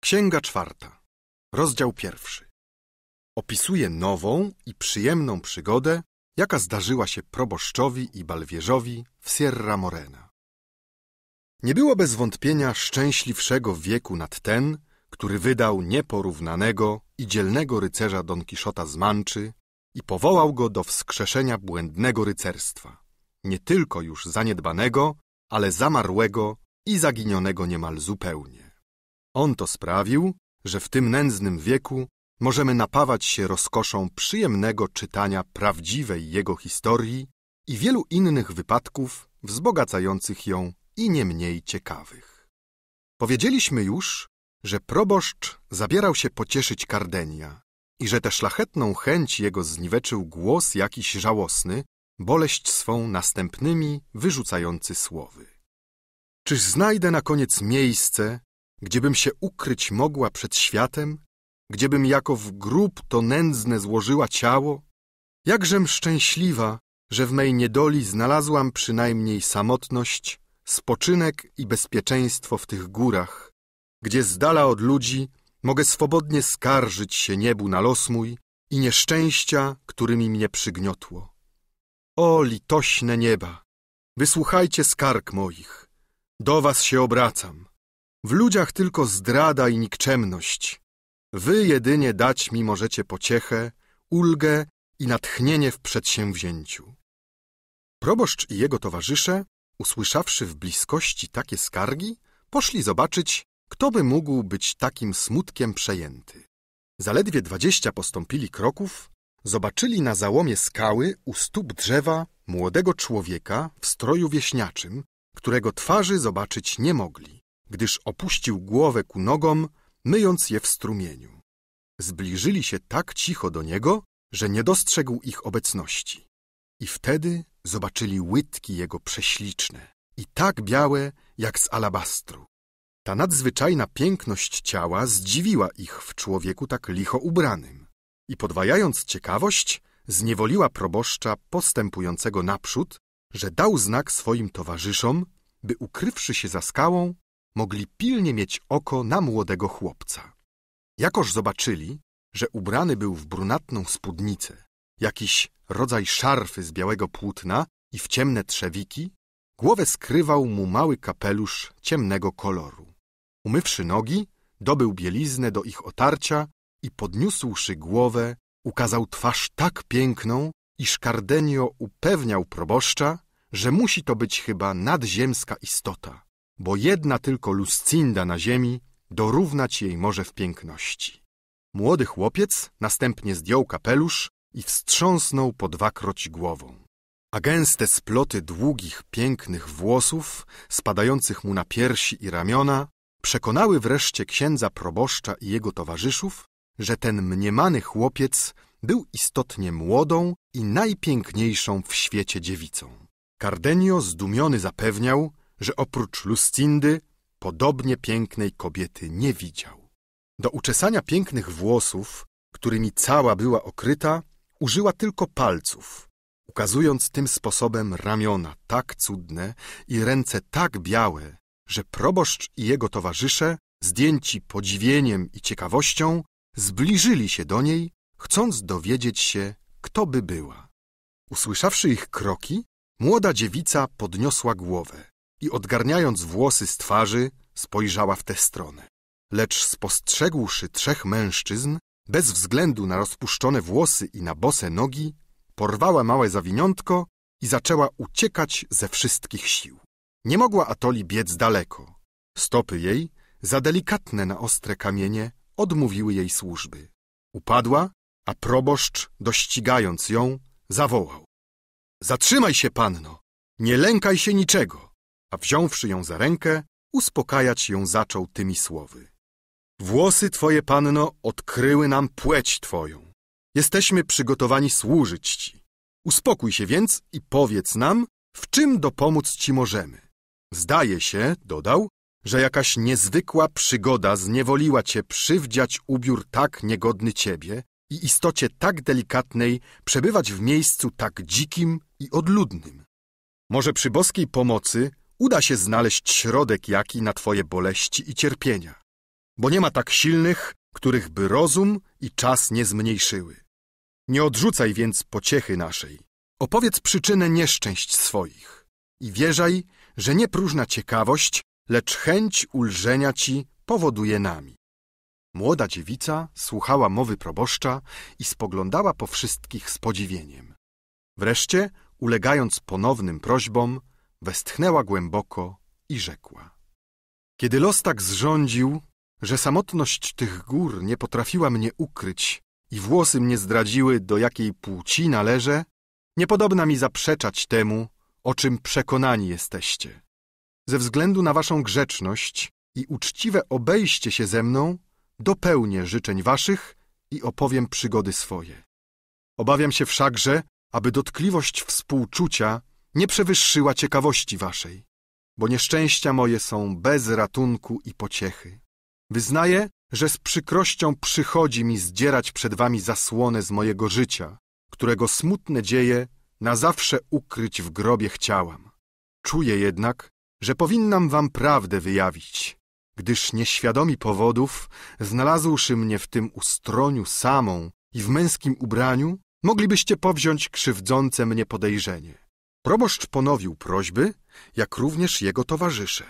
Księga czwarta, rozdział pierwszy. Opisuje nową i przyjemną przygodę, jaka zdarzyła się proboszczowi i balwierzowi w Sierra Morena. Nie było bez wątpienia szczęśliwszego wieku nad ten, który wydał nieporównanego i dzielnego rycerza Don Kiszota z Manczy i powołał go do wskrzeszenia błędnego rycerstwa, nie tylko już zaniedbanego, ale zamarłego i zaginionego niemal zupełnie. On to sprawił, że w tym nędznym wieku możemy napawać się rozkoszą przyjemnego czytania prawdziwej jego historii i wielu innych wypadków wzbogacających ją i nie mniej ciekawych. Powiedzieliśmy już, że proboszcz zabierał się pocieszyć Kardenia i że tę szlachetną chęć jego zniweczył głos jakiś żałosny, boleść swą następnymi wyrzucający słowy. Czyż znajdę na koniec miejsce, gdziebym się ukryć mogła przed światem, gdziebym jako w grób to nędzne złożyła ciało? Jakżem szczęśliwa, że w mej niedoli znalazłam przynajmniej samotność, spoczynek i bezpieczeństwo w tych górach, gdzie z dala od ludzi mogę swobodnie skarżyć się niebu na los mój i nieszczęścia, którymi mnie przygniotło. O litośne nieba, wysłuchajcie skarg moich, do was się obracam. W ludziach tylko zdrada i nikczemność. Wy jedynie dać mi możecie pociechę, ulgę i natchnienie w przedsięwzięciu. Proboszcz i jego towarzysze, usłyszawszy w bliskości takie skargi, poszli zobaczyć, kto by mógł być takim smutkiem przejęty. Zaledwie dwadzieścia postąpili kroków, zobaczyli na załomie skały u stóp drzewa młodego człowieka w stroju wieśniaczym, którego twarzy zobaczyć nie mogli gdyż opuścił głowę ku nogom, myjąc je w strumieniu. Zbliżyli się tak cicho do niego, że nie dostrzegł ich obecności. I wtedy zobaczyli łydki jego prześliczne i tak białe jak z alabastru. Ta nadzwyczajna piękność ciała zdziwiła ich w człowieku tak licho ubranym i podwajając ciekawość, zniewoliła proboszcza postępującego naprzód, że dał znak swoim towarzyszom, by ukrywszy się za skałą, mogli pilnie mieć oko na młodego chłopca. Jakoż zobaczyli, że ubrany był w brunatną spódnicę, jakiś rodzaj szarfy z białego płótna i w ciemne trzewiki, głowę skrywał mu mały kapelusz ciemnego koloru. Umywszy nogi, dobył bieliznę do ich otarcia i podniósłszy głowę, ukazał twarz tak piękną, iż Cardenio upewniał proboszcza, że musi to być chyba nadziemska istota bo jedna tylko Luscinda na ziemi dorównać jej może w piękności. Młody chłopiec następnie zdjął kapelusz i wstrząsnął po dwakroć głową. A gęste sploty długich, pięknych włosów, spadających mu na piersi i ramiona, przekonały wreszcie księdza proboszcza i jego towarzyszów, że ten mniemany chłopiec był istotnie młodą i najpiękniejszą w świecie dziewicą. Cardenio zdumiony zapewniał, że oprócz Luscindy podobnie pięknej kobiety nie widział. Do uczesania pięknych włosów, którymi cała była okryta, użyła tylko palców, ukazując tym sposobem ramiona tak cudne i ręce tak białe, że proboszcz i jego towarzysze, zdjęci podziwieniem i ciekawością, zbliżyli się do niej, chcąc dowiedzieć się, kto by była. Usłyszawszy ich kroki, młoda dziewica podniosła głowę i odgarniając włosy z twarzy, spojrzała w tę stronę. Lecz spostrzegłszy trzech mężczyzn, bez względu na rozpuszczone włosy i na bose nogi, porwała małe zawiniątko i zaczęła uciekać ze wszystkich sił. Nie mogła Atoli biec daleko. Stopy jej, za delikatne na ostre kamienie, odmówiły jej służby. Upadła, a proboszcz, dościgając ją, zawołał. Zatrzymaj się, panno! Nie lękaj się niczego! A wziąwszy ją za rękę, uspokajać ją zaczął tymi słowy. Włosy twoje, panno, odkryły nam płeć twoją. Jesteśmy przygotowani służyć ci. Uspokój się więc i powiedz nam, w czym dopomóc ci możemy. Zdaje się, dodał, że jakaś niezwykła przygoda zniewoliła cię przywdziać ubiór tak niegodny ciebie i istocie tak delikatnej przebywać w miejscu tak dzikim i odludnym. Może przy boskiej pomocy uda się znaleźć środek jaki na twoje boleści i cierpienia. bo nie ma tak silnych, których by rozum i czas nie zmniejszyły. Nie odrzucaj więc pociechy naszej. Opowiedz przyczynę nieszczęść swoich i wierzaj, że nie próżna ciekawość, lecz chęć ulżenia ci powoduje nami. Młoda dziewica słuchała mowy proboszcza i spoglądała po wszystkich z podziwieniem. Wreszcie, ulegając ponownym prośbom, westchnęła głęboko i rzekła. Kiedy los tak zrządził, że samotność tych gór nie potrafiła mnie ukryć i włosy mnie zdradziły, do jakiej płci należę, niepodobna mi zaprzeczać temu, o czym przekonani jesteście. Ze względu na waszą grzeczność i uczciwe obejście się ze mną, dopełnię życzeń waszych i opowiem przygody swoje. Obawiam się wszakże, aby dotkliwość współczucia nie przewyższyła ciekawości waszej, bo nieszczęścia moje są bez ratunku i pociechy. Wyznaję, że z przykrością przychodzi mi zdzierać przed wami zasłonę z mojego życia, którego smutne dzieje na zawsze ukryć w grobie chciałam. Czuję jednak, że powinnam wam prawdę wyjawić, gdyż nieświadomi powodów, znalazłszy mnie w tym ustroniu samą i w męskim ubraniu, moglibyście powziąć krzywdzące mnie podejrzenie. Proboszcz ponowił prośby, jak również jego towarzysze,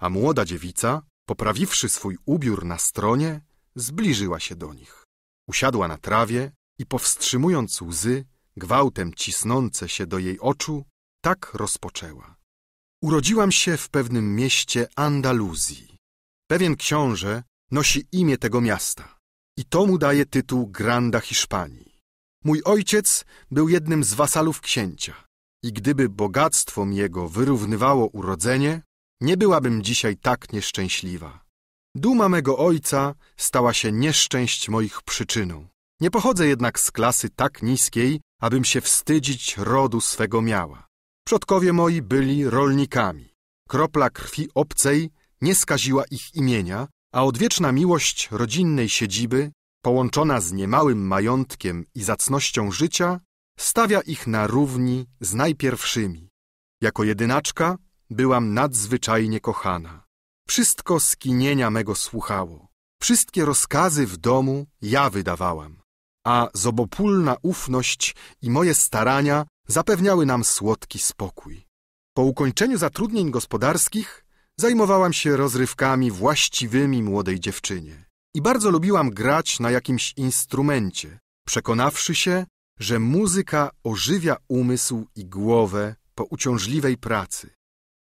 a młoda dziewica, poprawiwszy swój ubiór na stronie, zbliżyła się do nich. Usiadła na trawie i powstrzymując łzy, gwałtem cisnące się do jej oczu, tak rozpoczęła. Urodziłam się w pewnym mieście Andaluzji. Pewien książę nosi imię tego miasta i to mu daje tytuł Granda Hiszpanii. Mój ojciec był jednym z wasalów księcia i gdyby bogactwom jego wyrównywało urodzenie, nie byłabym dzisiaj tak nieszczęśliwa. Duma mego ojca stała się nieszczęść moich przyczyną. Nie pochodzę jednak z klasy tak niskiej, abym się wstydzić rodu swego miała. Przodkowie moi byli rolnikami. Kropla krwi obcej nie skaziła ich imienia, a odwieczna miłość rodzinnej siedziby, połączona z niemałym majątkiem i zacnością życia, stawia ich na równi z najpierwszymi. Jako jedynaczka byłam nadzwyczajnie kochana. Wszystko skinienia mego słuchało. Wszystkie rozkazy w domu ja wydawałam a zobopólna ufność i moje starania zapewniały nam słodki spokój. Po ukończeniu zatrudnień gospodarskich zajmowałam się rozrywkami właściwymi młodej dziewczynie i bardzo lubiłam grać na jakimś instrumencie, przekonawszy się, że muzyka ożywia umysł i głowę po uciążliwej pracy.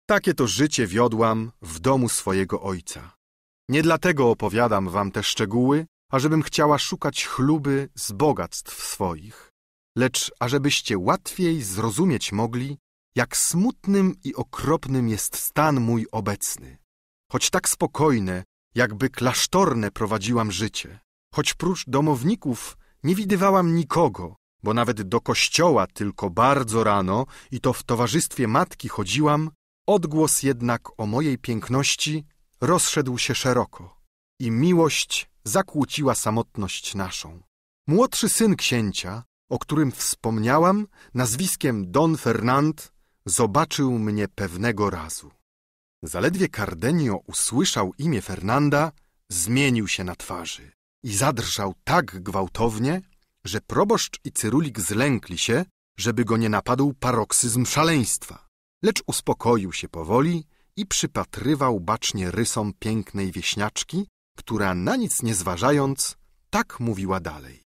Takie to życie wiodłam w domu swojego ojca. Nie dlatego opowiadam wam te szczegóły, ażebym chciała szukać chluby z bogactw swoich, lecz ażebyście łatwiej zrozumieć mogli, jak smutnym i okropnym jest stan mój obecny. Choć tak spokojne, jakby klasztorne prowadziłam życie, choć prócz domowników nie widywałam nikogo, bo nawet do kościoła tylko bardzo rano i to w towarzystwie matki chodziłam, odgłos jednak o mojej piękności rozszedł się szeroko i miłość zakłóciła samotność naszą. Młodszy syn księcia, o którym wspomniałam, nazwiskiem Don Fernand, zobaczył mnie pewnego razu. Zaledwie Cardenio usłyszał imię Fernanda, zmienił się na twarzy i zadrżał tak gwałtownie, że proboszcz i cyrulik zlękli się, żeby go nie napadł paroksyzm szaleństwa. Lecz uspokoił się powoli i przypatrywał bacznie rysom pięknej wieśniaczki, która na nic nie zważając, tak mówiła dalej.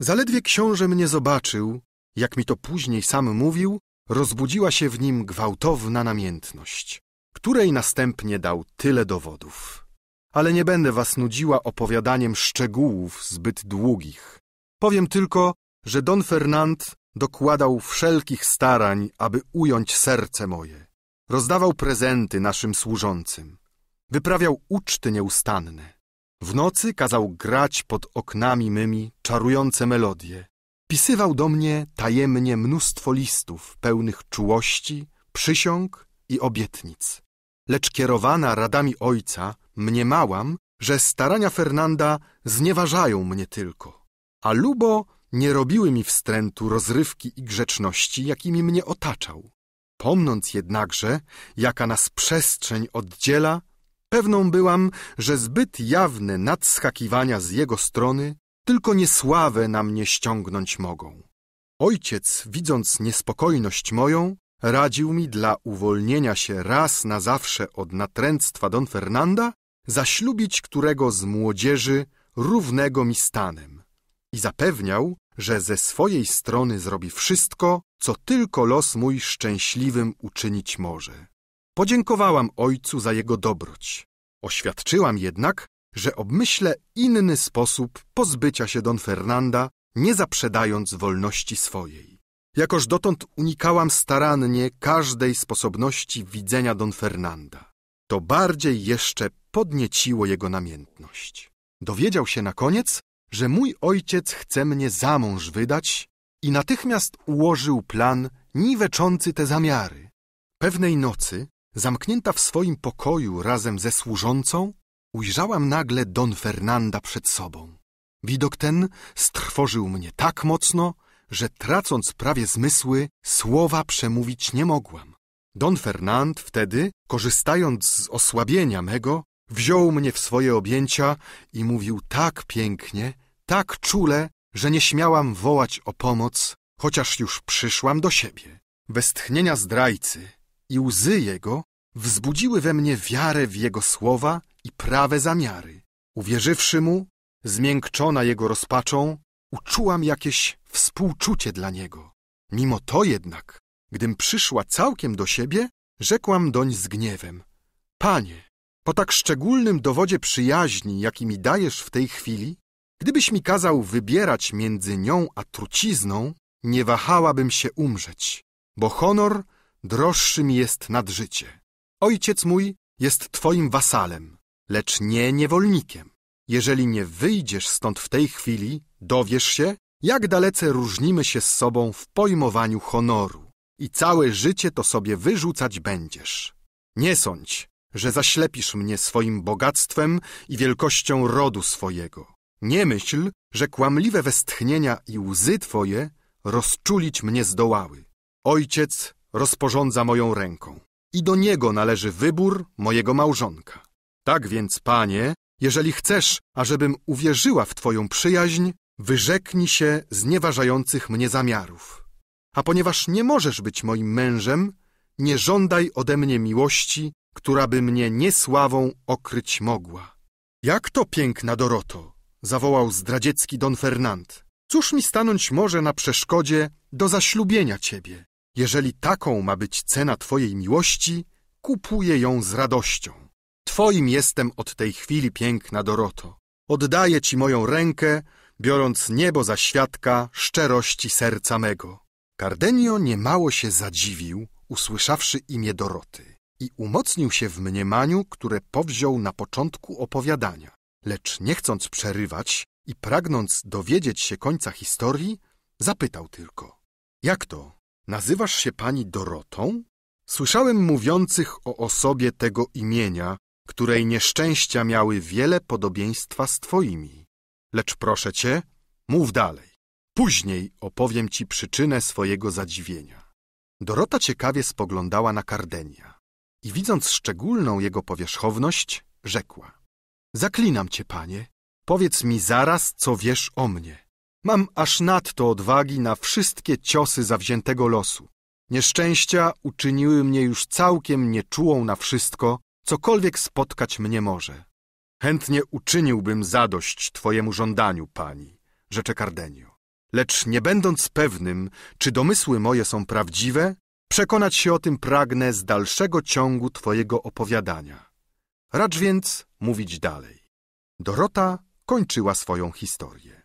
Zaledwie książę mnie zobaczył, jak mi to później sam mówił, rozbudziła się w nim gwałtowna namiętność, której następnie dał tyle dowodów. Ale nie będę was nudziła opowiadaniem szczegółów zbyt długich. Powiem tylko, że Don Fernand dokładał wszelkich starań, aby ująć serce moje. Rozdawał prezenty naszym służącym. Wyprawiał uczty nieustanne. W nocy kazał grać pod oknami mymi czarujące melodie. Pisywał do mnie tajemnie mnóstwo listów pełnych czułości, przysiąg i obietnic. Lecz kierowana radami ojca mniemałam, że starania Fernanda znieważają mnie tylko. A Lubo nie robiły mi wstrętu rozrywki i grzeczności, jakimi mnie otaczał. Pomnąc jednakże, jaka nas przestrzeń oddziela, Pewną byłam, że zbyt jawne nadskakiwania z jego strony tylko niesławę na mnie ściągnąć mogą. Ojciec, widząc niespokojność moją, radził mi dla uwolnienia się raz na zawsze od natręctwa Don Fernanda, zaślubić którego z młodzieży równego mi stanem i zapewniał, że ze swojej strony zrobi wszystko, co tylko los mój szczęśliwym uczynić może. Podziękowałam ojcu za jego dobroć. Oświadczyłam jednak, że obmyślę inny sposób pozbycia się Don Fernanda, nie zaprzedając wolności swojej. Jakoż dotąd unikałam starannie każdej sposobności widzenia Don Fernanda. To bardziej jeszcze podnieciło jego namiętność. Dowiedział się na koniec, że mój ojciec chce mnie za mąż wydać i natychmiast ułożył plan niweczący te zamiary. Pewnej nocy, zamknięta w swoim pokoju razem ze służącą, ujrzałam nagle Don Fernanda przed sobą. Widok ten strwożył mnie tak mocno, że tracąc prawie zmysły, słowa przemówić nie mogłam. Don Fernand wtedy, korzystając z osłabienia mego, wziął mnie w swoje objęcia i mówił tak pięknie, tak czule, że nie śmiałam wołać o pomoc, chociaż już przyszłam do siebie. Westchnienia zdrajcy i łzy jego wzbudziły we mnie wiarę w jego słowa i prawe zamiary. Uwierzywszy mu, zmiękczona jego rozpaczą, uczułam jakieś współczucie dla niego. Mimo to jednak, gdym przyszła całkiem do siebie, rzekłam doń z gniewem. Panie, po tak szczególnym dowodzie przyjaźni, jaki mi dajesz w tej chwili, gdybyś mi kazał wybierać między nią a trucizną, nie wahałabym się umrzeć, bo honor droższy mi jest nad życie. Ojciec mój jest twoim wasalem, lecz nie niewolnikiem. Jeżeli nie wyjdziesz stąd w tej chwili, dowiesz się, jak dalece różnimy się z sobą w pojmowaniu honoru i całe życie to sobie wyrzucać będziesz. Nie sądź, że zaślepisz mnie swoim bogactwem i wielkością rodu swojego. Nie myśl, że kłamliwe westchnienia i łzy twoje rozczulić mnie zdołały. Ojciec rozporządza moją ręką i do niego należy wybór mojego małżonka. Tak więc, panie, jeżeli chcesz, ażebym uwierzyła w twoją przyjaźń, wyrzeknij się znieważających mnie zamiarów. A ponieważ nie możesz być moim mężem, nie żądaj ode mnie miłości, która by mnie niesławą okryć mogła. Jak to piękna Doroto, zawołał zdradziecki Don Fernand. Cóż mi stanąć może na przeszkodzie do zaślubienia ciebie? Jeżeli taką ma być cena twojej miłości, kupuję ją z radością. Twoim jestem od tej chwili, piękna Doroto. Oddaję ci moją rękę, biorąc niebo za świadka szczerości serca mego. Cardenio niemało się zadziwił, usłyszawszy imię Doroty i umocnił się w mniemaniu, które powziął na początku opowiadania. Lecz nie chcąc przerywać i pragnąc dowiedzieć się końca historii, zapytał tylko. Jak to? Nazywasz się pani Dorotą? Słyszałem mówiących o osobie tego imienia, której nieszczęścia miały wiele podobieństwa z twoimi. Lecz proszę cię, mów dalej. Później opowiem ci przyczynę swojego zadziwienia. Dorota ciekawie spoglądała na Kardenia i widząc szczególną jego powierzchowność, rzekła. Zaklinam cię, panie, powiedz mi zaraz, co wiesz o mnie. Mam aż nadto odwagi na wszystkie ciosy zawziętego losu. Nieszczęścia uczyniły mnie już całkiem nieczułą na wszystko, cokolwiek spotkać mnie może. Chętnie uczyniłbym zadość twojemu żądaniu, pani, rzecze Cardenio. Lecz nie będąc pewnym, czy domysły moje są prawdziwe, przekonać się o tym pragnę z dalszego ciągu twojego opowiadania. Racz więc mówić dalej. Dorota kończyła swoją historię.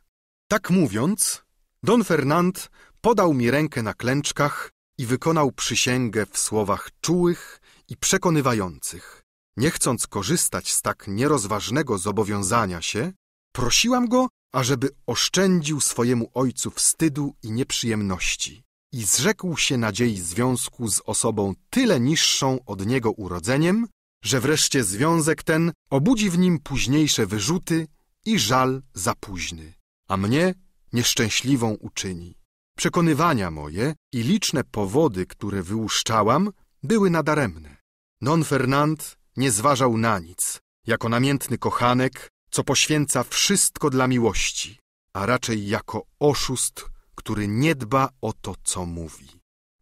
Tak mówiąc, Don Fernand podał mi rękę na klęczkach i wykonał przysięgę w słowach czułych i przekonywających. Nie chcąc korzystać z tak nierozważnego zobowiązania się, prosiłam go, ażeby oszczędził swojemu ojcu wstydu i nieprzyjemności i zrzekł się nadziei związku z osobą tyle niższą od niego urodzeniem, że wreszcie związek ten obudzi w nim późniejsze wyrzuty i żal za późny, a mnie nieszczęśliwą uczyni. Przekonywania moje i liczne powody, które wyłuszczałam, były nadaremne. Non Fernand nie zważał na nic, jako namiętny kochanek, co poświęca wszystko dla miłości, a raczej jako oszust, który nie dba o to, co mówi.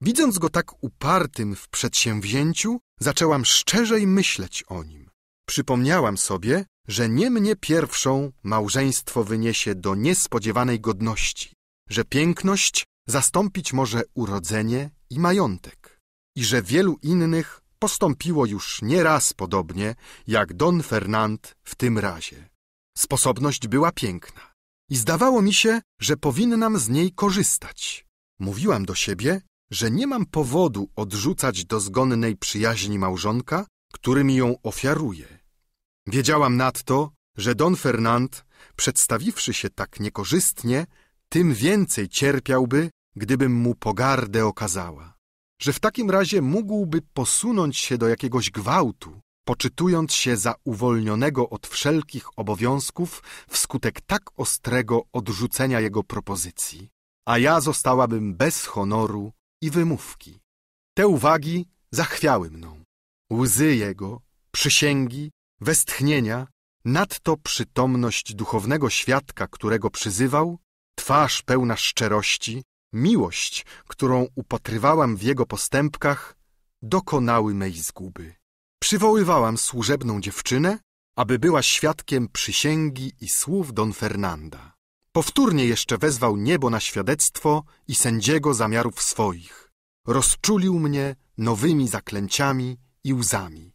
Widząc go tak upartym w przedsięwzięciu, zaczęłam szczerzej myśleć o nim. Przypomniałam sobie, że nie mnie pierwszą małżeństwo wyniesie do niespodziewanej godności, że piękność zastąpić może urodzenie i majątek i że wielu innych postąpiło już nieraz podobnie jak Don Fernand w tym razie. Sposobność była piękna i zdawało mi się, że powinnam z niej korzystać. Mówiłam do siebie, że nie mam powodu odrzucać dozgonnej przyjaźni małżonka, który mi ją ofiaruje. Wiedziałam nadto, że Don Fernand, przedstawiwszy się tak niekorzystnie, tym więcej cierpiałby, gdybym mu pogardę okazała. Że w takim razie mógłby posunąć się do jakiegoś gwałtu, poczytując się za uwolnionego od wszelkich obowiązków wskutek tak ostrego odrzucenia jego propozycji, a ja zostałabym bez honoru i wymówki. Te uwagi zachwiały mną. Łzy jego, przysięgi, westchnienia, nadto przytomność duchownego świadka, którego przyzywał, twarz pełna szczerości, miłość, którą upatrywałam w jego postępkach, dokonały mej zguby. Przywoływałam służebną dziewczynę, aby była świadkiem przysięgi i słów Don Fernanda. Powtórnie jeszcze wezwał niebo na świadectwo i sędziego zamiarów swoich. Rozczulił mnie nowymi zaklęciami i łzami.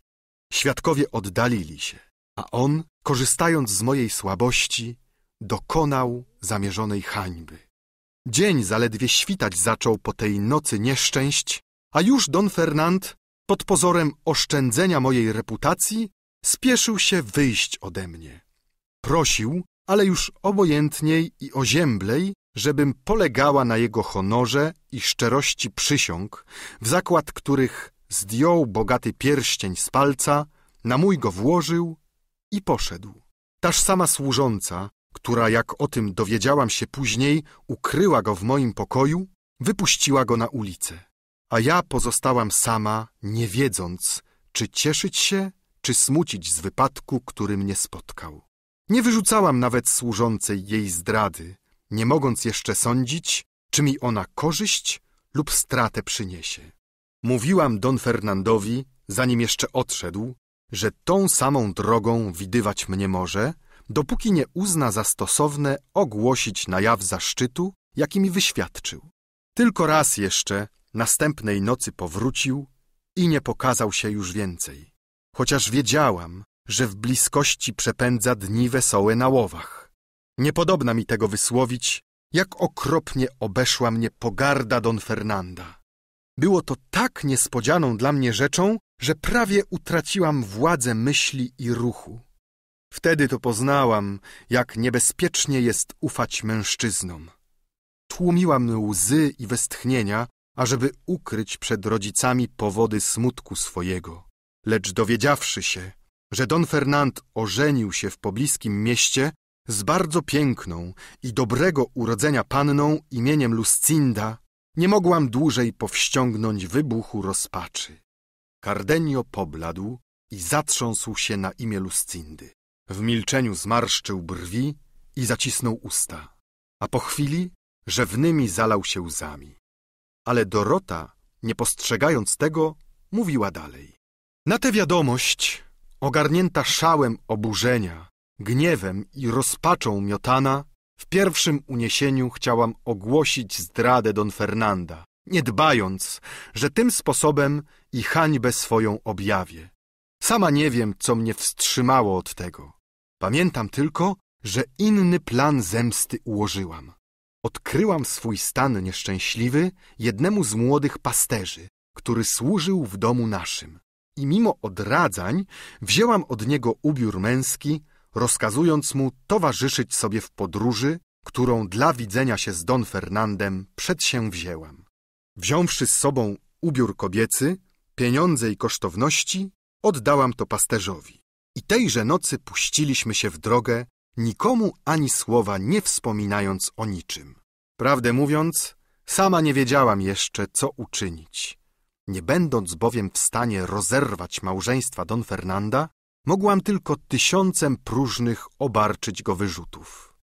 Świadkowie oddalili się, a on, korzystając z mojej słabości, dokonał zamierzonej hańby. Dzień zaledwie świtać zaczął po tej nocy nieszczęść, a już Don Fernand, pod pozorem oszczędzenia mojej reputacji, spieszył się wyjść ode mnie. Prosił, ale już obojętniej i ozięblej, żebym polegała na jego honorze i szczerości przysiąg, w zakład których zdjął bogaty pierścień z palca, na mój go włożył i poszedł. Taż sama służąca, która jak o tym dowiedziałam się później, ukryła go w moim pokoju, wypuściła go na ulicę. A ja pozostałam sama, nie wiedząc, czy cieszyć się, czy smucić z wypadku, który mnie spotkał. Nie wyrzucałam nawet służącej jej zdrady, nie mogąc jeszcze sądzić, czy mi ona korzyść lub stratę przyniesie. Mówiłam Don Fernandowi, zanim jeszcze odszedł, że tą samą drogą widywać mnie może, dopóki nie uzna za stosowne ogłosić na jaw zaszczytu, jaki mi wyświadczył. Tylko raz jeszcze następnej nocy powrócił i nie pokazał się już więcej, chociaż wiedziałam, że w bliskości przepędza dni wesołe na łowach. Niepodobna mi tego wysłowić, jak okropnie obeszła mnie pogarda Don Fernanda. Było to tak niespodzianą dla mnie rzeczą, że prawie utraciłam władzę myśli i ruchu. Wtedy to poznałam, jak niebezpiecznie jest ufać mężczyznom. Tłumiłam łzy i westchnienia, ażeby ukryć przed rodzicami powody smutku swojego. Lecz dowiedziawszy się, że Don Fernand ożenił się w pobliskim mieście z bardzo piękną i dobrego urodzenia panną imieniem Lucinda, nie mogłam dłużej powściągnąć wybuchu rozpaczy. Cardenio pobladł i zatrząsł się na imię Lucindy. W milczeniu zmarszczył brwi i zacisnął usta, a po chwili rzewnymi zalał się łzami. Ale Dorota, nie postrzegając tego, mówiła dalej. Na tę wiadomość, ogarnięta szałem oburzenia, gniewem i rozpaczą miotana, w pierwszym uniesieniu chciałam ogłosić zdradę Don Fernanda, nie dbając, że tym sposobem i hańbę swoją objawię. Sama nie wiem, co mnie wstrzymało od tego. Pamiętam tylko, że inny plan zemsty ułożyłam. Odkryłam swój stan nieszczęśliwy jednemu z młodych pasterzy, który służył w domu naszym. I mimo odradzań wzięłam od niego ubiór męski, rozkazując mu towarzyszyć sobie w podróży, którą dla widzenia się z Don Fernandem przedsięwzięłam. Wziąwszy z sobą ubiór kobiecy, pieniądze i kosztowności, oddałam to pasterzowi. I tejże nocy puściliśmy się w drogę, nikomu ani słowa nie wspominając o niczym. Prawdę mówiąc, sama nie wiedziałam jeszcze, co uczynić. Nie będąc bowiem w stanie rozerwać małżeństwa Don Fernanda, mogłam tylko tysiącem próżnych obarczyć go wyrzutów.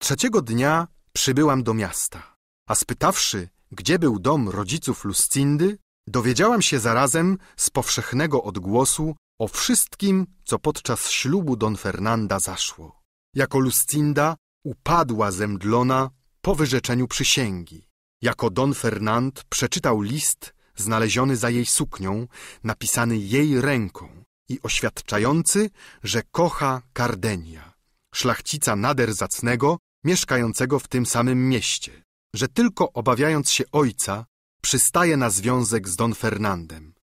Trzeciego dnia przybyłam do miasta, a spytawszy, gdzie był dom rodziców Luscindy, dowiedziałam się zarazem z powszechnego odgłosu o wszystkim, co podczas ślubu Don Fernanda zaszło. Jako Lucinda upadła zemdlona po wyrzeczeniu przysięgi. Jako Don Fernand przeczytał list znaleziony za jej suknią, napisany jej ręką i oświadczający, że kocha Kardenia, szlachcica nader zacnego, mieszkającego w tym samym mieście, że tylko obawiając się ojca, przystaje na związek z Don Fernandem.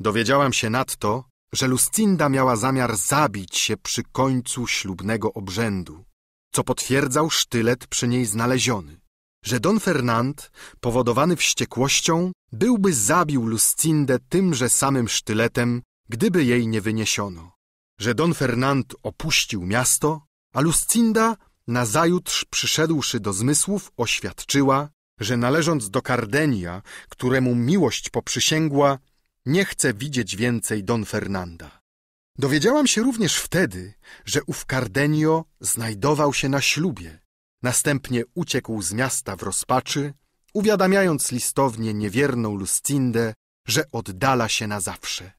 Dowiedziałam się nadto, że Lucinda miała zamiar zabić się przy końcu ślubnego obrzędu, co potwierdzał sztylet przy niej znaleziony, że Don Fernand, powodowany wściekłością, byłby zabił Lucindę tymże samym sztyletem, gdyby jej nie wyniesiono, że Don Fernand opuścił miasto, a Lucinda, nazajutrz przyszedłszy do zmysłów, oświadczyła, że należąc do Kardenia, któremu miłość poprzysięgła, nie chce widzieć więcej Don Fernanda. Dowiedziałam się również wtedy, że ów Cardenio znajdował się na ślubie. Następnie uciekł z miasta w rozpaczy, uwiadamiając listownie niewierną Lucindę, że oddala się na zawsze.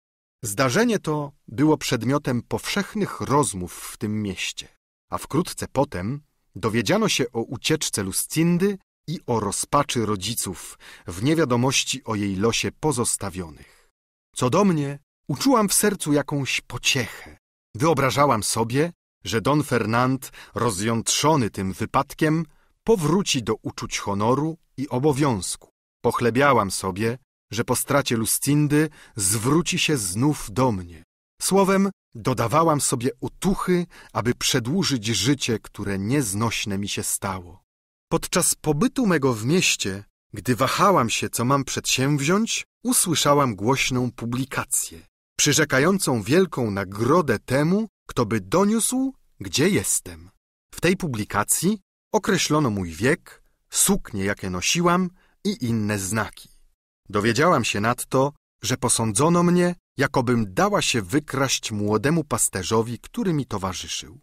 Zdarzenie to było przedmiotem powszechnych rozmów w tym mieście, a wkrótce potem dowiedziano się o ucieczce Lucindy i o rozpaczy rodziców w niewiadomości o jej losie pozostawionych. Co do mnie, uczułam w sercu jakąś pociechę. Wyobrażałam sobie, że Don Fernand, rozjątrzony tym wypadkiem, powróci do uczuć honoru i obowiązku. Pochlebiałam sobie, że po stracie Lucindy zwróci się znów do mnie. Słowem, dodawałam sobie otuchy, aby przedłużyć życie, które nieznośne mi się stało. Podczas pobytu mego w mieście, gdy wahałam się, co mam przedsięwziąć, usłyszałam głośną publikację, przyrzekającą wielką nagrodę temu, kto by doniósł, gdzie jestem. W tej publikacji określono mój wiek, suknie, jakie nosiłam i inne znaki. Dowiedziałam się nadto, że posądzono mnie, jakobym dała się wykraść młodemu pasterzowi, który mi towarzyszył.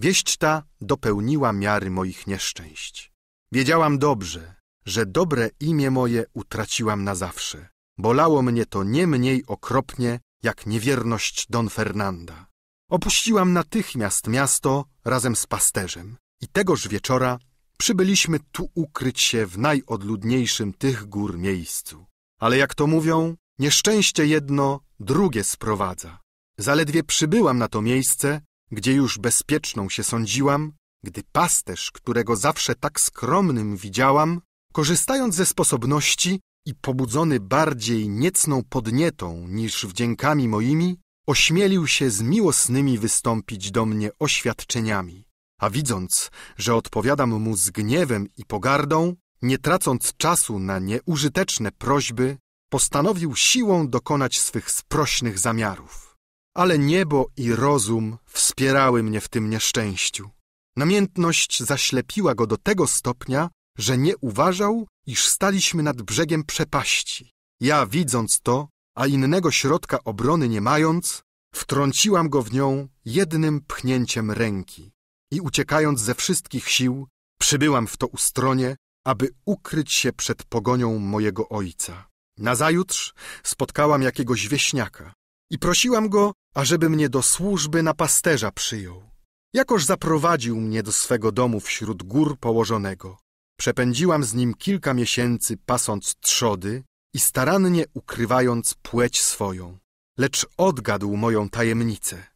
Wieść ta dopełniła miary moich nieszczęść. Wiedziałam dobrze, że dobre imię moje utraciłam na zawsze. Bolało mnie to nie mniej okropnie, jak niewierność Don Fernanda. Opuściłam natychmiast miasto razem z pasterzem i tegoż wieczora przybyliśmy tu ukryć się w najodludniejszym tych gór miejscu. Ale jak to mówią, nieszczęście jedno drugie sprowadza. Zaledwie przybyłam na to miejsce, gdzie już bezpieczną się sądziłam, gdy pasterz, którego zawsze tak skromnym widziałam, korzystając ze sposobności i pobudzony bardziej niecną podnietą niż wdziękami moimi, ośmielił się z miłosnymi wystąpić do mnie oświadczeniami. A widząc, że odpowiadam mu z gniewem i pogardą, nie tracąc czasu na nieużyteczne prośby, postanowił siłą dokonać swych sprośnych zamiarów. Ale niebo i rozum wspierały mnie w tym nieszczęściu. Namiętność zaślepiła go do tego stopnia, że nie uważał, iż staliśmy nad brzegiem przepaści. Ja, widząc to, a innego środka obrony nie mając, wtrąciłam go w nią jednym pchnięciem ręki i uciekając ze wszystkich sił, przybyłam w to ustronie, aby ukryć się przed pogonią mojego ojca. Nazajutrz spotkałam jakiegoś wieśniaka i prosiłam go, ażeby mnie do służby na pasterza przyjął. Jakoż zaprowadził mnie do swego domu wśród gór położonego. Przepędziłam z nim kilka miesięcy pasąc trzody i starannie ukrywając płeć swoją. Lecz odgadł moją tajemnicę.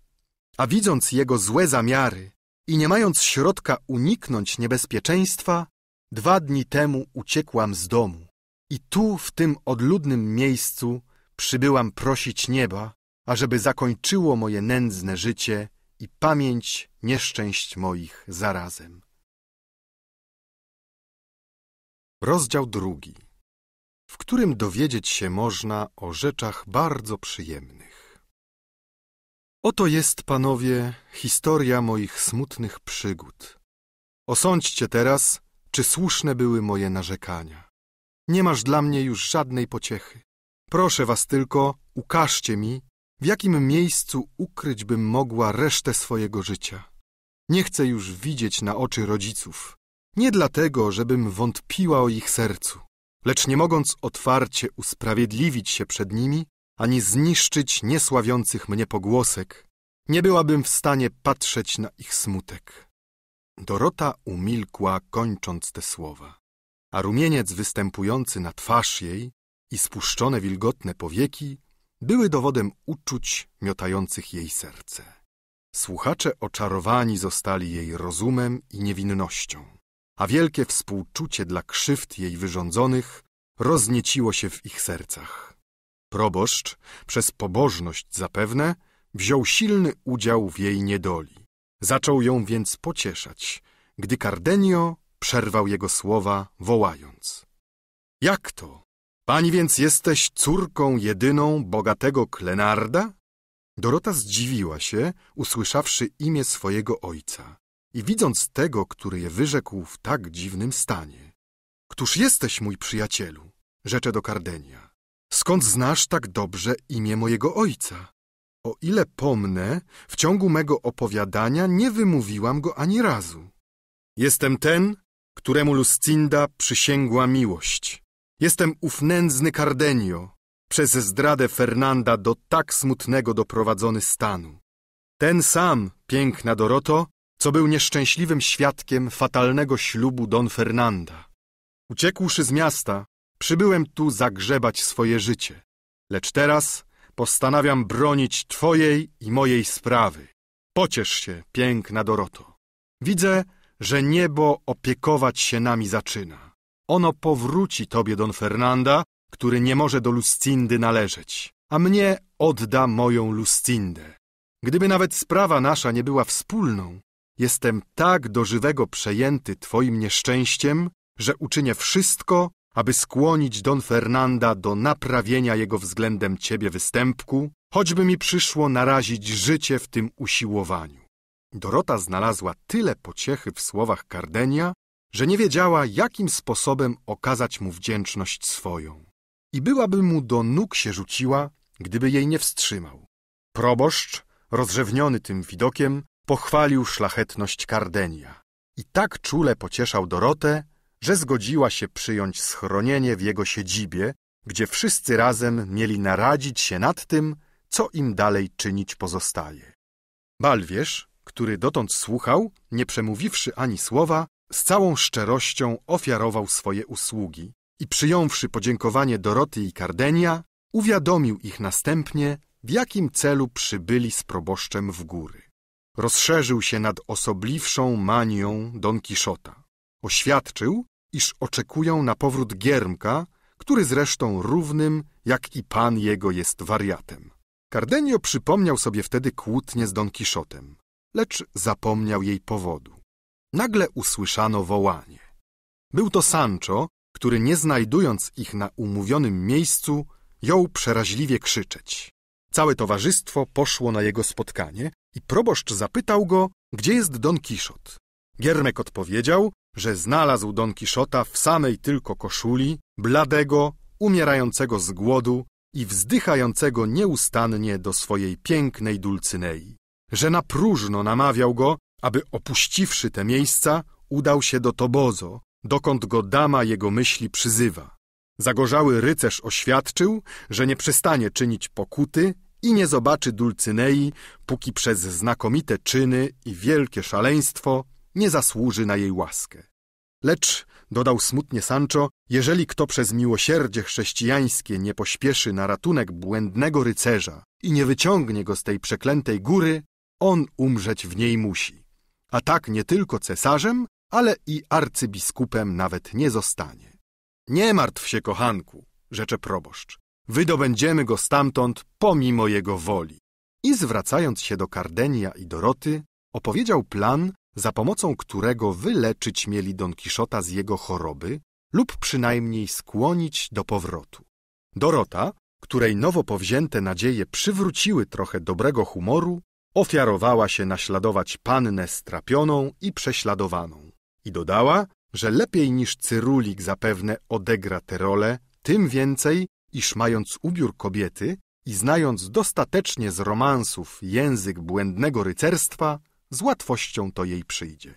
A widząc jego złe zamiary i nie mając środka uniknąć niebezpieczeństwa, dwa dni temu uciekłam z domu. I tu, w tym odludnym miejscu, przybyłam prosić nieba, ażeby zakończyło moje nędzne życie i pamięć nieszczęść moich zarazem. Rozdział drugi, w którym dowiedzieć się można o rzeczach bardzo przyjemnych. Oto jest, panowie, historia moich smutnych przygód. Osądźcie teraz, czy słuszne były moje narzekania. Nie masz dla mnie już żadnej pociechy. Proszę was tylko, ukażcie mi, w jakim miejscu ukryć bym mogła resztę swojego życia. Nie chcę już widzieć na oczy rodziców. Nie dlatego, żebym wątpiła o ich sercu, lecz nie mogąc otwarcie usprawiedliwić się przed nimi, ani zniszczyć niesławiących mnie pogłosek, nie byłabym w stanie patrzeć na ich smutek. Dorota umilkła, kończąc te słowa, a rumieniec występujący na twarz jej i spuszczone wilgotne powieki były dowodem uczuć miotających jej serce. Słuchacze oczarowani zostali jej rozumem i niewinnością, a wielkie współczucie dla krzywd jej wyrządzonych roznieciło się w ich sercach. Proboszcz, przez pobożność zapewne, wziął silny udział w jej niedoli. Zaczął ją więc pocieszać, gdy Cardenio przerwał jego słowa, wołając. Jak to? Pani więc jesteś córką jedyną bogatego Klenarda? Dorota zdziwiła się, usłyszawszy imię swojego ojca i widząc tego, który je wyrzekł w tak dziwnym stanie. Któż jesteś, mój przyjacielu? rzecze do Kardenia. Skąd znasz tak dobrze imię mojego ojca? O ile pomnę, w ciągu mego opowiadania nie wymówiłam go ani razu. Jestem ten, któremu Lucinda przysięgła miłość. Jestem ów nędzny Cardenio, przez zdradę Fernanda do tak smutnego doprowadzony stanu. Ten sam, piękna Doroto, co był nieszczęśliwym świadkiem fatalnego ślubu Don Fernanda. Uciekłszy z miasta, przybyłem tu zagrzebać swoje życie, lecz teraz postanawiam bronić Twojej i mojej sprawy. Pociesz się, piękna Doroto. Widzę, że niebo opiekować się nami zaczyna. Ono powróci Tobie, Don Fernanda, który nie może do Luscindy należeć, a mnie odda moją Luscindę. Gdyby nawet sprawa nasza nie była wspólną, jestem tak do żywego przejęty Twoim nieszczęściem, że uczynię wszystko, aby skłonić Don Fernanda do naprawienia jego względem Ciebie występku, choćby mi przyszło narazić życie w tym usiłowaniu. Dorota znalazła tyle pociechy w słowach Kardenia, że nie wiedziała, jakim sposobem okazać mu wdzięczność swoją i byłaby mu do nóg się rzuciła, gdyby jej nie wstrzymał. Proboszcz, rozrzewniony tym widokiem, pochwalił szlachetność Kardenia i tak czule pocieszał Dorotę, że zgodziła się przyjąć schronienie w jego siedzibie, gdzie wszyscy razem mieli naradzić się nad tym, co im dalej czynić pozostaje. Balwierz, który dotąd słuchał, nie przemówiwszy ani słowa, z całą szczerością ofiarował swoje usługi, i przyjąwszy podziękowanie Doroty i Kardenia, uwiadomił ich następnie, w jakim celu przybyli z proboszczem w góry. Rozszerzył się nad osobliwszą manią Don Kiszota. Oświadczył, iż oczekują na powrót Giermka, który zresztą równym, jak i pan jego jest wariatem. Cardenio przypomniał sobie wtedy kłótnię z Don Kiszotem, lecz zapomniał jej powodu. Nagle usłyszano wołanie. Był to Sancho, który nie znajdując ich na umówionym miejscu, jął przeraźliwie krzyczeć. Całe towarzystwo poszło na jego spotkanie i proboszcz zapytał go, gdzie jest Don Kiszot. Giermek odpowiedział, że znalazł Don Kiszota w samej tylko koszuli, bladego, umierającego z głodu i wzdychającego nieustannie do swojej pięknej Dulcynei, że na próżno namawiał go, aby opuściwszy te miejsca, udał się do Tobozo, dokąd go dama jego myśli przyzywa. Zagorzały rycerz oświadczył, że nie przestanie czynić pokuty i nie zobaczy Dulcynei, póki przez znakomite czyny i wielkie szaleństwo nie zasłuży na jej łaskę. Lecz, dodał smutnie Sancho, jeżeli kto przez miłosierdzie chrześcijańskie nie pośpieszy na ratunek błędnego rycerza i nie wyciągnie go z tej przeklętej góry, on umrzeć w niej musi. A tak nie tylko cesarzem, ale i arcybiskupem nawet nie zostanie. Nie martw się, kochanku, rzecze proboszcz. Wydobędziemy go stamtąd pomimo jego woli. I zwracając się do Kardenia i Doroty, opowiedział plan, za pomocą którego wyleczyć mieli Don Kiszota z jego choroby lub przynajmniej skłonić do powrotu. Dorota, której nowo powzięte nadzieje przywróciły trochę dobrego humoru, ofiarowała się naśladować pannę strapioną i prześladowaną. I dodała, że lepiej niż Cyrulik zapewne odegra tę rolę, tym więcej, iż mając ubiór kobiety i znając dostatecznie z romansów język błędnego rycerstwa, z łatwością to jej przyjdzie.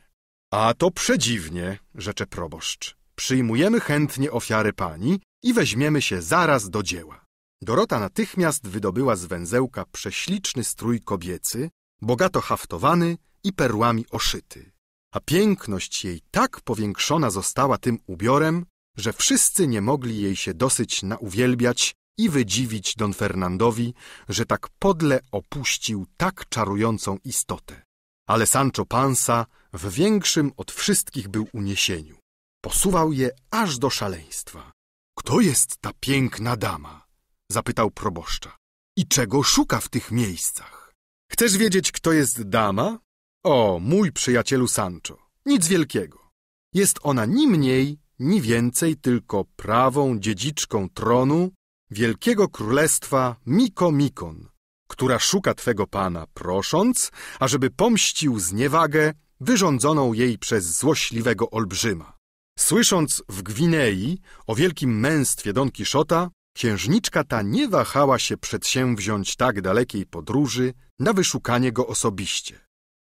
A to przedziwnie, rzecze proboszcz. Przyjmujemy chętnie ofiary pani i weźmiemy się zaraz do dzieła. Dorota natychmiast wydobyła z węzełka prześliczny strój kobiecy, bogato haftowany i perłami oszyty. A piękność jej tak powiększona została tym ubiorem, że wszyscy nie mogli jej się dosyć nauwielbiać i wydziwić Don Fernandowi, że tak podle opuścił tak czarującą istotę. Ale Sancho Panza w większym od wszystkich był uniesieniu. Posuwał je aż do szaleństwa. Kto jest ta piękna dama? Zapytał proboszcza. I czego szuka w tych miejscach? Chcesz wiedzieć, kto jest dama? O, mój przyjacielu Sancho, nic wielkiego. Jest ona ni mniej, ni więcej tylko prawą dziedziczką tronu wielkiego królestwa Miko Mikon, która szuka twego pana, prosząc, ażeby pomścił zniewagę wyrządzoną jej przez złośliwego olbrzyma. Słysząc w Gwinei o wielkim męstwie Don Kiszota, księżniczka ta nie wahała się przedsięwziąć tak dalekiej podróży na wyszukanie go osobiście.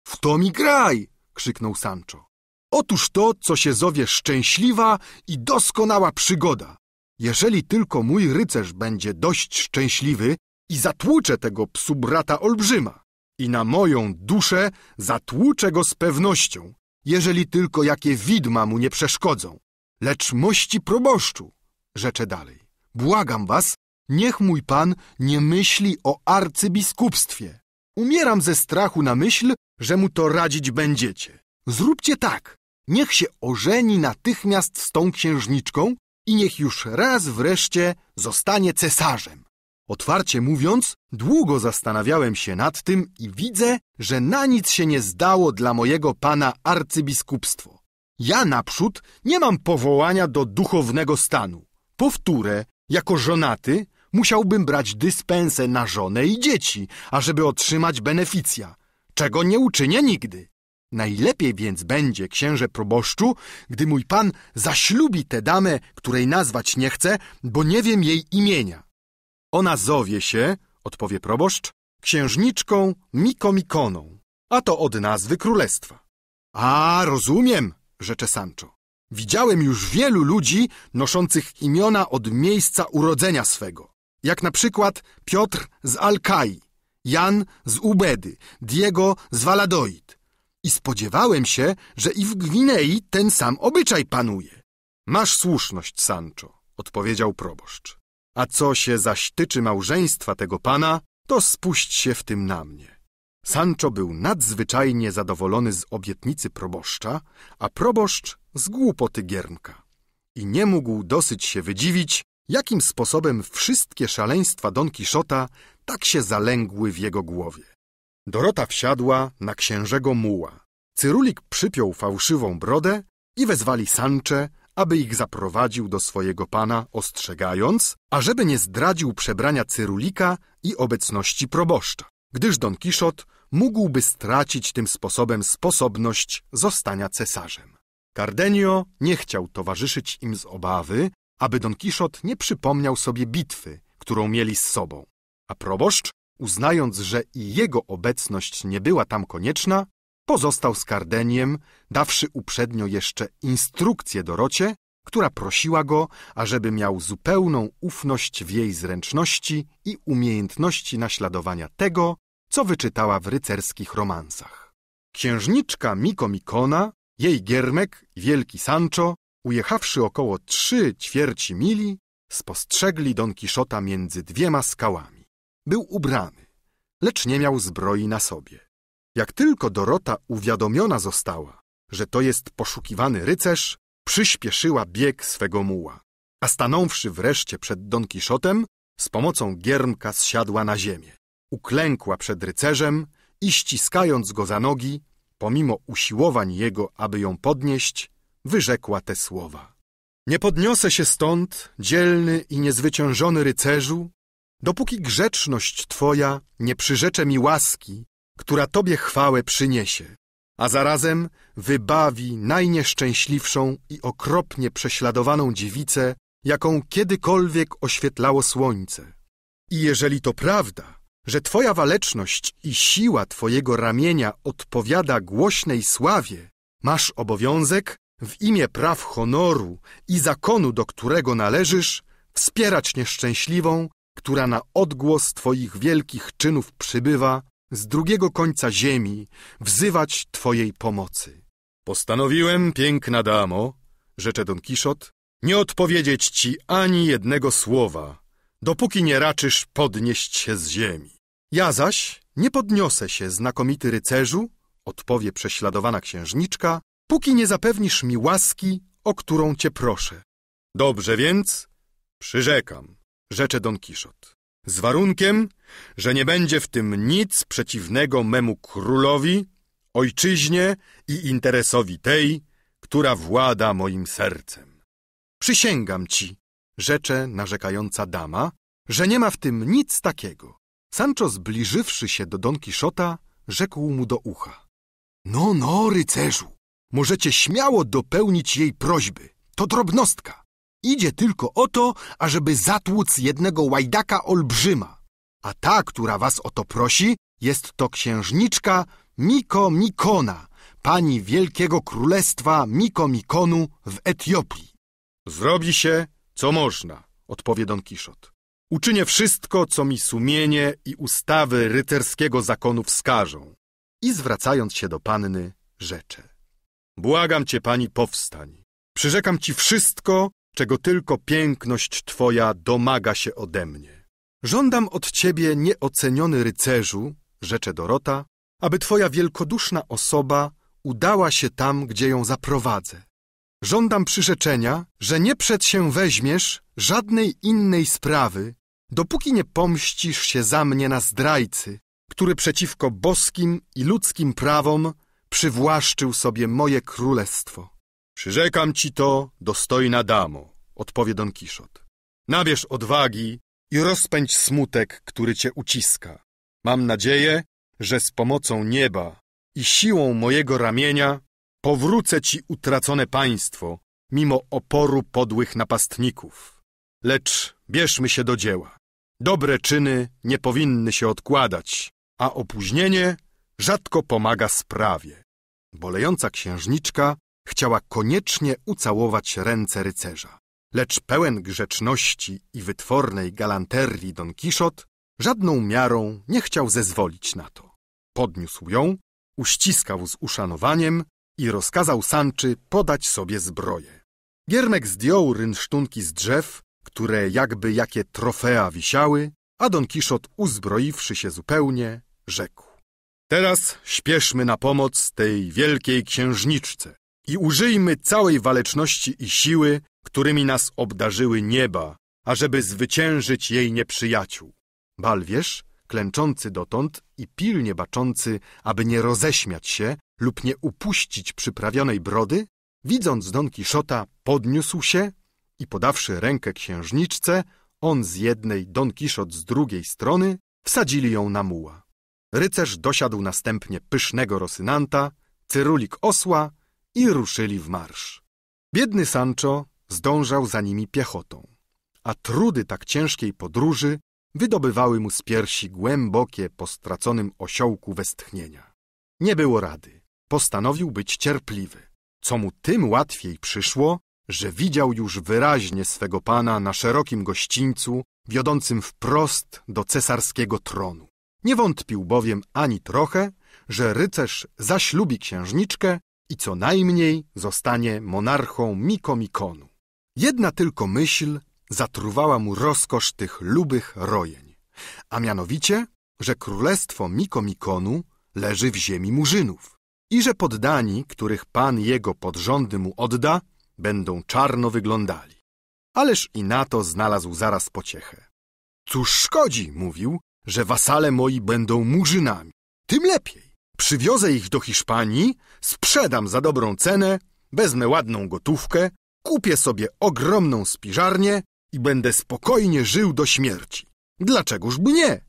W to mi krzyknął Sancho. Otóż to, co się zowie szczęśliwa i doskonała przygoda. Jeżeli tylko mój rycerz będzie dość szczęśliwy i zatłucze tego psu brata olbrzyma. I na moją duszę zatłuczę go z pewnością, jeżeli tylko jakie widma mu nie przeszkodzą. Lecz mości proboszczu, rzecze dalej, błagam was, niech mój pan nie myśli o arcybiskupstwie. Umieram ze strachu na myśl, że mu to radzić będziecie. Zróbcie tak, niech się ożeni natychmiast z tą księżniczką i niech już raz wreszcie zostanie cesarzem. Otwarcie mówiąc, długo zastanawiałem się nad tym i widzę, że na nic się nie zdało dla mojego pana arcybiskupstwo. Ja naprzód nie mam powołania do duchownego stanu. Powtórę, jako żonaty musiałbym brać dyspensę na żonę i dzieci, ażeby otrzymać beneficja, czego nie uczynię nigdy. Najlepiej więc będzie, księże proboszczu, gdy mój pan zaślubi tę damę, której nazwać nie chcę, bo nie wiem jej imienia. Ona zowie się, odpowie proboszcz, księżniczką Mikomikoną, a to od nazwy królestwa. A, rozumiem, rzecze Sancho. Widziałem już wielu ludzi noszących imiona od miejsca urodzenia swego, jak na przykład Piotr z Alkai, Jan z Ubedy, Diego z Valadoid. I spodziewałem się, że i w Gwinei ten sam obyczaj panuje. Masz słuszność, Sancho, odpowiedział proboszcz. A co się zaś tyczy małżeństwa tego pana, to spuść się w tym na mnie. Sancho był nadzwyczajnie zadowolony z obietnicy proboszcza, a proboszcz z głupoty Giermka. I nie mógł dosyć się wydziwić, jakim sposobem wszystkie szaleństwa Don Kiszota tak się zalęgły w jego głowie. Dorota wsiadła na księżego muła. Cyrulik przypiął fałszywą brodę i wezwali Sancze, aby ich zaprowadził do swojego pana, ostrzegając, ażeby nie zdradził przebrania Cyrulika i obecności proboszcza, gdyż Don Kiszot mógłby stracić tym sposobem sposobność zostania cesarzem. Cardenio nie chciał towarzyszyć im z obawy, aby Don Kiszot nie przypomniał sobie bitwy, którą mieli z sobą, a proboszcz, uznając, że i jego obecność nie była tam konieczna, pozostał z Kardeniem, dawszy uprzednio jeszcze instrukcję Dorocie, która prosiła go, ażeby miał zupełną ufność w jej zręczności i umiejętności naśladowania tego, co wyczytała w rycerskich romansach. Księżniczka Miko Mikona, jej giermek wielki Sancho, ujechawszy około trzy ćwierci mili, spostrzegli Don Kiszota między dwiema skałami. Był ubrany, lecz nie miał zbroi na sobie. Jak tylko Dorota uwiadomiona została, że to jest poszukiwany rycerz, przyspieszyła bieg swego muła, a stanąwszy wreszcie przed Don Kiszotem, z pomocą giermka zsiadła na ziemię. Uklękła przed rycerzem i ściskając go za nogi, pomimo usiłowań jego, aby ją podnieść, wyrzekła te słowa. Nie podniosę się stąd, dzielny i niezwyciężony rycerzu, dopóki grzeczność twoja nie przyrzecze mi łaski, która Tobie chwałę przyniesie, a zarazem wybawi najnieszczęśliwszą i okropnie prześladowaną dziewicę jaką kiedykolwiek oświetlało słońce. I jeżeli to prawda, że twoja waleczność i siła twojego ramienia odpowiada głośnej sławie, masz obowiązek w imię praw honoru i zakonu, do którego należysz, wspierać nieszczęśliwą, która na odgłos twoich wielkich czynów przybywa z drugiego końca ziemi, wzywać twojej pomocy. Postanowiłem, piękna damo, rzecze Don Kiszot, nie odpowiedzieć ci ani jednego słowa, dopóki nie raczysz podnieść się z ziemi. Ja zaś nie podniosę się, znakomity rycerzu, odpowie prześladowana księżniczka, póki nie zapewnisz mi łaski, o którą cię proszę. Dobrze więc, przyrzekam, rzecze Don Kiszot, z warunkiem, że nie będzie w tym nic przeciwnego memu królowi, ojczyźnie i interesowi tej, która włada moim sercem. Przysięgam ci, rzecze narzekająca dama, że nie ma w tym nic takiego. Sancho zbliżywszy się do Don Kiszota, rzekł mu do ucha. No, no, rycerzu, możecie śmiało dopełnić jej prośby. To drobnostka. Idzie tylko o to, ażeby zatłuc jednego łajdaka olbrzyma. A ta, która was o to prosi, jest to księżniczka Miko Mikona, pani Wielkiego Królestwa Miko Mikonu w Etiopii. Zrobi się, co można, odpowie Don Kiszot. Uczynię wszystko, co mi sumienie i ustawy rycerskiego zakonu wskażą. I zwracając się do panny, rzecze. Błagam cię, pani, powstań. Przyrzekam ci wszystko, czego tylko piękność twoja domaga się ode mnie. Żądam od ciebie, nieoceniony rycerzu, rzecze Dorota, aby twoja wielkoduszna osoba udała się tam, gdzie ją zaprowadzę. Żądam przyrzeczenia, że nie przed się weźmiesz żadnej innej sprawy, dopóki nie pomścisz się za mnie na zdrajcy, który przeciwko boskim i ludzkim prawom przywłaszczył sobie moje królestwo. Przyrzekam ci to, dostojna damo, odpowie Don Kiszot. Nabierz odwagi i rozpędź smutek, który cię uciska. Mam nadzieję, że z pomocą nieba i siłą mojego ramienia powrócę ci utracone państwo, mimo oporu podłych napastników. Lecz bierzmy się do dzieła. Dobre czyny nie powinny się odkładać, a opóźnienie rzadko pomaga sprawie. Bolejąca księżniczka chciała koniecznie ucałować ręce rycerza. Lecz pełen grzeczności i wytwornej galanterii Don Kiszot żadną miarą nie chciał zezwolić na to. Podniósł ją, uściskał z uszanowaniem i rozkazał Sanczy podać sobie zbroję. Giermek zdjął rynsztunki z drzew, które jakby jakie trofea wisiały, a Don Kiszot, uzbroiwszy się zupełnie, rzekł. Teraz śpieszmy na pomoc tej wielkiej księżniczce i użyjmy całej waleczności i siły, którymi nas obdarzyły nieba, ażeby zwyciężyć jej nieprzyjaciół. Balwierz, klęczący dotąd i pilnie baczący, aby nie roześmiać się lub nie upuścić przyprawionej brody, widząc Don Kiszota, podniósł się i podawszy rękę księżniczce, on z jednej, Don Kiszot z drugiej strony, wsadzili ją na muła. Rycerz dosiadł następnie pysznego rosynanta, cyrulik osła i ruszyli w marsz. Biedny Sancho zdążał za nimi piechotą, a trudy tak ciężkiej podróży wydobywały mu z piersi głębokie po straconym osiołku westchnienia. Nie było rady. Postanowił być cierpliwy, co mu tym łatwiej przyszło, że widział już wyraźnie swego pana na szerokim gościńcu, wiodącym wprost do cesarskiego tronu. Nie wątpił bowiem ani trochę, że rycerz zaślubi księżniczkę i co najmniej zostanie monarchą Mikomikonu. Jedna tylko myśl zatruwała mu rozkosz tych lubych rojeń, a mianowicie, że królestwo Mikomikonu leży w ziemi murzynów i że poddani, których pan jego pod rządy mu odda, będą czarno wyglądali. Ależ i na to znalazł zaraz pociechę. Cóż szkodzi, mówił, że wasale moi będą murzynami. Tym lepiej. Przywiozę ich do Hiszpanii, sprzedam za dobrą cenę, wezmę ładną gotówkę, kupię sobie ogromną spiżarnię i będę spokojnie żył do śmierci. Dlaczegoż by nie?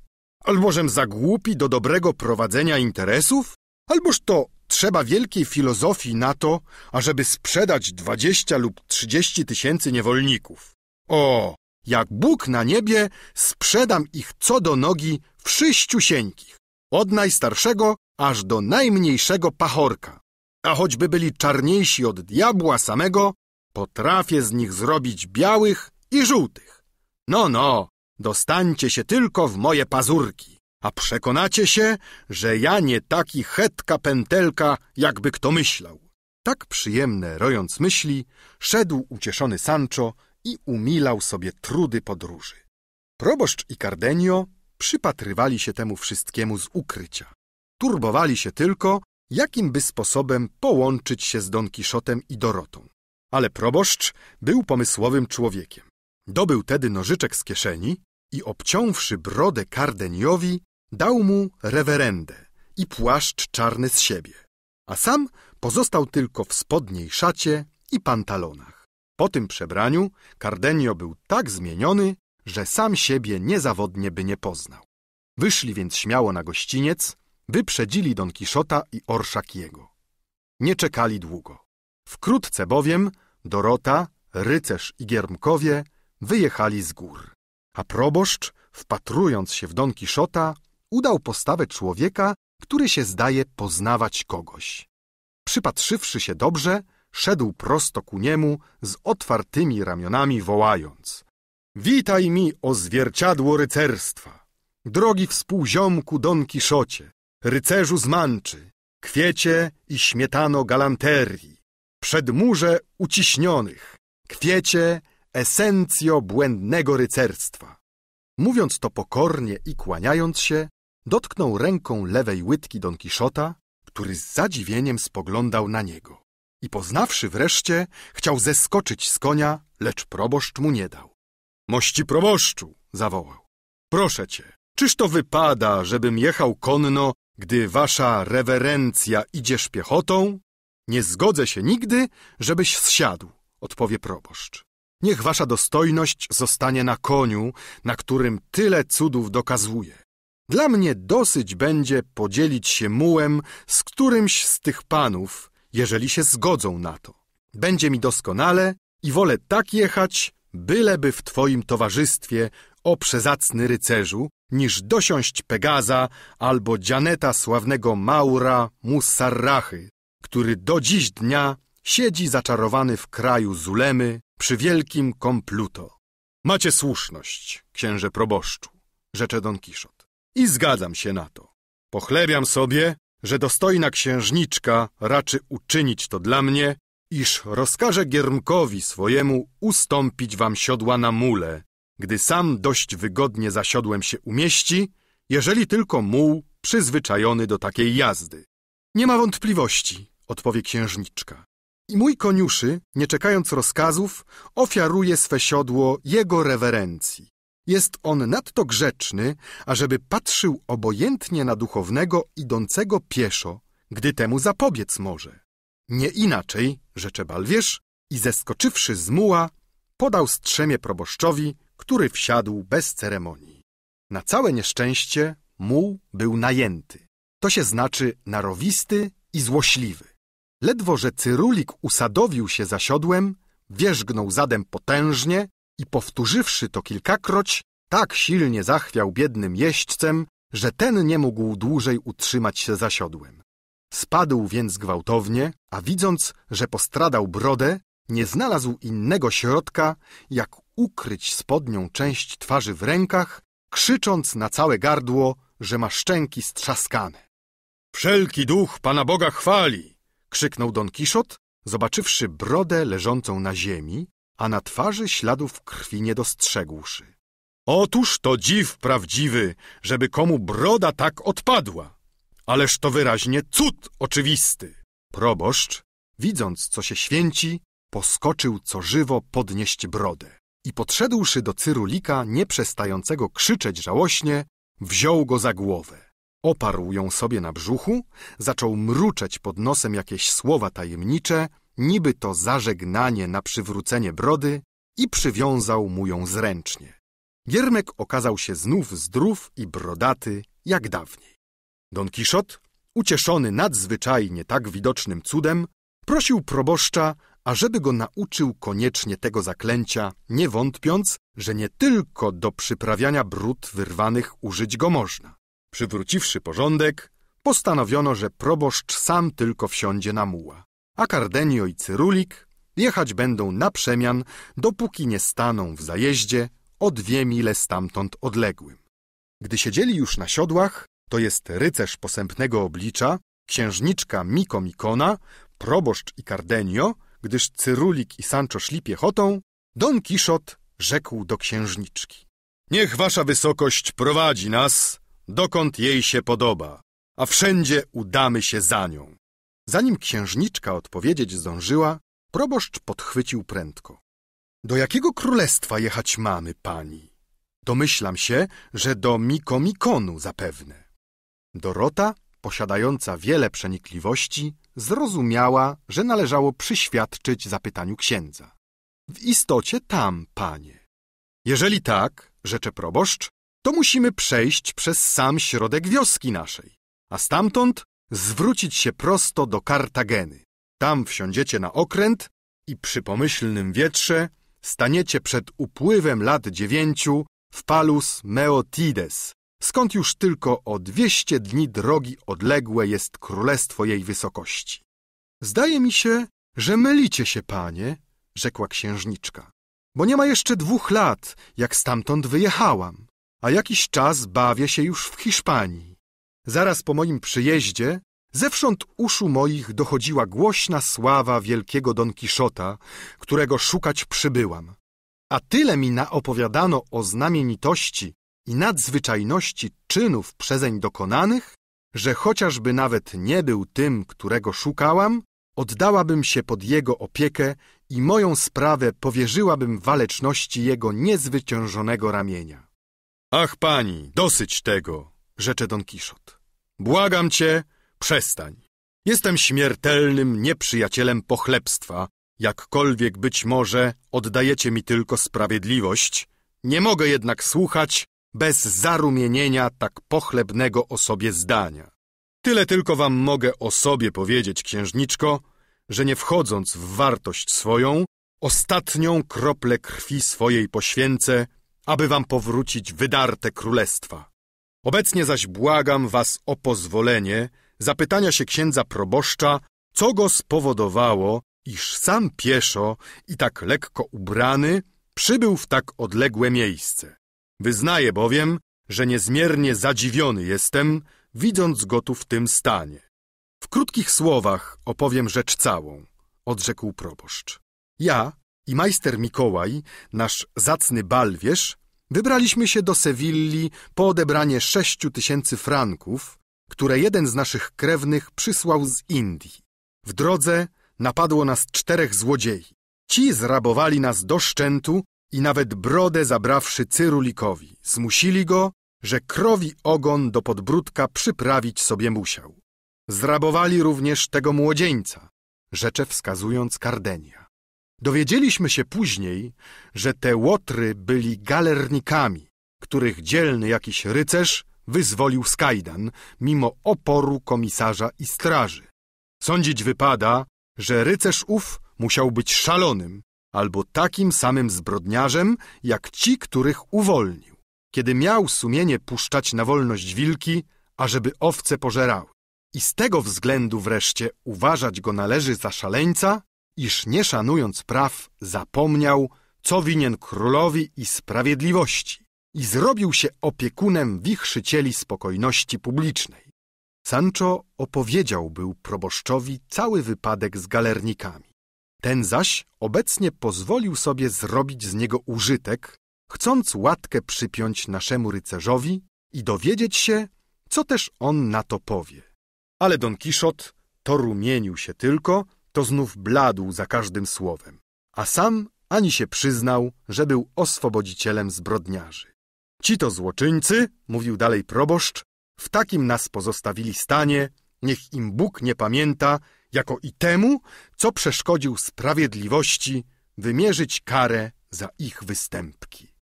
Albożem za głupi do dobrego prowadzenia interesów? Alboż to trzeba wielkiej filozofii na to, ażeby sprzedać dwadzieścia lub trzydzieści tysięcy niewolników. O, jak Bóg na niebie, sprzedam ich co do nogi wszyściusieńkich, od najstarszego aż do najmniejszego pachorka. A choćby byli czarniejsi od diabła samego, potrafię z nich zrobić białych i żółtych. No, no, dostańcie się tylko w moje pazurki, a przekonacie się, że ja nie taki chetka pętelka, jakby kto myślał. Tak przyjemne, rojąc myśli, szedł ucieszony Sancho i umilał sobie trudy podróży. Proboszcz i Cardenio przypatrywali się temu wszystkiemu z ukrycia. Turbowali się tylko, jakim by sposobem połączyć się z Don Kiszotem i Dorotą. Ale proboszcz był pomysłowym człowiekiem. Dobył tedy nożyczek z kieszeni i obciąwszy brodę Cardeniowi, dał mu rewerendę i płaszcz czarny z siebie, a sam pozostał tylko w spodniej szacie i pantalonach. Po tym przebraniu Cardenio był tak zmieniony, że sam siebie niezawodnie by nie poznał. Wyszli więc śmiało na gościniec, wyprzedzili Don Kiszota i Orszakiego. Nie czekali długo. Wkrótce bowiem Dorota, rycerz i giermkowie wyjechali z gór. A proboszcz, wpatrując się w Don Kiszota, udał postawę człowieka, który się zdaje poznawać kogoś. Przypatrzywszy się dobrze, szedł prosto ku niemu z otwartymi ramionami, wołając Witaj mi, o zwierciadło rycerstwa! Drogi współziomku Don Kiszocie, rycerzu z Manczy, kwiecie i śmietano galanterii, przedmurze uciśnionych, kwiecie esencjo błędnego rycerstwa. Mówiąc to pokornie i kłaniając się, dotknął ręką lewej łydki Don Kiszota, który z zadziwieniem spoglądał na niego. I poznawszy wreszcie, chciał zeskoczyć z konia, lecz proboszcz mu nie dał. Mości proboszczu, zawołał. Proszę cię, czyż to wypada, żebym jechał konno, gdy wasza rewerencja idziesz piechotą? Nie zgodzę się nigdy, żebyś zsiadł, odpowie proboszcz. Niech wasza dostojność zostanie na koniu, na którym tyle cudów dokazuje. Dla mnie dosyć będzie podzielić się mułem z którymś z tych panów, jeżeli się zgodzą na to. Będzie mi doskonale i wolę tak jechać, byleby w twoim towarzystwie, o przezacny rycerzu, niż dosiąść Pegaza albo dzianeta sławnego Maura Musarrachy, który do dziś dnia siedzi zaczarowany w kraju Zulemy przy wielkim Kompluto. Macie słuszność, księże proboszczu, rzecze Don Kiszot. I zgadzam się na to. Pochlebiam sobie, że dostojna księżniczka raczy uczynić to dla mnie, iż rozkaże Giermkowi swojemu ustąpić wam siodła na mule, gdy sam dość wygodnie za siodłem się umieści, jeżeli tylko muł przyzwyczajony do takiej jazdy. Nie ma wątpliwości, odpowie księżniczka. I mój koniuszy, nie czekając rozkazów, ofiaruje swe siodło jego rewerencji. Jest on nadto grzeczny, ażeby patrzył obojętnie na duchownego idącego pieszo, gdy temu zapobiec może. Nie inaczej, rzecze Balwierz, i zeskoczywszy z muła, podał strzemie proboszczowi, który wsiadł bez ceremonii. Na całe nieszczęście muł był najęty. To się znaczy narowisty i złośliwy. Ledwo, że Cyrulik usadowił się za siodłem, wierzgnął zadem potężnie i powtórzywszy to kilkakroć, tak silnie zachwiał biednym jeźdźcem, że ten nie mógł dłużej utrzymać się za siodłem. Spadł więc gwałtownie, a widząc, że postradał brodę, nie znalazł innego środka, jak ukryć spodnią część twarzy w rękach, krzycząc na całe gardło, że ma szczęki strzaskane. Wszelki duch Pana Boga chwali! krzyknął Don Kiszot, zobaczywszy brodę leżącą na ziemi, a na twarzy śladów krwi nie dostrzegłszy. Otóż to dziw prawdziwy, żeby komu broda tak odpadła. Ależ to wyraźnie cud oczywisty. Proboszcz, widząc, co się święci, poskoczył co żywo podnieść brodę i podszedłszy do Cyrulika, nieprzestającego krzyczeć żałośnie, wziął go za głowę. Oparł ją sobie na brzuchu, zaczął mruczeć pod nosem jakieś słowa tajemnicze, niby to zażegnanie na przywrócenie brody i przywiązał mu ją zręcznie. Giermek okazał się znów zdrów i brodaty jak dawniej. Don Kiszot, ucieszony nadzwyczajnie tak widocznym cudem, prosił proboszcza, ażeby go nauczył koniecznie tego zaklęcia, nie wątpiąc, że nie tylko do przyprawiania brud wyrwanych użyć go można. Przywróciwszy porządek, postanowiono, że proboszcz sam tylko wsiądzie na muła, a Kardenio i Cyrulik jechać będą na przemian, dopóki nie staną w zajeździe o dwie mile stamtąd odległym. Gdy siedzieli już na siodłach, to jest rycerz posępnego oblicza, księżniczka Miko Mikona, proboszcz i Kardenio, gdyż Cyrulik i Sancho szli piechotą, Don Kiszot rzekł do księżniczki. Niech wasza wysokość prowadzi nas, dokąd jej się podoba, a wszędzie udamy się za nią. Zanim księżniczka odpowiedzieć zdążyła, proboszcz podchwycił prędko. Do jakiego królestwa jechać mamy, pani? Domyślam się, że do Mikomikonu zapewne. Dorota, posiadająca wiele przenikliwości, zrozumiała, że należało przyświadczyć zapytaniu księdza. W istocie tam, panie. Jeżeli tak, rzecze proboszcz, to musimy przejść przez sam środek wioski naszej, a stamtąd zwrócić się prosto do Kartageny. Tam wsiądziecie na okręt i przy pomyślnym wietrze staniecie przed upływem lat dziewięciu w Palus Meotides, skąd już tylko o dwieście dni drogi odległe jest królestwo jej wysokości. Zdaje mi się, że mylicie się, panie, rzekła księżniczka, bo nie ma jeszcze dwóch lat, jak stamtąd wyjechałam, a jakiś czas bawię się już w Hiszpanii. Zaraz po moim przyjeździe zewsząd uszu moich dochodziła głośna sława wielkiego Don Kiszota, którego szukać przybyłam. A tyle mi naopowiadano o znamienitości i nadzwyczajności czynów przezeń dokonanych, że chociażby nawet nie był tym, którego szukałam, oddałabym się pod jego opiekę i moją sprawę powierzyłabym waleczności jego niezwyciężonego ramienia. Ach, pani, dosyć tego, rzecze Don Kiszot. Błagam cię, przestań. Jestem śmiertelnym nieprzyjacielem pochlebstwa, jakkolwiek być może oddajecie mi tylko sprawiedliwość. Nie mogę jednak słuchać bez zarumienienia tak pochlebnego o sobie zdania. Tyle tylko wam mogę o sobie powiedzieć, księżniczko, że nie wchodząc w wartość swoją, ostatnią kroplę krwi swojej poświęcę, aby wam powrócić wydarte królestwa. Obecnie zaś błagam was o pozwolenie zapytania się księdza proboszcza, co go spowodowało, iż sam pieszo i tak lekko ubrany przybył w tak odległe miejsce. Wyznaję bowiem, że niezmiernie zadziwiony jestem, widząc go tu w tym stanie. W krótkich słowach opowiem rzecz całą, odrzekł proboszcz. Ja i majster Mikołaj, nasz zacny balwierz, wybraliśmy się do Sewilli po odebranie sześciu tysięcy franków, które jeden z naszych krewnych przysłał z Indii. W drodze napadło nas czterech złodziei. Ci zrabowali nas do szczętu i nawet brodę zabrawszy Cyrulikowi. Zmusili go, że krowi ogon do podbródka przyprawić sobie musiał. Zrabowali również tego młodzieńca, rzecze wskazując Kardenia. Dowiedzieliśmy się później, że te łotry byli galernikami, których dzielny jakiś rycerz wyzwolił z kajdan, mimo oporu komisarza i straży. Sądzić wypada, że rycerz ów musiał być szalonym, albo takim samym zbrodniarzem, jak ci, których uwolnił, kiedy miał sumienie puszczać na wolność wilki, ażeby owce pożerały. I z tego względu wreszcie uważać go należy za szaleńca, iż nie szanując praw zapomniał, co winien królowi i sprawiedliwości i zrobił się opiekunem wichrzycieli spokojności publicznej. Sancho opowiedział był proboszczowi cały wypadek z galernikami. Ten zaś obecnie pozwolił sobie zrobić z niego użytek, chcąc łatkę przypiąć naszemu rycerzowi i dowiedzieć się, co też on na to powie. Ale Don Kiszot to rumienił się tylko, to znów bladł za każdym słowem, a sam ani się przyznał, że był oswobodzicielem zbrodniarzy. Ci to złoczyńcy, mówił dalej proboszcz, w takim nas pozostawili stanie, niech im Bóg nie pamięta, jako i temu, co przeszkodził sprawiedliwości, wymierzyć karę za ich występki.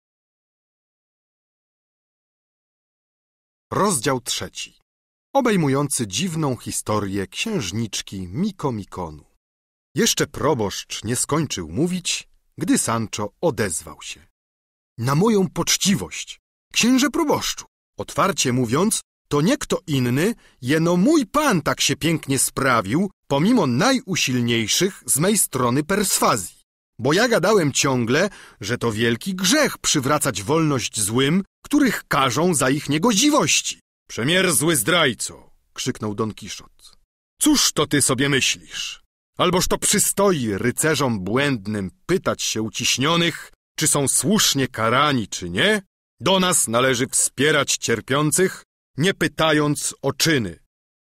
Rozdział trzeci obejmujący dziwną historię księżniczki Miko Mikonu. Jeszcze proboszcz nie skończył mówić, gdy Sancho odezwał się. Na moją poczciwość, księże proboszczu, otwarcie mówiąc, to nie kto inny, jeno mój pan tak się pięknie sprawił, pomimo najusilniejszych z mej strony perswazji. Bo ja gadałem ciągle, że to wielki grzech przywracać wolność złym, których karzą za ich niegodziwości. Przemierzły zdrajco, krzyknął Don Kiszot. Cóż to ty sobie myślisz? Alboż to przystoi rycerzom błędnym pytać się uciśnionych, czy są słusznie karani, czy nie? Do nas należy wspierać cierpiących, nie pytając o czyny.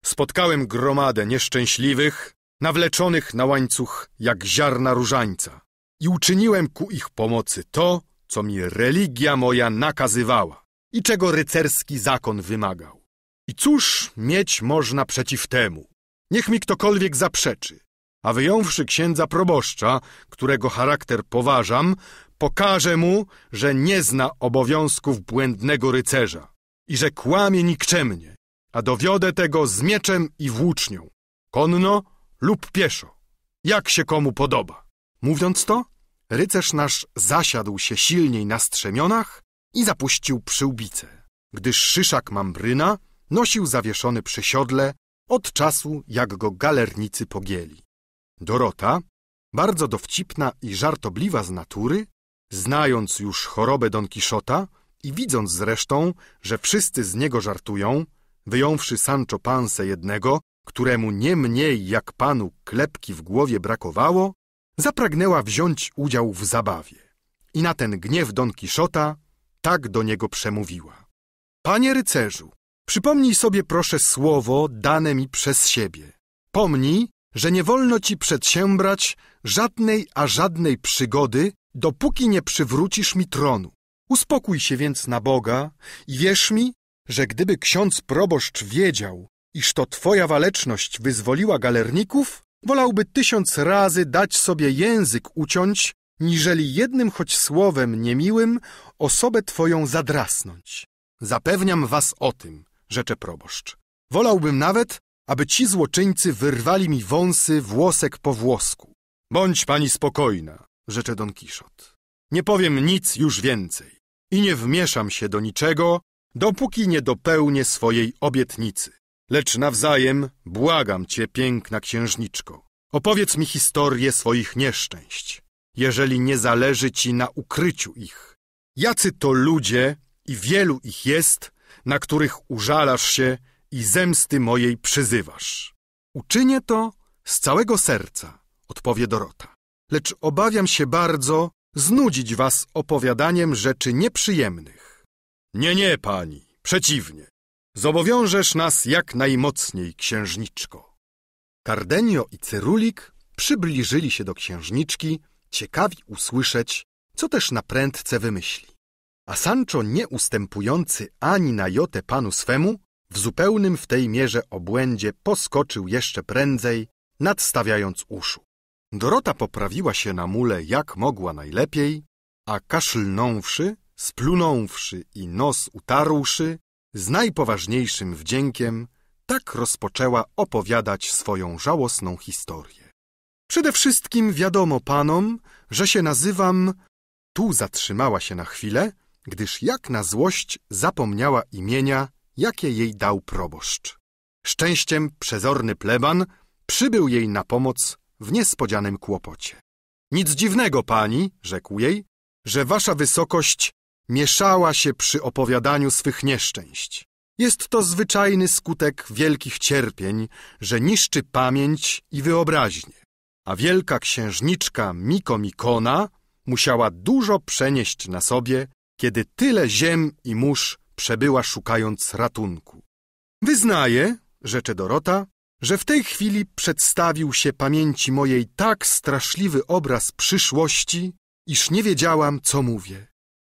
Spotkałem gromadę nieszczęśliwych, nawleczonych na łańcuch jak ziarna różańca i uczyniłem ku ich pomocy to, co mi religia moja nakazywała i czego rycerski zakon wymagał. I cóż mieć można przeciw temu? Niech mi ktokolwiek zaprzeczy, a wyjąwszy księdza proboszcza, którego charakter poważam, pokażę mu, że nie zna obowiązków błędnego rycerza i że kłamie nikczemnie, a dowiodę tego z mieczem i włócznią, konno lub pieszo, jak się komu podoba. Mówiąc to, rycerz nasz zasiadł się silniej na strzemionach i zapuścił przyłbicę, gdyż szyszak Mambryna nosił zawieszony przy siodle od czasu, jak go galernicy pogięli. Dorota, bardzo dowcipna i żartobliwa z natury, znając już chorobę Don Kiszota i widząc zresztą, że wszyscy z niego żartują, wyjąwszy Sancho Panse jednego, któremu nie mniej jak panu klepki w głowie brakowało, zapragnęła wziąć udział w zabawie. I na ten gniew Don Kiszota tak do niego przemówiła. Panie rycerzu, przypomnij sobie proszę słowo dane mi przez siebie. Pomnij, że nie wolno ci przedsiębrać żadnej a żadnej przygody, dopóki nie przywrócisz mi tronu. Uspokój się więc na Boga i wierz mi, że gdyby ksiądz proboszcz wiedział, iż to twoja waleczność wyzwoliła galerników, wolałby tysiąc razy dać sobie język uciąć, niżeli jednym choć słowem niemiłym osobę twoją zadrasnąć. Zapewniam was o tym, rzecze proboszcz. Wolałbym nawet, aby ci złoczyńcy wyrwali mi wąsy włosek po włosku. Bądź pani spokojna, rzecze Don Kiszot. Nie powiem nic już więcej i nie wmieszam się do niczego, dopóki nie dopełnię swojej obietnicy. Lecz nawzajem błagam cię, piękna księżniczko, opowiedz mi historię swoich nieszczęść, jeżeli nie zależy ci na ukryciu ich. Jacy to ludzie, i wielu ich jest, na których użalasz się i zemsty mojej przyzywasz. Uczynię to z całego serca, odpowie Dorota. Lecz obawiam się bardzo znudzić was opowiadaniem rzeczy nieprzyjemnych. Nie, nie, pani, przeciwnie. Zobowiążesz nas jak najmocniej, księżniczko. Cardenio i Cyrulik przybliżyli się do księżniczki, ciekawi usłyszeć, co też na prędce wymyśli. A Sancho, nie ustępujący ani na jotę panu swemu, w zupełnym w tej mierze obłędzie poskoczył jeszcze prędzej, nadstawiając uszu. Dorota poprawiła się na mule jak mogła najlepiej, a kaszlnąwszy, splunąwszy i nos utarłszy, z najpoważniejszym wdziękiem, tak rozpoczęła opowiadać swoją żałosną historię. Przede wszystkim wiadomo panom, że się nazywam... Tu zatrzymała się na chwilę, gdyż jak na złość zapomniała imienia, jakie jej dał proboszcz. Szczęściem przezorny pleban przybył jej na pomoc w niespodzianym kłopocie. Nic dziwnego, pani, rzekł jej, że wasza wysokość mieszała się przy opowiadaniu swych nieszczęść. Jest to zwyczajny skutek wielkich cierpień, że niszczy pamięć i wyobraźnię. A wielka księżniczka Miko Mikona musiała dużo przenieść na sobie, kiedy tyle ziem i mórz przebyła szukając ratunku. Wyznaję, rzecze Dorota, że w tej chwili przedstawił się pamięci mojej tak straszliwy obraz przyszłości, iż nie wiedziałam, co mówię.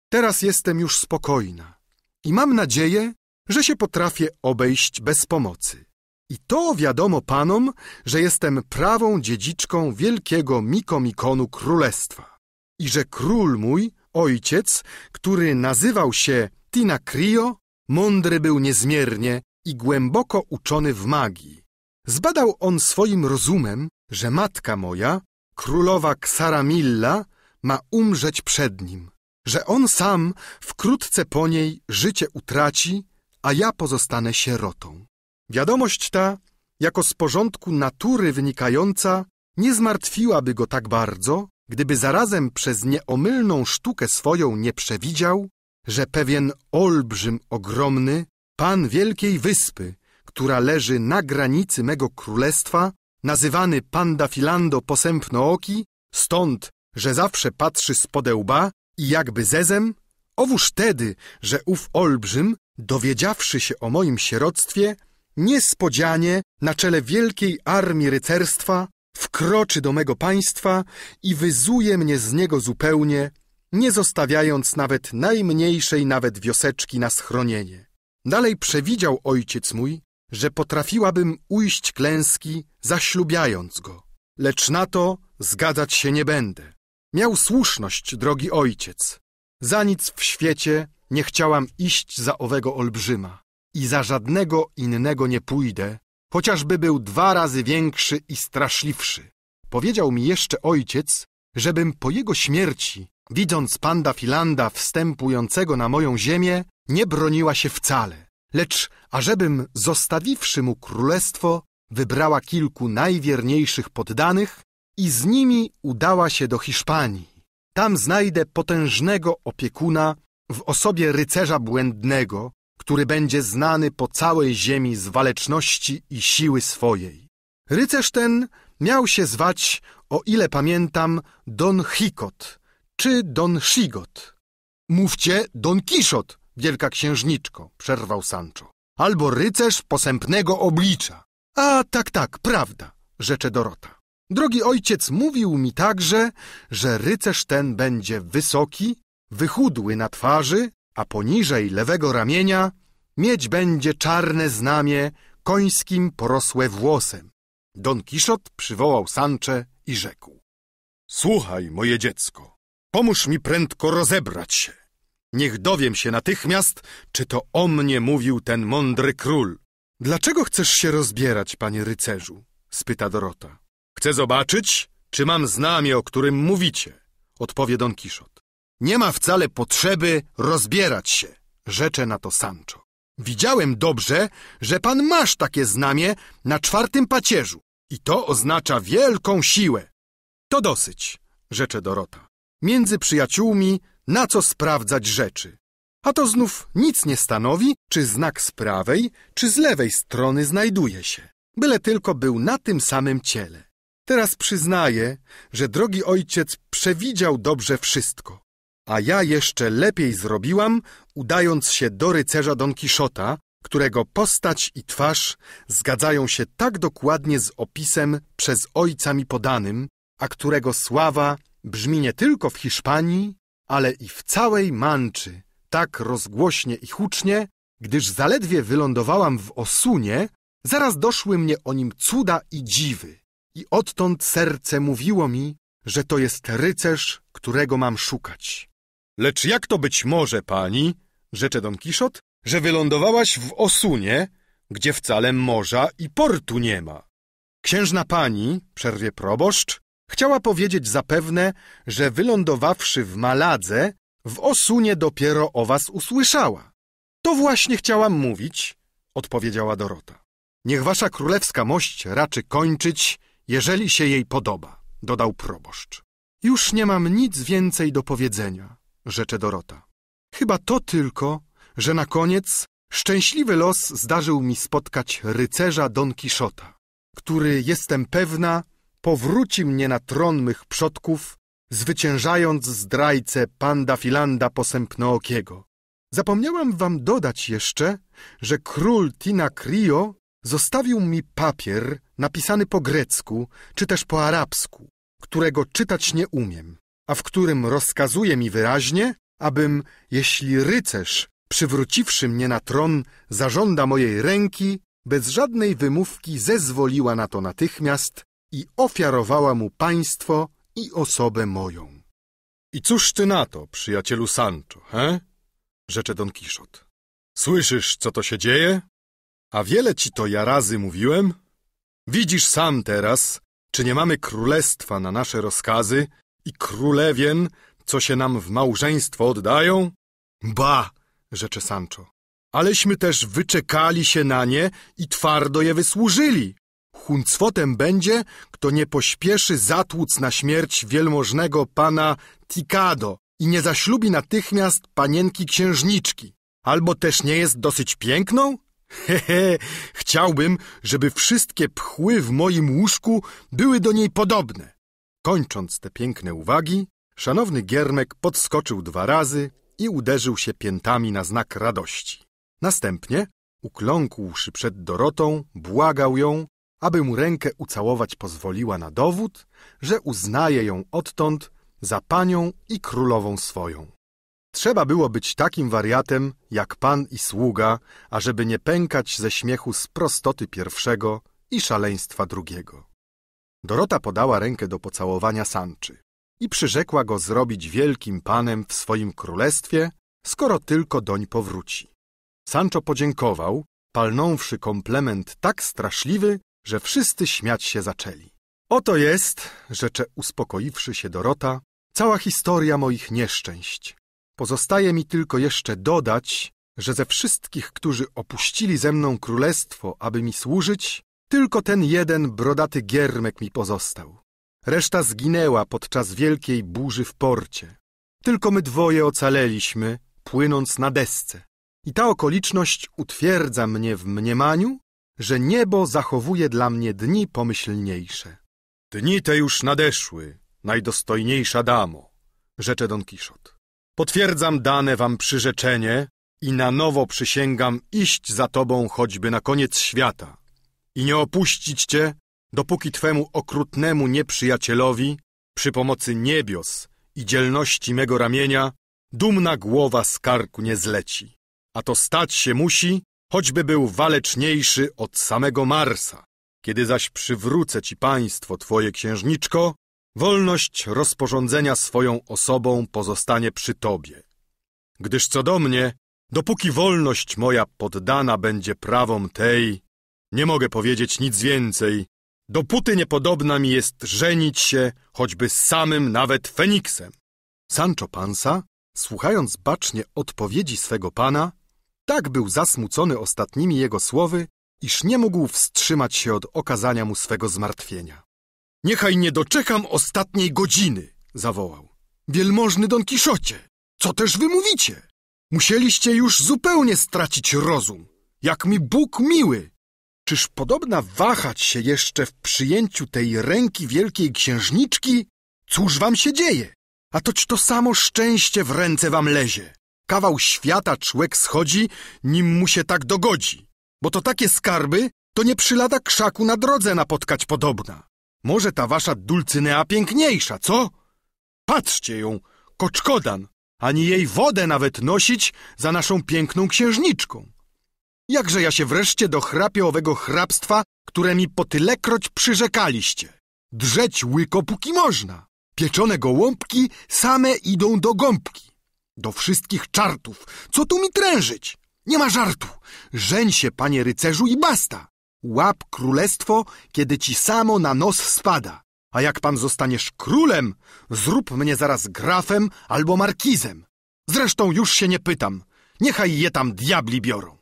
Teraz jestem już spokojna i mam nadzieję, że się potrafię obejść bez pomocy. I to wiadomo panom, że jestem prawą dziedziczką wielkiego Mikomikonu Królestwa i że król mój, ojciec, który nazywał się Tina Krio, mądry był niezmiernie i głęboko uczony w magii. Zbadał on swoim rozumem, że matka moja, królowa Ksaramilla, ma umrzeć przed nim, że on sam wkrótce po niej życie utraci, a ja pozostanę sierotą. Wiadomość ta, jako z porządku natury wynikająca, nie zmartwiłaby go tak bardzo, gdyby zarazem przez nieomylną sztukę swoją nie przewidział, że pewien olbrzym ogromny, pan wielkiej wyspy, która leży na granicy mego królestwa, nazywany Panda Filando posępnooki, stąd, że zawsze patrzy z podełba i jakby zezem, owóż tedy, że ów olbrzym, dowiedziawszy się o moim sieroctwie, niespodzianie na czele wielkiej armii rycerstwa wkroczy do mego państwa i wyzuje mnie z niego zupełnie, nie zostawiając nawet najmniejszej nawet wioseczki na schronienie. Dalej przewidział ojciec mój, że potrafiłabym ujść klęski, zaślubiając go. Lecz na to zgadzać się nie będę. Miał słuszność, drogi ojciec. Za nic w świecie nie chciałam iść za owego olbrzyma i za żadnego innego nie pójdę, chociażby był dwa razy większy i straszliwszy. Powiedział mi jeszcze ojciec, żebym po jego śmierci, widząc panda Filanda wstępującego na moją ziemię, nie broniła się wcale, lecz ażebym, zostawiwszy mu królestwo, wybrała kilku najwierniejszych poddanych i z nimi udała się do Hiszpanii. Tam znajdę potężnego opiekuna w osobie rycerza błędnego, który będzie znany po całej ziemi z waleczności i siły swojej. Rycerz ten miał się zwać, o ile pamiętam, Don Chikot czy Don Shigot. Mówcie Don Kiszot, wielka księżniczko, przerwał Sancho. Albo rycerz posępnego oblicza. A tak, tak, prawda, rzecze Dorota. Drogi ojciec mówił mi także, że rycerz ten będzie wysoki, wychudły na twarzy, a poniżej lewego ramienia mieć będzie czarne znamie końskim porosłe włosem. Don Kiszot przywołał Sancze i rzekł. Słuchaj, moje dziecko, pomóż mi prędko rozebrać się. Niech dowiem się natychmiast, czy to o mnie mówił ten mądry król. Dlaczego chcesz się rozbierać, panie rycerzu? spyta Dorota. Chcę zobaczyć, czy mam znamie, o którym mówicie, odpowie Don Kiszot. Nie ma wcale potrzeby rozbierać się, rzecze na to Sancho. Widziałem dobrze, że pan masz takie znamie na czwartym pacierzu i to oznacza wielką siłę. To dosyć, rzecze Dorota. Między przyjaciółmi na co sprawdzać rzeczy. A to znów nic nie stanowi, czy znak z prawej, czy z lewej strony znajduje się. Byle tylko był na tym samym ciele. Teraz przyznaję, że drogi ojciec przewidział dobrze wszystko. A ja jeszcze lepiej zrobiłam, udając się do rycerza Don Kiszota, którego postać i twarz zgadzają się tak dokładnie z opisem przez ojca mi podanym, a którego sława brzmi nie tylko w Hiszpanii, ale i w całej Manczy, tak rozgłośnie i hucznie, gdyż zaledwie wylądowałam w Osunie, zaraz doszły mnie o nim cuda i dziwy. I odtąd serce mówiło mi, że to jest rycerz, którego mam szukać. Lecz jak to być może, pani, rzecze Don Kiszot, że wylądowałaś w Osunie, gdzie wcale morza i portu nie ma? Księżna pani, przerwie proboszcz, chciała powiedzieć zapewne, że wylądowawszy w Maladze, w Osunie dopiero o was usłyszała. To właśnie chciałam mówić, odpowiedziała Dorota. Niech wasza królewska mość raczy kończyć, jeżeli się jej podoba, dodał proboszcz. Już nie mam nic więcej do powiedzenia, rzecze Dorota. Chyba to tylko, że na koniec szczęśliwy los zdarzył mi spotkać rycerza Don Kiszota, który, jestem pewna, powróci mnie na tron mych przodków, zwyciężając zdrajcę panda Filanda posępnookiego. Zapomniałam wam dodać jeszcze, że król Tina Krio zostawił mi papier napisany po grecku czy też po arabsku, którego czytać nie umiem, a w którym rozkazuje mi wyraźnie, abym, jeśli rycerz, przywróciwszy mnie na tron, zażąda mojej ręki, bez żadnej wymówki zezwoliła na to natychmiast i ofiarowała mu państwo i osobę moją. I cóż ty na to, przyjacielu Sancho, he? Rzecze Don Kiszot. Słyszysz, co to się dzieje? A wiele ci to ja razy mówiłem? Widzisz sam teraz, Czy nie mamy królestwa na nasze rozkazy i królewien, co się nam w małżeństwo oddają? Ba, rzecze Sancho, aleśmy też wyczekali się na nie i twardo je wysłużyli. Huncwotem będzie, kto nie pośpieszy zatłuc na śmierć wielmożnego pana Tikado i nie zaślubi natychmiast panienki księżniczki. Albo też nie jest dosyć piękną? Hehe, chciałbym, żeby wszystkie pchły w moim łóżku były do niej podobne. Kończąc te piękne uwagi, szanowny Giermek podskoczył dwa razy i uderzył się piętami na znak radości. Następnie, ukląkłszy przed Dorotą, błagał ją, aby mu rękę ucałować pozwoliła na dowód, że uznaje ją odtąd za panią i królową swoją. Trzeba było być takim wariatem, jak pan i sługa, ażeby nie pękać ze śmiechu z prostoty pierwszego i szaleństwa drugiego. Dorota podała rękę do pocałowania Sanczy i przyrzekła go zrobić wielkim panem w swoim królestwie, skoro tylko doń powróci. Sancho podziękował, palnąwszy komplement tak straszliwy, że wszyscy śmiać się zaczęli. Oto jest, rzecze uspokoiwszy się Dorota, cała historia moich nieszczęść. Pozostaje mi tylko jeszcze dodać, że ze wszystkich, którzy opuścili ze mną królestwo, aby mi służyć, tylko ten jeden brodaty giermek mi pozostał. Reszta zginęła podczas wielkiej burzy w porcie. Tylko my dwoje ocaleliśmy, płynąc na desce. I ta okoliczność utwierdza mnie w mniemaniu, że niebo zachowuje dla mnie dni pomyślniejsze. Dni te już nadeszły, najdostojniejsza damo, rzecze Don Kiszot. Potwierdzam dane wam przyrzeczenie i na nowo przysięgam iść za tobą choćby na koniec świata i nie opuścić cię, dopóki twemu okrutnemu nieprzyjacielowi przy pomocy niebios i dzielności mego ramienia dumna głowa z karku nie zleci. A to stać się musi, choćby był waleczniejszy od samego Marsa. Kiedy zaś przywrócę ci państwo, twoje księżniczko, wolność rozporządzenia swoją osobą pozostanie przy tobie. Gdyż co do mnie, dopóki wolność moja poddana będzie prawom tej, nie mogę powiedzieć nic więcej, dopóty niepodobna mi jest żenić się choćby z samym nawet Feniksem. Sancho Pansa, słuchając bacznie odpowiedzi swego pana, tak był zasmucony ostatnimi jego słowy, iż nie mógł wstrzymać się od okazania mu swego zmartwienia. Niechaj nie doczekam ostatniej godziny, zawołał. Wielmożny Don Kiszocie, co też wy mówicie? Musieliście już zupełnie stracić rozum. Jak mi Bóg miły! Czyż podobna wahać się jeszcze w przyjęciu tej ręki wielkiej księżniczki? Cóż wam się dzieje? A toć to samo szczęście w ręce wam lezie. Kawał świata człek schodzi, nim mu się tak dogodzi. Bo to takie skarby, to nie przy lada krzaku na drodze napotkać podobna. Może ta wasza Dulcynea piękniejsza, co? Patrzcie ją, koczkodan, ani jej wodę nawet nosić za naszą piękną księżniczką. Jakże ja się wreszcie dochrapię owego hrabstwa, które mi po tylekroć przyrzekaliście. Drzeć łyko póki można. Pieczone gołąbki same idą do gąbki. Do wszystkich czartów. Co tu mi trężyć? Nie ma żartu. Żeń się, panie rycerzu, i basta. Łap królestwo, kiedy ci samo na nos spada. A jak pan zostaniesz królem, zrób mnie zaraz grafem albo markizem. Zresztą już się nie pytam. Niechaj je tam diabli biorą.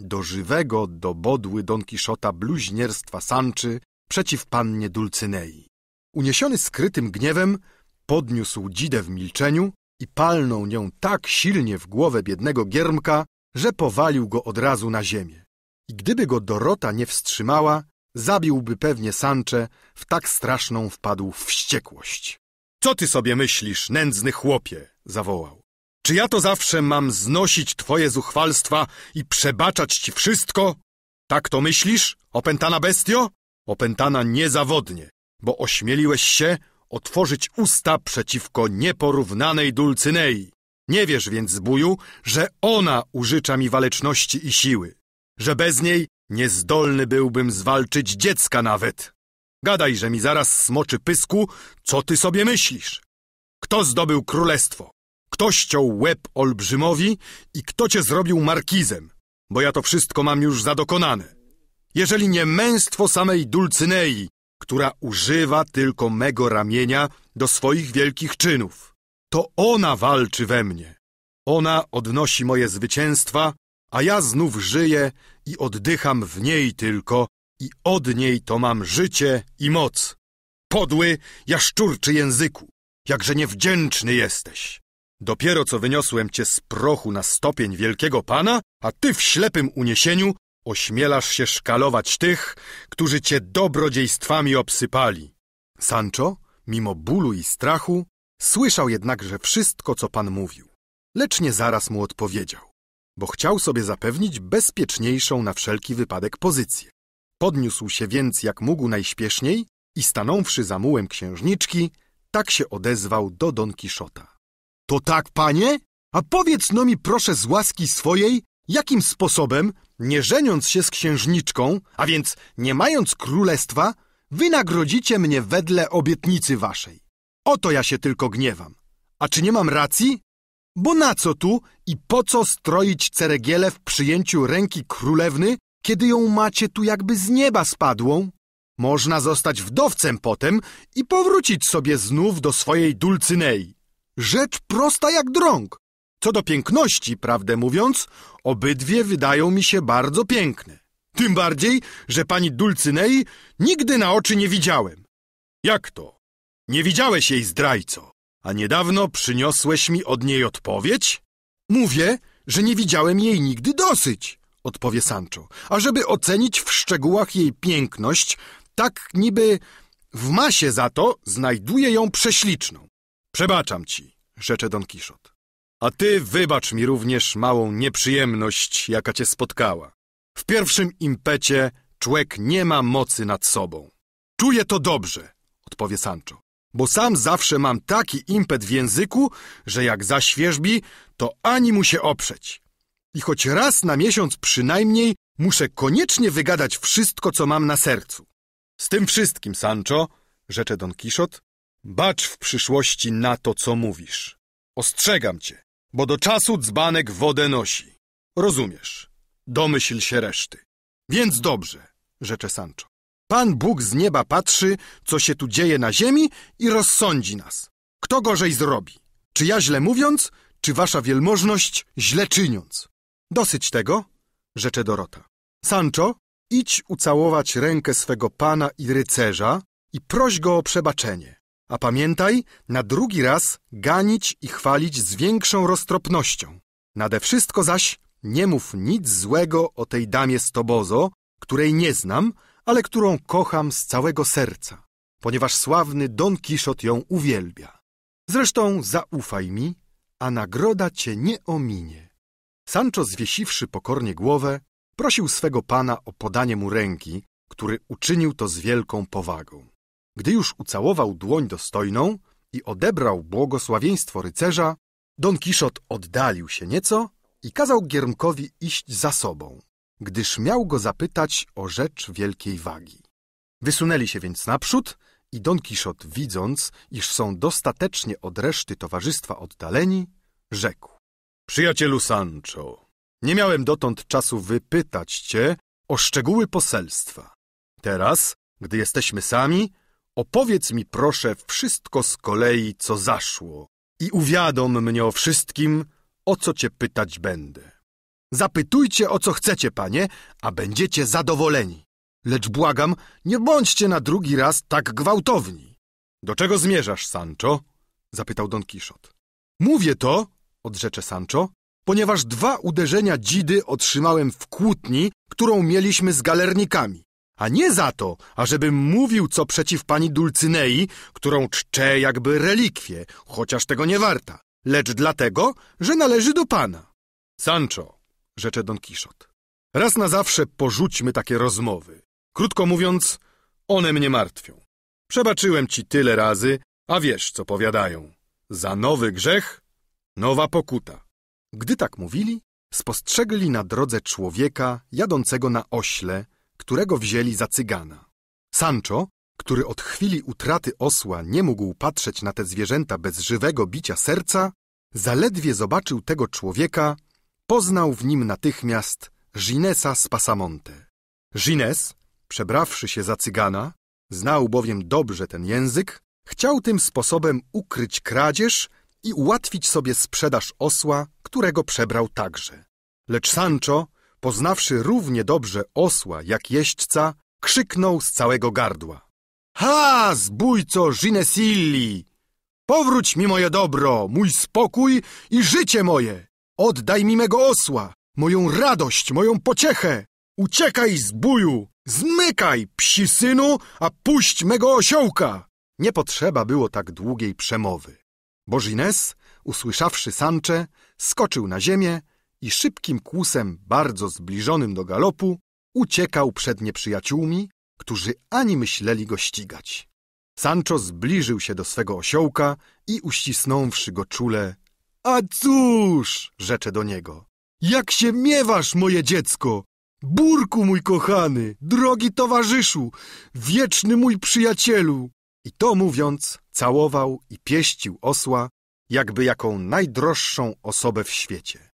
Do żywego dobodły Don Kiszota bluźnierstwa Sanczy przeciw pannie Dulcynei. Uniesiony skrytym gniewem, podniósł dzidę w milczeniu i palnął nią tak silnie w głowę biednego giermka, że powalił go od razu na ziemię. I gdyby go Dorota nie wstrzymała, zabiłby pewnie Sancze, w tak straszną wpadł w wściekłość. Co ty sobie myślisz, nędzny chłopie? zawołał. Czy ja to zawsze mam znosić twoje zuchwalstwa i przebaczać ci wszystko? Tak to myślisz, opętana bestio? Opętana niezawodnie, bo ośmieliłeś się otworzyć usta przeciwko nieporównanej Dulcynei. Nie wiesz więc, zbóju, że ona użycza mi waleczności i siły, że bez niej niezdolny byłbym zwalczyć dziecka nawet. Gadaj, że mi zaraz smoczy pysku, co ty sobie myślisz? Kto zdobył królestwo? Kto ściął łeb olbrzymowi i kto cię zrobił markizem? Bo ja to wszystko mam już zadokonane. Jeżeli nie męstwo samej Dulcynei, która używa tylko mego ramienia do swoich wielkich czynów. To ona walczy we mnie. Ona odnosi moje zwycięstwa, a ja znów żyję i oddycham w niej tylko i od niej to mam życie i moc. Podły, jaszczurczy języku, jakże niewdzięczny jesteś. Dopiero co wyniosłem cię z prochu na stopień wielkiego pana, a ty w ślepym uniesieniu ośmielasz się szkalować tych, którzy cię dobrodziejstwami obsypali. Sancho, mimo bólu i strachu, słyszał jednakże wszystko, co pan mówił, lecz nie zaraz mu odpowiedział, bo chciał sobie zapewnić bezpieczniejszą na wszelki wypadek pozycję. Podniósł się więc jak mógł najśpieszniej i stanąwszy za mułem księżniczki, tak się odezwał do Don Kiszota. To tak, panie? A powiedz no mi proszę z łaski swojej, jakim sposobem, nie żeniąc się z księżniczką, a więc nie mając królestwa, wynagrodzicie mnie wedle obietnicy waszej. Oto ja się tylko gniewam. A czy nie mam racji? Bo na co tu i po co stroić ceregiele w przyjęciu ręki królewny, kiedy ją macie tu jakby z nieba spadłą? Można zostać wdowcem potem i powrócić sobie znów do swojej Dulcynei. Rzecz prosta jak drąg. Co do piękności, prawdę mówiąc, obydwie wydają mi się bardzo piękne. Tym bardziej, że pani Dulcynei nigdy na oczy nie widziałem. Jak to? Nie widziałeś jej zdrajco, a niedawno przyniosłeś mi od niej odpowiedź? Mówię, że nie widziałem jej nigdy dosyć, odpowie Sancho. A żeby ocenić w szczegółach jej piękność, tak niby w masie za to znajduję ją prześliczną. Przebaczam ci, rzecze Don Kiszot. A ty wybacz mi również małą nieprzyjemność, jaka cię spotkała. W pierwszym impecie człowiek nie ma mocy nad sobą. Czuję to dobrze, odpowie Sancho, bo sam zawsze mam taki impet w języku, że jak zaświeżbi, to ani mu się oprzeć. I choć raz na miesiąc przynajmniej muszę koniecznie wygadać wszystko, co mam na sercu. Z tym wszystkim, Sancho, rzecze Don Kiszot, bacz w przyszłości na to, co mówisz. Ostrzegam cię, bo do czasu dzbanek wodę nosi. Rozumiesz. Domyśl się reszty. Więc dobrze, rzecze Sancho. Pan Bóg z nieba patrzy, co się tu dzieje na ziemi i rozsądzi nas. Kto gorzej zrobi? Czy ja źle mówiąc, czy wasza wielmożność źle czyniąc? Dosyć tego, rzecze Dorota. Sancho, idź ucałować rękę swego pana i rycerza i proś go o przebaczenie. A pamiętaj, na drugi raz ganić i chwalić z większą roztropnością. Nade wszystko zaś nie mów nic złego o tej damie z której nie znam, ale którą kocham z całego serca, ponieważ sławny Don Kiszot ją uwielbia. Zresztą zaufaj mi, a nagroda cię nie ominie. Sancho zwiesiwszy pokornie głowę, prosił swego pana o podanie mu ręki, który uczynił to z wielką powagą. Gdy już ucałował dłoń dostojną i odebrał błogosławieństwo rycerza, Don Kiszot oddalił się nieco i kazał Giermkowi iść za sobą, gdyż miał go zapytać o rzecz wielkiej wagi. Wysunęli się więc naprzód i Don Kiszot, widząc, iż są dostatecznie od reszty towarzystwa oddaleni, rzekł. Przyjacielu Sancho, nie miałem dotąd czasu wypytać cię o szczegóły poselstwa. Teraz, gdy jesteśmy sami, opowiedz mi proszę wszystko z kolei, co zaszło i uwiadom mnie o wszystkim, o co cię pytać będę. Zapytujcie, o co chcecie, panie, a będziecie zadowoleni. Lecz błagam, nie bądźcie na drugi raz tak gwałtowni. Do czego zmierzasz, Sancho? zapytał Don Kiszot. Mówię to, odrzecze Sancho, ponieważ dwa uderzenia dzidy otrzymałem w kłótni, którą mieliśmy z galernikami. A nie za to, ażebym mówił co przeciw pani Dulcynei, którą czczę jakby relikwie, chociaż tego nie warta, lecz dlatego, że należy do pana. Sancho, rzecze Don Kiszot, raz na zawsze porzućmy takie rozmowy. Krótko mówiąc, one mnie martwią. Przebaczyłem ci tyle razy, a wiesz, co powiadają. Za nowy grzech, nowa pokuta. Gdy tak mówili, spostrzegli na drodze człowieka jadącego na ośle, którego wzięli za cygana. Sancho, który od chwili utraty osła nie mógł patrzeć na te zwierzęta bez żywego bicia serca, zaledwie zobaczył tego człowieka, poznał w nim natychmiast Ginesa z Pasamonte. Gines, przebrawszy się za cygana, Znał bowiem dobrze ten język, chciał tym sposobem ukryć kradzież i ułatwić sobie sprzedaż osła, którego przebrał także. Lecz Sancho, poznawszy równie dobrze osła jak jeźdźca, krzyknął z całego gardła. Ha, zbójco Ginesilli! Powróć mi moje dobro, mój spokój i życie moje! Oddaj mi mego osła, moją radość, moją pociechę! Uciekaj, zbóju! Zmykaj, psi synu, a puść mego osiołka! Nie potrzeba było tak długiej przemowy. Bo Gines, usłyszawszy Sancze, skoczył na ziemię i szybkim kłusem, bardzo zbliżonym do galopu, uciekał przed nieprzyjaciółmi, którzy ani myśleli go ścigać. Sancho zbliżył się do swego osiołka i uścisnąwszy go czule, a cóż, rzecze do niego, jak się miewasz, moje dziecko? Burku mój kochany, drogi towarzyszu, wieczny mój przyjacielu. I to mówiąc, całował i pieścił osła, jakby jaką najdroższą osobę w świecie.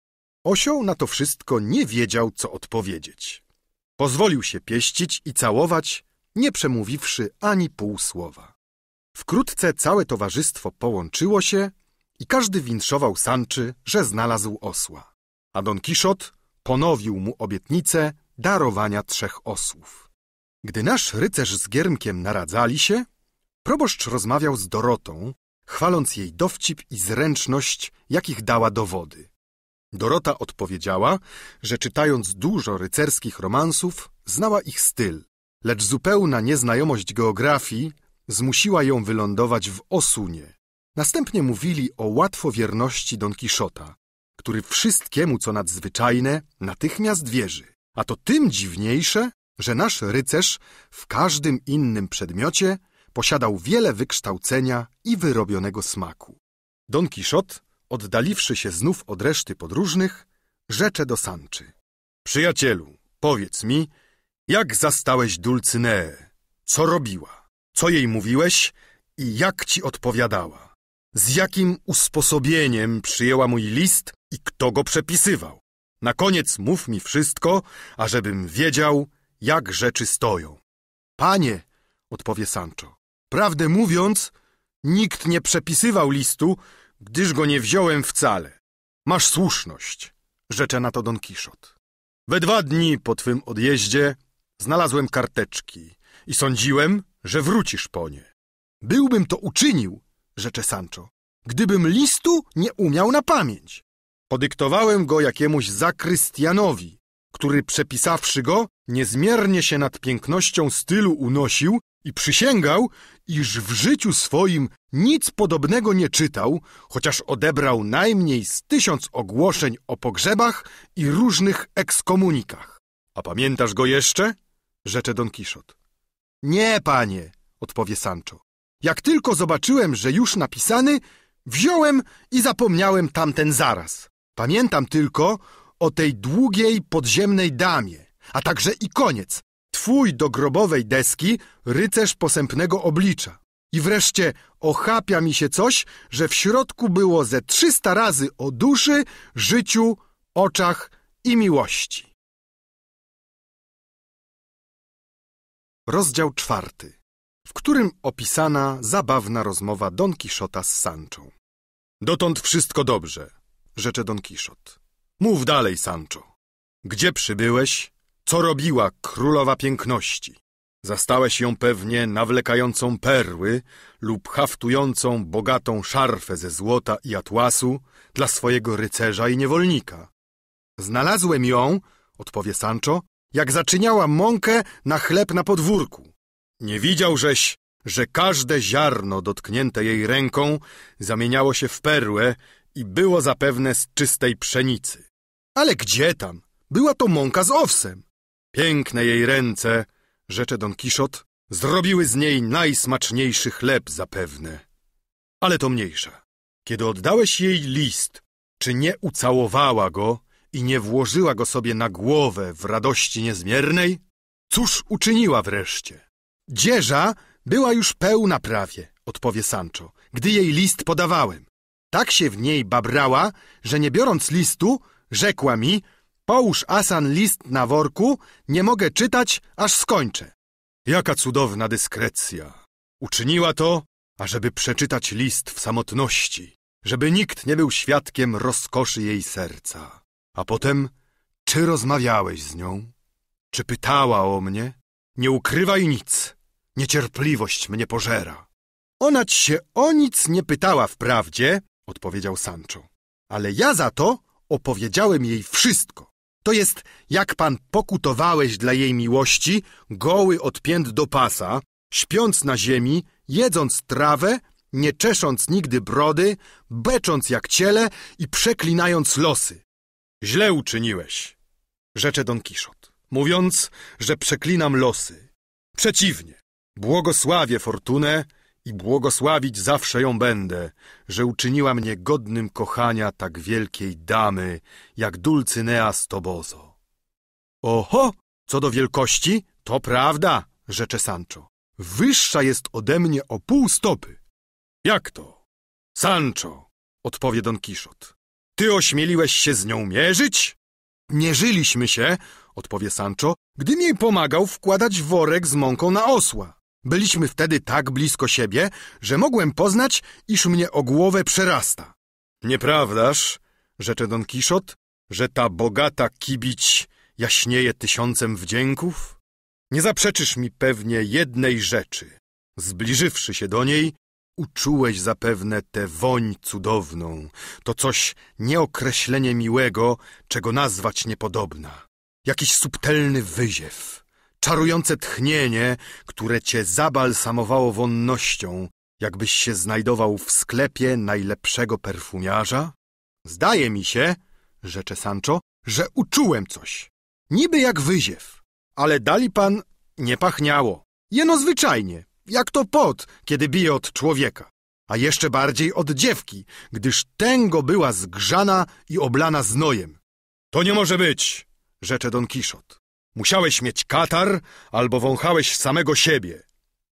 Osioł na to wszystko nie wiedział, co odpowiedzieć. Pozwolił się pieścić i całować, nie przemówiwszy ani pół słowa. Wkrótce całe towarzystwo połączyło się i każdy winszował Sanczy, że znalazł osła. A Don Kiszot ponowił mu obietnicę darowania trzech osłów. Gdy nasz rycerz z Giermkiem naradzali się, proboszcz rozmawiał z Dorotą, chwaląc jej dowcip i zręczność, jakich dała dowody. Dorota odpowiedziała, że czytając dużo rycerskich romansów, znała ich styl, lecz zupełna nieznajomość geografii zmusiła ją wylądować w Osunie. Następnie mówili o łatwowierności Don Kiszota, który wszystkiemu, co nadzwyczajne, natychmiast wierzy. A to tym dziwniejsze, że nasz rycerz w każdym innym przedmiocie posiadał wiele wykształcenia i wyrobionego smaku. Don Kiszot, oddaliwszy się znów od reszty podróżnych, rzecze do Sanczy. Przyjacielu, powiedz mi, jak zastałeś Dulcyneę? Co robiła? Co jej mówiłeś i jak ci odpowiadała? Z jakim usposobieniem przyjęła mój list i kto go przepisywał? Na koniec mów mi wszystko, ażebym wiedział, jak rzeczy stoją. Panie, odpowie Sancho, prawdę mówiąc, nikt nie przepisywał listu, gdyż go nie wziąłem wcale. Masz słuszność, rzecze na to Don Kiszot. We dwa dni po twym odjeździe znalazłem karteczki i sądziłem, że wrócisz po nie. Byłbym to uczynił, rzecze Sancho, gdybym listu nie umiał na pamięć. Podyktowałem go jakiemuś zakrystianowi, który przepisawszy go, niezmiernie się nad pięknością stylu unosił i przysięgał, iż w życiu swoim nic podobnego nie czytał, chociaż odebrał najmniej z tysiąc ogłoszeń o pogrzebach i różnych ekskomunikach. A pamiętasz go jeszcze? rzecze Don Kiszot. Nie, panie, odpowie Sancho. Jak tylko zobaczyłem, że już napisany, wziąłem i zapomniałem tamten zaraz. Pamiętam tylko o tej długiej podziemnej damie, a także i koniec. Twój do grobowej deski rycerz posępnego oblicza. I wreszcie ochapia mi się coś, że w środku było ze trzysta razy o duszy, życiu, oczach i miłości. Rozdział czwarty, w którym opisana zabawna rozmowa Don Kiszota z Sanczą. Dotąd wszystko dobrze, rzecze Don Kiszot. Mów dalej, Sancho. Gdzie przybyłeś? Co robiła królowa piękności? Zastałeś ją pewnie nawlekającą perły lub haftującą bogatą szarfę ze złota i atłasu dla swojego rycerza i niewolnika. Znalazłem ją, odpowie Sancho, jak zaczyniała mąkę na chleb na podwórku. Nie widziałżeś, że każde ziarno dotknięte jej ręką zamieniało się w perłę i było zapewne z czystej pszenicy. Ale gdzie tam? Była to mąka z owsem. Piękne jej ręce, rzecze Don Kiszot, zrobiły z niej najsmaczniejszy chleb zapewne. Ale to mniejsza. Kiedy oddałeś jej list, czy nie ucałowała go i nie włożyła go sobie na głowę w radości niezmiernej? Cóż uczyniła wreszcie? Dzieża była już pełna prawie, odpowie Sancho, gdy jej list podawałem. Tak się w niej babrała, że nie biorąc listu, rzekła mi, połóż Asan list na worku, nie mogę czytać, aż skończę. Jaka cudowna dyskrecja! Uczyniła to, ażeby przeczytać list w samotności, żeby nikt nie był świadkiem rozkoszy jej serca. A potem, czy rozmawiałeś z nią? Czy pytała o mnie? Nie ukrywaj nic. Niecierpliwość mnie pożera. Ona ci się o nic nie pytała wprawdzie, odpowiedział Sancho. Ale ja za to opowiedziałem jej wszystko. To jest, jak pan pokutowałeś dla jej miłości, goły od pięt do pasa, śpiąc na ziemi, jedząc trawę, nie czesząc nigdy brody, becząc jak ciele i przeklinając losy. Źle uczyniłeś, rzecze Don Kiszot, mówiąc, że przeklinam losy. Przeciwnie, błogosławię fortunę i błogosławić zawsze ją będę, że uczyniła mnie godnym kochania tak wielkiej damy, jak Dulcynea z. Oho, co do wielkości, to prawda, rzecze Sancho. Wyższa jest ode mnie o pół stopy. Jak to? Sancho, odpowie Don Kiszot. Ty ośmieliłeś się z nią mierzyć? Mierzyliśmy się, odpowie Sancho, gdy mi pomagał wkładać worek z mąką na osła. Byliśmy wtedy tak blisko siebie, że mogłem poznać, iż mnie o głowę przerasta. Nieprawdaż, rzecze Don Kiszot, że ta bogata kibić jaśnieje tysiącem wdzięków? Nie zaprzeczysz mi pewnie jednej rzeczy. Zbliżywszy się do niej, uczułeś zapewne tę woń cudowną, to coś nieokreślenie miłego, czego nazwać niepodobna. Jakiś subtelny wyziew, czarujące tchnienie, które cię zabalsamowało wonnością, jakbyś się znajdował w sklepie najlepszego perfumiarza? Zdaje mi się, rzecze Sancho, że uczułem coś. Niby jak wyziew, ale dali pan nie pachniało. Jeno zwyczajnie, jak to pot, kiedy bije od człowieka. A jeszcze bardziej od dziewki, gdyż tęgo była zgrzana i oblana znojem. To nie może być, rzecze Don Kiszot. Musiałeś mieć katar albo wąchałeś samego siebie.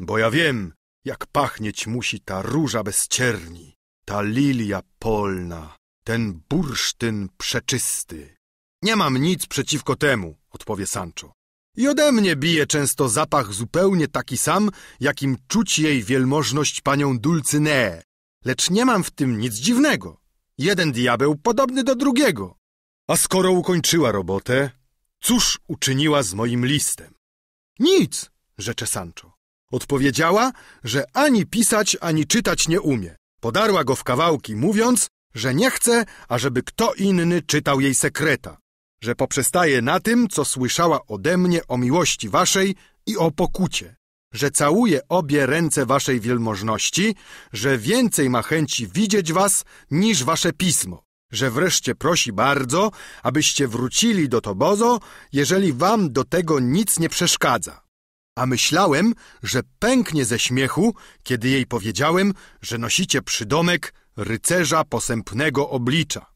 Bo ja wiem, jak pachnieć musi ta róża bez cierni, ta lilia polna, ten bursztyn przeczysty. Nie mam nic przeciwko temu, odpowie Sancho. I ode mnie bije często zapach zupełnie taki sam, jakim czuć jej wielmożność panią Dulcynee. Lecz nie mam w tym nic dziwnego. Jeden diabeł podobny do drugiego. A skoro ukończyła robotę, cóż uczyniła z moim listem? Nic, rzecze Sancho. Odpowiedziała, że ani pisać, ani czytać nie umie. Podarła go w kawałki, mówiąc, że nie chce, ażeby kto inny czytał jej sekreta że poprzestaje na tym, co słyszała ode mnie o miłości waszej i o pokucie, że całuje obie ręce waszej wielmożności, że więcej ma chęci widzieć was niż wasze pismo, że wreszcie prosi bardzo, abyście wrócili do Tobozo, jeżeli wam do tego nic nie przeszkadza. A myślałem, że pęknie ze śmiechu, kiedy jej powiedziałem, że nosicie przydomek rycerza posępnego oblicza.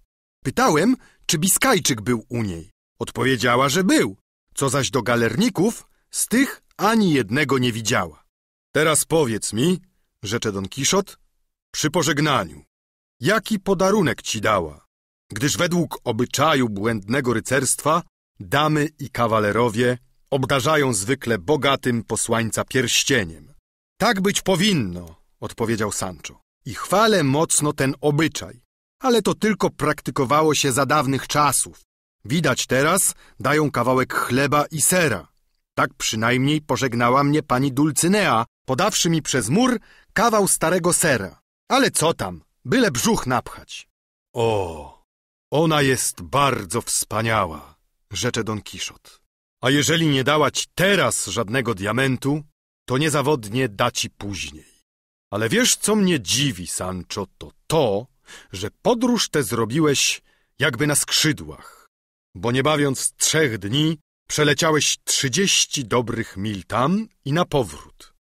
Pytałem, czy Biskajczyk był u niej. Odpowiedziała, że był, co zaś do galerników, z tych ani jednego nie widziała. Teraz powiedz mi, rzecze Don Kiszot, przy pożegnaniu, jaki podarunek ci dała, gdyż według obyczaju błędnego rycerstwa damy i kawalerowie obdarzają zwykle bogatym posłańca pierścieniem. Tak być powinno, odpowiedział Sancho. I chwalę mocno ten obyczaj, ale to tylko praktykowało się za dawnych czasów. Widać teraz, dają kawałek chleba i sera. Tak przynajmniej pożegnała mnie pani Dulcynea, podawszy mi przez mur kawał starego sera. Ale co tam, byle brzuch napchać. O, ona jest bardzo wspaniała, rzecze Don Kiszot. A jeżeli nie dała ci teraz żadnego diamentu, to niezawodnie da ci później. Ale wiesz, co mnie dziwi, Sancho, to to, że podróż tę zrobiłeś jakby na skrzydłach, bo nie bawiąc trzech dni przeleciałeś trzydzieści dobrych mil tam i na powrót.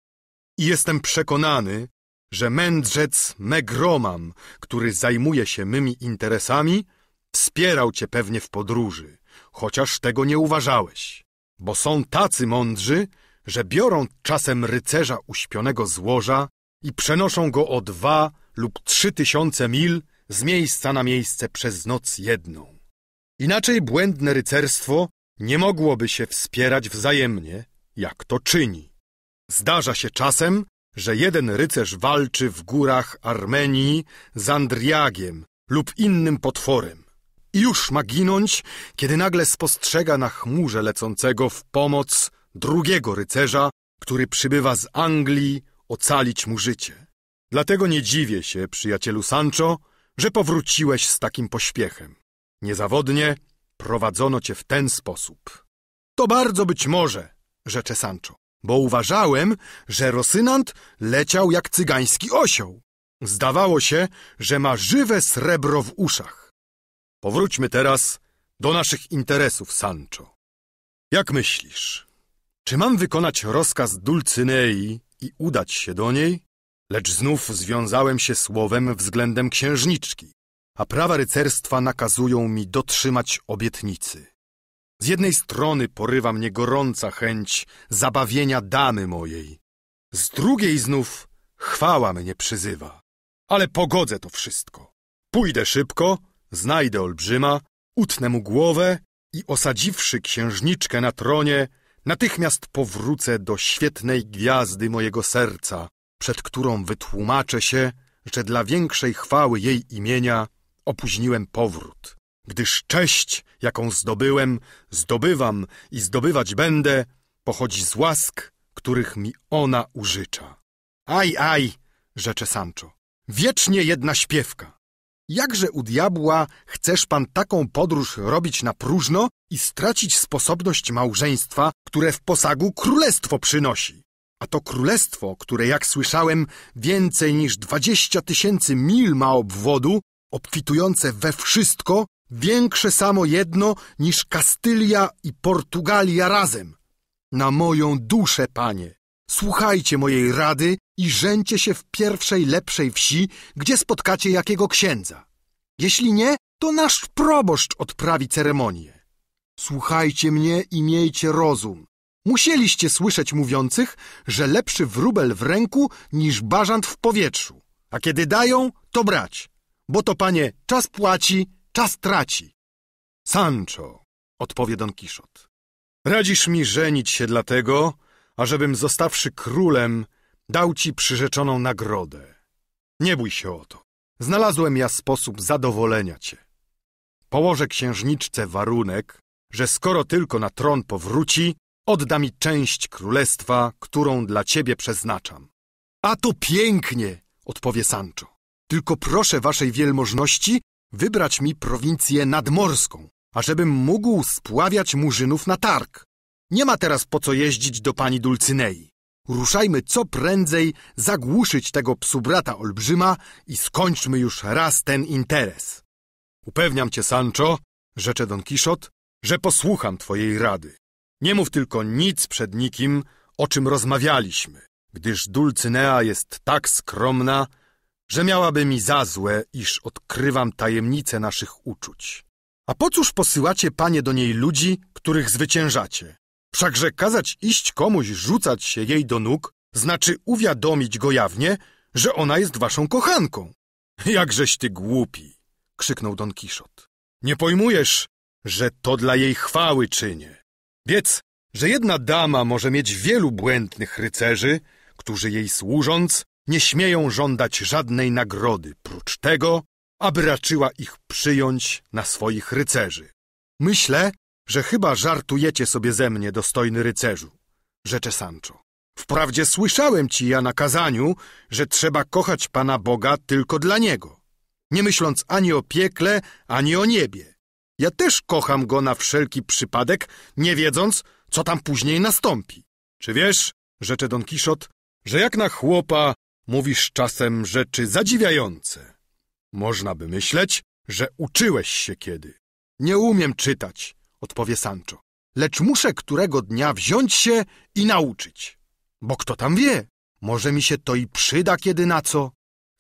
I jestem przekonany, że mędrzec Megromam, który zajmuje się mymi interesami, wspierał cię pewnie w podróży, chociaż tego nie uważałeś, bo są tacy mądrzy, że biorą czasem rycerza uśpionego z łoża i przenoszą go o dwa lub trzy tysiące mil z miejsca na miejsce przez noc jedną. Inaczej błędne rycerstwo nie mogłoby się wspierać wzajemnie, jak to czyni. Zdarza się czasem, że jeden rycerz walczy w górach Armenii z Andriagiem lub innym potworem. I już ma ginąć, kiedy nagle spostrzega na chmurze lecącego w pomoc drugiego rycerza, który przybywa z Anglii ocalić mu życie. Dlatego nie dziwię się, przyjacielu Sancho, że powróciłeś z takim pośpiechem. Niezawodnie prowadzono cię w ten sposób. To bardzo być może, rzecze Sancho, bo uważałem, że Rosynant leciał jak cygański osioł. Zdawało się, że ma żywe srebro w uszach. Powróćmy teraz do naszych interesów, Sancho. Jak myślisz, czy mam wykonać rozkaz Dulcynei i udać się do niej? Lecz znów związałem się słowem względem księżniczki, a prawa rycerstwa nakazują mi dotrzymać obietnicy. Z jednej strony porywa mnie gorąca chęć zabawienia damy mojej, z drugiej znów chwała mnie przyzywa. Ale pogodzę to wszystko. Pójdę szybko, znajdę olbrzyma, utnę mu głowę i osadziwszy księżniczkę na tronie, natychmiast powrócę do świetnej gwiazdy mojego serca, przed którą wytłumaczę się, że dla większej chwały jej imienia opóźniłem powrót, gdyż cześć, jaką zdobyłem, zdobywam i zdobywać będę, pochodzi z łask, których mi ona użycza. Aj, aj, rzecze Sancho, wiecznie jedna śpiewka. Jakże u diabła chcesz pan taką podróż robić na próżno i stracić sposobność małżeństwa, które w posagu królestwo przynosi? A to królestwo, które jak słyszałem więcej niż dwadzieścia tysięcy mil ma obwodu, obfitujące we wszystko, większe samo jedno niż Kastylia i Portugalia razem. Na moją duszę, panie, słuchajcie mojej rady i rzęcie się w pierwszej lepszej wsi, gdzie spotkacie jakiego księdza. Jeśli nie, to nasz proboszcz odprawi ceremonię. Słuchajcie mnie i miejcie rozum. Musieliście słyszeć mówiących, że lepszy wróbel w ręku niż bażant w powietrzu. A kiedy dają, to brać. Bo to, panie, czas płaci, czas traci. Sancho, odpowie Don Kiszot. Radzisz mi żenić się dlatego, ażebym zostawszy królem, dał ci przyrzeczoną nagrodę. Nie bój się o to. Znalazłem ja sposób zadowolenia cię. Położę księżniczce warunek, że skoro tylko na tron powróci, odda mi część królestwa, którą dla ciebie przeznaczam. A to pięknie, odpowie Sancho. Tylko proszę waszej wielmożności wybrać mi prowincję nadmorską, ażebym mógł spławiać murzynów na targ. Nie ma teraz po co jeździć do pani Dulcynei. Ruszajmy co prędzej zagłuszyć tego psubrata olbrzyma i skończmy już raz ten interes. Upewniam cię, Sancho, rzecze Don Kiszot, że posłucham twojej rady. Nie mów tylko nic przed nikim, o czym rozmawialiśmy, gdyż Dulcynea jest tak skromna, że miałaby mi za złe, iż odkrywam tajemnice naszych uczuć. A po cóż posyłacie, panie, do niej ludzi, których zwyciężacie? Wszakże kazać iść komuś rzucać się jej do nóg, znaczy uwiadomić go jawnie, że ona jest waszą kochanką. Jakżeś ty głupi, krzyknął Don Kiszot. Nie pojmujesz, że to dla jej chwały czynię. Wiedz, że jedna dama może mieć wielu błędnych rycerzy, którzy jej służąc nie śmieją żądać żadnej nagrody, prócz tego, aby raczyła ich przyjąć na swoich rycerzy. Myślę, że chyba żartujecie sobie ze mnie, dostojny rycerzu, rzecze Sancho. Wprawdzie słyszałem ci ja na kazaniu, że trzeba kochać Pana Boga tylko dla Niego, nie myśląc ani o piekle, ani o niebie. Ja też kocham Go na wszelki przypadek, nie wiedząc, co tam później nastąpi. Czy wiesz, rzecze Don Kiszot, że jak na chłopa mówisz czasem rzeczy zadziwiające? Można by myśleć, że uczyłeś się kiedy. Nie umiem czytać, odpowie Sancho. Lecz muszę którego dnia wziąć się i nauczyć. Bo kto tam wie, może mi się to i przyda kiedy na co.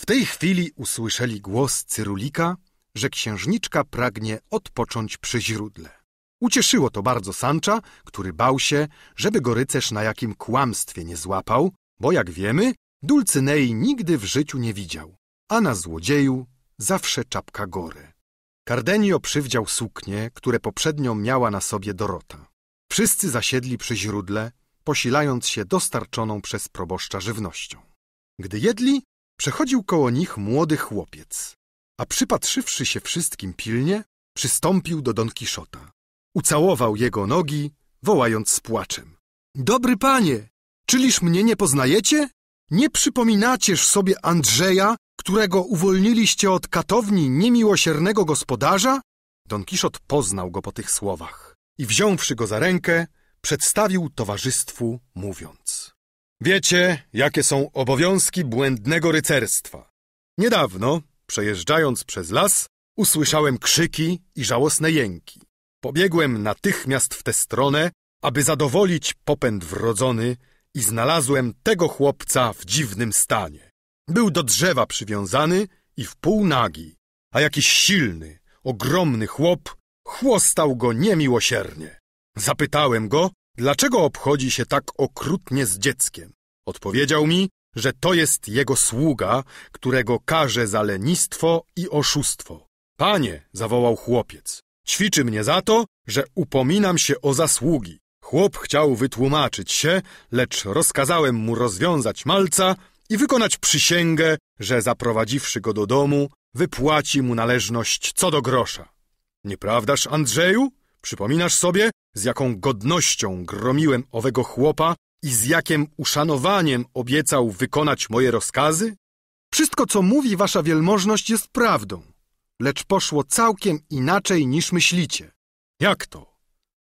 W tej chwili usłyszeli głos Cyrulika, że księżniczka pragnie odpocząć przy źródle. Ucieszyło to bardzo Sancha, który bał się, żeby go rycerz na jakim kłamstwie nie złapał, bo jak wiemy, Dulcynei nigdy w życiu nie widział, a na złodzieju zawsze czapka gore. Cardenio przywdział suknie, które poprzednio miała na sobie Dorota. Wszyscy zasiedli przy źródle, posilając się dostarczoną przez proboszcza żywnością. Gdy jedli, przechodził koło nich młody chłopiec, a przypatrzywszy się wszystkim pilnie, przystąpił do Don Kiszota. Ucałował jego nogi, wołając z płaczem. Dobry panie, czyliż mnie nie poznajecie? Nie przypominacież sobie Andrzeja, którego uwolniliście od katowni niemiłosiernego gospodarza? Don Kiszot poznał go po tych słowach i wziąwszy go za rękę, przedstawił towarzystwu, mówiąc Wiecie, jakie są obowiązki błędnego rycerstwa. Niedawno, przejeżdżając przez las, usłyszałem krzyki i żałosne jęki. Pobiegłem natychmiast w tę stronę, aby zadowolić popęd wrodzony i znalazłem tego chłopca w dziwnym stanie. Był do drzewa przywiązany i w pół nagi, a jakiś silny, ogromny chłop chłostał go niemiłosiernie. Zapytałem go, dlaczego obchodzi się tak okrutnie z dzieckiem. Odpowiedział mi, że to jest jego sługa, którego karze za lenistwo i oszustwo. Panie, zawołał chłopiec, ćwiczy mnie za to, że upominam się o zasługi. Chłop chciał wytłumaczyć się, lecz rozkazałem mu rozwiązać malca i wykonać przysięgę, że zaprowadziwszy go do domu, wypłaci mu należność co do grosza. Nieprawdaż, Andrzeju? Przypominasz sobie, z jaką godnością gromiłem owego chłopa i z jakim uszanowaniem obiecał wykonać moje rozkazy? Wszystko, co mówi wasza wielmożność, jest prawdą, lecz poszło całkiem inaczej niż myślicie. Jak to?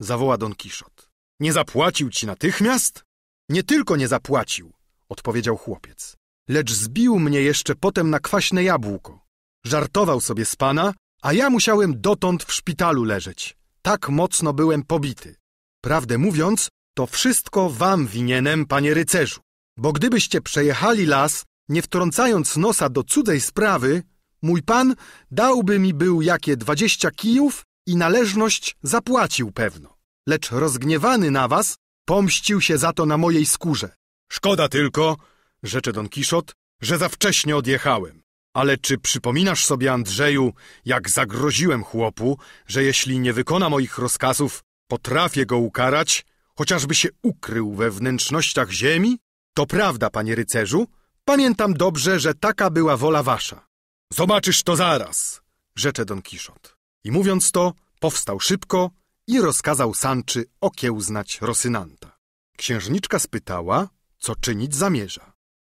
zawoła Don Kiszot. Nie zapłacił ci natychmiast? Nie tylko nie zapłacił, odpowiedział chłopiec, lecz zbił mnie jeszcze potem na kwaśne jabłko. Żartował sobie z pana, a ja musiałem dotąd w szpitalu leżeć. Tak mocno byłem pobity. Prawdę mówiąc, to wszystko wam winienem, panie rycerzu, bo gdybyście przejechali las, nie wtrącając nosa do cudzej sprawy, mój pan dałby mi był jakie dwadzieścia kijów i należność zapłacił pewno. Lecz rozgniewany na was, pomścił się za to na mojej skórze. Szkoda tylko, rzecze Don Kiszot, że za wcześnie odjechałem. Ale czy przypominasz sobie, Andrzeju, jak zagroziłem chłopu, że jeśli nie wykona moich rozkazów, potrafię go ukarać, chociażby się ukrył we wnętrznościach ziemi? To prawda, panie rycerzu. Pamiętam dobrze, że taka była wola wasza. Zobaczysz to zaraz, rzecze Don Kiszot. I mówiąc to, powstał szybko i rozkazał Sanczy okiełznać Rosynanta. Księżniczka spytała, co czynić zamierza.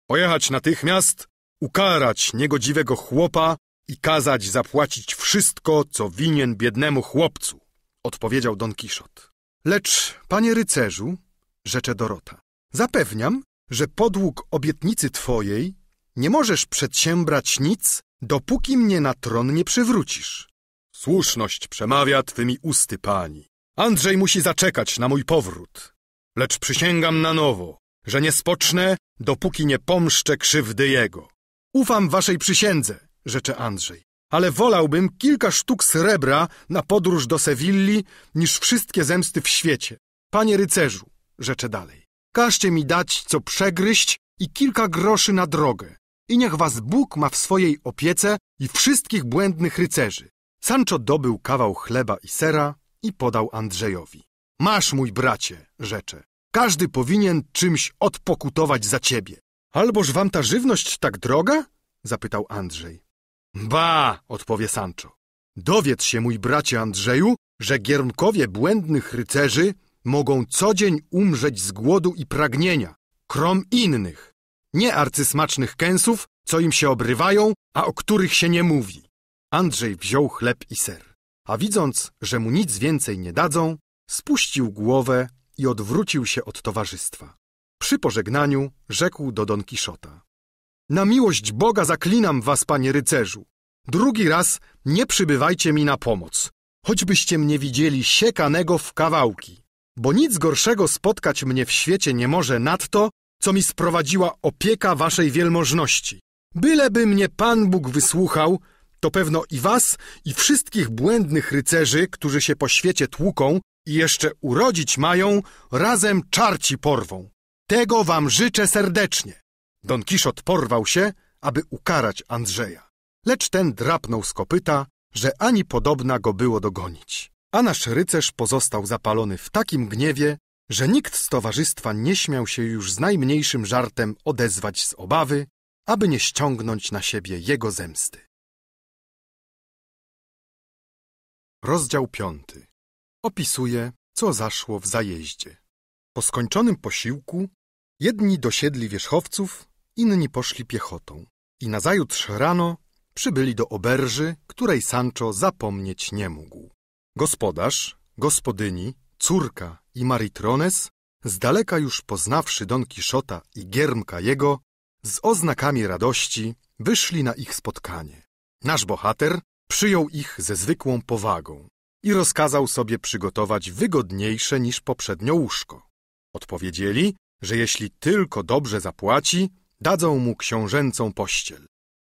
Pojechać natychmiast, ukarać niegodziwego chłopa i kazać zapłacić wszystko, co winien biednemu chłopcu, odpowiedział Don Kiszot. Lecz, panie rycerzu, rzecze Dorota, zapewniam, że podług obietnicy twojej nie możesz przedsiębrać nic, dopóki mnie na tron nie przywrócisz. Słuszność przemawia twymi usty, pani. Andrzej musi zaczekać na mój powrót. Lecz przysięgam na nowo, że nie spocznę, dopóki nie pomszczę krzywdy jego. Ufam waszej przysiędze, rzecze Andrzej, ale wolałbym kilka sztuk srebra na podróż do Sewilli niż wszystkie zemsty w świecie. Panie rycerzu, rzecze dalej, każcie mi dać co przegryźć i kilka groszy na drogę. I niech was Bóg ma w swojej opiece i wszystkich błędnych rycerzy. Sancho dobył kawał chleba i sera i podał Andrzejowi. Masz, mój bracie, rzecze. Każdy powinien czymś odpokutować za ciebie. Alboż wam ta żywność tak droga? zapytał Andrzej. Ba, odpowie Sancho. Dowiedz się, mój bracie Andrzeju, że giermkowie błędnych rycerzy mogą co dzień umrzeć z głodu i pragnienia, krom innych, nie arcysmacznych kęsów, co im się obrywają, a o których się nie mówi. Andrzej wziął chleb i ser, a widząc, że mu nic więcej nie dadzą, spuścił głowę i odwrócił się od towarzystwa. Przy pożegnaniu rzekł do Don Kiszota. Na miłość Boga zaklinam was, panie rycerzu. Drugi raz nie przybywajcie mi na pomoc, choćbyście mnie widzieli siekanego w kawałki, bo nic gorszego spotkać mnie w świecie nie może nadto, co mi sprowadziła opieka waszej wielmożności. Byleby mnie Pan Bóg wysłuchał, to pewno i was, i wszystkich błędnych rycerzy, którzy się po świecie tłuką i jeszcze urodzić mają, razem czarci porwą. Tego wam życzę serdecznie. Don Kiszot porwał się, aby ukarać Andrzeja. Lecz ten drapnął z kopyta, że ani podobna go było dogonić. A nasz rycerz pozostał zapalony w takim gniewie, że nikt z towarzystwa nie śmiał się już z najmniejszym żartem odezwać z obawy, aby nie ściągnąć na siebie jego zemsty. Rozdział piąty opisuje, co zaszło w zajeździe. Po skończonym posiłku jedni dosiedli wierzchowców, inni poszli piechotą i nazajutrz rano przybyli do oberży, której Sancho zapomnieć nie mógł. Gospodarz, gospodyni, córka i Maritrones, z daleka już poznawszy Don Kiszota i Giermka jego, z oznakami radości wyszli na ich spotkanie. Nasz bohater przyjął ich ze zwykłą powagą i rozkazał sobie przygotować wygodniejsze niż poprzednio łóżko. Odpowiedzieli, że jeśli tylko dobrze zapłaci, dadzą mu książęcą pościel.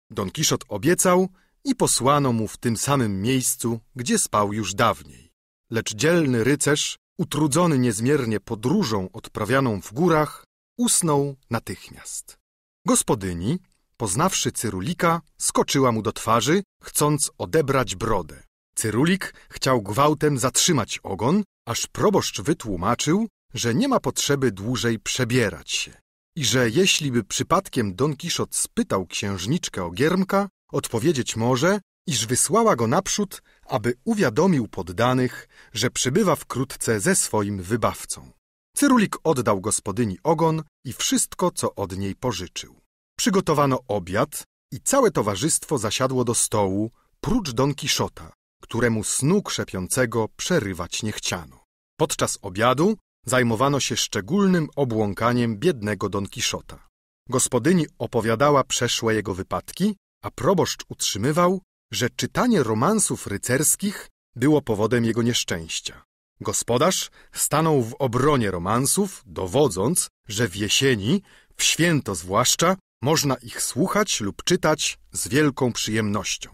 Don Kiszot obiecał i posłano mu w tym samym miejscu, gdzie spał już dawniej. Lecz dzielny rycerz, utrudzony niezmiernie podróżą odprawianą w górach, usnął natychmiast. Gospodyni, poznawszy Cyrulika, skoczyła mu do twarzy, chcąc odebrać brodę. Cyrulik chciał gwałtem zatrzymać ogon, aż proboszcz wytłumaczył, że nie ma potrzeby dłużej przebierać się i że jeśli by przypadkiem Don Kiszot spytał księżniczkę o Giermka, odpowiedzieć może, iż wysłała go naprzód, aby uwiadomił poddanych, że przybywa wkrótce ze swoim wybawcą. Cyrulik oddał gospodyni ogon i wszystko, co od niej pożyczył. Przygotowano obiad i całe towarzystwo zasiadło do stołu, prócz Don Kiszota, któremu snu krzepiącego przerywać nie chciano. Podczas obiadu zajmowano się szczególnym obłąkaniem biednego Don Kiszota. Gospodyni opowiadała przeszłe jego wypadki, a proboszcz utrzymywał, że czytanie romansów rycerskich było powodem jego nieszczęścia. Gospodarz stanął w obronie romansów, dowodząc, że w jesieni, w święto zwłaszcza, można ich słuchać lub czytać z wielką przyjemnością.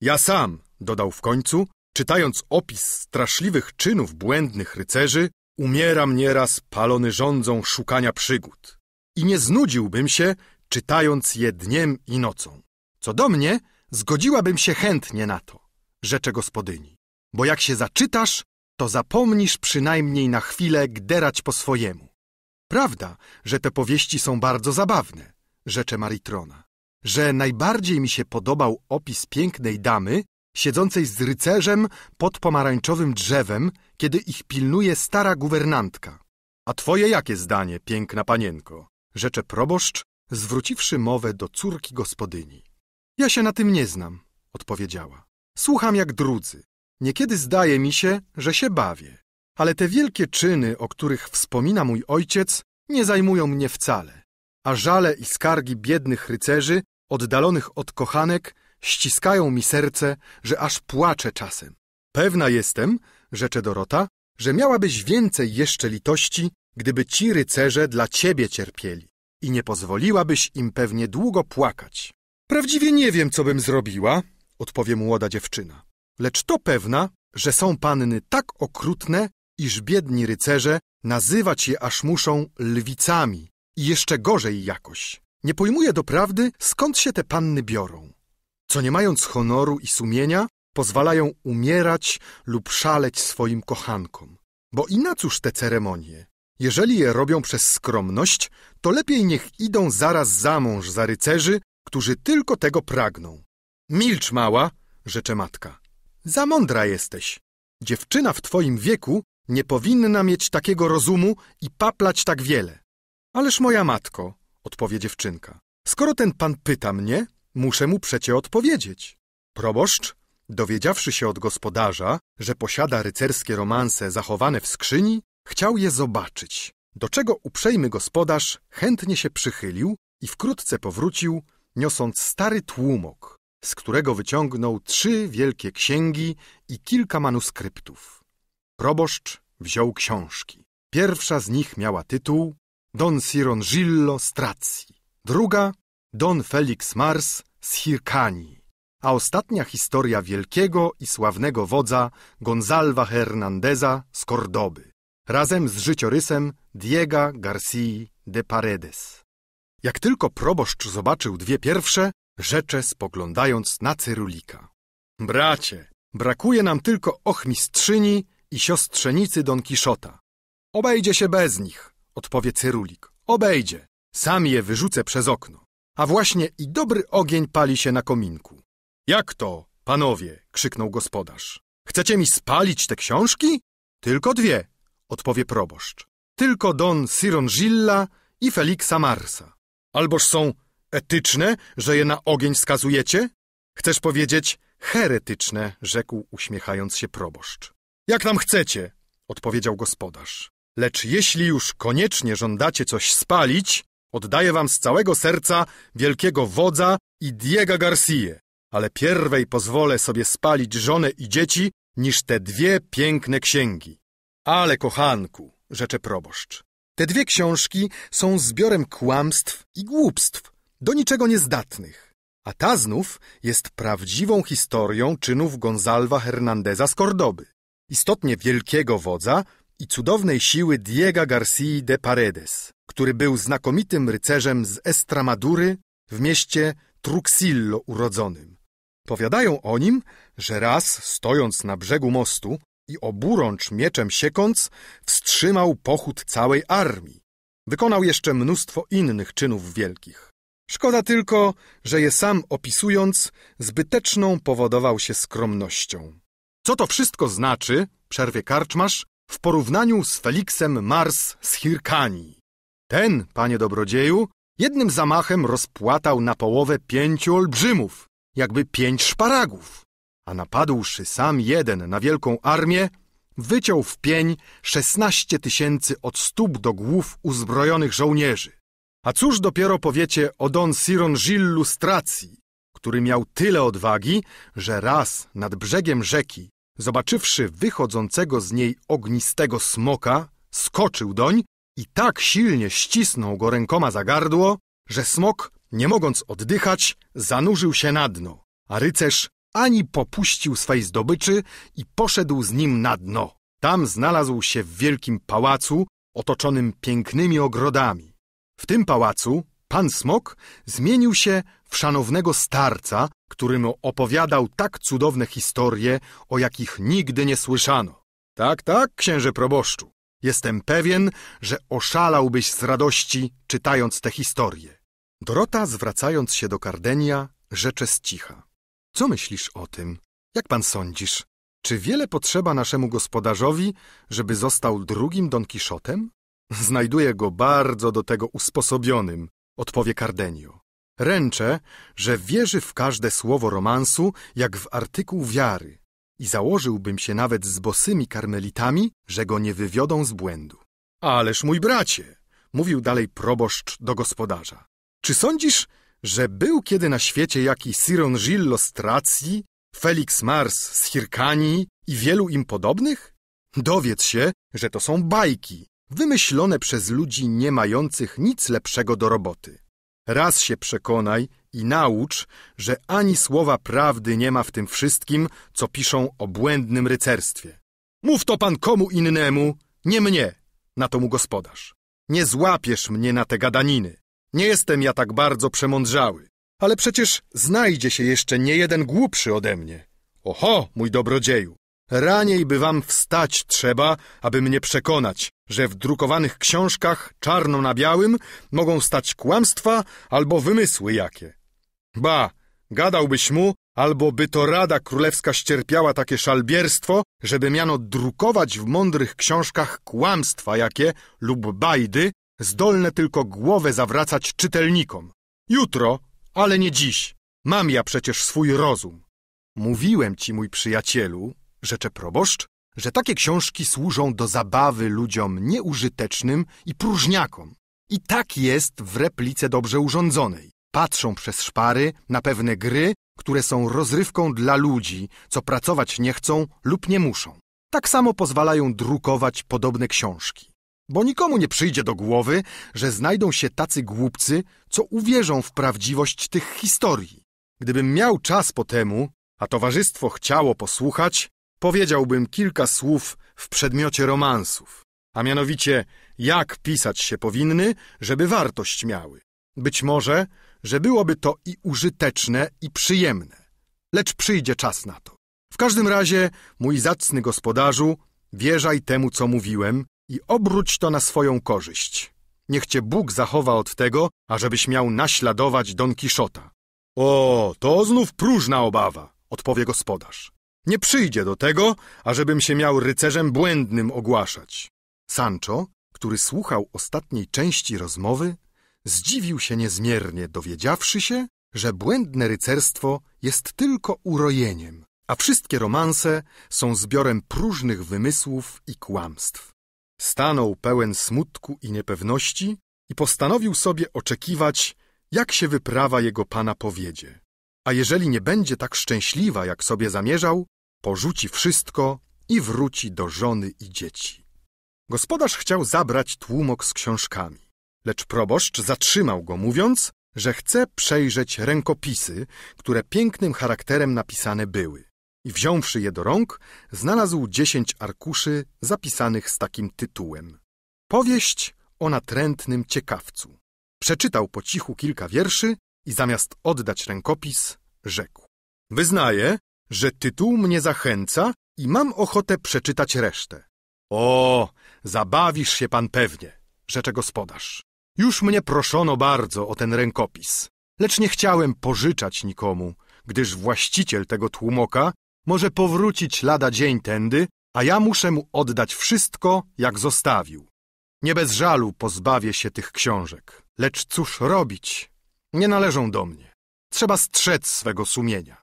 Ja sam, dodał w końcu, czytając opis straszliwych czynów błędnych rycerzy, umieram nieraz palony rządzą szukania przygód. I nie znudziłbym się, czytając je dniem i nocą. Co do mnie, zgodziłabym się chętnie na to, rzecze gospodyni. Bo jak się zaczytasz, to zapomnisz przynajmniej na chwilę gderać po swojemu. Prawda, że te powieści są bardzo zabawne, rzecze Maritrona. Że najbardziej mi się podobał opis pięknej damy, siedzącej z rycerzem pod pomarańczowym drzewem, kiedy ich pilnuje stara guwernantka. A twoje jakie zdanie, piękna panienko? Rzecze proboszcz, zwróciwszy mowę do córki gospodyni. Ja się na tym nie znam, odpowiedziała. Słucham jak drudzy. Niekiedy zdaje mi się, że się bawię. Ale te wielkie czyny, o których wspomina mój ojciec, nie zajmują mnie wcale. A żale i skargi biednych rycerzy, oddalonych od kochanek, ściskają mi serce, że aż płaczę czasem. Pewna jestem, rzecze Dorota, że miałabyś więcej jeszcze litości, gdyby ci rycerze dla ciebie cierpieli i nie pozwoliłabyś im pewnie długo płakać. Prawdziwie nie wiem, co bym zrobiła, odpowie młoda dziewczyna. Lecz to pewna, że są panny tak okrutne, iż biedni rycerze nazywać je aż muszą lwicami i jeszcze gorzej jakoś. Nie pojmuję doprawdy, skąd się te panny biorą. Co nie mając honoru i sumienia, pozwalają umierać lub szaleć swoim kochankom. Bo i na cóż te ceremonie? Jeżeli je robią przez skromność, to lepiej niech idą zaraz za mąż za rycerzy, którzy tylko tego pragną. Milcz, mała, rzecze matka. Za mądra jesteś. Dziewczyna w twoim wieku nie powinna mieć takiego rozumu i paplać tak wiele. Ależ moja matko, odpowie dziewczynka, skoro ten pan pyta mnie, muszę mu przecie odpowiedzieć. Proboszcz, dowiedziawszy się od gospodarza, że posiada rycerskie romanse zachowane w skrzyni, chciał je zobaczyć, do czego uprzejmy gospodarz chętnie się przychylił i wkrótce powrócił, niosąc stary tłumok, z którego wyciągnął trzy wielkie księgi i kilka manuskryptów. Proboszcz wziął książki. Pierwsza z nich miała tytuł Don Sirongillo Stracji, druga Don Felix Mars z Hirkanii, a ostatnia historia wielkiego i sławnego wodza Gonzalva Hernandeza z Kordoby, razem z życiorysem Diego García de Paredes. Jak tylko proboszcz zobaczył dwie pierwsze, rzecze spoglądając na Cyrulika. Bracie, brakuje nam tylko ochmistrzyni i siostrzenicy Don Kiszota. Obejdzie się bez nich, odpowie Cyrulik. Obejdzie. Sam je wyrzucę przez okno. A właśnie i dobry ogień pali się na kominku. Jak to, panowie? krzyknął gospodarz. Chcecie mi spalić te książki? Tylko dwie, odpowie proboszcz. Tylko Don Sirongilla i Feliksa Marsa. Alboż są etyczne, że je na ogień skazujecie? Chcesz powiedzieć heretyczne, rzekł uśmiechając się proboszcz. Jak tam chcecie, odpowiedział gospodarz. Lecz jeśli już koniecznie żądacie coś spalić, oddaję wam z całego serca wielkiego wodza i Diego Garcia, ale pierwej pozwolę sobie spalić żonę i dzieci, niż te dwie piękne księgi. Ale kochanku, rzecze proboszcz, te dwie książki są zbiorem kłamstw i głupstw, do niczego niezdatnych. A ta znów jest prawdziwą historią czynów Gonzalwa Hernandeza z Kordoby, istotnie wielkiego wodza i cudownej siły Diego García de Paredes, który był znakomitym rycerzem z Estramadury w mieście Truxillo urodzonym. Powiadają o nim, że raz, stojąc na brzegu mostu i oburącz mieczem siekąc, wstrzymał pochód całej armii. Wykonał jeszcze mnóstwo innych czynów wielkich. Szkoda tylko, że je sam opisując, zbyteczną powodował się skromnością. Co to wszystko znaczy, przerwie karczmasz, w porównaniu z Feliksem Mars z Hirkanii? Ten, panie dobrodzieju, jednym zamachem rozpłatał na połowę pięciu olbrzymów, jakby pięć szparagów, a napadłszy sam jeden na wielką armię, wyciął w pień szesnaście tysięcy od stóp do głów uzbrojonych żołnierzy. A cóż dopiero powiecie o Don Siron Gil Lustracji, który miał tyle odwagi, że raz nad brzegiem rzeki, zobaczywszy wychodzącego z niej ognistego smoka, skoczył doń i tak silnie ścisnął go rękoma za gardło, że smok, nie mogąc oddychać, zanurzył się na dno, a rycerz ani popuścił swej zdobyczy i poszedł z nim na dno. Tam znalazł się w wielkim pałacu, otoczonym pięknymi ogrodami. W tym pałacu pan Smok zmienił się w szanownego starca, który mu opowiadał tak cudowne historie, o jakich nigdy nie słyszano. Tak, tak, księże proboszczu. Jestem pewien, że oszalałbyś z radości, czytając te historie. Dorota, zwracając się do Kardenia, rzecze z cicha. Co myślisz o tym? Jak pan sądzisz? Czy wiele potrzeba naszemu gospodarzowi, żeby został drugim Don Kiszotem? Znajduję go bardzo do tego usposobionym, odpowie Cardenio. Ręczę, że wierzy w każde słowo romansu, jak w artykuł wiary i założyłbym się nawet z bosymi karmelitami, że go nie wywiodą z błędu. Ależ mój bracie, mówił dalej proboszcz do gospodarza. Czy sądzisz, że był kiedy na świecie jaki Siron Gillo z Tracji, Felix Mars z Hirkanii i wielu im podobnych? Dowiedz się, że to są bajki, wymyślone przez ludzi nie mających nic lepszego do roboty. Raz się przekonaj i naucz, że ani słowa prawdy nie ma w tym wszystkim, co piszą o błędnym rycerstwie. Mów to pan komu innemu, nie mnie, na to mu gospodarz. Nie złapiesz mnie na te gadaniny. Nie jestem ja tak bardzo przemądrzały, ale przecież znajdzie się jeszcze nie jeden głupszy ode mnie. Oho, mój dobrodzieju, raniej by wam wstać trzeba, aby mnie przekonać, że w drukowanych książkach czarno na białym mogą stać kłamstwa albo wymysły jakie. Ba, gadałbyś mu, albo by to Rada Królewska ścierpiała takie szalbierstwo, żeby miano drukować w mądrych książkach kłamstwa jakie lub bajdy, zdolne tylko głowę zawracać czytelnikom. Jutro, ale nie dziś. Mam ja przecież swój rozum. Mówiłem ci, mój przyjacielu, rzecze proboszcz, że takie książki służą do zabawy ludziom nieużytecznym i próżniakom. I tak jest w replice dobrze urządzonej. Patrzą przez szpary na pewne gry, które są rozrywką dla ludzi, co pracować nie chcą lub nie muszą. Tak samo pozwalają drukować podobne książki. Bo nikomu nie przyjdzie do głowy, że znajdą się tacy głupcy, co uwierzą w prawdziwość tych historii. Gdybym miał czas po temu, a towarzystwo chciało posłuchać, powiedziałbym kilka słów w przedmiocie romansów, a mianowicie jak pisać się powinny, żeby wartość miały. Być może, że byłoby to i użyteczne, i przyjemne. Lecz przyjdzie czas na to. W każdym razie, mój zacny gospodarzu, wierzaj temu, co mówiłem i obróć to na swoją korzyść. Niech cię Bóg zachowa od tego, ażebyś miał naśladować Don Kiszota. O, to znów próżna obawa, odpowie gospodarz. Nie przyjdzie do tego, ażebym się miał rycerzem błędnym ogłaszać. Sancho, który słuchał ostatniej części rozmowy, zdziwił się niezmiernie, dowiedziawszy się, że błędne rycerstwo jest tylko urojeniem, a wszystkie romanse są zbiorem próżnych wymysłów i kłamstw. Stanął pełen smutku i niepewności i postanowił sobie oczekiwać, jak się wyprawa jego pana powiedzie. A jeżeli nie będzie tak szczęśliwa, jak sobie zamierzał, porzuci wszystko i wróci do żony i dzieci. Gospodarz chciał zabrać tłumok z książkami, lecz proboszcz zatrzymał go, mówiąc, że chce przejrzeć rękopisy, które pięknym charakterem napisane były. I wziąwszy je do rąk, znalazł dziesięć arkuszy zapisanych z takim tytułem. Powieść o natrętnym ciekawcu. Przeczytał po cichu kilka wierszy i zamiast oddać rękopis, rzekł. Wyznaję, że tytuł mnie zachęca i mam ochotę przeczytać resztę. O, zabawisz się pan pewnie, rzecze gospodarz. Już mnie proszono bardzo o ten rękopis, lecz nie chciałem pożyczać nikomu, gdyż właściciel tego tłumoka może powrócić lada dzień tędy, a ja muszę mu oddać wszystko, jak zostawił. Nie bez żalu pozbawię się tych książek, lecz cóż robić? Nie należą do mnie. Trzeba strzec swego sumienia.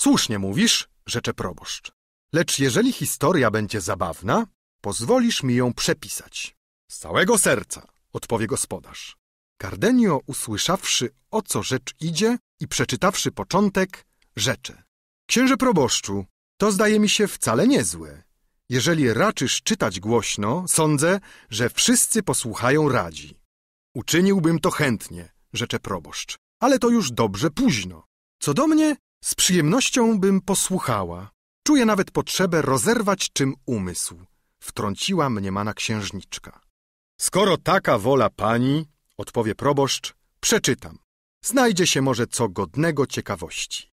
Słusznie mówisz, rzecze proboszcz. Lecz jeżeli historia będzie zabawna, pozwolisz mi ją przepisać. Z całego serca, odpowie gospodarz. Cardenio, usłyszawszy, o co rzecz idzie i przeczytawszy początek, rzecze. Księże proboszczu, to zdaje mi się wcale niezłe. Jeżeli raczysz czytać głośno, sądzę, że wszyscy posłuchają radzi. Uczyniłbym to chętnie, rzecze proboszcz, ale to już dobrze późno. Co do mnie, z przyjemnością bym posłuchała. Czuję nawet potrzebę rozerwać czym umysł. Wtrąciła mniemana księżniczka. Skoro taka wola pani, odpowie proboszcz, przeczytam. Znajdzie się może co godnego ciekawości.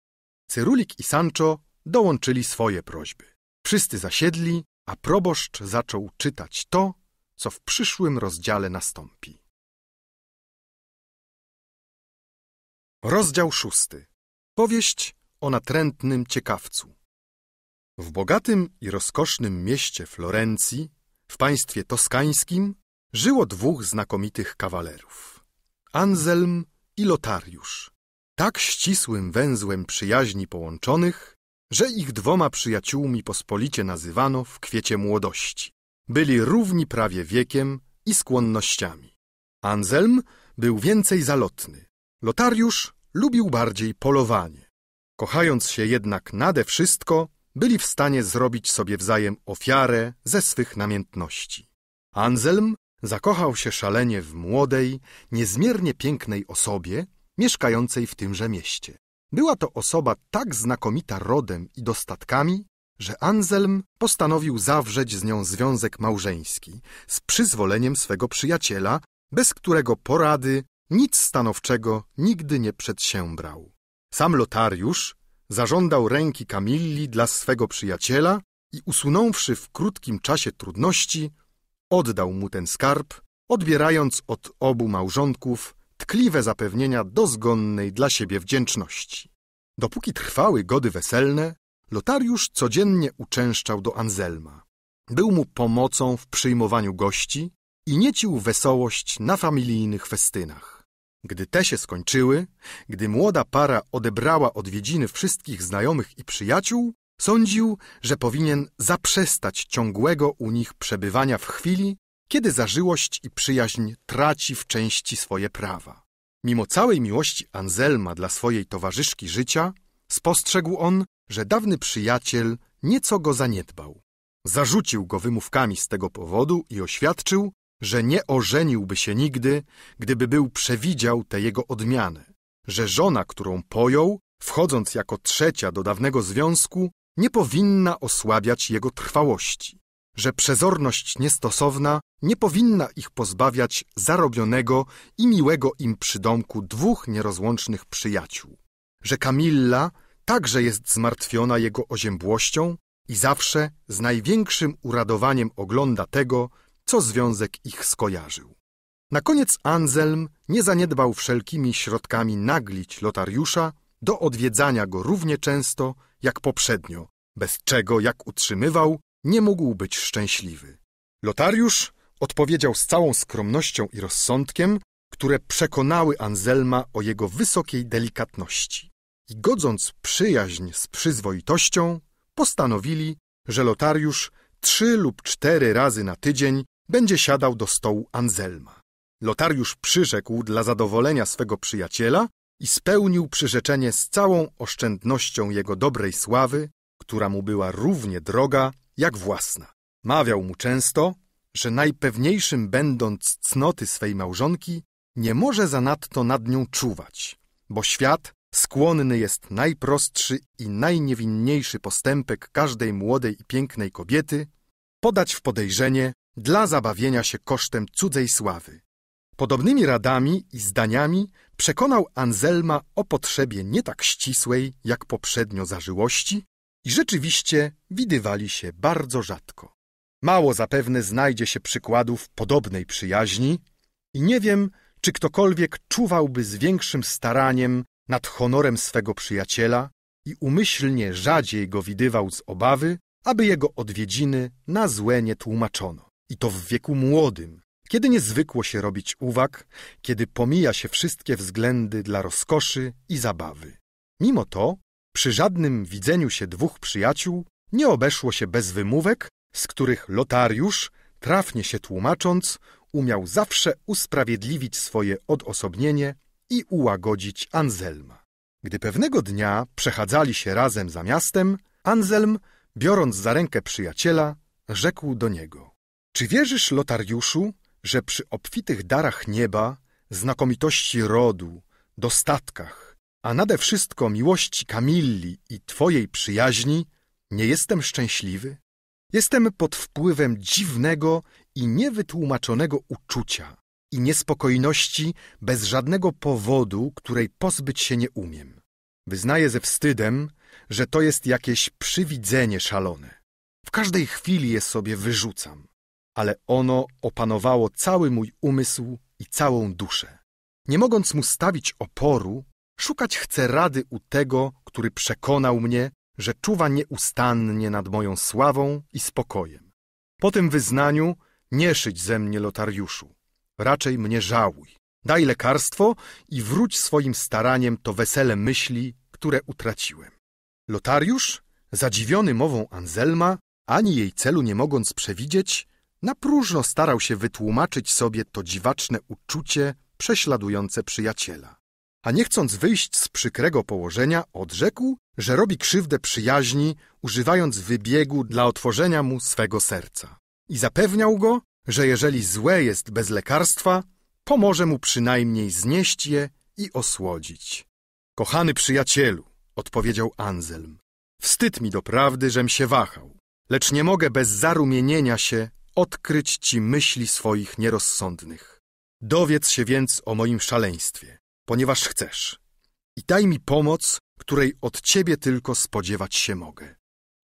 Cyrulik i Sancho dołączyli swoje prośby. Wszyscy zasiedli, a proboszcz zaczął czytać to, co w przyszłym rozdziale nastąpi. Rozdział szósty. Powieść o natrętnym ciekawcu. W bogatym i rozkosznym mieście Florencji, w państwie toskańskim, żyło dwóch znakomitych kawalerów. Anselm i Lotariusz. Tak ścisłym węzłem przyjaźni połączonych, że ich dwoma przyjaciółmi pospolicie nazywano w kwiecie młodości. Byli równi prawie wiekiem i skłonnościami. Anselm był więcej zalotny. Lotariusz lubił bardziej polowanie. Kochając się jednak nade wszystko, byli w stanie zrobić sobie wzajem ofiarę ze swych namiętności. Anselm zakochał się szalenie w młodej, niezmiernie pięknej osobie, mieszkającej w tymże mieście. Była to osoba tak znakomita rodem i dostatkami, że Anselm postanowił zawrzeć z nią związek małżeński z przyzwoleniem swego przyjaciela, bez którego porady nic stanowczego nigdy nie przedsiębrał. Sam Lotariusz zażądał ręki Kamilli dla swego przyjaciela i usunąwszy w krótkim czasie trudności, oddał mu ten skarb, odbierając od obu małżonków tkliwe zapewnienia dozgonnej dla siebie wdzięczności. Dopóki trwały gody weselne, Lotariusz codziennie uczęszczał do Anselma. Był mu pomocą w przyjmowaniu gości i niecił wesołość na familijnych festynach. Gdy te się skończyły, gdy młoda para odebrała odwiedziny wszystkich znajomych i przyjaciół, sądził, że powinien zaprzestać ciągłego u nich przebywania w chwili, kiedy zażyłość i przyjaźń traci w części swoje prawa. Mimo całej miłości Anselma dla swojej towarzyszki życia, spostrzegł on, że dawny przyjaciel nieco go zaniedbał. Zarzucił go wymówkami z tego powodu i oświadczył, że nie ożeniłby się nigdy, gdyby był przewidział tę jego odmianę, że żona, którą pojął, wchodząc jako trzecia do dawnego związku, nie powinna osłabiać jego trwałości, że przezorność niestosowna nie powinna ich pozbawiać zarobionego i miłego im przydomku dwóch nierozłącznych przyjaciół, że Kamilla także jest zmartwiona jego oziębłością i zawsze z największym uradowaniem ogląda tego, co związek ich skojarzył. Na koniec Anselm nie zaniedbał wszelkimi środkami naglić Lotariusza do odwiedzania go równie często jak poprzednio, bez czego, jak utrzymywał, nie mógł być szczęśliwy. Lotariusz odpowiedział z całą skromnością i rozsądkiem, które przekonały Anselma o jego wysokiej delikatności. I godząc przyjaźń z przyzwoitością, postanowili, że Lotariusz trzy lub cztery razy na tydzień będzie siadał do stołu Anselma. Lotariusz przyrzekł dla zadowolenia swego przyjaciela i spełnił przyrzeczenie z całą oszczędnością jego dobrej sławy, która mu była równie droga jak własna. Mawiał mu często, że najpewniejszym będąc cnoty swej małżonki, nie może zanadto nad nią czuwać, bo świat skłonny jest najprostszy i najniewinniejszy postępek każdej młodej i pięknej kobiety podać w podejrzenie dla zabawienia się kosztem cudzej sławy. Podobnymi radami i zdaniami przekonał Anselma o potrzebie nie tak ścisłej jak poprzednio zażyłości i rzeczywiście widywali się bardzo rzadko. Mało zapewne znajdzie się przykładów podobnej przyjaźni i nie wiem, czy ktokolwiek czuwałby z większym staraniem nad honorem swego przyjaciela i umyślnie rzadziej go widywał z obawy, aby jego odwiedziny na złe nie tłumaczono. I to w wieku młodym, kiedy nie zwykło się robić uwag, kiedy pomija się wszystkie względy dla rozkoszy i zabawy. Mimo to, przy żadnym widzeniu się dwóch przyjaciół nie obeszło się bez wymówek, z których Lotariusz, trafnie się tłumacząc, umiał zawsze usprawiedliwić swoje odosobnienie i ułagodzić Anselma. Gdy pewnego dnia przechadzali się razem za miastem, Anselm, biorąc za rękę przyjaciela, rzekł do niego: Czy wierzysz, Lotariuszu, że przy obfitych darach nieba, znakomitości rodu, dostatkach, a nade wszystko miłości Kamilli i twojej przyjaźni, nie jestem szczęśliwy? Jestem pod wpływem dziwnego i niewytłumaczonego uczucia i niespokojności bez żadnego powodu, której pozbyć się nie umiem. Wyznaję ze wstydem, że to jest jakieś przywidzenie szalone. W każdej chwili je sobie wyrzucam, ale ono opanowało cały mój umysł i całą duszę. Nie mogąc mu stawić oporu, szukać chcę rady u tego, który przekonał mnie, że czuwa nieustannie nad moją sławą i spokojem. Po tym wyznaniu nie szyć ze mnie, Lotariuszu. Raczej mnie żałuj. Daj lekarstwo i wróć swoim staraniem to wesele myśli, które utraciłem. Lotariusz, zadziwiony mową Anselma, ani jej celu nie mogąc przewidzieć, na próżno starał się wytłumaczyć sobie to dziwaczne uczucie prześladujące przyjaciela. A nie chcąc wyjść z przykrego położenia, odrzekł, że robi krzywdę przyjaźni, używając wybiegu dla otworzenia mu swego serca. I zapewniał go, że jeżeli złe jest bez lekarstwa, pomoże mu przynajmniej znieść je i osłodzić. Kochany przyjacielu, odpowiedział Anselm, wstyd mi doprawdy, żem się wahał, lecz nie mogę bez zarumienienia się odkryć ci myśli swoich nierozsądnych. Dowiedz się więc o moim szaleństwie, ponieważ chcesz. I daj mi pomoc, której od ciebie tylko spodziewać się mogę.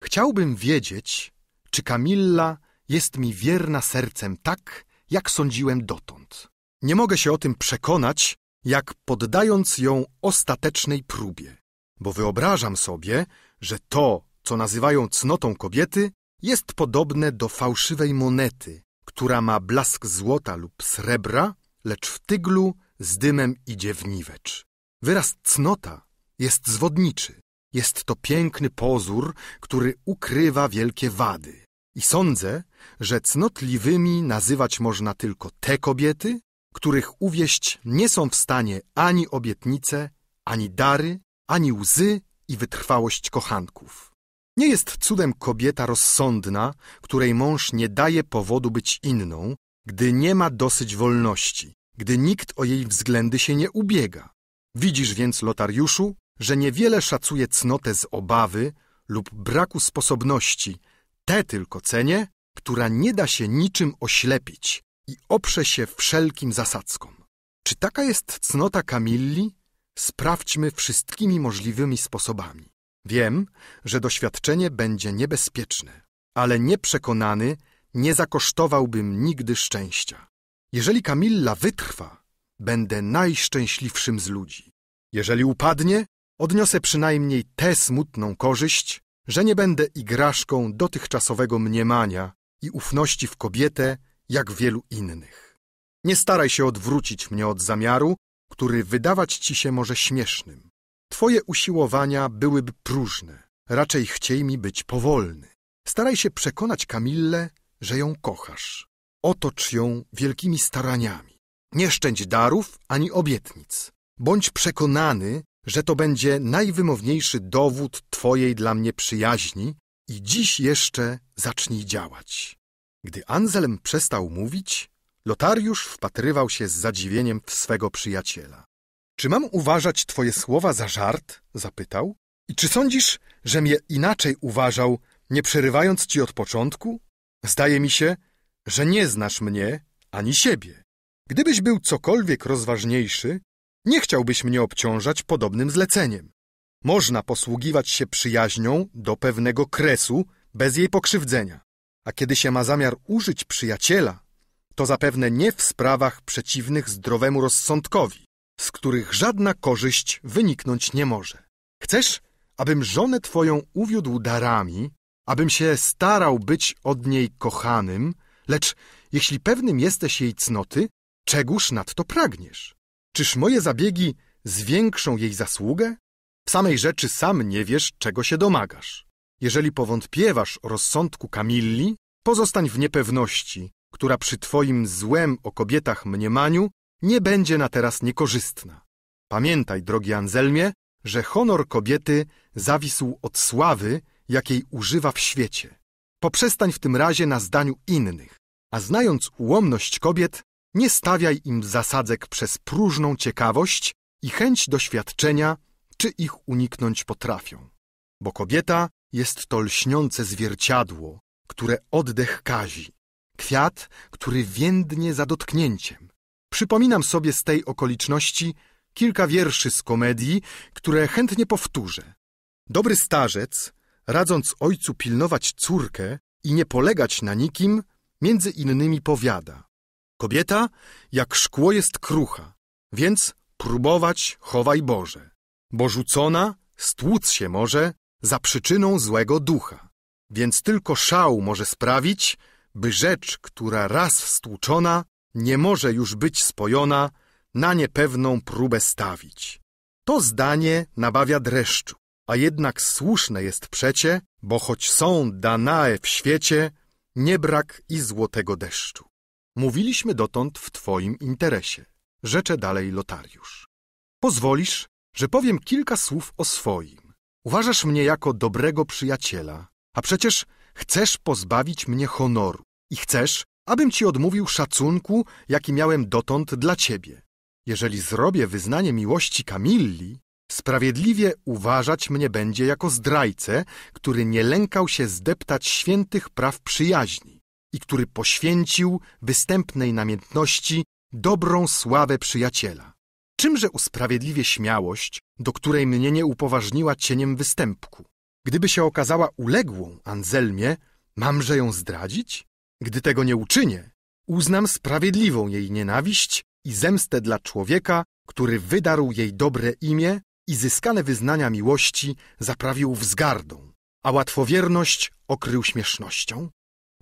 Chciałbym wiedzieć, czy Kamilla jest mi wierna sercem tak, jak sądziłem dotąd. Nie mogę się o tym przekonać, jak poddając ją ostatecznej próbie, bo wyobrażam sobie, że to, co nazywają cnotą kobiety, jest podobne do fałszywej monety, która ma blask złota lub srebra, lecz w tyglu z dymem idzie w niwecz. Wyraz cnota jest zwodniczy. Jest to piękny pozór, który ukrywa wielkie wady. I sądzę, że cnotliwymi nazywać można tylko te kobiety, których uwieść nie są w stanie ani obietnice, ani dary, ani łzy i wytrwałość kochanków. Nie jest cudem kobieta rozsądna, której mąż nie daje powodu być inną, gdy nie ma dosyć wolności, gdy nikt o jej względy się nie ubiega. Widzisz więc, Lotariuszu, że niewiele szacuje cnotę z obawy lub braku sposobności, te tylko cenię, która nie da się niczym oślepić i oprze się wszelkim zasadzkom. Czy taka jest cnota Kamilli? Sprawdźmy wszystkimi możliwymi sposobami. Wiem, że doświadczenie będzie niebezpieczne, ale nieprzekonany nie zakosztowałbym nigdy szczęścia. Jeżeli Kamilla wytrwa, będę najszczęśliwszym z ludzi. Jeżeli upadnie, odniosę przynajmniej tę smutną korzyść, że nie będę igraszką dotychczasowego mniemania i ufności w kobietę, jak wielu innych. Nie staraj się odwrócić mnie od zamiaru, który wydawać ci się może śmiesznym. Twoje usiłowania byłyby próżne, raczej chciej mi być powolny. Staraj się przekonać Kamillę, że ją kochasz. Otocz ją wielkimi staraniami. Nie szczędź darów ani obietnic. Bądź przekonany, że to będzie najwymowniejszy dowód Twojej dla mnie przyjaźni i dziś jeszcze zacznij działać. Gdy Anselm przestał mówić, Lotariusz wpatrywał się z zadziwieniem w swego przyjaciela. Czy mam uważać Twoje słowa za żart? zapytał. I czy sądzisz, że mnie inaczej uważał, nie przerywając ci od początku? Zdaje mi się, że nie znasz mnie ani siebie. Gdybyś był cokolwiek rozważniejszy, nie chciałbyś mnie obciążać podobnym zleceniem. Można posługiwać się przyjaźnią do pewnego kresu bez jej pokrzywdzenia. A kiedy się ma zamiar użyć przyjaciela, to zapewne nie w sprawach przeciwnych zdrowemu rozsądkowi, z których żadna korzyść wyniknąć nie może. Chcesz, abym żonę twoją uwiódł darami, abym się starał być od niej kochanym, lecz jeśli pewnym jesteś jej cnoty, czegóż nadto pragniesz? Czyż moje zabiegi zwiększą jej zasługę? W samej rzeczy sam nie wiesz, czego się domagasz. Jeżeli powątpiewasz o rozsądku Kamilli, pozostań w niepewności, która przy twoim złem o kobietach mniemaniu nie będzie na teraz niekorzystna. Pamiętaj, drogi Anselmie, że honor kobiety zawisł od sławy, jakiej używa w świecie. Poprzestań w tym razie na zdaniu innych, a znając ułomność kobiet, nie stawiaj im zasadzek przez próżną ciekawość i chęć doświadczenia, czy ich uniknąć potrafią. Bo kobieta jest to lśniące zwierciadło, które oddech kazi, kwiat, który więdnie za dotknięciem. Przypominam sobie z tej okoliczności kilka wierszy z komedii, które chętnie powtórzę. Dobry starzec, radząc ojcu pilnować córkę i nie polegać na nikim, między innymi powiada. Kobieta jak szkło jest krucha, więc próbować chowaj Boże, bo rzucona stłuc się może za przyczyną złego ducha. Więc tylko szał może sprawić, by rzecz, która raz stłuczona, nie może już być spojona, na niepewną próbę stawić. To zdanie nabawia dreszczu, a jednak słuszne jest przecie, bo choć są Danae w świecie, nie brak i złotego deszczu. Mówiliśmy dotąd w Twoim interesie, rzecze dalej Lotariusz. Pozwolisz, że powiem kilka słów o swoim. Uważasz mnie jako dobrego przyjaciela, a przecież chcesz pozbawić mnie honoru i chcesz, abym ci odmówił szacunku, jaki miałem dotąd dla ciebie. Jeżeli zrobię wyznanie miłości Kamilli, sprawiedliwie uważać mnie będzie jako zdrajcę, który nie lękał się zdeptać świętych praw przyjaźni i który poświęcił występnej namiętności dobrą sławę przyjaciela. Czymże usprawiedliwie śmiałość, do której mnie nie upoważniła cieniem występku? Gdyby się okazała uległą Anselmie, mamże ją zdradzić? Gdy tego nie uczynię, uznam sprawiedliwą jej nienawiść i zemstę dla człowieka, który wydarł jej dobre imię i zyskane wyznania miłości zaprawił wzgardą, a łatwowierność okrył śmiesznością?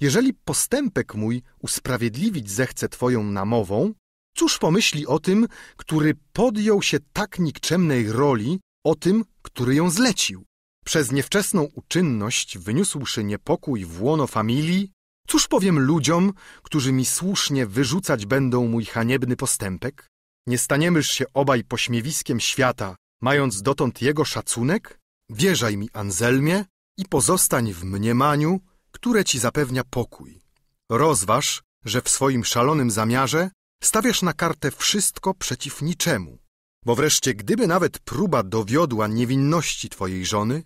Jeżeli postępek mój usprawiedliwić zechce twoją namową, cóż pomyśli o tym, który podjął się tak nikczemnej roli, o tym, który ją zlecił? Przez niewczesną uczynność, wyniósłszy niepokój w łono familii, cóż powiem ludziom, którzy mi słusznie wyrzucać będą mój haniebny postępek? Nie staniemyż się obaj pośmiewiskiem świata, mając dotąd jego szacunek? Wierzaj mi, Anselmie, i pozostań w mniemaniu, które ci zapewnia pokój. Rozważ, że w swoim szalonym zamiarze stawiasz na kartę wszystko przeciw niczemu, bo wreszcie gdyby nawet próba dowiodła niewinności twojej żony,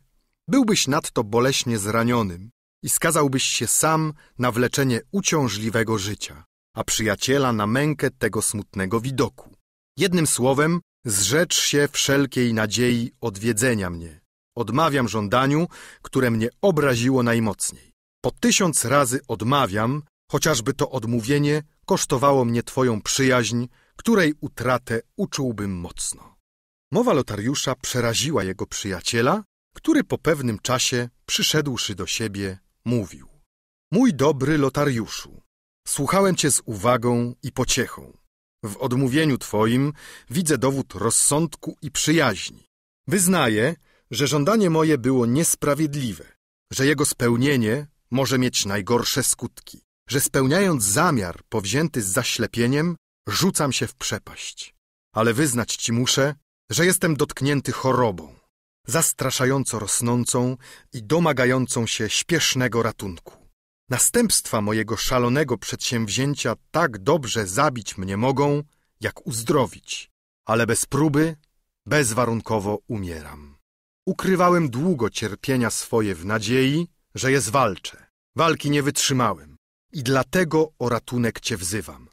byłbyś nadto boleśnie zranionym i skazałbyś się sam na wleczenie uciążliwego życia, a przyjaciela na mękę tego smutnego widoku. Jednym słowem, zrzecz się wszelkiej nadziei odwiedzenia mnie. Odmawiam żądaniu, które mnie obraziło najmocniej. Po tysiąc razy odmawiam, chociażby to odmówienie kosztowało mnie twoją przyjaźń, której utratę uczułbym mocno. Mowa Lotariusza przeraziła jego przyjaciela, który po pewnym czasie, przyszedłszy do siebie, mówił Mój dobry Lotariuszu, słuchałem cię z uwagą i pociechą. W odmówieniu twoim widzę dowód rozsądku i przyjaźni. Wyznaję, że żądanie moje było niesprawiedliwe, że jego spełnienie może mieć najgorsze skutki, że spełniając zamiar powzięty z zaślepieniem, rzucam się w przepaść. Ale wyznać ci muszę, że jestem dotknięty chorobą, zastraszająco rosnącą i domagającą się śpiesznego ratunku. Następstwa mojego szalonego przedsięwzięcia tak dobrze zabić mnie mogą, jak uzdrowić, ale bez próby, bezwarunkowo umieram. Ukrywałem długo cierpienia swoje w nadziei, że je zwalczę. Walki nie wytrzymałem i dlatego o ratunek cię wzywam.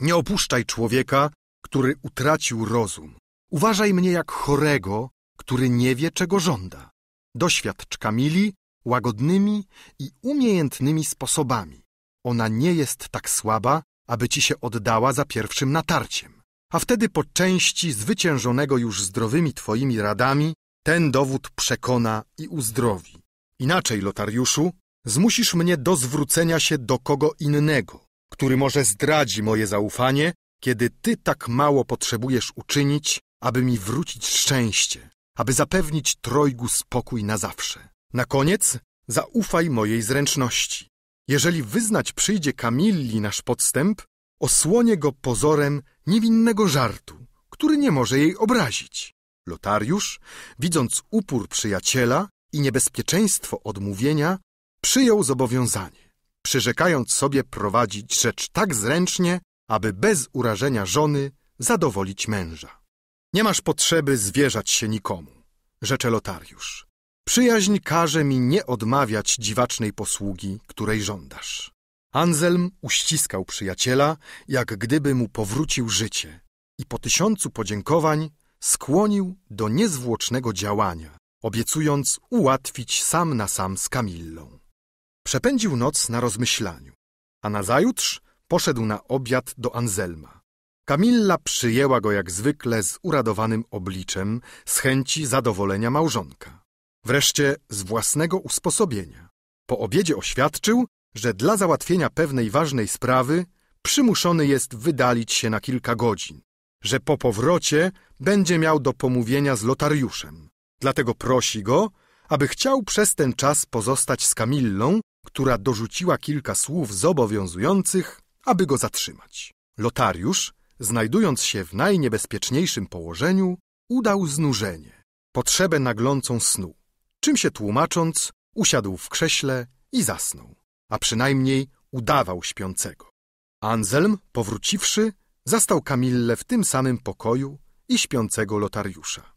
Nie opuszczaj człowieka, który utracił rozum. Uważaj mnie jak chorego, który nie wie, czego żąda. Doświadcz Kamili łagodnymi i umiejętnymi sposobami. Ona nie jest tak słaba, aby ci się oddała za pierwszym natarciem. A wtedy po części zwyciężonego już zdrowymi twoimi radami, ten dowód przekona i uzdrowi. Inaczej, Lotariuszu, zmusisz mnie do zwrócenia się do kogo innego, który może zdradzi moje zaufanie, kiedy ty tak mało potrzebujesz uczynić, aby mi wrócić szczęście, aby zapewnić trojgu spokój na zawsze. Na koniec zaufaj mojej zręczności. Jeżeli wyznać przyjdzie Kamilli nasz podstęp, osłonię go pozorem niewinnego żartu, który nie może jej obrazić. Lotariusz, widząc upór przyjaciela i niebezpieczeństwo odmówienia, przyjął zobowiązanie, przyrzekając sobie prowadzić rzecz tak zręcznie, aby bez urażenia żony zadowolić męża. Nie masz potrzeby zwierzać się nikomu, rzecze Lotariusz. Przyjaźń każe mi nie odmawiać dziwacznej posługi, której żądasz. Anselm uściskał przyjaciela, jak gdyby mu powrócił życie i po tysiącu podziękowań skłonił do niezwłocznego działania, obiecując ułatwić sam na sam z Kamillą. Przepędził noc na rozmyślaniu, a nazajutrz poszedł na obiad do Anselma. Kamilla przyjęła go jak zwykle z uradowanym obliczem, z chęci zadowolenia małżonka. Wreszcie z własnego usposobienia. Po obiedzie oświadczył, że dla załatwienia pewnej ważnej sprawy przymuszony jest wydalić się na kilka godzin, że po powrocie będzie miał do pomówienia z Lotariuszem. Dlatego prosi go, aby chciał przez ten czas pozostać z Kamillą, która dorzuciła kilka słów zobowiązujących, aby go zatrzymać. Lotariusz, znajdując się w najniebezpieczniejszym położeniu, udał znużenie, potrzebę naglącą snu, czym się tłumacząc, usiadł w krześle i zasnął, a przynajmniej udawał śpiącego. Anselm, powróciwszy, zastał Kamillę w tym samym pokoju i śpiącego Lotariusza.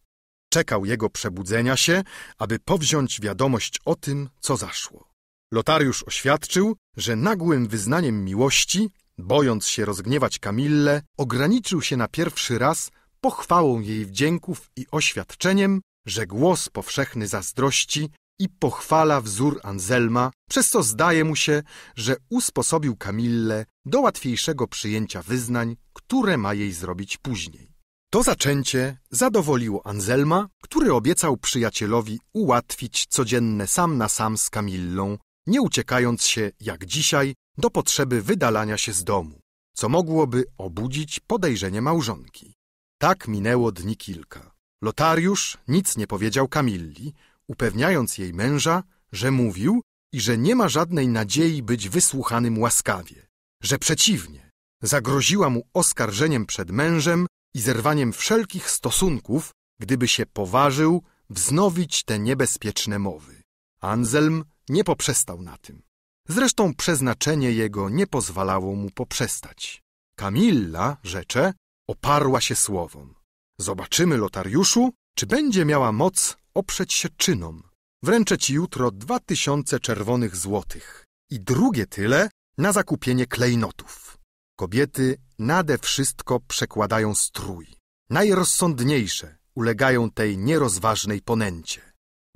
Czekał jego przebudzenia się, aby powziąć wiadomość o tym, co zaszło. Lotariusz oświadczył, że nagłym wyznaniem miłości, bojąc się rozgniewać Kamillę, ograniczył się na pierwszy raz pochwałą jej wdzięków i oświadczeniem, że głos powszechny zazdrości i pochwala wzór Anselma, przez co zdaje mu się, że usposobił Kamillę do łatwiejszego przyjęcia wyznań, które ma jej zrobić później. To zaczęcie zadowoliło Anselma, który obiecał przyjacielowi ułatwić codzienne sam na sam z Kamillą, nie uciekając się, jak dzisiaj, do potrzeby wydalania się z domu, co mogłoby obudzić podejrzenie małżonki. Tak minęło dni kilka. Lotariusz nic nie powiedział Kamilli, upewniając jej męża, że mówił i że nie ma żadnej nadziei być wysłuchanym łaskawie, że przeciwnie, zagroziła mu oskarżeniem przed mężem i zerwaniem wszelkich stosunków, gdyby się poważył wznowić te niebezpieczne mowy. Anselm nie poprzestał na tym. Zresztą przeznaczenie jego nie pozwalało mu poprzestać. Kamilla, rzecze, oparła się słowom. Zobaczymy, Lotariuszu, czy będzie miała moc oprzeć się czynom. Wręczę ci jutro dwa tysiące czerwonych złotych i drugie tyle na zakupienie klejnotów. Kobiety nade wszystko przekładają strój. Najrozsądniejsze ulegają tej nierozważnej ponęcie.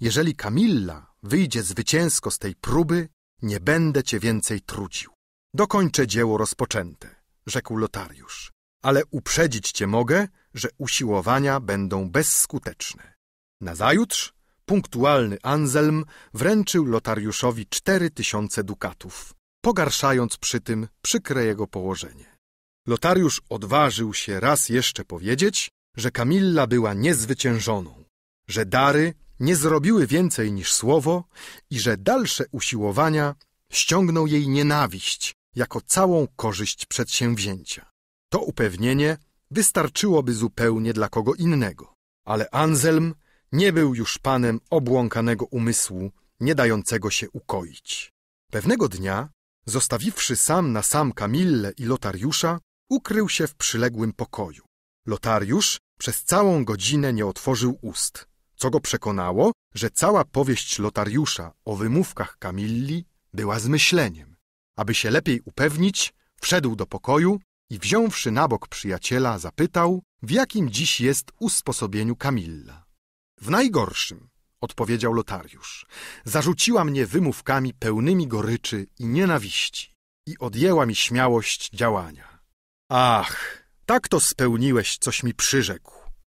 Jeżeli Kamilla wyjdzie zwycięsko z tej próby, nie będę cię więcej trudził. Dokończę dzieło rozpoczęte, rzekł Lotariusz. Ale uprzedzić cię mogę, że usiłowania będą bezskuteczne. Nazajutrz punktualny Anselm wręczył Lotariuszowi cztery tysiące dukatów, pogarszając przy tym przykre jego położenie. Lotariusz odważył się raz jeszcze powiedzieć, że Kamilla była niezwyciężoną, że dary nie zrobiły więcej niż słowo i że dalsze usiłowania ściągną jej nienawiść jako całą korzyść przedsięwzięcia. To upewnienie wystarczyłoby zupełnie dla kogo innego, ale Anselm nie był już panem obłąkanego umysłu, nie dającego się ukoić. Pewnego dnia, zostawiwszy sam na sam Kamillę i Lotariusza, ukrył się w przyległym pokoju. Lotariusz przez całą godzinę nie otworzył ust, co go przekonało, że cała powieść Lotariusza o wymówkach Kamilli była zmyśleniem. Aby się lepiej upewnić, wszedł do pokoju i wziąwszy na bok przyjaciela, zapytał, w jakim dziś jest usposobieniu Kamilla. W najgorszym, odpowiedział Lotariusz. Zarzuciła mnie wymówkami pełnymi goryczy i nienawiści i odjęła mi śmiałość działania. Ach, tak to spełniłeś, coś mi przyrzekł.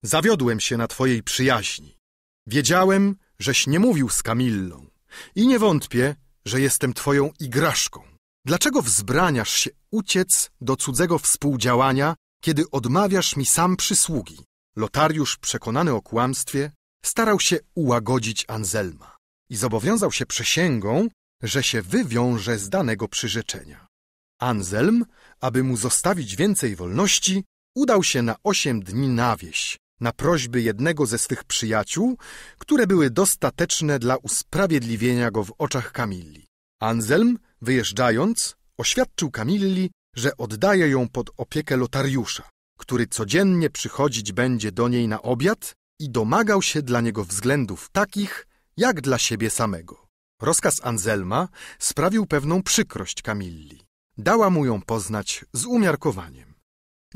Zawiodłem się na twojej przyjaźni. Wiedziałem, żeś nie mówił z Kamillą i nie wątpię, że jestem twoją igraszką. Dlaczego wzbraniasz się uciec do cudzego współdziałania, kiedy odmawiasz mi sam przysługi? Lotariusz, przekonany o kłamstwie, starał się ułagodzić Anselma i zobowiązał się przysięgą, że się wywiąże z danego przyrzeczenia. Anselm, aby mu zostawić więcej wolności, udał się na osiem dni na wieś, na prośby jednego ze swych przyjaciół, które były dostateczne dla usprawiedliwienia go w oczach Kamilli. Anselm, wyjeżdżając, oświadczył Kamilli, że oddaje ją pod opiekę Lotariusza, który codziennie przychodzić będzie do niej na obiad i domagał się dla niego względów takich, jak dla siebie samego. Rozkaz Anselma sprawił pewną przykrość Kamilli. Dała mu ją poznać z umiarkowaniem.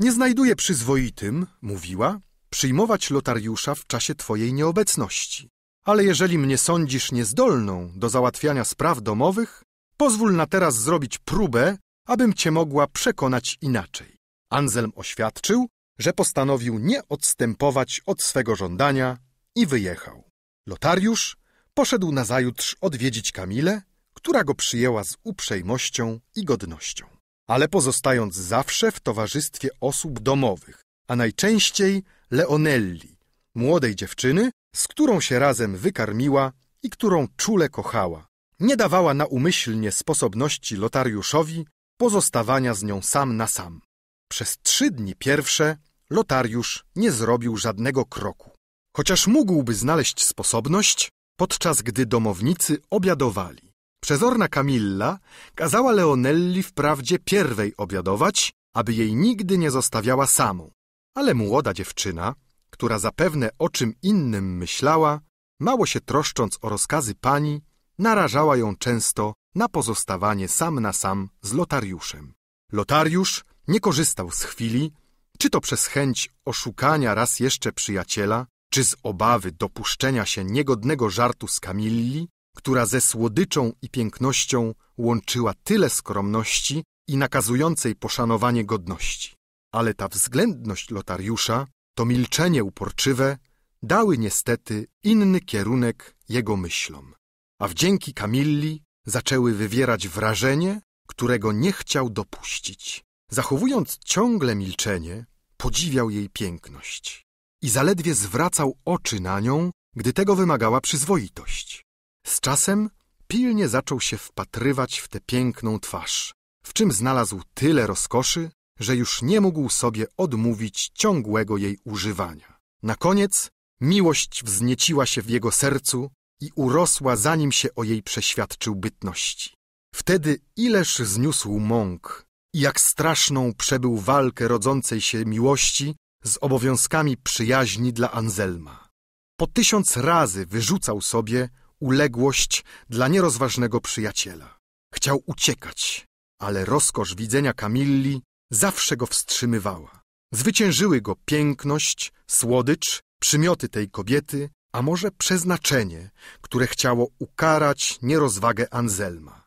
Nie znajduję przyzwoitym, mówiła, przyjmować lotariusza w czasie twojej nieobecności. Ale jeżeli mnie sądzisz niezdolną do załatwiania spraw domowych, pozwól na teraz zrobić próbę, abym cię mogła przekonać inaczej. Anselm oświadczył, że postanowił nie odstępować od swego żądania i wyjechał. Lotariusz poszedł nazajutrz odwiedzić Kamilę, która go przyjęła z uprzejmością i godnością, ale pozostając zawsze w towarzystwie osób domowych, a najczęściej Leonelli, młodej dziewczyny, z którą się razem wykarmiła i którą czule kochała. Nie dawała naumyślnie sposobności Lotariuszowi pozostawania z nią sam na sam. Przez trzy dni pierwsze Lotariusz nie zrobił żadnego kroku. Chociaż mógłby znaleźć sposobność, podczas gdy domownicy obiadowali. Przezorna Kamilla kazała Leonelli wprawdzie pierwej obiadować, aby jej nigdy nie zostawiała samą. Ale młoda dziewczyna, która zapewne o czym innym myślała, mało się troszcząc o rozkazy pani, narażała ją często na pozostawanie sam na sam z Lotariuszem. Lotariusz nie korzystał z chwili, czy to przez chęć oszukania raz jeszcze przyjaciela, czy z obawy dopuszczenia się niegodnego żartu z Kamilli, która ze słodyczą i pięknością łączyła tyle skromności i nakazującej poszanowanie godności. Ale ta względność Lotariusza, to milczenie uporczywe, dały niestety inny kierunek jego myślom. A wdzięki Kamilli zaczęły wywierać wrażenie, którego nie chciał dopuścić. Zachowując ciągle milczenie, podziwiał jej piękność i zaledwie zwracał oczy na nią, gdy tego wymagała przyzwoitość. Z czasem pilnie zaczął się wpatrywać w tę piękną twarz, w czym znalazł tyle rozkoszy, że już nie mógł sobie odmówić ciągłego jej używania. Na koniec miłość wznieciła się w jego sercu i urosła, zanim się o jej przeświadczył bytności. Wtedy ileż zniósł mąk i jak straszną przebył walkę rodzącej się miłości z obowiązkami przyjaźni dla Anselma. Po tysiąc razy wyrzucał sobie uległość dla nierozważnego przyjaciela. Chciał uciekać, ale rozkosz widzenia Kamilli zawsze go wstrzymywała. Zwyciężyły go piękność, słodycz, przymioty tej kobiety, a może przeznaczenie, które chciało ukarać nierozwagę Anselma.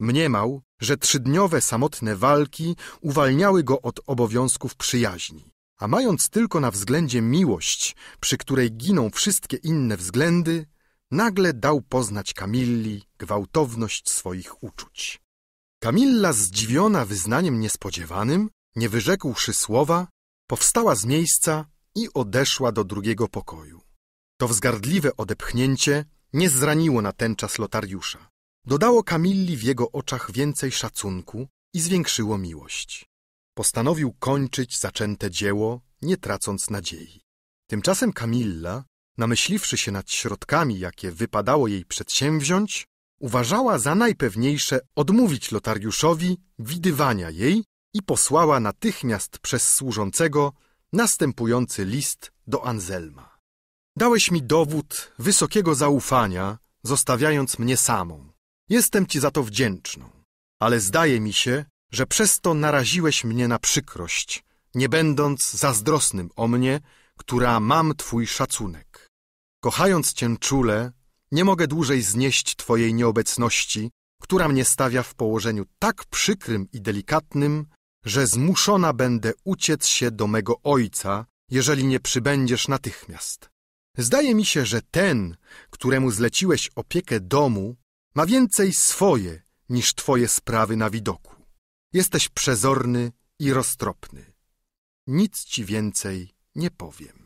Mniemał, że trzydniowe samotne walki uwalniały go od obowiązków przyjaźni, a mając tylko na względzie miłość, przy której giną wszystkie inne względy, nagle dał poznać Kamilli gwałtowność swoich uczuć. Kamilla, zdziwiona wyznaniem niespodziewanym, nie wyrzekłszy słowa, powstała z miejsca i odeszła do drugiego pokoju. To wzgardliwe odepchnięcie nie zraniło na ten czas Lotariusza. Dodało Kamilli w jego oczach więcej szacunku i zwiększyło miłość. Postanowił kończyć zaczęte dzieło, nie tracąc nadziei. Tymczasem Kamilla, namyśliwszy się nad środkami, jakie wypadało jej przedsięwziąć, uważała za najpewniejsze odmówić Lotariuszowi widywania jej i posłała natychmiast przez służącego następujący list do Anselma. Dałeś mi dowód wysokiego zaufania, zostawiając mnie samą. Jestem ci za to wdzięczną, ale zdaje mi się, że przez to naraziłeś mnie na przykrość, nie będąc zazdrosnym o mnie, która mam twój szacunek. Kochając cię czule, nie mogę dłużej znieść twojej nieobecności, która mnie stawia w położeniu tak przykrym i delikatnym, że zmuszona będę uciec się do mego ojca, jeżeli nie przybędziesz natychmiast. Zdaje mi się, że ten, któremu zleciłeś opiekę domu, ma więcej swoje niż twoje sprawy na widoku. Jesteś przezorny i roztropny. Nic ci więcej nie powiem.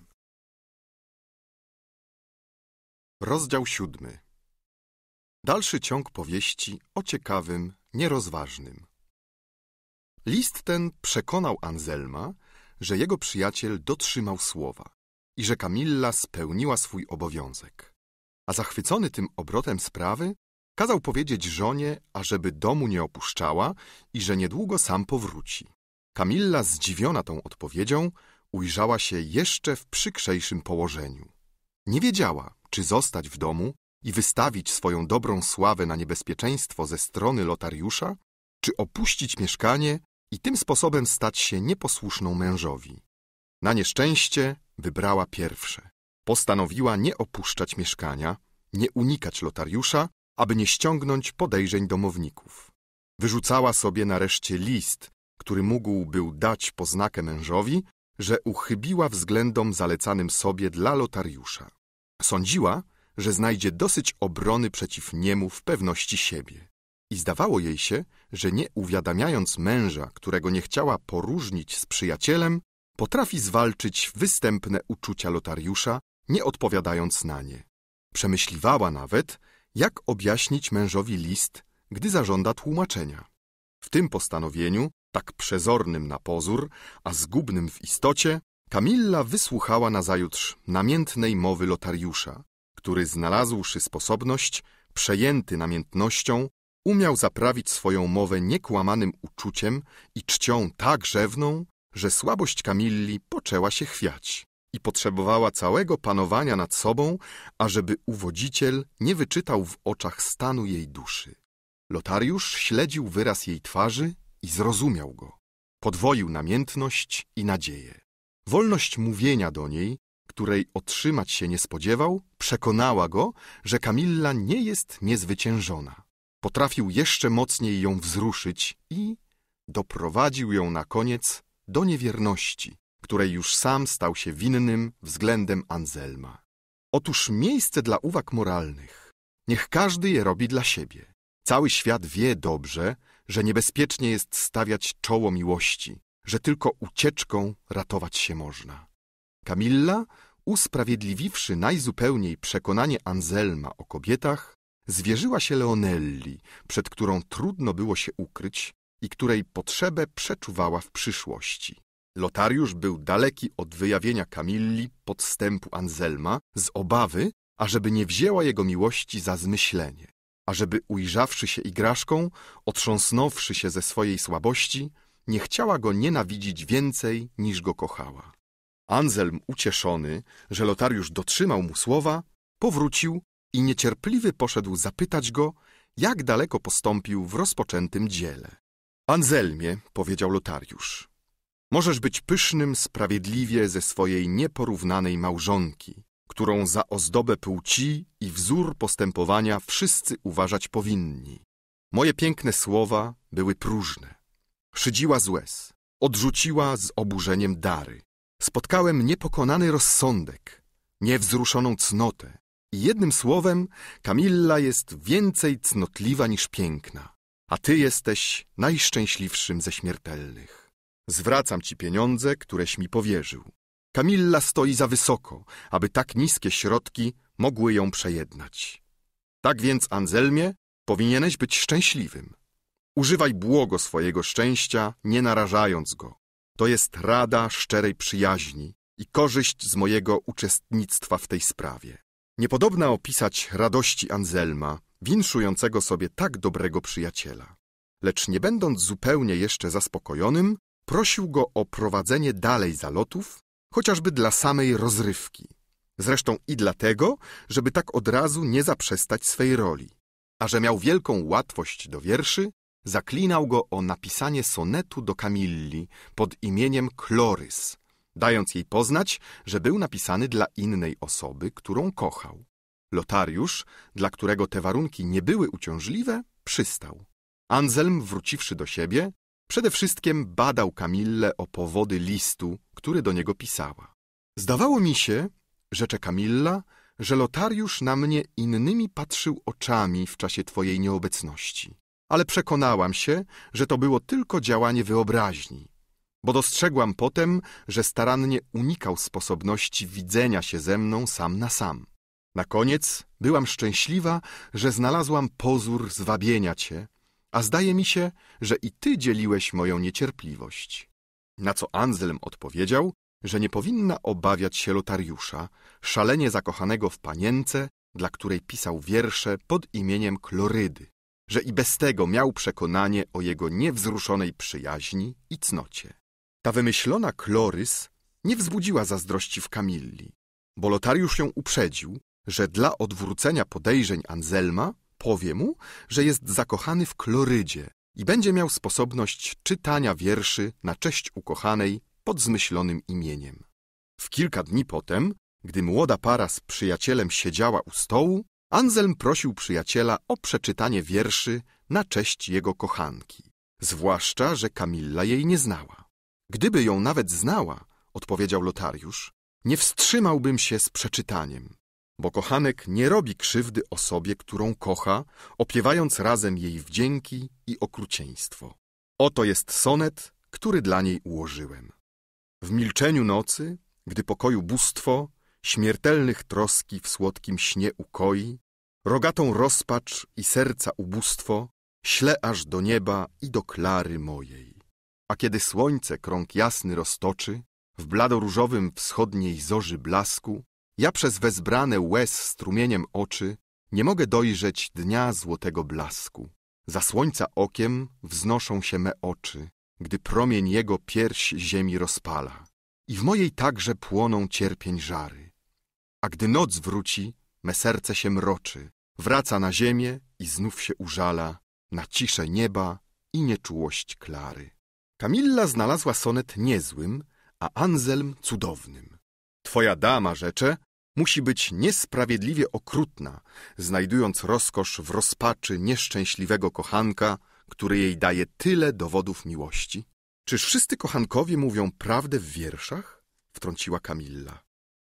Rozdział siódmy Dalszy ciąg powieści o ciekawym, nierozważnym. List ten przekonał Anselma, że jego przyjaciel dotrzymał słowa i że Kamilla spełniła swój obowiązek. A zachwycony tym obrotem sprawy, kazał powiedzieć żonie, ażeby domu nie opuszczała i że niedługo sam powróci. Kamilla, zdziwiona tą odpowiedzią, ujrzała się jeszcze w przykrzejszym położeniu. Nie wiedziała, czy zostać w domu i wystawić swoją dobrą sławę na niebezpieczeństwo ze strony lotariusza, czy opuścić mieszkanie i tym sposobem stać się nieposłuszną mężowi. Na nieszczęście wybrała pierwsze. Postanowiła nie opuszczać mieszkania, nie unikać lotariusza, aby nie ściągnąć podejrzeń domowników. Wyrzucała sobie nareszcie list, który mógł był dać poznakę mężowi, że uchybiła względom zalecanym sobie dla lotariusza. Sądziła, że znajdzie dosyć obrony przeciw niemu w pewności siebie. I zdawało jej się, że nie uwiadamiając męża, którego nie chciała poróżnić z przyjacielem, potrafi zwalczyć występne uczucia lotariusza, nie odpowiadając na nie. Przemyśliwała nawet, jak objaśnić mężowi list, gdy zażąda tłumaczenia. W tym postanowieniu, tak przezornym na pozór, a zgubnym w istocie, Kamilla wysłuchała nazajutrz namiętnej mowy lotariusza, który znalazłszy sposobność, przejęty namiętnością, umiał zaprawić swoją mowę niekłamanym uczuciem i czcią tak rzewną, że słabość Kamilli poczęła się chwiać i potrzebowała całego panowania nad sobą, ażeby uwodziciel nie wyczytał w oczach stanu jej duszy. Lotariusz śledził wyraz jej twarzy i zrozumiał go. Podwoił namiętność i nadzieję. Wolność mówienia do niej, której otrzymać się nie spodziewał, przekonała go, że Kamilla nie jest niezwyciężona. Potrafił jeszcze mocniej ją wzruszyć i doprowadził ją na koniec do niewierności, której już sam stał się winnym względem Anselma. Otóż miejsce dla uwag moralnych. Niech każdy je robi dla siebie. Cały świat wie dobrze, że niebezpiecznie jest stawiać czoło miłości, że tylko ucieczką ratować się można. Kamilla, usprawiedliwiwszy najzupełniej przekonanie Anselma o kobietach, zwierzyła się Leonelli, przed którą trudno było się ukryć i której potrzebę przeczuwała w przyszłości. Lotariusz był daleki od wyjawienia Kamilli podstępu Anselma z obawy, ażeby nie wzięła jego miłości za zmyślenie, ażeby ujrzawszy się igraszką, otrząsnąwszy się ze swojej słabości, nie chciała go nienawidzić więcej niż go kochała. Anselm, ucieszony, że Lotariusz dotrzymał mu słowa, powrócił i niecierpliwy poszedł zapytać go, jak daleko postąpił w rozpoczętym dziele. Anselmie, powiedział Lotariusz, możesz być pysznym sprawiedliwie ze swojej nieporównanej małżonki, którą za ozdobę płci i wzór postępowania wszyscy uważać powinni. Moje piękne słowa były próżne. Szydziła z łez, odrzuciła z oburzeniem dary. Spotkałem niepokonany rozsądek, niewzruszoną cnotę. I jednym słowem, Kamilla jest więcej cnotliwa niż piękna, a ty jesteś najszczęśliwszym ze śmiertelnych. Zwracam ci pieniądze, któreś mi powierzył. Kamilla stoi za wysoko, aby tak niskie środki mogły ją przejednać. Tak więc, Anzelmie, powinieneś być szczęśliwym. Używaj błogo swojego szczęścia, nie narażając go. To jest rada szczerej przyjaźni i korzyść z mojego uczestnictwa w tej sprawie. Niepodobna opisać radości Anselma, winszującego sobie tak dobrego przyjaciela. Lecz nie będąc zupełnie jeszcze zaspokojonym, prosił go o prowadzenie dalej zalotów, chociażby dla samej rozrywki. Zresztą i dlatego, żeby tak od razu nie zaprzestać swej roli. A że miał wielką łatwość do wierszy, zaklinał go o napisanie sonetu do Kamilli pod imieniem Klorys, dając jej poznać, że był napisany dla innej osoby, którą kochał. Lotariusz, dla którego te warunki nie były uciążliwe, przystał. Anselm, wróciwszy do siebie, przede wszystkim badał Kamillę o powody listu, który do niego pisała. Zdawało mi się, rzecze Kamilla, że Lotariusz na mnie innymi patrzył oczami w czasie twojej nieobecności. Ale przekonałam się, że to było tylko działanie wyobraźni, bo dostrzegłam potem, że starannie unikał sposobności widzenia się ze mną sam na sam. Na koniec byłam szczęśliwa, że znalazłam pozór zwabienia cię, a zdaje mi się, że i ty dzieliłeś moją niecierpliwość. Na co Anselm odpowiedział, że nie powinna obawiać się Lotariusza, szalenie zakochanego w panience, dla której pisał wiersze pod imieniem Klorydy, że i bez tego miał przekonanie o jego niewzruszonej przyjaźni i cnocie. Ta wymyślona Klorys nie wzbudziła zazdrości w Kamilli, bo Lotariusz ją uprzedził, że dla odwrócenia podejrzeń Anselma powie mu, że jest zakochany w Klorydzie i będzie miał sposobność czytania wierszy na cześć ukochanej pod zmyślonym imieniem. W kilka dni potem, gdy młoda para z przyjacielem siedziała u stołu, Anselm prosił przyjaciela o przeczytanie wierszy na cześć jego kochanki, zwłaszcza, że Kamilla jej nie znała. Gdyby ją nawet znała, odpowiedział Lotariusz, nie wstrzymałbym się z przeczytaniem, bo kochanek nie robi krzywdy osobie, którą kocha, opiewając razem jej wdzięki i okrucieństwo. Oto jest sonet, który dla niej ułożyłem. W milczeniu nocy, gdy pokoju bóstwo, śmiertelnych troski w słodkim śnie ukoi, rogatą rozpacz i serca ubóstwo, śle aż do nieba i do klary mojej. A kiedy słońce krąg jasny roztoczy, w bladoróżowym wschodniej zorzy blasku, ja przez wezbrane łez strumieniem oczy nie mogę dojrzeć dnia złotego blasku. Za słońca okiem wznoszą się me oczy, gdy promień jego pierś ziemi rozpala. I w mojej także płoną cierpień żary. A gdy noc wróci, me serce się mroczy, wraca na ziemię i znów się użala na ciszę nieba i nieczułość klary. Kamilla znalazła sonet niezłym, a Anselm cudownym. Twoja dama, rzecze, musi być niesprawiedliwie okrutna, znajdując rozkosz w rozpaczy nieszczęśliwego kochanka, który jej daje tyle dowodów miłości? Czyż wszyscy kochankowie mówią prawdę w wierszach? Wtrąciła Kamilla.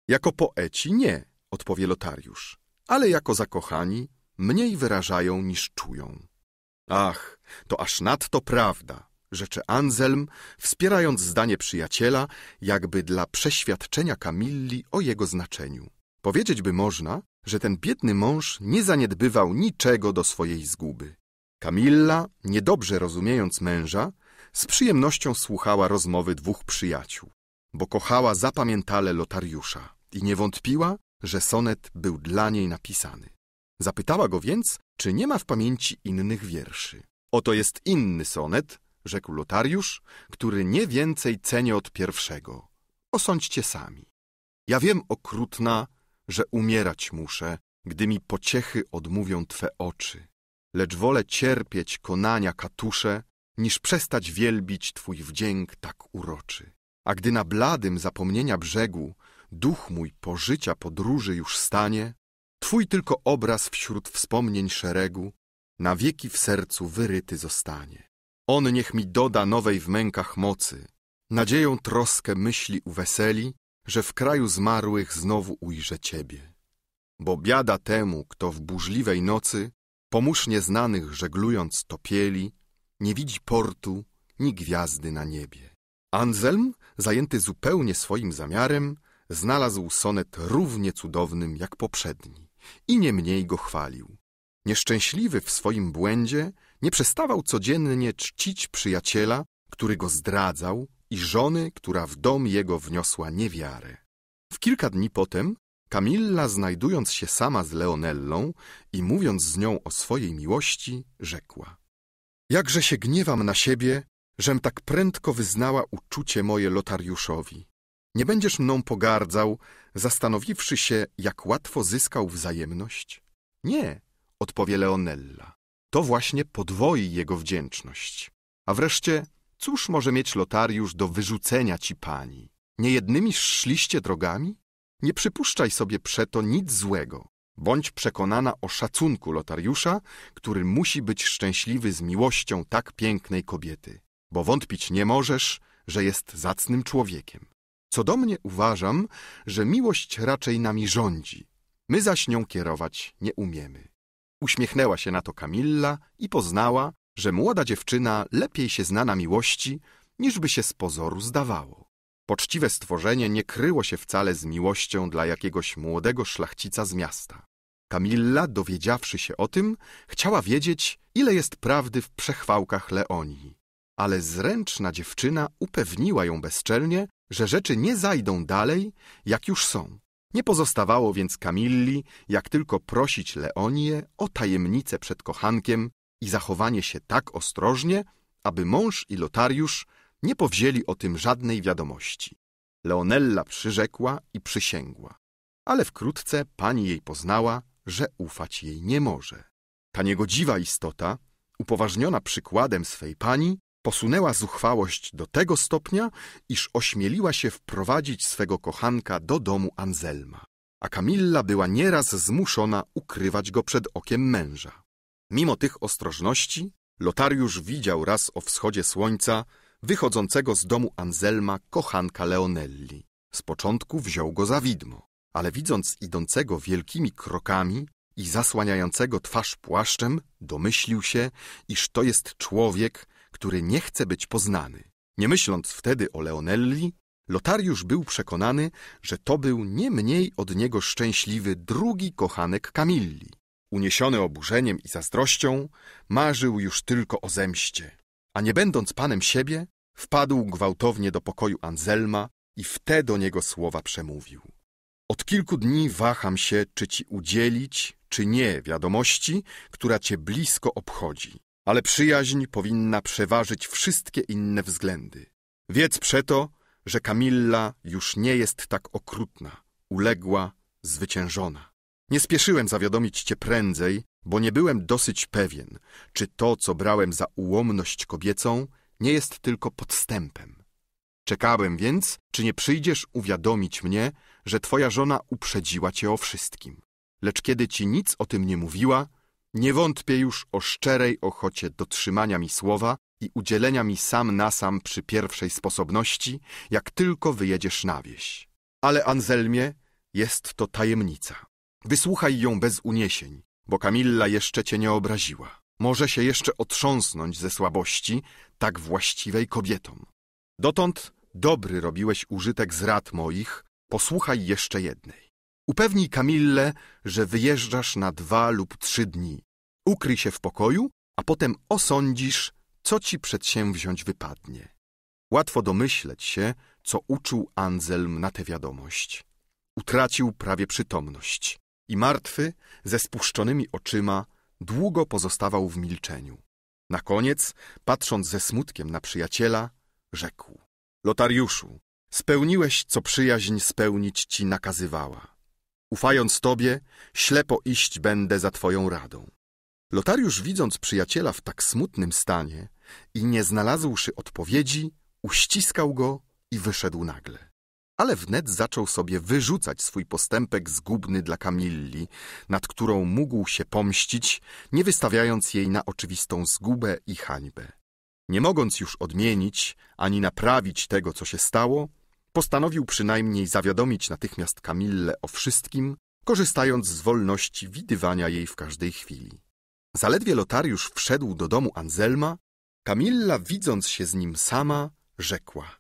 Jako poeci nie, odpowie Lotariusz, ale jako zakochani mniej wyrażają niż czują. Ach, to aż nadto prawda, rzecze Anselm, wspierając zdanie przyjaciela, jakby dla przeświadczenia Kamilli o jego znaczeniu. Powiedzieć by można, że ten biedny mąż nie zaniedbywał niczego do swojej zguby. Kamilla, niedobrze rozumiejąc męża, z przyjemnością słuchała rozmowy dwóch przyjaciół, bo kochała zapamiętale Lotariusza i nie wątpiła, że sonet był dla niej napisany. Zapytała go więc, czy nie ma w pamięci innych wierszy. Oto jest inny sonet, rzekł Lotariusz, który nie więcej cenię od pierwszego. Osądźcie sami. Ja wiem, okrutna, że umierać muszę, gdy mi pociechy odmówią Twe oczy lecz wolę cierpieć konania katusze, niż przestać wielbić Twój wdzięk tak uroczy. A gdy na bladym zapomnienia brzegu duch mój po życia podróży już stanie, Twój tylko obraz wśród wspomnień szeregu na wieki w sercu wyryty zostanie. On niech mi doda nowej w mękach mocy, nadzieją troskę myśli uweseli, że w kraju zmarłych znowu ujrzę Ciebie. Bo biada temu, kto w burzliwej nocy, pomóż nieznanych żeglując topieli, nie widzi portu, ni gwiazdy na niebie. Anselm, zajęty zupełnie swoim zamiarem, znalazł sonet równie cudownym jak poprzedni i nie mniej go chwalił. Nieszczęśliwy w swoim błędzie nie przestawał codziennie czcić przyjaciela, który go zdradzał i żony, która w dom jego wniosła niewiarę. W kilka dni potem Kamilla, znajdując się sama z Leonellą i mówiąc z nią o swojej miłości, rzekła Jakże się gniewam na siebie, żem tak prędko wyznała uczucie moje Lotariuszowi. Nie będziesz mną pogardzał, zastanowiwszy się, jak łatwo zyskał wzajemność? Nie, odpowie Leonella. To właśnie podwoi jego wdzięczność. A wreszcie, cóż może mieć Lotariusz do wyrzucenia ci pani? Niejednymi szliście drogami? Nie przypuszczaj sobie przeto nic złego. Bądź przekonana o szacunku Lotariusza, który musi być szczęśliwy z miłością tak pięknej kobiety, bo wątpić nie możesz, że jest zacnym człowiekiem. Co do mnie uważam, że miłość raczej nami rządzi, my zaś nią kierować nie umiemy. Uśmiechnęła się na to Kamilla i poznała, że młoda dziewczyna lepiej się zna na miłości, niż by się z pozoru zdawało. Poczciwe stworzenie nie kryło się wcale z miłością dla jakiegoś młodego szlachcica z miasta. Kamilla, dowiedziawszy się o tym, chciała wiedzieć, ile jest prawdy w przechwałkach Leonii. Ale zręczna dziewczyna upewniła ją bezczelnie, że rzeczy nie zajdą dalej, jak już są. Nie pozostawało więc Kamilli, jak tylko prosić Leonię o tajemnicę przed kochankiem i zachowanie się tak ostrożnie, aby mąż i Lotariusz nie powzięli o tym żadnej wiadomości. Leonella przyrzekła i przysięgła, ale wkrótce pani jej poznała, że ufać jej nie może. Ta niegodziwa istota, upoważniona przykładem swej pani, posunęła zuchwałość do tego stopnia, iż ośmieliła się wprowadzić swego kochanka do domu Anselma, a Kamilla była nieraz zmuszona ukrywać go przed okiem męża. Mimo tych ostrożności, Lotariusz widział raz o wschodzie słońca wychodzącego z domu Anselma kochanka Leonelli. Z początku wziął go za widmo, ale widząc idącego wielkimi krokami i zasłaniającego twarz płaszczem, domyślił się, iż to jest człowiek, który nie chce być poznany. Nie myśląc wtedy o Leonelli, Lotariusz był przekonany, że to był nie mniej od niego szczęśliwy drugi kochanek Kamilli. Uniesiony oburzeniem i zazdrością, marzył już tylko o zemście, a nie będąc panem siebie, wpadł gwałtownie do pokoju Anselma i w te do niego słowa przemówił. Od kilku dni waham się, czy ci udzielić, czy nie wiadomości, która cię blisko obchodzi ale przyjaźń powinna przeważyć wszystkie inne względy. Wiedz przeto, że Kamilla już nie jest tak okrutna, uległa, zwyciężona. Nie spieszyłem zawiadomić cię prędzej, bo nie byłem dosyć pewien, czy to, co brałem za ułomność kobiecą, nie jest tylko podstępem. Czekałem więc, czy nie przyjdziesz uwiadomić mnie, że twoja żona uprzedziła cię o wszystkim. Lecz kiedy ci nic o tym nie mówiła, nie wątpię już o szczerej ochocie dotrzymania mi słowa i udzielenia mi sam na sam przy pierwszej sposobności, jak tylko wyjedziesz na wieś. Ale, Anselmie, jest to tajemnica. Wysłuchaj ją bez uniesień, bo Kamilla jeszcze cię nie obraziła. Może się jeszcze otrząsnąć ze słabości tak właściwej kobietom. Dotąd dobry robiłeś użytek z rad moich, posłuchaj jeszcze jednej. Upewnij Kamillę, że wyjeżdżasz na dwa lub trzy dni. Ukryj się w pokoju, a potem osądzisz, co ci przedsięwziąć wypadnie. Łatwo domyśleć się, co uczuł Anselm na tę wiadomość. Utracił prawie przytomność i martwy, ze spuszczonymi oczyma, długo pozostawał w milczeniu. Na koniec, patrząc ze smutkiem na przyjaciela, rzekł: Lotariuszu, spełniłeś, co przyjaźń spełnić ci nakazywała. Ufając tobie, ślepo iść będę za twoją radą. Lotariusz, widząc przyjaciela w tak smutnym stanie i nie znalazłszy odpowiedzi, uściskał go i wyszedł nagle. ale wnet zaczął sobie wyrzucać swój postępek zgubny dla Kamilli, nad którą mógł się pomścić, nie wystawiając jej na oczywistą zgubę i hańbę. Nie mogąc już odmienić ani naprawić tego, co się stało, postanowił przynajmniej zawiadomić natychmiast Kamillę o wszystkim, korzystając z wolności widywania jej w każdej chwili. Zaledwie Lotariusz wszedł do domu Anselma, Kamilla, widząc się z nim sama, rzekła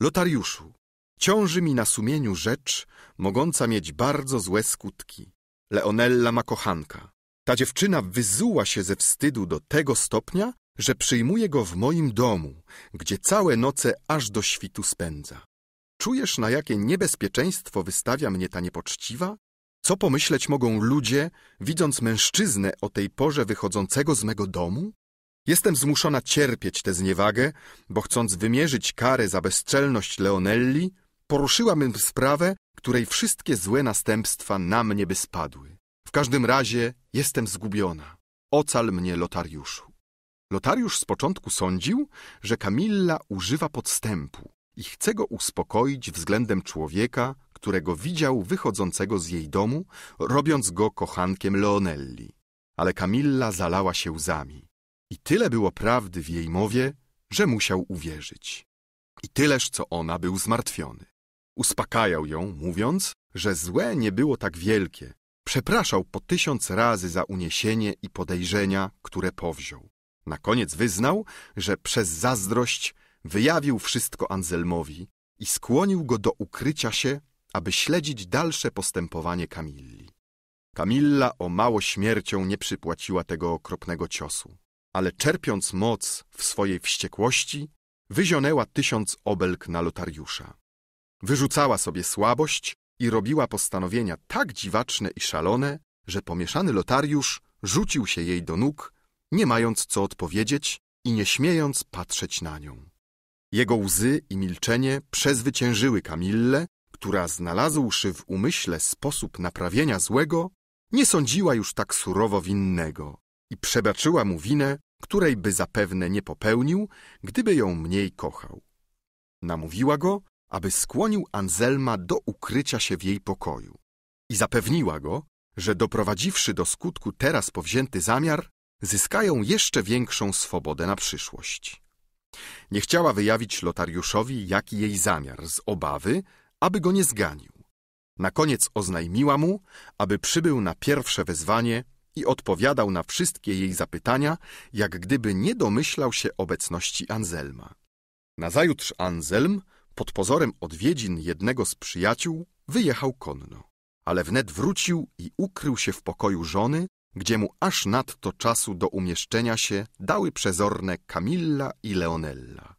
Lotariuszu, ciąży mi na sumieniu rzecz, mogąca mieć bardzo złe skutki. Leonella ma kochanka. Ta dziewczyna wyzuła się ze wstydu do tego stopnia, że przyjmuje go w moim domu, gdzie całe noce aż do świtu spędza. Czujesz, na jakie niebezpieczeństwo wystawia mnie ta niepoczciwa? Co pomyśleć mogą ludzie, widząc mężczyznę o tej porze wychodzącego z mego domu? Jestem zmuszona cierpieć tę zniewagę, bo chcąc wymierzyć karę za bezczelność Leonelli, poruszyłabym sprawę, której wszystkie złe następstwa na mnie by spadły. W każdym razie jestem zgubiona. Ocal mnie, Lotariuszu. Lotariusz z początku sądził, że Kamilla używa podstępu i chce go uspokoić względem człowieka, którego widział wychodzącego z jej domu, robiąc go kochankiem Leonelli. Ale Kamilla zalała się łzami. I tyle było prawdy w jej mowie, że musiał uwierzyć. I tyleż, co ona był zmartwiony. Uspokajał ją, mówiąc, że złe nie było tak wielkie. Przepraszał po tysiąc razy za uniesienie i podejrzenia, które powziął. Na koniec wyznał, że przez zazdrość wyjawił wszystko Anselmowi i skłonił go do ukrycia się, aby śledzić dalsze postępowanie Kamilli. Kamilla o mało śmiercią nie przypłaciła tego okropnego ciosu, ale czerpiąc moc w swojej wściekłości, wyzionęła tysiąc obelg na lotariusza. Wyrzucała sobie słabość i robiła postanowienia tak dziwaczne i szalone, że pomieszany lotariusz rzucił się jej do nóg, nie mając co odpowiedzieć i nie śmiejąc patrzeć na nią. Jego łzy i milczenie przezwyciężyły Kamillę, która znalazłszy w umyśle sposób naprawienia złego, nie sądziła już tak surowo winnego i przebaczyła mu winę, której by zapewne nie popełnił, gdyby ją mniej kochał. Namówiła go, aby skłonił Anselma do ukrycia się w jej pokoju i zapewniła go, że doprowadziwszy do skutku teraz powzięty zamiar, zyskają jeszcze większą swobodę na przyszłość. Nie chciała wyjawić Lotariuszowi, jaki jej zamiar, z obawy, aby go nie zganił. Na koniec oznajmiła mu, aby przybył na pierwsze wezwanie i odpowiadał na wszystkie jej zapytania, jak gdyby nie domyślał się obecności Anselma. Nazajutrz Anselm, pod pozorem odwiedzin jednego z przyjaciół, wyjechał konno, ale wnet wrócił i ukrył się w pokoju żony, gdzie mu aż nadto czasu do umieszczenia się dały przezorne Camilla i Leonella.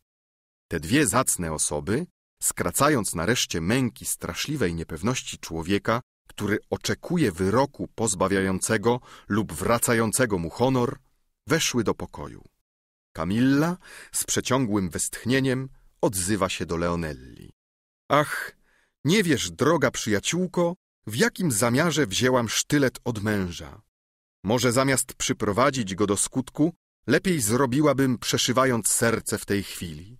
Te dwie zacne osoby, skracając nareszcie męki straszliwej niepewności człowieka, który oczekuje wyroku pozbawiającego lub wracającego mu honor, weszły do pokoju. Camilla z przeciągłym westchnieniem odzywa się do Leonelli. Ach, nie wiesz, droga przyjaciółko, w jakim zamiarze wzięłam sztylet od męża. Może zamiast przyprowadzić go do skutku, lepiej zrobiłabym przeszywając serce w tej chwili.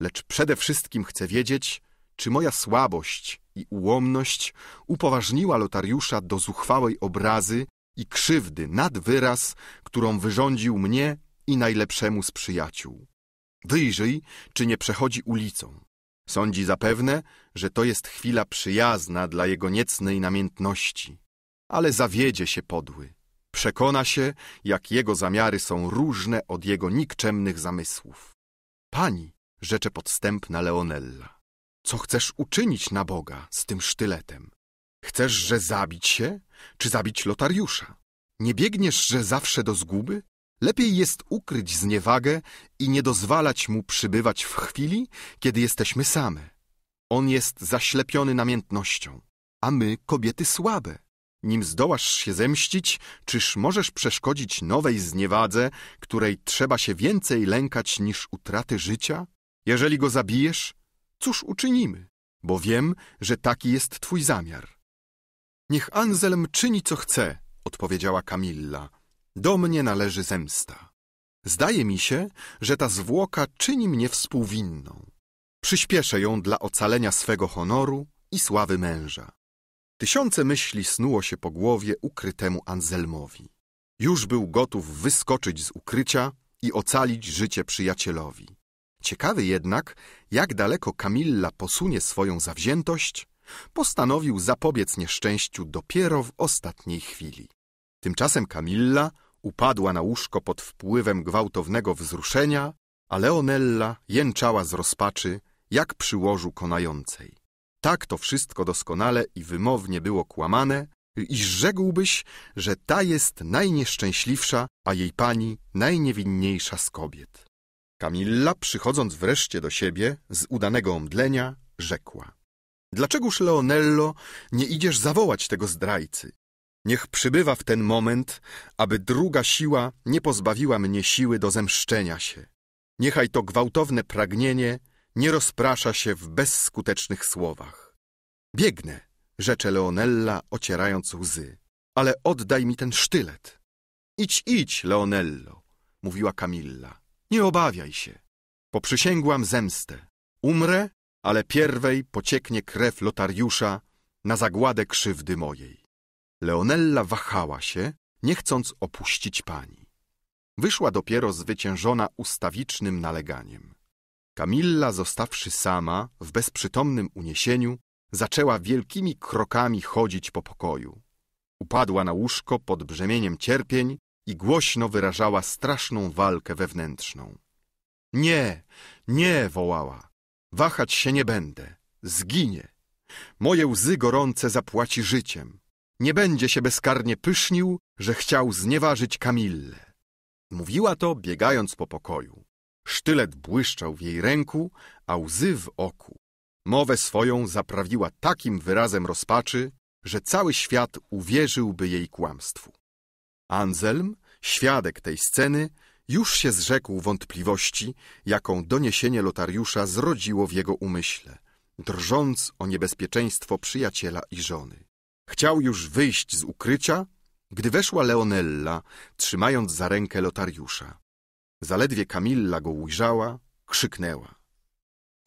Lecz przede wszystkim chcę wiedzieć, czy moja słabość i ułomność upoważniła Lotariusza do zuchwałej obrazy i krzywdy nad wyraz, którą wyrządził mnie i najlepszemu z przyjaciół. Wyjrzyj, czy nie przechodzi ulicą. Sądzi zapewne, że to jest chwila przyjazna dla jego niecnej namiętności, ale zawiedzie się podły. Przekona się, jak jego zamiary są różne od jego nikczemnych zamysłów. Pani, rzecze podstępna Leonella, co chcesz uczynić na Boga z tym sztyletem? Chcesz, że zabić się, czy zabić Lotariusza? Nie biegniesz, że zawsze do zguby? Lepiej jest ukryć zniewagę i nie dozwalać mu przybywać w chwili, kiedy jesteśmy same. On jest zaślepiony namiętnością, a my kobiety słabe. Nim zdołasz się zemścić, czyż możesz przeszkodzić nowej zniewadze, której trzeba się więcej lękać niż utraty życia? Jeżeli go zabijesz, cóż uczynimy? Bo wiem, że taki jest twój zamiar. Niech Anselm czyni co chce, odpowiedziała Kamilla. Do mnie należy zemsta. Zdaje mi się, że ta zwłoka czyni mnie współwinną. Przyspieszę ją dla ocalenia swego honoru i sławy męża. Tysiące myśli snuło się po głowie ukrytemu Anselmowi. Już był gotów wyskoczyć z ukrycia i ocalić życie przyjacielowi. Ciekawy jednak, jak daleko Kamilla posunie swoją zawziętość, postanowił zapobiec nieszczęściu dopiero w ostatniej chwili. Tymczasem Kamilla upadła na łóżko pod wpływem gwałtownego wzruszenia, a Leonella jęczała z rozpaczy, jak przy łożu konającej. Tak to wszystko doskonale i wymownie było kłamane, iż rzekłbyś, że ta jest najnieszczęśliwsza, a jej pani najniewinniejsza z kobiet. Kamilla, przychodząc wreszcie do siebie z udanego omdlenia, rzekła. Dlaczegoż, Leonello, nie idziesz zawołać tego zdrajcy? Niech przybywa w ten moment, aby druga siła nie pozbawiła mnie siły do zemszczenia się. Niechaj to gwałtowne pragnienie nie rozprasza się w bezskutecznych słowach. Biegnę, rzecze Leonella, ocierając łzy. Ale oddaj mi ten sztylet. Idź, idź, Leonello, mówiła Kamilla. Nie obawiaj się. Poprzysięgłam zemstę. Umrę, ale pierwej pocieknie krew Lotariusza na zagładę krzywdy mojej. Leonella wahała się, nie chcąc opuścić pani. Wyszła dopiero zwyciężona ustawicznym naleganiem. Kamilla, zostawszy sama, w bezprzytomnym uniesieniu, zaczęła wielkimi krokami chodzić po pokoju. Upadła na łóżko pod brzemieniem cierpień i głośno wyrażała straszną walkę wewnętrzną. Nie, nie, wołała. Wahać się nie będę. Zginie. Moje łzy gorące zapłaci życiem. Nie będzie się bezkarnie pysznił, że chciał znieważyć Kamillę. Mówiła to, biegając po pokoju. Sztylet błyszczał w jej ręku, a łzy w oku. Mowę swoją zaprawiła takim wyrazem rozpaczy, że cały świat uwierzyłby jej kłamstwu. Anselm, świadek tej sceny, już się zrzekł wątpliwości, jaką doniesienie Lotariusza zrodziło w jego umyśle, drżąc o niebezpieczeństwo przyjaciela i żony. Chciał już wyjść z ukrycia, gdy weszła Leonella, trzymając za rękę Lotariusza. Zaledwie Kamilla go ujrzała, krzyknęła.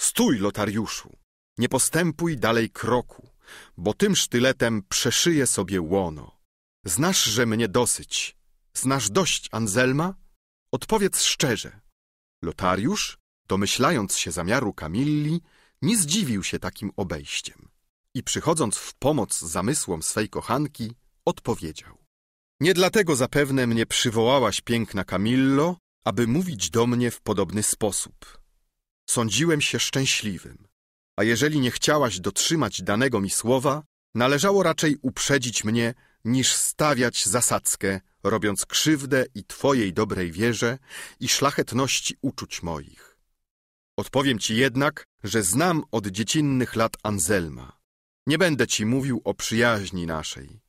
Stój, Lotariuszu! Nie postępuj dalej kroku, bo tym sztyletem przeszyję sobie łono. Znasz, że mnie dosyć. Znasz dość Anselma? Odpowiedz szczerze. Lotariusz, domyślając się zamiaru Kamilli, nie zdziwił się takim obejściem i przychodząc w pomoc zamysłom swej kochanki, odpowiedział. Nie dlatego zapewne mnie przywołałaś, piękna Kamillo, aby mówić do mnie w podobny sposób. Sądziłem się szczęśliwym, a jeżeli nie chciałaś dotrzymać danego mi słowa, należało raczej uprzedzić mnie, niż stawiać zasadzkę, robiąc krzywdę i Twojej dobrej wierze i szlachetności uczuć moich. Odpowiem Ci jednak, że znam od dziecinnych lat Anselma. Nie będę Ci mówił o przyjaźni naszej.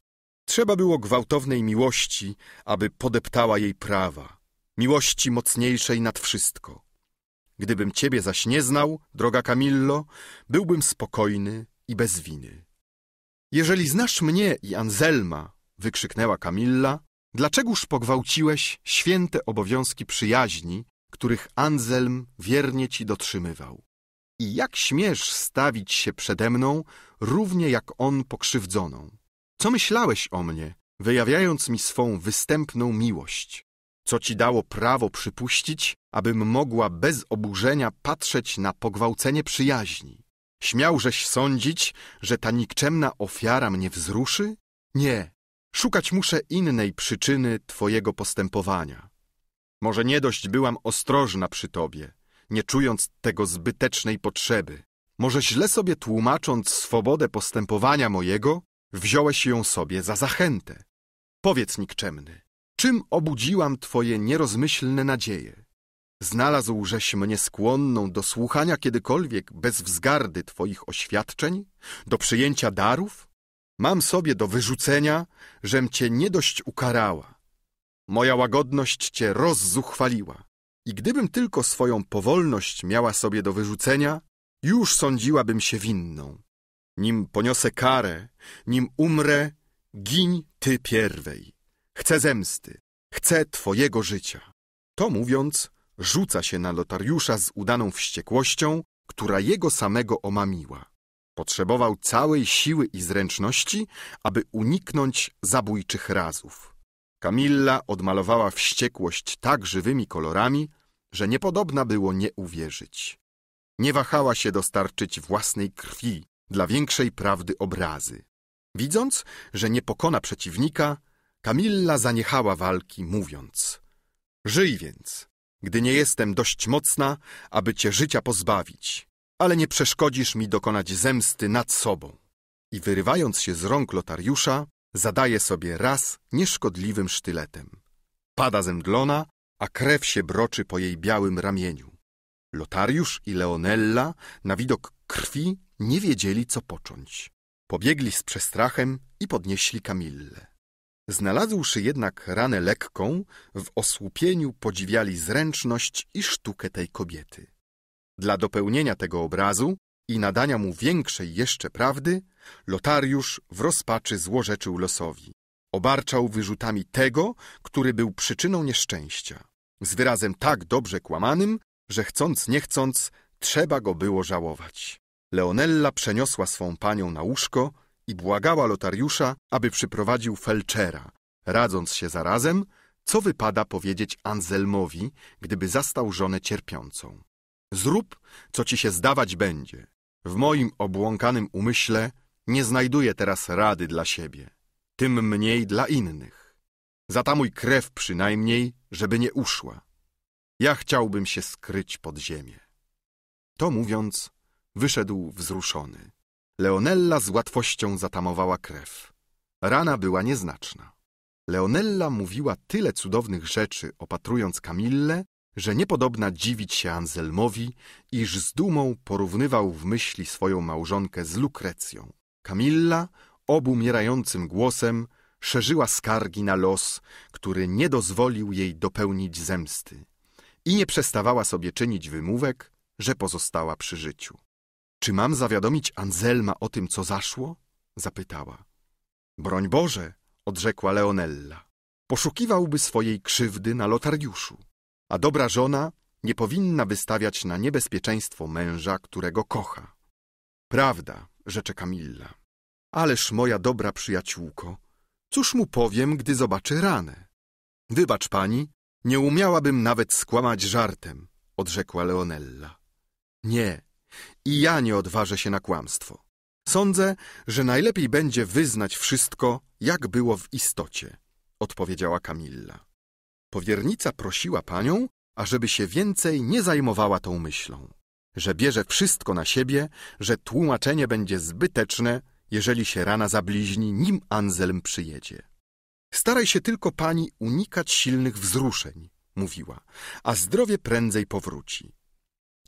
Trzeba było gwałtownej miłości, aby podeptała jej prawa, miłości mocniejszej nad wszystko. Gdybym Ciebie zaś nie znał, droga Camillo, byłbym spokojny i bez winy. Jeżeli znasz mnie i Anselma, wykrzyknęła Kamilla, dlaczegoż pogwałciłeś święte obowiązki przyjaźni, których Anselm wiernie ci dotrzymywał? I jak śmiesz stawić się przede mną, równie jak on pokrzywdzoną? Co myślałeś o mnie, wyjawiając mi swą występną miłość? Co ci dało prawo przypuścić, abym mogła bez oburzenia patrzeć na pogwałcenie przyjaźni? Śmiałżeś sądzić, że ta nikczemna ofiara mnie wzruszy? Nie, szukać muszę innej przyczyny twojego postępowania. Może nie dość byłam ostrożna przy tobie, nie czując tego zbytecznej potrzeby. Może źle sobie tłumacząc swobodę postępowania mojego, wziąłeś ją sobie za zachętę. Powiedz nikczemny, czym obudziłam twoje nierozmyślne nadzieje? Znalazłżeś mnie skłonną do słuchania kiedykolwiek bez wzgardy Twoich oświadczeń, do przyjęcia darów? Mam sobie do wyrzucenia, żem Cię nie dość ukarała. Moja łagodność Cię rozzuchwaliła. I gdybym tylko swoją powolność miała sobie do wyrzucenia, już sądziłabym się winną. Nim poniosę karę, nim umrę, giń Ty pierwej. Chcę zemsty, chcę Twojego życia. To mówiąc, rzuca się na Lotariusza z udaną wściekłością, która jego samego omamiła. Potrzebował całej siły i zręczności, aby uniknąć zabójczych razów. Kamilla odmalowała wściekłość tak żywymi kolorami, że niepodobna było nie uwierzyć. Nie wahała się dostarczyć własnej krwi dla większej prawdy obrazy. Widząc, że nie pokona przeciwnika, Kamilla zaniechała walki, mówiąc Żyj więc, gdy nie jestem dość mocna, aby cię życia pozbawić, ale nie przeszkodzisz mi dokonać zemsty nad sobą. I wyrywając się z rąk Lotariusza, zadaje sobie raz nieszkodliwym sztyletem. Pada zemdlona, a krew się broczy po jej białym ramieniu. Lotariusz i Leonella na widok krwi nie wiedzieli, co począć. Pobiegli z przestrachem i podnieśli Kamillę. Znalazłszy jednak ranę lekką, w osłupieniu podziwiali zręczność i sztukę tej kobiety. Dla dopełnienia tego obrazu i nadania mu większej jeszcze prawdy, Lotariusz w rozpaczy złorzeczył losowi. Obarczał wyrzutami tego, który był przyczyną nieszczęścia. Z wyrazem tak dobrze kłamanym, że chcąc nie chcąc, trzeba go było żałować. Leonella przeniosła swą panią na łóżko i błagała Lotariusza, aby przyprowadził felczera, radząc się zarazem, co wypada powiedzieć Anselmowi, gdyby zastał żonę cierpiącą. Zrób, co ci się zdawać będzie. W moim obłąkanym umyśle nie znajduję teraz rady dla siebie, tym mniej dla innych. Zatamuj krew przynajmniej, żeby nie uszła. Ja chciałbym się skryć pod ziemię. To mówiąc, wyszedł wzruszony. Leonella z łatwością zatamowała krew. Rana była nieznaczna. Leonella mówiła tyle cudownych rzeczy, opatrując Kamillę, że niepodobna dziwić się Anselmowi, iż z dumą porównywał w myśli swoją małżonkę z Lukrecją. Kamilla obumierającym głosem szerzyła skargi na los, który nie dozwolił jej dopełnić zemsty i nie przestawała sobie czynić wymówek, że pozostała przy życiu. Czy mam zawiadomić Anselma o tym, co zaszło? zapytała. Broń Boże, odrzekła Leonella. Poszukiwałby swojej krzywdy na lotariuszu, a dobra żona nie powinna wystawiać na niebezpieczeństwo męża, którego kocha. Prawda, rzecze Kamilla. Ależ moja dobra przyjaciółko, cóż mu powiem, gdy zobaczy ranę? Wybacz pani, nie umiałabym nawet skłamać żartem, odrzekła Leonella. Nie, i ja nie odważę się na kłamstwo. Sądzę, że najlepiej będzie wyznać wszystko, jak było w istocie, odpowiedziała Kamilla. Powiernica prosiła panią, ażeby się więcej nie zajmowała tą myślą, że bierze wszystko na siebie, że tłumaczenie będzie zbyteczne, jeżeli się rana zabliźni, nim Anselm przyjedzie. Staraj się tylko pani unikać silnych wzruszeń, mówiła, a zdrowie prędzej powróci.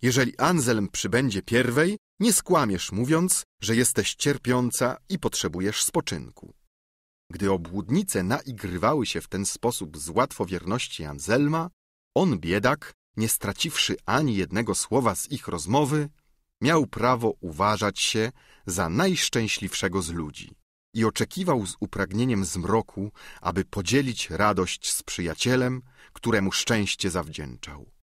Jeżeli Anselm przybędzie pierwej, nie skłamiesz, mówiąc, że jesteś cierpiąca i potrzebujesz spoczynku. Gdy obłudnice naigrywały się w ten sposób z łatwowierności Anselma, on, biedak, nie straciwszy ani jednego słowa z ich rozmowy, miał prawo uważać się za najszczęśliwszego z ludzi i oczekiwał z upragnieniem zmroku, aby podzielić radość z przyjacielem, któremu szczęście zawdzięczał.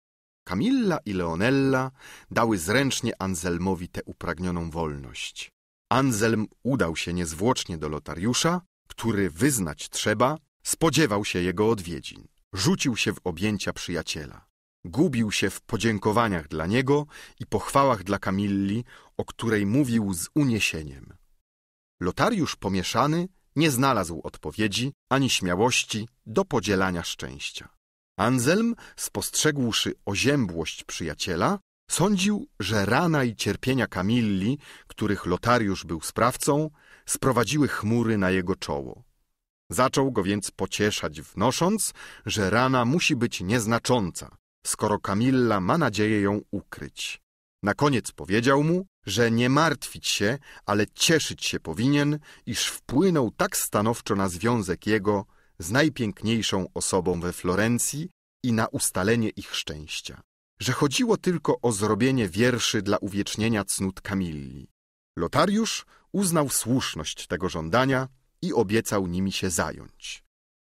Kamilla i Leonella dały zręcznie Anselmowi tę upragnioną wolność. Anselm udał się niezwłocznie do lotariusza, który, wyznać trzeba, spodziewał się jego odwiedzin. Rzucił się w objęcia przyjaciela. Gubił się w podziękowaniach dla niego i pochwałach dla Kamilli, o której mówił z uniesieniem. Lotariusz pomieszany nie znalazł odpowiedzi ani śmiałości do podzielania szczęścia. Anselm, spostrzegłszy oziębłość przyjaciela, sądził, że rana i cierpienia Kamilli, których Lotariusz był sprawcą, sprowadziły chmury na jego czoło. Zaczął go więc pocieszać, wnosząc, że rana musi być nieznacząca, skoro Kamilla ma nadzieję ją ukryć. Na koniec powiedział mu, że nie martwić się, ale cieszyć się powinien, iż wpłynął tak stanowczo na związek jego z najpiękniejszą osobą we Florencji i na ustalenie ich szczęścia. Że chodziło tylko o zrobienie wierszy dla uwiecznienia cnót Kamilli. Lotariusz uznał słuszność tego żądania i obiecał nimi się zająć.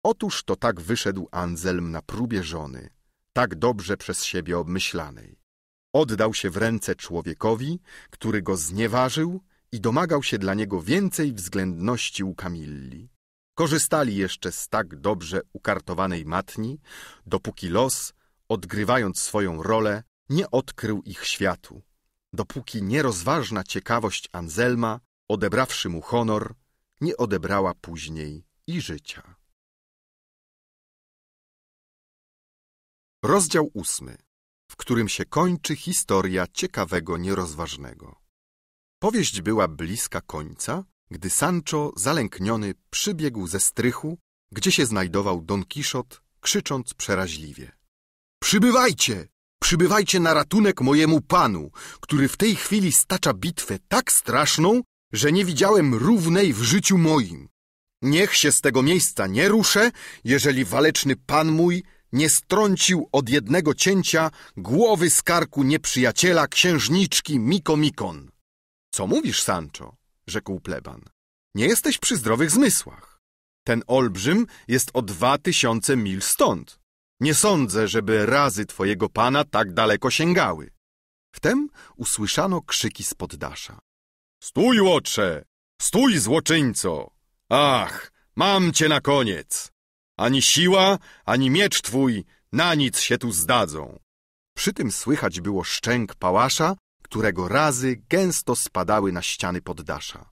Otóż to tak wyszedł Anselm na próbie żony, tak dobrze przez siebie obmyślanej. Oddał się w ręce człowiekowi, który go znieważył i domagał się dla niego więcej względności u Kamilli. Korzystali jeszcze z tak dobrze ukartowanej matni, dopóki los, odgrywając swoją rolę, nie odkrył ich światu, dopóki nierozważna ciekawość Anselma, odebrawszy mu honor, nie odebrała później i życia. Rozdział ósmy, w którym się kończy historia ciekawego nierozważnego. Powieść była bliska końca, gdy Sancho, zalękniony, przybiegł ze strychu, gdzie się znajdował Don Kiszot, krzycząc przeraźliwie. Przybywajcie! Przybywajcie na ratunek mojemu panu, który w tej chwili stacza bitwę tak straszną, że nie widziałem równej w życiu moim. Niech się z tego miejsca nie ruszę, jeżeli waleczny pan mój nie strącił od jednego cięcia głowy z karku nieprzyjaciela księżniczki Mikomikon. Co mówisz, Sancho? Rzekł pleban. Nie jesteś przy zdrowych zmysłach. Ten olbrzym jest o dwa tysiące mil stąd. Nie sądzę, żeby razy twojego pana tak daleko sięgały. Wtem usłyszano krzyki z poddasza. Stój, łotrze! Stój, złoczyńco! Ach, mam cię na koniec! Ani siła, ani miecz twój na nic się tu zdadzą. Przy tym słychać było szczęk pałasza, którego razy gęsto spadały na ściany poddasza.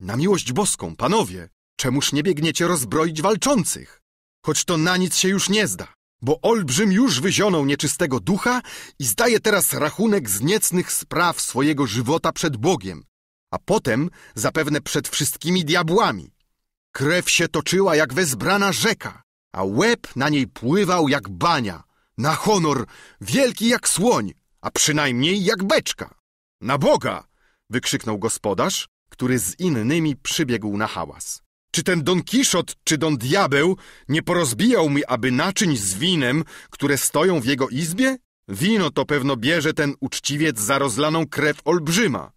Na miłość boską, panowie, czemuż nie biegniecie rozbroić walczących? Choć to na nic się już nie zda, bo olbrzym już wyzionął nieczystego ducha i zdaje teraz rachunek z niecnych spraw swojego żywota przed Bogiem, a potem zapewne przed wszystkimi diabłami. Krew się toczyła jak wezbrana rzeka, a łeb na niej pływał jak bania, na honor, wielki jak słoń, a przynajmniej jak beczka. Na Boga! wykrzyknął gospodarz, który z innymi przybiegł na hałas. Czy ten Don Kiszot, czy Don Diabeł nie porozbijał mi aby naczyń z winem, które stoją w jego izbie? Wino to pewno bierze ten uczciwiec za rozlaną krew olbrzyma.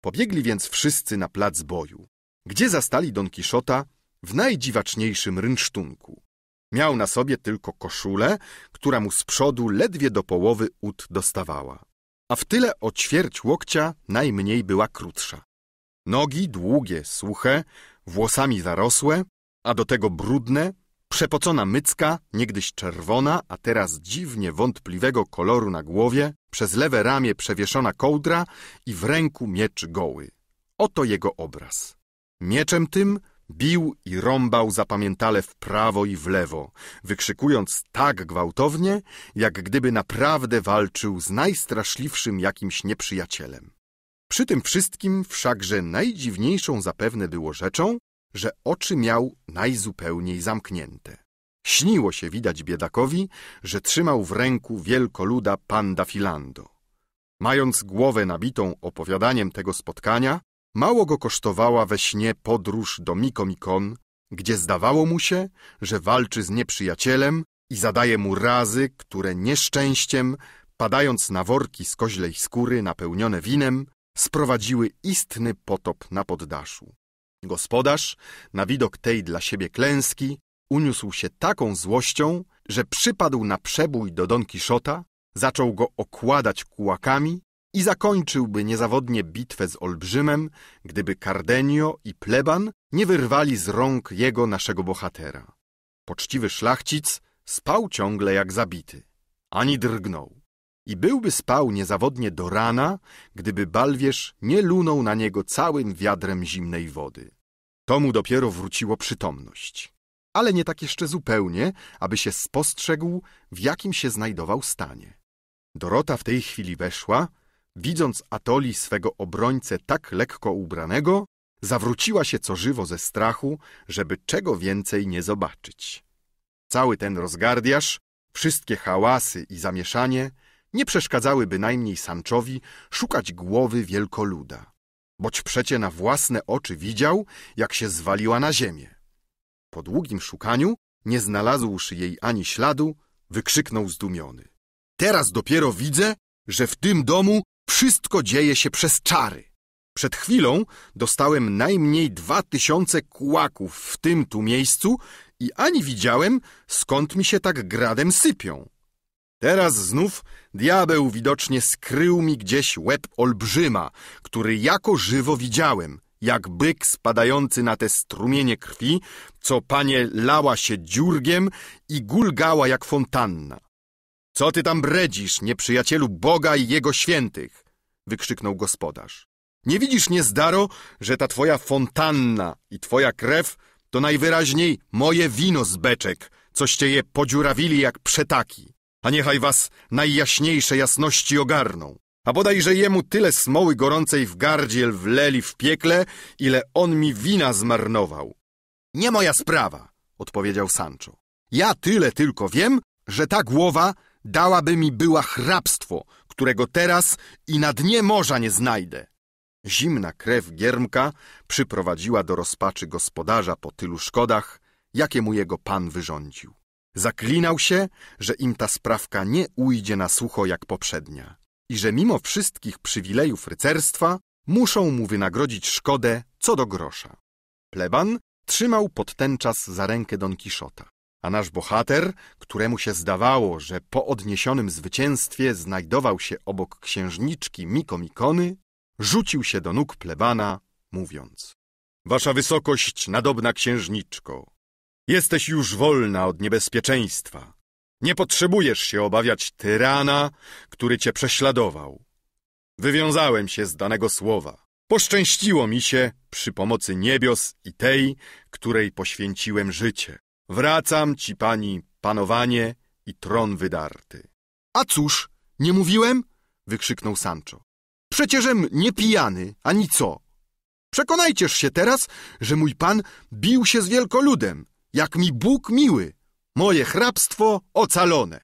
Pobiegli więc wszyscy na plac boju, gdzie zastali Don Kiszota w najdziwaczniejszym rynsztunku. Miał na sobie tylko koszulę, która mu z przodu ledwie do połowy ud dostawała, a w tyle o ćwierć łokcia najmniej była krótsza. Nogi długie, suche, włosami zarosłe, a do tego brudne, przepocona mycka, niegdyś czerwona, a teraz dziwnie wątpliwego koloru na głowie, przez lewe ramię przewieszona kołdra i w ręku miecz goły. Oto jego obraz. Mieczem tym bił i rąbał zapamiętale w prawo i w lewo, wykrzykując tak gwałtownie, jak gdyby naprawdę walczył z najstraszliwszym jakimś nieprzyjacielem. Przy tym wszystkim wszakże najdziwniejszą zapewne było rzeczą, że oczy miał najzupełniej zamknięte. Śniło się widać biedakowi, że trzymał w ręku wielkoluda panda filando. Mając głowę nabitą opowiadaniem tego spotkania, mało go kosztowała we śnie podróż do Mikomikon, gdzie zdawało mu się, że walczy z nieprzyjacielem i zadaje mu razy, które nieszczęściem, padając na worki z koźlej skóry napełnione winem, sprowadziły istny potop na poddaszu. Gospodarz, na widok tej dla siebie klęski, uniósł się taką złością, że przypadł na przebój do Don Kiszota, zaczął go okładać kułakami i zakończyłby niezawodnie bitwę z olbrzymem, gdyby Cardenio i pleban nie wyrwali z rąk jego naszego bohatera. Poczciwy szlachcic spał ciągle jak zabity, ani drgnął. I byłby spał niezawodnie do rana, gdyby Balwierz nie lunął na niego całym wiadrem zimnej wody. To mu dopiero wróciło przytomność. Ale nie tak jeszcze zupełnie, aby się spostrzegł, w jakim się znajdował stanie. Dorota w tej chwili weszła, widząc Atoli swego obrońcę tak lekko ubranego, zawróciła się co żywo ze strachu, żeby czego więcej nie zobaczyć. Cały ten rozgardiaż, wszystkie hałasy i zamieszanie nie przeszkadzały bynajmniej Sanczowi szukać głowy wielkoluda, boć przecie na własne oczy widział, jak się zwaliła na ziemię. Po długim szukaniu, nie znalazłszy jej ani śladu, wykrzyknął zdumiony. Teraz dopiero widzę, że w tym domu wszystko dzieje się przez czary. Przed chwilą dostałem najmniej dwa tysiące kłaków w tym tu miejscu i ani widziałem, skąd mi się tak gradem sypią. Teraz znów diabeł widocznie skrył mi gdzieś łeb olbrzyma, który jako żywo widziałem, jak byk spadający na te strumienie krwi, co panie lała się dziurgiem i gulgała jak fontanna. Co ty tam bredzisz, nieprzyjacielu Boga i Jego świętych? wykrzyknął gospodarz. Nie widzisz, niezdaro, że ta twoja fontanna i twoja krew to najwyraźniej moje wino z beczek, coście je podziurawili jak przetaki. A niechaj was najjaśniejsze jasności ogarną. A bodajże jemu tyle smoły gorącej w gardziel wleli w piekle, ile on mi wina zmarnował. Nie moja sprawa, odpowiedział Sancho. Ja tyle tylko wiem, że ta głowa dałaby mi była hrabstwo, którego teraz i na dnie morza nie znajdę. Zimna krew Giermka przyprowadziła do rozpaczy gospodarza po tylu szkodach, jakie mu jego pan wyrządził. Zaklinał się, że im ta sprawka nie ujdzie na sucho jak poprzednia i że mimo wszystkich przywilejów rycerstwa muszą mu wynagrodzić szkodę co do grosza. Pleban trzymał pod ten czas za rękę Don Kiszota, a nasz bohater, któremu się zdawało, że po odniesionym zwycięstwie znajdował się obok księżniczki Mikomikony, rzucił się do nóg plebana, mówiąc Wasza wysokość, nadobna księżniczko, jesteś już wolna od niebezpieczeństwa. Nie potrzebujesz się obawiać tyrana, który cię prześladował. Wywiązałem się z danego słowa. Poszczęściło mi się przy pomocy niebios i tej, której poświęciłem życie. Wracam ci, pani, panowanie i tron wydarty. A cóż, nie mówiłem? wykrzyknął Sancho. Przecieżem nie pijany, ani co. Przekonajcież się teraz, że mój pan bił się z wielkoludem, jak mi Bóg miły. Moje hrabstwo ocalone.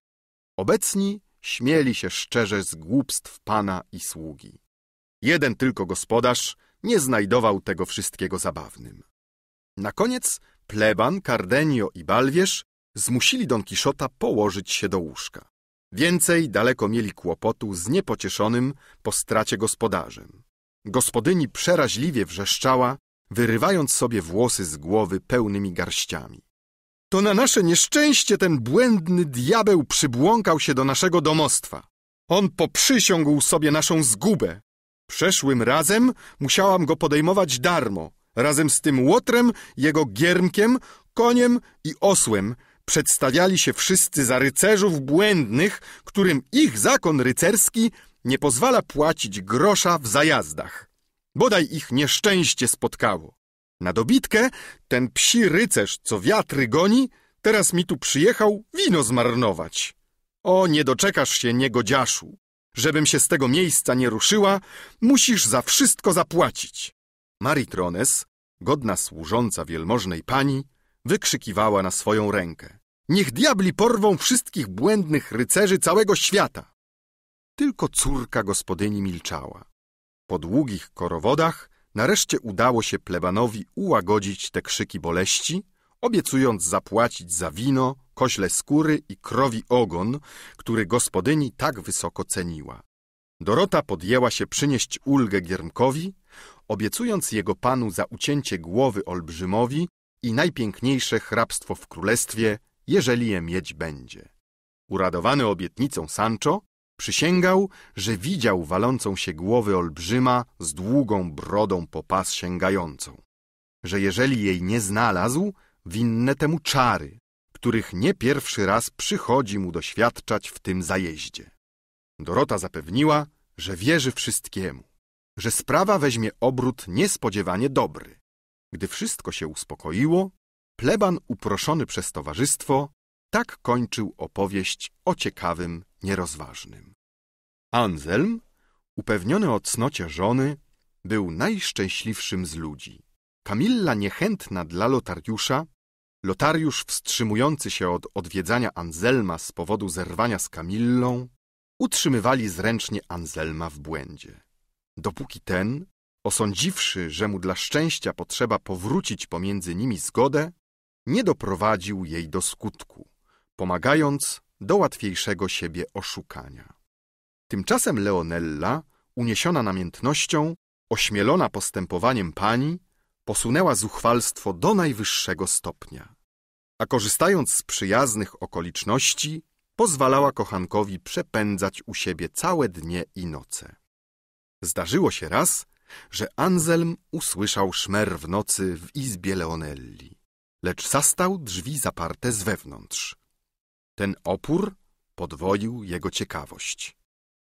Obecni śmieli się szczerze z głupstw pana i sługi. Jeden tylko gospodarz nie znajdował tego wszystkiego zabawnym. Na koniec pleban, Cardenio i Balwierz zmusili Don Kiszota położyć się do łóżka. Więcej daleko mieli kłopotu z niepocieszonym po stracie gospodarzem. Gospodyni przeraźliwie wrzeszczała, wyrywając sobie włosy z głowy pełnymi garściami. To na nasze nieszczęście ten błędny diabeł przybłąkał się do naszego domostwa. On poprzysiągł sobie naszą zgubę. Przeszłym razem musiałam go podejmować darmo, razem z tym łotrem, jego giermkiem, koniem i osłem, przedstawiali się wszyscy za rycerzów błędnych, którym ich zakon rycerski nie pozwala płacić grosza w zajazdach. Bodaj ich nieszczęście spotkało. Na dobitkę ten psi rycerz, co wiatry goni, teraz mi tu przyjechał wino zmarnować. O, nie doczekasz się, niegodziaszu. Żebym się z tego miejsca nie ruszyła, musisz za wszystko zapłacić. Maritrones, godna służąca wielmożnej pani, wykrzykiwała na swoją rękę. Niech diabli porwą wszystkich błędnych rycerzy całego świata. Tylko córka gospodyni milczała. Po długich korowodach nareszcie udało się plebanowi ułagodzić te krzyki boleści, obiecując zapłacić za wino, koźle skóry i krowi ogon, który gospodyni tak wysoko ceniła. Dorota podjęła się przynieść ulgę Giermkowi, obiecując jego panu za ucięcie głowy olbrzymowi i najpiękniejsze hrabstwo w królestwie, jeżeli je mieć będzie. Uradowany obietnicą Sancho przysięgał, że widział walącą się głowy olbrzyma z długą brodą po pas sięgającą, że jeżeli jej nie znalazł, winne temu czary, których nie pierwszy raz przychodzi mu doświadczać w tym zajeździe. Dorota zapewniła, że wierzy wszystkiemu, że sprawa weźmie obrót niespodziewanie dobry. Gdy wszystko się uspokoiło, pleban uproszony przez towarzystwo tak kończył opowieść o ciekawym, nierozważnym. Anselm, upewniony o cnocie żony, był najszczęśliwszym z ludzi. Kamilla niechętna dla Lotariusza, Lotariusz wstrzymujący się od odwiedzania Anselma z powodu zerwania z Kamillą, utrzymywali zręcznie Anselma w błędzie. Dopóki ten, osądziwszy, że mu dla szczęścia potrzeba powrócić pomiędzy nimi zgodę, nie doprowadził jej do skutku, pomagając do łatwiejszego siebie oszukania. Tymczasem Leonella, uniesiona namiętnością, ośmielona postępowaniem pani, posunęła zuchwalstwo do najwyższego stopnia. A korzystając z przyjaznych okoliczności, pozwalała kochankowi przepędzać u siebie całe dnie i noce. Zdarzyło się raz, że Anselm usłyszał szmer w nocy w izbie Leonelli, lecz zastał drzwi zaparte z wewnątrz. Ten opór podwoił jego ciekawość.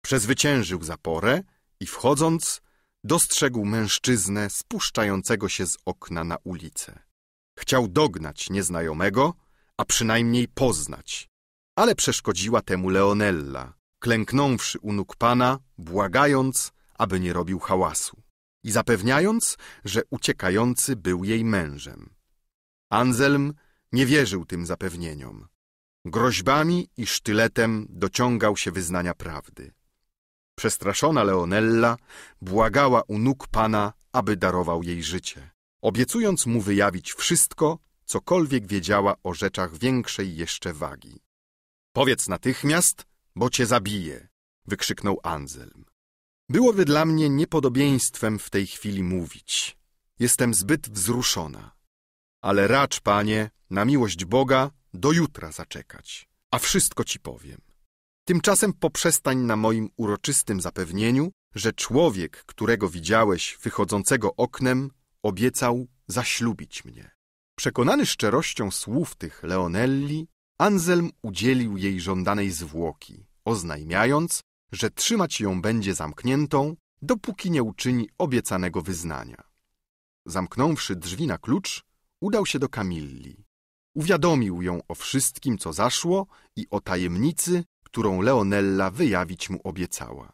Przezwyciężył zaporę i wchodząc, dostrzegł mężczyznę spuszczającego się z okna na ulicę. Chciał dognać nieznajomego, a przynajmniej poznać, ale przeszkodziła temu Leonella, klęknąwszy u nóg pana, błagając, aby nie robił hałasu i zapewniając, że uciekający był jej mężem. Anselm nie wierzył tym zapewnieniom. Groźbami i sztyletem dociągał się wyznania prawdy. Przestraszona Leonella błagała u nóg pana, aby darował jej życie, obiecując mu wyjawić wszystko, cokolwiek wiedziała o rzeczach większej jeszcze wagi. Powiedz natychmiast, bo cię zabiję, wykrzyknął Anselm. Byłoby dla mnie niepodobieństwem w tej chwili mówić. Jestem zbyt wzruszona. Ale racz, panie, na miłość Boga, do jutra zaczekać, a wszystko ci powiem. Tymczasem poprzestań na moim uroczystym zapewnieniu, że człowiek, którego widziałeś wychodzącego oknem, obiecał zaślubić mnie. Przekonany szczerością słów tych Leonelli, Anselm udzielił jej żądanej zwłoki, oznajmiając, że trzymać ją będzie zamkniętą, dopóki nie uczyni obiecanego wyznania. Zamknąwszy drzwi na klucz, udał się do Kamilli. Uwiadomił ją o wszystkim, co zaszło i o tajemnicy, którą Leonella wyjawić mu obiecała.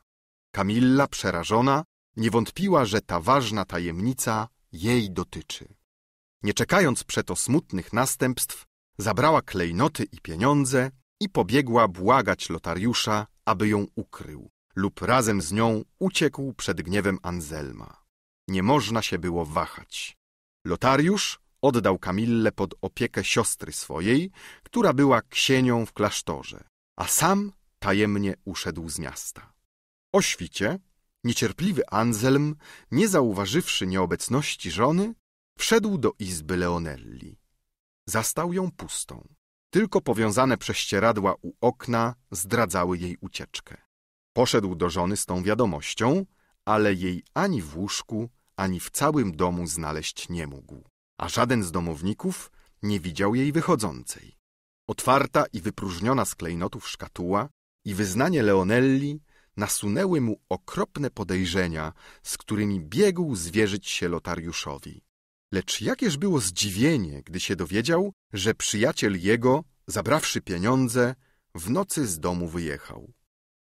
Kamilla, przerażona, nie wątpiła, że ta ważna tajemnica jej dotyczy. Nie czekając przeto smutnych następstw, zabrała klejnoty i pieniądze i pobiegła błagać Lotariusza, aby ją ukrył lub razem z nią uciekł przed gniewem Anselma. Nie można się było wahać. Lotariusz oddał Kamillę pod opiekę siostry swojej, która była ksienią w klasztorze, a sam tajemnie uszedł z miasta. O świcie niecierpliwy Anselm, nie zauważywszy nieobecności żony, wszedł do izby Leonelli. Zastał ją pustą. Tylko powiązane prześcieradła u okna zdradzały jej ucieczkę. Poszedł do żony z tą wiadomością, ale jej ani w łóżku, ani w całym domu znaleźć nie mógł, a żaden z domowników nie widział jej wychodzącej. Otwarta i wypróżniona z klejnotów szkatuła i wyznanie Leonelli nasunęły mu okropne podejrzenia, z którymi biegł zwierzyć się Lotariuszowi. Lecz jakież było zdziwienie, gdy się dowiedział, że przyjaciel jego, zabrawszy pieniądze, w nocy z domu wyjechał.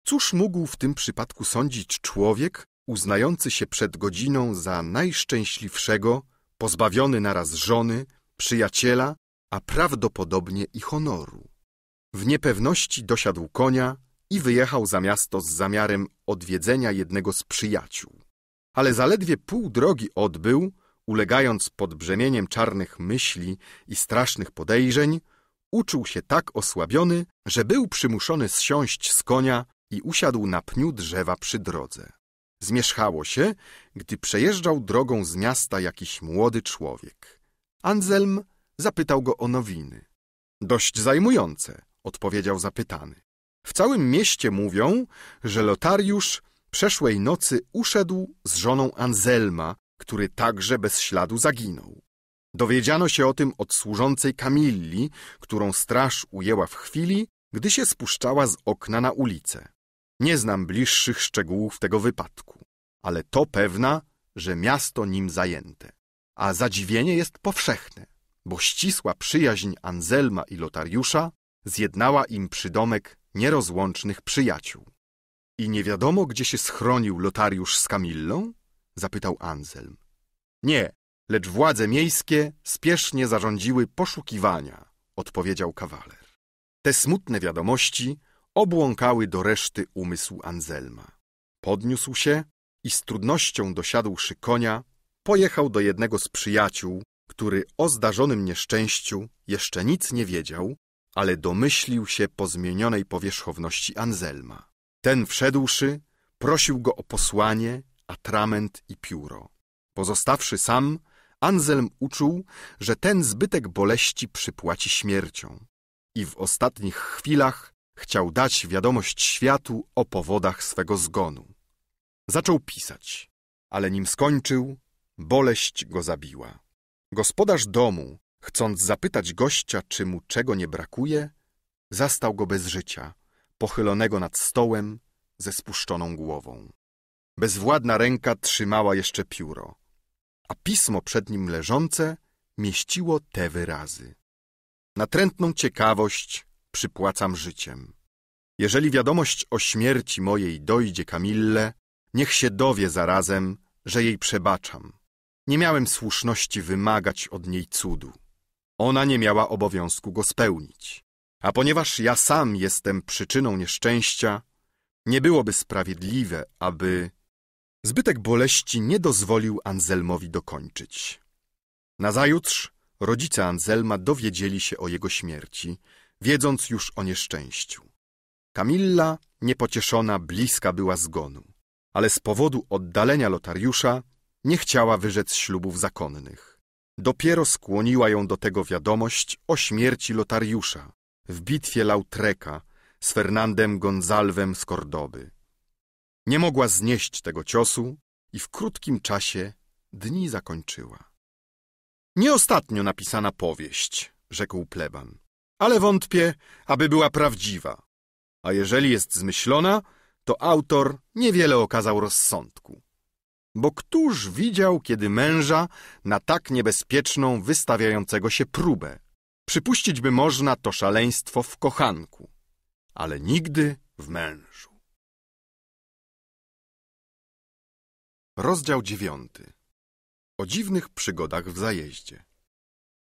Cóż mógł w tym przypadku sądzić człowiek, uznający się przed godziną za najszczęśliwszego, pozbawiony naraz żony, przyjaciela, a prawdopodobnie i honoru? W niepewności dosiadł konia i wyjechał za miasto z zamiarem odwiedzenia jednego z przyjaciół. Ale zaledwie pół drogi odbył, ulegając pod brzemieniem czarnych myśli i strasznych podejrzeń, uczuł się tak osłabiony, że był przymuszony zsiąść z konia i usiadł na pniu drzewa przy drodze. Zmierzchało się, gdy przejeżdżał drogą z miasta jakiś młody człowiek. Anselm zapytał go o nowiny. Dość zajmujące, odpowiedział zapytany. W całym mieście mówią, że Lotariusz przeszłej nocy uszedł z żoną Anselma, który także bez śladu zaginął. Dowiedziano się o tym od służącej Kamilli, którą straż ujęła w chwili, gdy się spuszczała z okna na ulicę. Nie znam bliższych szczegółów tego wypadku, ale to pewna, że miasto nim zajęte. A zadziwienie jest powszechne, bo ścisła przyjaźń Anselma i Lotariusza zjednała im przydomek nierozłącznych przyjaciół. I nie wiadomo, gdzie się schronił Lotariusz z Kamillą? Zapytał Anselm. Nie, lecz władze miejskie spiesznie zarządziły poszukiwania, odpowiedział kawaler. Te smutne wiadomości obłąkały do reszty umysł Anselma. Podniósł się i z trudnością dosiadłszy konia, pojechał do jednego z przyjaciół, który o zdarzonym nieszczęściu jeszcze nic nie wiedział, ale domyślił się po zmienionej powierzchowności Anselma. Ten wszedłszy, prosił go o posłanie, atrament i pióro. Pozostawszy sam, Anselm uczuł, że ten zbytek boleści przypłaci śmiercią i w ostatnich chwilach chciał dać wiadomość światu o powodach swego zgonu. Zaczął pisać, ale nim skończył, boleść go zabiła. Gospodarz domu, chcąc zapytać gościa, czy mu czego nie brakuje, zastał go bez życia, pochylonego nad stołem, ze spuszczoną głową. Bezwładna ręka trzymała jeszcze pióro, a pismo przed nim leżące mieściło te wyrazy. Natrętną ciekawość przypłacam życiem. Jeżeli wiadomość o śmierci mojej dojdzie Kamille, niech się dowie zarazem, że jej przebaczam. Nie miałem słuszności wymagać od niej cudu. Ona nie miała obowiązku go spełnić. A ponieważ ja sam jestem przyczyną nieszczęścia, nie byłoby sprawiedliwe, aby... Zbytek boleści nie dozwolił Anselmowi dokończyć. Nazajutrz rodzice Anselma dowiedzieli się o jego śmierci, wiedząc już o nieszczęściu. Kamilla, niepocieszona, bliska była zgonu, ale z powodu oddalenia Lotariusza nie chciała wyrzec ślubów zakonnych. Dopiero skłoniła ją do tego wiadomość o śmierci Lotariusza w bitwie Lautreka z Fernandem Gonzalwem z Kordoby. Nie mogła znieść tego ciosu i w krótkim czasie dni zakończyła. Nie ostatnio napisana powieść, rzekł pleban, ale wątpię, aby była prawdziwa. A jeżeli jest zmyślona, to autor niewiele okazał rozsądku. Bo któż widział kiedy męża na tak niebezpieczną, wystawiającego się próbę? Przypuścić by można to szaleństwo w kochanku, ale nigdy w mężu. Rozdział dziewiąty. O dziwnych przygodach w zajeździe.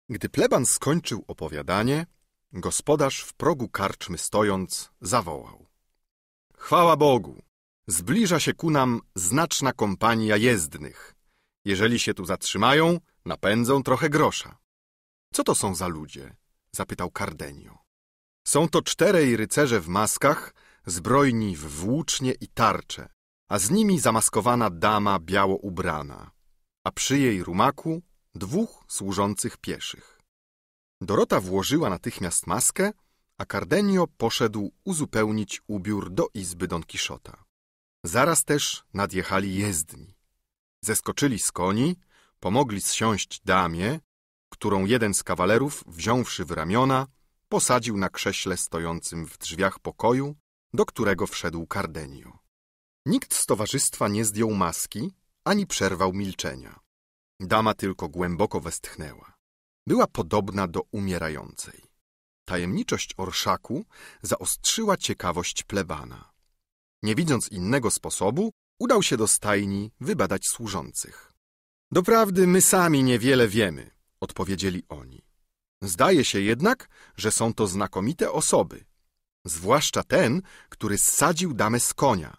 Gdy pleban skończył opowiadanie, gospodarz w progu karczmy stojąc zawołał. Chwała Bogu! Zbliża się ku nam znaczna kompania jezdnych. Jeżeli się tu zatrzymają, napędzą trochę grosza. Co to są za ludzie? zapytał Cardenio. Są to czterej rycerze w maskach, zbrojni w włócznie i tarcze, a z nimi zamaskowana dama biało ubrana, a przy jej rumaku dwóch służących pieszych. Dorota włożyła natychmiast maskę, a Cardenio poszedł uzupełnić ubiór do izby Don Kiszota. Zaraz też nadjechali jezdni. Zeskoczyli z koni, pomogli zsiąść damie, którą jeden z kawalerów, wziąwszy w ramiona, posadził na krześle stojącym w drzwiach pokoju, do którego wszedł Cardenio. Nikt z towarzystwa nie zdjął maski, ani przerwał milczenia. Dama tylko głęboko westchnęła. Była podobna do umierającej. Tajemniczość orszaku zaostrzyła ciekawość plebana. Nie widząc innego sposobu, udał się do stajni wybadać służących. Doprawdy my sami niewiele wiemy, odpowiedzieli oni. Zdaje się jednak, że są to znakomite osoby, zwłaszcza ten, który zsadził damę z konia,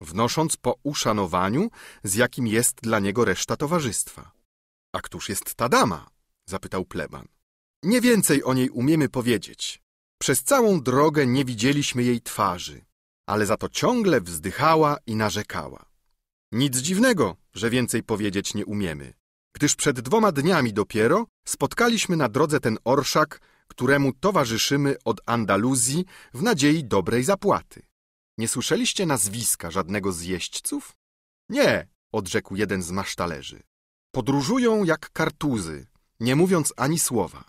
wnosząc po uszanowaniu, z jakim jest dla niego reszta towarzystwa. A któż jest ta dama? zapytał pleban. Nie więcej o niej umiemy powiedzieć. Przez całą drogę nie widzieliśmy jej twarzy, ale za to ciągle wzdychała i narzekała. Nic dziwnego, że więcej powiedzieć nie umiemy gdyż przed dwoma dniami dopiero spotkaliśmy na drodze ten orszak, któremu towarzyszymy od Andaluzji w nadziei dobrej zapłaty. Nie słyszeliście nazwiska żadnego z jeźdźców? Nie, odrzekł jeden z masztalerzy. Podróżują jak kartuzy, nie mówiąc ani słowa.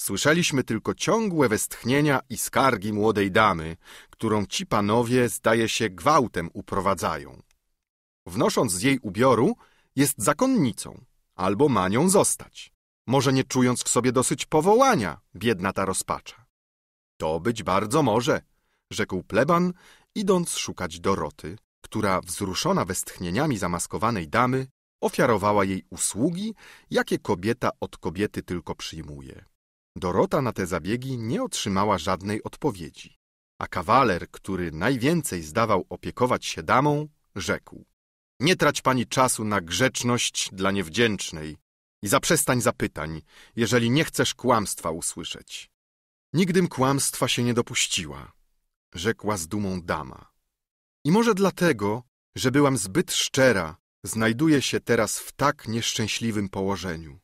Słyszeliśmy tylko ciągłe westchnienia i skargi młodej damy, którą ci panowie, zdaje się, gwałtem uprowadzają. Wnosząc z jej ubioru, jest zakonnicą albo ma nią zostać. Może nie czując w sobie dosyć powołania, biedna ta rozpacza. To być bardzo może, rzekł pleban, idąc szukać Doroty, która, wzruszona westchnieniami zamaskowanej damy, ofiarowała jej usługi, jakie kobieta od kobiety tylko przyjmuje. Dorota na te zabiegi nie otrzymała żadnej odpowiedzi, a kawaler, który najwięcej zdawał opiekować się damą, rzekł nie trać pani czasu na grzeczność dla niewdzięcznej i zaprzestań zapytań, jeżeli nie chcesz kłamstwa usłyszeć. Nigdym kłamstwa się nie dopuściła, rzekła z dumą dama. I może dlatego, że byłam zbyt szczera, znajduję się teraz w tak nieszczęśliwym położeniu.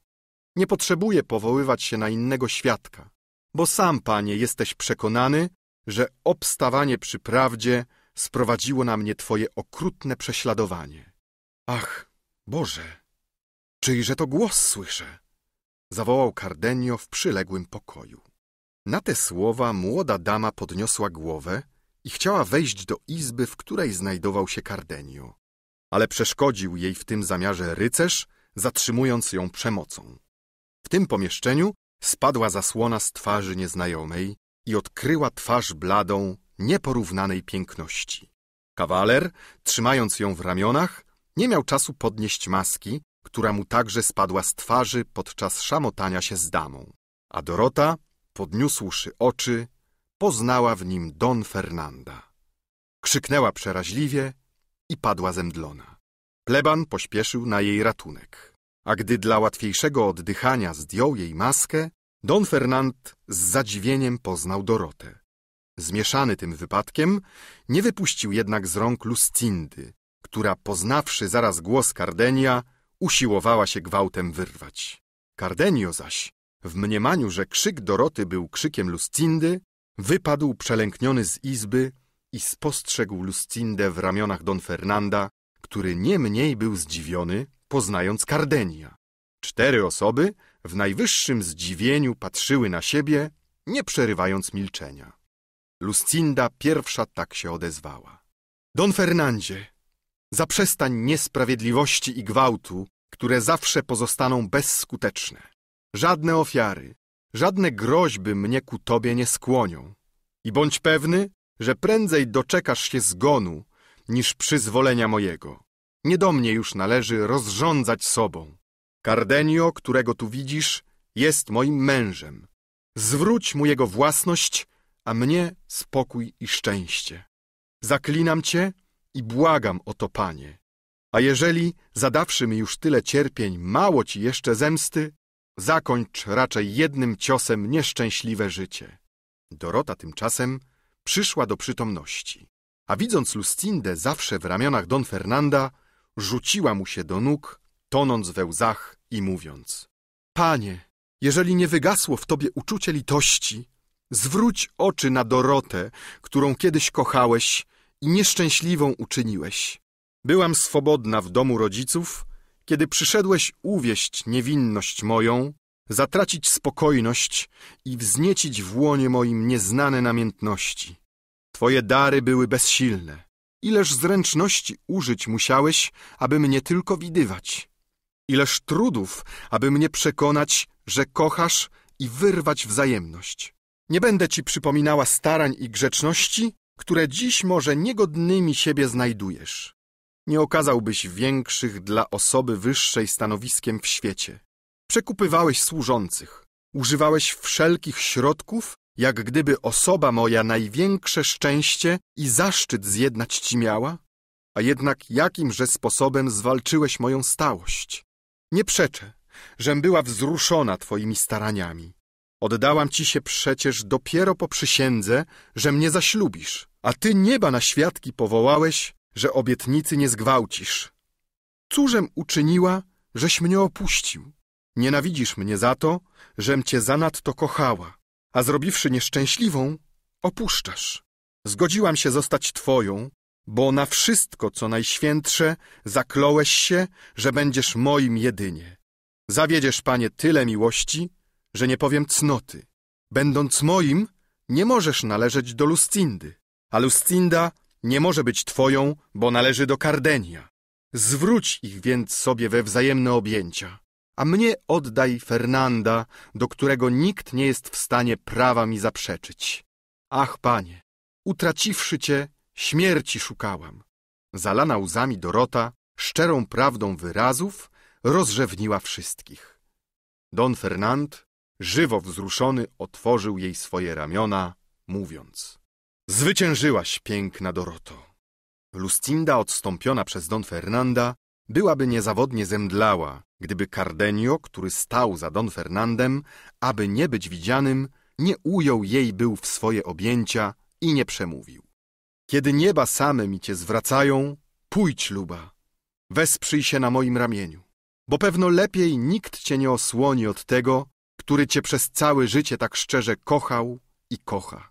Nie potrzebuję powoływać się na innego świadka, bo sam, panie, jesteś przekonany, że obstawanie przy prawdzie sprowadziło na mnie twoje okrutne prześladowanie. Ach, Boże, czyjże to głos słyszę? Zawołał Cardenio w przyległym pokoju. Na te słowa młoda dama podniosła głowę i chciała wejść do izby, w której znajdował się Cardenio. Ale przeszkodził jej w tym zamiarze rycerz, zatrzymując ją przemocą. W tym pomieszczeniu spadła zasłona z twarzy nieznajomej i odkryła twarz bladą, nieporównanej piękności. Kawaler, trzymając ją w ramionach, nie miał czasu podnieść maski, która mu także spadła z twarzy podczas szamotania się z damą. A Dorota, podniósłszy oczy, poznała w nim Don Fernanda. Krzyknęła przeraźliwie i padła zemdlona. Pleban pośpieszył na jej ratunek, a gdy dla łatwiejszego oddychania zdjął jej maskę, Don Fernand z zadziwieniem poznał Dorotę. Zmieszany tym wypadkiem, nie wypuścił jednak z rąk Luscindy, która, poznawszy zaraz głos Cardenia, usiłowała się gwałtem wyrwać. Cardenio zaś, w mniemaniu, że krzyk Doroty był krzykiem Luscindy, wypadł przelękniony z izby i spostrzegł Luscindę w ramionach Don Fernanda, który nie mniej był zdziwiony, poznając Cardenia. Cztery osoby w najwyższym zdziwieniu patrzyły na siebie, nie przerywając milczenia. Luscinda pierwsza tak się odezwała. Don Fernandzie, zaprzestań niesprawiedliwości i gwałtu, które zawsze pozostaną bezskuteczne. Żadne ofiary, żadne groźby mnie ku tobie nie skłonią. I bądź pewny, że prędzej doczekasz się zgonu, niż przyzwolenia mojego. Nie do mnie już należy rozrządzać sobą. Cardenio, którego tu widzisz, jest moim mężem. Zwróć mu jego własność, a mnie spokój i szczęście. Zaklinam cię i błagam o to, panie. A jeżeli, zadawszy mi już tyle cierpień, mało ci jeszcze zemsty, zakończ raczej jednym ciosem nieszczęśliwe życie. Dorota tymczasem przyszła do przytomności, a widząc Lucindę zawsze w ramionach Don Fernanda, rzuciła mu się do nóg, tonąc we łzach i mówiąc Panie, jeżeli nie wygasło w tobie uczucie litości, zwróć oczy na Dorotę, którą kiedyś kochałeś i nieszczęśliwą uczyniłeś. Byłam swobodna w domu rodziców, kiedy przyszedłeś uwieść niewinność moją, zatracić spokojność i wzniecić w łonie moim nieznane namiętności. Twoje dary były bezsilne. Ileż zręczności użyć musiałeś, aby mnie tylko widywać. Ileż trudów, aby mnie przekonać, że kochasz i wyrwać wzajemność. Nie będę ci przypominała starań i grzeczności, które dziś może niegodnymi siebie znajdujesz. Nie okazałbyś większych dla osoby wyższej stanowiskiem w świecie. Przekupywałeś służących, używałeś wszelkich środków, jak gdyby osoba moja największe szczęście i zaszczyt zjednać ci miała, a jednak jakimże sposobem zwalczyłeś moją stałość. Nie przeczę, żem była wzruszona twoimi staraniami. Oddałam ci się przecież dopiero po przysiędze, że mnie zaślubisz, a ty nieba na świadki powołałeś, że obietnicy nie zgwałcisz. Cóżem uczyniła, żeś mnie opuścił? Nienawidzisz mnie za to, żem cię zanadto kochała, a zrobiwszy nieszczęśliwą, opuszczasz. Zgodziłam się zostać twoją, bo na wszystko, co najświętsze, zakląłeś się, że będziesz moim jedynie. Zawiedziesz, panie, tyle miłości, że nie powiem cnoty. Będąc moim, nie możesz należeć do Luscindy, a Luscinda nie może być twoją, bo należy do Kardenia. Zwróć ich więc sobie we wzajemne objęcia, a mnie oddaj Fernanda, do którego nikt nie jest w stanie prawa mi zaprzeczyć. Ach, panie, utraciwszy cię, śmierci szukałam. Zalana łzami Dorota, szczerą prawdą wyrazów, rozrzewniła wszystkich. Don Fernand, żywo wzruszony, otworzył jej swoje ramiona, mówiąc Zwyciężyłaś, piękna Doroto. Lucinda, odstąpiona przez Don Fernanda, byłaby niezawodnie zemdlała, gdyby Cardenio, który stał za Don Fernandem, aby nie być widzianym, nie ujął jej był w swoje objęcia i nie przemówił. Kiedy nieba same mi cię zwracają, pójdź, luba, wesprzyj się na moim ramieniu, bo pewno lepiej nikt cię nie osłoni od tego, który cię przez całe życie tak szczerze kochał i kocha.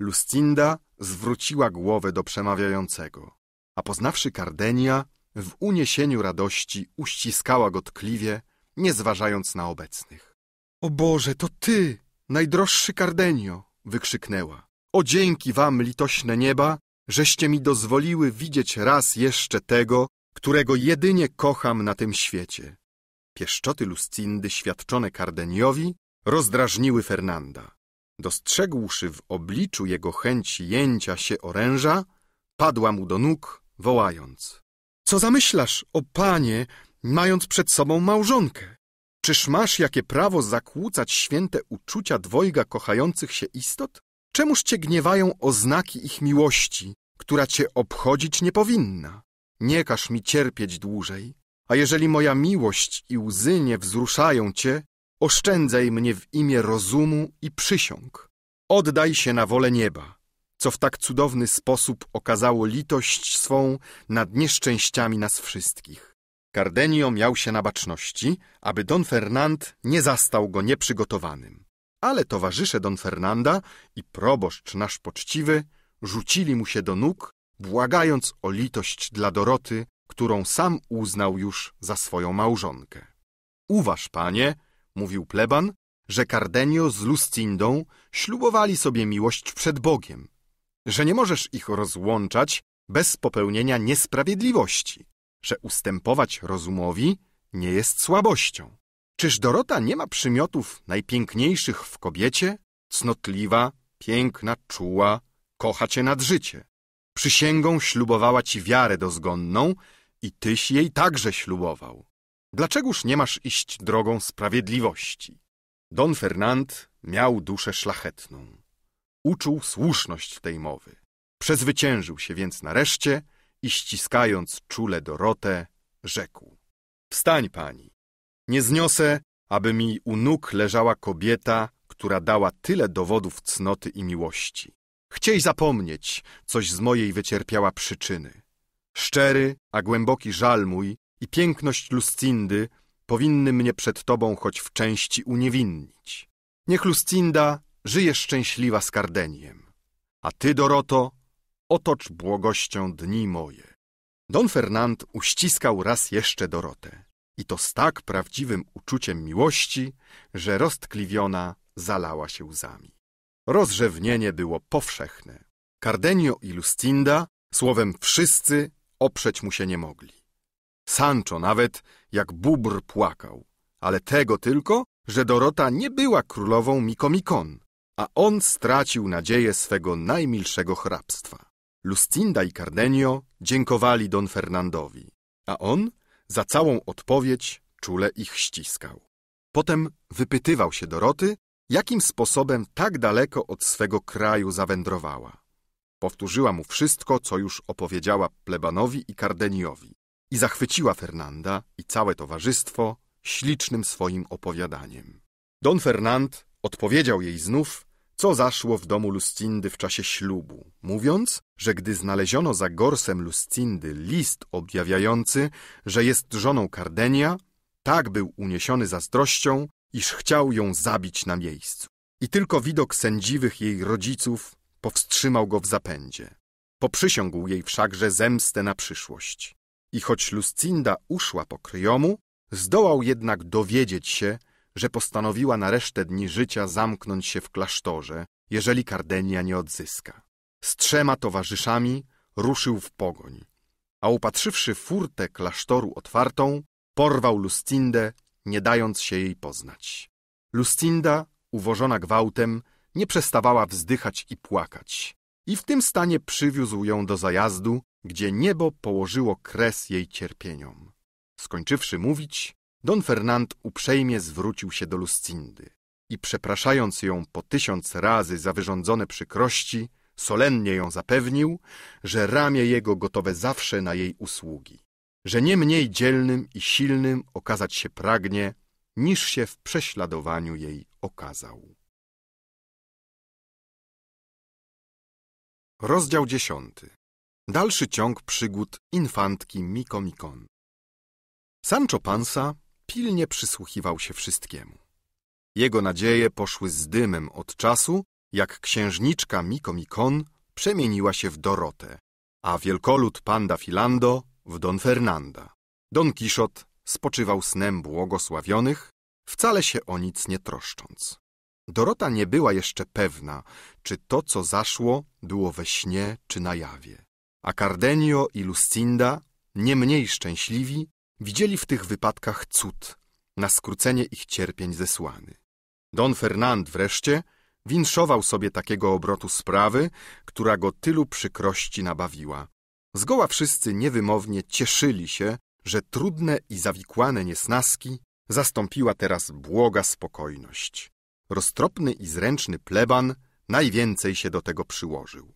Lucinda zwróciła głowę do przemawiającego, a poznawszy Kardenia, w uniesieniu radości uściskała go tkliwie, nie zważając na obecnych. O Boże, to ty, najdroższy Kardenio! wykrzyknęła. O dzięki wam, litośne nieba, żeście mi dozwoliły widzieć raz jeszcze tego, którego jedynie kocham na tym świecie. Pieszczoty Lucindy świadczone Kardeniowi rozdrażniły Fernanda. Dostrzegłszy w obliczu jego chęć jęcia się oręża, padła mu do nóg, wołając. Co zamyślasz, o panie, mając przed sobą małżonkę? Czyż masz jakie prawo zakłócać święte uczucia dwojga kochających się istot? Czemuż cię gniewają oznaki ich miłości, która cię obchodzić nie powinna? Nie każ mi cierpieć dłużej, a jeżeli moja miłość i łzy nie wzruszają cię, oszczędzaj mnie w imię rozumu i przysiąg. Oddaj się na wolę nieba, co w tak cudowny sposób okazało litość swą nad nieszczęściami nas wszystkich. Cardenio miał się na baczności, aby Don Fernand nie zastał go nieprzygotowanym. Ale towarzysze Don Fernanda i proboszcz nasz poczciwy rzucili mu się do nóg, błagając o litość dla Doroty, którą sam uznał już za swoją małżonkę. Uważ, panie, mówił pleban, że Cardenio z Lucindą ślubowali sobie miłość przed Bogiem, że nie możesz ich rozłączać bez popełnienia niesprawiedliwości, że ustępować rozumowi nie jest słabością. Czyż Dorota nie ma przymiotów najpiękniejszych w kobiecie? Cnotliwa, piękna, czuła, kocha cię nad życie. Przysięgą ślubowała ci wiarę dozgonną i tyś jej także ślubował. Dlaczegoż nie masz iść drogą sprawiedliwości? Don Fernand miał duszę szlachetną. Uczuł słuszność tej mowy. Przezwyciężył się więc nareszcie i ściskając czule Dorotę, rzekł. Wstań pani. Nie zniosę, aby mi u nóg leżała kobieta, która dała tyle dowodów cnoty i miłości. Chciej zapomnieć, coś z mojej wycierpiała przyczyny. Szczery, a głęboki żal mój i piękność Luscindy powinny mnie przed tobą choć w części uniewinnić. Niech Luscinda żyje szczęśliwa z Kardeniem, a ty, Doroto, otocz błogością dni moje. Don Fernand uściskał raz jeszcze Dorotę i to z tak prawdziwym uczuciem miłości, że roztkliwiona zalała się łzami. Rozrzewnienie było powszechne. Cardenio i Lucinda, słowem wszyscy, oprzeć mu się nie mogli. Sancho nawet jak bubr płakał, ale tego tylko, że Dorota nie była królową Mikomikon, a on stracił nadzieję swego najmilszego hrabstwa. Lucinda i Cardenio dziękowali Don Fernandowi, a on za całą odpowiedź czule ich ściskał. Potem wypytywał się Doroty, jakim sposobem tak daleko od swego kraju zawędrowała. Powtórzyła mu wszystko, co już opowiedziała plebanowi i Cardeniowi i zachwyciła Fernanda i całe towarzystwo ślicznym swoim opowiadaniem. Don Fernand odpowiedział jej znów, co zaszło w domu Lucindy w czasie ślubu, mówiąc, że gdy znaleziono za gorsem Lucindy list objawiający, że jest żoną Cardenia, tak był uniesiony zazdrością, iż chciał ją zabić na miejscu. I tylko widok sędziwych jej rodziców powstrzymał go w zapędzie. Poprzysiągł jej wszakże zemstę na przyszłość. I choć Lucinda uszła po kryjomu, zdołał jednak dowiedzieć się, że postanowiła na resztę dni życia zamknąć się w klasztorze, jeżeli Kardenia nie odzyska. Z trzema towarzyszami ruszył w pogoń, a upatrzywszy furtę klasztoru otwartą, porwał Lucindę, nie dając się jej poznać. Lucinda, uwożona gwałtem, nie przestawała wzdychać i płakać. I w tym stanie przywiózł ją do zajazdu, gdzie niebo położyło kres jej cierpieniom. Skończywszy mówić, Don Fernand uprzejmie zwrócił się do Lucindy i przepraszając ją po tysiąc razy za wyrządzone przykrości, solennie ją zapewnił, że ramię jego gotowe zawsze na jej usługi, że nie mniej dzielnym i silnym okazać się pragnie, niż się w prześladowaniu jej okazał. Rozdział dziesiąty. Dalszy ciąg przygód infantki Mikomikon. Sancho Panza pilnie przysłuchiwał się wszystkiemu. Jego nadzieje poszły z dymem od czasu, jak księżniczka Mikomikon przemieniła się w Dorotę, a wielkolud panda Filando w Don Fernanda. Don Kiszot spoczywał snem błogosławionych, wcale się o nic nie troszcząc. Dorota nie była jeszcze pewna, czy to, co zaszło, było we śnie czy na jawie. A Cardenio i Lucinda, nie mniej szczęśliwi, widzieli w tych wypadkach cud, na skrócenie ich cierpień zesłany. Don Fernand wreszcie winszował sobie takiego obrotu sprawy, która go tylu przykrości nabawiła. Zgoła wszyscy niewymownie cieszyli się, że trudne i zawikłane niesnaski zastąpiła teraz błoga spokojność. Roztropny i zręczny pleban najwięcej się do tego przyłożył.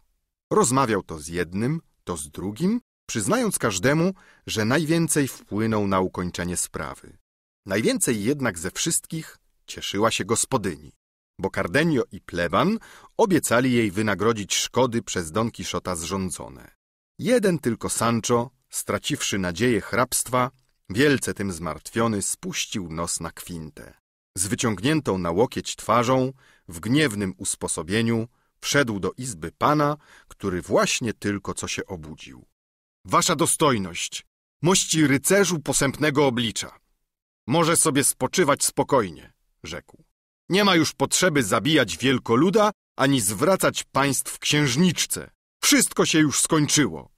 Rozmawiał to z jednym, to z drugim, przyznając każdemu, że najwięcej wpłynął na ukończenie sprawy. Najwięcej jednak ze wszystkich cieszyła się gospodyni, bo Cardenio i pleban obiecali jej wynagrodzić szkody przez Don Kiszota zrządzone. Jeden tylko Sancho, straciwszy nadzieję hrabstwa, wielce tym zmartwiony, spuścił nos na kwintę. Z wyciągniętą na łokieć twarzą, w gniewnym usposobieniu, wszedł do izby pana, który właśnie tylko co się obudził. Wasza dostojność, mości rycerzu posępnego oblicza. Może sobie spoczywać spokojnie, rzekł. Nie ma już potrzeby zabijać wielkoluda, ani zwracać państw księżniczce. Wszystko się już skończyło.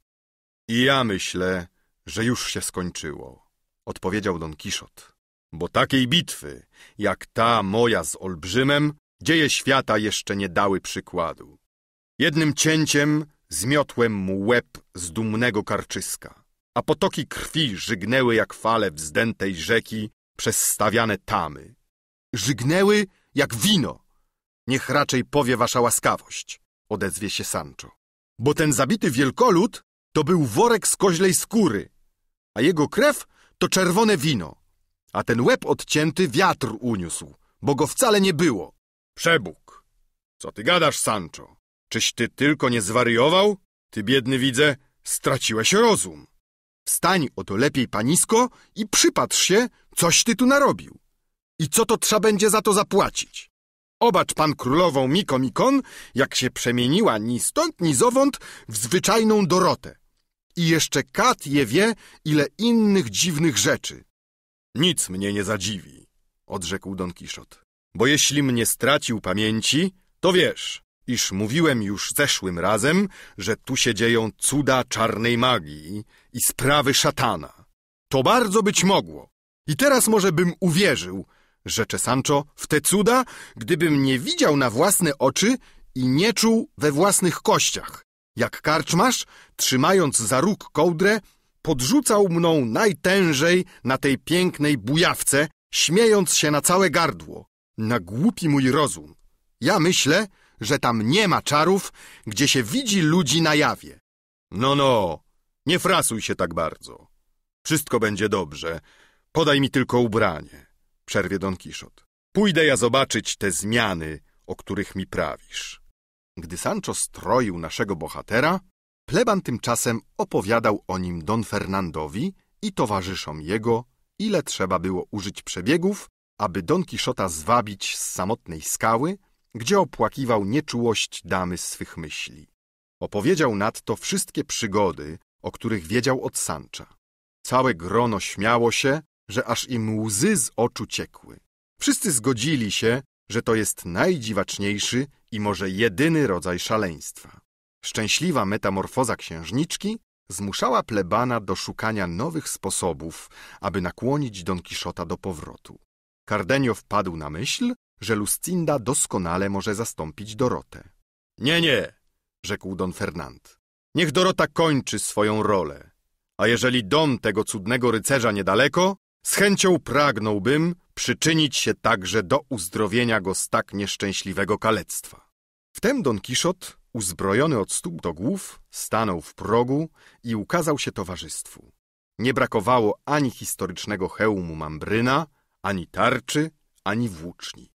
I ja myślę, że już się skończyło, odpowiedział Don Kiszot. Bo takiej bitwy, jak ta moja z olbrzymem, dzieje świata jeszcze nie dały przykładu. Jednym cięciem zmiotłem mu łeb z dumnego karczyska, a potoki krwi żygnęły jak fale wzdętej rzeki przez stawiane tamy. Żygnęły jak wino. Niech raczej powie wasza łaskawość, odezwie się Sancho. Bo ten zabity wielkolud to był worek z koźlej skóry, a jego krew to czerwone wino, a ten łeb odcięty wiatr uniósł, bo go wcale nie było. Przebóg! Co ty gadasz, Sancho? Czyś ty tylko nie zwariował? Ty, biedny widzę, straciłeś rozum. Wstań oto lepiej, panisko, i przypatrz się, coś ty tu narobił. I co to trzeba będzie za to zapłacić? Obacz pan królową Miko Mikon, jak się przemieniła ni stąd, ni zowąd w zwyczajną Dorotę. I jeszcze kat je wie, ile innych dziwnych rzeczy. Nic mnie nie zadziwi, odrzekł Don Kiszot. Bo jeśli mnie stracił pamięci, to wiesz, iż mówiłem już zeszłym razem, że tu się dzieją cuda czarnej magii i sprawy szatana. To bardzo być mogło. I teraz może bym uwierzył, rzecze Sancho, w te cuda, gdybym nie widział na własne oczy i nie czuł we własnych kościach, jak karczmasz, trzymając za róg kołdrę, podrzucał mną najtężej na tej pięknej bujawce, śmiejąc się na całe gardło, na głupi mój rozum. Ja myślę, że tam nie ma czarów, gdzie się widzi ludzi na jawie. No, no, nie frasuj się tak bardzo. Wszystko będzie dobrze. Podaj mi tylko ubranie, przerwie Don Kiszot. Pójdę ja zobaczyć te zmiany, o których mi prawisz. Gdy Sancho stroił naszego bohatera, pleban tymczasem opowiadał o nim Don Fernandowi i towarzyszom jego, ile trzeba było użyć przebiegów, aby Don Kiszota zwabić z samotnej skały, gdzie opłakiwał nieczułość damy swych myśli. Opowiedział nadto wszystkie przygody, o których wiedział od Sancha. Całe grono śmiało się, że aż im łzy z oczu ciekły. Wszyscy zgodzili się, że to jest najdziwaczniejszy i może jedyny rodzaj szaleństwa. Szczęśliwa metamorfoza księżniczki zmuszała plebana do szukania nowych sposobów, aby nakłonić Don Kiszota do powrotu. Cardenio wpadł na myśl, że Lucinda doskonale może zastąpić Dorotę. Nie, nie, rzekł Don Fernand. Niech Dorota kończy swoją rolę. A jeżeli dom tego cudnego rycerza niedaleko, z chęcią pragnąłbym przyczynić się także do uzdrowienia go z tak nieszczęśliwego kalectwa. Wtem Don Kiszot, uzbrojony od stóp do głów, stanął w progu i ukazał się towarzystwu. Nie brakowało ani historycznego hełmu Mambryna, ani tarczy, ani włóczni.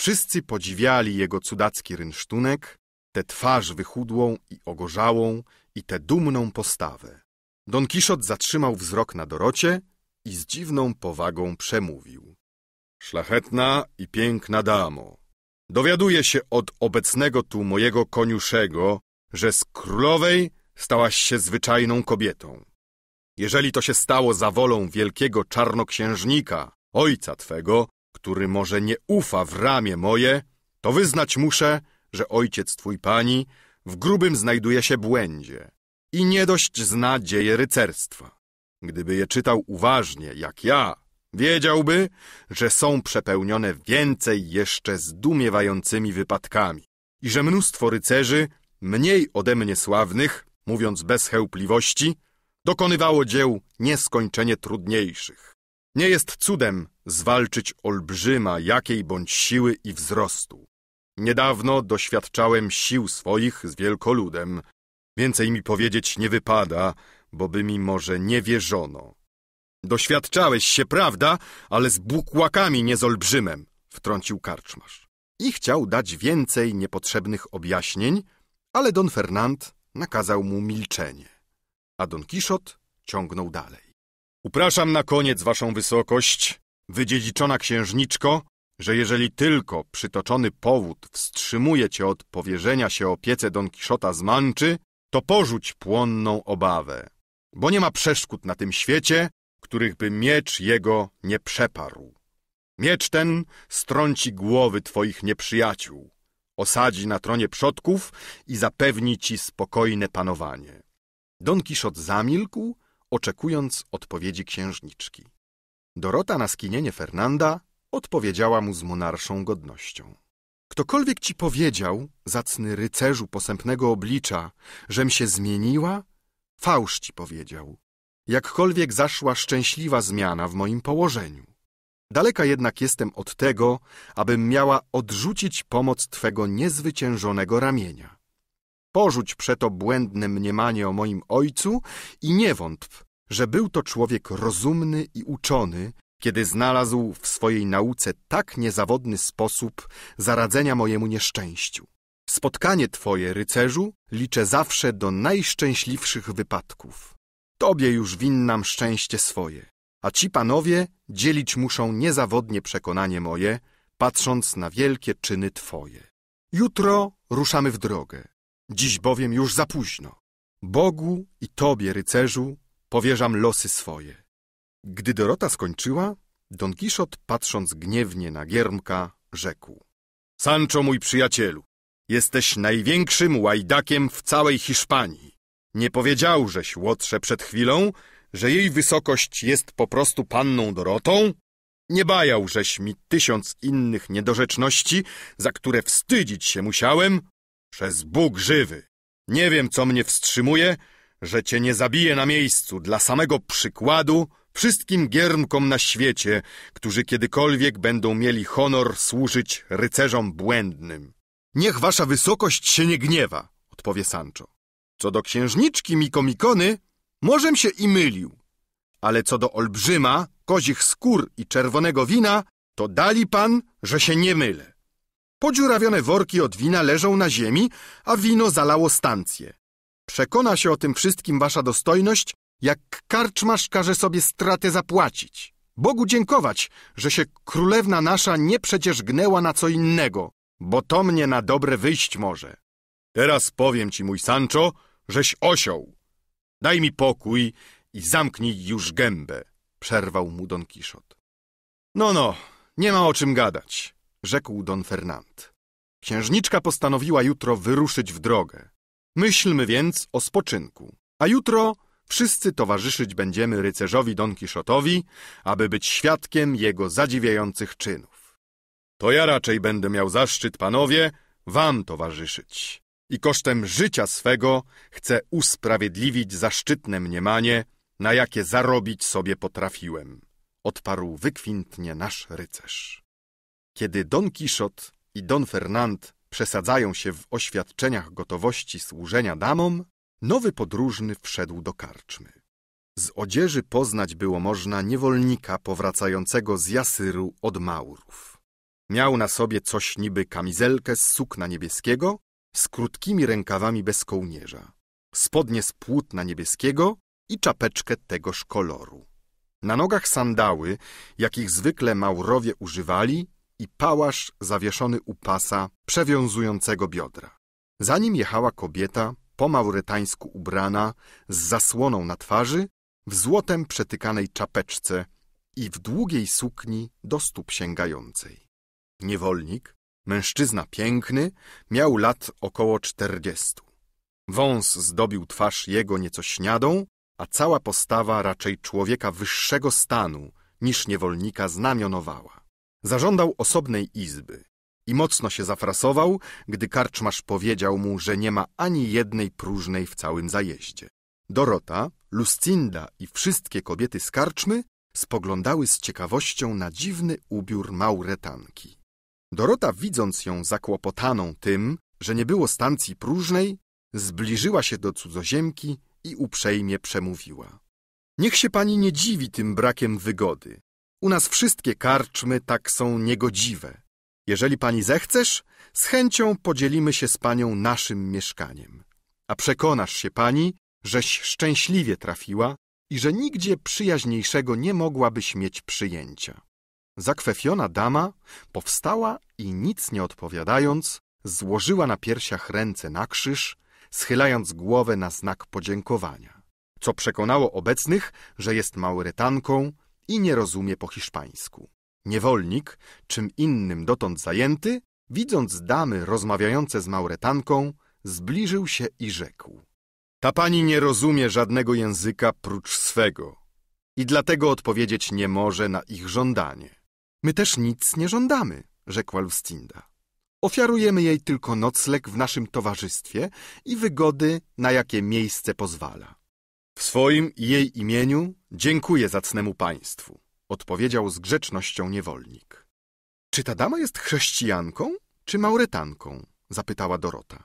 Wszyscy podziwiali jego cudacki rynsztunek, tę twarz wychudłą i ogorzałą i tę dumną postawę. Don Kiszot zatrzymał wzrok na Dorocie i z dziwną powagą przemówił. Szlachetna i piękna damo, Dowiaduję się od obecnego tu mojego koniuszego, że z królowej stałaś się zwyczajną kobietą. Jeżeli to się stało za wolą wielkiego czarnoksiężnika, ojca twego, który może nie ufa w ramię moje, to wyznać muszę, że ojciec twój pani w grubym znajduje się błędzie i nie dość zna dzieje rycerstwa. Gdyby je czytał uważnie, jak ja, wiedziałby, że są przepełnione więcej jeszcze zdumiewającymi wypadkami i że mnóstwo rycerzy, mniej ode mnie sławnych, mówiąc bez chełpliwości, dokonywało dzieł nieskończenie trudniejszych. Nie jest cudem zwalczyć olbrzyma jakiej bądź siły i wzrostu. Niedawno doświadczałem sił swoich z wielkoludem. Więcej mi powiedzieć nie wypada, bo by mi może nie wierzono. Doświadczałeś się, prawda, ale z bukłakami, nie z olbrzymem, wtrącił karczmarz. I chciał dać więcej niepotrzebnych objaśnień, ale Don Fernand nakazał mu milczenie. A Don Kiszot ciągnął dalej. Upraszam na koniec waszą wysokość, wydziedziczona księżniczko, że jeżeli tylko przytoczony powód wstrzymuje cię od powierzenia się opiece Don Kiszota z Manczy, to porzuć płonną obawę, bo nie ma przeszkód na tym świecie, których by miecz jego nie przeparł. Miecz ten strąci głowy twoich nieprzyjaciół, osadzi na tronie przodków i zapewni ci spokojne panowanie. Don Kiszot zamilkł, oczekując odpowiedzi księżniczki. Dorota na skinienie Fernanda odpowiedziała mu z monarszą godnością. Ktokolwiek ci powiedział, zacny rycerzu posępnego oblicza, żem się zmieniła, fałsz ci powiedział. Jakkolwiek zaszła szczęśliwa zmiana w moim położeniu. Daleka jednak jestem od tego, abym miała odrzucić pomoc twego niezwyciężonego ramienia. Porzuć przeto błędne mniemanie o moim ojcu i nie wątp, że był to człowiek rozumny i uczony, kiedy znalazł w swojej nauce tak niezawodny sposób zaradzenia mojemu nieszczęściu. Spotkanie twoje, rycerzu, liczę zawsze do najszczęśliwszych wypadków. Tobie już winnam szczęście swoje, a ci panowie dzielić muszą niezawodnie przekonanie moje, patrząc na wielkie czyny twoje. Jutro ruszamy w drogę, dziś bowiem już za późno. Bogu i tobie, rycerzu, powierzam losy swoje. Gdy Dorota skończyła, Don Kiszot, patrząc gniewnie na Giermka, rzekł. Sancho, mój przyjacielu, jesteś największym łajdakiem w całej Hiszpanii. Nie powiedziałżeś, Łotrze, przed chwilą, że jej wysokość jest po prostu panną Dorotą? Nie bajałżeś mi tysiąc innych niedorzeczności, za które wstydzić się musiałem? Przez Bóg żywy! Nie wiem, co mnie wstrzymuje, że cię nie zabiję na miejscu dla samego przykładu wszystkim giermkom na świecie, którzy kiedykolwiek będą mieli honor służyć rycerzom błędnym. Niech wasza wysokość się nie gniewa, odpowie Sancho. Co do księżniczki Mikomikony, możem się i mylił, ale co do olbrzyma, kozich skór i czerwonego wina, to dali pan, że się nie mylę. Podziurawione worki od wina leżą na ziemi, a wino zalało stancję. Przekona się o tym wszystkim wasza dostojność, jak karczmasz każe sobie stratę zapłacić. Bogu dziękować, że się królewna nasza nie przecież gnęła na co innego, bo to mnie na dobre wyjść może. Teraz powiem ci, mój Sancho, żeś osioł. Daj mi pokój i zamknij już gębę, przerwał mu Don Kiszot. No, no, nie ma o czym gadać, rzekł Don Fernand. Księżniczka postanowiła jutro wyruszyć w drogę. Myślmy więc o spoczynku, a jutro wszyscy towarzyszyć będziemy rycerzowi Don Kiszotowi, aby być świadkiem jego zadziwiających czynów. To ja raczej będę miał zaszczyt, panowie, wam towarzyszyć i kosztem życia swego chcę usprawiedliwić zaszczytne mniemanie, na jakie zarobić sobie potrafiłem, odparł wykwintnie nasz rycerz. Kiedy Don Kiszot i Don Fernand przesadzają się w oświadczeniach gotowości służenia damom, nowy podróżny wszedł do karczmy. Z odzieży poznać było można niewolnika powracającego z Jasyru od Maurów. Miał na sobie coś niby kamizelkę z sukna niebieskiego z krótkimi rękawami bez kołnierza, spodnie z płótna niebieskiego i czapeczkę tegoż koloru. Na nogach sandały, jakich zwykle Maurowie używali i pałasz zawieszony u pasa przewiązującego biodra. Za nim jechała kobieta, po mauretańsku ubrana, z zasłoną na twarzy, w złotem przetykanej czapeczce i w długiej sukni do stóp sięgającej. Niewolnik, mężczyzna piękny, miał lat około czterdziestu. Wąs zdobił twarz jego nieco śniadą, a cała postawa raczej człowieka wyższego stanu niż niewolnika znamionowała. Zażądał osobnej izby i mocno się zafrasował, gdy karczmarz powiedział mu, że nie ma ani jednej próżnej w całym zajeździe. Dorota, Lucinda i wszystkie kobiety z karczmy spoglądały z ciekawością na dziwny ubiór Mauretanki. Dorota, widząc ją zakłopotaną tym, że nie było stacji próżnej, zbliżyła się do cudzoziemki i uprzejmie przemówiła. Niech się pani nie dziwi tym brakiem wygody. U nas wszystkie karczmy tak są niegodziwe. Jeżeli pani zechcesz, z chęcią podzielimy się z panią naszym mieszkaniem. A przekonasz się pani, żeś szczęśliwie trafiła i że nigdzie przyjaźniejszego nie mogłabyś mieć przyjęcia. Zakwefiona dama powstała i nic nie odpowiadając, złożyła na piersiach ręce na krzyż, schylając głowę na znak podziękowania, co przekonało obecnych, że jest Mauretanką i nie rozumie po hiszpańsku. Niewolnik, czym innym dotąd zajęty, widząc damy rozmawiające z Mauretanką, zbliżył się i rzekł. Ta pani nie rozumie żadnego języka prócz swego i dlatego odpowiedzieć nie może na ich żądanie. My też nic nie żądamy, rzekła Lucinda. Ofiarujemy jej tylko nocleg w naszym towarzystwie i wygody, na jakie miejsce pozwala. W swoim i jej imieniu dziękuję zacnemu państwu, odpowiedział z grzecznością niewolnik. Czy ta dama jest chrześcijanką, czy mauretanką? zapytała Dorota.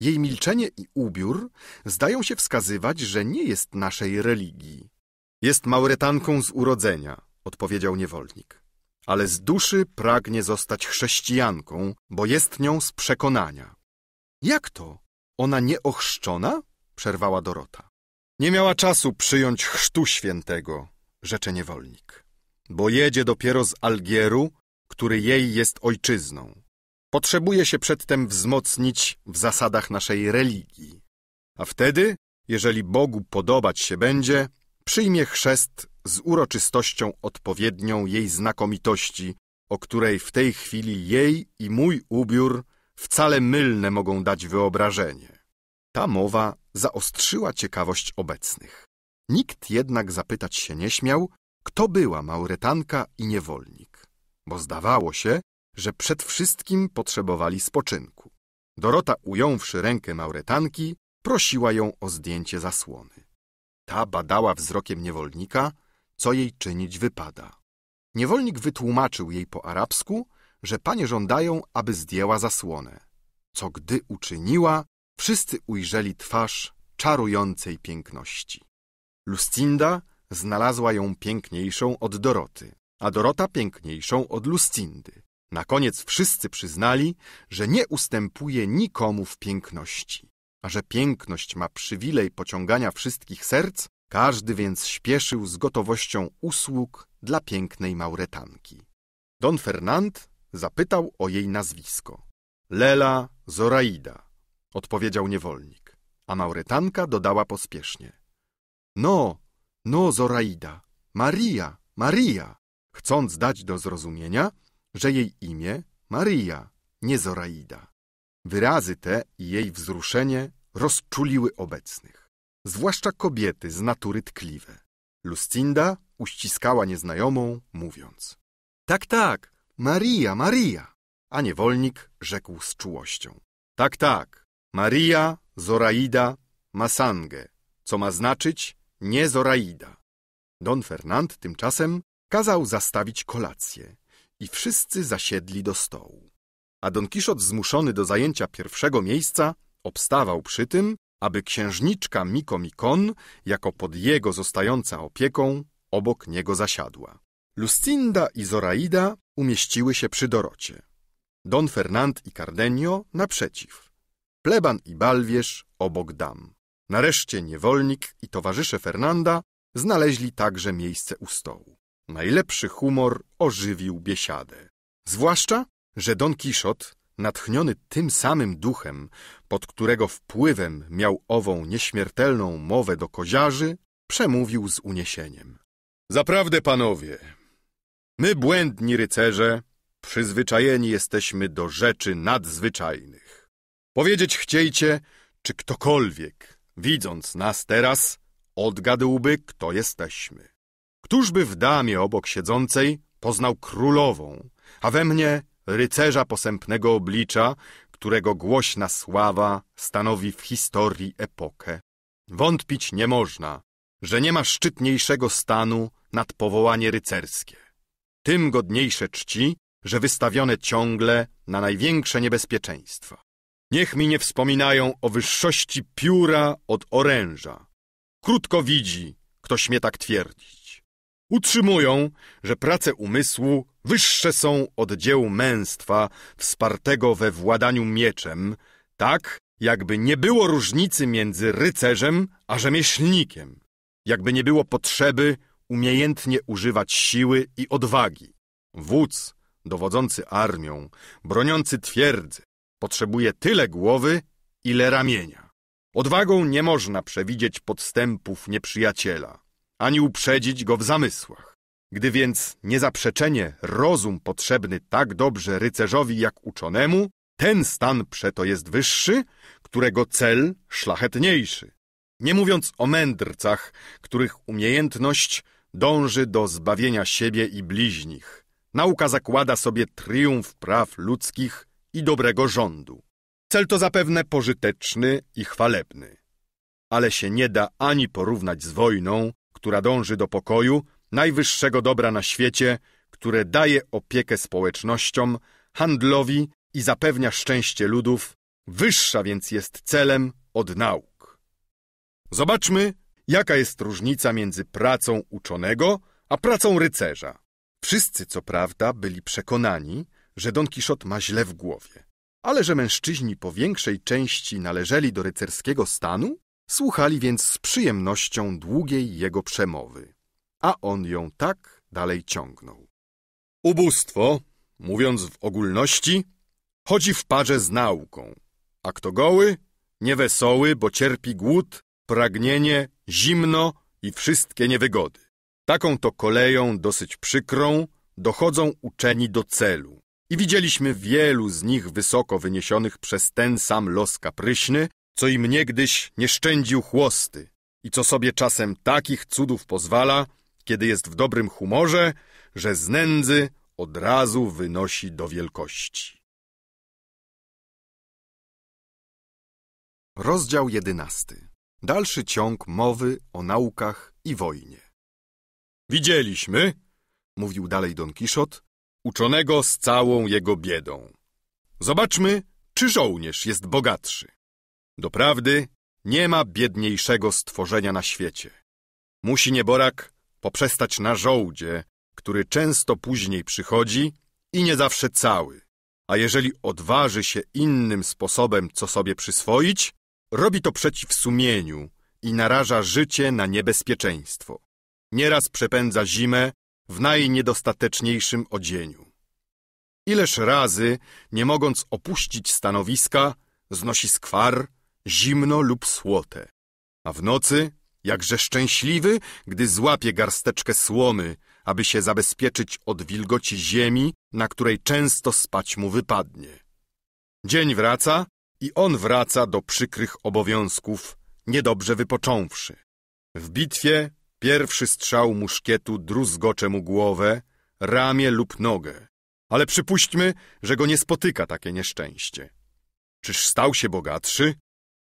Jej milczenie i ubiór zdają się wskazywać, że nie jest naszej religii. Jest mauretanką z urodzenia, odpowiedział niewolnik. Ale z duszy pragnie zostać chrześcijanką, bo jest nią z przekonania. Jak to? Ona nieochrzczona? przerwała Dorota. Nie miała czasu przyjąć chrztu świętego, rzecze niewolnik, bo jedzie dopiero z Algieru, który jej jest ojczyzną. Potrzebuje się przedtem wzmocnić w zasadach naszej religii. A wtedy, jeżeli Bogu podobać się będzie, przyjmie chrzest z uroczystością odpowiednią jej znakomitości, o której w tej chwili jej i mój ubiór wcale mylne mogą dać wyobrażenie. Ta mowa zaostrzyła ciekawość obecnych. Nikt jednak zapytać się nie śmiał, kto była Mauretanka i niewolnik, bo zdawało się, że przed wszystkim potrzebowali spoczynku. Dorota, ująwszy rękę Mauretanki, prosiła ją o zdjęcie zasłony. Ta badała wzrokiem niewolnika, co jej czynić wypada. Niewolnik wytłumaczył jej po arabsku, że panie żądają, aby zdjęła zasłonę, co gdy uczyniła, wszyscy ujrzeli twarz czarującej piękności. Lucinda znalazła ją piękniejszą od Doroty, a Dorota piękniejszą od Lucindy. Na koniec wszyscy przyznali, że nie ustępuje nikomu w piękności, a że piękność ma przywilej pociągania wszystkich serc, każdy więc śpieszył z gotowością usług dla pięknej Mauretanki. Don Fernand zapytał o jej nazwisko. Lela Zoraida, odpowiedział niewolnik, a Mauretanka dodała pospiesznie. No, no Zoraida, Maria, Maria, chcąc dać do zrozumienia, że jej imię Maria, nie Zoraida. Wyrazy te i jej wzruszenie rozczuliły obecnych, zwłaszcza kobiety z natury tkliwe. Lucinda uściskała nieznajomą, mówiąc Tak, tak, Maria, Maria, a niewolnik rzekł z czułością Tak, tak, Maria, Zoraida, Masangę, co ma znaczyć nie Zoraida. Don Fernand tymczasem kazał zastawić kolację i wszyscy zasiedli do stołu. A Don Kiszot zmuszony do zajęcia pierwszego miejsca obstawał przy tym, aby księżniczka Miko Mikon, jako pod jego zostająca opieką, obok niego zasiadła. Lucinda i Zoraida umieściły się przy Dorocie. Don Fernand i Cardenio naprzeciw. Pleban i Balwierz obok dam. Nareszcie niewolnik i towarzysze Fernanda znaleźli także miejsce u stołu. Najlepszy humor ożywił biesiadę. Zwłaszcza, że Don Kiszot, natchniony tym samym duchem, pod którego wpływem miał ową nieśmiertelną mowę do koziarzy, przemówił z uniesieniem. Zaprawdę, panowie, my błędni rycerze przyzwyczajeni jesteśmy do rzeczy nadzwyczajnych. Powiedzieć chciejcie, czy ktokolwiek, widząc nas teraz, odgadłby, kto jesteśmy. Któż by w damie obok siedzącej poznał królową, a we mnie rycerza posępnego oblicza, którego głośna sława stanowi w historii epokę. Wątpić nie można, że nie ma szczytniejszego stanu nad powołanie rycerskie. Tym godniejsze czci, że wystawione ciągle na największe niebezpieczeństwa. Niech mi nie wspominają o wyższości pióra od oręża. Krótko widzi, kto śmie tak twierdzić. Utrzymują, że prace umysłu wyższe są od dzieł męstwa wspartego we władaniu mieczem, tak jakby nie było różnicy między rycerzem a rzemieślnikiem, jakby nie było potrzeby umiejętnie używać siły i odwagi. Wódz, dowodzący armią, broniący twierdzy, potrzebuje tyle głowy, ile ramienia. Odwagą nie można przewidzieć podstępów nieprzyjaciela, ani uprzedzić go w zamysłach. Gdy więc niezaprzeczenie rozum potrzebny tak dobrze rycerzowi jak uczonemu, ten stan przeto jest wyższy, którego cel szlachetniejszy. Nie mówiąc o mędrcach, których umiejętność dąży do zbawienia siebie i bliźnich. Nauka zakłada sobie triumf praw ludzkich i dobrego rządu. Cel to zapewne pożyteczny i chwalebny. Ale się nie da ani porównać z wojną, która dąży do pokoju, najwyższego dobra na świecie, które daje opiekę społecznościom, handlowi i zapewnia szczęście ludów, wyższa więc jest celem od nauk. Zobaczmy, jaka jest różnica między pracą uczonego a pracą rycerza. Wszyscy, co prawda, byli przekonani, że Don Kiszot ma źle w głowie, ale że mężczyźni po większej części należeli do rycerskiego stanu, słuchali więc z przyjemnością długiej jego przemowy, a on ją tak dalej ciągnął. Ubóstwo, mówiąc w ogólności, chodzi w parze z nauką, a kto goły, niewesoły, bo cierpi głód, pragnienie, zimno i wszystkie niewygody. Taką to koleją dosyć przykrą dochodzą uczeni do celu. I widzieliśmy wielu z nich wysoko wyniesionych przez ten sam los kapryśny, co im niegdyś nie szczędził chłosty i co sobie czasem takich cudów pozwala, kiedy jest w dobrym humorze, że z nędzy od razu wynosi do wielkości. Rozdział jedenasty. Dalszy ciąg mowy o naukach i wojnie. Widzieliśmy, mówił dalej Don Kiszot, uczonego z całą jego biedą. Zobaczmy, czy żołnierz jest bogatszy. Doprawdy, nie ma biedniejszego stworzenia na świecie. Musi nieborak poprzestać na żołdzie, który często później przychodzi i nie zawsze cały. A jeżeli odważy się innym sposobem co sobie przyswoić, robi to przeciw sumieniu i naraża życie na niebezpieczeństwo. Nieraz przepędza zimę w najniedostateczniejszym odzieniu. Ileż razy, nie mogąc opuścić stanowiska, znosi skwar, zimno lub słote. A w nocy, jakże szczęśliwy, gdy złapie garsteczkę słomy, aby się zabezpieczyć od wilgoci ziemi, na której często spać mu wypadnie. Dzień wraca i on wraca do przykrych obowiązków, niedobrze wypocząwszy. W bitwie Pierwszy strzał muszkietu druzgocze mu głowę, ramię lub nogę. Ale przypuśćmy, że go nie spotyka takie nieszczęście. Czyż stał się bogatszy?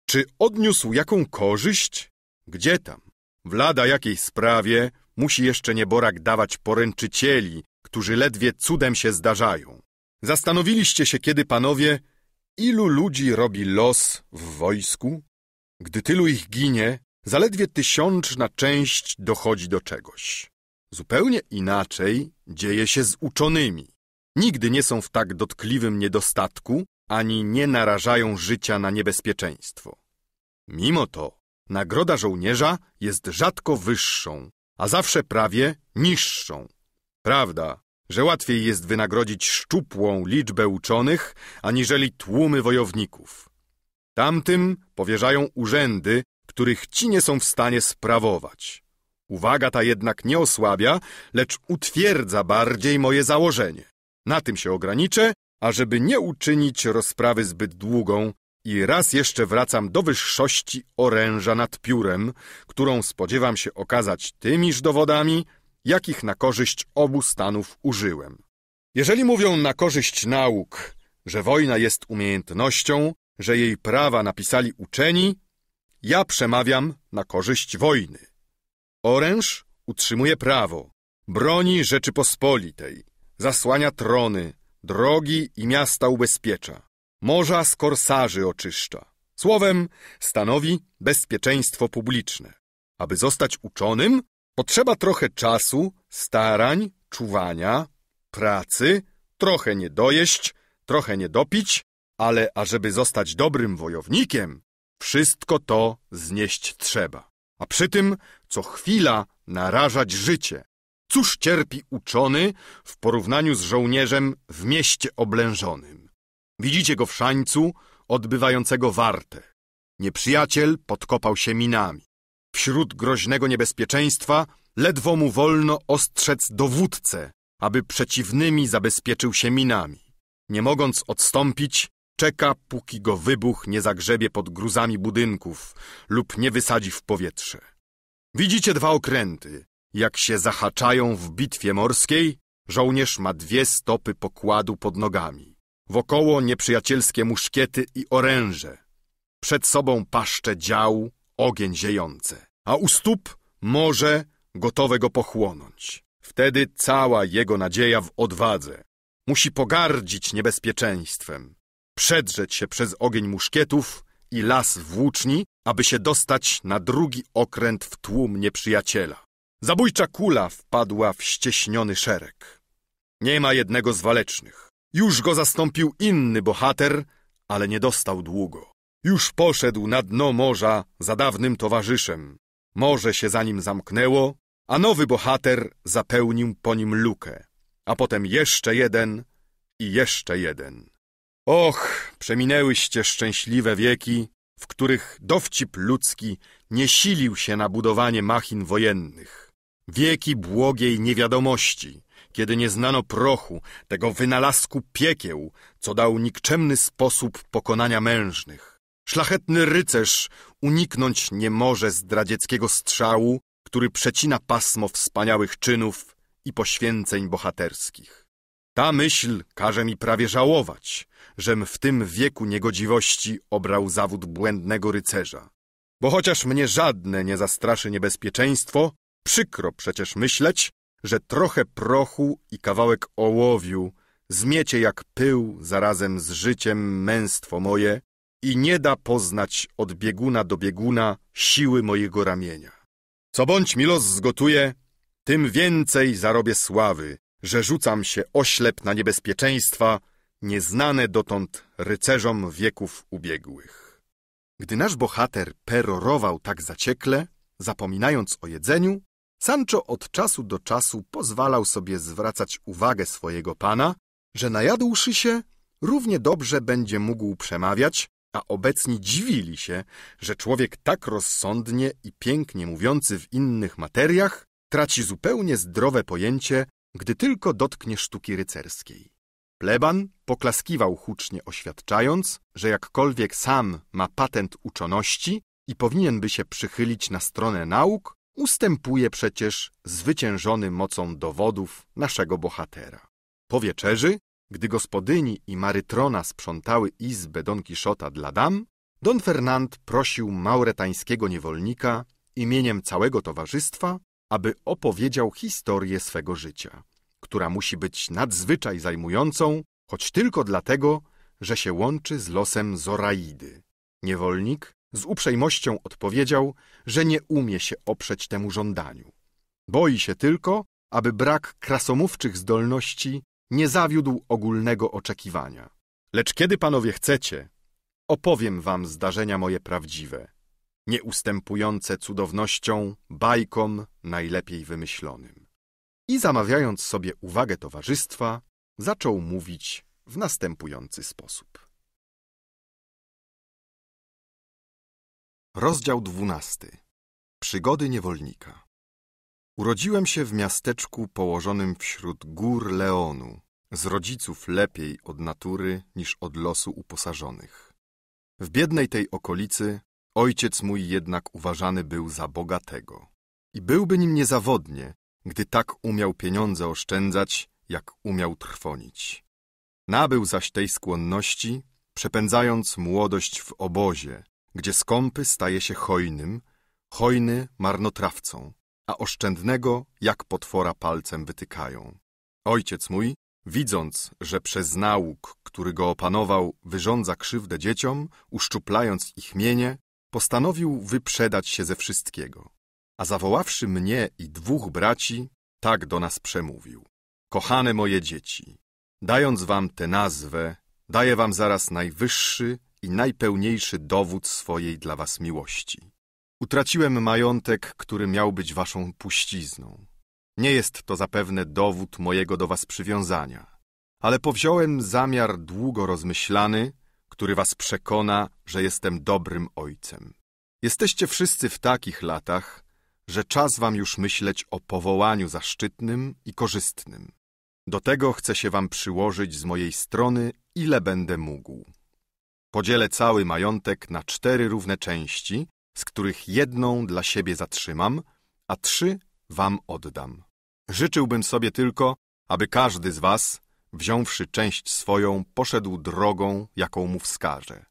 Czy odniósł jaką korzyść? Gdzie tam? W lada jakiej sprawie musi jeszcze nieborak dawać poręczycieli, którzy ledwie cudem się zdarzają. Zastanowiliście się kiedy, panowie, ilu ludzi robi los w wojsku? Gdy tylu ich ginie, Zaledwie tysiączna część dochodzi do czegoś. Zupełnie inaczej dzieje się z uczonymi. Nigdy nie są w tak dotkliwym niedostatku, ani nie narażają życia na niebezpieczeństwo. Mimo to nagroda żołnierza jest rzadko wyższą, a zawsze prawie niższą. Prawda, że łatwiej jest wynagrodzić szczupłą liczbę uczonych, aniżeli tłumy wojowników. Tamtym powierzają urzędy, których ci nie są w stanie sprawować. Uwaga ta jednak nie osłabia, lecz utwierdza bardziej moje założenie. Na tym się ograniczę, ażeby nie uczynić rozprawy zbyt długą i raz jeszcze wracam do wyższości oręża nad piórem, którą spodziewam się okazać tymiż dowodami, jakich na korzyść obu stanów użyłem. Jeżeli mówią na korzyść nauk, że wojna jest umiejętnością, że jej prawa napisali uczeni, ja przemawiam na korzyść wojny. Oręż utrzymuje prawo, broni Rzeczypospolitej, zasłania trony, drogi i miasta ubezpiecza, morza z korsarzy oczyszcza. Słowem, stanowi bezpieczeństwo publiczne. Aby zostać uczonym, potrzeba trochę czasu, starań, czuwania, pracy, trochę nie dojeść, trochę nie dopić, ale ażeby zostać dobrym wojownikiem, wszystko to znieść trzeba. A przy tym co chwila narażać życie. Cóż cierpi uczony w porównaniu z żołnierzem w mieście oblężonym? Widzicie go w szańcu odbywającego wartę. Nieprzyjaciel podkopał się minami. Wśród groźnego niebezpieczeństwa ledwo mu wolno ostrzec dowódcę, aby przeciwnymi zabezpieczył się minami. Nie mogąc odstąpić, czeka, póki go wybuch nie zagrzebie pod gruzami budynków lub nie wysadzi w powietrze. Widzicie dwa okręty. Jak się zahaczają w bitwie morskiej, żołnierz ma dwie stopy pokładu pod nogami. Wokoło nieprzyjacielskie muszkiety i oręże. Przed sobą paszcze dział, ogień ziejące, a u stóp morze gotowe go pochłonąć. Wtedy cała jego nadzieja w odwadze. Musi pogardzić niebezpieczeństwem, przedrzeć się przez ogień muszkietów i las włóczni, aby się dostać na drugi okręt w tłum nieprzyjaciela. Zabójcza kula wpadła w ścieśniony szereg. Nie ma jednego z walecznych. Już go zastąpił inny bohater, ale nie dostał długo. Już poszedł na dno morza za dawnym towarzyszem. Morze się za nim zamknęło, a nowy bohater zapełnił po nim lukę. A potem jeszcze jeden i jeszcze jeden. Och, przeminęłyście szczęśliwe wieki, w których dowcip ludzki nie silił się na budowanie machin wojennych. Wieki błogiej niewiadomości, kiedy nie znano prochu, tego wynalazku piekieł, co dał nikczemny sposób pokonania mężnych. Szlachetny rycerz uniknąć nie może zdradzieckiego strzału, który przecina pasmo wspaniałych czynów i poświęceń bohaterskich. Ta myśl każe mi prawie żałować, żem w tym wieku niegodziwości obrał zawód błędnego rycerza. Bo chociaż mnie żadne nie zastraszy niebezpieczeństwo, przykro przecież myśleć, że trochę prochu i kawałek ołowiu zmiecie jak pył zarazem z życiem męstwo moje i nie da poznać od bieguna do bieguna siły mojego ramienia. Co bądź mi los zgotuje, tym więcej zarobię sławy, że rzucam się oślep na niebezpieczeństwa, nieznane dotąd rycerzom wieków ubiegłych. Gdy nasz bohater perorował tak zaciekle, zapominając o jedzeniu, Sancho od czasu do czasu pozwalał sobie zwracać uwagę swojego pana, że najadłszy się, równie dobrze będzie mógł przemawiać, a obecni dziwili się, że człowiek tak rozsądnie i pięknie mówiący w innych materiach traci zupełnie zdrowe pojęcie, gdy tylko dotknie sztuki rycerskiej. Pleban poklaskiwał hucznie oświadczając, że jakkolwiek sam ma patent uczoności i powinien by się przychylić na stronę nauk, ustępuje przecież zwyciężony mocą dowodów naszego bohatera. Po wieczerzy, gdy gospodyni i Marytrona sprzątały izbę Don Kiszota dla dam, Don Fernand prosił mauretańskiego niewolnika imieniem całego towarzystwa, aby opowiedział historię swego życia która musi być nadzwyczaj zajmującą, choć tylko dlatego, że się łączy z losem Zoraidy. Niewolnik z uprzejmością odpowiedział, że nie umie się oprzeć temu żądaniu. Boi się tylko, aby brak krasomówczych zdolności nie zawiódł ogólnego oczekiwania. Lecz kiedy panowie chcecie, opowiem wam zdarzenia moje prawdziwe, nie ustępujące cudownością bajkom najlepiej wymyślonym. i zamawiając sobie uwagę towarzystwa, zaczął mówić w następujący sposób. Rozdział dwunasty. Przygody niewolnika. Urodziłem się w miasteczku położonym wśród gór Leonu, z rodziców lepiej od natury niż od losu uposażonych. W biednej tej okolicy ojciec mój jednak uważany był za bogatego. I byłby nim niezawodnie, gdy tak umiał pieniądze oszczędzać, jak umiał trwonić. Nabył zaś tej skłonności, przepędzając młodość w obozie, gdzie skąpy staje się hojnym, hojny marnotrawcą, a oszczędnego jak potwora palcem wytykają. Ojciec mój, widząc, że przez nauk, który go opanował, wyrządza krzywdę dzieciom, uszczuplając ich mienie, postanowił wyprzedać się ze wszystkiego. A zawoławszy mnie i dwóch braci, tak do nas przemówił. Kochane moje dzieci, dając wam tę nazwę, daję wam zaraz najwyższy i najpełniejszy dowód swojej dla was miłości. Utraciłem majątek, który miał być waszą puścizną. Nie jest to zapewne dowód mojego do was przywiązania, ale powziąłem zamiar długo rozmyślany, który was przekona, że jestem dobrym ojcem. Jesteście wszyscy w takich latach, że czas wam już myśleć o powołaniu zaszczytnym i korzystnym. Do tego chcę się wam przyłożyć z mojej strony, ile będę mógł. Podzielę cały majątek na cztery równe części, z których jedną dla siebie zatrzymam, a trzy wam oddam. Życzyłbym sobie tylko, aby każdy z was, wziąwszy część swoją, poszedł drogą, jaką mu wskaże.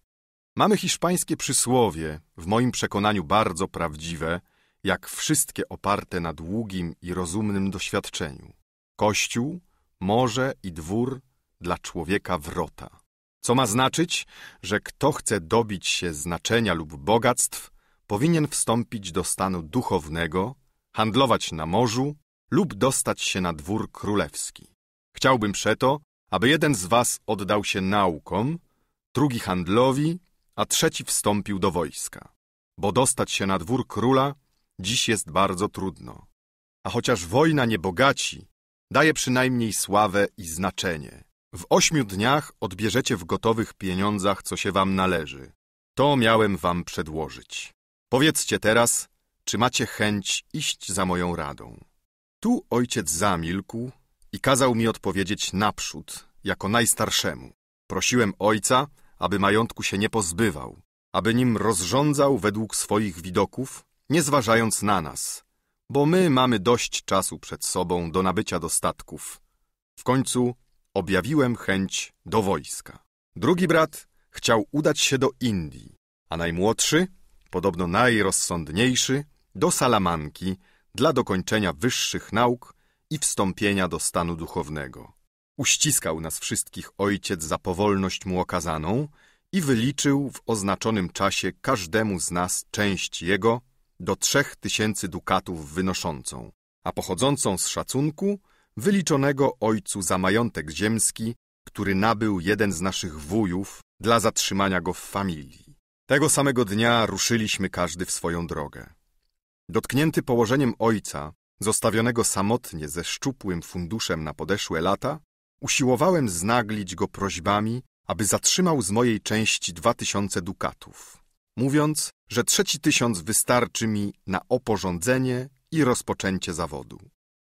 Mamy hiszpańskie przysłowie, w moim przekonaniu bardzo prawdziwe, jak wszystkie oparte na długim i rozumnym doświadczeniu. Kościół, morze i dwór dla człowieka wrota. Co ma znaczyć, że kto chce dobić się znaczenia lub bogactw, powinien wstąpić do stanu duchownego, handlować na morzu lub dostać się na dwór królewski. Chciałbym przeto, aby jeden z was oddał się naukom, drugi handlowi, a trzeci wstąpił do wojska. Bo dostać się na dwór króla dziś jest bardzo trudno. A chociaż wojna nie bogaci, daje przynajmniej sławę i znaczenie. W ośmiu dniach odbierzecie w gotowych pieniądzach, co się wam należy. To miałem wam przedłożyć. Powiedzcie teraz, czy macie chęć iść za moją radą. Tu ojciec zamilkł i kazał mi odpowiedzieć naprzód, jako najstarszemu. Prosiłem ojca, aby majątku się nie pozbywał, aby nim rozrządzał według swoich widoków, nie zważając na nas, bo my mamy dość czasu przed sobą do nabycia dostatków. W końcu objawiłem chęć do wojska. Drugi brat chciał udać się do Indii, a najmłodszy, podobno najrozsądniejszy, do Salamanki dla dokończenia wyższych nauk i wstąpienia do stanu duchownego. Uściskał nas wszystkich ojciec za powolność mu okazaną i wyliczył w oznaczonym czasie każdemu z nas część jego do trzech tysięcy dukatów wynoszącą, a pochodzącą z szacunku wyliczonego ojcu za majątek ziemski, który nabył jeden z naszych wujów dla zatrzymania go w familii. Tego samego dnia ruszyliśmy każdy w swoją drogę. Dotknięty położeniem ojca, zostawionego samotnie ze szczupłym funduszem na podeszłe lata, usiłowałem znaglić go prośbami, aby zatrzymał z mojej części dwa tysiące dukatów, mówiąc, że trzeci tysiąc wystarczy mi na oporządzenie i rozpoczęcie zawodu.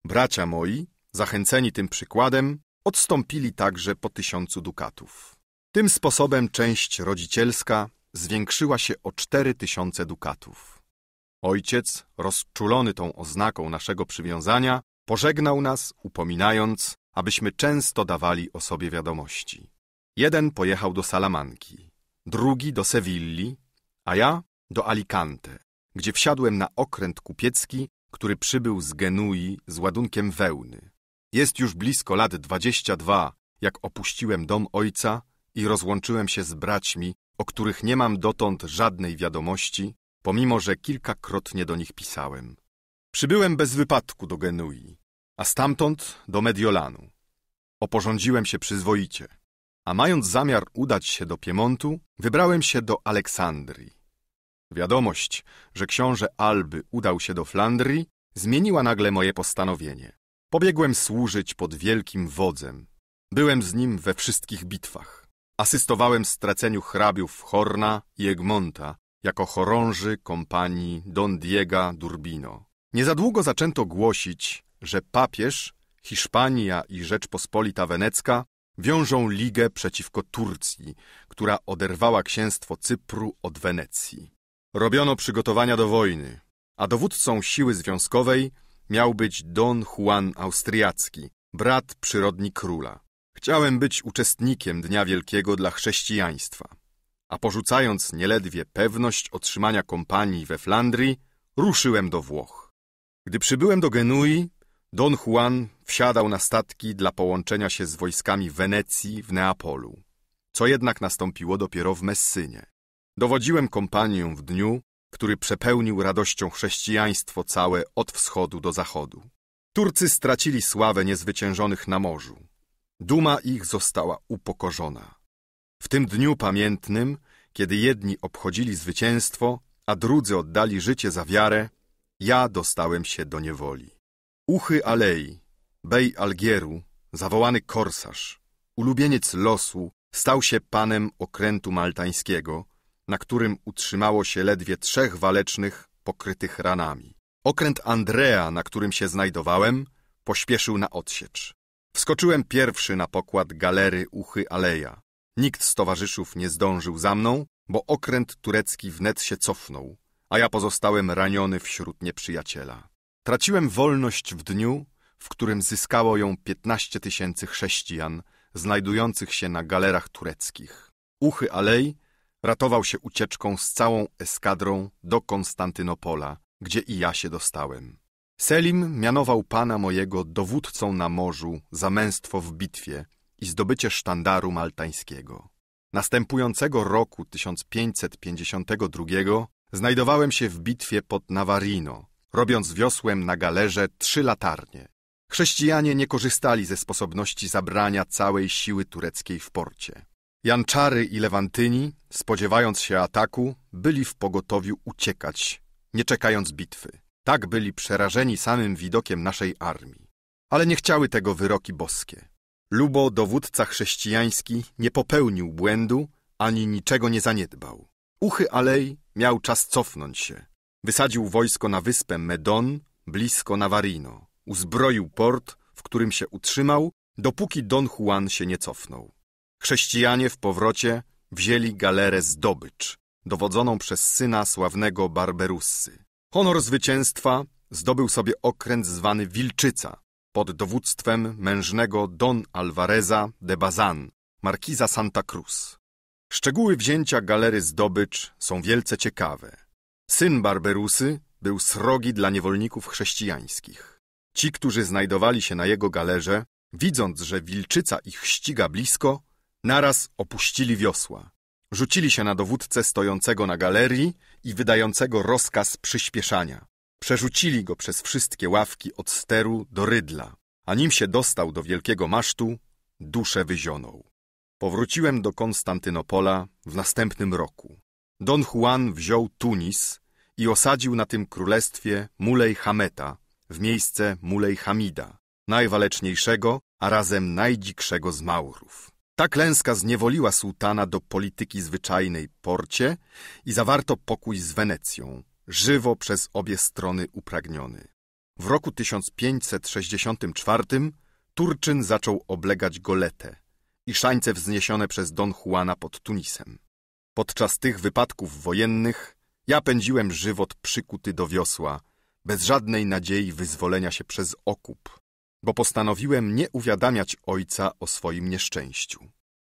Bracia moi, zachęceni tym przykładem, odstąpili także po tysiącu dukatów. Tym sposobem część rodzicielska zwiększyła się o cztery tysiące dukatów. Ojciec, rozczulony tą oznaką naszego przywiązania, pożegnał nas, upominając, abyśmy często dawali o sobie wiadomości. Jeden pojechał do Salamanki, drugi do Sewilli, a ja do Alicante, gdzie wsiadłem na okręt kupiecki, który przybył z Genui z ładunkiem wełny. Jest już blisko lat dwadzieścia dwa, jak opuściłem dom ojca i rozłączyłem się z braćmi, o których nie mam dotąd żadnej wiadomości, pomimo że kilkakrotnie do nich pisałem. Przybyłem bez wypadku do Genui, a stamtąd do Mediolanu. Oporządziłem się przyzwoicie, a mając zamiar udać się do Piemontu, wybrałem się do Aleksandrii. Wiadomość, że książę Alby udał się do Flandrii, zmieniła nagle moje postanowienie. Pobiegłem służyć pod wielkim wodzem. Byłem z nim we wszystkich bitwach. Asystowałem straceniu hrabiów Horna i Egmonta jako chorąży kompanii Don Diego d'Urbino. Niezadługo zaczęto głosić, że papież, Hiszpania i Rzeczpospolita Wenecka wiążą ligę przeciwko Turcji, która oderwała księstwo Cypru od Wenecji. Robiono przygotowania do wojny, a dowódcą siły związkowej miał być Don Juan Austriacki, brat przyrodni króla. Chciałem być uczestnikiem Dnia Wielkiego dla chrześcijaństwa, a porzucając nieledwie pewność otrzymania kompanii we Flandrii, ruszyłem do Włoch. Gdy przybyłem do Genui, Don Juan wsiadał na statki dla połączenia się z wojskami Wenecji w Neapolu, co jednak nastąpiło dopiero w Messynie. Dowodziłem kompanią w dniu, który przepełnił radością chrześcijaństwo całe od wschodu do zachodu. Turcy stracili sławę niezwyciężonych na morzu. Duma ich została upokorzona. W tym dniu pamiętnym, kiedy jedni obchodzili zwycięstwo, a drudzy oddali życie za wiarę, ja dostałem się do niewoli. Uchy Alei, bej Algieru, zawołany korsarz, ulubieniec losu, stał się panem okrętu maltańskiego, na którym utrzymało się ledwie trzech walecznych pokrytych ranami. Okręt Andrea, na którym się znajdowałem, pośpieszył na odsiecz. Wskoczyłem pierwszy na pokład galery Uchy Aleja. Nikt z towarzyszów nie zdążył za mną, bo okręt turecki wnet się cofnął, a ja pozostałem raniony wśród nieprzyjaciela. Traciłem wolność w dniu, w którym zyskało ją piętnaście tysięcy chrześcijan znajdujących się na galerach tureckich. Uchy Alej ratował się ucieczką z całą eskadrą do Konstantynopola, gdzie i ja się dostałem. Selim mianował pana mojego dowódcą na morzu za męstwo w bitwie i zdobycie sztandaru maltańskiego. Następującego roku 1552 znajdowałem się w bitwie pod Navarino, robiąc wiosłem na galerze trzy latarnie. Chrześcijanie nie korzystali ze sposobności zabrania całej siły tureckiej w porcie. Janczary i Lewantyni, spodziewając się ataku, byli w pogotowiu uciekać, nie czekając bitwy. Tak byli przerażeni samym widokiem naszej armii. Ale nie chciały tego wyroki boskie. Lubo, dowódca chrześcijański, nie popełnił błędu, ani niczego nie zaniedbał. Uchy Alej miał czas cofnąć się. Wysadził wojsko na wyspę Medon, blisko Navarino. Uzbroił port, w którym się utrzymał, dopóki Don Juan się nie cofnął. Chrześcijanie w powrocie wzięli galerę zdobycz, dowodzoną przez syna sławnego Barberussy. Honor zwycięstwa zdobył sobie okręt zwany Wilczyca pod dowództwem mężnego Don Alvareza de Bazan, markiza Santa Cruz. Szczegóły wzięcia galery zdobycz są wielce ciekawe. Syn Barberusy był srogi dla niewolników chrześcijańskich. Ci, którzy znajdowali się na jego galerze, widząc, że wilczyca ich ściga blisko, naraz opuścili wiosła. Rzucili się na dowódcę stojącego na galerii i wydającego rozkaz przyspieszania. Przerzucili go przez wszystkie ławki od steru do rydla, a nim się dostał do wielkiego masztu, duszę wyzionął. Powróciłem do Konstantynopola w następnym roku. Don Juan wziął Tunis i osadził na tym królestwie Mulej Hameta w miejsce Mulej Hamida, najwaleczniejszego, a razem najdzikszego z Maurów. Ta klęska zniewoliła sułtana do polityki zwyczajnej porcie i zawarto pokój z Wenecją, żywo przez obie strony upragniony. W roku 1564 Turczyn zaczął oblegać Goletę i szańce wzniesione przez Don Juana pod Tunisem. Podczas tych wypadków wojennych ja pędziłem żywot przykuty do wiosła, bez żadnej nadziei wyzwolenia się przez okup, bo postanowiłem nie uwiadamiać ojca o swoim nieszczęściu.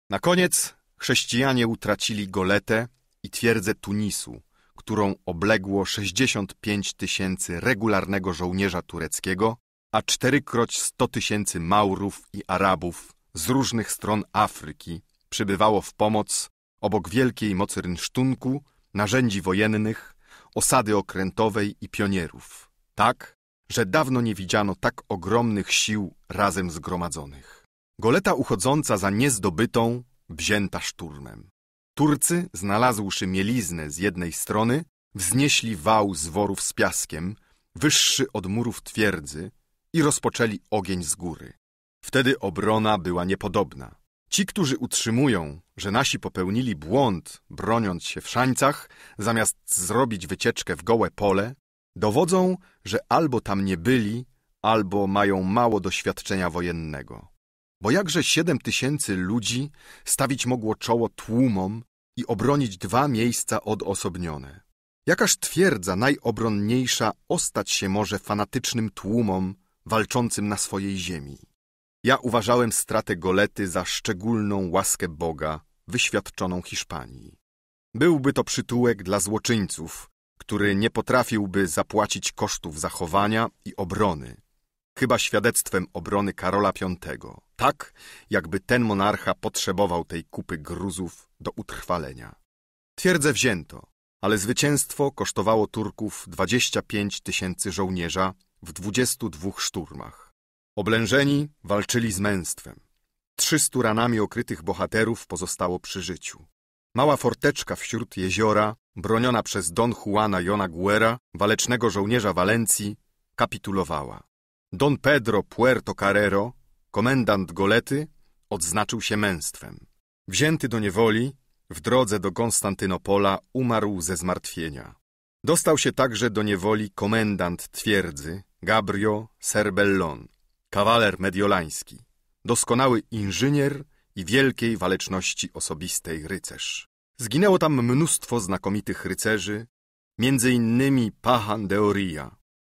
Na koniec chrześcijanie utracili Goletę i twierdzę Tunisu, którą obległo 65 tysięcy regularnego żołnierza tureckiego, a czterykroć 100 tysięcy Maurów i Arabów z różnych stron Afryki przybywało w pomoc obok wielkiej mocy rynsztunku, narzędzi wojennych, osady okrętowej i pionierów. Tak, że dawno nie widziano tak ogromnych sił razem zgromadzonych. Goleta uchodząca za niezdobytą, wzięta szturmem. Turcy, znalazłszy mieliznę z jednej strony, wznieśli wał z worów z piaskiem, wyższy od murów twierdzy i rozpoczęli ogień z góry. Wtedy obrona była niepodobna. Ci, którzy utrzymują, że nasi popełnili błąd, broniąc się w szańcach, zamiast zrobić wycieczkę w gołe pole, dowodzą, że albo tam nie byli, albo mają mało doświadczenia wojennego. Bo jakże siedem tysięcy ludzi stawić mogło czoło tłumom i obronić dwa miejsca odosobnione? Jakaż twierdza najobronniejsza ostać się może fanatycznym tłumom walczącym na swojej ziemi? Ja uważałem stratę Golety za szczególną łaskę Boga wyświadczoną Hiszpanii. Byłby to przytułek dla złoczyńców, który nie potrafiłby zapłacić kosztów zachowania i obrony, chyba świadectwem obrony Karola V, tak jakby ten monarcha potrzebował tej kupy gruzów do utrwalenia. Twierdzę wzięto, ale zwycięstwo kosztowało Turków 25 tysięcy żołnierza w 22 szturmach. Oblężeni walczyli z męstwem. Trzystu ranami okrytych bohaterów pozostało przy życiu. Mała forteczka wśród jeziora, broniona przez Don Juana Jona Guera, walecznego żołnierza Walencji, kapitulowała. Don Pedro Puerto Carrero, komendant Golety, odznaczył się męstwem. Wzięty do niewoli, w drodze do Konstantynopola umarł ze zmartwienia. Dostał się także do niewoli komendant twierdzy, Gabrio Serbellon, kawaler mediolański, doskonały inżynier i wielkiej waleczności osobistej rycerz. Zginęło tam mnóstwo znakomitych rycerzy, między innymi Pahan de Oria,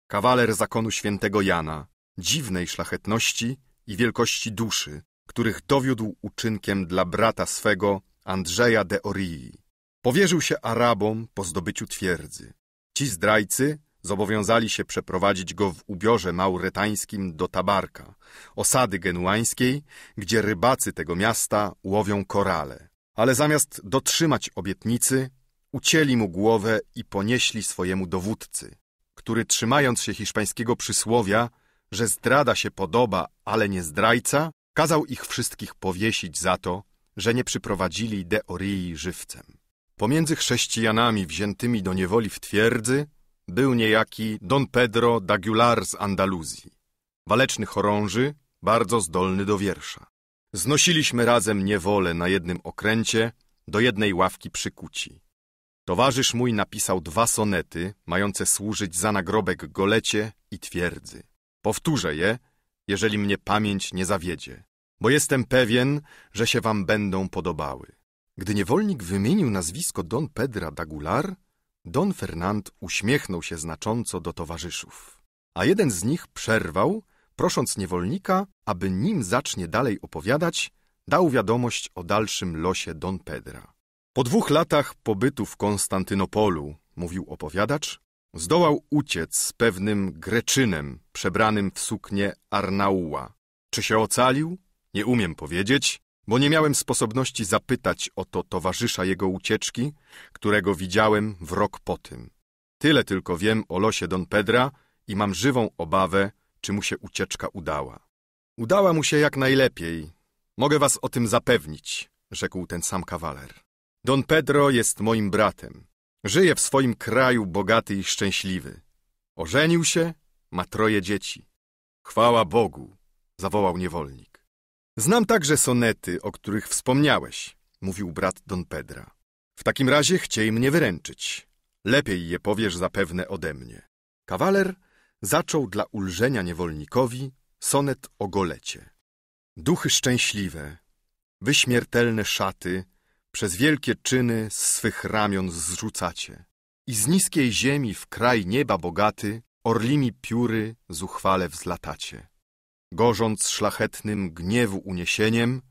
kawaler zakonu świętego Jana, dziwnej szlachetności i wielkości duszy, których dowiódł uczynkiem dla brata swego Andrzeja de Orii. Powierzył się Arabom po zdobyciu twierdzy. Ci zdrajcy zobowiązali się przeprowadzić go w ubiorze mauretańskim do Tabarka, osady genuańskiej, gdzie rybacy tego miasta łowią korale. Ale zamiast dotrzymać obietnicy, ucięli mu głowę i ponieśli swojemu dowódcy, który trzymając się hiszpańskiego przysłowia, że zdrada się podoba, ale nie zdrajca, kazał ich wszystkich powiesić za to, że nie przyprowadzili de Orii żywcem. Pomiędzy chrześcijanami wziętymi do niewoli w twierdzy był niejaki Don Pedro d'Aguilar z Andaluzji, waleczny chorąży, bardzo zdolny do wiersza. Znosiliśmy razem niewolę na jednym okręcie do jednej ławki przykuci. Towarzysz mój napisał dwa sonety, mające służyć za nagrobek golecie i twierdzy. Powtórzę je, jeżeli mnie pamięć nie zawiedzie, bo jestem pewien, że się wam będą podobały. Gdy niewolnik wymienił nazwisko Don Pedra d'Aguilar, Don Fernand uśmiechnął się znacząco do towarzyszów, a jeden z nich przerwał, prosząc niewolnika, aby nim zacznie dalej opowiadać, dał wiadomość o dalszym losie Don Pedra. Po dwóch latach pobytu w Konstantynopolu, mówił opowiadacz, zdołał uciec z pewnym Greczynem przebranym w suknię Arnaua. Czy się ocalił? Nie umiem powiedzieć, bo nie miałem sposobności zapytać o to towarzysza jego ucieczki, którego widziałem w rok po tym. Tyle tylko wiem o losie Don Pedra i mam żywą obawę, czy mu się ucieczka udała. Udała mu się jak najlepiej. Mogę was o tym zapewnić, rzekł ten sam kawaler. Don Pedro jest moim bratem. Żyje w swoim kraju bogaty i szczęśliwy. Ożenił się, ma troje dzieci. Chwała Bogu, zawołał niewolnik. Znam także sonety, o których wspomniałeś, mówił brat Don Pedra. W takim razie chciej mnie wyręczyć. Lepiej je powiesz zapewne ode mnie. Kawaler zaczął dla ulżenia niewolnikowi sonet o golecie. Duchy szczęśliwe, wyśmiertelne szaty, przez wielkie czyny z swych ramion zrzucacie. I z niskiej ziemi w kraj nieba bogaty, orlimi pióry zuchwale wzlatacie gorząc szlachetnym gniewu uniesieniem,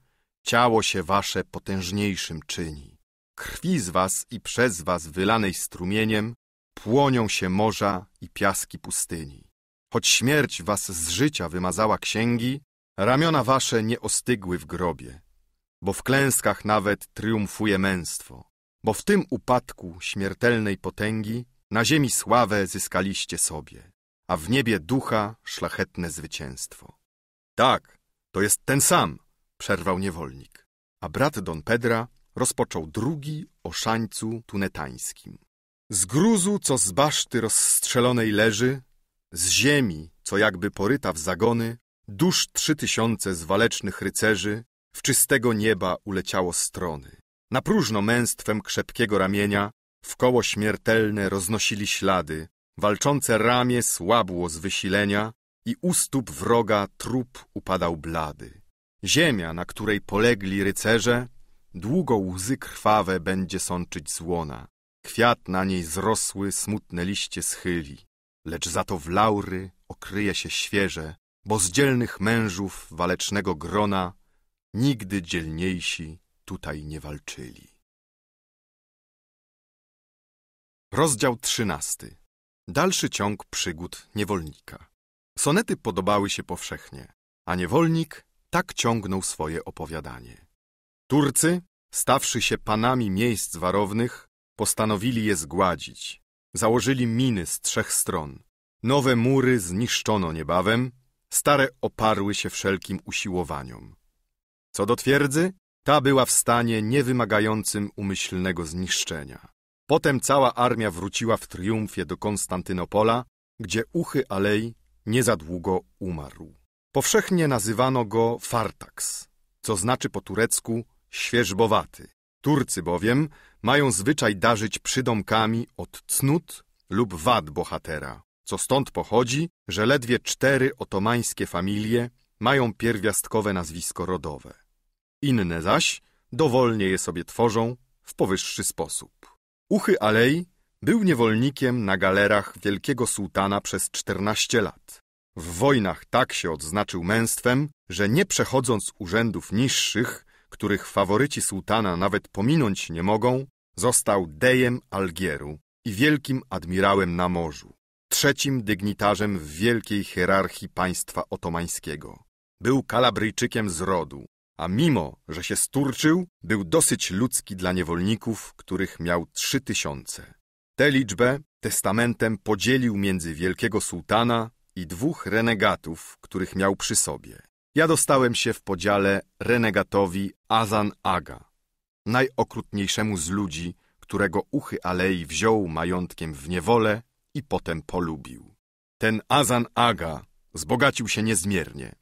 ciało się wasze potężniejszym czyni. Krwi z was i przez was wylanej strumieniem płonią się morza i piaski pustyni. Choć śmierć was z życia wymazała księgi, ramiona wasze nie ostygły w grobie, bo w klęskach nawet triumfuje męstwo, bo w tym upadku śmiertelnej potęgi na ziemi sławę zyskaliście sobie, a w niebie ducha szlachetne zwycięstwo. Tak, to jest ten sam, przerwał niewolnik. A brat Don Pedra rozpoczął drugi o szańcu tunetańskim. Z gruzu, co z baszty rozstrzelonej leży, z ziemi, co jakby poryta w zagony, dusz trzy tysiące z walecznych rycerzy w czystego nieba uleciało strony. Na próżno męstwem krzepkiego ramienia w koło śmiertelne roznosili ślady, walczące ramię słabło z wysilenia i u stóp wroga trup upadał blady. Ziemia, na której polegli rycerze, długo łzy krwawe będzie sączyć złona. Kwiat na niej zrosły, smutne liście schyli, lecz za to w laury okryje się świeże, bo z dzielnych mężów walecznego grona nigdy dzielniejsi tutaj nie walczyli. Rozdział trzynasty. Dalszy ciąg przygód niewolnika. Sonety podobały się powszechnie, a niewolnik tak ciągnął swoje opowiadanie. Turcy, stawszy się panami miejsc warownych, postanowili je zgładzić. Założyli miny z trzech stron. Nowe mury zniszczono niebawem, stare oparły się wszelkim usiłowaniom. Co do twierdzy, ta była w stanie niewymagającym umyślnego zniszczenia. Potem cała armia wróciła w triumfie do Konstantynopola, gdzie uchy Alei nie za długo umarł. Powszechnie nazywano go Fartax, co znaczy po turecku świeżbowaty. Turcy bowiem mają zwyczaj darzyć przydomkami od cnót lub wad bohatera, co stąd pochodzi, że ledwie cztery otomańskie familie mają pierwiastkowe nazwisko rodowe. Inne zaś dowolnie je sobie tworzą w powyższy sposób. Uchy Alei był niewolnikiem na galerach wielkiego sułtana przez czternaście lat. W wojnach tak się odznaczył męstwem, że nie przechodząc urzędów niższych, których faworyci sułtana nawet pominąć nie mogą, został dejem Algieru i wielkim admirałem na morzu, trzecim dygnitarzem w wielkiej hierarchii państwa otomańskiego. Był Kalabryjczykiem z rodu, a mimo, że się sturczył, był dosyć ludzki dla niewolników, których miał trzy tysiące. Tę liczbę testamentem podzielił między wielkiego sułtana i dwóch renegatów, których miał przy sobie. Ja dostałem się w podziale renegatowi Azan Aga, najokrutniejszemu z ludzi, którego uchy Alei wziął majątkiem w niewolę i potem polubił. Ten Azan Aga zbogacił się niezmiernie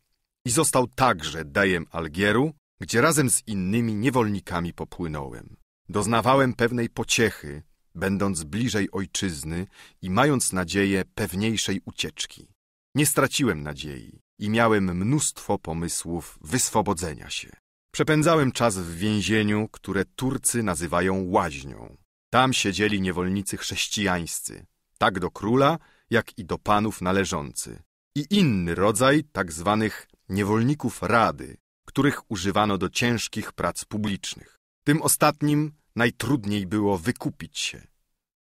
i został także dejem Algieru, gdzie razem z innymi niewolnikami popłynąłem. Doznawałem pewnej pociechy, będąc bliżej ojczyzny i mając nadzieję pewniejszej ucieczki. Nie straciłem nadziei i miałem mnóstwo pomysłów wyswobodzenia się. Przepędzałem czas w więzieniu, które Turcy nazywają łaźnią. Tam siedzieli niewolnicy chrześcijańscy, tak do króla, jak i do panów należący. I inny rodzaj tak zwanych niewolników rady, których używano do ciężkich prac publicznych. Tym ostatnim najtrudniej było wykupić się,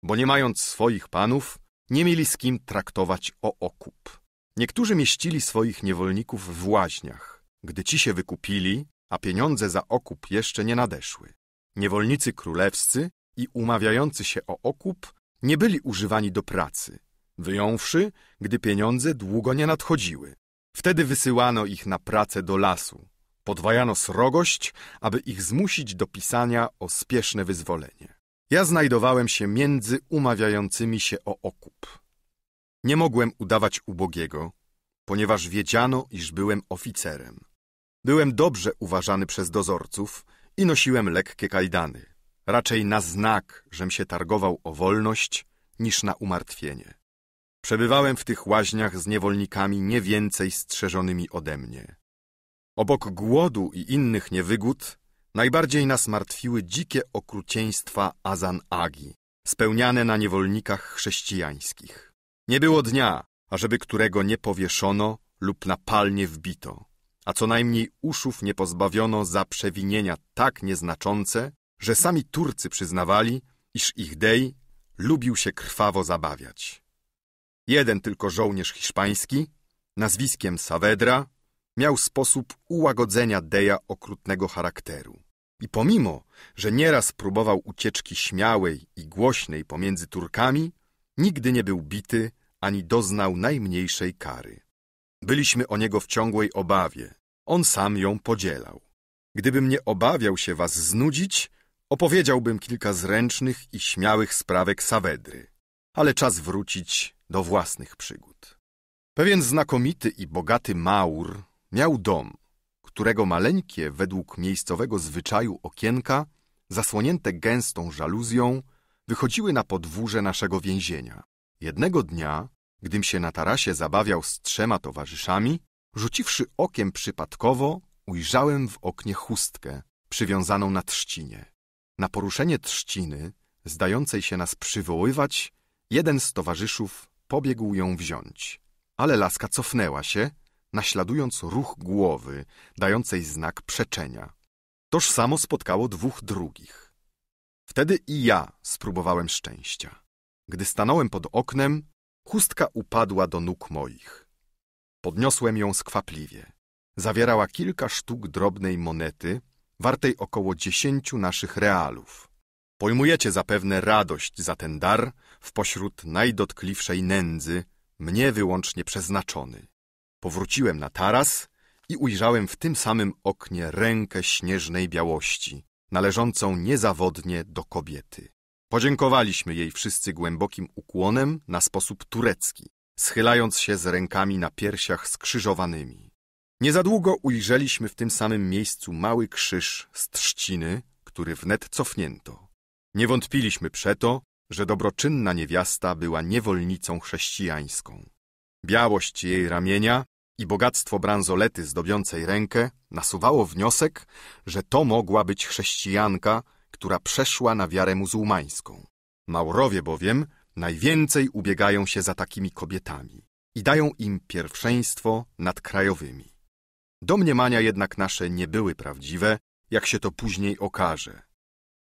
bo nie mając swoich panów, nie mieli z kim traktować o okup. Niektórzy mieścili swoich niewolników w łaźniach. Gdy ci się wykupili, a pieniądze za okup jeszcze nie nadeszły. Niewolnicy królewscy i umawiający się o okup nie byli używani do pracy, wyjąwszy, gdy pieniądze długo nie nadchodziły. Wtedy wysyłano ich na pracę do lasu. Podwajano srogość, aby ich zmusić do pisania o spieszne wyzwolenie. Ja znajdowałem się między umawiającymi się o okup. Nie mogłem udawać ubogiego, ponieważ wiedziano, iż byłem oficerem. Byłem dobrze uważany przez dozorców i nosiłem lekkie kajdany, raczej na znak, żem się targował o wolność, niż na umartwienie. Przebywałem w tych łaźniach z niewolnikami nie więcej strzeżonymi ode mnie. Obok głodu i innych niewygód, najbardziej nas martwiły dzikie okrucieństwa Azan-Agi, spełniane na niewolnikach chrześcijańskich. Nie było dnia, ażeby którego nie powieszono lub na palnie wbito, a co najmniej uszów nie pozbawiono za przewinienia tak nieznaczące, że sami Turcy przyznawali, iż ich dej lubił się krwawo zabawiać. Jeden tylko żołnierz hiszpański, nazwiskiem Saavedra, miał sposób ułagodzenia Deja okrutnego charakteru. I pomimo, że nieraz próbował ucieczki śmiałej i głośnej pomiędzy Turkami, nigdy nie był bity ani doznał najmniejszej kary. Byliśmy o niego w ciągłej obawie. On sam ją podzielał. Gdybym nie obawiał się was znudzić, opowiedziałbym kilka zręcznych i śmiałych sprawek Sawedry. Ale czas wrócić do własnych przygód. Pewien znakomity i bogaty Maur miał dom, którego maleńkie według miejscowego zwyczaju okienka, zasłonięte gęstą żaluzją, wychodziły na podwórze naszego więzienia. Jednego dnia, gdym się na tarasie zabawiał z trzema towarzyszami, rzuciwszy okiem przypadkowo, ujrzałem w oknie chustkę przywiązaną na trzcinie. Na poruszenie trzciny, zdającej się nas przywoływać, jeden z towarzyszów pobiegł ją wziąć. Ale laska cofnęła się, naśladując ruch głowy, dającej znak przeczenia. Toż samo spotkało dwóch drugich. Wtedy i ja spróbowałem szczęścia. Gdy stanąłem pod oknem, chustka upadła do nóg moich. Podniosłem ją skwapliwie. Zawierała kilka sztuk drobnej monety, wartej około dziesięciu naszych realów. Pojmujecie zapewne radość za ten dar w pośród najdotkliwszej nędzy, mnie wyłącznie przeznaczony. Powróciłem na taras i ujrzałem w tym samym oknie rękę śnieżnej białości, należącą niezawodnie do kobiety. Podziękowaliśmy jej wszyscy głębokim ukłonem na sposób turecki, schylając się z rękami na piersiach skrzyżowanymi. Niezadługo ujrzeliśmy w tym samym miejscu mały krzyż z trzciny, który wnet cofnięto. Nie wątpiliśmy przeto, że dobroczynna niewiasta była niewolnicą chrześcijańską. Białość jej ramienia i bogactwo bransolety zdobiącej rękę nasuwało wniosek, że to mogła być chrześcijanka, która przeszła na wiarę muzułmańską. Maurowie bowiem najwięcej ubiegają się za takimi kobietami i dają im pierwszeństwo nad krajowymi. Domniemania jednak nasze nie były prawdziwe, jak się to później okaże.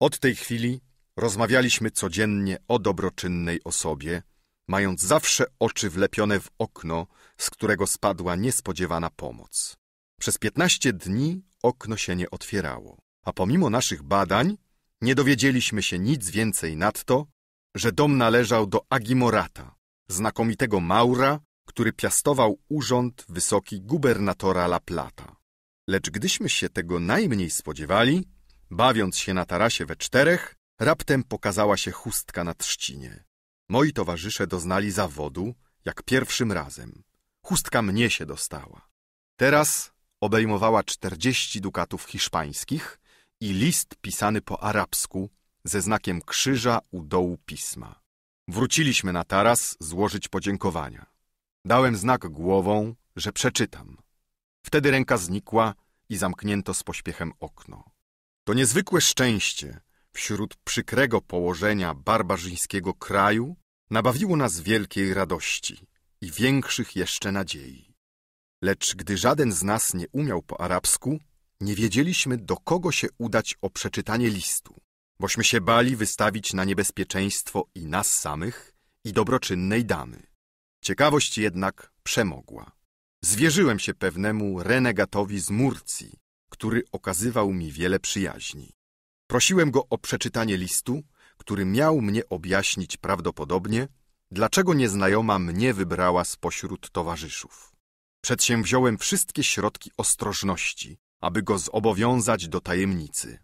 Od tej chwili rozmawialiśmy codziennie o dobroczynnej osobie, mając zawsze oczy wlepione w okno, z którego spadła niespodziewana pomoc. Przez piętnaście dni okno się nie otwierało, a pomimo naszych badań nie dowiedzieliśmy się nic więcej nadto, że dom należał do Agimorata, znakomitego Maura, który piastował urząd wysoki gubernatora La Plata. Lecz gdyśmy się tego najmniej spodziewali, bawiąc się na tarasie we czterech, raptem pokazała się chustka na trzcinie. Moi towarzysze doznali zawodu, jak pierwszym razem. Chustka mnie się dostała. Teraz obejmowała czterdzieści dukatów hiszpańskich i list pisany po arabsku ze znakiem krzyża u dołu pisma. Wróciliśmy na taras złożyć podziękowania. Dałem znak głową, że przeczytam. Wtedy ręka znikła i zamknięto z pośpiechem okno. To niezwykłe szczęście wśród przykrego położenia barbarzyńskiego kraju nabawiło nas wielkiej radości i większych jeszcze nadziei. Lecz gdy żaden z nas nie umiał po arabsku, nie wiedzieliśmy, do kogo się udać o przeczytanie listu, bośmy się bali wystawić na niebezpieczeństwo i nas samych, i dobroczynnej damy. Ciekawość jednak przemogła. Zwierzyłem się pewnemu renegatowi z Murcji, który okazywał mi wiele przyjaźni. Prosiłem go o przeczytanie listu, który miał mnie objaśnić prawdopodobnie, dlaczego nieznajoma mnie wybrała spośród towarzyszów. Przedsięwziąłem wszystkie środki ostrożności, aby go zobowiązać do tajemnicy.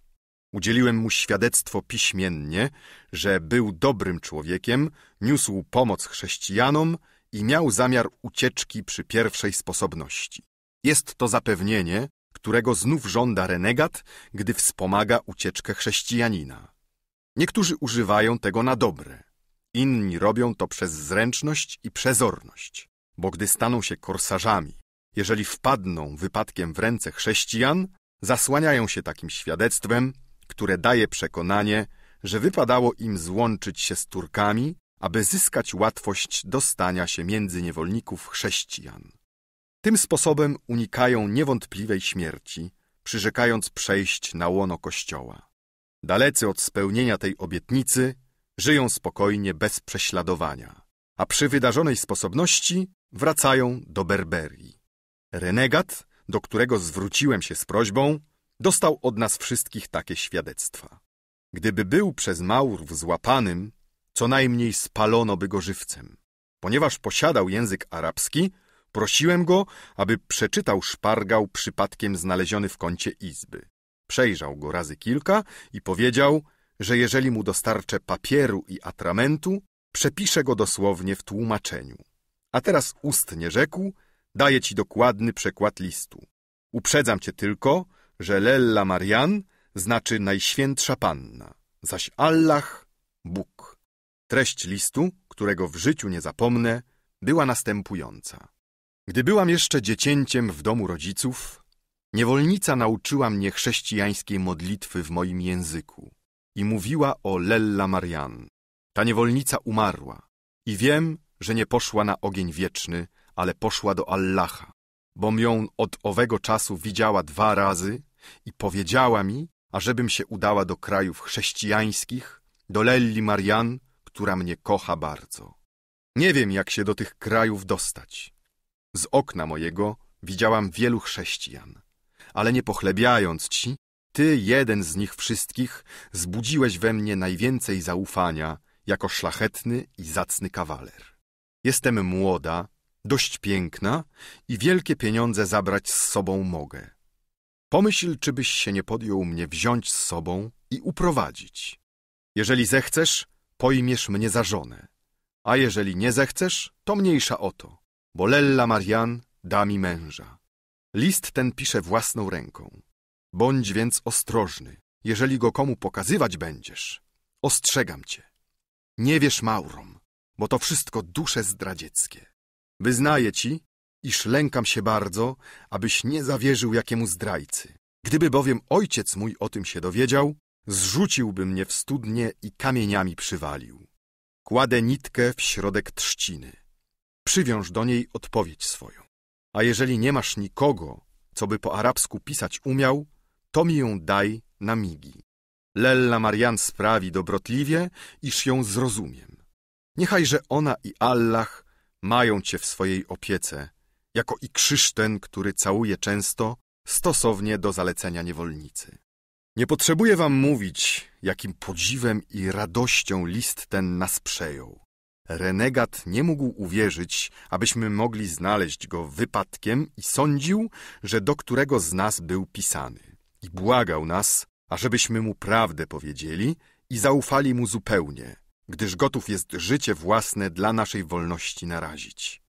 Udzieliłem mu świadectwo piśmiennie, że był dobrym człowiekiem, niósł pomoc chrześcijanom i miał zamiar ucieczki przy pierwszej sposobności. Jest to zapewnienie, którego znów żąda renegat, gdy wspomaga ucieczkę chrześcijanina. Niektórzy używają tego na dobre, inni robią to przez zręczność i przezorność, bo gdy staną się korsarzami, jeżeli wpadną wypadkiem w ręce chrześcijan, zasłaniają się takim świadectwem, które daje przekonanie, że wypadało im złączyć się z Turkami, aby zyskać łatwość dostania się między niewolników chrześcijan. Tym sposobem unikają niewątpliwej śmierci, przyrzekając przejść na łono Kościoła. Dalecy od spełnienia tej obietnicy, żyją spokojnie bez prześladowania, a przy wydarzonej sposobności wracają do Berberii. Renegat, do którego zwróciłem się z prośbą, dostał od nas wszystkich takie świadectwa. Gdyby był przez Maurów złapanym, co najmniej spalono by go żywcem. Ponieważ posiadał język arabski, prosiłem go, aby przeczytał szpargał przypadkiem znaleziony w kącie izby. Przejrzał go razy kilka i powiedział, że jeżeli mu dostarczę papieru i atramentu, przepiszę go dosłownie w tłumaczeniu. A teraz ust nie rzekł, daję ci dokładny przekład listu. Uprzedzam cię tylko, że Lella Marian znaczy Najświętsza Panna, zaś Allah Bóg. Treść listu, którego w życiu nie zapomnę, była następująca. Gdy byłam jeszcze dziecięciem w domu rodziców, niewolnica nauczyła mnie chrześcijańskiej modlitwy w moim języku i mówiła o Lella Marian. Ta niewolnica umarła i wiem, że nie poszła na ogień wieczny, ale poszła do Allaha, bom ją od owego czasu widziała dwa razy i powiedziała mi, ażebym się udała do krajów chrześcijańskich, do Lelli Marian, która mnie kocha bardzo. Nie wiem, jak się do tych krajów dostać. Z okna mojego widziałam wielu chrześcijan, ale nie pochlebiając ci, ty, jeden z nich wszystkich, zbudziłeś we mnie najwięcej zaufania jako szlachetny i zacny kawaler. Jestem młoda, dość piękna i wielkie pieniądze zabrać z sobą mogę. Pomyśl, czy byś się nie podjął mnie wziąć z sobą i uprowadzić. Jeżeli zechcesz, pojmiesz mnie za żonę, a jeżeli nie zechcesz, to mniejsza o to, bo Lella Marian da mi męża. List ten pisze własną ręką. Bądź więc ostrożny, jeżeli go komu pokazywać będziesz. Ostrzegam cię. Nie wiesz Maurom, bo to wszystko dusze zdradzieckie. Wyznaję ci, iż lękam się bardzo, abyś nie zawierzył jakiemu zdrajcy. Gdyby bowiem ojciec mój o tym się dowiedział, zrzuciłby mnie w studnie i kamieniami przywalił. Kładę nitkę w środek trzciny. Przywiąż do niej odpowiedź swoją. A jeżeli nie masz nikogo, co by po arabsku pisać umiał, to mi ją daj na migi. Lella Marian sprawi dobrotliwie, iż ją zrozumiem. Niechajże ona i Allah mają cię w swojej opiece, jako i krzyż ten, który całuje często, stosownie do zalecenia niewolnicy. Nie potrzebuję wam mówić, jakim podziwem i radością list ten nas przejął. Renegat nie mógł uwierzyć, abyśmy mogli znaleźć go wypadkiem i sądził, że do którego z nas był pisany. I błagał nas, ażebyśmy mu prawdę powiedzieli i zaufali mu zupełnie, gdyż gotów jest życie własne dla naszej wolności narazić.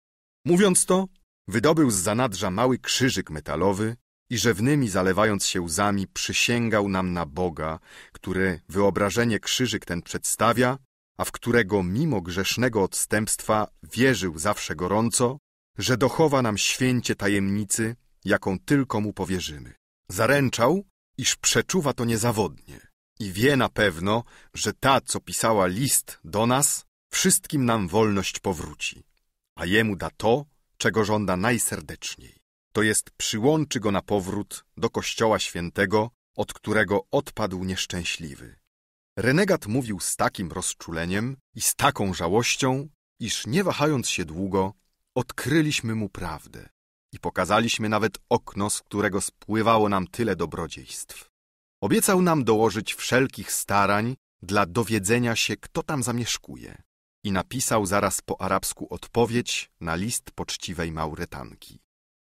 Mówiąc to, wydobył z zanadrza mały krzyżyk metalowy i rzewnymi zalewając się łzami przysięgał nam na Boga, który wyobrażenie krzyżyk ten przedstawia, a w którego mimo grzesznego odstępstwa wierzył zawsze gorąco, że dochowa nam święcie tajemnicy, jaką tylko mu powierzymy. Zaręczał, iż przeczuwa to niezawodnie i wie na pewno, że ta, co pisała list do nas, wszystkim nam wolność powróci, a jemu da to, czego żąda najserdeczniej. To jest przyłączy go na powrót do Kościoła Świętego, od którego odpadł nieszczęśliwy. Renegat mówił z takim rozczuleniem i z taką żałością, iż nie wahając się długo, odkryliśmy mu prawdę i pokazaliśmy nawet okno, z którego spływało nam tyle dobrodziejstw. Obiecał nam dołożyć wszelkich starań dla dowiedzenia się, kto tam zamieszkuje i napisał zaraz po arabsku odpowiedź na list poczciwej Mauretanki.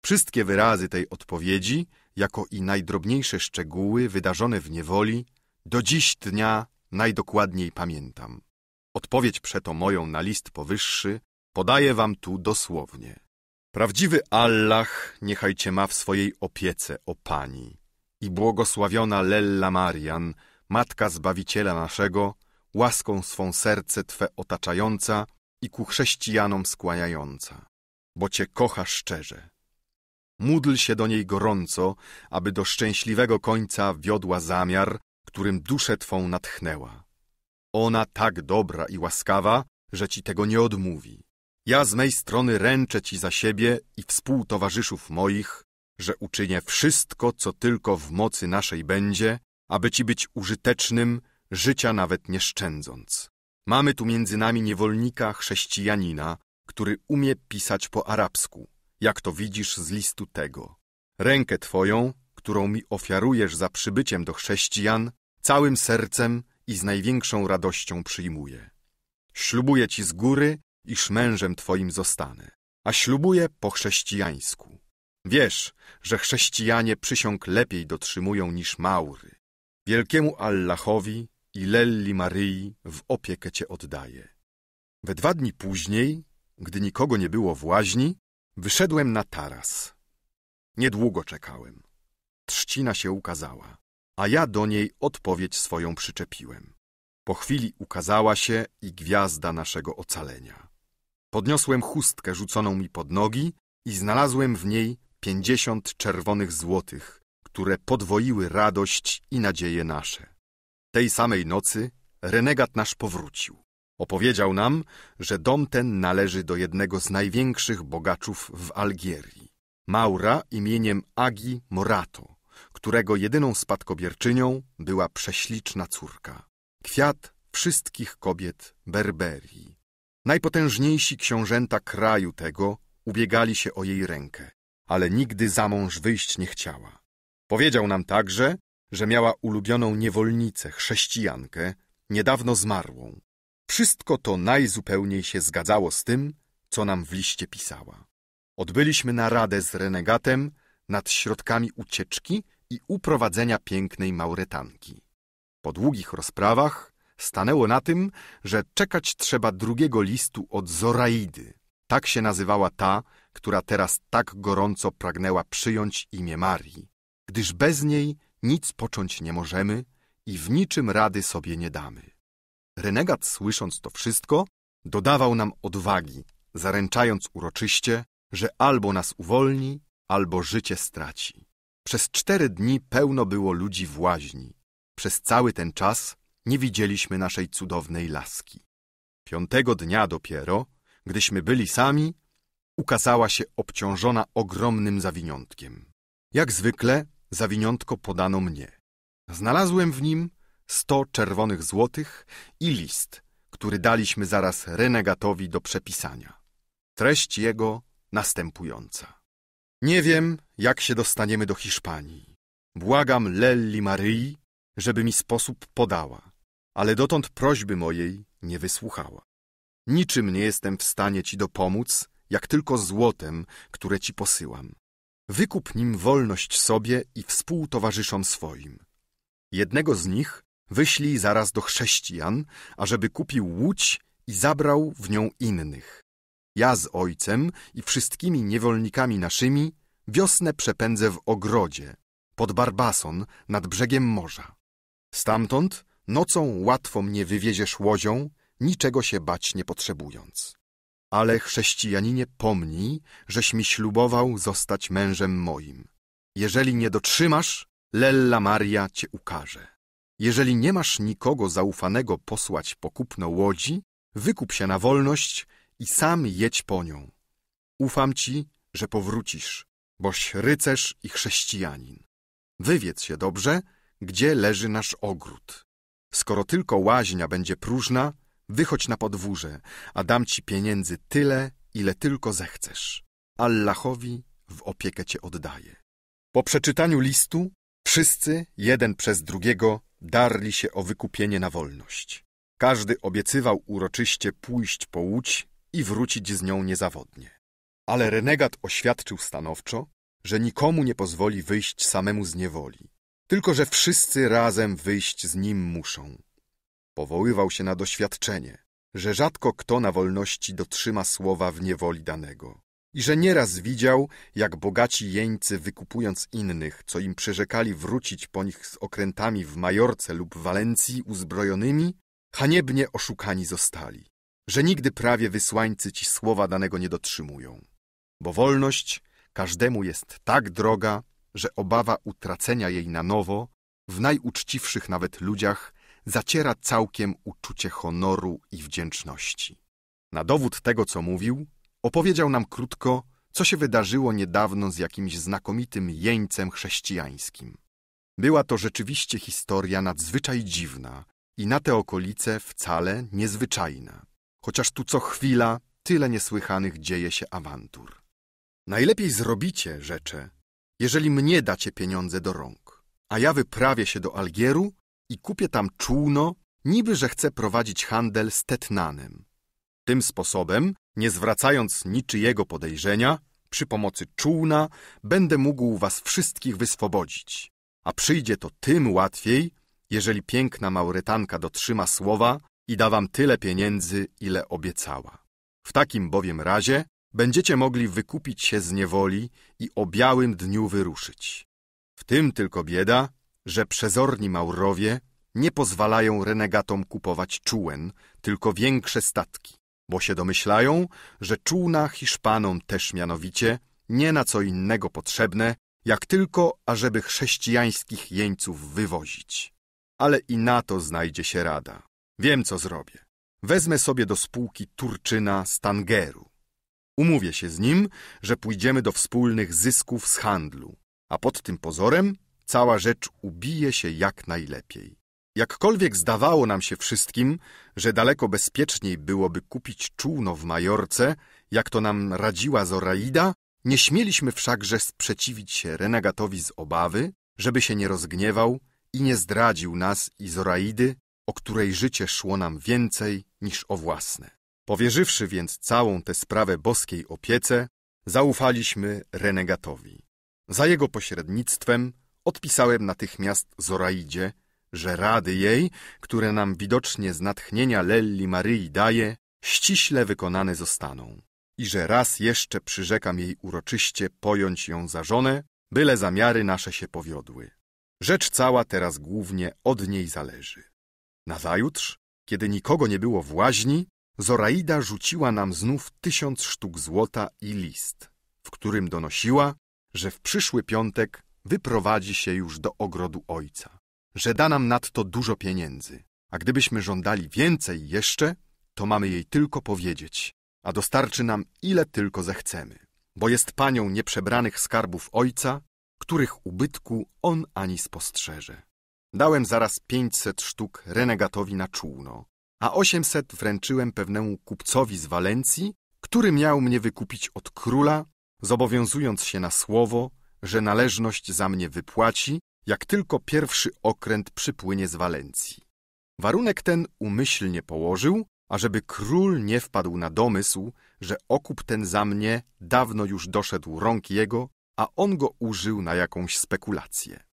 Wszystkie wyrazy tej odpowiedzi, jako i najdrobniejsze szczegóły wydarzone w niewoli, do dziś dnia najdokładniej pamiętam. Odpowiedź przeto moją na list powyższy podaję wam tu dosłownie. Prawdziwy Allah niechaj cię ma w swojej opiece, o Pani, i błogosławiona Lella Marian, Matka Zbawiciela naszego, łaską swą serce Twe otaczająca i ku chrześcijanom skłaniająca, bo Cię kocha szczerze. Módl się do niej gorąco, aby do szczęśliwego końca wiodła zamiar, którym duszę Twą natchnęła. Ona tak dobra i łaskawa, że Ci tego nie odmówi. Ja z mej strony ręczę Ci za siebie i współtowarzyszów moich, że uczynię wszystko, co tylko w mocy naszej będzie, aby Ci być użytecznym, życia nawet nie szczędząc. Mamy tu między nami niewolnika chrześcijanina, który umie pisać po arabsku, jak to widzisz z listu tego. Rękę Twoją, którą mi ofiarujesz za przybyciem do chrześcijan, całym sercem i z największą radością przyjmuję. Ślubuję Ci z góry, iż mężem Twoim zostanę, a ślubuję po chrześcijańsku. Wiesz, że chrześcijanie przysiąg lepiej dotrzymują niż Maury. Wielkiemu Allahowi i Lelli Maryi w opiekę Cię oddaję. We dwa dni później gdy nikogo nie było w łaźni, wyszedłem na taras. Niedługo czekałem. Trzcina się ukazała, a ja do niej odpowiedź swoją przyczepiłem. Po chwili ukazała się i gwiazda naszego ocalenia. Podniosłem chustkę rzuconą mi pod nogi i znalazłem w niej pięćdziesiąt czerwonych złotych, które podwoiły radość i nadzieje nasze. Tej samej nocy renegat nasz powrócił. Opowiedział nam, że dom ten należy do jednego z największych bogaczów w Algierii, Maura imieniem Agi Morato, którego jedyną spadkobierczynią była prześliczna córka, kwiat wszystkich kobiet Berberii. Najpotężniejsi książęta kraju tego ubiegali się o jej rękę, ale nigdy za mąż wyjść nie chciała. Powiedział nam także, że miała ulubioną niewolnicę, chrześcijankę, niedawno zmarłą. Wszystko to najzupełniej się zgadzało z tym, co nam w liście pisała. Odbyliśmy naradę z renegatem nad środkami ucieczki i uprowadzenia pięknej Mauretanki. Po długich rozprawach stanęło na tym, że czekać trzeba drugiego listu od Zoraidy. Tak się nazywała ta, która teraz tak gorąco pragnęła przyjąć imię Marii, gdyż bez niej nic począć nie możemy i w niczym rady sobie nie damy. Renegat, słysząc to wszystko, dodawał nam odwagi, zaręczając uroczyście, że albo nas uwolni, albo życie straci. Przez cztery dni pełno było ludzi w łaźni. Przez cały ten czas nie widzieliśmy naszej cudownej laski. Piątego dnia dopiero, gdyśmy byli sami, ukazała się obciążona ogromnym zawiniątkiem. Jak zwykle zawiniątko podano mnie. Znalazłem w nim sto czerwonych złotych i list, który daliśmy zaraz renegatowi do przepisania. Treść jego następująca. Nie wiem, jak się dostaniemy do Hiszpanii. Błagam Lelli Maryi, żeby mi sposób podała, ale dotąd prośby mojej nie wysłuchała. Niczym nie jestem w stanie ci dopomóc, jak tylko złotem, które ci posyłam. Wykup nim wolność sobie i współtowarzyszom swoim. Jednego z nich wyślij zaraz do chrześcijan, ażeby kupił łódź i zabrał w nią innych. Ja z ojcem i wszystkimi niewolnikami naszymi wiosnę przepędzę w ogrodzie, pod Barbason, nad brzegiem morza. Stamtąd nocą łatwo mnie wywieziesz łodzią, niczego się bać nie potrzebując. Ale chrześcijaninie pomnij, żeś mi ślubował zostać mężem moim. Jeżeli nie dotrzymasz, Lella Maria cię ukaże. Jeżeli nie masz nikogo zaufanego posłać po kupno łodzi, wykup się na wolność i sam jedź po nią. Ufam ci, że powrócisz, boś rycerz i chrześcijanin. Wywiedz się dobrze, gdzie leży nasz ogród. Skoro tylko łaźnia będzie próżna, wychodź na podwórze, a dam ci pieniędzy tyle, ile tylko zechcesz. Allahowi w opiekę cię oddaję. Po przeczytaniu listu wszyscy, jeden przez drugiego, darli się o wykupienie na wolność. Każdy obiecywał uroczyście pójść po łódź i wrócić z nią niezawodnie. Ale renegat oświadczył stanowczo, że nikomu nie pozwoli wyjść samemu z niewoli, tylko że wszyscy razem wyjść z nim muszą. Powoływał się na doświadczenie, że rzadko kto na wolności dotrzyma słowa w niewoli danego i że nieraz widział, jak bogaci jeńcy wykupując innych, co im przyrzekali wrócić po nich z okrętami w Majorce lub Walencji uzbrojonymi, haniebnie oszukani zostali, że nigdy prawie wysłańcy ci słowa danego nie dotrzymują. Bo wolność każdemu jest tak droga, że obawa utracenia jej na nowo, w najuczciwszych nawet ludziach, zaciera całkiem uczucie honoru i wdzięczności. Na dowód tego, co mówił, opowiedział nam krótko, co się wydarzyło niedawno z jakimś znakomitym jeńcem chrześcijańskim. Była to rzeczywiście historia nadzwyczaj dziwna i na te okolice wcale niezwyczajna, chociaż tu co chwila tyle niesłychanych dzieje się awantur. Najlepiej zrobicie, rzecze, jeżeli mnie dacie pieniądze do rąk, a ja wyprawię się do Algieru i kupię tam czółno, niby że chcę prowadzić handel z Tetnanem. Tym sposobem, nie zwracając niczyjego podejrzenia, przy pomocy czółna będę mógł was wszystkich wyswobodzić. A przyjdzie to tym łatwiej, jeżeli piękna Mauretanka dotrzyma słowa i da wam tyle pieniędzy, ile obiecała. W takim bowiem razie będziecie mogli wykupić się z niewoli i o białym dniu wyruszyć. W tym tylko bieda, że przezorni Maurowie nie pozwalają renegatom kupować czółen, tylko większe statki, bo się domyślają, że czółna Hiszpanom też mianowicie nie na co innego potrzebne, jak tylko ażeby chrześcijańskich jeńców wywozić. Ale i na to znajdzie się rada. Wiem, co zrobię. Wezmę sobie do spółki Turczyna z Tangeru. Umówię się z nim, że pójdziemy do wspólnych zysków z handlu, a pod tym pozorem cała rzecz ubije się jak najlepiej. Jakkolwiek zdawało nam się wszystkim, że daleko bezpieczniej byłoby kupić czółno w Majorce, jak to nam radziła Zoraida, nie śmieliśmy wszakże sprzeciwić się renegatowi z obawy, żeby się nie rozgniewał i nie zdradził nas i Zoraidy, o której życie szło nam więcej niż o własne. Powierzywszy więc całą tę sprawę boskiej opiece, zaufaliśmy renegatowi. Za jego pośrednictwem odpisałem natychmiast Zoraidzie, że rady jej, które nam widocznie z natchnienia Lelli Maryi daje, ściśle wykonane zostaną i że raz jeszcze przyrzekam jej uroczyście pojąć ją za żonę, byle zamiary nasze się powiodły. Rzecz cała teraz głównie od niej zależy. Nazajutrz, kiedy nikogo nie było w łaźni, Zoraida rzuciła nam znów tysiąc sztuk złota i list, w którym donosiła, że w przyszły piątek wyprowadzi się już do ogrodu ojca, że da nam nadto dużo pieniędzy, a gdybyśmy żądali więcej jeszcze, to mamy jej tylko powiedzieć, a dostarczy nam ile tylko zechcemy, bo jest panią nieprzebranych skarbów ojca, których ubytku on ani spostrzeże. Dałem zaraz pięćset sztuk renegatowi na czółno, a osiemset wręczyłem pewnemu kupcowi z Walencji, który miał mnie wykupić od króla, zobowiązując się na słowo, że należność za mnie wypłaci, jak tylko pierwszy okręt przypłynie z Walencji. Warunek ten umyślnie położył, ażeby król nie wpadł na domysł, że okup ten za mnie dawno już doszedł rąk jego, a on go użył na jakąś spekulację.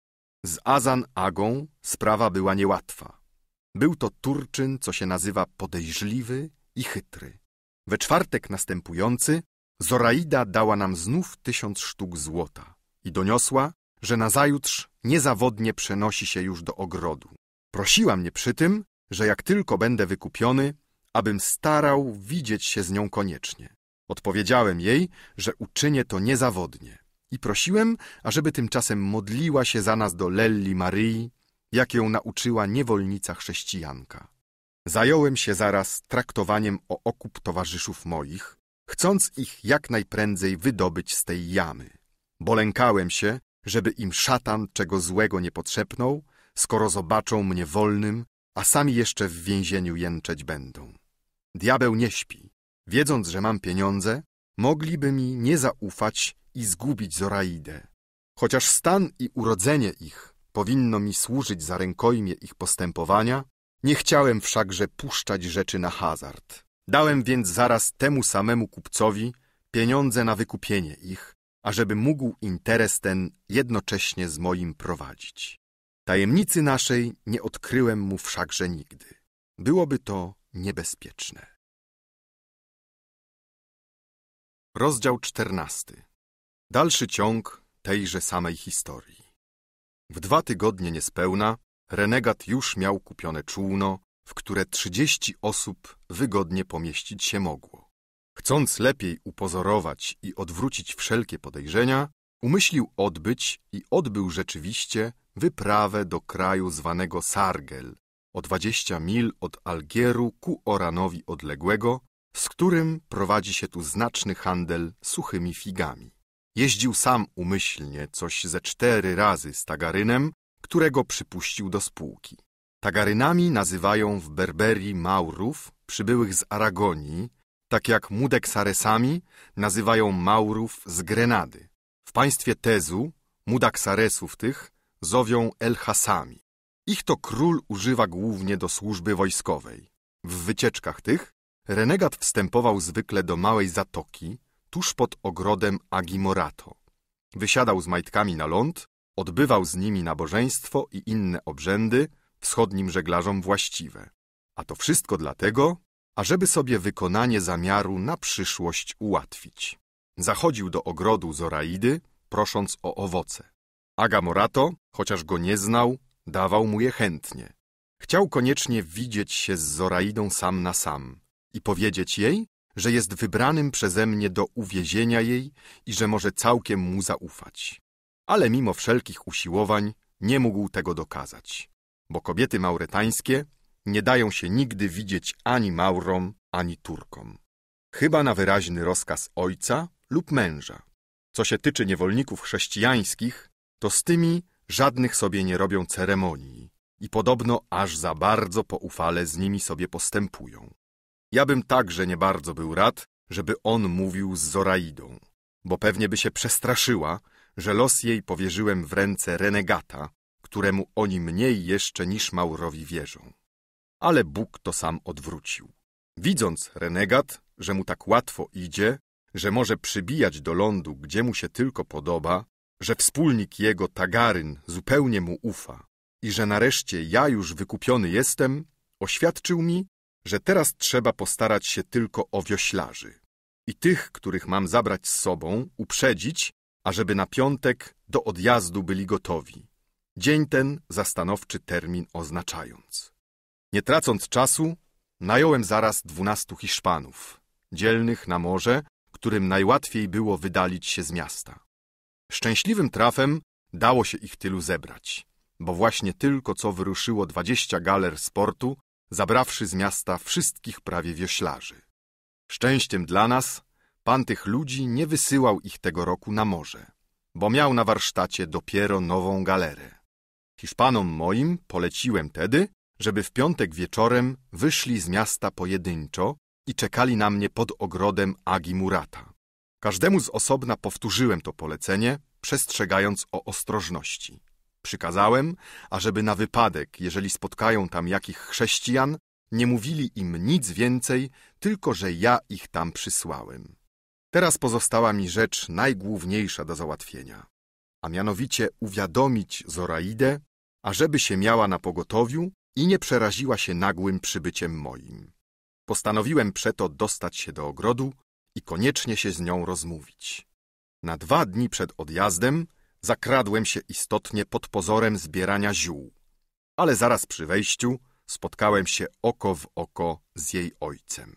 Z Azan Agą sprawa była niełatwa. Był to Turczyn, co się nazywa podejrzliwy i chytry. We czwartek następujący Zoraida dała nam znów tysiąc sztuk złota i doniosła, że nazajutrz niezawodnie przenosi się już do ogrodu. Prosiła mnie przy tym, że jak tylko będę wykupiony, abym starał widzieć się z nią koniecznie. Odpowiedziałem jej, że uczynię to niezawodnie i prosiłem, ażeby tymczasem modliła się za nas do Lelli Maryi, jak ją nauczyła niewolnica chrześcijanka. Zająłem się zaraz traktowaniem o okup towarzyszów moich, chcąc ich jak najprędzej wydobyć z tej jamy, bo lękałem się, żeby im szatan czego złego nie potrzepnął, skoro zobaczą mnie wolnym, a sami jeszcze w więzieniu jęczeć będą. Diabeł nie śpi. Wiedząc, że mam pieniądze, mogliby mi nie zaufać i zgubić Zoraidę. Chociaż stan i urodzenie ich powinno mi służyć za rękojmie ich postępowania, nie chciałem wszakże puszczać rzeczy na hazard. Dałem więc zaraz temu samemu kupcowi pieniądze na wykupienie ich, ażeby mógł interes ten jednocześnie z moim prowadzić. Tajemnicy naszej nie odkryłem mu wszakże nigdy. Byłoby to niebezpieczne. Rozdział czternasty. Dalszy ciąg tejże samej historii. W dwa tygodnie niespełna renegat już miał kupione czółno, w które trzydzieści osób wygodnie pomieścić się mogło. Chcąc lepiej upozorować i odwrócić wszelkie podejrzenia, umyślił odbyć i odbył rzeczywiście wyprawę do kraju zwanego Sargel, o dwadzieścia mil od Algieru ku Oranowi odległego, z którym prowadzi się tu znaczny handel suchymi figami. Jeździł sam umyślnie coś ze cztery razy z Tagarynem, którego przypuścił do spółki. Tagarynami nazywają w Berberii Maurów przybyłych z Aragonii, tak jak Mudeksaresami nazywają Maurów z Grenady. W państwie Tezu Mudaksaresów tych zowią El-Hasami. Ich to król używa głównie do służby wojskowej. W wycieczkach tych renegat wstępował zwykle do małej zatoki, tuż pod ogrodem Agimorato. Wysiadał z majtkami na ląd, odbywał z nimi nabożeństwo i inne obrzędy, wschodnim żeglarzom właściwe. A to wszystko dlatego, ażeby sobie wykonanie zamiaru na przyszłość ułatwić. Zachodził do ogrodu Zoraidy, prosząc o owoce. Agamorato, chociaż go nie znał, dawał mu je chętnie. Chciał koniecznie widzieć się z Zoraidą sam na sam i powiedzieć jej, że jest wybranym przeze mnie do uwiezienia jej i że może całkiem mu zaufać. Ale mimo wszelkich usiłowań nie mógł tego dokazać, bo kobiety mauretańskie nie dają się nigdy widzieć ani Maurom, ani Turkom. Chyba na wyraźny rozkaz ojca lub męża. Co się tyczy niewolników chrześcijańskich, to z tymi żadnych sobie nie robią ceremonii i podobno aż za bardzo poufale z nimi sobie postępują. Ja bym także nie bardzo był rad, żeby on mówił z Zoraidą, bo pewnie by się przestraszyła, że los jej powierzyłem w ręce renegata, któremu oni mniej jeszcze niż Maurowi wierzą. Ale Bóg to sam odwrócił. Widząc renegat, że mu tak łatwo idzie, że może przybijać do lądu, gdzie mu się tylko podoba, że wspólnik jego Tagaryn zupełnie mu ufa i że nareszcie ja już wykupiony jestem, oświadczył mi, że teraz trzeba postarać się tylko o wioślarzy i tych, których mam zabrać z sobą, uprzedzić, ażeby na piątek do odjazdu byli gotowi. Dzień ten zastanowczy termin oznaczając. Nie tracąc czasu, nająłem zaraz dwunastu Hiszpanów, dzielnych na morze, którym najłatwiej było wydalić się z miasta. Szczęśliwym trafem dało się ich tylu zebrać, bo właśnie tylko co wyruszyło dwadzieścia galer z portu, zabrawszy z miasta wszystkich prawie wioślarzy. Szczęściem dla nas, pan tych ludzi nie wysyłał ich tego roku na morze, bo miał na warsztacie dopiero nową galerę. Hiszpanom moim poleciłem tedy, żeby w piątek wieczorem wyszli z miasta pojedynczo i czekali na mnie pod ogrodem Agi Murata. Każdemu z osobna powtórzyłem to polecenie, przestrzegając o ostrożności. Przykazałem, ażeby na wypadek, jeżeli spotkają tam jakich chrześcijan, nie mówili im nic więcej, tylko że ja ich tam przysłałem. Teraz pozostała mi rzecz najgłówniejsza do załatwienia, a mianowicie uwiadomić Zoraidę, ażeby się miała na pogotowiu i nie przeraziła się nagłym przybyciem moim. Postanowiłem przeto dostać się do ogrodu i koniecznie się z nią rozmówić. Na dwa dni przed odjazdem zakradłem się istotnie pod pozorem zbierania ziół, ale zaraz przy wejściu spotkałem się oko w oko z jej ojcem.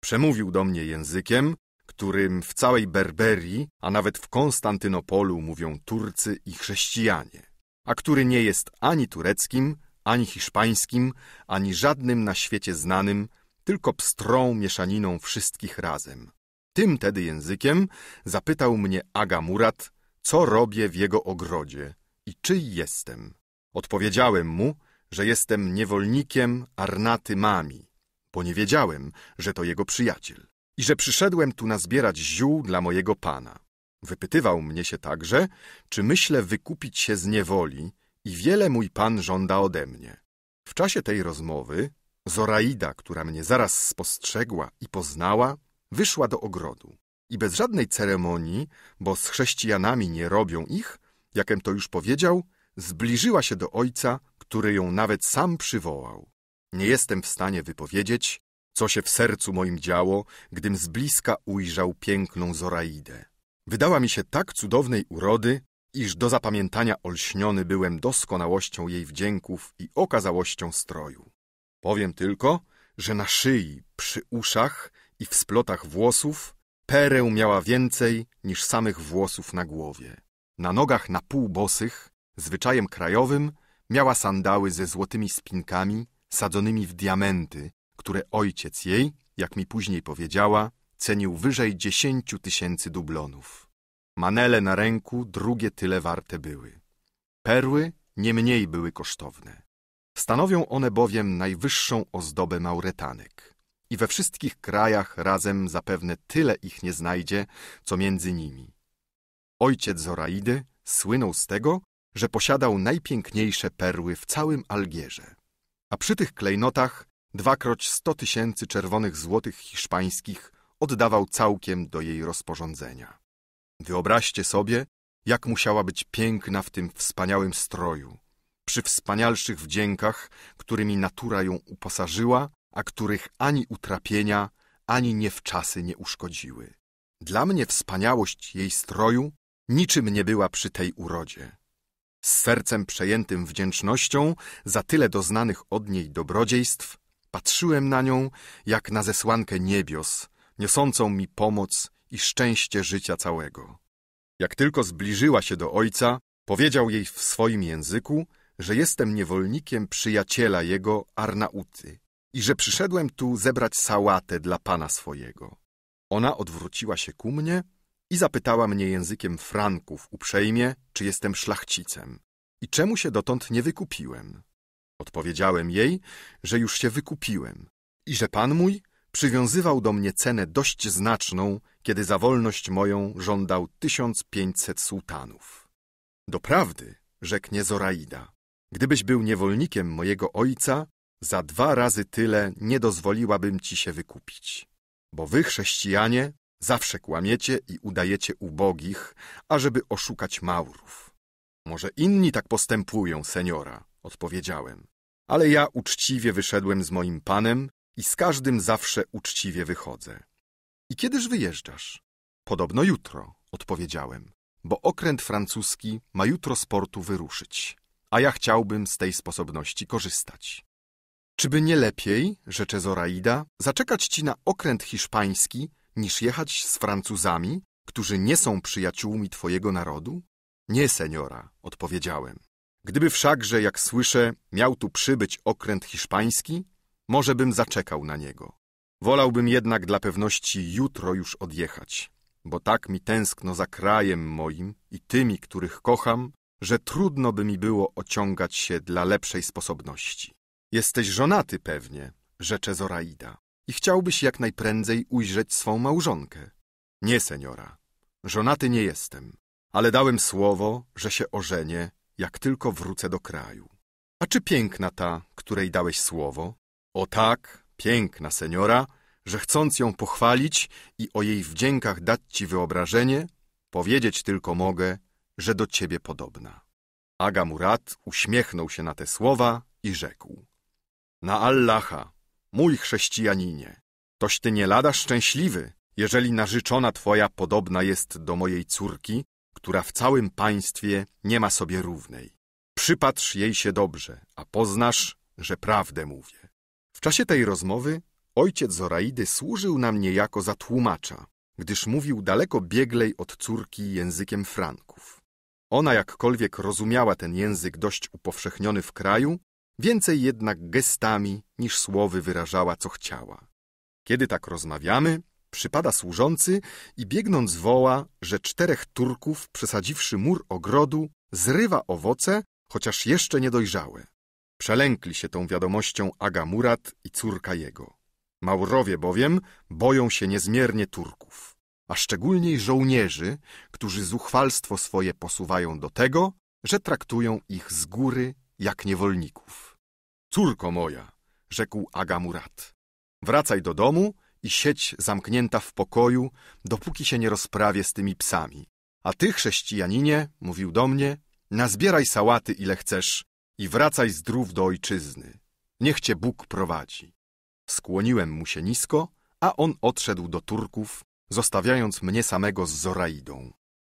Przemówił do mnie językiem, którym w całej Berberii, a nawet w Konstantynopolu mówią Turcy i chrześcijanie, a który nie jest ani tureckim, ani hiszpańskim, ani żadnym na świecie znanym, tylko pstrą mieszaniną wszystkich razem. Tym tedy językiem zapytał mnie Aga Murat, co robię w jego ogrodzie i czyj jestem. Odpowiedziałem mu, że jestem niewolnikiem Arnaty Mami, bo nie wiedziałem, że to jego przyjaciel i że przyszedłem tu nazbierać ziół dla mojego pana. Wypytywał mnie się także, czy myślę wykupić się z niewoli i wiele mój pan żąda ode mnie. W czasie tej rozmowy Zoraida, która mnie zaraz spostrzegła i poznała, wyszła do ogrodu i bez żadnej ceremonii, bo z chrześcijanami nie robią ich, jakem to już powiedział, zbliżyła się do ojca, który ją nawet sam przywołał. Nie jestem w stanie wypowiedzieć, co się w sercu moim działo, gdym z bliska ujrzał piękną Zoraidę. Wydała mi się tak cudownej urody, iż do zapamiętania olśniony byłem doskonałością jej wdzięków i okazałością stroju. Powiem tylko, że na szyi, przy uszach i w splotach włosów Perę miała więcej niż samych włosów na głowie. Na nogach na pół bosych, zwyczajem krajowym, miała sandały ze złotymi spinkami, sadzonymi w diamenty, które ojciec jej, jak mi później powiedziała, cenił wyżej dziesięciu tysięcy dublonów. Manele na ręku drugie tyle warte były. Perły nie mniej były kosztowne. Stanowią one bowiem najwyższą ozdobę mauretanek i we wszystkich krajach razem zapewne tyle ich nie znajdzie, co między nimi. Ojciec Zoraidy słynął z tego, że posiadał najpiękniejsze perły w całym Algierze, a przy tych klejnotach dwakroć sto tysięcy czerwonych złotych hiszpańskich oddawał całkiem do jej rozporządzenia. Wyobraźcie sobie, jak musiała być piękna w tym wspaniałym stroju, przy wspanialszych wdziękach, którymi natura ją uposażyła a których ani utrapienia, ani niewczasy nie uszkodziły. Dla mnie wspaniałość jej stroju niczym nie była przy tej urodzie. Z sercem przejętym wdzięcznością za tyle doznanych od niej dobrodziejstw, patrzyłem na nią jak na zesłankę niebios, niosącą mi pomoc i szczęście życia całego. Jak tylko zbliżyła się do ojca, powiedział jej w swoim języku, że jestem niewolnikiem przyjaciela jego Arnauty i że przyszedłem tu zebrać sałatę dla pana swojego. Ona odwróciła się ku mnie i zapytała mnie językiem Franków uprzejmie, czy jestem szlachcicem i czemu się dotąd nie wykupiłem. Odpowiedziałem jej, że już się wykupiłem i że pan mój przywiązywał do mnie cenę dość znaczną, kiedy za wolność moją żądał tysiąc pięćset sułtanów. Doprawdy, rzekł Zoraida, gdybyś był niewolnikiem mojego ojca, za dwa razy tyle nie dozwoliłabym ci się wykupić. Bo wy, chrześcijanie, zawsze kłamiecie i udajecie ubogich, ażeby oszukać Maurów. Może inni tak postępują, seniora, odpowiedziałem. Ale ja uczciwie wyszedłem z moim panem i z każdym zawsze uczciwie wychodzę. I kiedyż wyjeżdżasz? Podobno jutro, odpowiedziałem, bo okręt francuski ma jutro z portu wyruszyć, a ja chciałbym z tej sposobności korzystać. Czyby nie lepiej, rzecze Zoraida, zaczekać ci na okręt hiszpański, niż jechać z Francuzami, którzy nie są przyjaciółmi twojego narodu? Nie, seniora, odpowiedziałem. Gdyby wszakże, jak słyszę, miał tu przybyć okręt hiszpański, może bym zaczekał na niego. Wolałbym jednak dla pewności jutro już odjechać, bo tak mi tęskno za krajem moim i tymi, których kocham, że trudno by mi było ociągać się dla lepszej sposobności. Jesteś żonaty pewnie, rzecze Zoraida, i chciałbyś jak najprędzej ujrzeć swą małżonkę. Nie, seniora, żonaty nie jestem, ale dałem słowo, że się ożenię, jak tylko wrócę do kraju. A czy piękna ta, której dałeś słowo? O tak, piękna seniora, że chcąc ją pochwalić i o jej wdziękach dać ci wyobrażenie, powiedzieć tylko mogę, że do ciebie podobna. Aga Murat uśmiechnął się na te słowa i rzekł. Na Allaha, mój chrześcijaninie, toś ty nie lada szczęśliwy, jeżeli narzeczona twoja podobna jest do mojej córki, która w całym państwie nie ma sobie równej. Przypatrz jej się dobrze, a poznasz, że prawdę mówię. W czasie tej rozmowy ojciec Zoraidy służył nam niejako za tłumacza, gdyż mówił daleko bieglej od córki językiem Franków. Ona jakkolwiek rozumiała ten język dość upowszechniony w kraju, więcej jednak gestami niż słowy wyrażała, co chciała. Kiedy tak rozmawiamy, przypada służący i biegnąc woła, że czterech Turków, przesadziwszy mur ogrodu, zrywa owoce, chociaż jeszcze niedojrzałe. Przelękli się tą wiadomością Aga Murat i córka jego. Maurowie bowiem boją się niezmiernie Turków, a szczególniej żołnierzy, którzy zuchwalstwo swoje posuwają do tego, że traktują ich z góry jak niewolników. Córko moja, rzekł Aga Murat, wracaj do domu i siedź zamknięta w pokoju, dopóki się nie rozprawię z tymi psami. A ty, chrześcijaninie, mówił do mnie, nazbieraj sałaty ile chcesz i wracaj zdrów do ojczyzny. Niech cię Bóg prowadzi. Skłoniłem mu się nisko, a on odszedł do Turków, zostawiając mnie samego z Zoraidą.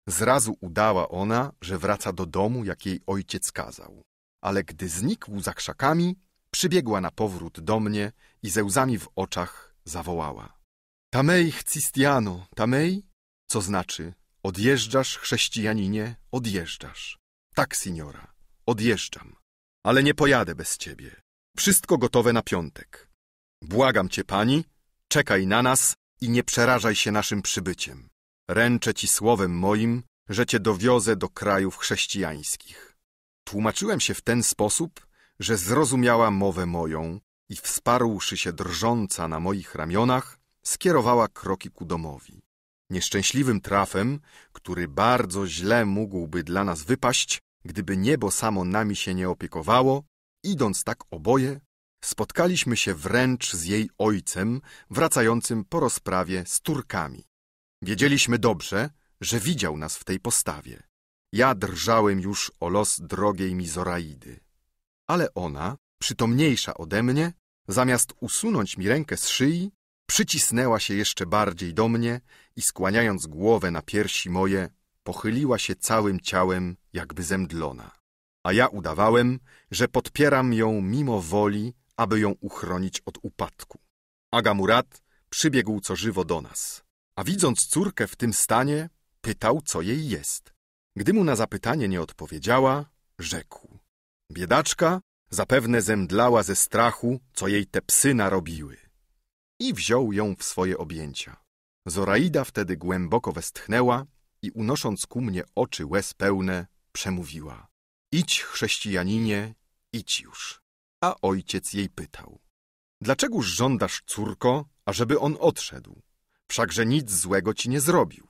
Zrazu udała ona, że wraca do domu, jak jej ojciec kazał. Ale gdy znikł za krzakami, przybiegła na powrót do mnie i ze łzami w oczach zawołała. Tamej chcistiano, tamej? Co znaczy, odjeżdżasz, chrześcijaninie, odjeżdżasz. Tak, signora, odjeżdżam, ale nie pojadę bez ciebie. Wszystko gotowe na piątek. Błagam cię, pani, czekaj na nas i nie przerażaj się naszym przybyciem. Ręczę ci słowem moim, że cię dowiozę do krajów chrześcijańskich. Tłumaczyłem się w ten sposób, że zrozumiała mowę moją i wsparłszy się drżąca na moich ramionach, skierowała kroki ku domowi. Nieszczęśliwym trafem, który bardzo źle mógłby dla nas wypaść, gdyby niebo samo nami się nie opiekowało, idąc tak oboje, spotkaliśmy się wręcz z jej ojcem, wracającym po rozprawie z Turkami. Wiedzieliśmy dobrze, że widział nas w tej postawie. Ja drżałem już o los drogiej mi Zoraidy. Ale ona, przytomniejsza ode mnie, zamiast usunąć mi rękę z szyi, przycisnęła się jeszcze bardziej do mnie i skłaniając głowę na piersi moje, pochyliła się całym ciałem, jakby zemdlona. A ja udawałem, że podpieram ją mimo woli, aby ją uchronić od upadku. Aga Murat przybiegł co żywo do nas, a widząc córkę w tym stanie, pytał, co jej jest. Gdy mu na zapytanie nie odpowiedziała, rzekł. Biedaczka zapewne zemdlała ze strachu, co jej te psy narobiły. I wziął ją w swoje objęcia. Zoraida wtedy głęboko westchnęła i unosząc ku mnie oczy łez pełne, przemówiła. Idź, chrześcijaninie, idź już. A ojciec jej pytał. Dlaczegoż żądasz, córko, ażeby on odszedł? Wszakże nic złego ci nie zrobił.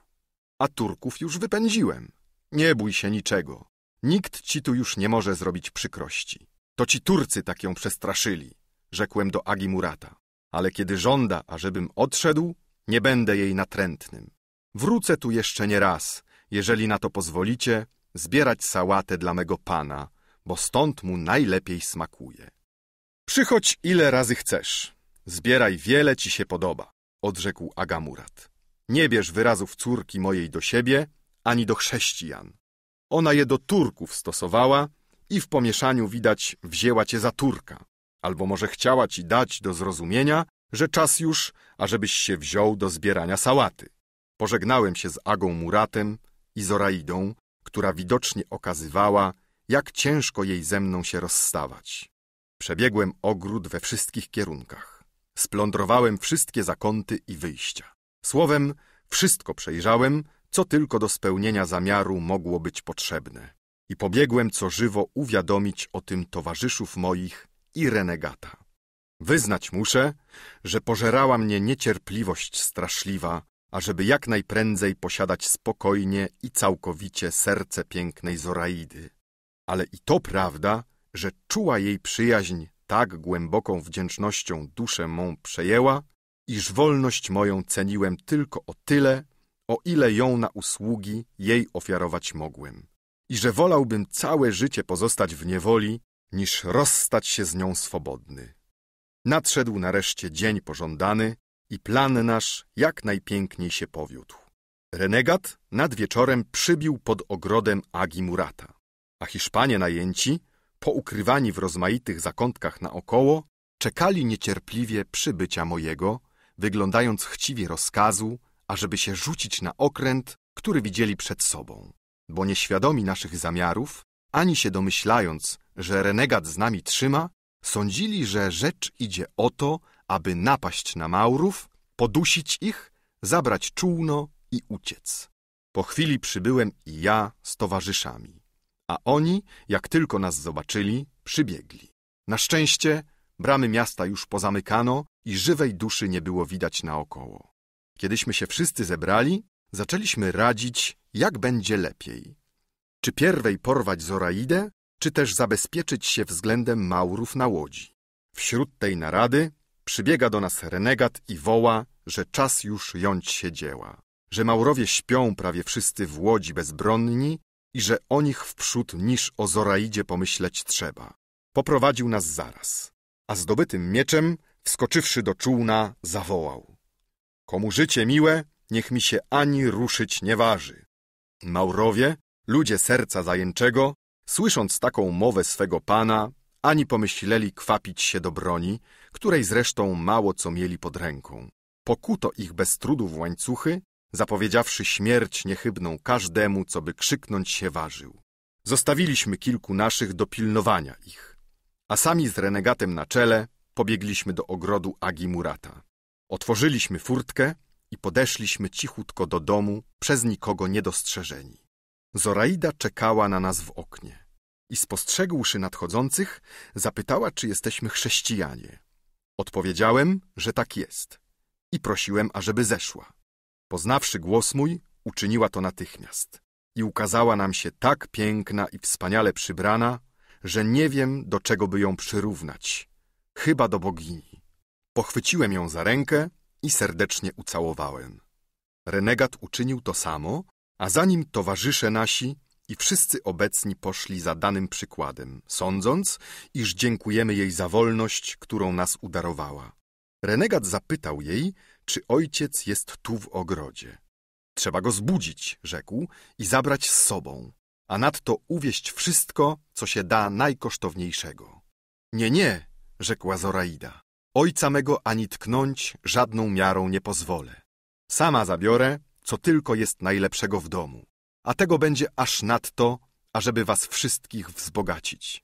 A Turków już wypędziłem. Nie bój się niczego. Nikt ci tu już nie może zrobić przykrości. To ci Turcy tak ją przestraszyli, rzekłem do Agi Murata. Ale kiedy żąda, ażebym odszedł, nie będę jej natrętnym. Wrócę tu jeszcze nie raz, jeżeli na to pozwolicie, zbierać sałatę dla mego pana, bo stąd mu najlepiej smakuje. Przychodź ile razy chcesz, zbieraj wiele ci się podoba, odrzekł Agamurat. Nie bierz wyrazów córki mojej do siebie, ani do chrześcijan. Ona je do Turków stosowała i w pomieszaniu widać wzięła cię za Turka, albo może chciała ci dać do zrozumienia, że czas już, ażebyś się wziął do zbierania sałaty. Pożegnałem się z Agą Muratem i Zoraidą, która widocznie okazywała, jak ciężko jej ze mną się rozstawać. Przebiegłem ogród we wszystkich kierunkach. Splądrowałem wszystkie zakąty i wyjścia. Słowem, wszystko przejrzałem, co tylko do spełnienia zamiaru mogło być potrzebne. I pobiegłem co żywo uwiadomić o tym towarzyszów moich i renegata. Wyznać muszę, że pożerała mnie niecierpliwość straszliwa, ażeby jak najprędzej posiadać spokojnie i całkowicie serce pięknej Zoraidy. Ale i to prawda, że czuła jej przyjaźń tak głęboką wdzięcznością duszę mą przejęła, iż wolność moją ceniłem tylko o tyle, o ile ją na usługi jej ofiarować mogłem. I że wolałbym całe życie pozostać w niewoli, niż rozstać się z nią swobodny. Nadszedł nareszcie dzień pożądany i plan nasz jak najpiękniej się powiódł. Renegat nad wieczorem przybił pod ogrodem Agi Murata, a Hiszpanie najęci, poukrywani w rozmaitych zakątkach naokoło, czekali niecierpliwie przybycia mojego, wyglądając chciwie rozkazu, ażeby się rzucić na okręt, który widzieli przed sobą. Bo nieświadomi naszych zamiarów, ani się domyślając, że renegat z nami trzyma, sądzili, że rzecz idzie o to, aby napaść na Maurów, podusić ich, zabrać czółno i uciec. Po chwili przybyłem i ja z towarzyszami, a oni, jak tylko nas zobaczyli, przybiegli. Na szczęście bramy miasta już pozamykano i żywej duszy nie było widać naokoło. Kiedyśmy się wszyscy zebrali, zaczęliśmy radzić, jak będzie lepiej. Czy pierwej porwać Zoraidę, czy też zabezpieczyć się względem Maurów na łodzi. Wśród tej narady przybiega do nas renegat i woła, że czas już jąć się dzieła, że Maurowie śpią prawie wszyscy w łodzi bezbronni i że o nich wprzód niż o Zoraidzie pomyśleć trzeba. Poprowadził nas zaraz, a zdobytym mieczem, wskoczywszy do czółna, zawołał. Komu życie miłe, niech mi się ani ruszyć nie waży. Maurowie, ludzie serca zajęczego, słysząc taką mowę swego pana, ani pomyśleli kwapić się do broni, której zresztą mało co mieli pod ręką. Pokuto ich bez trudu w łańcuchy, zapowiedziawszy śmierć niechybną każdemu, co by krzyknąć się ważył. Zostawiliśmy kilku naszych do pilnowania ich, a sami z renegatem na czele pobiegliśmy do ogrodu Agi Murata. Otworzyliśmy furtkę i podeszliśmy cichutko do domu, przez nikogo niedostrzeżeni. Zoraida czekała na nas w oknie i spostrzegłszy nadchodzących, zapytała, czy jesteśmy chrześcijanie. Odpowiedziałem, że tak jest i prosiłem, ażeby zeszła. Poznawszy głos mój, uczyniła to natychmiast i ukazała nam się tak piękna i wspaniale przybrana, że nie wiem, do czego by ją przyrównać, chyba do bogini. Pochwyciłem ją za rękę i serdecznie ucałowałem. Renegat uczynił to samo, a za nim towarzysze nasi i wszyscy obecni poszli za danym przykładem, sądząc, iż dziękujemy jej za wolność, którą nas udarowała. Renegat zapytał jej, czy ojciec jest tu w ogrodzie. Trzeba go zbudzić, rzekł, i zabrać z sobą, a nadto uwieść wszystko, co się da najkosztowniejszego. Nie, nie, rzekła Zoraida. Ojca mego ani tknąć żadną miarą nie pozwolę. Sama zabiorę, co tylko jest najlepszego w domu, a tego będzie aż nadto, ażeby was wszystkich wzbogacić.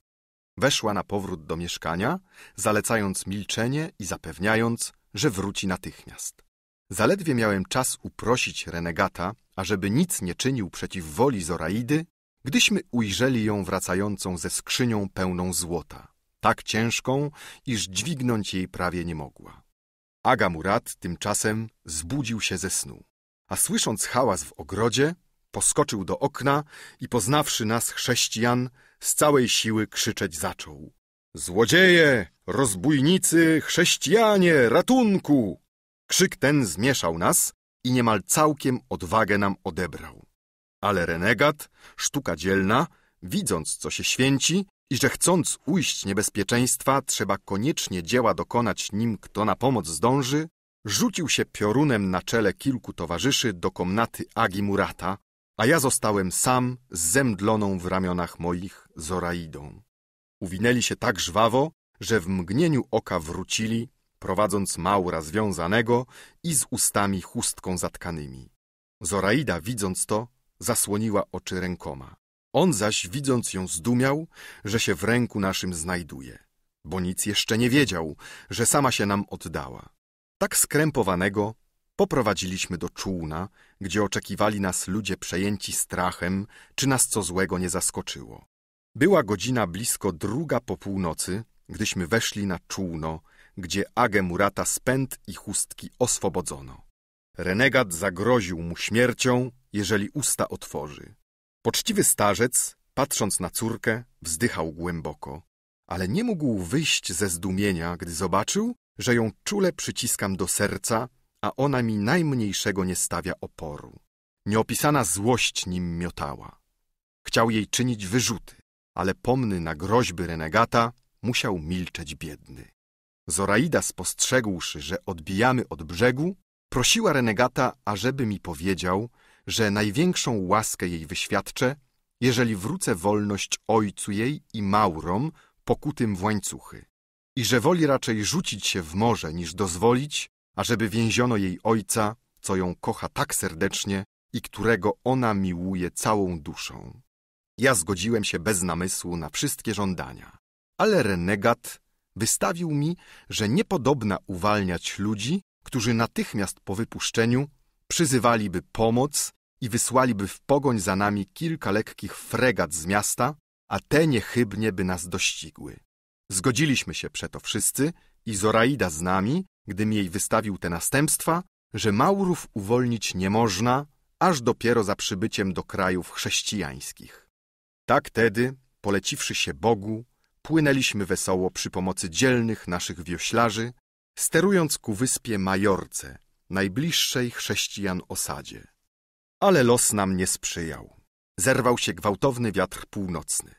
Weszła na powrót do mieszkania, zalecając milczenie i zapewniając, że wróci natychmiast. Zaledwie miałem czas uprosić renegata, ażeby nic nie czynił przeciw woli Zoraidy, gdyśmy ujrzeli ją wracającą ze skrzynią pełną złota, tak ciężką, iż dźwignąć jej prawie nie mogła. Aga Murat tymczasem zbudził się ze snu, a słysząc hałas w ogrodzie, poskoczył do okna i poznawszy nas chrześcijan, z całej siły krzyczeć zaczął. Złodzieje, rozbójnicy, chrześcijanie, ratunku! Krzyk ten zmieszał nas i niemal całkiem odwagę nam odebrał. Ale renegat, sztuka dzielna, widząc, co się święci i że chcąc ujść niebezpieczeństwa, trzeba koniecznie dzieła dokonać nim, kto na pomoc zdąży, rzucił się piorunem na czele kilku towarzyszy do komnaty Agi Murata, a ja zostałem sam z zemdloną w ramionach moich Zoraidą. Uwinęli się tak żwawo, że w mgnieniu oka wrócili, prowadząc Maura związanego i z ustami chustką zatkanymi. Zoraida, widząc to, zasłoniła oczy rękoma. On zaś, widząc ją, zdumiał, że się w ręku naszym znajduje, bo nic jeszcze nie wiedział, że sama się nam oddała. Tak skrępowanego poprowadziliśmy do czółna, gdzie oczekiwali nas ludzie przejęci strachem, czy nas co złego nie zaskoczyło. Była godzina blisko druga po północy, gdyśmy weszli na czółno, gdzie Agę Murata spęd i chustki oswobodzono. Renegat zagroził mu śmiercią, jeżeli usta otworzy. Poczciwy starzec, patrząc na córkę, wzdychał głęboko, ale nie mógł wyjść ze zdumienia, gdy zobaczył, że ją czule przyciskam do serca, a ona mi najmniejszego nie stawia oporu. Nieopisana złość nim miotała. Chciał jej czynić wyrzuty, ale pomny na groźby renegata, musiał milczeć biedny. Zoraida spostrzegłszy, że odbijamy od brzegu, prosiła renegata, ażeby mi powiedział, że największą łaskę jej wyświadczę, jeżeli wrócę wolność ojcu jej i Maurom pokutym w łańcuchy i że woli raczej rzucić się w morze, niż dozwolić, ażeby więziono jej ojca, co ją kocha tak serdecznie i którego ona miłuje całą duszą. Ja zgodziłem się bez namysłu na wszystkie żądania, ale renegat wystawił mi, że niepodobna uwalniać ludzi, którzy natychmiast po wypuszczeniu przyzywaliby pomoc i wysłaliby w pogoń za nami kilka lekkich fregat z miasta, a te niechybnie by nas dościgły. Zgodziliśmy się przeto wszyscy i Zoraida z nami, gdym jej wystawił te następstwa, że Maurów uwolnić nie można, aż dopiero za przybyciem do krajów chrześcijańskich. Tak tedy, poleciwszy się Bogu, płynęliśmy wesoło przy pomocy dzielnych naszych wioślarzy, sterując ku wyspie Majorce, najbliższej chrześcijan osadzie. Ale los nam nie sprzyjał. Zerwał się gwałtowny wiatr północny.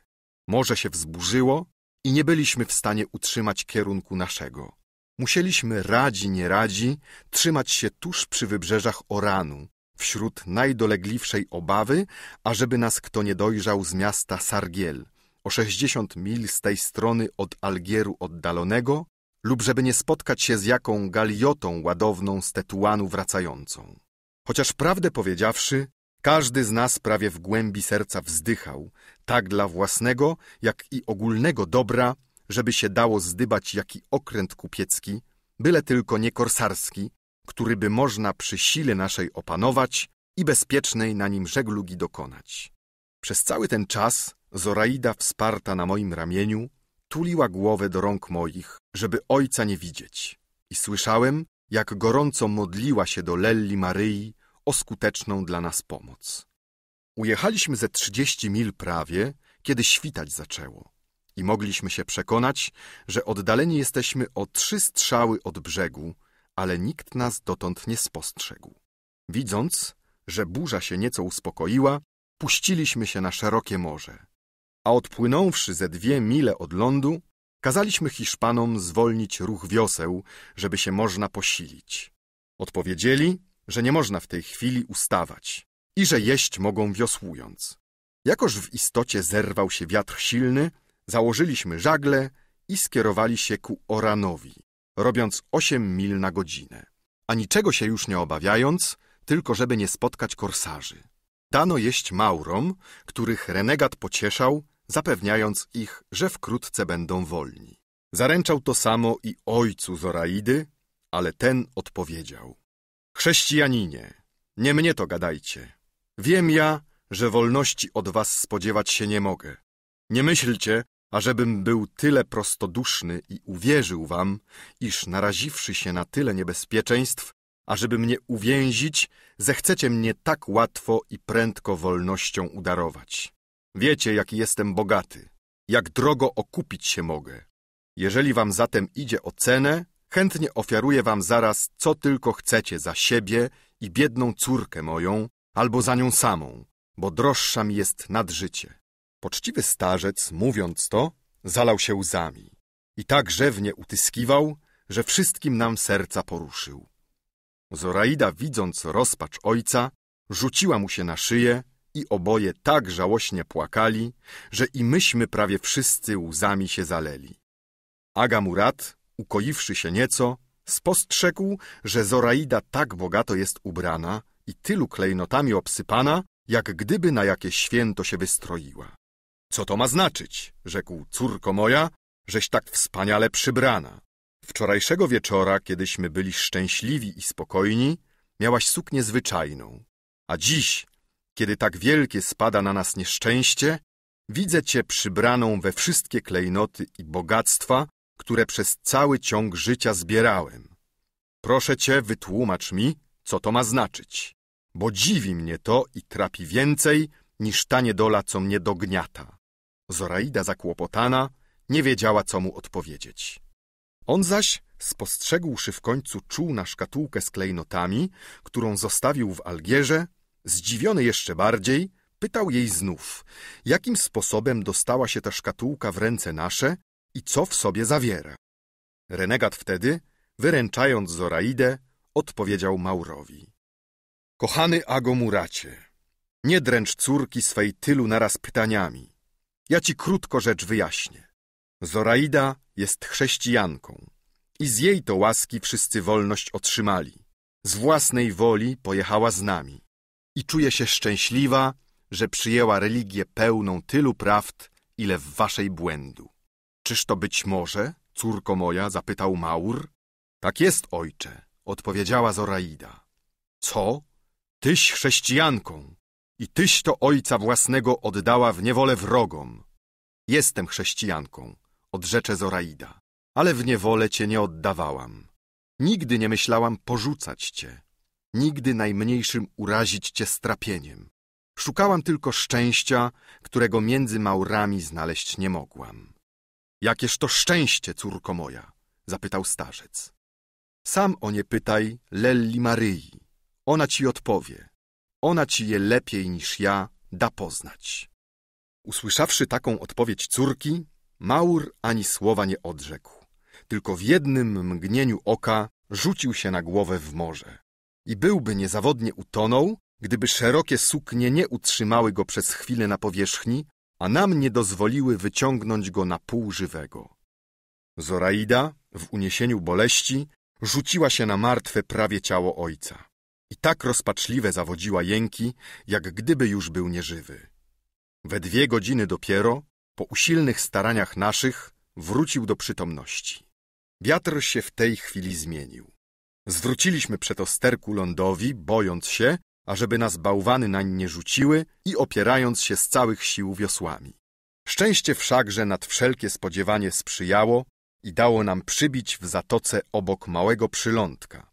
Morze się wzburzyło i nie byliśmy w stanie utrzymać kierunku naszego. Musieliśmy radzi nie radzi trzymać się tuż przy wybrzeżach Oranu, wśród najdolegliwszej obawy, ażeby nas kto nie dojrzał z miasta Sargiel, o sześćdziesiąt mil z tej strony od Algieru oddalonego, lub żeby nie spotkać się z jaką galiotą ładowną z Tetuanu wracającą. Chociaż prawdę powiedziawszy, każdy z nas prawie w głębi serca wzdychał, tak dla własnego, jak i ogólnego dobra, żeby się dało zdybać jaki okręt kupiecki, byle tylko nie korsarski, który by można przy sile naszej opanować i bezpiecznej na nim żeglugi dokonać. Przez cały ten czas Zoraida, wsparta na moim ramieniu, tuliła głowę do rąk moich, żeby ojca nie widzieć. I słyszałem, jak gorąco modliła się do Lelli Maryi o skuteczną dla nas pomoc. Ujechaliśmy ze trzydzieści mil prawie, kiedy świtać zaczęło i mogliśmy się przekonać, że oddaleni jesteśmy o trzy strzały od brzegu, ale nikt nas dotąd nie spostrzegł. Widząc, że burza się nieco uspokoiła, puściliśmy się na szerokie morze. A odpłynąwszy ze dwie mile od lądu, kazaliśmy Hiszpanom zwolnić ruch wioseł, żeby się można posilić. Odpowiedzieli, że nie można w tej chwili ustawać i że jeść mogą wiosłując. Jakoż w istocie zerwał się wiatr silny, założyliśmy żagle i skierowali się ku Oranowi, robiąc osiem mil na godzinę. A niczego się już nie obawiając, tylko żeby nie spotkać korsarzy. Dano jeść Maurom, których renegat pocieszał, zapewniając ich, że wkrótce będą wolni. Zaręczał to samo i ojcu Zoraidy, ale ten odpowiedział. Chrześcijaninie, nie mnie to gadajcie. Wiem ja, że wolności od was spodziewać się nie mogę. Nie myślcie, ażebym był tyle prostoduszny i uwierzył wam, iż naraziwszy się na tyle niebezpieczeństw, ażeby mnie uwięzić, zechcecie mnie tak łatwo i prędko wolnością udarować. Wiecie, jaki jestem bogaty, jak drogo okupić się mogę. Jeżeli wam zatem idzie o cenę, chętnie ofiaruję wam zaraz, co tylko chcecie za siebie i biedną córkę moją, albo za nią samą, bo droższa mi jest nad życie. Poczciwy starzec, mówiąc to, zalał się łzami i tak rzewnie utyskiwał, że wszystkim nam serca poruszył. Zoraida, widząc rozpacz ojca, rzuciła mu się na szyję i oboje tak żałośnie płakali, że i myśmy prawie wszyscy łzami się zaleli. Aga Murat, ukoiwszy się nieco, spostrzegł, że Zoraida tak bogato jest ubrana i tylu klejnotami obsypana, jak gdyby na jakie święto się wystroiła. Co to ma znaczyć? rzekł córko moja, żeś tak wspaniale przybrana. Wczorajszego wieczora, kiedyśmy byli szczęśliwi i spokojni, miałaś suknię zwyczajną, a dziś, kiedy tak wielkie spada na nas nieszczęście, widzę cię przybraną we wszystkie klejnoty i bogactwa, które przez cały ciąg życia zbierałem. Proszę cię, wytłumacz mi, co to ma znaczyć, bo dziwi mnie to i trapi więcej niż ta niedola, co mnie dogniata. Zoraida zakłopotana nie wiedziała, co mu odpowiedzieć. On zaś, spostrzegłszy w końcu czuł na szkatułkę z klejnotami, którą zostawił w Algierze, zdziwiony jeszcze bardziej, pytał jej znów, jakim sposobem dostała się ta szkatułka w ręce nasze i co w sobie zawiera. Renegat wtedy, wyręczając Zoraidę, odpowiedział Maurowi. Kochany Agomuracie, nie dręcz córki swej tylu naraz pytaniami. Ja ci krótko rzecz wyjaśnię. Zoraida jest chrześcijanką i z jej to łaski wszyscy wolność otrzymali. Z własnej woli pojechała z nami i czuje się szczęśliwa, że przyjęła religię pełną tylu prawd, ile w waszej błędu. Czyż to być może, córko moja, zapytał Maur? Tak jest, ojcze, odpowiedziała Zoraida. Co? Tyś chrześcijanką i tyś to ojca własnego oddała w niewolę wrogom. Jestem chrześcijanką, odrzecze Zoraida, ale w niewolę cię nie oddawałam. Nigdy nie myślałam porzucać cię, nigdy najmniejszym urazić cię strapieniem. Szukałam tylko szczęścia, którego między Maurami znaleźć nie mogłam. Jakież to szczęście, córko moja? zapytał starzec. Sam o nie pytaj Lelli Maryi. Ona ci odpowie. Ona ci je lepiej niż ja da poznać. Usłyszawszy taką odpowiedź córki, Maur ani słowa nie odrzekł, tylko w jednym mgnieniu oka rzucił się na głowę w morze. I byłby niezawodnie utonął, gdyby szerokie suknie nie utrzymały go przez chwilę na powierzchni, a nam nie dozwoliły wyciągnąć go na pół żywego. Zoraida, w uniesieniu boleści, rzuciła się na martwe prawie ciało ojca. I tak rozpaczliwe zawodziła jęki, jak gdyby już był nieżywy. We dwie godziny dopiero, po usilnych staraniach naszych, wrócił do przytomności. Wiatr się w tej chwili zmienił. Zwróciliśmy przeto sterku lądowi, bojąc się, ażeby nas bałwany nań nie rzuciły i opierając się z całych sił wiosłami. Szczęście wszakże nad wszelkie spodziewanie sprzyjało i dało nam przybić w zatoce obok małego przylądka,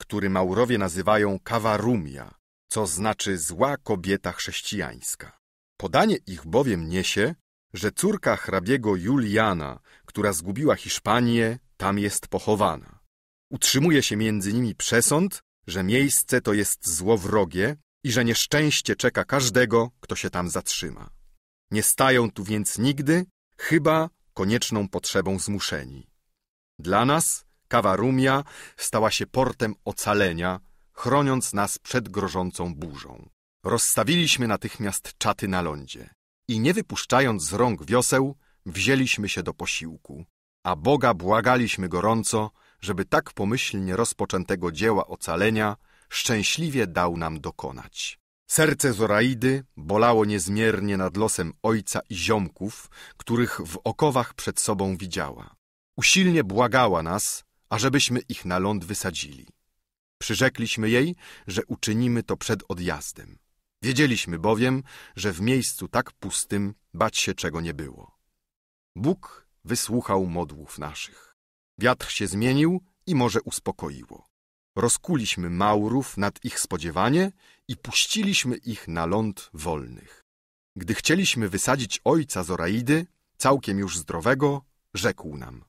który Maurowie nazywają kawarumia, co znaczy zła kobieta chrześcijańska. Podanie ich bowiem niesie, że córka hrabiego Juliana, która zgubiła Hiszpanię, tam jest pochowana. Utrzymuje się między nimi przesąd, że miejsce to jest złowrogie i że nieszczęście czeka każdego, kto się tam zatrzyma. Nie stają tu więc nigdy, chyba konieczną potrzebą zmuszeni. Dla nas Kawa Rumia stała się portem ocalenia, chroniąc nas przed grożącą burzą. Rozstawiliśmy natychmiast czaty na lądzie i nie wypuszczając z rąk wioseł, wzięliśmy się do posiłku, a Boga błagaliśmy gorąco, żeby tak pomyślnie rozpoczętego dzieła ocalenia szczęśliwie dał nam dokonać. Serce Zoraidy bolało niezmiernie nad losem ojca i ziomków, których w okowach przed sobą widziała. Usilnie błagała nas, ażebyśmy ich na ląd wysadzili. Przyrzekliśmy jej, że uczynimy to przed odjazdem. Wiedzieliśmy bowiem, że w miejscu tak pustym bać się czego nie było. Bóg wysłuchał modłów naszych. Wiatr się zmienił i morze uspokoiło. Rozkuliśmy Maurów nad ich spodziewanie i puściliśmy ich na ląd wolnych. Gdy chcieliśmy wysadzić ojca Zoraidy, całkiem już zdrowego, rzekł nam.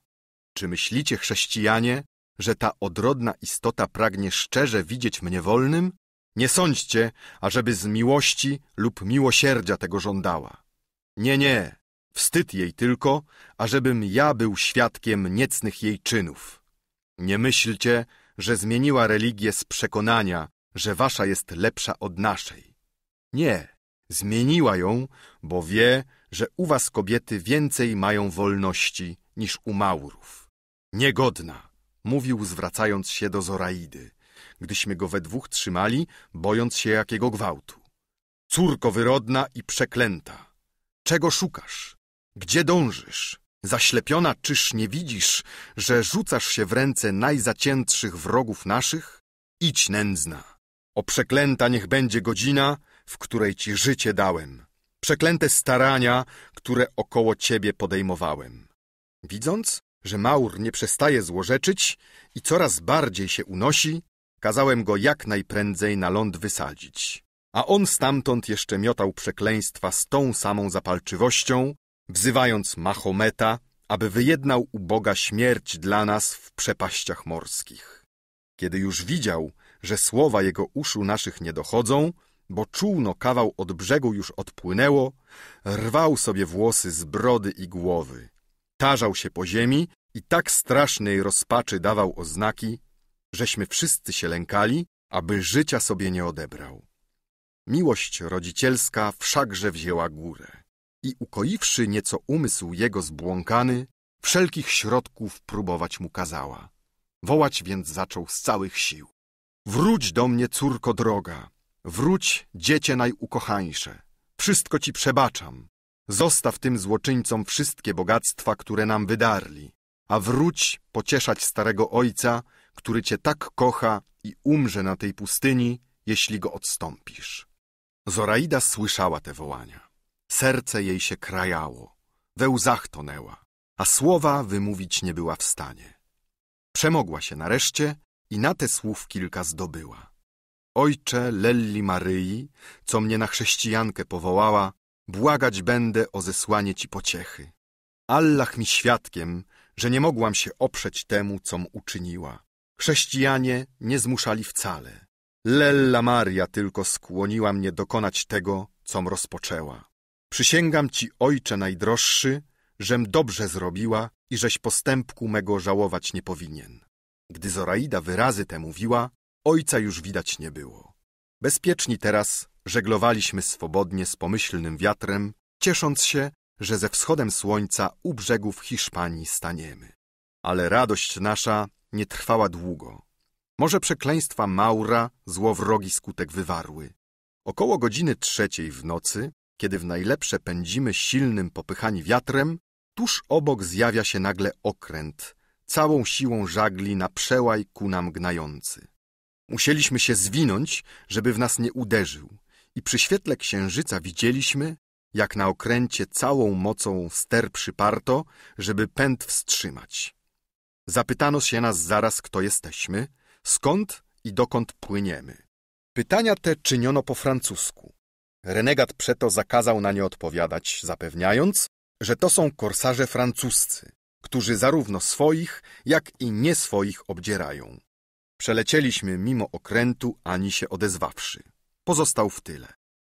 Czy myślicie, chrześcijanie, że ta odrodna istota pragnie szczerze widzieć mnie wolnym? Nie sądźcie, ażeby z miłości lub miłosierdzia tego żądała. Nie, nie, wstyd jej tylko, ażebym ja był świadkiem niecnych jej czynów. Nie myślcie, że zmieniła religię z przekonania, że wasza jest lepsza od naszej. Nie, zmieniła ją, bo wie, że u was kobiety więcej mają wolności niż u Maurów. Niegodna, mówił zwracając się do Zoraidy, gdyśmy go we dwóch trzymali, bojąc się jakiego gwałtu. Córko wyrodna i przeklęta, czego szukasz? Gdzie dążysz? Zaślepiona czyż nie widzisz, że rzucasz się w ręce najzaciętszych wrogów naszych? Idź nędzna. O przeklęta niech będzie godzina, w której ci życie dałem. Przeklęte starania, które około ciebie podejmowałem. Widząc, że Maur nie przestaje złorzeczyć i coraz bardziej się unosi, kazałem go jak najprędzej na ląd wysadzić. A on stamtąd jeszcze miotał przekleństwa z tą samą zapalczywością, wzywając Mahometa, aby wyjednał u Boga śmierć dla nas w przepaściach morskich. Kiedy już widział, że słowa jego uszu naszych nie dochodzą, bo czółno kawał od brzegu już odpłynęło, rwał sobie włosy z brody i głowy tarzał się po ziemi i tak strasznej rozpaczy dawał oznaki, żeśmy wszyscy się lękali, aby życia sobie nie odebrał. Miłość rodzicielska wszakże wzięła górę i ukoiwszy nieco umysł jego zbłąkany, wszelkich środków próbować mu kazała. Wołać więc zaczął z całych sił. Wróć do mnie, córko droga, wróć, dziecię najukochańsze, wszystko ci przebaczam, Zostaw tym złoczyńcom wszystkie bogactwa, które nam wydarli, a wróć pocieszać starego ojca, który cię tak kocha i umrze na tej pustyni, jeśli go odstąpisz. Zoraida słyszała te wołania. Serce jej się krajało, we łzach tonęła, a słowa wymówić nie była w stanie. Przemogła się nareszcie i na te słów kilka zdobyła. Ojcze Lelli Maryi, co mnie na chrześcijankę powołała, błagać będę o zesłanie ci pociechy. Allah mi świadkiem, że nie mogłam się oprzeć temu, com uczyniła. Chrześcijanie nie zmuszali wcale. Lella Maria tylko skłoniła mnie dokonać tego, com rozpoczęła. Przysięgam ci, ojcze najdroższy, żem dobrze zrobiła i żeś postępku mego żałować nie powinien. Gdy Zoraida wyrazy te mówiła, ojca już widać nie było. Bezpieczni teraz Żeglowaliśmy swobodnie z pomyślnym wiatrem, ciesząc się, że ze wschodem słońca u brzegów Hiszpanii staniemy. Ale radość nasza nie trwała długo. Może przekleństwa Maura złowrogi skutek wywarły. Około godziny trzeciej w nocy, kiedy w najlepsze pędzimy silnym popychani wiatrem, tuż obok zjawia się nagle okręt, całą siłą żagli na przełaj ku nam gnający. Musieliśmy się zwinąć, żeby w nas nie uderzył i przy świetle księżyca widzieliśmy, jak na okręcie całą mocą ster przyparto, żeby pęd wstrzymać. Zapytano się nas zaraz, kto jesteśmy, skąd i dokąd płyniemy. Pytania te czyniono po francusku. Renegat przeto zakazał na nie odpowiadać, zapewniając, że to są korsarze francuscy, którzy zarówno swoich, jak i nie swoich obdzierają. Przelecieliśmy mimo okrętu, ani się odezwawszy. pozostał w tyle.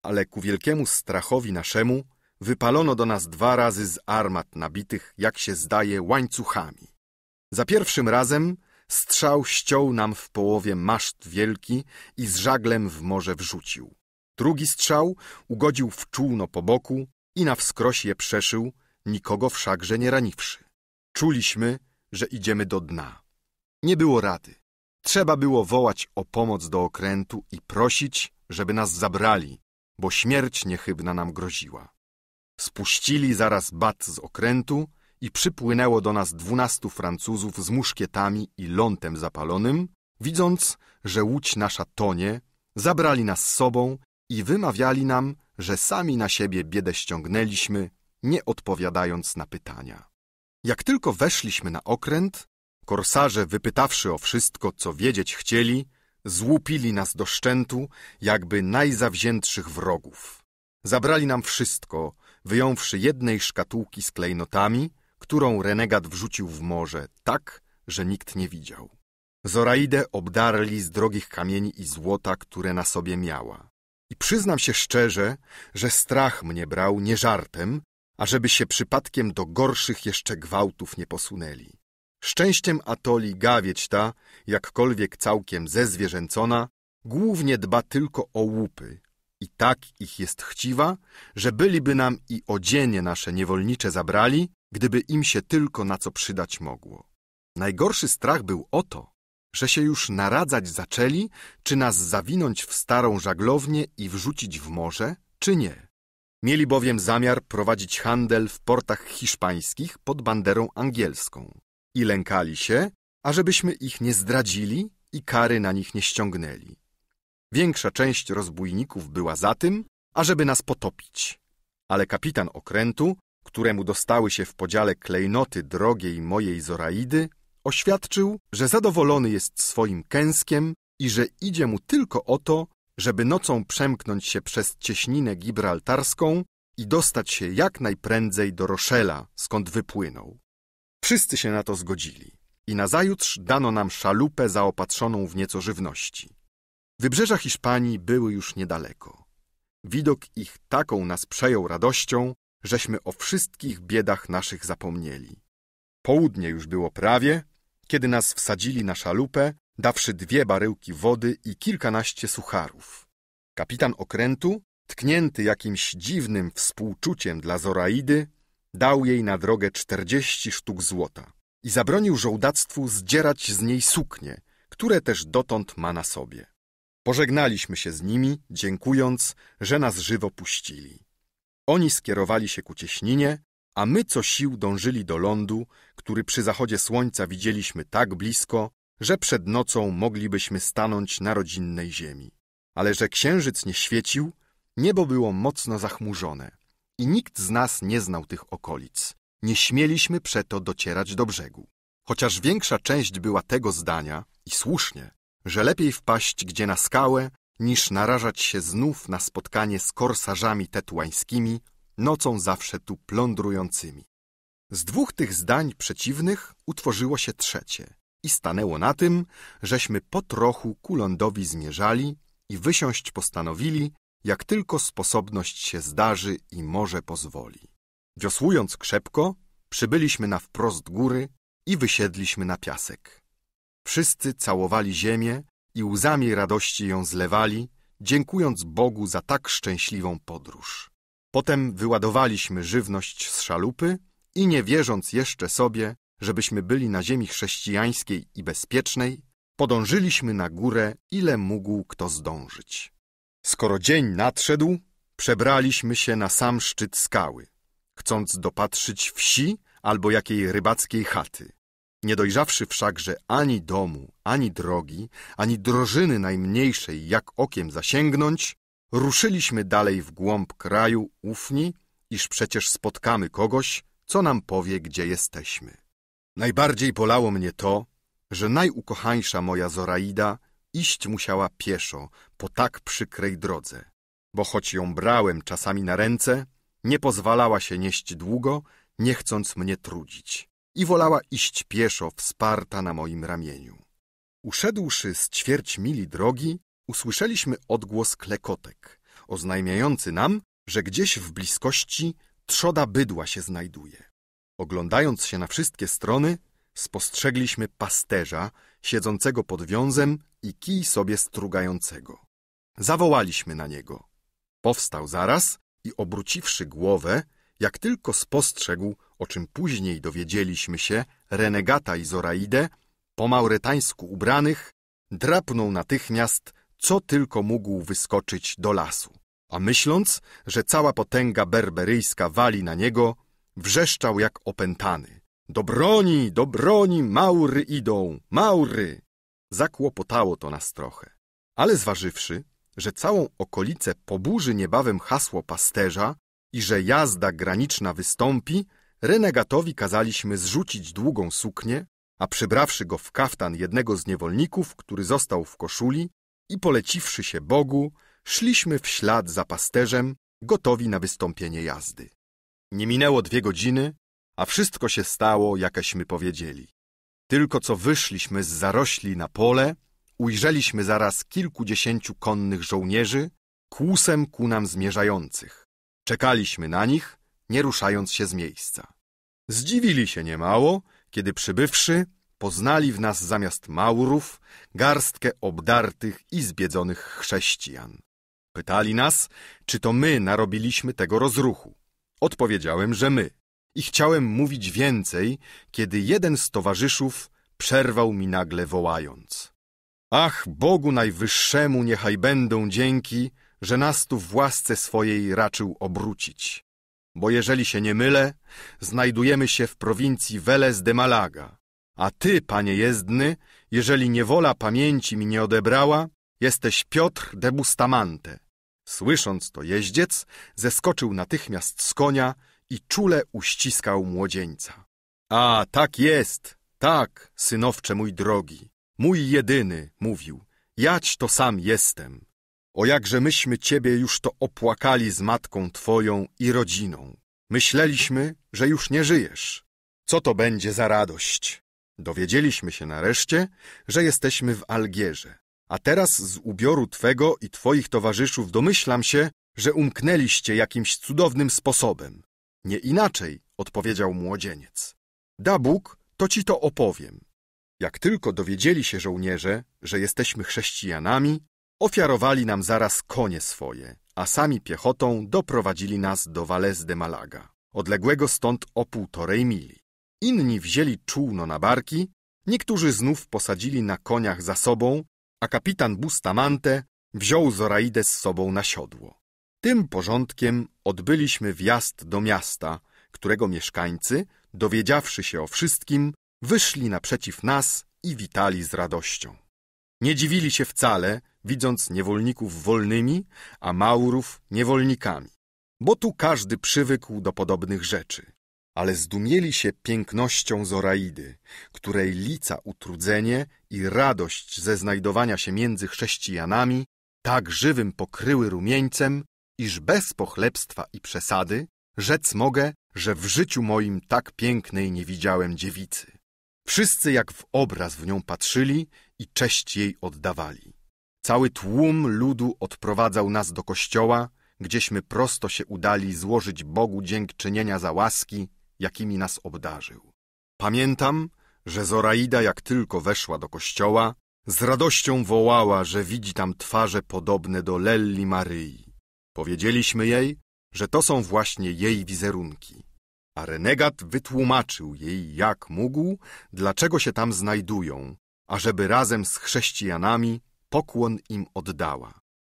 Ale ku wielkiemu strachowi naszemu wypalono do nas dwa razy z armat nabitych, jak się zdaje, łańcuchami. Za pierwszym razem strzał ściął nam w połowie maszt wielki i z żaglem w morze wrzucił. Drugi strzał ugodził w czółno po boku i na wskroś je przeszył, nikogo wszakże nie raniwszy. Czuliśmy, że idziemy do dna. Nie było rady. Trzeba było wołać o pomoc do okrętu i prosić, żeby nas zabrali, bo śmierć niechybna nam groziła. Spuścili zaraz bat z okrętu i przypłynęło do nas dwunastu Francuzów z muszkietami i lątem zapalonym, widząc, że łódź nasza tonie, zabrali nas z sobą i wymawiali nam, że sami na siebie biedę ściągnęliśmy, nie odpowiadając na pytania. Jak tylko weszliśmy na okręt, korsarze, wypytawszy o wszystko, co wiedzieć chcieli, złupili nas do szczętu, jakby najzawziętszych wrogów. Zabrali nam wszystko, wyjąwszy jednej szkatułki z klejnotami, którą renegat wrzucił w morze tak, że nikt nie widział. Zoraidę obdarli z drogich kamieni i złota, które na sobie miała. I przyznam się szczerze, że strach mnie brał nie żartem, ażeby się przypadkiem do gorszych jeszcze gwałtów nie posunęli. Szczęściem Atoli gawieć ta, jakkolwiek całkiem zezwierzęcona, głównie dba tylko o łupy i tak ich jest chciwa, że byliby nam i odzienie nasze niewolnicze zabrali, gdyby im się tylko na co przydać mogło. Najgorszy strach był o to, że się już naradzać zaczęli, czy nas zawinąć w starą żaglownię i wrzucić w morze, czy nie. Mieli bowiem zamiar prowadzić handel w portach hiszpańskich pod banderą angielską i lękali się, ażebyśmy ich nie zdradzili i kary na nich nie ściągnęli. Większa część rozbójników była za tym, ażeby nas potopić. Ale kapitan okrętu, któremu dostały się w podziale klejnoty drogiej mojej Zoraidy, oświadczył, że zadowolony jest swoim kęskiem i że idzie mu tylko o to, żeby nocą przemknąć się przez cieśninę gibraltarską i dostać się jak najprędzej do Roszela, skąd wypłynął. Wszyscy się na to zgodzili i nazajutrz dano nam szalupę zaopatrzoną w nieco żywności. Wybrzeża Hiszpanii były już niedaleko. Widok ich taką nas przejął radością, żeśmy o wszystkich biedach naszych zapomnieli. Południe już było prawie, kiedy nas wsadzili na szalupę, dawszy dwie baryłki wody i kilkanaście sucharów. Kapitan okrętu, tknięty jakimś dziwnym współczuciem dla Zoraidy, dał jej na drogę czterdzieści sztuk złota i zabronił żołdactwu zdzierać z niej suknie, które też dotąd ma na sobie. Pożegnaliśmy się z nimi, dziękując, że nas żywo puścili. Oni skierowali się ku cieśninie, a my co sił dążyli do lądu, który przy zachodzie słońca widzieliśmy tak blisko, że przed nocą moglibyśmy stanąć na rodzinnej ziemi. Ale że księżyc nie świecił, niebo było mocno zachmurzone i nikt z nas nie znał tych okolic. Nie śmieliśmy przeto docierać do brzegu. Chociaż większa część była tego zdania, i słusznie, że lepiej wpaść gdzie na skałę, niż narażać się znów na spotkanie z korsarzami tetuańskimi, nocą zawsze tu plądrującymi. Z dwóch tych zdań przeciwnych utworzyło się trzecie i stanęło na tym, żeśmy po trochu ku lądowi zmierzali i wysiąść postanowili, jak tylko sposobność się zdarzy i może pozwoli. Wiosłując krzepko, przybyliśmy na wprost góry i wysiedliśmy na piasek. Wszyscy całowali ziemię i łzami radości ją zlewali, dziękując Bogu za tak szczęśliwą podróż. Potem wyładowaliśmy żywność z szalupy i nie wierząc jeszcze sobie, żebyśmy byli na ziemi chrześcijańskiej i bezpiecznej, podążyliśmy na górę, ile mógł kto zdążyć. Skoro dzień nadszedł, przebraliśmy się na sam szczyt skały, chcąc dopatrzyć wsi albo jakiej rybackiej chaty. Nie dojrzawszy wszakże ani domu, ani drogi, ani drożyny najmniejszej, jak okiem zasięgnąć, ruszyliśmy dalej w głąb kraju, ufni, iż przecież spotkamy kogoś, co nam powie, gdzie jesteśmy. Najbardziej bolało mnie to, że najukochańsza moja Zoraida iść musiała pieszo po tak przykrej drodze, bo choć ją brałem czasami na ręce, nie pozwalała się nieść długo, nie chcąc mnie trudzić i wolała iść pieszo, wsparta na moim ramieniu. Uszedłszy z ćwierć mili drogi, usłyszeliśmy odgłos klekotek, oznajmiający nam, że gdzieś w bliskości trzoda bydła się znajduje. Oglądając się na wszystkie strony, spostrzegliśmy pasterza siedzącego pod wiązem i kij sobie strugającego. Zawołaliśmy na niego. Powstał zaraz i obróciwszy głowę, jak tylko spostrzegł, o czym później dowiedzieliśmy się, renegata i Zoraidę, po mauretańsku ubranych, drapnął natychmiast, co tylko mógł wyskoczyć do lasu. A myśląc, że cała potęga berberyjska wali na niego, wrzeszczał jak opętany. Do broni, do broni, maury idą, maury! Zakłopotało to nas trochę. Ale zważywszy, że całą okolicę poburzy niebawem hasło pasterza i że jazda graniczna wystąpi, renegatowi kazaliśmy zrzucić długą suknię, a przybrawszy go w kaftan jednego z niewolników, który został w koszuli i poleciwszy się Bogu, szliśmy w ślad za pasterzem, gotowi na wystąpienie jazdy. Nie minęło dwie godziny, a wszystko się stało, jakeśmy powiedzieli. Tylko co wyszliśmy z zarośli na pole, ujrzeliśmy zaraz kilkudziesięciu konnych żołnierzy, kłusem ku nam zmierzających. Czekaliśmy na nich, nie ruszając się z miejsca. Zdziwili się niemało, kiedy przybywszy, poznali w nas zamiast Maurów garstkę obdartych i zbiedzonych chrześcijan. Pytali nas, czy to my narobiliśmy tego rozruchu. Odpowiedziałem, że my. I chciałem mówić więcej, kiedy jeden z towarzyszów przerwał mi nagle wołając. Ach, Bogu Najwyższemu niechaj będą dzięki, że nas tu w łasce swojej raczył obrócić. Bo jeżeli się nie mylę, znajdujemy się w prowincji Veles de Malaga. A ty, panie jezdny, jeżeli niewola pamięci mi nie odebrała, jesteś Piotr de Bustamante. Słysząc to jeździec, zeskoczył natychmiast z konia i czule uściskał młodzieńca. A, tak jest, tak, synowcze mój drogi, mój jedyny, mówił, jać to sam jestem. O jakże myśmy ciebie już to opłakali z matką twoją i rodziną. Myśleliśmy, że już nie żyjesz. Co to będzie za radość? Dowiedzieliśmy się nareszcie, że jesteśmy w Algierze. A teraz z ubioru twego i twoich towarzyszów domyślam się, że umknęliście jakimś cudownym sposobem. Nie inaczej, odpowiedział młodzieniec. Da Bóg, to ci to opowiem. Jak tylko dowiedzieli się żołnierze, że jesteśmy chrześcijanami, ofiarowali nam zaraz konie swoje, a sami piechotą doprowadzili nas do Valles de Malaga, odległego stąd o półtorej mili. Inni wzięli czółno na barki, niektórzy znów posadzili na koniach za sobą, a kapitan Bustamante wziął Zoraidę z sobą na siodło. Tym porządkiem odbyliśmy wjazd do miasta, którego mieszkańcy, dowiedziawszy się o wszystkim, wyszli naprzeciw nas i witali z radością. Nie dziwili się wcale, widząc niewolników wolnymi, a Maurów niewolnikami, bo tu każdy przywykł do podobnych rzeczy. Ale zdumieli się pięknością Zoraidy, której lica utrudzenie i radość ze znajdowania się między chrześcijanami tak żywym pokryły rumieńcem, iż bez pochlebstwa i przesady rzec mogę, że w życiu moim tak pięknej nie widziałem dziewicy. Wszyscy jak w obraz w nią patrzyli i cześć jej oddawali. Cały tłum ludu odprowadzał nas do kościoła, gdzieśmy prosto się udali złożyć Bogu dziękczynienia za łaski, jakimi nas obdarzył. Pamiętam, że Zoraida jak tylko weszła do kościoła, z radością wołała, że widzi tam twarze podobne do Lelli Maryi. Powiedzieliśmy jej, że to są właśnie jej wizerunki. A renegat wytłumaczył jej, jak mógł, dlaczego się tam znajdują, ażeby razem z chrześcijanami pokłon im oddała.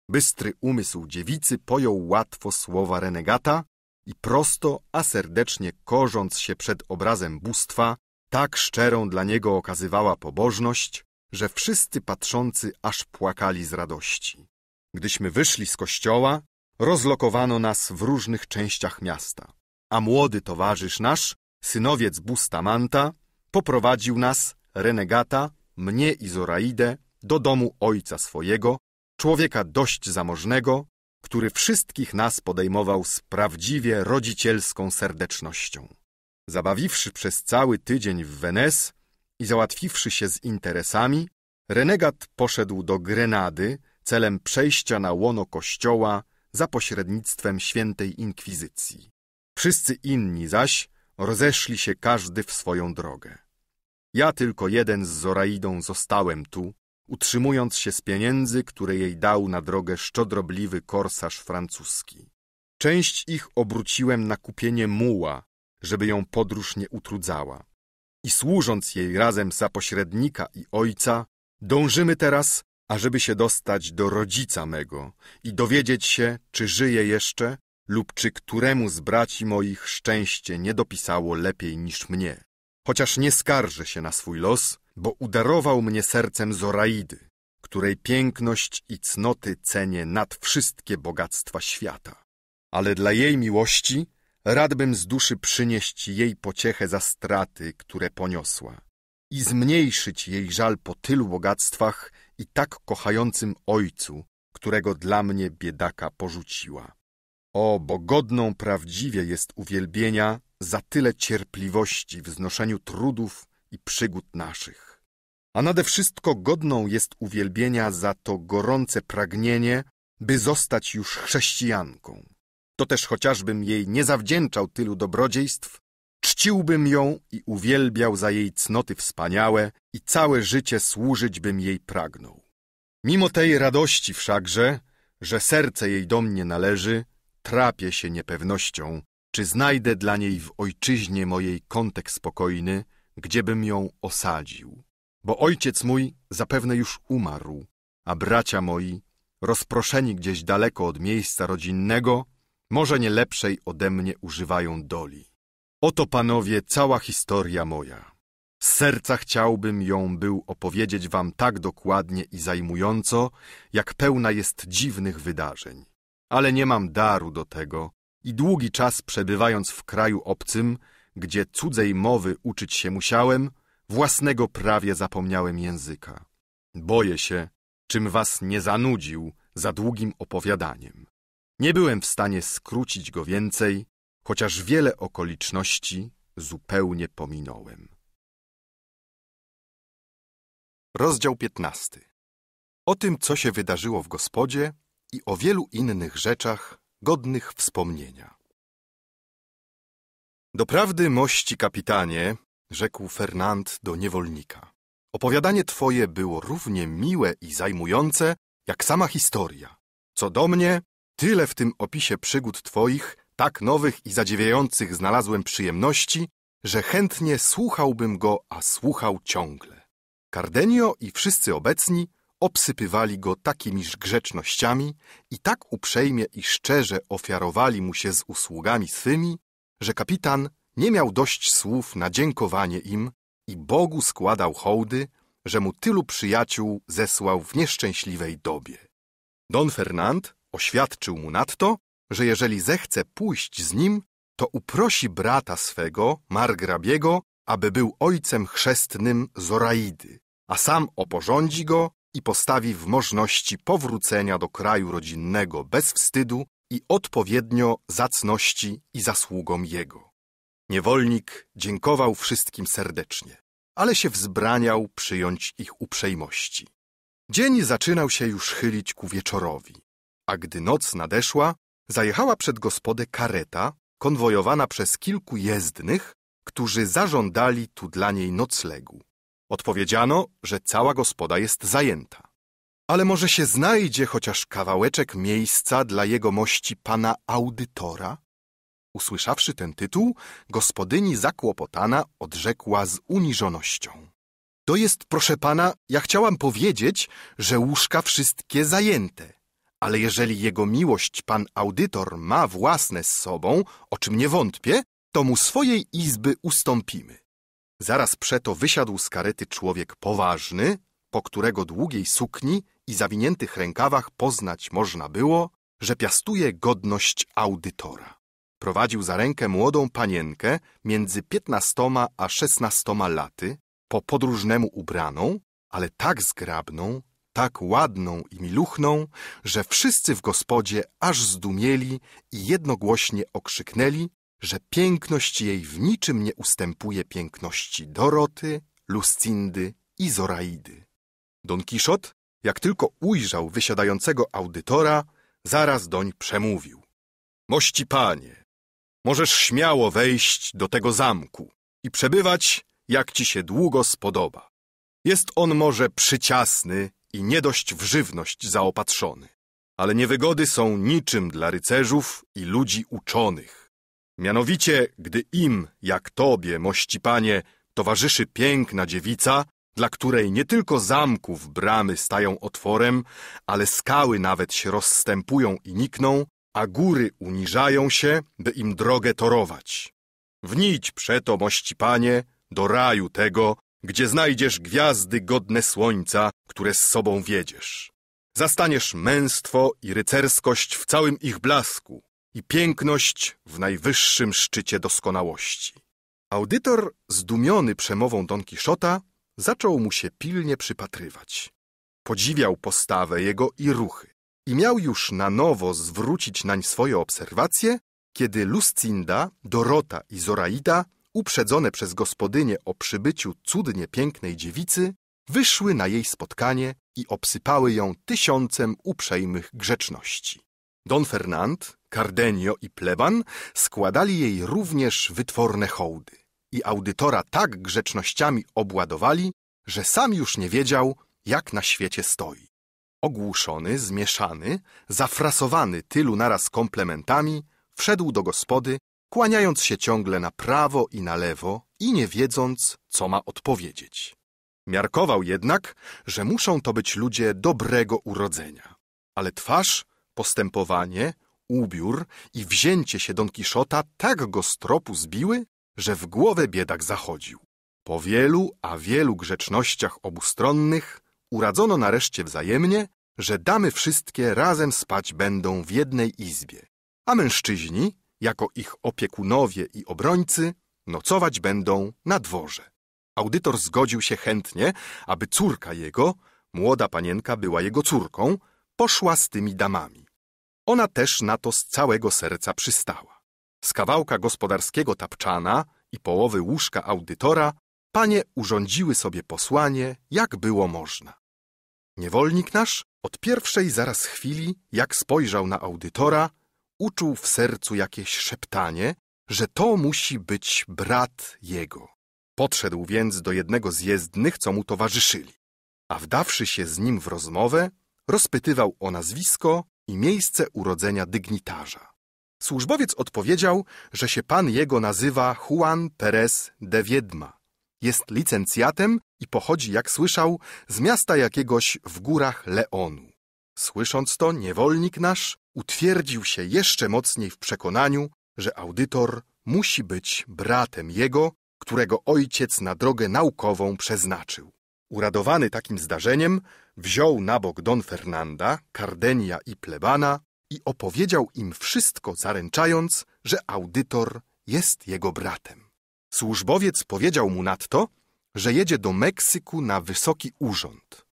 Bystry umysł dziewicy pojął łatwo słowa renegata i prosto, a serdecznie korząc się przed obrazem bóstwa, tak szczerą dla niego okazywała pobożność, że wszyscy patrzący aż płakali z radości. Gdyśmy wyszli z kościoła, rozlokowano nas w różnych częściach miasta, a młody towarzysz nasz, synowiec Bustamanta, poprowadził nas, renegata, mnie i Zoraidę, do domu ojca swojego, człowieka dość zamożnego, który wszystkich nas podejmował z prawdziwie rodzicielską serdecznością. Zabawiwszy przez cały tydzień w Wenes i załatwiwszy się z interesami, renegat poszedł do Grenady, celem przejścia na łono kościoła za pośrednictwem świętej inkwizycji. Wszyscy inni zaś rozeszli się każdy w swoją drogę. Ja tylko jeden z Zoraidą zostałem tu, utrzymując się z pieniędzy, które jej dał na drogę szczodrobliwy korsarz francuski. Część ich obróciłem na kupienie muła, żeby ją podróż nie utrudzała. I służąc jej razem za pośrednika i ojca, dążymy teraz, ażeby się dostać do rodzica mego i dowiedzieć się, czy żyje jeszcze lub czy któremu z braci moich szczęście nie dopisało lepiej niż mnie. Chociaż nie skarżę się na swój los, bo udarował mnie sercem Zoraidy, której piękność i cnoty cenię nad wszystkie bogactwa świata. Ale dla jej miłości radbym z duszy przynieść jej pociechę za straty, które poniosła i zmniejszyć jej żal po tylu bogactwach i tak kochającym ojcu, którego dla mnie biedaka porzuciła. O, bo godną prawdziwie jest uwielbienia za tyle cierpliwości w znoszeniu trudów i przygód naszych. A nade wszystko godną jest uwielbienia za to gorące pragnienie, by zostać już chrześcijanką. To też chociażbym jej nie zawdzięczał tylu dobrodziejstw, czciłbym ją i uwielbiał za jej cnoty wspaniałe i całe życie służyć bym jej pragnął. Mimo tej radości wszakże, że serce jej do mnie należy, trapię się niepewnością, czy znajdę dla niej w ojczyźnie mojej kątek spokojny, gdziebym ją osadził. Bo ojciec mój zapewne już umarł, a bracia moi, rozproszeni gdzieś daleko od miejsca rodzinnego, może nie lepszej ode mnie używają doli. Oto, panowie, cała historia moja. Z serca chciałbym ją był opowiedzieć wam tak dokładnie i zajmująco, jak pełna jest dziwnych wydarzeń. Ale nie mam daru do tego i długi czas przebywając w kraju obcym, gdzie cudzej mowy uczyć się musiałem, własnego prawie zapomniałem języka. Boję się, czym was nie zanudził za długim opowiadaniem. Nie byłem w stanie skrócić go więcej, chociaż wiele okoliczności zupełnie pominąłem. Rozdział 15 O tym, co się wydarzyło w gospodzie i o wielu innych rzeczach godnych wspomnienia. Doprawdy, mości kapitanie, rzekł Fernand do niewolnika. Opowiadanie twoje było równie miłe i zajmujące, jak sama historia. Co do mnie, tyle w tym opisie przygód twoich, tak nowych i zadziwiających znalazłem przyjemności, że chętnie słuchałbym go, a słuchał ciągle. Cardenio i wszyscy obecni obsypywali go takimiż grzecznościami i tak uprzejmie i szczerze ofiarowali mu się z usługami swymi, że kapitan nie miał dość słów na dziękowanie im i Bogu składał hołdy, że mu tylu przyjaciół zesłał w nieszczęśliwej dobie. Don Fernand oświadczył mu nadto, że jeżeli zechce pójść z nim, to uprosi brata swego, margrabiego, aby był ojcem chrzestnym Zoraidy, a sam oporządzi go i postawi w możności powrócenia do kraju rodzinnego bez wstydu i odpowiednio zacności i zasługom jego. Niewolnik dziękował wszystkim serdecznie, ale się wzbraniał przyjąć ich uprzejmości. Dzień zaczynał się już chylić ku wieczorowi, a gdy noc nadeszła, zajechała przed gospodę kareta, konwojowana przez kilku jezdnych, którzy zażądali tu dla niej noclegu. Odpowiedziano, że cała gospoda jest zajęta. Ale może się znajdzie chociaż kawałeczek miejsca dla jego mości pana audytora? Usłyszawszy ten tytuł, gospodyni zakłopotana odrzekła z uniżonością. To jest, proszę pana, ja chciałam powiedzieć, że łóżka wszystkie zajęte. Ale jeżeli jego miłość pan audytor ma własne z sobą, o czym nie wątpię, to mu swojej izby ustąpimy. Zaraz przeto wysiadł z karety człowiek poważny, po którego długiej sukni i zawiniętych rękawach poznać można było, że piastuje godność audytora. Prowadził za rękę młodą panienkę między piętnastoma a szesnastoma laty, po podróżnemu ubraną, ale tak zgrabną, tak ładną i miluchną, że wszyscy w gospodzie aż zdumieli i jednogłośnie okrzyknęli, że piękność jej w niczym nie ustępuje piękności Doroty, Luscindy i Zoraidy. Don Kiszot, Jak tylko ujrzał wysiadającego audytora, zaraz doń przemówił. Mości panie, możesz śmiało wejść do tego zamku i przebywać, jak ci się długo spodoba. Jest on może przyciasny i nie dość w żywność zaopatrzony, ale niewygody są niczym dla rycerzów i ludzi uczonych. Mianowicie, gdy im, jak tobie, mości panie, towarzyszy piękna dziewica, dla której nie tylko zamków bramy stają otworem, ale skały nawet się rozstępują i nikną, a góry uniżają się, by im drogę torować. Wnić przeto, mości panie, do raju tego, gdzie znajdziesz gwiazdy godne słońca, które z sobą wiedziesz. Zastaniesz męstwo i rycerskość w całym ich blasku i piękność w najwyższym szczycie doskonałości. Audytor, zdumiony przemową Don Kiszota, zaczął mu się pilnie przypatrywać. Podziwiał postawę jego i ruchy i miał już na nowo zwrócić nań swoje obserwacje, kiedy Luscinda, Dorota i Zoraida, uprzedzone przez gospodynię o przybyciu cudnie pięknej dziewicy, wyszły na jej spotkanie i obsypały ją tysiącem uprzejmych grzeczności. Don Fernand, Cardenio i Pleban składali jej również wytworne hołdy i audytora tak grzecznościami obładowali, że sam już nie wiedział, jak na świecie stoi. Ogłuszony, zmieszany, zafrasowany tylu naraz komplementami, wszedł do gospody, kłaniając się ciągle na prawo i na lewo i nie wiedząc, co ma odpowiedzieć. Miarkował jednak, że muszą to być ludzie dobrego urodzenia. Ale twarz, postępowanie, ubiór i wzięcie się Don Kiszota tak go z tropu zbiły, że w głowę biedak zachodził. Po wielu, a wielu grzecznościach obustronnych uradzono nareszcie wzajemnie, że damy wszystkie razem spać będą w jednej izbie, a mężczyźni, jako ich opiekunowie i obrońcy, nocować będą na dworze. Audytor zgodził się chętnie, aby córka jego, młoda panienka była jego córką, poszła z tymi damami. Ona też na to z całego serca przystała. Z kawałka gospodarskiego tapczana i połowy łóżka audytora panie urządziły sobie posłanie, jak było można. Niewolnik nasz od pierwszej zaraz chwili, jak spojrzał na audytora, uczuł w sercu jakieś szeptanie, że to musi być brat jego. Podszedł więc do jednego z jezdnych, co mu towarzyszyli, a wdawszy się z nim w rozmowę, rozpytywał o nazwisko i miejsce urodzenia dygnitarza. Służbowiec odpowiedział, że się pan jego nazywa Juan Perez de Wiedma. Jest licencjatem i pochodzi, jak słyszał, z miasta jakiegoś w górach Leonu. Słysząc to, niewolnik nasz utwierdził się jeszcze mocniej w przekonaniu, że audytor musi być bratem jego, którego ojciec na drogę naukową przeznaczył. Uradowany takim zdarzeniem, wziął na bok Don Fernanda, Cardenia i plebana i opowiedział im wszystko, zaręczając, że audytor jest jego bratem. Służbowiec powiedział mu nadto, że jedzie do Meksyku na wysoki urząd,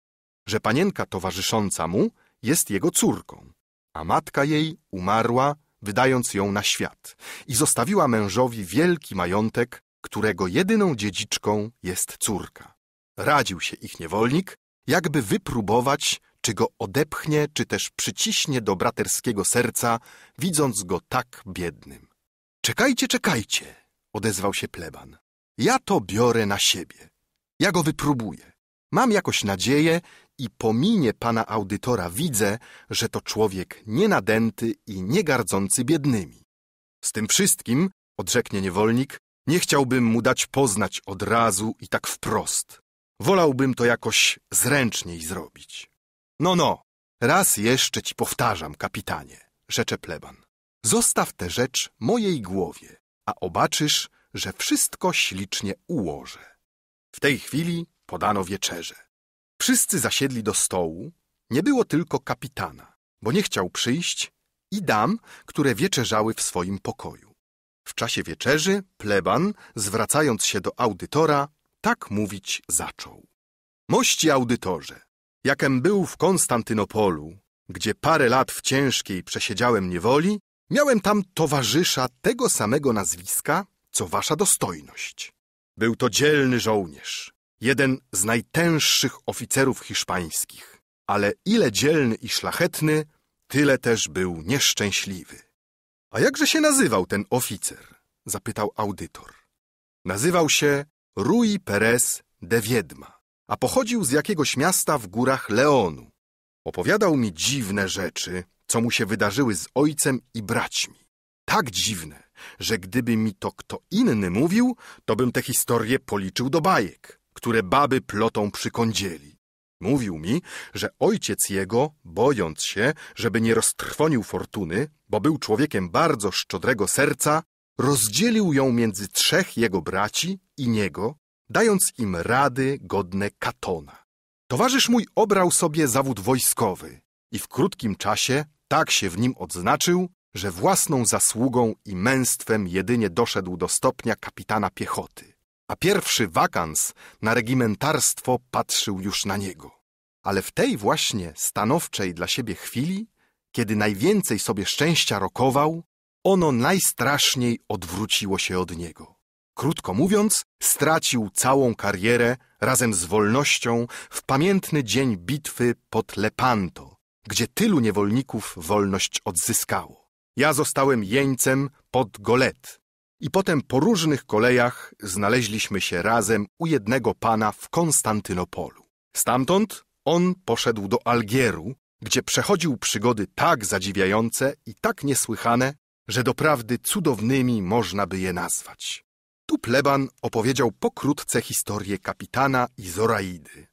że panienka towarzysząca mu jest jego córką, a matka jej umarła, wydając ją na świat i zostawiła mężowi wielki majątek, którego jedyną dziedziczką jest córka. Radził się ich niewolnik, jakby wypróbować, czy go odepchnie, czy też przyciśnie do braterskiego serca, widząc go tak biednym. Czekajcie, czekajcie, odezwał się pleban. Ja to biorę na siebie. Ja go wypróbuję. Mam jakoś nadzieję i po minie pana audytora widzę, że to człowiek nienadęty i niegardzący biednymi. Z tym wszystkim, odrzeknie niewolnik, nie chciałbym mu dać poznać od razu i tak wprost. Wolałbym to jakoś zręczniej zrobić. No, no, raz jeszcze ci powtarzam, kapitanie, rzecze pleban. Zostaw tę rzecz mojej głowie, a obaczysz, że wszystko ślicznie ułożę. W tej chwili podano wieczerze. Wszyscy zasiedli do stołu, nie było tylko kapitana, bo nie chciał przyjść, i dam, które wieczerzały w swoim pokoju. W czasie wieczerzy pleban, zwracając się do audytora, tak mówić zaczął. Mości audytorze, jakem był w Konstantynopolu, gdzie parę lat w ciężkiej przesiedziałem niewoli, miałem tam towarzysza tego samego nazwiska, co wasza dostojność. Był to dzielny żołnierz, jeden z najtęższych oficerów hiszpańskich. ale ile dzielny i szlachetny, tyle też był nieszczęśliwy. A jakże się nazywał ten oficer? zapytał audytor. Nazywał się Rui Perez de Wiedma, a pochodził z jakiegoś miasta w górach Leonu. Opowiadał mi dziwne rzeczy, co mu się wydarzyły z ojcem i braćmi. Tak dziwne, że gdyby mi to kto inny mówił, to bym tę historię policzył do bajek, które baby plotą przy kądzieli. Mówił mi, że ojciec jego, bojąc się, żeby nie roztrwonił fortuny, bo był człowiekiem bardzo szczodrego serca, rozdzielił ją między trzech jego braci i niego, dając im rady godne Katona. Towarzysz mój obrał sobie zawód wojskowy i w krótkim czasie tak się w nim odznaczył, że własną zasługą i męstwem jedynie doszedł do stopnia kapitana piechoty, a pierwszy wakans na regimentarstwo patrzył już na niego. Ale w tej właśnie stanowczej dla siebie chwili, kiedy najwięcej sobie szczęścia rokował, ono najstraszniej odwróciło się od niego. Krótko mówiąc, stracił całą karierę razem z wolnością w pamiętny dzień bitwy pod Lepanto, gdzie tylu niewolników wolność odzyskało. Ja zostałem jeńcem pod Golet i potem po różnych kolejach znaleźliśmy się razem u jednego pana w Konstantynopolu. Stamtąd on poszedł do Algieru, gdzie przechodził przygody tak zadziwiające i tak niesłychane, że doprawdy cudownymi można by je nazwać. Tu pleban opowiedział pokrótce historię kapitana i Zoraidy.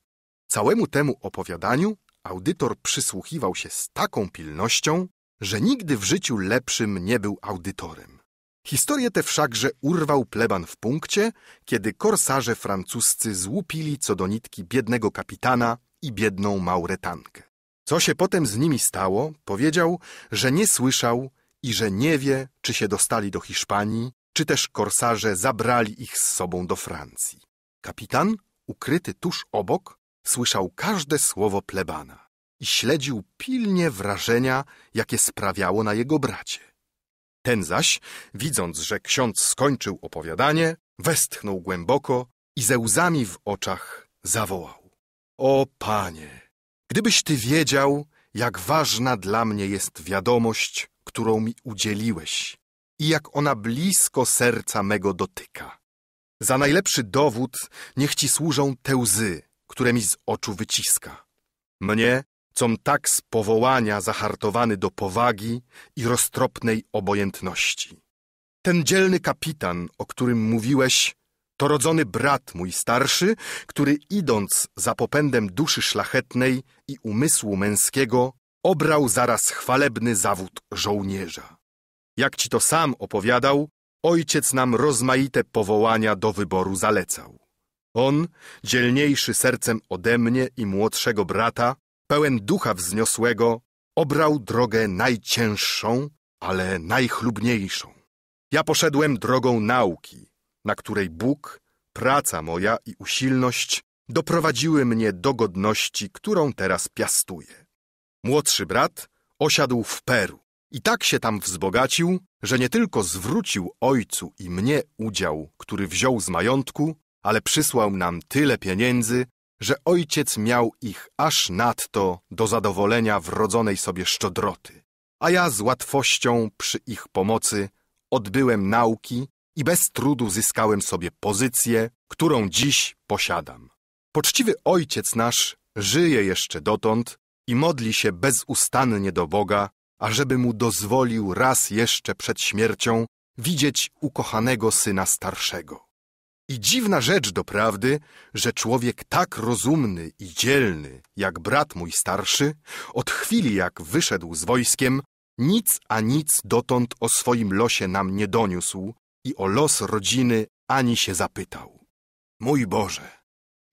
Całemu temu opowiadaniu audytor przysłuchiwał się z taką pilnością, że nigdy w życiu lepszym nie był audytorem. Historię tę wszakże urwał pleban w punkcie, kiedy korsarze francuscy złupili co do nitki biednego kapitana i biedną Mauretankę. Co się potem z nimi stało, powiedział, że nie słyszał i że nie wie, czy się dostali do Hiszpanii, czy też korsarze zabrali ich z sobą do Francji. Kapitan, ukryty tuż obok, słyszał każde słowo plebana i śledził pilnie wrażenia, jakie sprawiało na jego bracie. Ten zaś, widząc, że ksiądz skończył opowiadanie, westchnął głęboko i ze łzami w oczach zawołał. O panie, gdybyś ty wiedział, jak ważna dla mnie jest wiadomość, którą mi udzieliłeś i jak ona blisko serca mego dotyka. Za najlepszy dowód niech ci służą te łzy, które mi z oczu wyciska. Mnie, com tak z powołania zahartowany do powagi i roztropnej obojętności. Ten dzielny kapitan, o którym mówiłeś, to rodzony brat mój starszy, który idąc za popędem duszy szlachetnej i umysłu męskiego, obrał zaraz chwalebny zawód żołnierza. Jak ci to sam opowiadał, ojciec nam rozmaite powołania do wyboru zalecał. On, dzielniejszy sercem ode mnie i młodszego brata, pełen ducha wzniosłego, obrał drogę najcięższą, ale najchlubniejszą. Ja poszedłem drogą nauki, na której Bóg, praca moja i usilność doprowadziły mnie do godności, którą teraz piastuję. Młodszy brat osiadł w Peru i tak się tam wzbogacił, że nie tylko zwrócił ojcu i mnie udział, który wziął z majątku, ale przysłał nam tyle pieniędzy, że ojciec miał ich aż nadto do zadowolenia wrodzonej sobie szczodroty. A ja z łatwością przy ich pomocy odbyłem nauki i bez trudu zyskałem sobie pozycję, którą dziś posiadam. Poczciwy ojciec nasz żyje jeszcze dotąd i modli się bezustannie do Boga, ażeby mu dozwolił raz jeszcze przed śmiercią widzieć ukochanego syna starszego. I dziwna rzecz doprawdy, że człowiek tak rozumny i dzielny, jak brat mój starszy, od chwili jak wyszedł z wojskiem, nic a nic dotąd o swoim losie nam nie doniósł i o los rodziny ani się zapytał. Mój Boże,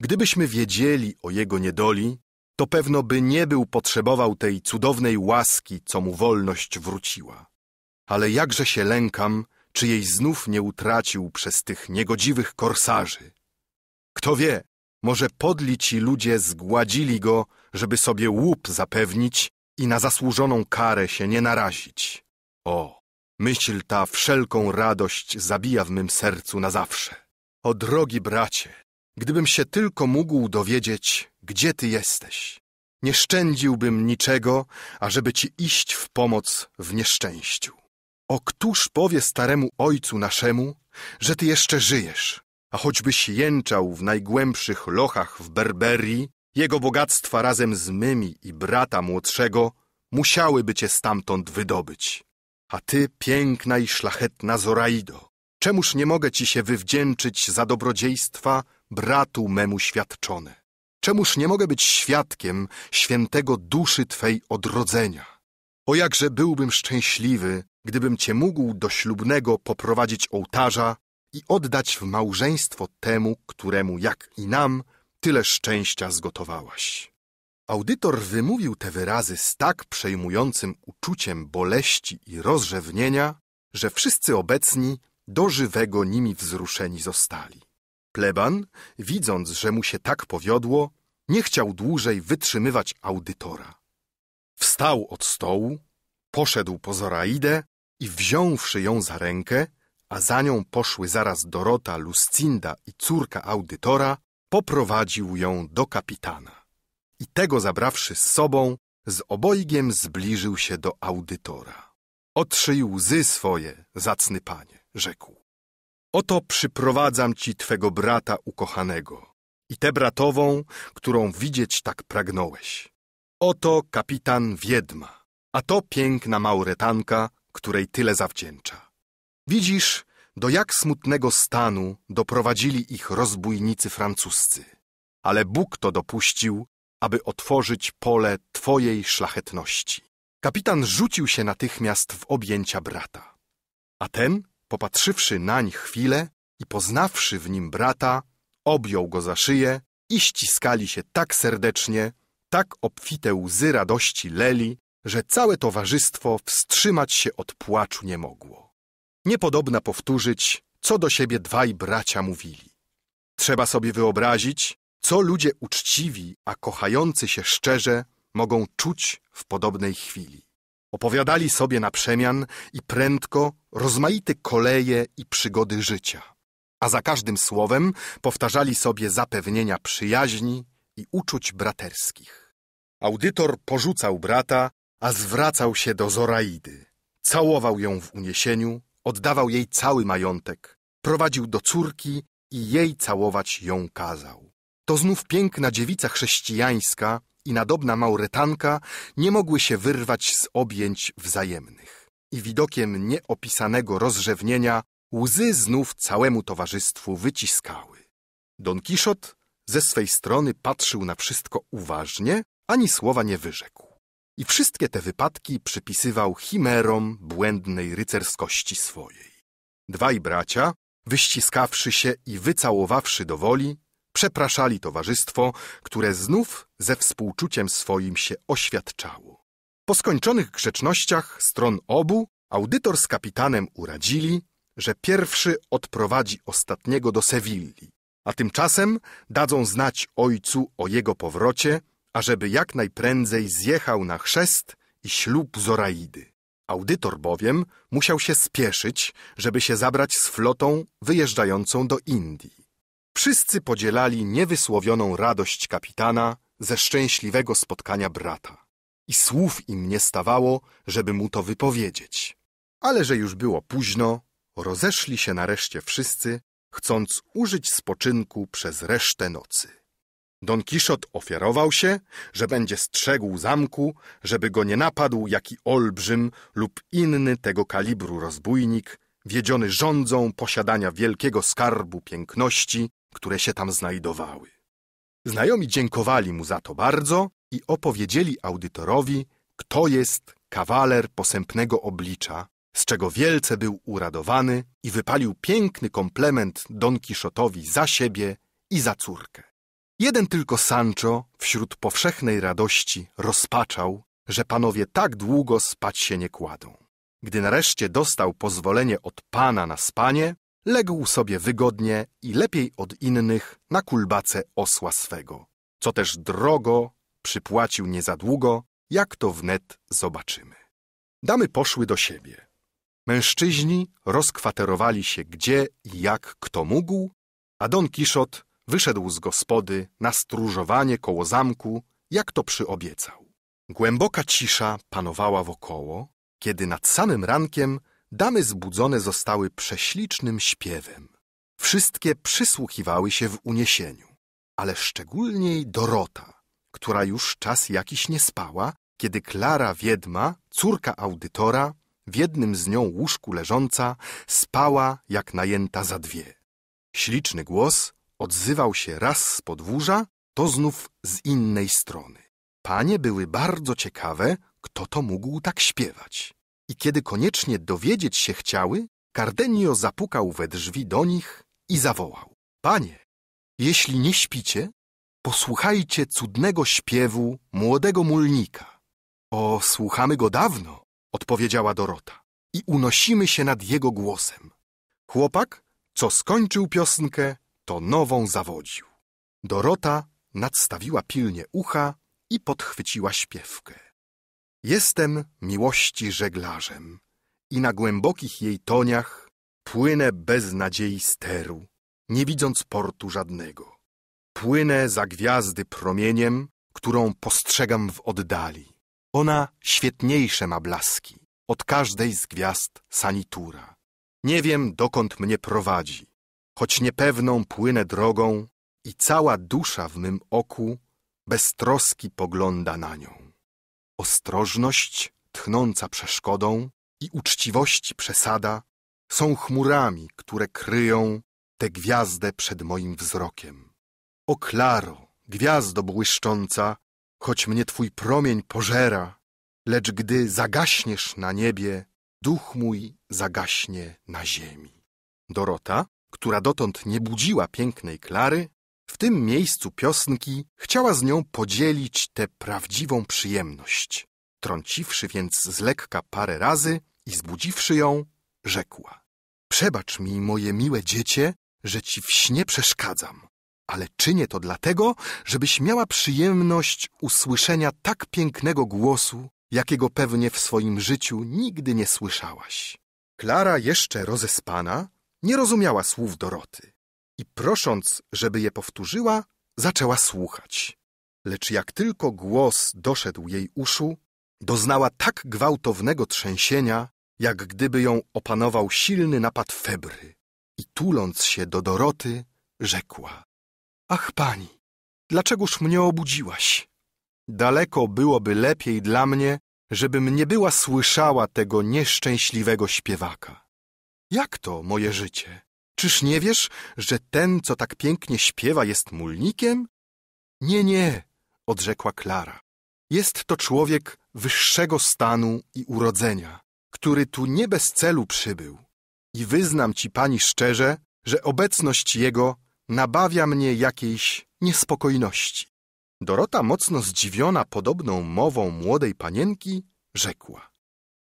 gdybyśmy wiedzieli o jego niedoli, to pewno by nie był potrzebował tej cudownej łaski, co mu wolność wróciła. Ale jakże się lękam, czy jej znów nie utracił przez tych niegodziwych korsarzy. Kto wie, może podli ci ludzie zgładzili go, żeby sobie łup zapewnić i na zasłużoną karę się nie narazić. O, myśl ta wszelką radość zabija w mym sercu na zawsze. O drogi bracie, gdybym się tylko mógł dowiedzieć, gdzie ty jesteś. Nie szczędziłbym niczego, ażeby ci iść w pomoc w nieszczęściu. O któż powie staremu ojcu naszemu, że ty jeszcze żyjesz, a choćbyś jęczał w najgłębszych lochach w Berberii, jego bogactwa razem z mymi i brata młodszego musiałyby cię stamtąd wydobyć. A ty, piękna i szlachetna Zoraido, czemuż nie mogę ci się wywdzięczyć za dobrodziejstwa bratu memu świadczone? Czemuż nie mogę być świadkiem świętego duszy Twej odrodzenia? O jakże byłbym szczęśliwy, gdybym Cię mógł do ślubnego poprowadzić ołtarza i oddać w małżeństwo temu, któremu, jak i nam, tyle szczęścia zgotowałaś. Audytor wymówił te wyrazy z tak przejmującym uczuciem boleści i rozrzewnienia, że wszyscy obecni do żywego nimi wzruszeni zostali. Pleban, widząc, że mu się tak powiodło, nie chciał dłużej wytrzymywać audytora. Wstał od stołu, poszedł po Zoraidę i wziąwszy ją za rękę, a za nią poszły zaraz Dorota, Luscinda i córka audytora, poprowadził ją do kapitana. I tego zabrawszy z sobą, z obojgiem zbliżył się do audytora. Otrzyj łzy swoje, zacny panie, rzekł. Oto przyprowadzam ci twego brata ukochanego i tę bratową, którą widzieć tak pragnąłeś. Oto kapitan Wiedma, a to piękna Mauretanka, której tyle zawdzięcza. Widzisz, do jak smutnego stanu doprowadzili ich rozbójnicy francuscy. Ale Bóg to dopuścił, aby otworzyć pole twojej szlachetności. Kapitan rzucił się natychmiast w objęcia brata. A ten, popatrzywszy nań chwilę i poznawszy w nim brata, objął go za szyję i ściskali się tak serdecznie, tak obfite łzy radości leli, że całe towarzystwo wstrzymać się od płaczu nie mogło. Niepodobna powtórzyć, co do siebie dwaj bracia mówili. Trzeba sobie wyobrazić, co ludzie uczciwi, a kochający się szczerze mogą czuć w podobnej chwili. Opowiadali sobie na przemian i prędko rozmaite koleje i przygody życia, a za każdym słowem powtarzali sobie zapewnienia przyjaźni i uczuć braterskich. Audytor porzucał brata, a zwracał się do Zoraidy. Całował ją w uniesieniu, oddawał jej cały majątek, prowadził do córki i jej całować ją kazał. To znów piękna dziewica chrześcijańska i nadobna Mauretanka nie mogły się wyrwać z objęć wzajemnych. I widokiem nieopisanego rozrzewnienia łzy znów całemu towarzystwu wyciskały. Don Kiszot ze swej strony patrzył na wszystko uważnie, ani słowa nie wyrzekł. I wszystkie te wypadki przypisywał chimerom błędnej rycerskości swojej. Dwaj bracia, wyściskawszy się i wycałowawszy do woli, przepraszali towarzystwo, które znów ze współczuciem swoim się oświadczało. Po skończonych grzecznościach stron obu, audytor z kapitanem uradzili, że pierwszy odprowadzi ostatniego do Sewilli, a tymczasem dadzą znać ojcu o jego powrocie, ażeby jak najprędzej zjechał na chrzest i ślub Zoraidy. Audytor bowiem musiał się spieszyć, żeby się zabrać z flotą wyjeżdżającą do Indii. Wszyscy podzielali niewysłowioną radość kapitana ze szczęśliwego spotkania brata. I słów im nie stawało, żeby mu to wypowiedzieć. Ale że już było późno, rozeszli się nareszcie wszyscy, chcąc użyć spoczynku przez resztę nocy. Don Kiszot ofiarował się, że będzie strzegł zamku, żeby go nie napadł jaki olbrzym lub inny tego kalibru rozbójnik, wiedziony rządzą posiadania wielkiego skarbu piękności, które się tam znajdowały. Znajomi dziękowali mu za to bardzo i opowiedzieli audytorowi, kto jest kawaler posępnego oblicza, z czego wielce był uradowany i wypalił piękny komplement Don Kiszotowi za siebie i za córkę. Jeden tylko Sancho wśród powszechnej radości rozpaczał, że panowie tak długo spać się nie kładą. Gdy nareszcie dostał pozwolenie od pana na spanie, legł sobie wygodnie i lepiej od innych na kulbace osła swego, co też drogo przypłacił nie za długo, jak to wnet zobaczymy. Damy poszły do siebie. Mężczyźni rozkwaterowali się gdzie i jak kto mógł, a Don Kiszot wyszedł z gospody na stróżowanie koło zamku jak to przyobiecał. Głęboka cisza panowała wokoło, kiedy nad samym rankiem damy zbudzone zostały prześlicznym śpiewem. Wszystkie przysłuchiwały się w uniesieniu, ale szczególniej Dorota, która już czas jakiś nie spała, kiedy Klara Wiedma, córka audytora, w jednym z nią łóżku leżąca, spała jak najęta za dwie. Śliczny głos odzywał się raz z podwórza, to znów z innej strony. Panie były bardzo ciekawe, kto to mógł tak śpiewać. I kiedy koniecznie dowiedzieć się chciały, Cardenio zapukał we drzwi do nich i zawołał. Panie, jeśli nie śpicie, posłuchajcie cudnego śpiewu młodego mulnika. O, słuchamy go dawno, odpowiedziała Dorota, i unosimy się nad jego głosem. Chłopak, co skończył piosenkę, to nową zawodził. Dorota nadstawiła pilnie ucha i podchwyciła śpiewkę. Jestem miłości żeglarzem i na głębokich jej toniach płynę bez nadziei steru, nie widząc portu żadnego. Płynę za gwiazdy promieniem, którą postrzegam w oddali. Ona świetniejsze ma blaski, od każdej z gwiazd sanitura. Nie wiem, dokąd mnie prowadzi, choć niepewną płynę drogą i cała dusza w mym oku bez troski pogląda na nią. Ostrożność, tchnąca przeszkodą i uczciwości przesada są chmurami, które kryją tę gwiazdę przed moim wzrokiem. O Klaro, gwiazdo błyszcząca, choć mnie twój promień pożera, lecz gdy zagaśniesz na niebie, duch mój zagaśnie na ziemi. Dorota, która dotąd nie budziła pięknej Klary, w tym miejscu piosenki chciała z nią podzielić tę prawdziwą przyjemność. Trąciwszy więc z lekka parę razy i zbudziwszy ją, rzekła. Przebacz mi, moje miłe dziecię, że ci w śnie przeszkadzam, ale czynię to dlatego, żebyś miała przyjemność usłyszenia tak pięknego głosu, jakiego pewnie w swoim życiu nigdy nie słyszałaś. Klara jeszcze rozespana nie rozumiała słów Doroty i prosząc, żeby je powtórzyła, zaczęła słuchać. Lecz jak tylko głos doszedł jej uszu, doznała tak gwałtownego trzęsienia, jak gdyby ją opanował silny napad febry i tuląc się do Doroty, rzekła Ach, pani, dlaczegoż mnie obudziłaś? Daleko byłoby lepiej dla mnie, żebym nie była słyszała tego nieszczęśliwego śpiewaka. Jak to, moje życie? Czyż nie wiesz, że ten, co tak pięknie śpiewa, jest mulnikiem? Nie, nie, odrzekła Klara. Jest to człowiek wyższego stanu i urodzenia, który tu nie bez celu przybył. I wyznam ci, pani szczerze, że obecność jego nabawia mnie jakiejś niespokojności. Dorota, mocno zdziwiona podobną mową młodej panienki, rzekła.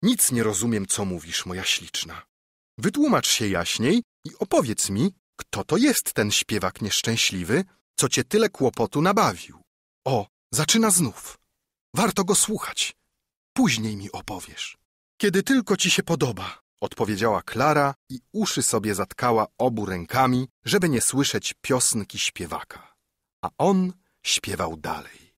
Nic nie rozumiem, co mówisz, moja śliczna. Wytłumacz się jaśniej i opowiedz mi, kto to jest ten śpiewak nieszczęśliwy, co cię tyle kłopotu nabawił. O, zaczyna znów. Warto go słuchać. Później mi opowiesz. Kiedy tylko ci się podoba, odpowiedziała Klara i uszy sobie zatkała obu rękami, żeby nie słyszeć piosenki śpiewaka. A on śpiewał dalej.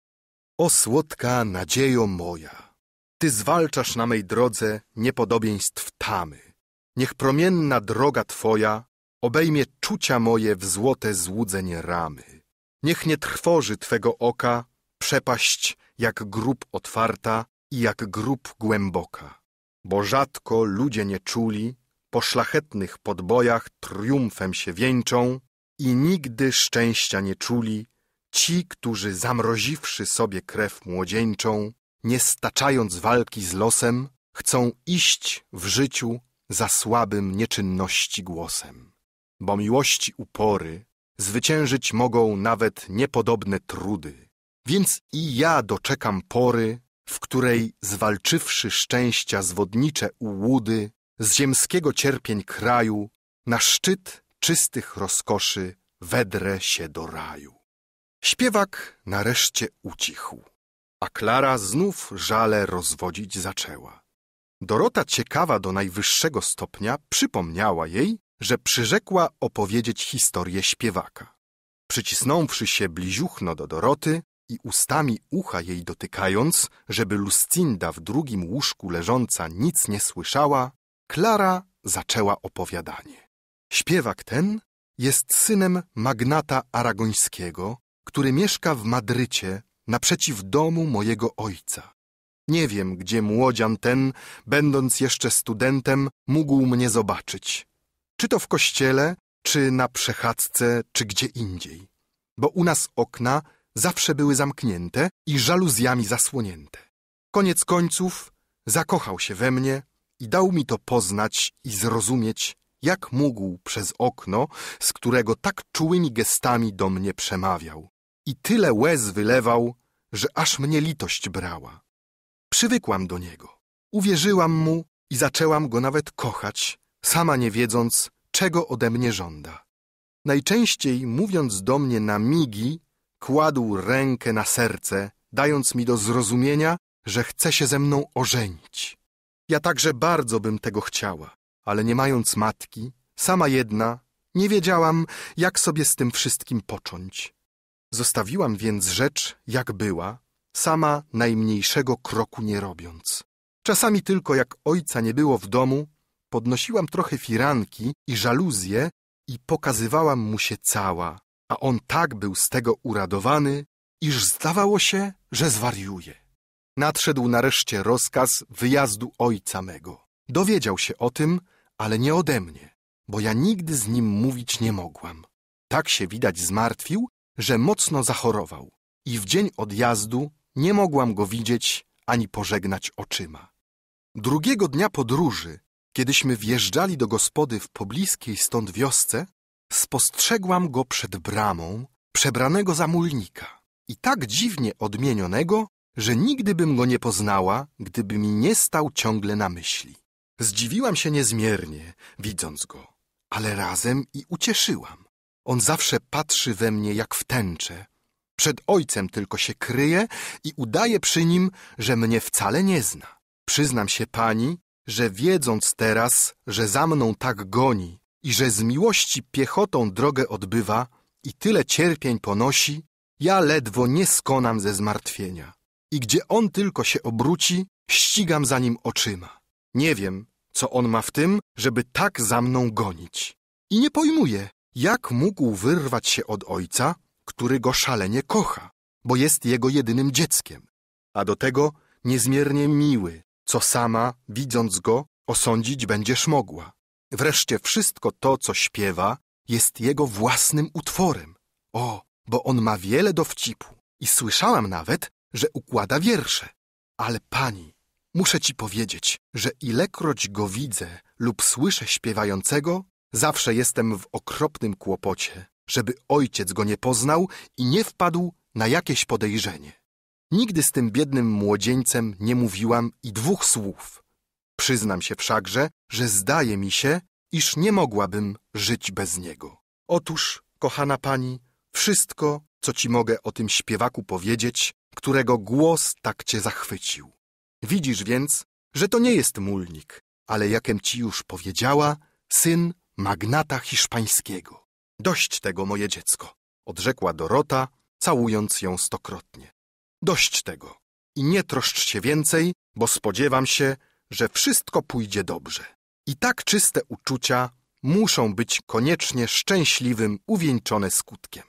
O słodka nadziejo moja, ty zwalczasz na mej drodze niepodobieństw tamy. Niech promienna droga Twoja obejmie czucia moje w złote złudzeń ramy. Niech nie trwoży Twego oka przepaść jak grób otwarta i jak grób głęboka. Bo rzadko ludzie nie czuli, po szlachetnych podbojach triumfem się wieńczą i nigdy szczęścia nie czuli ci, którzy zamroziwszy sobie krew młodzieńczą, nie staczając walki z losem, chcą iść w życiu za słabym nieczynności głosem. Bo miłości upory zwyciężyć mogą nawet niepodobne trudy. Więc i ja doczekam pory, w której zwalczywszy szczęścia zwodnicze ułudy, z ziemskiego cierpień kraju, na szczyt czystych rozkoszy wedrę się do raju. Śpiewak nareszcie ucichł, a Klara znów żale rozwodzić zaczęła. Dorota, ciekawa do najwyższego stopnia, przypomniała jej, że przyrzekła opowiedzieć historię śpiewaka. Przycisnąwszy się bliziuchno do Doroty i ustami ucha jej dotykając, żeby Luscinda w drugim łóżku leżąca nic nie słyszała, Klara zaczęła opowiadanie. Śpiewak ten jest synem magnata aragońskiego, który mieszka w Madrycie naprzeciw domu mojego ojca. Nie wiem, gdzie młodzian ten, będąc jeszcze studentem, mógł mnie zobaczyć. Czy to w kościele, czy na przechadzce, czy gdzie indziej. Bo u nas okna zawsze były zamknięte i żaluzjami zasłonięte. Koniec końców zakochał się we mnie i dał mi to poznać i zrozumieć, jak mógł przez okno, z którego tak czułymi gestami do mnie przemawiał. I tyle łez wylewał, że aż mnie litość brała. Przywykłam do niego. Uwierzyłam mu i zaczęłam go nawet kochać, sama nie wiedząc, czego ode mnie żąda. Najczęściej mówiąc do mnie na migi, kładł rękę na serce, dając mi do zrozumienia, że chce się ze mną ożenić. Ja także bardzo bym tego chciała, ale nie mając matki, sama jedna, nie wiedziałam, jak sobie z tym wszystkim począć. Zostawiłam więc rzecz, jak była, sama najmniejszego kroku nie robiąc. Czasami tylko jak ojca nie było w domu, podnosiłam trochę firanki i żaluzje i pokazywałam mu się cała, a on tak był z tego uradowany, iż zdawało się, że zwariuje. Nadszedł nareszcie rozkaz wyjazdu ojca mego. Dowiedział się o tym, ale nie ode mnie, bo ja nigdy z nim mówić nie mogłam. Tak się widać zmartwił, że mocno zachorował i w dzień odjazdu nie mogłam go widzieć ani pożegnać oczyma. Drugiego dnia podróży, kiedyśmy wjeżdżali do gospody w pobliskiej stąd wiosce, spostrzegłam go przed bramą, przebranego za mulnika i tak dziwnie odmienionego, że nigdy bym go nie poznała, gdyby mi nie stał ciągle na myśli. Zdziwiłam się niezmiernie, widząc go, ale razem i ucieszyłam. On zawsze patrzy we mnie jak w tęczę. Przed ojcem tylko się kryje i udaje przy nim, że mnie wcale nie zna. Przyznam się pani, że wiedząc teraz, że za mną tak goni i że z miłości piechotą drogę odbywa i tyle cierpień ponosi, ja ledwo nie skonam ze zmartwienia. I gdzie on tylko się obróci, ścigam za nim oczyma. Nie wiem, co on ma w tym, żeby tak za mną gonić. I nie pojmuję, jak mógł wyrwać się od ojca, który go szalenie kocha, bo jest jego jedynym dzieckiem, a do tego niezmiernie miły, co sama, widząc go, osądzić będziesz mogła. Wreszcie wszystko to, co śpiewa, jest jego własnym utworem. O, bo on ma wiele dowcipu i słyszałam nawet, że układa wiersze. Ale pani, muszę ci powiedzieć, że ilekroć go widzę lub słyszę śpiewającego, zawsze jestem w okropnym kłopocie, żeby ojciec go nie poznał i nie wpadł na jakieś podejrzenie. Nigdy z tym biednym młodzieńcem nie mówiłam i dwóch słów. Przyznam się wszakże, że zdaje mi się, iż nie mogłabym żyć bez niego. Otóż, kochana pani, wszystko, co ci mogę o tym śpiewaku powiedzieć, którego głos tak cię zachwycił. Widzisz więc, że to nie jest mulnik, ale jakem ci już powiedziała, syn magnata hiszpańskiego. Dość tego, moje dziecko, odrzekła Dorota, całując ją stokrotnie. Dość tego i nie troszcz się więcej, bo spodziewam się, że wszystko pójdzie dobrze. I tak czyste uczucia muszą być koniecznie szczęśliwym uwieńczone skutkiem.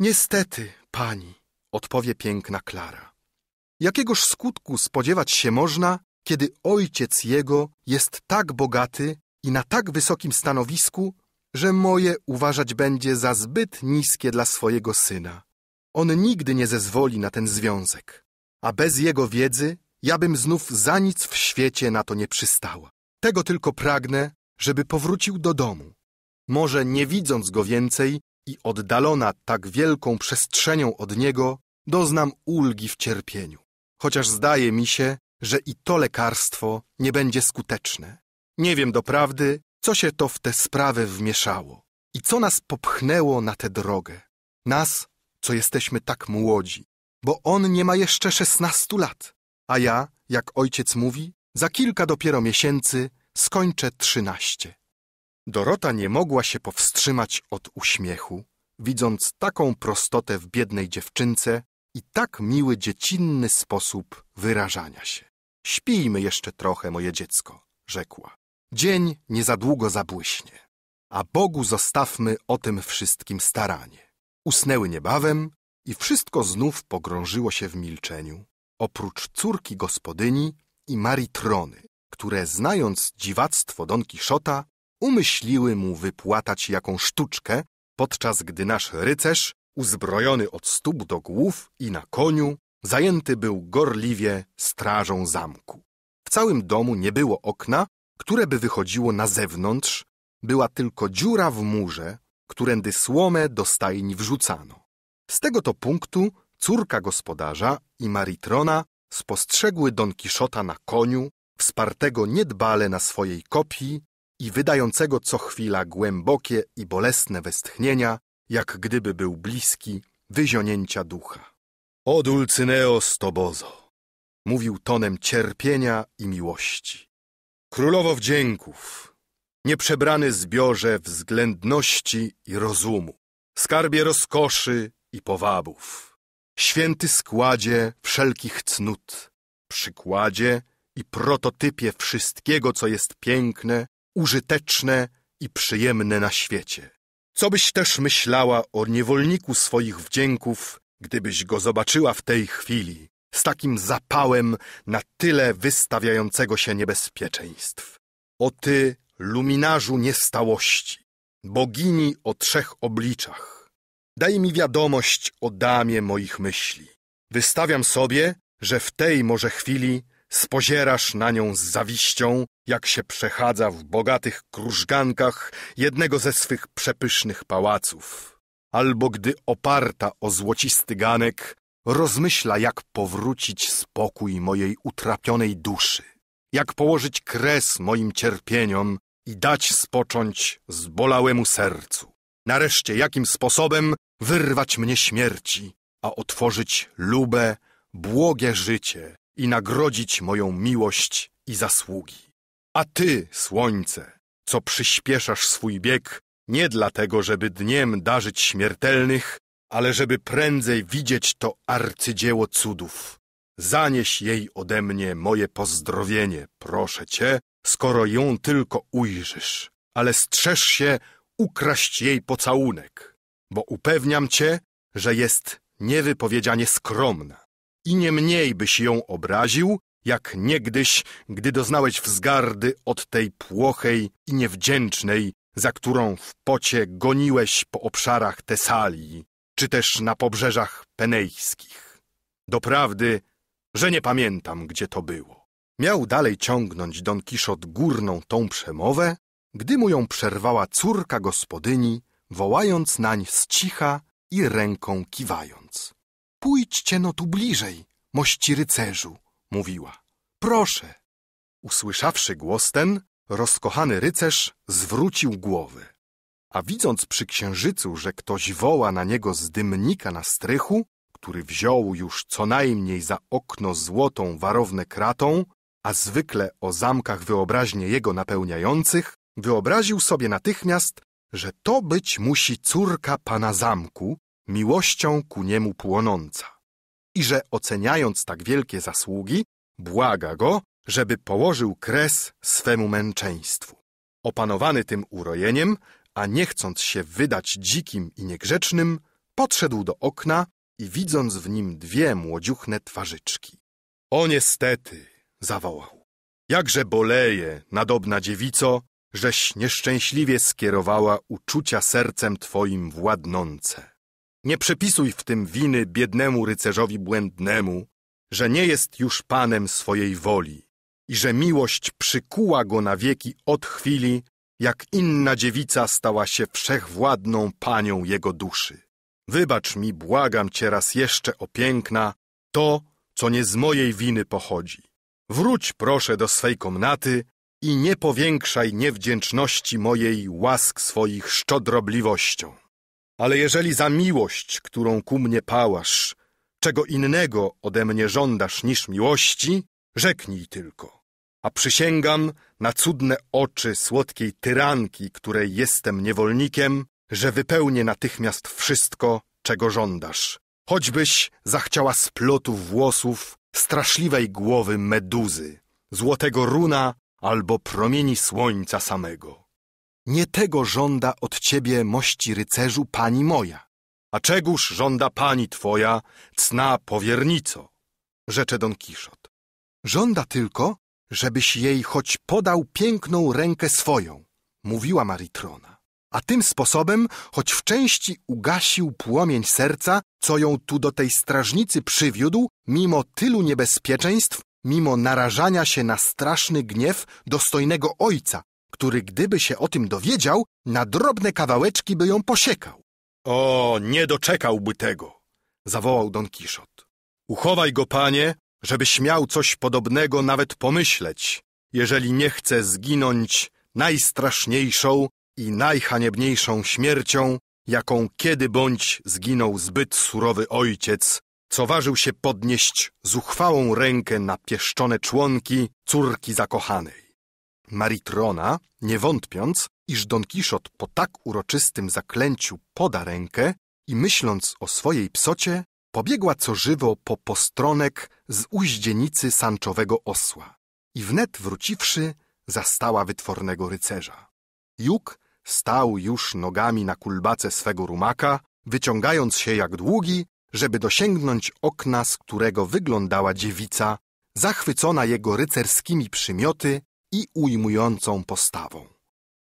Niestety, pani, odpowie piękna Klara. Jakiegoż skutku spodziewać się można, kiedy ojciec jego jest tak bogaty i na tak wysokim stanowisku, że moje uważać będzie za zbyt niskie dla swojego syna. On nigdy nie zezwoli na ten związek, a bez jego wiedzy ja bym znów za nic w świecie na to nie przystała. Tego tylko pragnę, żeby powrócił do domu. Może nie widząc go więcej i oddalona tak wielką przestrzenią od niego, doznam ulgi w cierpieniu. Chociaż zdaje mi się, że i to lekarstwo nie będzie skuteczne. Nie wiem doprawdy, co się to w tę sprawę wmieszało i co nas popchnęło na tę drogę. Nas, co jesteśmy tak młodzi, bo on nie ma jeszcze szesnastu lat, a ja, jak ojciec mówi, za kilka dopiero miesięcy skończę trzynaście. Dorota nie mogła się powstrzymać od uśmiechu, widząc taką prostotę w biednej dziewczynce i tak miły dziecinny sposób wyrażania się. Śpijmy jeszcze trochę, moje dziecko, rzekła. Dzień nie za długo zabłyśnie, a Bogu zostawmy o tym wszystkim staranie. Usnęły niebawem i wszystko znów pogrążyło się w milczeniu, oprócz córki gospodyni i Maritrony, które znając dziwactwo Don Kiszota, umyśliły mu wypłatać jaką sztuczkę, podczas gdy nasz rycerz, uzbrojony od stóp do głów i na koniu, zajęty był gorliwie strażą zamku. W całym domu nie było okna, które by wychodziło na zewnątrz, była tylko dziura w murze, którędy słomę do stajni wrzucano. Z tego to punktu córka gospodarza i Maritrona spostrzegły Don Kiszota na koniu, wspartego niedbale na swojej kopii i wydającego co chwila głębokie i bolesne westchnienia, jak gdyby był bliski wyzionięcia ducha. O Dulcyneo Stobozo, mówił tonem cierpienia i miłości. Królowo wdzięków, nieprzebrany zbiorze względności i rozumu, skarbie rozkoszy i powabów, święty składzie wszelkich cnót, przykładzie i prototypie wszystkiego, co jest piękne, użyteczne i przyjemne na świecie. Co byś też myślała o niewolniku swoich wdzięków, gdybyś go zobaczyła w tej chwili, z takim zapałem na tyle wystawiającego się niebezpieczeństw. O ty, luminarzu niestałości, bogini o trzech obliczach, daj mi wiadomość o damie moich myśli. Wystawiam sobie, że w tej może chwili spozierasz na nią z zawiścią, jak się przechadza w bogatych krużgankach jednego ze swych przepysznych pałaców, albo gdy oparta o złocisty ganek rozmyśla, jak powrócić spokój mojej utrapionej duszy, jak położyć kres moim cierpieniom i dać spocząć zbolałemu sercu. Nareszcie jakim sposobem wyrwać mnie śmierci, a otworzyć lube, błogie życie i nagrodzić moją miłość i zasługi. A ty, słońce, co przyspieszasz swój bieg nie dlatego, żeby dniem darzyć śmiertelnych, ale żeby prędzej widzieć to arcydzieło cudów. Zanieś jej ode mnie moje pozdrowienie, proszę cię, skoro ją tylko ujrzysz, ale strzeż się ukraść jej pocałunek, bo upewniam cię, że jest niewypowiedzianie skromna i nie mniej byś ją obraził, jak niegdyś, gdy doznałeś wzgardy od tej płochej i niewdzięcznej, za którą w pocie goniłeś po obszarach Tesalii, czy też na pobrzeżach penejskich. Doprawdy, że nie pamiętam, gdzie to było. Miał dalej ciągnąć Don Kiszot górną tą przemowę, gdy mu ją przerwała córka gospodyni, wołając nań z cicha i ręką kiwając. Pójdźcie no tu bliżej, mości rycerzu, mówiła. Proszę. Usłyszawszy głos ten, rozkochany rycerz zwrócił głowę a widząc przy księżycu, że ktoś woła na niego z dymnika na strychu, który wziął już co najmniej za okno złotą warowne kratą, a zwykle o zamkach wyobraźnie jego napełniających, wyobraził sobie natychmiast, że to być musi córka pana zamku, miłością ku niemu płonąca. I że oceniając tak wielkie zasługi, błaga go, żeby położył kres swemu męczeństwu. Opanowany tym urojeniem, a nie chcąc się wydać dzikim i niegrzecznym, podszedł do okna i widząc w nim dwie młodziuchne twarzyczki. O niestety, zawołał, jakże boleje, nadobna dziewico, żeś nieszczęśliwie skierowała uczucia sercem twoim władnące. Nie przypisuj w tym winy biednemu rycerzowi błędnemu, że nie jest już panem swojej woli i że miłość przykuła go na wieki od chwili, jak inna dziewica stała się wszechwładną panią jego duszy. Wybacz mi, błagam cię raz jeszcze o piękna, to, co nie z mojej winy pochodzi. Wróć proszę do swej komnaty i nie powiększaj niewdzięczności mojej łask swoich szczodrobliwością. Ale jeżeli za miłość, którą ku mnie pałasz, czego innego ode mnie żądasz niż miłości, rzeknij tylko a przysięgam na cudne oczy słodkiej tyranki, której jestem niewolnikiem, że wypełnię natychmiast wszystko, czego żądasz, choćbyś zachciała splotów włosów, straszliwej głowy meduzy, złotego runa albo promieni słońca samego. Nie tego żąda od ciebie, mości rycerzu, pani moja. A czegóż żąda pani twoja, cna powiernico? Rzecze Don Kiszot. Żąda tylko, żebyś jej choć podał piękną rękę swoją, mówiła Maritrona. A tym sposobem, choć w części ugasił płomień serca, co ją tu do tej strażnicy przywiódł, mimo tylu niebezpieczeństw, mimo narażania się na straszny gniew dostojnego ojca, który gdyby się o tym dowiedział, na drobne kawałeczki by ją posiekał. O, nie doczekałby tego, zawołał Don Kiszot. Uchowaj go, panie, żeby śmiał coś podobnego nawet pomyśleć, jeżeli nie chce zginąć najstraszniejszą i najhaniebniejszą śmiercią, jaką kiedy bądź zginął zbyt surowy ojciec, co ważył się podnieść zuchwałą rękę na pieszczone członki córki zakochanej. Maritrona, nie wątpiąc, iż Don Kiszot po tak uroczystym zaklęciu poda rękę i myśląc o swojej psocie, pobiegła co żywo po postronek z uździenicy sanczowego osła i wnet wróciwszy zastała wytwornego rycerza. Juk stał już nogami na kulbace swego rumaka, wyciągając się jak długi, żeby dosięgnąć okna, z którego wyglądała dziewica, zachwycona jego rycerskimi przymioty i ujmującą postawą.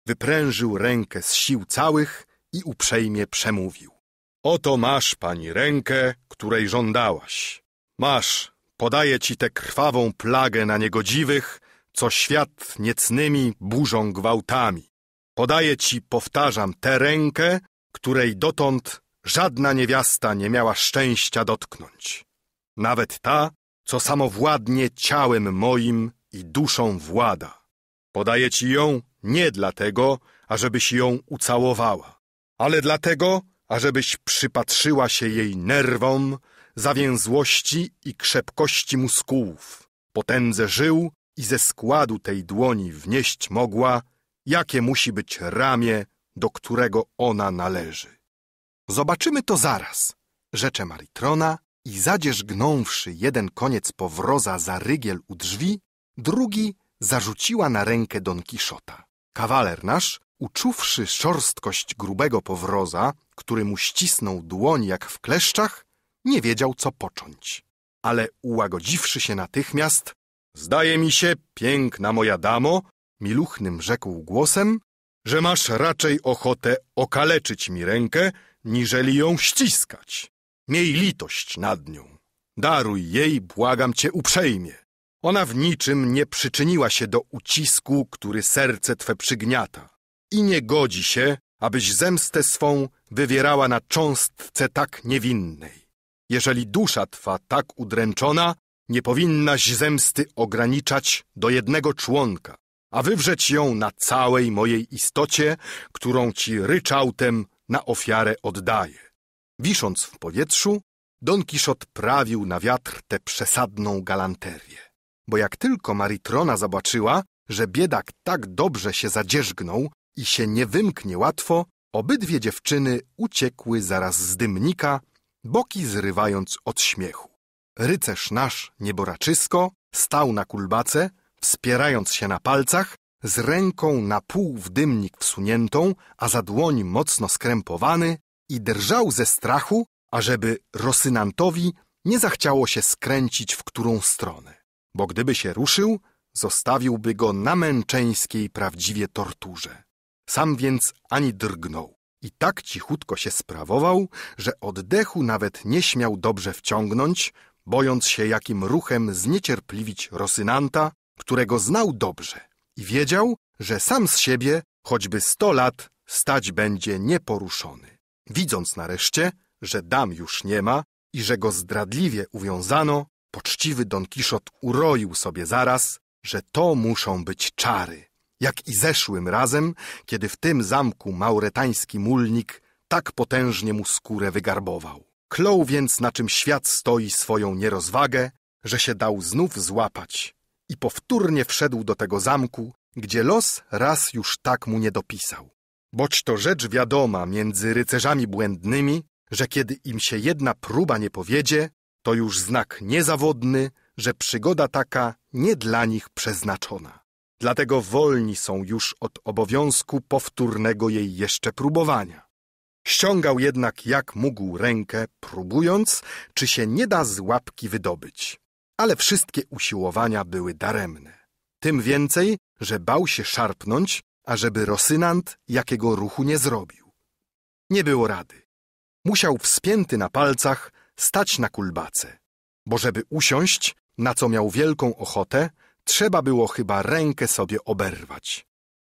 Wyprężył rękę z sił całych i uprzejmie przemówił. Oto masz, pani, rękę, której żądałaś. Masz, podaję ci tę krwawą plagę na niegodziwych, co świat niecnymi burzą gwałtami. Podaję ci, powtarzam, tę rękę, której dotąd żadna niewiasta nie miała szczęścia dotknąć. Nawet ta, co samowładnie ciałem moim i duszą włada. Podaję ci ją nie dlatego, ażebyś ją ucałowała, ale dlatego, ażebyś przypatrzyła się jej nerwom, zawięzłości i krzepkości muskułów, potędze żył i ze składu tej dłoni wnieść mogła, jakie musi być ramię, do którego ona należy. Zobaczymy to zaraz, rzecze Maritrona i zadzierzgnąwszy jeden koniec powroza za rygiel u drzwi, drugi zarzuciła na rękę Don Kiszota. Kawaler nasz, uczuwszy szorstkość grubego powroza, który mu ścisnął dłoń jak w kleszczach, nie wiedział, co począć. Ale ułagodziwszy się natychmiast, zdaje mi się, piękna moja damo, miluchnym rzekł głosem, że masz raczej ochotę okaleczyć mi rękę, niżeli ją ściskać. Miej litość nad nią. Daruj jej, błagam cię uprzejmie. Ona w niczym nie przyczyniła się do ucisku, który serce twe przygniata. I nie godzi się, abyś zemstę swą wywierała na cząstce tak niewinnej. Jeżeli dusza twa tak udręczona, nie powinnaś zemsty ograniczać do jednego członka, a wywrzeć ją na całej mojej istocie, którą ci ryczałtem na ofiarę oddaję. Wisząc w powietrzu, Don Kiszot prawił na wiatr tę przesadną galanterię. Bo jak tylko Maritrona zobaczyła, że biedak tak dobrze się zadzierzgnął i się nie wymknie łatwo, obydwie dziewczyny uciekły zaraz z dymnika, boki zrywając od śmiechu. Rycerz nasz, nieboraczysko, stał na kulbace, wspierając się na palcach, z ręką na pół w dymnik wsuniętą, a za dłoń mocno skrępowany i drżał ze strachu, ażeby Rosynantowi nie zachciało się skręcić w którą stronę, bo gdyby się ruszył, zostawiłby go na męczeńskiej prawdziwie torturze. Sam więc ani drgnął. I tak cichutko się sprawował, że oddechu nawet nie śmiał dobrze wciągnąć, bojąc się jakim ruchem zniecierpliwić Rosynanta, którego znał dobrze. I wiedział, że sam z siebie, choćby sto lat, stać będzie nieporuszony. Widząc nareszcie, że dam już nie ma i że go zdradliwie uwiązano, poczciwy Don Kiszot uroił sobie zaraz, że to muszą być czary, jak i zeszłym razem, kiedy w tym zamku mauretański mulnik tak potężnie mu skórę wygarbował. Klął więc, na czym świat stoi swoją nierozwagę, że się dał znów złapać i powtórnie wszedł do tego zamku, gdzie los raz już tak mu nie dopisał. Boć to rzecz wiadoma między rycerzami błędnymi, że kiedy im się jedna próba nie powiedzie, to już znak niezawodny, że przygoda taka nie dla nich przeznaczona. Dlatego wolni są już od obowiązku powtórnego jej jeszcze próbowania. Ściągał jednak jak mógł rękę, próbując, czy się nie da z łapki wydobyć. Ale wszystkie usiłowania były daremne. Tym więcej, że bał się szarpnąć, ażeby Rosynant jakiego ruchu nie zrobił. Nie było rady. Musiał wspięty na palcach stać na kulbace, bo żeby usiąść, na co miał wielką ochotę, trzeba było chyba rękę sobie oberwać.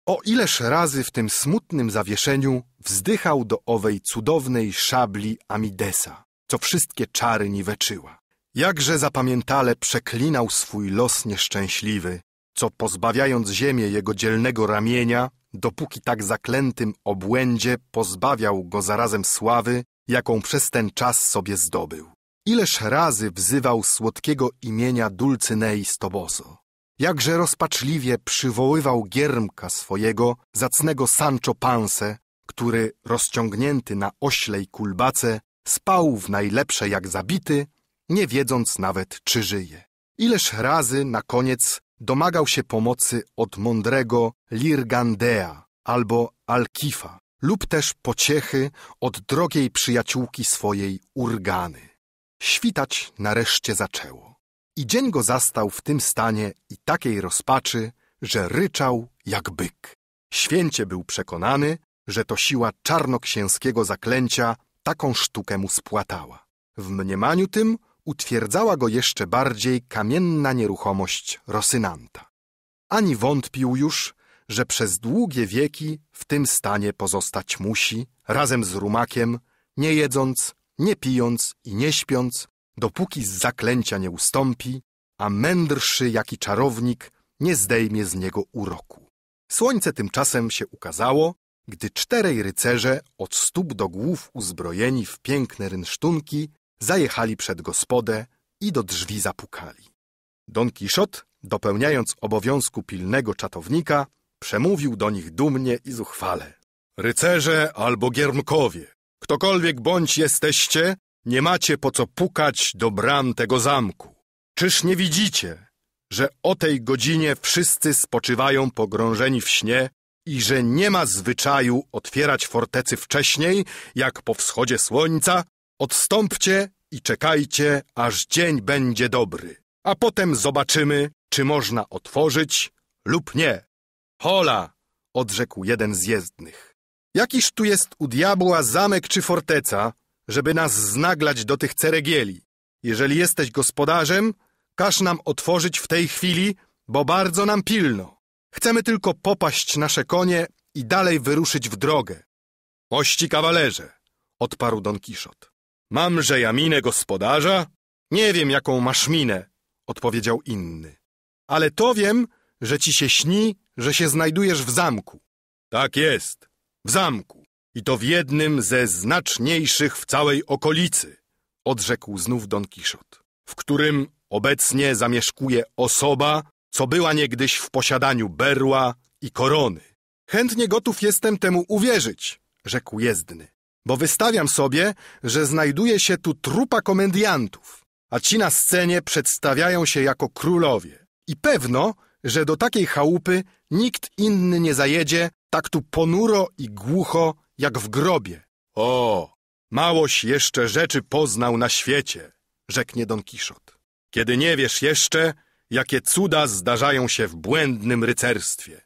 O ileż razy w tym smutnym zawieszeniu wzdychał do owej cudownej szabli Amidesa, co wszystkie czary niweczyła. Jakże zapamiętale przeklinał swój los nieszczęśliwy, co pozbawiając ziemię jego dzielnego ramienia, dopóki tak zaklętym obłędzie pozbawiał go zarazem sławy, jaką przez ten czas sobie zdobył. Ileż razy wzywał słodkiego imienia Dulcynei Stoboso. Jakże rozpaczliwie przywoływał giermka swojego, zacnego Sancho Panse, który, rozciągnięty na oślej kulbace, spał w najlepsze jak zabity, nie wiedząc nawet, czy żyje. Ileż razy na koniec domagał się pomocy od mądrego Lirgandea albo Alkifa, lub też pociechy od drogiej przyjaciółki swojej Urgany. Świtać nareszcie zaczęło. I dzień go zastał w tym stanie i takiej rozpaczy, że ryczał jak byk. Święcie był przekonany, że to siła czarnoksięskiego zaklęcia taką sztukę mu spłatała. W mniemaniu tym utwierdzała go jeszcze bardziej kamienna nieruchomość Rosynanta. Ani wątpił już, że przez długie wieki w tym stanie pozostać musi, razem z rumakiem, nie jedząc, nie pijąc i nie śpiąc, dopóki z zaklęcia nie ustąpi, a mędrszy jaki czarownik nie zdejmie z niego uroku. Słońce tymczasem się ukazało, gdy czterej rycerze od stóp do głów uzbrojeni w piękne rynsztunki zajechali przed gospodę i do drzwi zapukali. Don Kiszot, dopełniając obowiązku pilnego czatownika, przemówił do nich dumnie i zuchwale. Rycerze albo giermkowie, ktokolwiek bądź jesteście, nie macie po co pukać do bram tego zamku. Czyż nie widzicie, że o tej godzinie wszyscy spoczywają pogrążeni w śnie i że nie ma zwyczaju otwierać fortecy wcześniej, jak po wschodzie słońca? Odstąpcie i czekajcie, aż dzień będzie dobry, a potem zobaczymy, czy można otworzyć lub nie. Hola! odrzekł jeden z jezdnych. Jakiż tu jest u diabła zamek czy forteca, żeby nas znaglać do tych ceregieli? Jeżeli jesteś gospodarzem, każ nam otworzyć w tej chwili, bo bardzo nam pilno. Chcemy tylko popaść nasze konie i dalej wyruszyć w drogę. Mości kawalerze, odparł Don Kiszot. Mamże ja minę gospodarza? Nie wiem, jaką masz minę, odpowiedział inny. Ale to wiem, że ci się śni, że się znajdujesz w zamku. Tak jest, w zamku. I to w jednym ze znaczniejszych w całej okolicy, odrzekł znów Don Kiszot, w którym obecnie zamieszkuje osoba, co była niegdyś w posiadaniu berła i korony. Chętnie gotów jestem temu uwierzyć, rzekł jezdny, bo wystawiam sobie, że znajduje się tu trupa komendiantów, a ci na scenie przedstawiają się jako królowie. I pewno, że do takiej chałupy nikt inny nie zajedzie tak tu ponuro i głucho jak w grobie. O, małoś jeszcze rzeczy poznał na świecie, rzeknie Don Kiszot. Kiedy nie wiesz jeszcze, jakie cuda zdarzają się w błędnym rycerstwie.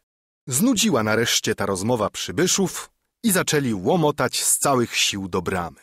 Znudziła nareszcie ta rozmowa przybyszów i zaczęli łomotać z całych sił do bramy.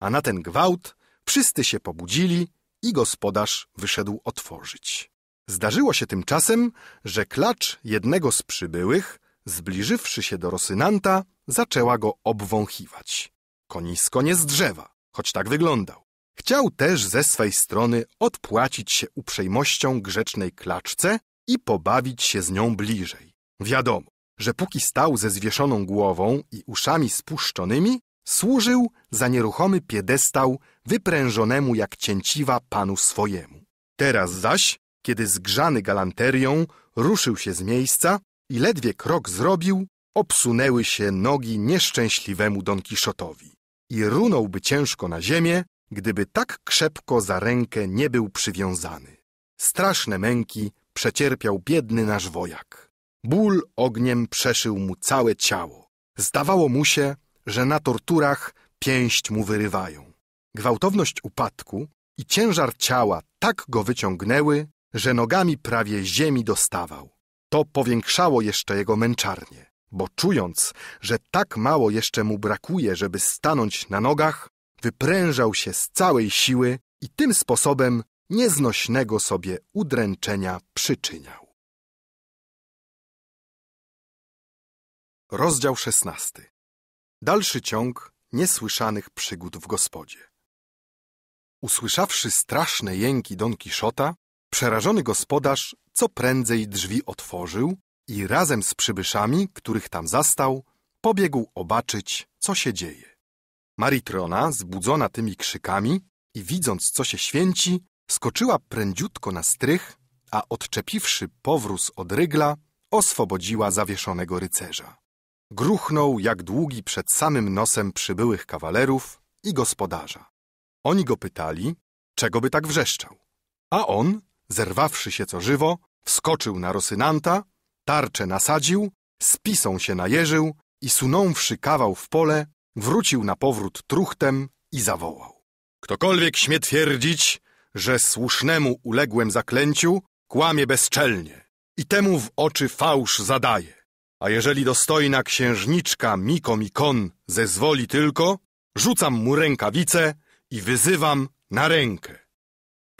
A na ten gwałt wszyscy się pobudzili i gospodarz wyszedł otworzyć. Zdarzyło się tymczasem, że klacz jednego z przybyłych, zbliżywszy się do Rosynanta, zaczęła go obwąchiwać. Konisko nie z drzewa, choć tak wyglądał. Chciał też ze swej strony odpłacić się uprzejmością grzecznej klaczce i pobawić się z nią bliżej. Wiadomo, że póki stał ze zwieszoną głową i uszami spuszczonymi, służył za nieruchomy piedestał wyprężonemu jak cięciwa panu swojemu. Teraz zaś, kiedy zgrzany galanterią ruszył się z miejsca i ledwie krok zrobił, obsunęły się nogi nieszczęśliwemu Don Kiszotowi. i runąłby ciężko na ziemię, gdyby tak krzepko za rękę nie był przywiązany. Straszne męki przecierpiał biedny nasz wojak. Ból ogniem przeszył mu całe ciało. Zdawało mu się, że na torturach pięść mu wyrywają. Gwałtowność upadku i ciężar ciała tak go wyciągnęły, że nogami prawie ziemi dostawał. To powiększało jeszcze jego męczarnię, bo czując, że tak mało jeszcze mu brakuje, żeby stanąć na nogach, wyprężał się z całej siły i tym sposobem nieznośnego sobie udręczenia przyczyniał. Rozdział szesnasty. Dalszy ciąg niesłyszanych przygód w gospodzie. Usłyszawszy straszne jęki Don Kiszota, przerażony gospodarz co prędzej drzwi otworzył i razem z przybyszami, których tam zastał, pobiegł obaczyć, co się dzieje. Maritrona, zbudzona tymi krzykami i widząc, co się święci, skoczyła prędziutko na strych, a odczepiwszy powróz od rygla, oswobodziła zawieszonego rycerza. Gruchnął jak długi przed samym nosem przybyłych kawalerów i gospodarza. Oni go pytali, czego by tak wrzeszczał. A on, zerwawszy się co żywo, wskoczył na Rosynanta, tarczę nasadził, spisą się najeżył i sunąwszy kawał w pole, wrócił na powrót truchtem i zawołał. Ktokolwiek śmie twierdzić, że słusznemu uległem zaklęciu, kłamie bezczelnie i temu w oczy fałsz zadaje. A jeżeli dostojna księżniczka Miko Mikon zezwoli tylko, rzucam mu rękawice i wyzywam na rękę.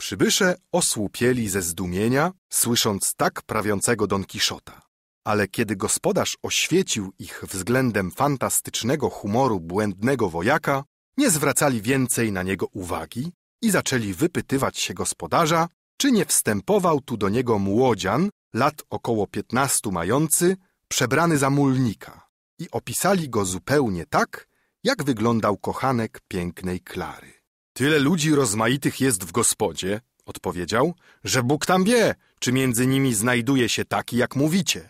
Przybysze osłupieli ze zdumienia, słysząc tak prawiącego Don Kiszota. Ale kiedy gospodarz oświecił ich względem fantastycznego humoru błędnego wojaka, nie zwracali więcej na niego uwagi i zaczęli wypytywać się gospodarza, czy nie wstępował tu do niego młodzian, lat około piętnastu mający, przebrany za mulnika i opisali go zupełnie tak, jak wyglądał kochanek pięknej Klary. Tyle ludzi rozmaitych jest w gospodzie, odpowiedział, że Bóg tam wie, czy między nimi znajduje się taki, jak mówicie.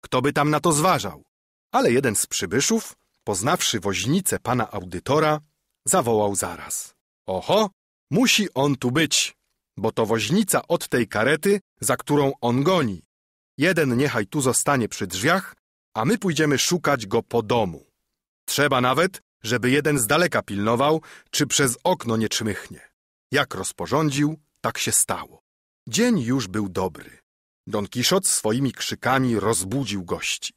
Kto by tam na to zważał? Ale jeden z przybyszów, poznawszy woźnicę pana audytora, zawołał zaraz. Oho, musi on tu być, bo to woźnica od tej karety, za którą on goni. Jeden niechaj tu zostanie przy drzwiach, a my pójdziemy szukać go po domu. Trzeba nawet, żeby jeden z daleka pilnował, czy przez okno nie czmychnie. Jak rozporządził, tak się stało. Dzień już był dobry. Don Kiszot swoimi krzykami rozbudził gości.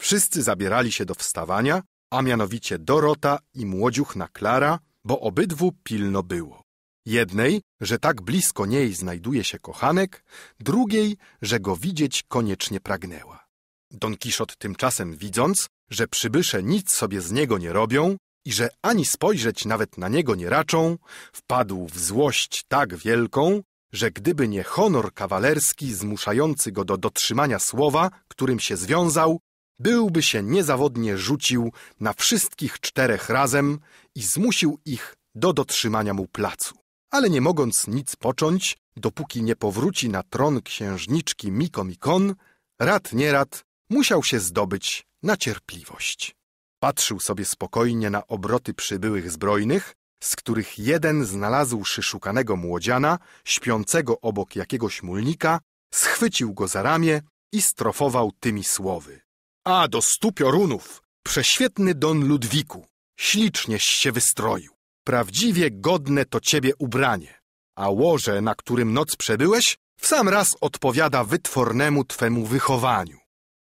Wszyscy zabierali się do wstawania, a mianowicie Dorota i młodziuchna Klara, bo obydwu pilno było. Jednej, że tak blisko niej znajduje się kochanek, drugiej, że go widzieć koniecznie pragnęła. Don Kiszot tymczasem widząc, że przybysze nic sobie z niego nie robią i że ani spojrzeć nawet na niego nie raczą, wpadł w złość tak wielką, że gdyby nie honor kawalerski zmuszający go do dotrzymania słowa, którym się związał, byłby się niezawodnie rzucił na wszystkich czterech razem i zmusił ich do dotrzymania mu placu. Ale nie mogąc nic począć, dopóki nie powróci na tron księżniczki Mikomikon, rad nierad musiał się zdobyć na cierpliwość. Patrzył sobie spokojnie na obroty przybyłych zbrojnych, z których jeden znalazłszy szukanego młodziana, śpiącego obok jakiegoś mulnika, schwycił go za ramię i strofował tymi słowy. A do stu piorunów, prześwietny Don Ludwiku, ślicznieś się wystroił. Prawdziwie godne to ciebie ubranie, a łoże, na którym noc przebyłeś, w sam raz odpowiada wytwornemu twemu wychowaniu.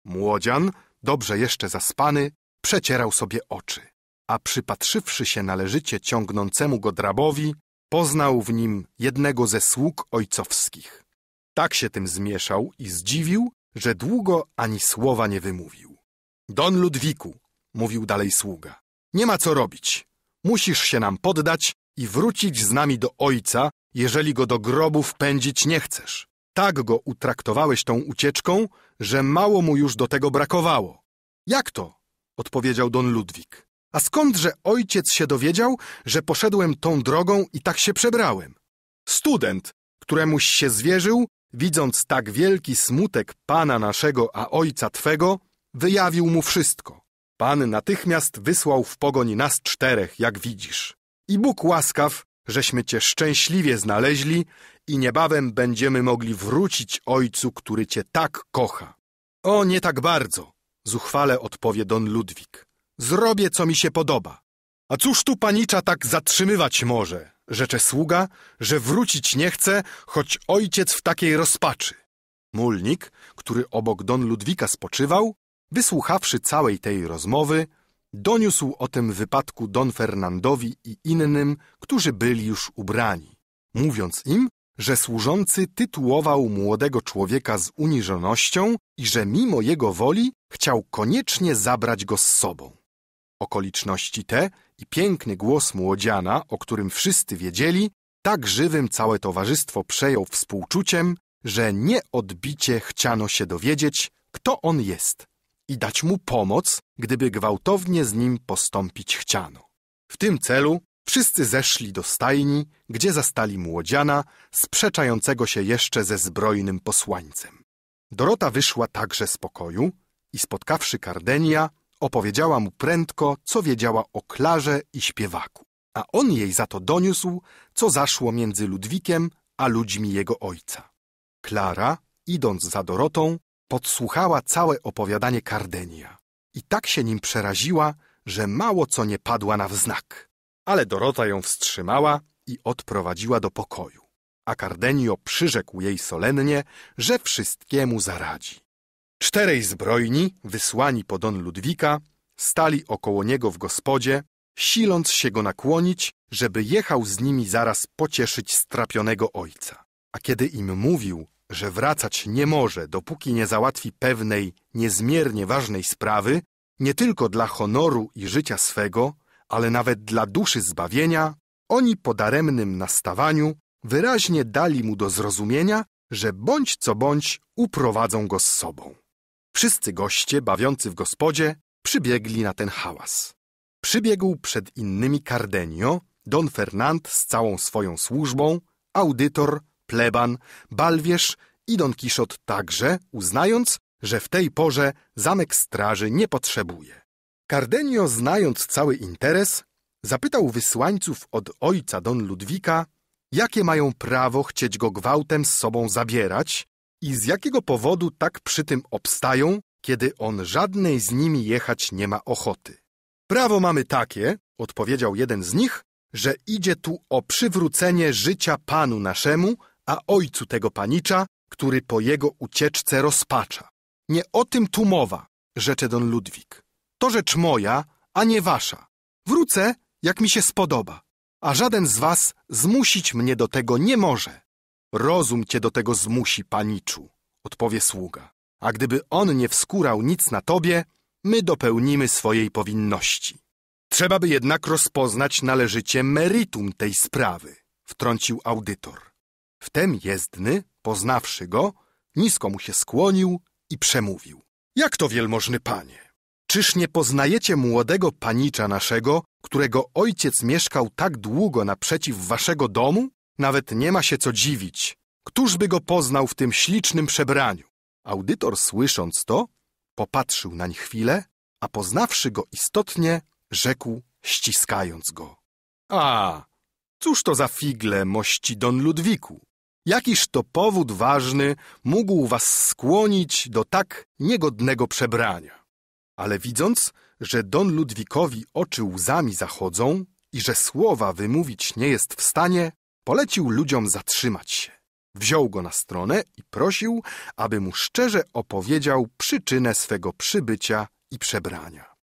Młodzian, dobrze jeszcze zaspany, przecierał sobie oczy, a przypatrzywszy się należycie ciągnącemu go drabowi, poznał w nim jednego ze sług ojcowskich. Tak się tym zmieszał i zdziwił, że długo ani słowa nie wymówił. Don Ludwiku, mówił dalej sługa, nie ma co robić. Musisz się nam poddać i wrócić z nami do ojca, jeżeli go do grobu wpędzić nie chcesz. Tak go utraktowałeś tą ucieczką, że mało mu już do tego brakowało. Jak to? odpowiedział Don Ludwik. A skądże ojciec się dowiedział, że poszedłem tą drogą i tak się przebrałem? Student, któremuś się zwierzył, widząc tak wielki smutek pana naszego, a ojca twego, wyjawił mu wszystko. Pan natychmiast wysłał w pogoń nas czterech, jak widzisz. I Bóg łaskaw, żeśmy cię szczęśliwie znaleźli i niebawem będziemy mogli wrócić ojcu, który cię tak kocha. O, nie tak bardzo, zuchwale odpowie Don Ludwik. Zrobię, co mi się podoba. A cóż tu panicza tak zatrzymywać może? Rzecze sługa, że wrócić nie chce, choć ojciec w takiej rozpaczy. Mulnik, który obok Don Ludwika spoczywał, wysłuchawszy całej tej rozmowy, doniósł o tym wypadku Don Fernandowi i innym, którzy byli już ubrani, mówiąc im, że służący tytułował młodego człowieka z uniżonością i że mimo jego woli chciał koniecznie zabrać go z sobą. Okoliczności te i piękny głos młodziana, o którym wszyscy wiedzieli, tak żywym całe towarzystwo przejął współczuciem, że nieodbicie chciano się dowiedzieć, kto on jest i dać mu pomoc, gdyby gwałtownie z nim postąpić chciano. W tym celu wszyscy zeszli do stajni, gdzie zastali młodziana, sprzeczającego się jeszcze ze zbrojnym posłańcem. Dorota wyszła także z pokoju i spotkawszy Kardenia, opowiedziała mu prędko, co wiedziała o Klarze i śpiewaku, a on jej za to doniósł, co zaszło między Ludwikiem a ludźmi jego ojca. Klara, idąc za Dorotą, podsłuchała całe opowiadanie Kardenia i tak się nim przeraziła, że mało co nie padła na wznak. Ale Dorota ją wstrzymała i odprowadziła do pokoju, a Kardenio przyrzekł jej solennie, że wszystkiemu zaradzi. Czterej zbrojni, wysłani po Don Ludwika, stali około niego w gospodzie, siląc się go nakłonić, żeby jechał z nimi zaraz pocieszyć strapionego ojca. A kiedy im mówił, że wracać nie może, dopóki nie załatwi pewnej niezmiernie ważnej sprawy, nie tylko dla honoru i życia swego, ale nawet dla duszy zbawienia, oni po daremnym nastawaniu wyraźnie dali mu do zrozumienia, że bądź co bądź uprowadzą go z sobą. Wszyscy goście bawiący w gospodzie przybiegli na ten hałas. Przybiegł przed innymi Cardenio, Don Fernand z całą swoją służbą, audytor, pleban, balwierz i Don Kiszot także, uznając, że w tej porze zamek straży nie potrzebuje. Cardenio, znając cały interes, zapytał wysłańców od ojca Don Ludwika, jakie mają prawo chcieć go gwałtem z sobą zabierać i z jakiego powodu tak przy tym obstają, kiedy on żadnej z nimi jechać nie ma ochoty. Prawo mamy takie, odpowiedział jeden z nich, że idzie tu o przywrócenie życia panu naszemu, a ojcu tego panicza, który po jego ucieczce rozpacza. Nie o tym tu mowa, rzecze don Ludwik. To rzecz moja, a nie wasza. Wrócę, jak mi się spodoba, a żaden z was zmusić mnie do tego nie może. Rozum cię do tego zmusi, paniczu, odpowie sługa. A gdyby on nie wskórał nic na tobie, my dopełnimy swojej powinności. Trzeba by jednak rozpoznać należycie meritum tej sprawy, wtrącił audytor. Wtem jezdny, poznawszy go, nisko mu się skłonił i przemówił. Jak to wielmożny panie? Czyż nie poznajecie młodego panicza naszego, którego ojciec mieszkał tak długo naprzeciw waszego domu? Nawet nie ma się co dziwić. Któż by go poznał w tym ślicznym przebraniu? Audytor słysząc to, popatrzył nań chwilę, a poznawszy go istotnie, rzekł, ściskając go. A, cóż to za figle, mości Don Ludwiku? Jakiż to powód ważny mógł was skłonić do tak niegodnego przebrania? Ale widząc, że Don Ludwikowi oczy łzami zachodzą i że słowa wymówić nie jest w stanie, polecił ludziom zatrzymać się. Wziął go na stronę i prosił, aby mu szczerze opowiedział przyczynę swego przybycia i przebrania.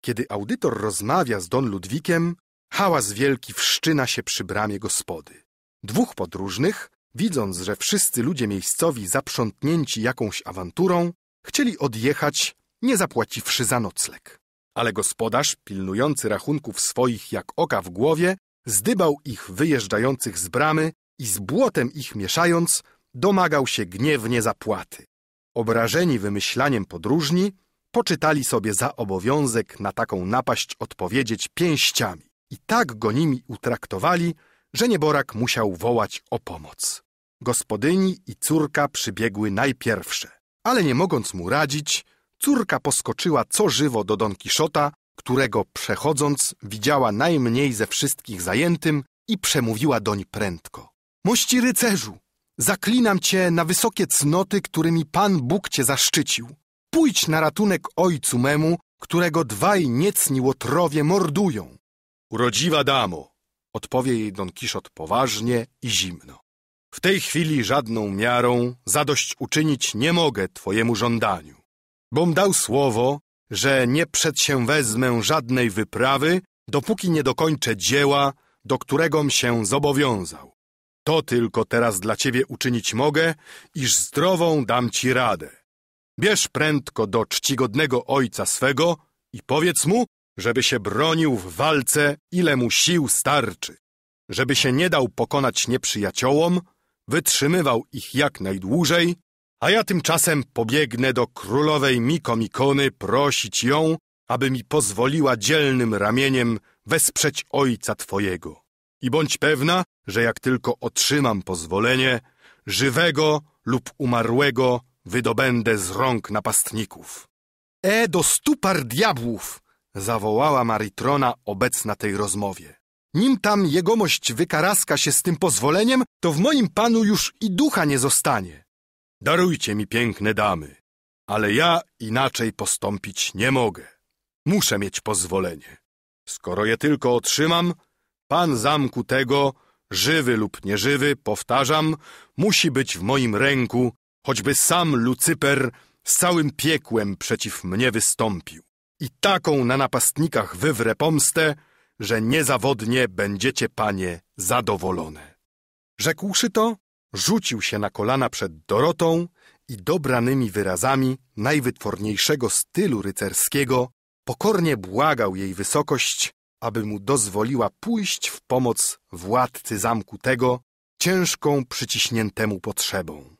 Kiedy audytor rozmawia z Don Ludwikiem, hałas wielki wszczyna się przy bramie gospody. Dwóch podróżnych, widząc, że wszyscy ludzie miejscowi zaprzątnięci jakąś awanturą, chcieli odjechać, nie zapłaciwszy za nocleg. Ale gospodarz, pilnujący rachunków swoich jak oka w głowie, zdybał ich wyjeżdżających z bramy i z błotem ich mieszając, domagał się gniewnie zapłaty. Obrażeni wymyślaniem podróżni, poczytali sobie za obowiązek na taką napaść odpowiedzieć pięściami i tak go nimi utraktowali, że nieborak musiał wołać o pomoc. Gospodyni i córka przybiegły najpierwsze, ale nie mogąc mu radzić, córka poskoczyła co żywo do Don Kiszota, którego przechodząc widziała najmniej ze wszystkich zajętym i przemówiła doń prędko. Mości rycerzu, zaklinam cię na wysokie cnoty, którymi Pan Bóg cię zaszczycił. Pójdź na ratunek ojcu memu, którego dwaj niecni łotrowie mordują. Urodziwa damo, odpowie jej Don Kiszot poważnie i zimno. W tej chwili żadną miarą zadość uczynić nie mogę twojemu żądaniu, bom dał słowo, że nie przed się wezmę żadnej wyprawy, dopóki nie dokończę dzieła, do któregom się zobowiązał. To tylko teraz dla ciebie uczynić mogę, iż zdrową dam ci radę. Bierz prędko do czcigodnego ojca swego i powiedz mu, żeby się bronił w walce, ile mu sił starczy, żeby się nie dał pokonać nieprzyjaciołom, wytrzymywał ich jak najdłużej, a ja tymczasem pobiegnę do królowej Mikomikony prosić ją, aby mi pozwoliła dzielnym ramieniem wesprzeć ojca twojego. I bądź pewna, że jak tylko otrzymam pozwolenie, żywego lub umarłego wydobędę z rąk napastników. E do stu par diabłów! zawołała Maritrona obecna tej rozmowie. Nim tam jegomość wykaraska się z tym pozwoleniem, to w moim panu już i ducha nie zostanie. Darujcie mi piękne damy, ale ja inaczej postąpić nie mogę. Muszę mieć pozwolenie. Skoro je tylko otrzymam, pan zamku tego, żywy lub nieżywy, powtarzam, musi być w moim ręku, choćby sam Lucyper z całym piekłem przeciw mnie wystąpił. I taką na napastnikach wywrę pomstę, że niezawodnie będziecie, panie, zadowolone. Rzekłszy to, rzucił się na kolana przed Dorotą i dobranymi wyrazami najwytworniejszego stylu rycerskiego pokornie błagał jej wysokość, aby mu dozwoliła pójść w pomoc władcy zamku tego, ciężką przyciśniętemu potrzebą.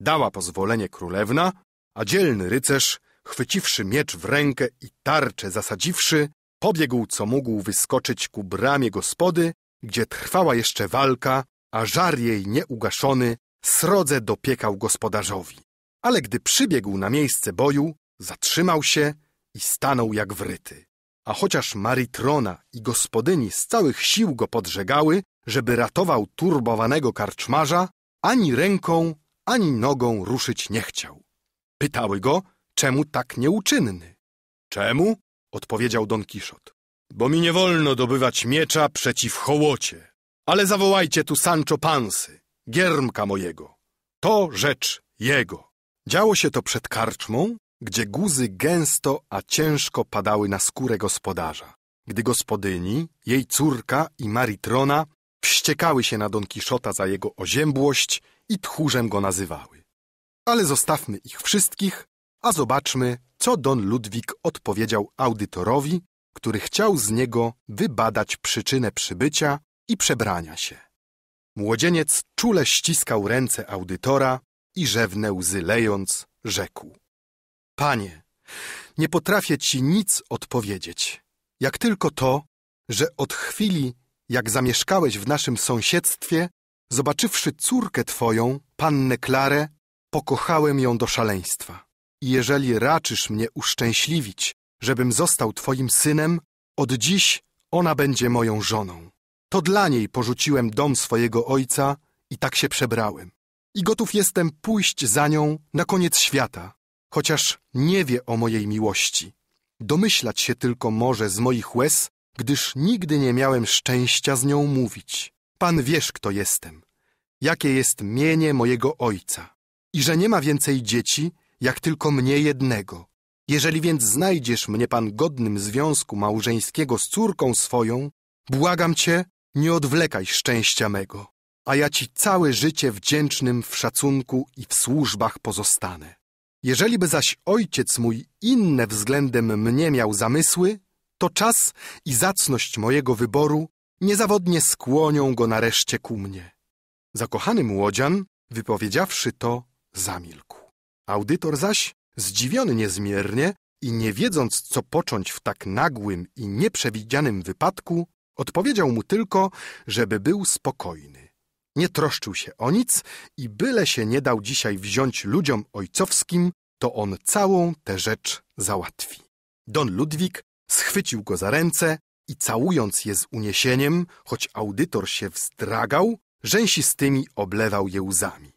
Dała pozwolenie królewna, a dzielny rycerz, chwyciwszy miecz w rękę i tarczę zasadziwszy, pobiegł co mógł wyskoczyć ku bramie gospody, gdzie trwała jeszcze walka, a żar jej nieugaszony srodze dopiekał gospodarzowi. Ale gdy przybiegł na miejsce boju, zatrzymał się i stanął jak wryty. A chociaż Maritrona i gospodyni z całych sił go podżegały, żeby ratował turbowanego karczmarza, ani ręką, ani nogą ruszyć nie chciał. Pytały go, czemu tak nieuczynny. Czemu? odpowiedział Don Kiszot. Bo mi nie wolno dobywać miecza przeciw hołocie. Ale zawołajcie tu Sancho Pansy, giermka mojego. To rzecz jego. Działo się to przed karczmą, gdzie guzy gęsto, a ciężko padały na skórę gospodarza. Gdy gospodyni, jej córka i Maritrona wściekały się na Don Kiszota za jego oziębłość i tchórzem go nazywały. Ale zostawmy ich wszystkich, a zobaczmy, co Don Ludwik odpowiedział audytorowi, który chciał z niego wybadać przyczynę przybycia i przebrania się. Młodzieniec czule ściskał ręce audytora i rzewne łzy lejąc rzekł. Panie, nie potrafię ci nic odpowiedzieć, jak tylko to, że od chwili, jak zamieszkałeś w naszym sąsiedztwie, zobaczywszy córkę twoją, pannę Klarę, pokochałem ją do szaleństwa. I jeżeli raczysz mnie uszczęśliwić, żebym został twoim synem, od dziś ona będzie moją żoną. To dla niej porzuciłem dom swojego ojca i tak się przebrałem. I gotów jestem pójść za nią na koniec świata, chociaż nie wie o mojej miłości. Domyślać się tylko może z moich łez, gdyż nigdy nie miałem szczęścia z nią mówić. Pan wiesz, kto jestem, jakie jest mienie mojego ojca i że nie ma więcej dzieci, jak tylko mnie jednego. Jeżeli więc znajdziesz mnie pan godnym związku małżeńskiego z córką swoją, błagam cię, nie odwlekaj szczęścia mego, a ja ci całe życie wdzięcznym w szacunku i w służbach pozostanę. Jeżeli by zaś ojciec mój inne względem mnie miał zamysły, to czas i zacność mojego wyboru niezawodnie skłonią go nareszcie ku mnie. Zakochany młodzian, wypowiedziawszy to, zamilkł. Audytor zaś, zdziwiony niezmiernie i nie wiedząc, co począć w tak nagłym i nieprzewidzianym wypadku, odpowiedział mu tylko, żeby był spokojny. Nie troszczył się o nic i byle się nie dał dzisiaj wziąć ludziom ojcowskim, to on całą tę rzecz załatwi. Don Ludwik schwycił go za ręce i całując je z uniesieniem, choć audytor się wzdragał, rzęsistymi oblewał je łzami.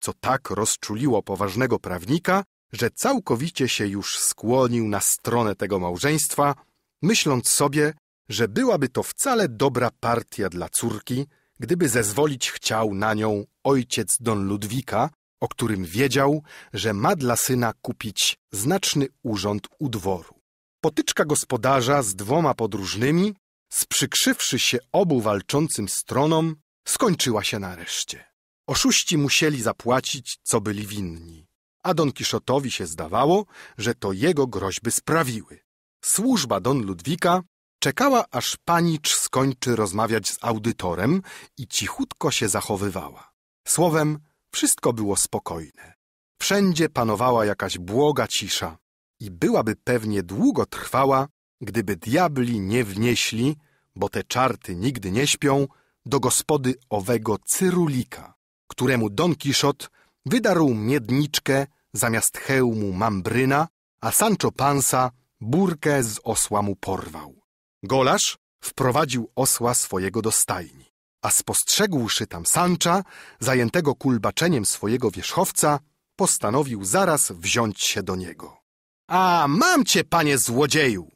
Co tak rozczuliło poważnego prawnika, że całkowicie się już skłonił na stronę tego małżeństwa, myśląc sobie, że byłaby to wcale dobra partia dla córki, gdyby zezwolić chciał na nią ojciec Don Ludwika, o którym wiedział, że ma dla syna kupić znaczny urząd u dworu. Potyczka gospodarza z dwoma podróżnymi, sprzykrzywszy się obu walczącym stronom, skończyła się nareszcie. Oszuści musieli zapłacić, co byli winni, a Don Kiszotowi się zdawało, że to jego groźby sprawiły. Służba Don Ludwika czekała, aż panicz skończy rozmawiać z audytorem i cichutko się zachowywała. Słowem, wszystko było spokojne. Wszędzie panowała jakaś błoga cisza i byłaby pewnie długo trwała, gdyby diabli nie wnieśli, bo te czarty nigdy nie śpią, do gospody owego Cyrulika, któremu Don Kiszot wydarł miedniczkę zamiast hełmu mambryna, a Sancho Pansa burkę z osła mu porwał. Golasz wprowadził osła swojego do stajni, a spostrzegłszy tam Sancha, zajętego kulbaczeniem swojego wierzchowca, postanowił zaraz wziąć się do niego. A mam cię, panie złodzieju!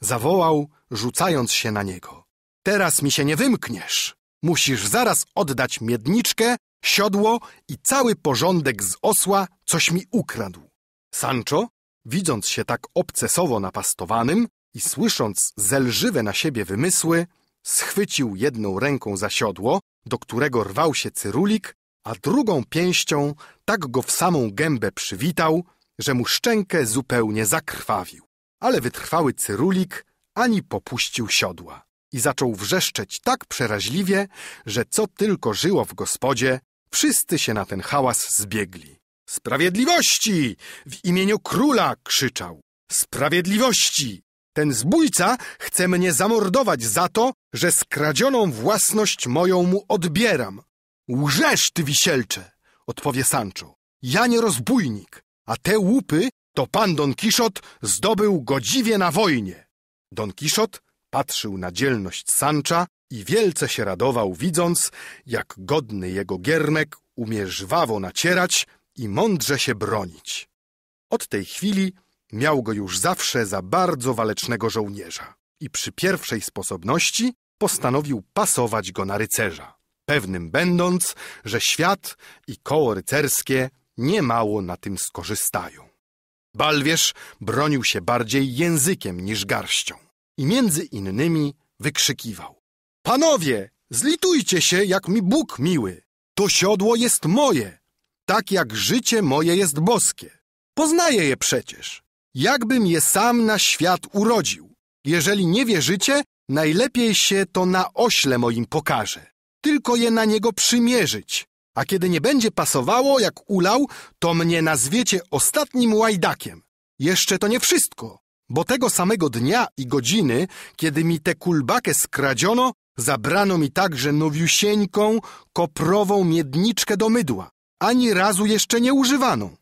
zawołał, rzucając się na niego. Teraz mi się nie wymkniesz. Musisz zaraz oddać miedniczkę, siodło i cały porządek z osła, coś mi ukradł. Sancho, widząc się tak obcesowo napastowanym i słysząc zelżywe na siebie wymysły, schwycił jedną ręką za siodło, do którego rwał się cyrulik, a drugą pięścią tak go w samą gębę przywitał, że mu szczękę zupełnie zakrwawił. Ale wytrwały cyrulik ani popuścił siodła i zaczął wrzeszczeć tak przeraźliwie, że co tylko żyło w gospodzie, wszyscy się na ten hałas zbiegli. Sprawiedliwości! W imieniu króla krzyczał. Sprawiedliwości! Ten zbójca chce mnie zamordować za to, że skradzioną własność moją mu odbieram. Łżesz, ty wisielcze! odpowie Sancho. Ja nie rozbójnik, a te łupy to pan Don Kiszot zdobył godziwie na wojnie. Don Kiszot patrzył na dzielność Sancha i wielce się radował, widząc, jak godny jego giermek umie żwawo nacierać i mądrze się bronić. Od tej chwili miał go już zawsze za bardzo walecznego żołnierza i przy pierwszej sposobności postanowił pasować go na rycerza, pewnym będąc, że świat i koło rycerskie niemało na tym skorzystają. Balwierz bronił się bardziej językiem niż garścią i między innymi wykrzykiwał. Panowie, zlitujcie się, jak mi Bóg miły. To siodło jest moje, tak jak życie moje jest boskie. Poznaję je przecież. Jakbym je sam na świat urodził. Jeżeli nie wierzycie, najlepiej się to na ośle moim pokaże. Tylko je na niego przymierzyć. A kiedy nie będzie pasowało, jak ulał, to mnie nazwiecie ostatnim łajdakiem. Jeszcze to nie wszystko bo tego samego dnia i godziny, kiedy mi tę kulbakę skradziono, zabrano mi także nowiusieńką, koprową miedniczkę do mydła, ani razu jeszcze nie używaną,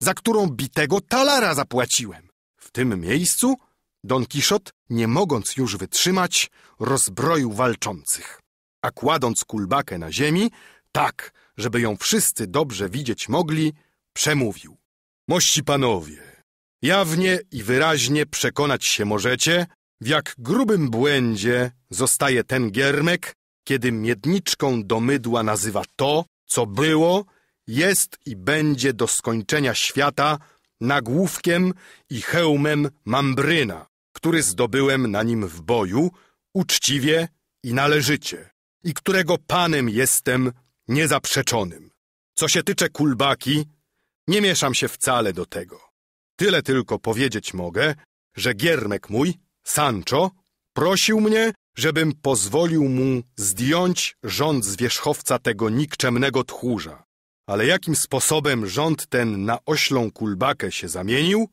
za którą bitego talara zapłaciłem. W tym miejscu Don Kiszot, nie mogąc już wytrzymać, rozbroił walczących, a kładąc kulbakę na ziemi, tak, żeby ją wszyscy dobrze widzieć mogli, przemówił. Mości panowie, Jawnie i wyraźnie przekonać się możecie, w jak grubym błędzie zostaje ten giermek, kiedy miedniczką do mydła nazywa to, co było, jest i będzie do skończenia świata nagłówkiem i hełmem Mambryna, który zdobyłem na nim w boju, uczciwie i należycie, i którego panem jestem niezaprzeczonym. Co się tycze kulbaki, nie mieszam się wcale do tego. Tyle tylko powiedzieć mogę, że giermek mój, Sancho, prosił mnie, żebym pozwolił mu zdjąć rząd z wierzchowca tego nikczemnego tchórza. Ale jakim sposobem rząd ten na oślą kulbakę się zamienił,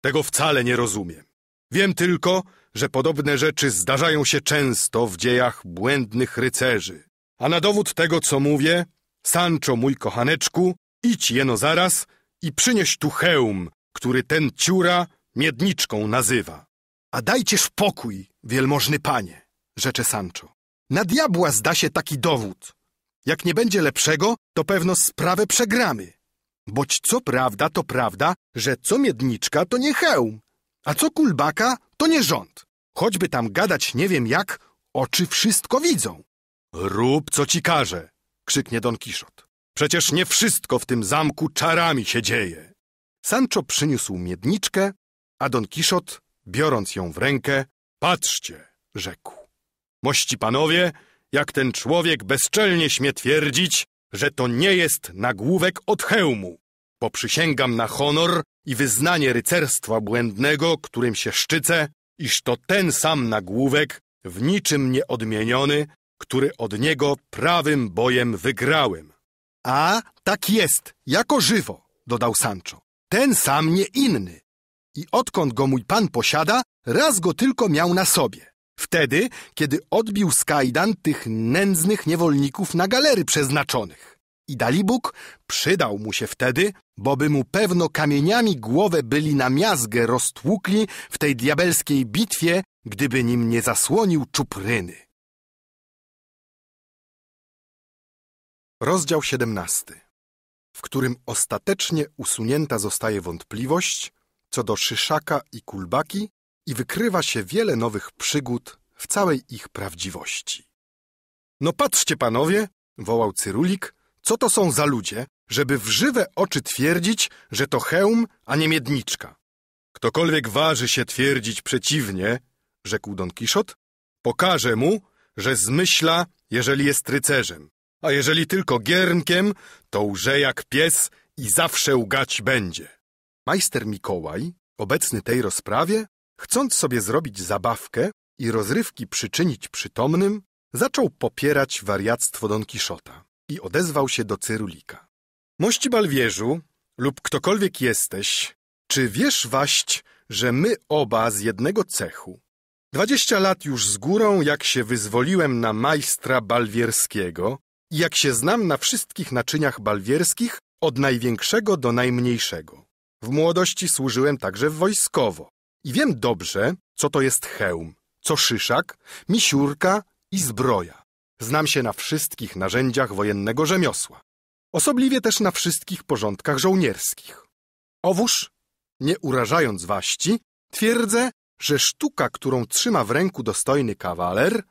tego wcale nie rozumiem. Wiem tylko, że podobne rzeczy zdarzają się często w dziejach błędnych rycerzy. A na dowód tego, co mówię, Sancho mój kochaneczku, idź jeno zaraz i przynieś tu hełm, który ten ciura miedniczką nazywa. A dajcież pokój, wielmożny panie, rzecze Sancho. Na diabła zda się taki dowód. Jak nie będzie lepszego, to pewno sprawę przegramy. Boć co prawda, to prawda, że co miedniczka, to nie hełm, a co kulbaka, to nie rząd. Choćby tam gadać nie wiem jak, oczy wszystko widzą. Rób, co ci każe, krzyknie Don Kiszot. Przecież nie wszystko w tym zamku czarami się dzieje. Sancho przyniósł miedniczkę, a Don Kiszot, biorąc ją w rękę, patrzcie, rzekł. Mości panowie, jak ten człowiek bezczelnie śmie twierdzić, że to nie jest nagłówek od hełmu. Poprzysięgam na honor i wyznanie rycerstwa błędnego, którym się szczycę, iż to ten sam nagłówek, w niczym nieodmieniony, który od niego prawym bojem wygrałem. A, tak jest, jako żywo, dodał Sancho. Ten sam nie inny. I odkąd go mój pan posiada, raz go tylko miał na sobie. Wtedy, kiedy odbił z kajdan tych nędznych niewolników na galery przeznaczonych. I Dalibóg przydał mu się wtedy, bo by mu pewno kamieniami głowę byli na miazgę roztłukli w tej diabelskiej bitwie, gdyby nim nie zasłonił czupryny. Rozdział 17, w którym ostatecznie usunięta zostaje wątpliwość co do Szyszaka i Kulbaki i wykrywa się wiele nowych przygód w całej ich prawdziwości. No patrzcie, panowie, wołał Cyrulik, co to są za ludzie, żeby w żywe oczy twierdzić, że to hełm, a nie miedniczka. Ktokolwiek waży się twierdzić przeciwnie, rzekł Don Kiszot, pokaże mu, że zmyśla, jeżeli jest rycerzem, a jeżeli tylko giernkiem, to łże jak pies i zawsze łgać będzie. Majster Mikołaj, obecny tej rozprawie, chcąc sobie zrobić zabawkę i rozrywki przyczynić przytomnym, zaczął popierać wariactwo Don Kiszota i odezwał się do Cyrulika. Mości Balwierzu, lub ktokolwiek jesteś, czy wiesz waść, że my oba z jednego cechu, dwadzieścia lat już z górą, jak się wyzwoliłem na majstra balwierskiego i jak się znam na wszystkich naczyniach balwierskich, od największego do najmniejszego. W młodości służyłem także wojskowo i wiem dobrze, co to jest hełm, co szyszak, misiurka i zbroja. Znam się na wszystkich narzędziach wojennego rzemiosła. Osobliwie też na wszystkich porządkach żołnierskich. Owóż, nie urażając waści, twierdzę, że sztuka, którą trzyma w ręku dostojny kawaler,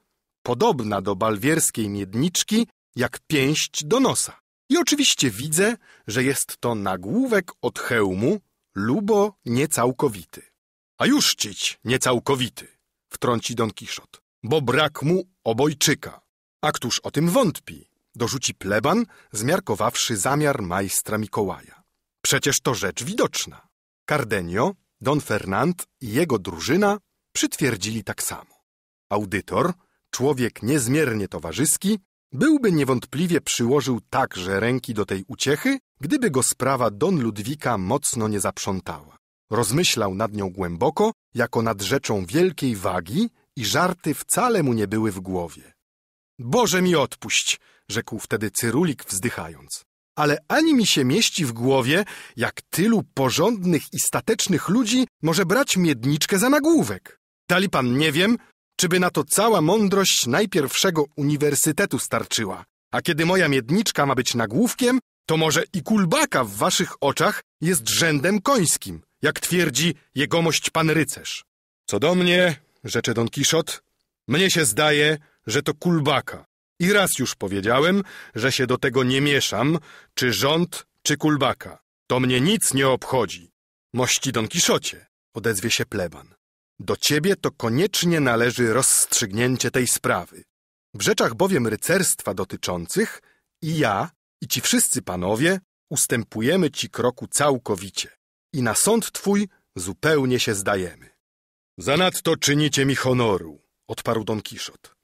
podobna do balwierskiej miedniczki, jak pięść do nosa. I oczywiście widzę, że jest to nagłówek od hełmu, lubo niecałkowity. A już cić niecałkowity, wtrąci Don Kiszot, bo brak mu obojczyka. A któż o tym wątpi? Dorzuci pleban, zmiarkowawszy zamiar majstra Mikołaja. Przecież to rzecz widoczna. Cardenio, Don Fernand i jego drużyna przytwierdzili tak samo. Audytor, człowiek niezmiernie towarzyski, byłby niewątpliwie przyłożył także ręki do tej uciechy, gdyby go sprawa Don Ludwika mocno nie zaprzątała. Rozmyślał nad nią głęboko, jako nad rzeczą wielkiej wagi i żarty wcale mu nie były w głowie. Boże mi odpuść, rzekł wtedy Cyrulik wzdychając. Ale ani mi się mieści w głowie, jak tylu porządnych i statecznych ludzi może brać miedniczkę za nagłówek. Dali pan nie wiem, czyby na to cała mądrość najpierwszego uniwersytetu starczyła. A kiedy moja miedniczka ma być nagłówkiem, to może i kulbaka w waszych oczach jest rzędem końskim, jak twierdzi jegomość pan rycerz. Co do mnie, rzecze Don Kiszot, mnie się zdaje, że to kulbaka. I raz już powiedziałem, że się do tego nie mieszam, czy rząd, czy kulbaka. To mnie nic nie obchodzi. Mości Don Kiszocie, odezwie się pleban. Do ciebie to koniecznie należy rozstrzygnięcie tej sprawy. W rzeczach bowiem rycerstwa dotyczących i ja, i ci wszyscy panowie ustępujemy ci kroku całkowicie i na sąd twój zupełnie się zdajemy. Zanadto czynicie mi honoru, odparł Don Kiszot.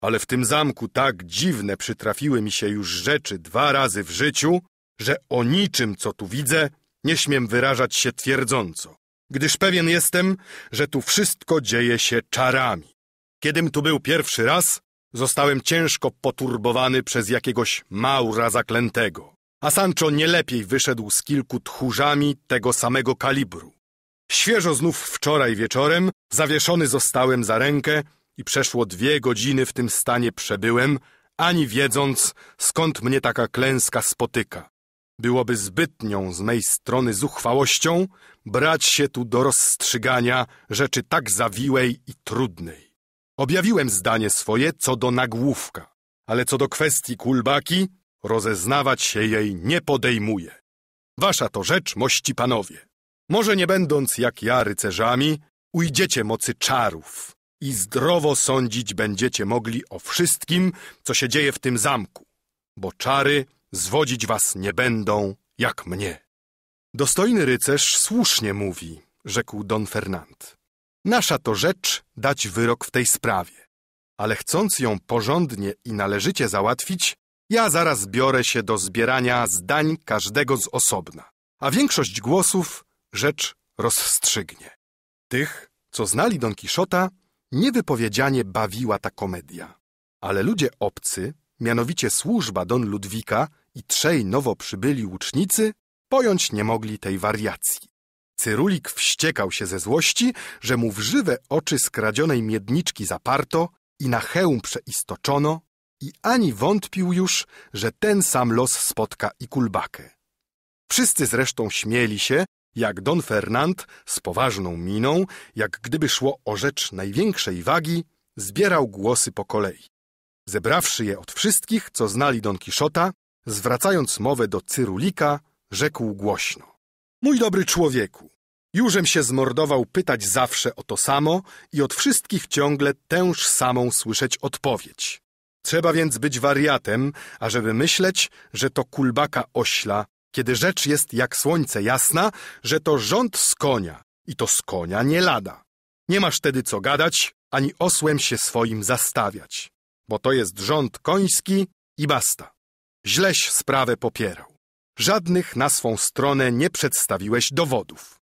Ale w tym zamku tak dziwne przytrafiły mi się już rzeczy dwa razy w życiu, że o niczym, co tu widzę, nie śmiem wyrażać się twierdząco, gdyż pewien jestem, że tu wszystko dzieje się czarami. Kiedym tu był pierwszy raz, zostałem ciężko poturbowany przez jakiegoś maura zaklętego, a Sancho nie lepiej wyszedł z kilku tchórzami tego samego kalibru. Świeżo znów wczoraj wieczorem zawieszony zostałem za rękę i przeszło dwie godziny w tym stanie przebyłem, ani wiedząc, skąd mnie taka klęska spotyka. Byłoby zbytnią z mej strony zuchwałością brać się tu do rozstrzygania rzeczy tak zawiłej i trudnej. Objawiłem zdanie swoje co do nagłówka, ale co do kwestii kulbaki, rozeznawać się jej nie podejmuje. Wasza to rzecz, mości panowie. Może nie będąc jak ja rycerzami, ujdziecie mocy czarów i zdrowo sądzić będziecie mogli o wszystkim, co się dzieje w tym zamku, bo czary zwodzić was nie będą jak mnie. Dostojny rycerz słusznie mówi, rzekł Don Fernand. Nasza to rzecz dać wyrok w tej sprawie, ale chcąc ją porządnie i należycie załatwić, ja zaraz biorę się do zbierania zdań każdego z osobna, a większość głosów rzecz rozstrzygnie. Tych, co znali Don Kiszota, niewypowiedzianie bawiła ta komedia. Ale ludzie obcy, mianowicie służba Don Ludwika i trzej nowo przybyli łucznicy, pojąć nie mogli tej wariacji. Cyrulik wściekał się ze złości, że mu w żywe oczy skradzionej miedniczki zaparto i na hełm przeistoczono i ani wątpił już, że ten sam los spotka i kulbakę. Wszyscy zresztą śmieli się, jak Don Fernand z poważną miną, jak gdyby szło o rzecz największej wagi, zbierał głosy po kolei. Zebrawszy je od wszystkich, co znali Don Kiszota, zwracając mowę do Cyrulika, rzekł głośno. Mój dobry człowieku, jużem się zmordował pytać zawsze o to samo i od wszystkich ciągle tęż samą słyszeć odpowiedź. Trzeba więc być wariatem, ażeby myśleć, że to kulbaka ośla, kiedy rzecz jest jak słońce jasna, że to rząd z konia i to z konia nie lada. Nie masz tedy co gadać, ani osłem się swoim zastawiać, bo to jest rząd koński i basta. Źleś sprawę popierał. Żadnych na swą stronę nie przedstawiłeś dowodów.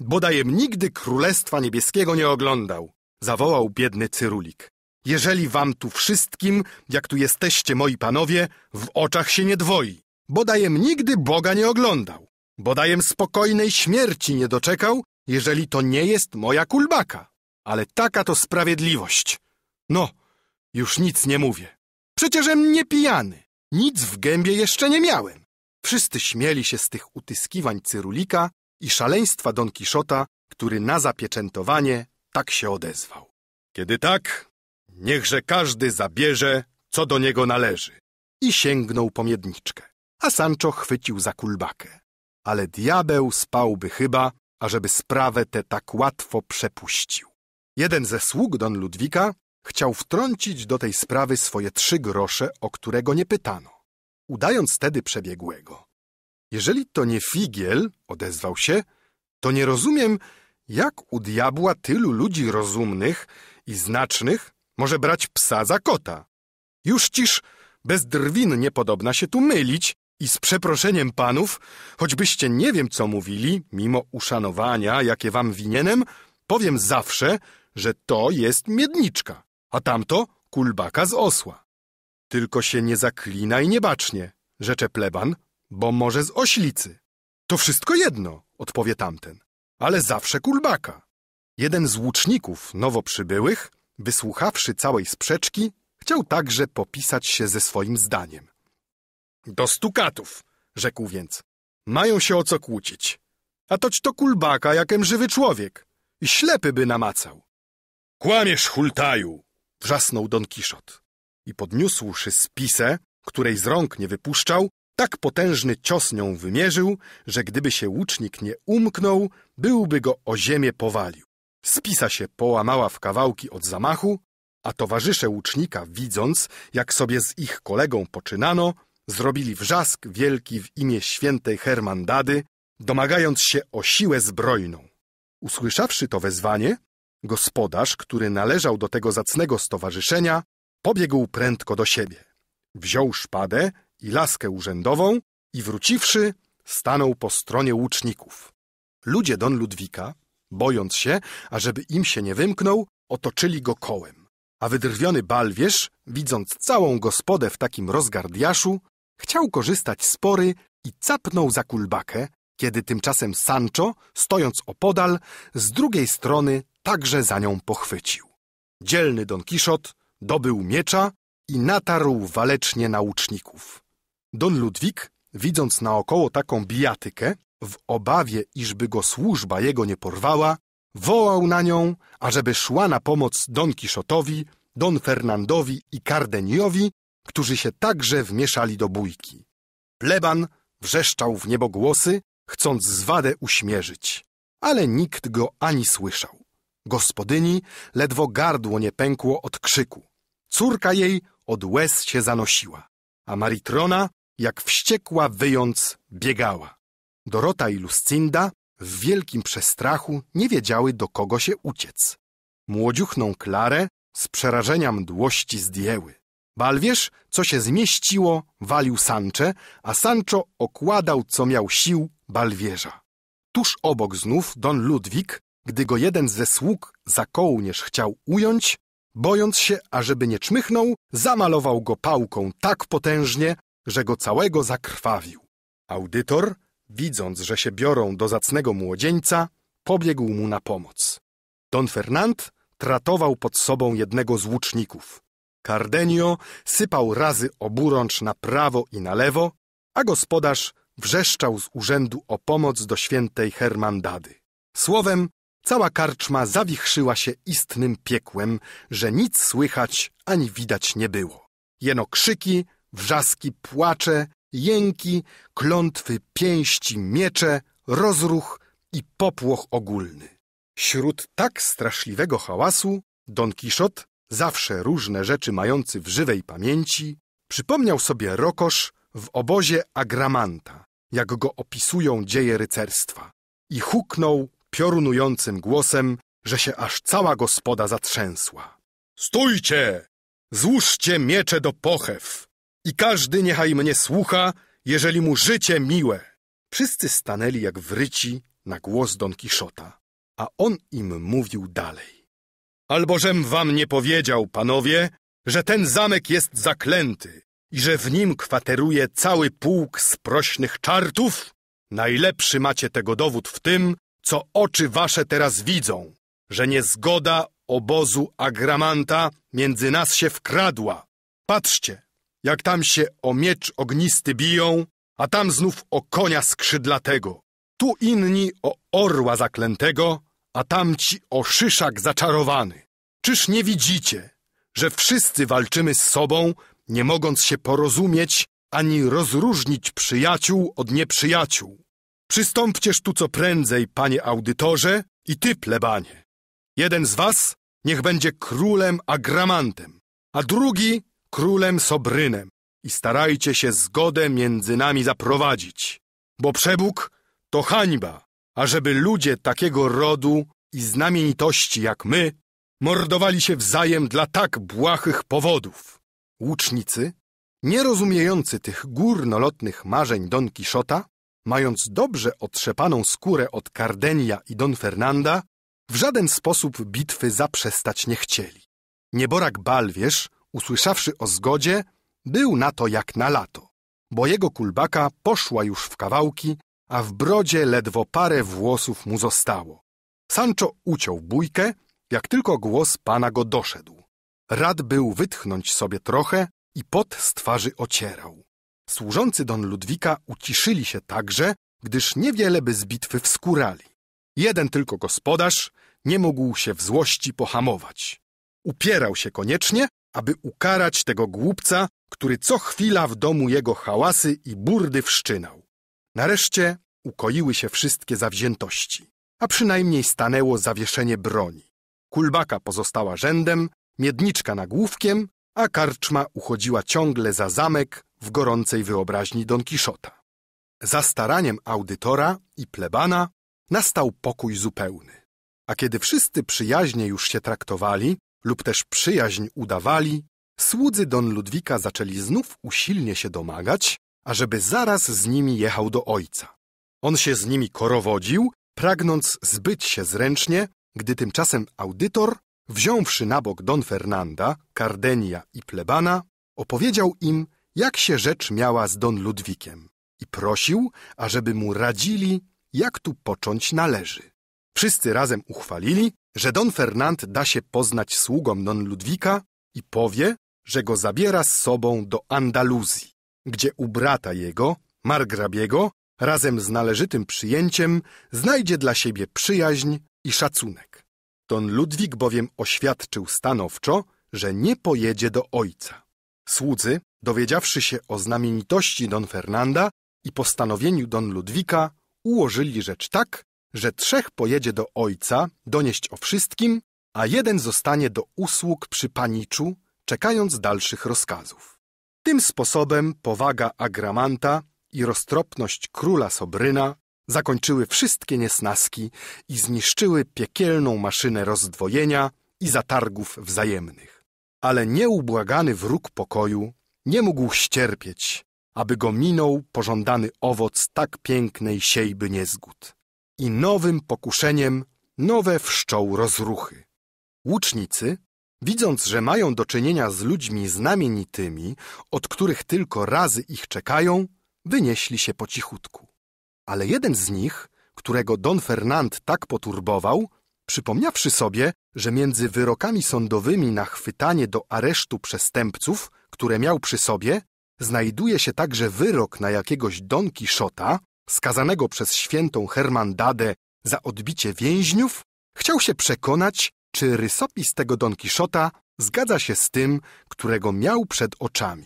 Bodajem nigdy Królestwa Niebieskiego nie oglądał, zawołał biedny Cyrulik. Jeżeli wam tu wszystkim, jak tu jesteście moi panowie, w oczach się nie dwoi, bodajem nigdy Boga nie oglądał, bodajem spokojnej śmierci nie doczekał, jeżeli to nie jest moja kulbaka. Ale taka to sprawiedliwość. No, już nic nie mówię. Przecieżem nie pijany. Nic w gębie jeszcze nie miałem. Wszyscy śmieli się z tych utyskiwań Cyrulika i szaleństwa Don Kiszota, który na zapieczętowanie tak się odezwał. Kiedy tak, niechże każdy zabierze, co do niego należy. I sięgnął po miedniczkę, a Sancho chwycił za kulbakę. Ale diabeł spałby chyba, ażeby sprawę tę tak łatwo przepuścił. Jeden ze sług Don Ludwika chciał wtrącić do tej sprawy swoje trzy grosze, o którego nie pytano, udając tedy przebiegłego. Jeżeli to nie figiel, odezwał się, to nie rozumiem, jak u diabła tylu ludzi rozumnych i znacznych może brać psa za kota. Już ciż bez drwin niepodobna się tu mylić i z przeproszeniem panów, choćbyście nie wiem co mówili, mimo uszanowania, jakie wam winienem, powiem zawsze, że to jest miedniczka, a tamto kulbaka z osła. Tylko się nie zaklinaj niebacznie, rzecze pleban, bo może z oślicy. To wszystko jedno, odpowie tamten, ale zawsze kulbaka. Jeden z łuczników nowo przybyłych, wysłuchawszy całej sprzeczki, chciał także popisać się ze swoim zdaniem. Do stukatów, rzekł więc, mają się o co kłócić. A toć to kulbaka, jakem żywy człowiek. I ślepy by namacał. Kłamiesz, hultaju! wrzasnął Don Kiszot. I podniósłszy spisę, której z rąk nie wypuszczał, tak potężny cios nią wymierzył, że gdyby się łucznik nie umknął, byłby go o ziemię powalił. Spisa się połamała w kawałki od zamachu, a towarzysze łucznika, widząc, jak sobie z ich kolegą poczynano, zrobili wrzask wielki w imię świętej Hermandady, domagając się o siłę zbrojną. Usłyszawszy to wezwanie, gospodarz, który należał do tego zacnego stowarzyszenia, pobiegł prędko do siebie. Wziął szpadę i laskę urzędową i wróciwszy, stanął po stronie łuczników. Ludzie Don Ludwika, bojąc się, ażeby im się nie wymknął, otoczyli go kołem. A wydrwiony balwierz, widząc całą gospodę w takim rozgardiaszu, chciał korzystać z pory, i capnął za kulbakę, kiedy tymczasem Sancho, stojąc opodal, z drugiej strony także za nią pochwycił. Dzielny Don Kiszot dobył miecza i natarł walecznie na łuczników. Don Ludwik, widząc naokoło taką bijatykę, w obawie, iżby go służba jego nie porwała, wołał na nią, ażeby szła na pomoc Don Kiszotowi, Don Fernandowi i Cardeniowi, którzy się także wmieszali do bójki. Pleban wrzeszczał w niebo głosy, chcąc zwadę uśmierzyć, ale nikt go ani słyszał. Gospodyni ledwo gardło nie pękło od krzyku. Córka jej od łez się zanosiła, a Maritrona, jak wściekła wyjąc, biegała. Dorota i Luscinda w wielkim przestrachu nie wiedziały, do kogo się uciec. Młodziuchną Klarę z przerażenia mdłości zdjęły. Balwierz, co się zmieściło, walił Sancze, a Sancho okładał, co miał sił, Balwierza. Tuż obok znów Don Ludwik, gdy go jeden ze sług za kołnierz chciał ująć, bojąc się, ażeby nie czmychnął, zamalował go pałką tak potężnie, że go całego zakrwawił. Audytor, widząc, że się biorą do zacnego młodzieńca, pobiegł mu na pomoc. Don Fernand tratował pod sobą jednego z łuczników. Cardenio sypał razy oburącz na prawo i na lewo, a gospodarz wrzeszczał z urzędu o pomoc do świętej Hermandady. Słowem, cała karczma zawichrzyła się istnym piekłem, że nic słychać ani widać nie było. Jeno krzyki, wrzaski, płacze, jęki, klątwy, pięści, miecze, rozruch i popłoch ogólny. Śród tak straszliwego hałasu Don Kiszot, zawsze różne rzeczy mający w żywej pamięci, przypomniał sobie Rokosz w obozie Agramanta, jak go opisują dzieje rycerstwa, i huknął piorunującym głosem, że się aż cała gospoda zatrzęsła. Stójcie! Złóżcie miecze do pochew i każdy niechaj mnie słucha, jeżeli mu życie miłe. Wszyscy stanęli jak wryci na głos Don Kiszota, a on im mówił dalej. Albożem wam nie powiedział, panowie, że ten zamek jest zaklęty i że w nim kwateruje cały pułk sprośnych czartów? Najlepszy macie tego dowód w tym, co oczy wasze teraz widzą, że niezgoda obozu Agramanta między nas się wkradła. Patrzcie, jak tam się o miecz ognisty biją, a tam znów o konia skrzydlatego. Tu inni o orła zaklętego, a tamci o szyszak zaczarowany. Czyż nie widzicie, że wszyscy walczymy z sobą, nie mogąc się porozumieć ani rozróżnić przyjaciół od nieprzyjaciół? Przystąpcież tu co prędzej, panie audytorze, i ty, plebanie. Jeden z was niech będzie królem Agramantem, a drugi królem Sobrynem i starajcie się zgodę między nami zaprowadzić, bo przebóg to hańba, ażeby ludzie takiego rodu i znamienitości jak my mordowali się wzajem dla tak błahych powodów. Łucznicy, nie rozumiejący tych górnolotnych marzeń Don Kiszota, mając dobrze otrzepaną skórę od Cardenia i Don Fernanda, w żaden sposób bitwy zaprzestać nie chcieli. Nieborak Balwierz, usłyszawszy o zgodzie, był na to jak na lato, bo jego kulbaka poszła już w kawałki, a w brodzie ledwo parę włosów mu zostało. Sancho uciął bójkę, jak tylko głos pana go doszedł. Rad był wytchnąć sobie trochę i pot z twarzy ocierał. Służący Don Ludwika uciszyli się także, gdyż niewiele by z bitwy wskórali. Jeden tylko gospodarz nie mógł się w złości pohamować. Upierał się koniecznie, aby ukarać tego głupca, który co chwila w domu jego hałasy i burdy wszczynał. Nareszcie ukoiły się wszystkie zawziętości, a przynajmniej stanęło zawieszenie broni. Kulbaka pozostała rzędem, miedniczka nagłówkiem, a karczma uchodziła ciągle za zamek w gorącej wyobraźni Don Kiszota. Za staraniem audytora i plebana nastał pokój zupełny. A kiedy wszyscy przyjaźnie już się traktowali lub też przyjaźń udawali, słudzy Don Ludwika zaczęli znów usilnie się domagać, ażeby zaraz z nimi jechał do ojca. On się z nimi korowodził, pragnąc zbyć się zręcznie, gdy tymczasem audytor, wziąwszy na bok Don Fernanda, Cardenia i plebana, opowiedział im, jak się rzecz miała z Don Ludwikiem i prosił, ażeby mu radzili, jak tu począć należy. Wszyscy razem uchwalili, że Don Fernand da się poznać sługom Don Ludwika i powie, że go zabiera z sobą do Andaluzji, gdzie u brata jego, margrabiego, razem z należytym przyjęciem znajdzie dla siebie przyjaźń i szacunek. Don Ludwik bowiem oświadczył stanowczo, że nie pojedzie do ojca. Słudzy, dowiedziawszy się o znamienitości Don Fernanda i postanowieniu Don Ludwika, ułożyli rzecz tak, że trzech pojedzie do ojca donieść o wszystkim, a jeden zostanie do usług przy paniczu, czekając dalszych rozkazów. Tym sposobem powaga Agramanta i roztropność króla Sobryna zakończyły wszystkie niesnaski i zniszczyły piekielną maszynę rozdwojenia i zatargów wzajemnych. Ale nieubłagany wróg pokoju nie mógł ścierpieć, aby go minął pożądany owoc tak pięknej siejby niezgód. I nowym pokuszeniem nowe wszczął rozruchy. Łucznicy, widząc, że mają do czynienia z ludźmi znamienitymi, od których tylko razy ich czekają, wynieśli się po cichutku. Ale jeden z nich, którego Don Fernand tak poturbował, przypomniawszy sobie, że między wyrokami sądowymi na chwytanie do aresztu przestępców, które miał przy sobie, znajduje się także wyrok na jakiegoś Don Kiszota, skazanego przez świętą Hermandadę za odbicie więźniów, chciał się przekonać, czy rysopis tego Don Kiszota zgadza się z tym, którego miał przed oczami.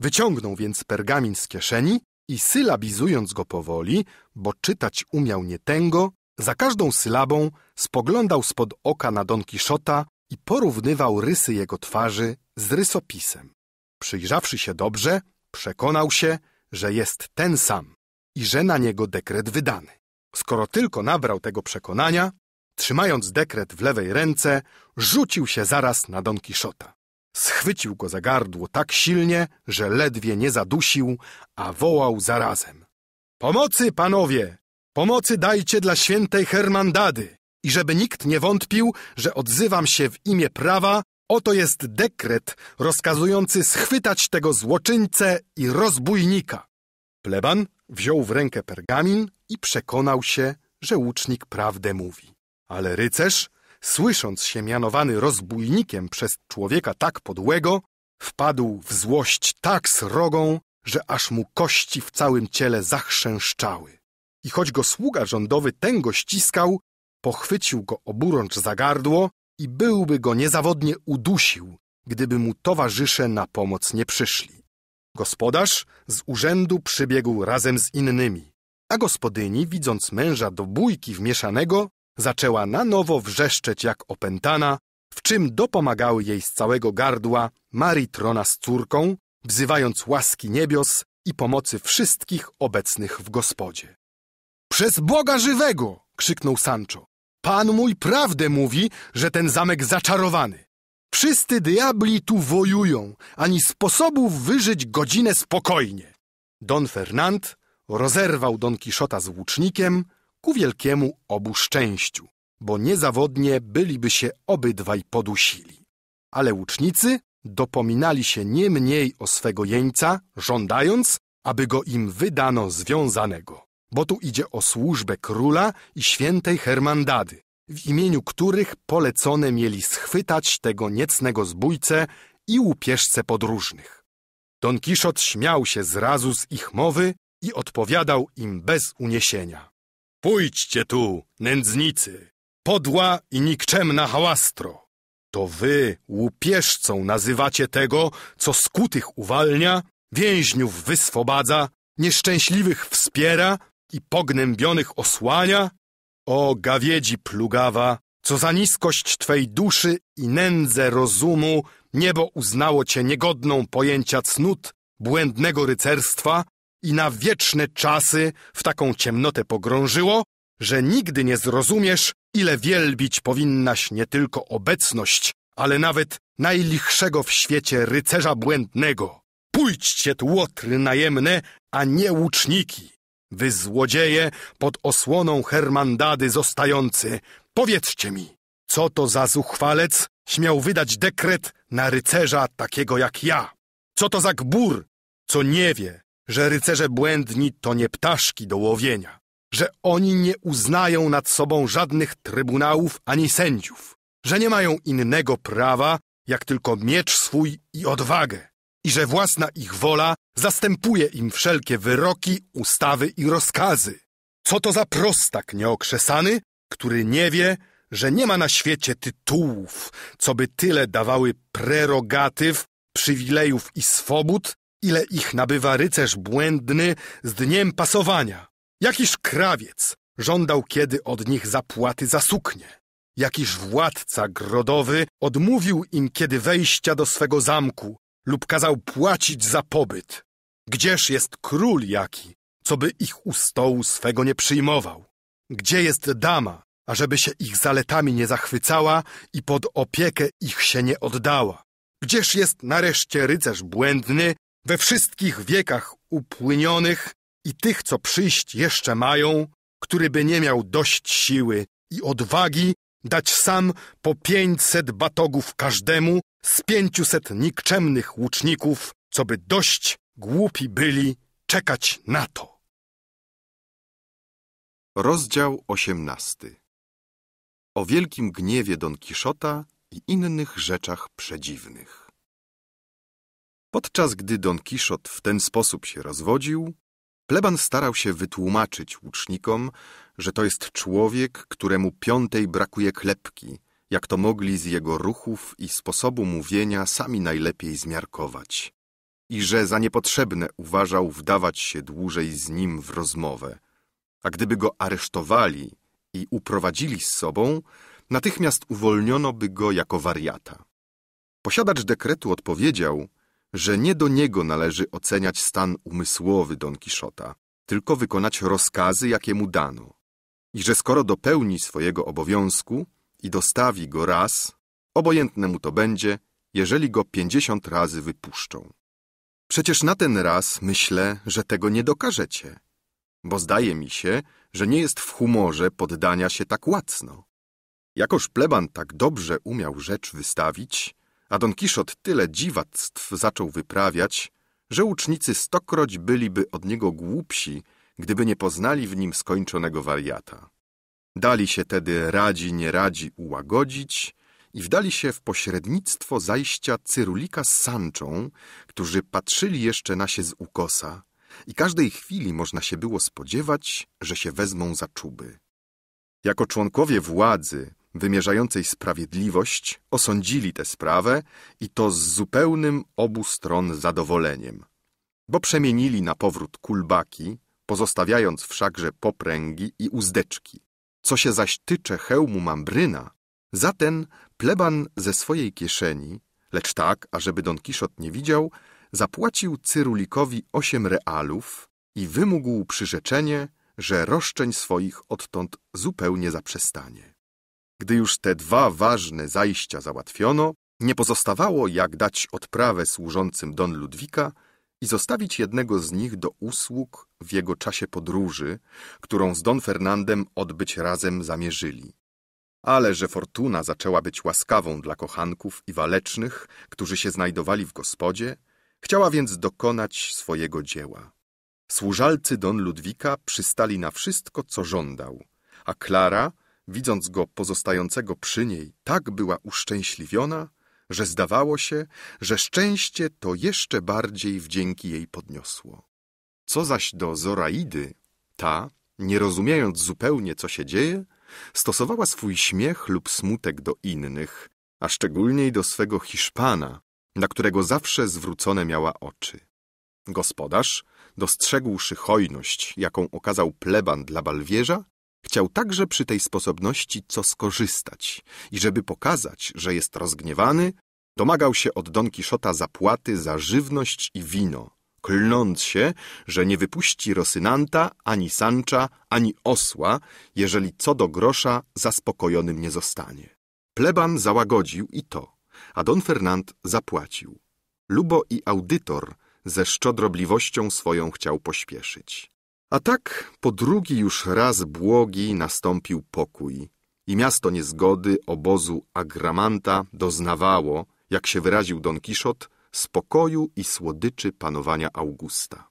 Wyciągnął więc pergamin z kieszeni i sylabizując go powoli, bo czytać umiał nietęgo, za każdą sylabą spoglądał spod oka na Don Kiszota i porównywał rysy jego twarzy z rysopisem. Przyjrzawszy się dobrze, przekonał się, że jest ten sam i że na niego dekret wydany. Skoro tylko nabrał tego przekonania, trzymając dekret w lewej ręce, rzucił się zaraz na Don Kiszota. Schwycił go za gardło tak silnie, że ledwie nie zadusił, a wołał zarazem. Pomocy, panowie! Pomocy dajcie dla świętej Hermandady! I żeby nikt nie wątpił, że odzywam się w imię prawa, oto jest dekret rozkazujący schwytać tego złoczyńcę i rozbójnika. Pleban wziął w rękę pergamin i przekonał się, że łucznik prawdę mówi. Ale rycerz, słysząc się mianowany rozbójnikiem przez człowieka tak podłego, wpadł w złość tak srogą, że aż mu kości w całym ciele zachrzęszczały. I choć go sługa rządowy tęgo ściskał, pochwycił go oburącz za gardło i byłby go niezawodnie udusił, gdyby mu towarzysze na pomoc nie przyszli. Gospodarz z urzędu przybiegł razem z innymi, a gospodyni, widząc męża do bójki wmieszanego, zaczęła na nowo wrzeszczeć jak opętana, w czym dopomagały jej z całego gardła Maritrona z córką, wzywając łaski niebios i pomocy wszystkich obecnych w gospodzie. Przez Boga żywego! krzyknął Sancho. Pan mój prawdę mówi, że ten zamek zaczarowany. Wszyscy diabli tu wojują, ani sposobów wyżyć godzinę spokojnie. Don Fernand rozerwał Don Kiszota z łucznikiem ku wielkiemu obu szczęściu, bo niezawodnie byliby się obydwaj podusili. Ale łucznicy dopominali się nie mniej o swego jeńca, żądając, aby go im wydano związanego, bo tu idzie o służbę króla i świętej Hermandady, w imieniu których polecone mieli schwytać tego niecnego zbójcę i łupieżce podróżnych. Don Kiszot śmiał się zrazu z ich mowy i odpowiadał im bez uniesienia. Pójdźcie tu, nędznicy, podła i nikczemna hałastro. To wy łupieżcą nazywacie tego, co skutych uwalnia, więźniów wyswobadza, nieszczęśliwych wspiera i pognębionych osłania? O gawiedzi plugawa, co za niskość twej duszy i nędzę rozumu niebo uznało cię niegodną pojęcia cnót, błędnego rycerstwa i na wieczne czasy w taką ciemnotę pogrążyło, że nigdy nie zrozumiesz, ile wielbić powinnaś nie tylko obecność, ale nawet najlichszego w świecie rycerza błędnego. Pójdźcie tu łotry najemne, a nie łuczniki. Wy złodzieje pod osłoną Hermandady zostający, powiedzcie mi, co to za zuchwalec śmiał wydać dekret na rycerza takiego jak ja? Co to za gbur, co nie wie, że rycerze błędni to nie ptaszki do łowienia, że oni nie uznają nad sobą żadnych trybunałów ani sędziów, że nie mają innego prawa, jak tylko miecz swój i odwagę, i że własna ich wola zastępuje im wszelkie wyroki, ustawy i rozkazy. Co to za prostak nieokrzesany, który nie wie, że nie ma na świecie tytułów, co by tyle dawały prerogatyw, przywilejów i swobód, ile ich nabywa rycerz błędny z dniem pasowania. Jakiż krawiec żądał kiedy od nich zapłaty za suknię. Jakiż władca grodowy odmówił im kiedy wejścia do swego zamku lub kazał płacić za pobyt. Gdzież jest król jaki, co by ich u stołu swego nie przyjmował? Gdzie jest dama, ażeby się ich zaletami nie zachwycała i pod opiekę ich się nie oddała? Gdzież jest nareszcie rycerz błędny, we wszystkich wiekach upłynionych i tych, co przyjść jeszcze mają, który by nie miał dość siły i odwagi dać sam po pięćset batogów każdemu z pięciuset nikczemnych łuczników, co by dość głupi byli czekać na to. Rozdział osiemnasty O wielkim gniewie Don Kiszota i innych rzeczach przedziwnych. Podczas gdy Don Kiszot w ten sposób się rozwodził, pleban starał się wytłumaczyć łucznikom, że to jest człowiek, któremu piątej brakuje klepki, jak to mogli z jego ruchów i sposobu mówienia sami najlepiej zmiarkować, i że za niepotrzebne uważał wdawać się dłużej z nim w rozmowę, a gdyby go aresztowali i uprowadzili z sobą, natychmiast uwolniono by go jako wariata. Posiadacz dekretu odpowiedział, że nie do niego należy oceniać stan umysłowy Don Kiszota, tylko wykonać rozkazy, jakie mu dano. I że skoro dopełni swojego obowiązku i dostawi go raz, obojętne mu to będzie, jeżeli go pięćdziesiąt razy wypuszczą. Przecież na ten raz myślę, że tego nie dokażecie, bo zdaje mi się, że nie jest w humorze poddania się tak łacno. Jakoż pleban tak dobrze umiał rzecz wystawić, a Don Kiszot tyle dziwactw zaczął wyprawiać, że ucznicy stokroć byliby od niego głupsi, gdyby nie poznali w nim skończonego wariata. Dali się tedy radzi nie radzi ułagodzić i wdali się w pośrednictwo zajścia Cyrulika z Sanczą, którzy patrzyli jeszcze na się z ukosa i każdej chwili można się było spodziewać, że się wezmą za czuby. Jako członkowie władzy, wymierzającej sprawiedliwość, osądzili tę sprawę i to z zupełnym obu stron zadowoleniem. Bo przemienili na powrót kulbaki, pozostawiając wszakże popręgi i uzdeczki. Co się zaś tycze hełmu Mambryna, za ten pleban ze swojej kieszeni, lecz tak, ażeby Don Kiszot nie widział, zapłacił Cyrulikowi osiem realów i wymógł przyrzeczenie, że roszczeń swoich odtąd zupełnie zaprzestanie. Gdy już te dwa ważne zajścia załatwiono, nie pozostawało jak dać odprawę służącym Don Ludwika i zostawić jednego z nich do usług w jego czasie podróży, którą z Don Fernandem odbyć razem zamierzyli. Ale że fortuna zaczęła być łaskawą dla kochanków i walecznych, którzy się znajdowali w gospodzie, chciała więc dokonać swojego dzieła. Służalcy Don Ludwika przystali na wszystko, co żądał, a Klara, widząc go pozostającego przy niej, tak była uszczęśliwiona, że zdawało się, że szczęście to jeszcze bardziej wdzięki jej podniosło. Co zaś do Zoraidy, ta, nie rozumiejąc zupełnie, co się dzieje, stosowała swój śmiech lub smutek do innych, a szczególniej do swego Hiszpana, na którego zawsze zwrócone miała oczy. Gospodarz, dostrzegłszy hojność, jaką okazał pleban dla balwierza, chciał także przy tej sposobności co skorzystać i żeby pokazać, że jest rozgniewany, domagał się od Don Kiszota zapłaty za żywność i wino, klnąc się, że nie wypuści Rosynanta, ani Sancza, ani osła, jeżeli co do grosza zaspokojonym nie zostanie. Pleban załagodził i to, a Don Fernand zapłacił. Lubo i audytor ze szczodrobliwością swoją chciał pośpieszyć. A tak po drugi już raz błogi nastąpił pokój i miasto niezgody obozu Agramanta doznawało, jak się wyraził Don Kiszot, spokoju i słodyczy panowania Augusta.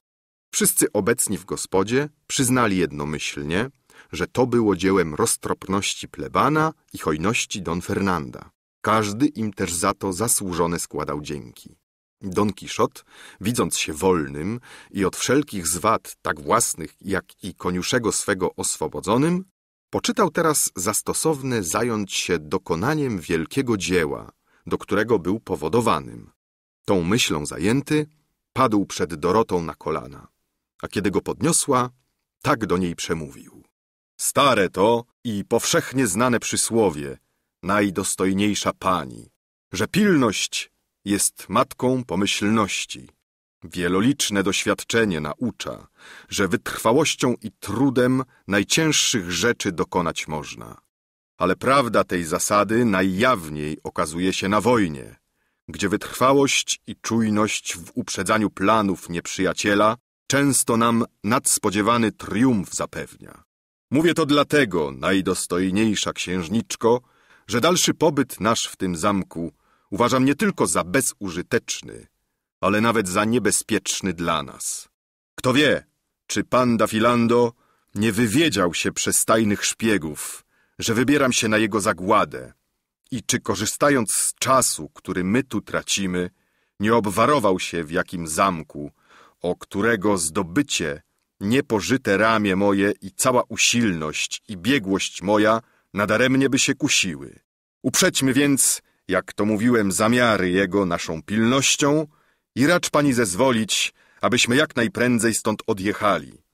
Wszyscy obecni w gospodzie przyznali jednomyślnie, że to było dziełem roztropności plebana i hojności Don Fernanda. Każdy im też za to zasłużone składał dzięki. Don Kiszot, widząc się wolnym i od wszelkich zwad tak własnych, jak i koniuszego swego oswobodzonym, poczytał teraz za stosowne zająć się dokonaniem wielkiego dzieła, do którego był powodowanym. Tą myślą zajęty, padł przed Dorotą na kolana, a kiedy go podniosła, tak do niej przemówił. Stare to i powszechnie znane przysłowie, najdostojniejsza pani, że pilność jest matką pomyślności. Wieloliczne doświadczenie naucza, że wytrwałością i trudem najcięższych rzeczy dokonać można. Ale prawda tej zasady najjawniej okazuje się na wojnie, gdzie wytrwałość i czujność w uprzedzaniu planów nieprzyjaciela często nam nadspodziewany triumf zapewnia. Mówię to dlatego, najdostojniejsza księżniczko, że dalszy pobyt nasz w tym zamku uważam nie tylko za bezużyteczny, ale nawet za niebezpieczny dla nas. Kto wie, czy pan Dafilando nie wywiedział się przez tajnych szpiegów, że wybieram się na jego zagładę i czy korzystając z czasu, który my tu tracimy, nie obwarował się w jakim zamku, o którego zdobycie niepożyte ramię moje i cała usilność i biegłość moja nadaremnie by się kusiły. Uprzećmy więc, jak to mówiłem, zamiary jego naszą pilnością i racz pani zezwolić, abyśmy jak najprędzej stąd odjechali.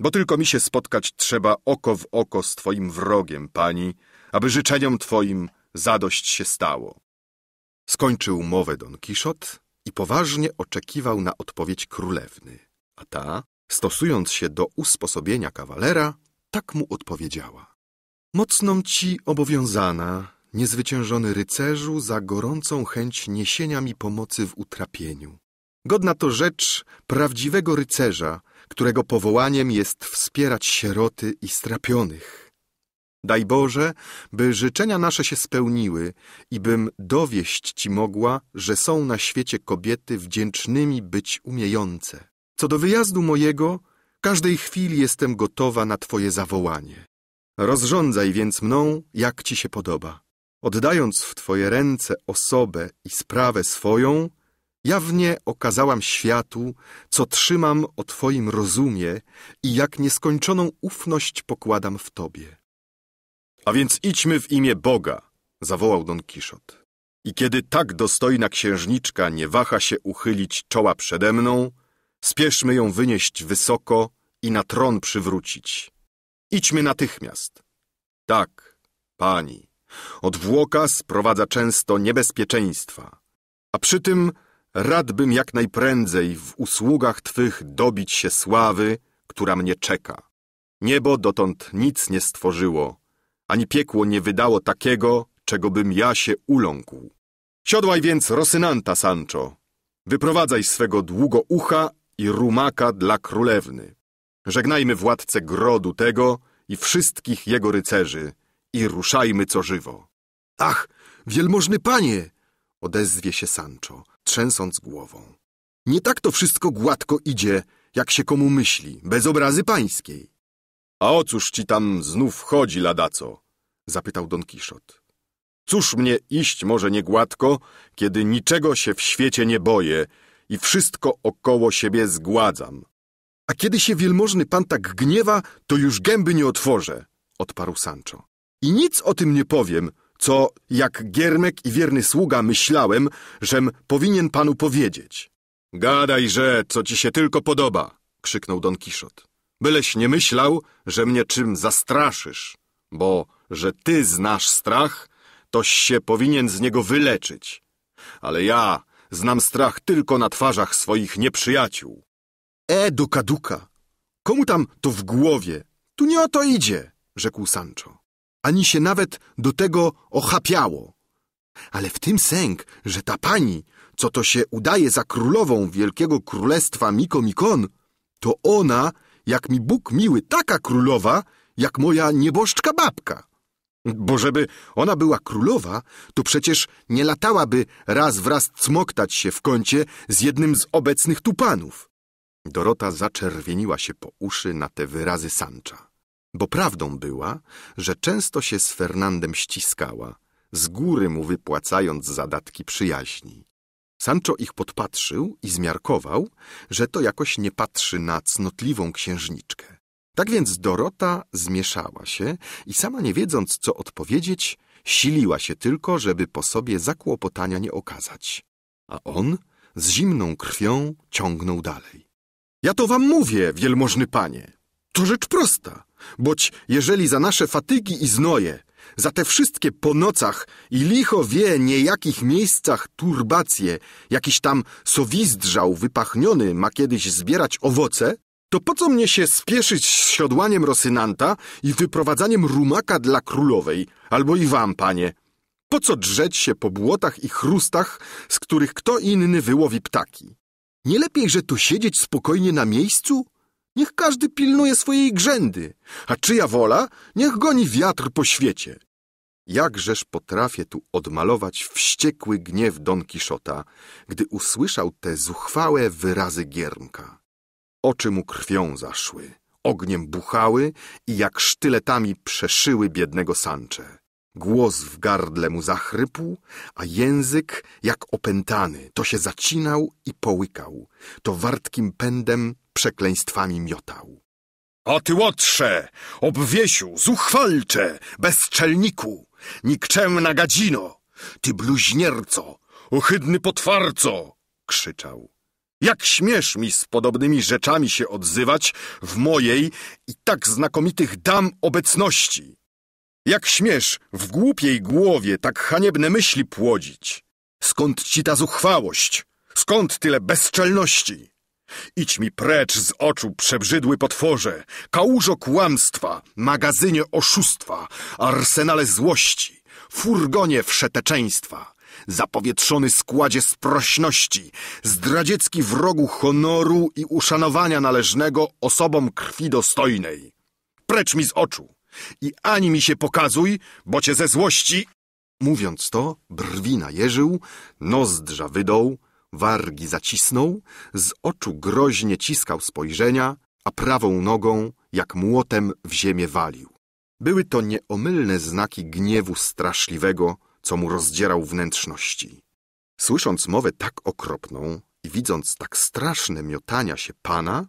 Bo tylko mi się spotkać trzeba oko w oko z twoim wrogiem, pani, aby życzeniom twoim zadość się stało. Skończył mowę Don Kiszot i poważnie oczekiwał na odpowiedź królewny, a ta, stosując się do usposobienia kawalera, tak mu odpowiedziała. Mocną ci obowiązana, niezwyciężony rycerzu, za gorącą chęć niesienia mi pomocy w utrapieniu. Godna to rzecz prawdziwego rycerza, którego powołaniem jest wspierać sieroty i strapionych. Daj Boże, by życzenia nasze się spełniły i bym dowieść Ci mogła, że są na świecie kobiety wdzięcznymi być umiejące. Co do wyjazdu mojego, każdej chwili jestem gotowa na Twoje zawołanie. Rozrządzaj więc mną, jak Ci się podoba. Oddając w Twoje ręce osobę i sprawę swoją, jawnie okazałam światu, co trzymam o Twoim rozumie i jak nieskończoną ufność pokładam w Tobie. A więc idźmy w imię Boga, zawołał Don Kiszot. I kiedy tak dostojna księżniczka nie waha się uchylić czoła przede mną, spieszmy ją wynieść wysoko i na tron przywrócić. Idźmy natychmiast. Tak, pani. Odwłoka sprowadza często niebezpieczeństwa, a przy tym radbym jak najprędzej w usługach Twych dobić się sławy, która mnie czeka. Niebo dotąd nic nie stworzyło, ani piekło nie wydało takiego, czego bym ja się uląkł. Siodłaj więc Rosynanta, Sancho. Wyprowadzaj swego długo ucha i rumaka dla królewny. Żegnajmy władcę grodu tego i wszystkich jego rycerzy i ruszajmy co żywo. Ach, wielmożny panie! Odezwie się Sancho, trzęsąc głową. Nie tak to wszystko gładko idzie, jak się komu myśli, bez obrazy pańskiej. A o cóż ci tam znów chodzi, ladaco? Zapytał Don Kiszot. Cóż mnie iść może nie gładko, kiedy niczego się w świecie nie boję i wszystko około siebie zgładzam. A kiedy się wielmożny pan tak gniewa, to już gęby nie otworzę, odparł Sancho. I nic o tym nie powiem, co jak giermek i wierny sługa myślałem, żem powinien panu powiedzieć. Gadaj, że co ci się tylko podoba, krzyknął Don Kiszot. Byleś nie myślał, że mnie czym zastraszysz, bo że ty znasz strach, toś się powinien z niego wyleczyć. Ale ja znam strach tylko na twarzach swoich nieprzyjaciół. E, duka, duka, komu tam to w głowie? Tu nie o to idzie, rzekł Sancho. Ani się nawet do tego ochapiało. Ale w tym sęk, że ta pani, co to się udaje za królową wielkiego królestwa Miko Mikon, to ona, jak mi Bóg miły, taka królowa, jak moja nieboszczka babka. Bo żeby ona była królowa, to przecież nie latałaby raz wraz cmoktać się w kącie z jednym z obecnych tu panów. Dorota zaczerwieniła się po uszy na te wyrazy Sancza. Bo prawdą była, że często się z Fernandem ściskała, z góry mu wypłacając zadatki przyjaźni. Sancho ich podpatrzył i zmiarkował, że to jakoś nie patrzy na cnotliwą księżniczkę. Tak więc Dorota zmieszała się i sama nie wiedząc, co odpowiedzieć, siliła się tylko, żeby po sobie zakłopotania nie okazać. A on z zimną krwią ciągnął dalej. Ja to wam mówię, wielmożny panie. To rzecz prosta, boć jeżeli za nasze fatygi i znoje, za te wszystkie po nocach i licho wie niejakich miejscach turbacje, jakiś tam sowizdrzał wypachniony ma kiedyś zbierać owoce, to po co mnie się spieszyć z siodłaniem Rosynanta i wyprowadzaniem rumaka dla królowej, albo i wam, panie? Po co drzeć się po błotach i chrustach, z których kto inny wyłowi ptaki? Nie lepiej, że tu siedzieć spokojnie na miejscu? Niech każdy pilnuje swojej grzędy, a czyja wola, niech goni wiatr po świecie. Jakżeż potrafię tu odmalować wściekły gniew Don Kiszota, gdy usłyszał te zuchwałe wyrazy Giermka. Oczy mu krwią zaszły, ogniem buchały i jak sztyletami przeszyły biednego Sancze. Głos w gardle mu zachrypł, a język, jak opętany, to się zacinał i połykał, to wartkim pędem przekleństwami miotał. A ty łotrze, obwiesiu, zuchwalcze, bezczelniku, nikczemna gadzino, ty bluźnierco, ohydny potwarco, krzyczał. Jak śmiesz mi z podobnymi rzeczami się odzywać w mojej i tak znakomitych dam obecności? Jak śmiesz w głupiej głowie tak haniebne myśli płodzić? Skąd ci ta zuchwałość? Skąd tyle bezczelności? Idź mi precz z oczu przebrzydły potworze, kałużo kłamstwa, magazynie oszustwa, arsenale złości, furgonie wszeteczeństwa, zapowietrzony składzie sprośności, zdradziecki wrogu honoru i uszanowania należnego osobom krwi dostojnej. Precz mi z oczu i ani mi się pokazuj, bo cię ze złości... Mówiąc to, brwi najeżył, nozdrza wydął, wargi zacisnął, z oczu groźnie ciskał spojrzenia, a prawą nogą, jak młotem, w ziemię walił. Były to nieomylne znaki gniewu straszliwego, co mu rozdzierał wnętrzności. Słysząc mowę tak okropną i widząc tak straszne miotania się pana,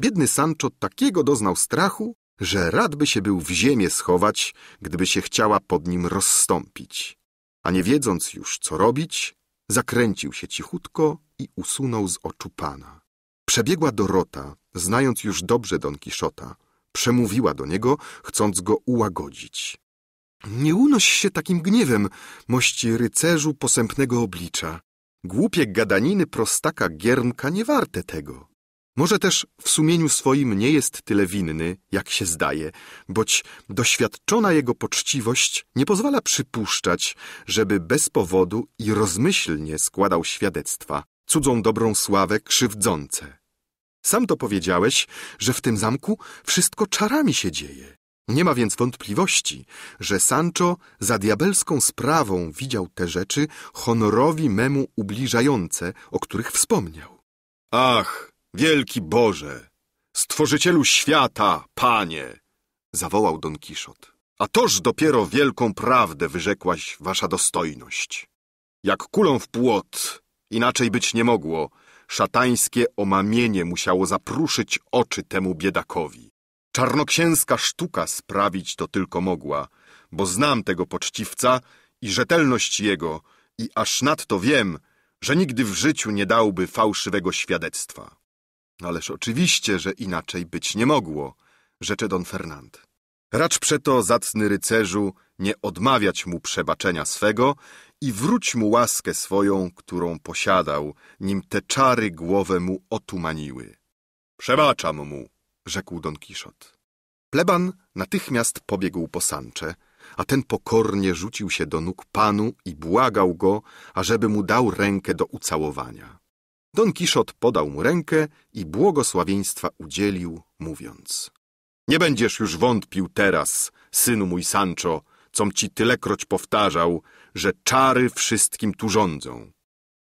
biedny Sancho takiego doznał strachu, że rad by się był w ziemię schować, gdyby się chciała pod nim rozstąpić. A nie wiedząc już, co robić, zakręcił się cichutko i usunął z oczu pana. Przebiegła Dorota, znając już dobrze Don Kiszota, przemówiła do niego, chcąc go ułagodzić. Nie unoś się takim gniewem, mości rycerzu posępnego oblicza. Głupie gadaniny prostaka Giermka nie warte tego. Może też w sumieniu swoim nie jest tyle winny, jak się zdaje, boć doświadczona jego poczciwość nie pozwala przypuszczać, żeby bez powodu i rozmyślnie składał świadectwa, cudzą dobrą sławę krzywdzące. Sam to powiedziałeś, że w tym zamku wszystko czarami się dzieje. Nie ma więc wątpliwości, że Sancho za diabelską sprawą widział te rzeczy honorowi memu ubliżające, o których wspomniał. Ach, wielki Boże, stworzycielu świata, panie! zawołał Don Kiszot. A toż dopiero wielką prawdę wyrzekłaś wasza dostojność. Jak kulą w płot, inaczej być nie mogło, szatańskie omamienie musiało zapruszyć oczy temu biedakowi. Czarnoksięska sztuka sprawić to tylko mogła, bo znam tego poczciwca i rzetelność jego i aż nadto wiem, że nigdy w życiu nie dałby fałszywego świadectwa. Ależ oczywiście, że inaczej być nie mogło, rzecze don Fernand. Racz przeto, zacny rycerzu, nie odmawiać mu przebaczenia swego i wróć mu łaskę swoją, którą posiadał, nim te czary głowę mu otumaniły. Przebaczam mu, rzekł Don Kiszot. Pleban natychmiast pobiegł po Sancze, a ten pokornie rzucił się do nóg panu i błagał go, ażeby mu dał rękę do ucałowania. Don Kiszot podał mu rękę i błogosławieństwa udzielił, mówiąc Nie będziesz już wątpił teraz, synu mój Sancho, com ci tylekroć powtarzał, że czary wszystkim tu rządzą.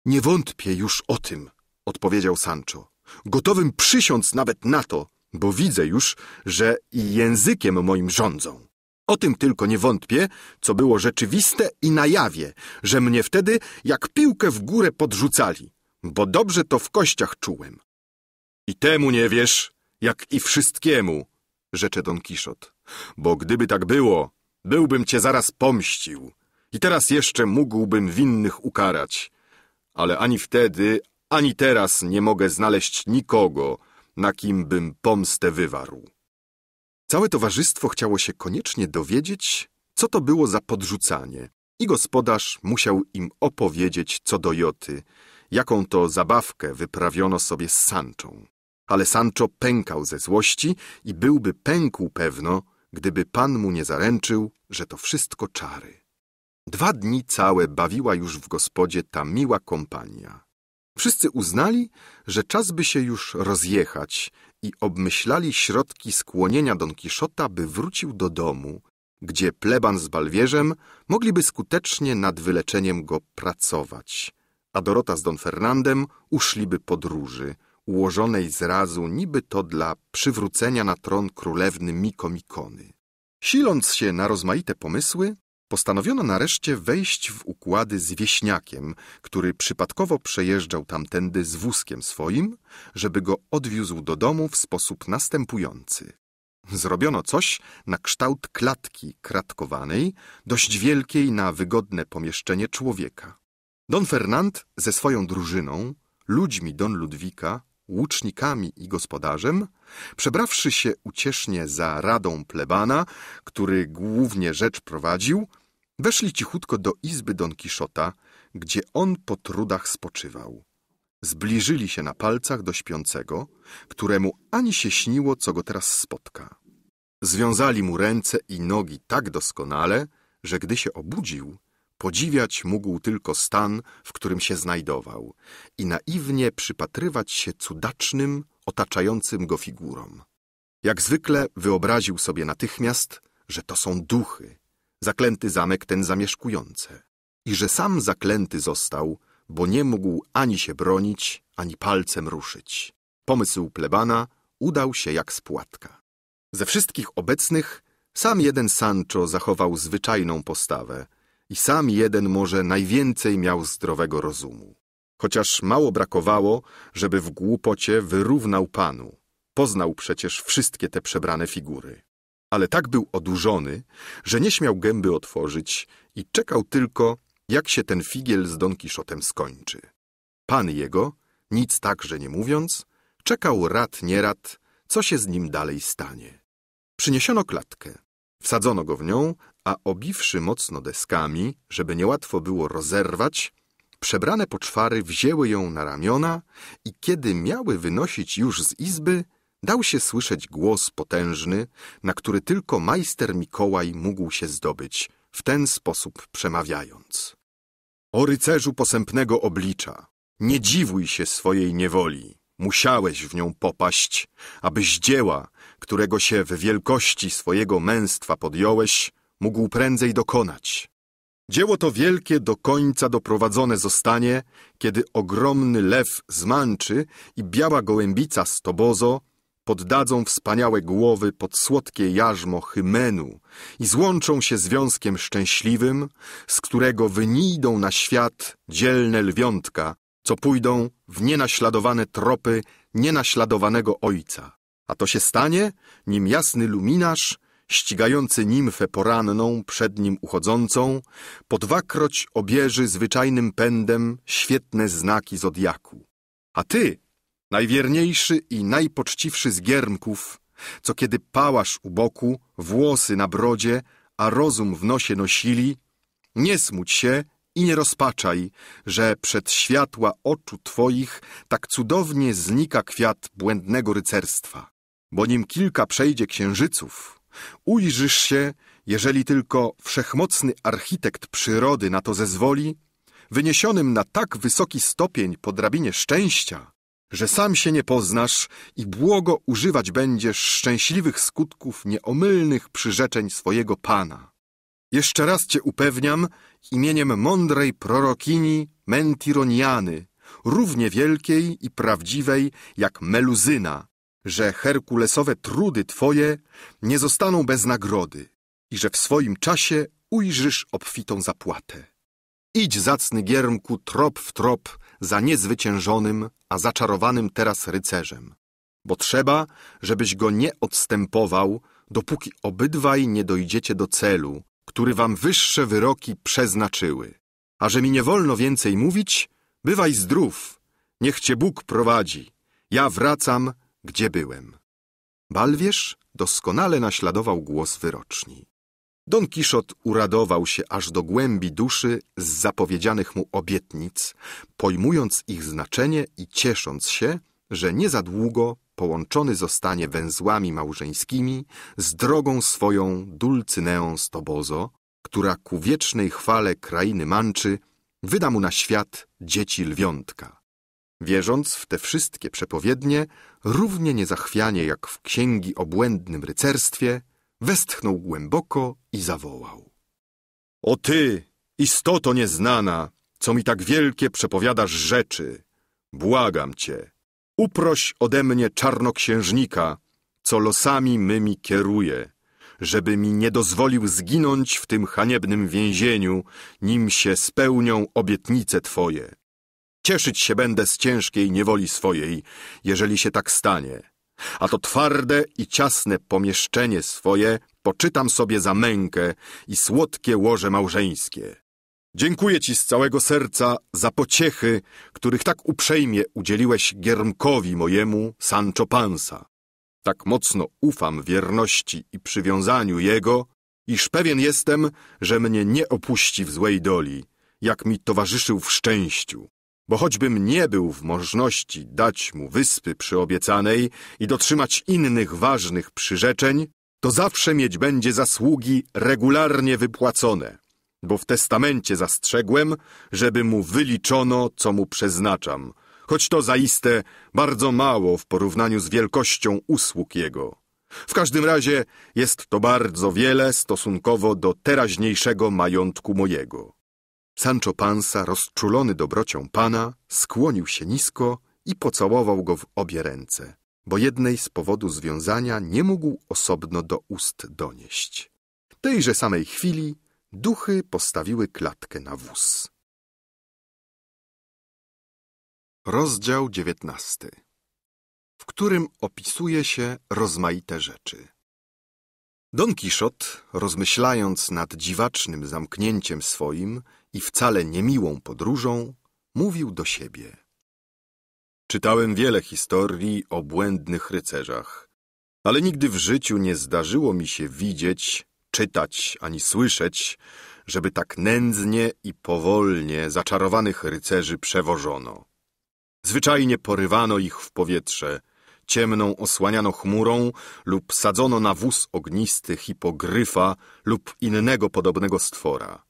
Nie wątpię już o tym, odpowiedział Sancho. gotowym przysiąc nawet na to, bo widzę już, że i językiem moim rządzą. O tym tylko nie wątpię, co było rzeczywiste i na jawie, że mnie wtedy jak piłkę w górę podrzucali, bo dobrze to w kościach czułem. I temu nie wiesz, jak i wszystkiemu, rzecze Don Kiszot, bo gdyby tak było, byłbym cię zaraz pomścił i teraz jeszcze mógłbym winnych ukarać. Ale ani wtedy, ani teraz nie mogę znaleźć nikogo, na kim bym pomstę wywarł. Całe towarzystwo chciało się koniecznie dowiedzieć, co to było za podrzucanie i gospodarz musiał im opowiedzieć co do Joty, jaką to zabawkę wyprawiono sobie z Sanczą. Ale Sancho pękał ze złości i byłby pękł pewno, gdyby pan mu nie zaręczył, że to wszystko czary. Dwa dni całe bawiła już w gospodzie ta miła kompania. Wszyscy uznali, że czas by się już rozjechać i obmyślali środki skłonienia Don Kiszota, by wrócił do domu, gdzie pleban z balwierzem mogliby skutecznie nad wyleczeniem go pracować, a Dorota z Don Fernandem uszliby podróży, ułożonej zrazu niby to dla przywrócenia na tron królewny Miko Mikony. Siląc się na rozmaite pomysły, Postanowiono nareszcie wejść w układy z wieśniakiem, który przypadkowo przejeżdżał tamtędy z wózkiem swoim, żeby go odwiózł do domu w sposób następujący. Zrobiono coś na kształt klatki kratkowanej, dość wielkiej na wygodne pomieszczenie człowieka. Don Fernand ze swoją drużyną, ludźmi Don Ludwika, łucznikami i gospodarzem, przebrawszy się uciesznie za radą plebana, który głównie rzecz prowadził, weszli cichutko do izby Don Kiszota, gdzie on po trudach spoczywał. Zbliżyli się na palcach do śpiącego, któremu ani się śniło, co go teraz spotka. Związali mu ręce i nogi tak doskonale, że gdy się obudził, Podziwiać mógł tylko stan, w którym się znajdował i naiwnie przypatrywać się cudacznym, otaczającym go figurom. Jak zwykle wyobraził sobie natychmiast, że to są duchy, zaklęty zamek ten zamieszkujące i że sam zaklęty został, bo nie mógł ani się bronić, ani palcem ruszyć. Pomysł plebana udał się jak spłatka. Ze wszystkich obecnych sam jeden Sancho zachował zwyczajną postawę – i sam jeden może najwięcej miał zdrowego rozumu. Chociaż mało brakowało, żeby w głupocie wyrównał panu. Poznał przecież wszystkie te przebrane figury. Ale tak był odurzony, że nie śmiał gęby otworzyć i czekał tylko, jak się ten figiel z Don Kiszotem skończy. Pan jego, nic także nie mówiąc, czekał rad nierad, co się z nim dalej stanie. Przyniesiono klatkę. Wsadzono go w nią, a obiwszy mocno deskami, żeby niełatwo było rozerwać, przebrane poczwary wzięły ją na ramiona i kiedy miały wynosić już z izby, dał się słyszeć głos potężny, na który tylko majster Mikołaj mógł się zdobyć, w ten sposób przemawiając. O rycerzu posępnego oblicza, nie dziwuj się swojej niewoli, musiałeś w nią popaść, abyś dzieła, którego się w wielkości swojego męstwa podjąłeś, mógł prędzej dokonać. Dzieło to wielkie do końca doprowadzone zostanie, kiedy ogromny lew zmanczy i biała gołębica z tobozo poddadzą wspaniałe głowy pod słodkie jarzmo hymenu i złączą się związkiem szczęśliwym, z którego wynijdą na świat dzielne lwiątka, co pójdą w nienaśladowane tropy nienaśladowanego ojca. A to się stanie, nim jasny luminarz ścigający nimfę poranną, przed nim uchodzącą, po dwakroć obieży zwyczajnym pędem świetne znaki zodiaku. A ty, najwierniejszy i najpoczciwszy z giermków, co kiedy pałasz u boku, włosy na brodzie, a rozum w nosie nosili, nie smuć się i nie rozpaczaj, że przed światła oczu twoich tak cudownie znika kwiat błędnego rycerstwa. Bo nim kilka przejdzie księżyców, Ujrzysz się, jeżeli tylko wszechmocny architekt przyrody na to zezwoli, wyniesionym na tak wysoki stopień po drabinie szczęścia, że sam się nie poznasz i błogo używać będziesz szczęśliwych skutków nieomylnych przyrzeczeń swojego Pana. Jeszcze raz cię upewniam imieniem mądrej prorokini Mentironiany, równie wielkiej i prawdziwej jak meluzyna, że herkulesowe trudy twoje nie zostaną bez nagrody i że w swoim czasie ujrzysz obfitą zapłatę. Idź, zacny giermku, trop w trop za niezwyciężonym, a zaczarowanym teraz rycerzem, bo trzeba, żebyś go nie odstępował, dopóki obydwaj nie dojdziecie do celu, który wam wyższe wyroki przeznaczyły. A że mi nie wolno więcej mówić, bywaj zdrów, niech cię Bóg prowadzi. Ja wracam, gdzie byłem. Balwierz doskonale naśladował głos wyroczni. Don Kiszot uradował się aż do głębi duszy z zapowiedzianych mu obietnic, pojmując ich znaczenie i ciesząc się, że nie za długo połączony zostanie węzłami małżeńskimi z drogą swoją Dulcyneą z która ku wiecznej chwale krainy Manczy wyda mu na świat dzieci lwiątka. Wierząc w te wszystkie przepowiednie, równie niezachwianie jak w księgi o błędnym rycerstwie, westchnął głęboko i zawołał. O ty, istoto nieznana, co mi tak wielkie przepowiadasz rzeczy, błagam cię, uproś ode mnie czarnoksiężnika, co losami mymi kieruje, żeby mi nie dozwolił zginąć w tym haniebnym więzieniu, nim się spełnią obietnice twoje. Cieszyć się będę z ciężkiej niewoli swojej, jeżeli się tak stanie. A to twarde i ciasne pomieszczenie swoje poczytam sobie za mękę i słodkie łoże małżeńskie. Dziękuję ci z całego serca za pociechy, których tak uprzejmie udzieliłeś giermkowi mojemu Sancho Pansa. Tak mocno ufam wierności i przywiązaniu jego, iż pewien jestem, że mnie nie opuści w złej doli, jak mi towarzyszył w szczęściu. Bo choćbym nie był w możności dać mu wyspy przyobiecanej i dotrzymać innych ważnych przyrzeczeń, to zawsze mieć będzie zasługi regularnie wypłacone, bo w testamencie zastrzegłem, żeby mu wyliczono, co mu przeznaczam, choć to zaiste bardzo mało w porównaniu z wielkością usług jego. W każdym razie jest to bardzo wiele stosunkowo do teraźniejszego majątku mojego. Sancho Panza, rozczulony dobrocią pana, skłonił się nisko i pocałował go w obie ręce, bo jednej z powodu związania nie mógł osobno do ust donieść. Tejże samej chwili duchy postawiły klatkę na wóz. Rozdział dziewiętnasty, w którym opisuje się rozmaite rzeczy. Don Kiszot, rozmyślając nad dziwacznym zamknięciem swoim i wcale niemiłą podróżą, mówił do siebie. Czytałem wiele historii o błędnych rycerzach, ale nigdy w życiu nie zdarzyło mi się widzieć, czytać ani słyszeć, żeby tak nędznie i powolnie zaczarowanych rycerzy przewożono. Zwyczajnie porywano ich w powietrze, ciemną osłaniano chmurą lub sadzono na wóz ognisty hipogryfa lub innego podobnego stwora.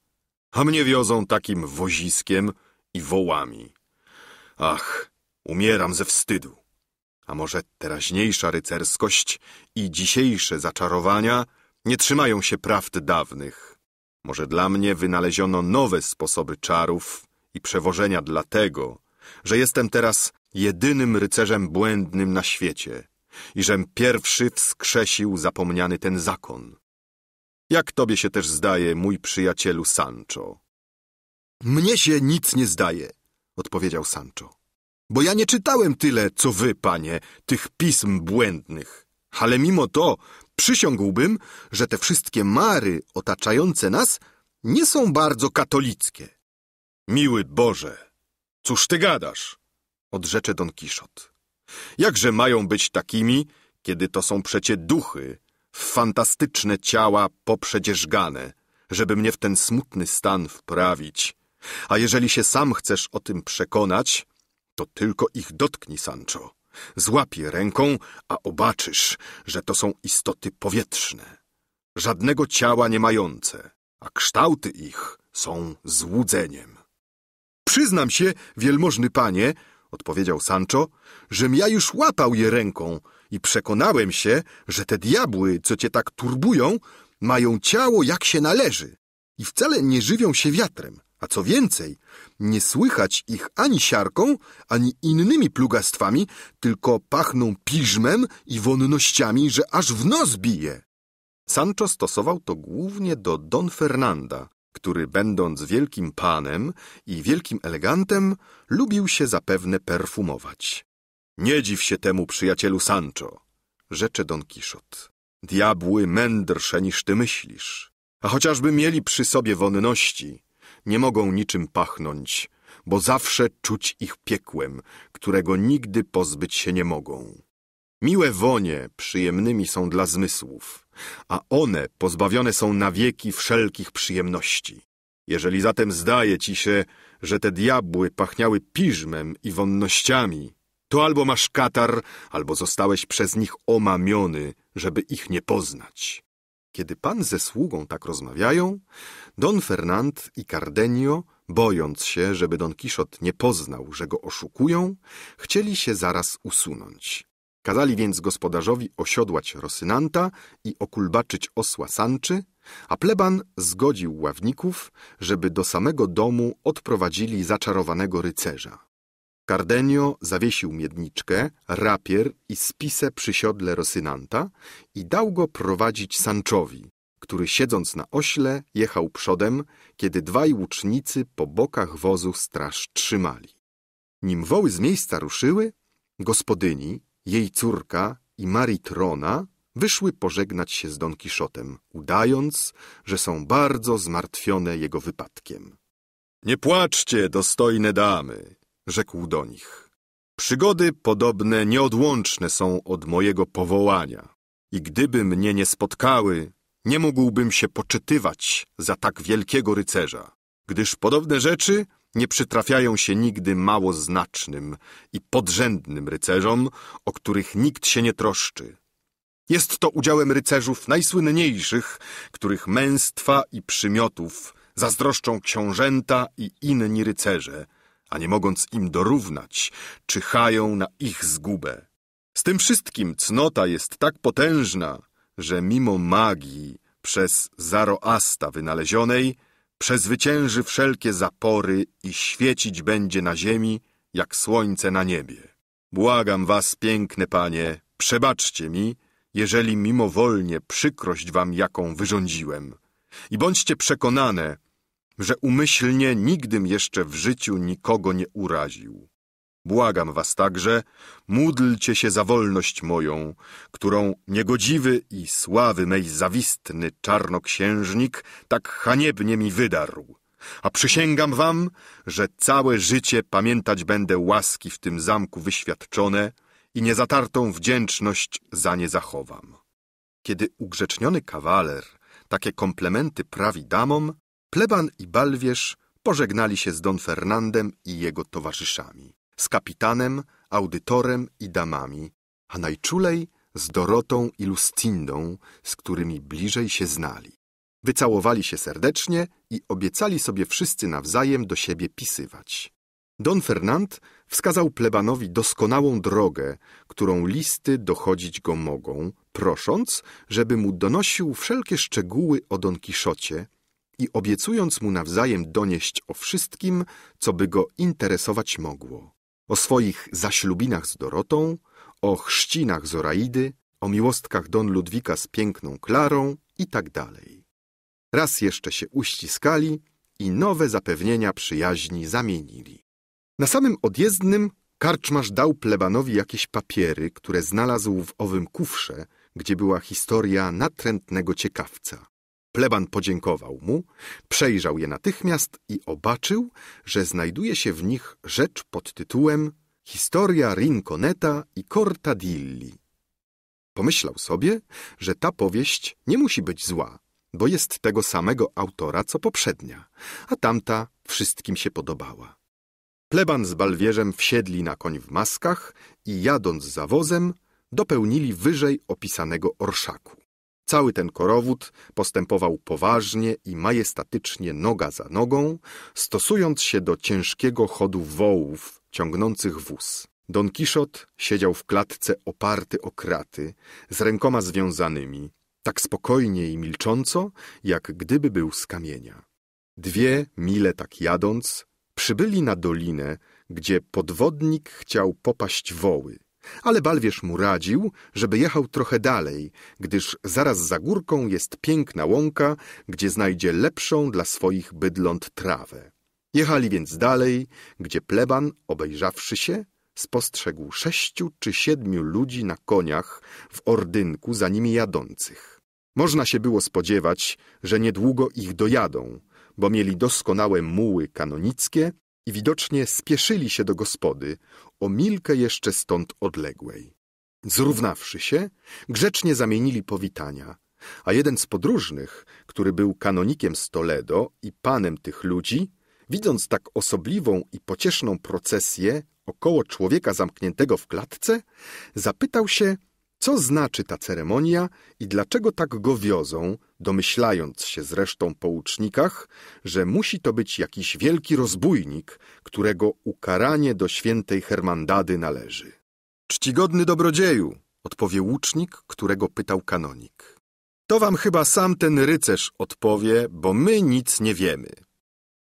A mnie wiozą takim woziskiem i wołami. Ach, umieram ze wstydu. A może teraźniejsza rycerskość i dzisiejsze zaczarowania nie trzymają się prawd dawnych. Może dla mnie wynaleziono nowe sposoby czarów i przewożenia dlatego, że jestem teraz jedynym rycerzem błędnym na świecie i żem pierwszy wskrzesił zapomniany ten zakon. Jak tobie się też zdaje, mój przyjacielu Sancho? Mnie się nic nie zdaje, odpowiedział Sancho. Bo ja nie czytałem tyle, co wy, panie, tych pism błędnych. Ale mimo to przysiągłbym, że te wszystkie mary otaczające nas nie są bardzo katolickie. Miły Boże, cóż ty gadasz? odrzecze Don Kiszot. Jakże mają być takimi, kiedy to są przecie duchy, w fantastyczne ciała poprzedzierzgane, żeby mnie w ten smutny stan wprawić. A jeżeli się sam chcesz o tym przekonać, to tylko ich dotknij, Sancho. Złap je ręką, a obaczysz, że to są istoty powietrzne, żadnego ciała nie mające, a kształty ich są złudzeniem. Przyznam się, wielmożny panie, odpowiedział Sancho, żem ja już łapał je ręką i przekonałem się, że te diabły, co cię tak turbują, mają ciało jak się należy i wcale nie żywią się wiatrem, A co więcej, nie słychać ich ani siarką, ani innymi plugastwami, tylko pachną piżmem i wonnościami, że aż w nos bije. Sancho stosował to głównie do Don Fernanda, który będąc wielkim panem i wielkim elegantem, lubił się zapewne perfumować. Nie dziw się temu, przyjacielu Sancho, rzecze Don Kiszot. Diabły mędrsze niż ty myślisz. A chociażby mieli przy sobie wonności, nie mogą niczym pachnąć, bo zawsze czuć ich piekłem, którego nigdy pozbyć się nie mogą. Miłe wonie przyjemnymi są dla zmysłów, a one pozbawione są na wieki wszelkich przyjemności. Jeżeli zatem zdaje ci się, że te diabły pachniały piżmem i wonnościami, to albo masz katar, albo zostałeś przez nich omamiony, żeby ich nie poznać. Kiedy pan ze sługą tak rozmawiają, Don Fernand i Cardenio, bojąc się, żeby Don Kiszot nie poznał, że go oszukują, chcieli się zaraz usunąć. Kazali więc gospodarzowi osiodłać Rosynanta i okulbaczyć osła Sanczy, a pleban zgodził ławników, żeby do samego domu odprowadzili zaczarowanego rycerza. Cardenio zawiesił miedniczkę, rapier i spisę przy siodle Rosynanta i dał go prowadzić Sanczowi, który siedząc na ośle jechał przodem, kiedy dwaj łucznicy po bokach wozu straż trzymali. Nim woły z miejsca ruszyły, gospodyni, jej córka i Maritrona wyszły pożegnać się z Don Kiszotem, udając, że są bardzo zmartwione jego wypadkiem. Nie płaczcie, dostojne damy, rzekł do nich. Przygody podobne nieodłączne są od mojego powołania i gdyby mnie nie spotkały, nie mógłbym się poczytywać za tak wielkiego rycerza, gdyż podobne rzeczy nie przytrafiają się nigdy mało znacznym i podrzędnym rycerzom, o których nikt się nie troszczy. Jest to udziałem rycerzów najsłynniejszych, których męstwa i przymiotów zazdroszczą książęta i inni rycerze, a nie mogąc im dorównać, czyhają na ich zgubę. Z tym wszystkim cnota jest tak potężna, że mimo magii przez Zaroasta wynalezionej przezwycięży wszelkie zapory i świecić będzie na ziemi, jak słońce na niebie. Błagam was, piękne panie, przebaczcie mi, jeżeli mimowolnie przykrość wam jaką wyrządziłem. I bądźcie przekonane, że umyślnie nigdym jeszcze w życiu nikogo nie uraził. Błagam was także, módlcie się za wolność moją, którą niegodziwy i sławy mej zawistny czarnoksiężnik tak haniebnie mi wydarł. A przysięgam wam, że całe życie pamiętać będę łaski w tym zamku wyświadczone i niezatartą wdzięczność za nie zachowam. Kiedy ugrzeczniony kawaler takie komplementy prawi damom, pleban i balwierz pożegnali się z Don Fernandem i jego towarzyszami z kapitanem, audytorem i damami, a najczulej z Dorotą i Lucindą, z którymi bliżej się znali. Wycałowali się serdecznie i obiecali sobie wszyscy nawzajem do siebie pisywać. Don Fernand wskazał plebanowi doskonałą drogę, którą listy dochodzić go mogą, prosząc, żeby mu donosił wszelkie szczegóły o Don Kiszocie i obiecując mu nawzajem donieść o wszystkim, co by go interesować mogło o swoich zaślubinach z Dorotą, o chrzcinach Zoraidy, o miłostkach Don Ludwika z piękną Klarą i tak dalej. Raz jeszcze się uściskali i nowe zapewnienia przyjaźni zamienili. Na samym odjezdnym karczmarz dał plebanowi jakieś papiery, które znalazł w owym kufrze, gdzie była historia natrętnego ciekawca. Pleban podziękował mu, przejrzał je natychmiast i obaczył, że znajduje się w nich rzecz pod tytułem Historia Rinconeta i Cortadilli. Pomyślał sobie, że ta powieść nie musi być zła, bo jest tego samego autora co poprzednia, a tamta wszystkim się podobała. Pleban z balwierzem wsiedli na koń w maskach i jadąc za wozem, dopełnili wyżej opisanego orszaku. Cały ten korowód postępował poważnie i majestatycznie noga za nogą, stosując się do ciężkiego chodu wołów ciągnących wóz. Don Kiszot siedział w klatce oparty o kraty, z rękoma związanymi, tak spokojnie i milcząco, jak gdyby był z kamienia. Dwie mile tak jadąc, przybyli na dolinę, gdzie podwodnik chciał popaść woły. Ale Balwierz mu radził, żeby jechał trochę dalej, gdyż zaraz za górką jest piękna łąka, gdzie znajdzie lepszą dla swoich bydląt trawę. Jechali więc dalej, gdzie pleban, obejrzawszy się, spostrzegł sześciu czy siedmiu ludzi na koniach w ordynku za nimi jadących. Można się było spodziewać, że niedługo ich dojadą, bo mieli doskonałe muły kanonickie i widocznie spieszyli się do gospody, o milkę jeszcze stąd odległej. Zrównawszy się, grzecznie zamienili powitania, a jeden z podróżnych, który był kanonikiem z Toledo i panem tych ludzi, widząc tak osobliwą i pocieszną procesję około człowieka zamkniętego w klatce, zapytał się, co znaczy ta ceremonia i dlaczego tak go wiozą, domyślając się zresztą po łucznikach, że musi to być jakiś wielki rozbójnik, którego ukaranie do świętej Hermandady należy. Czcigodny dobrodzieju, odpowie łucznik, którego pytał kanonik. To wam chyba sam ten rycerz odpowie, bo my nic nie wiemy.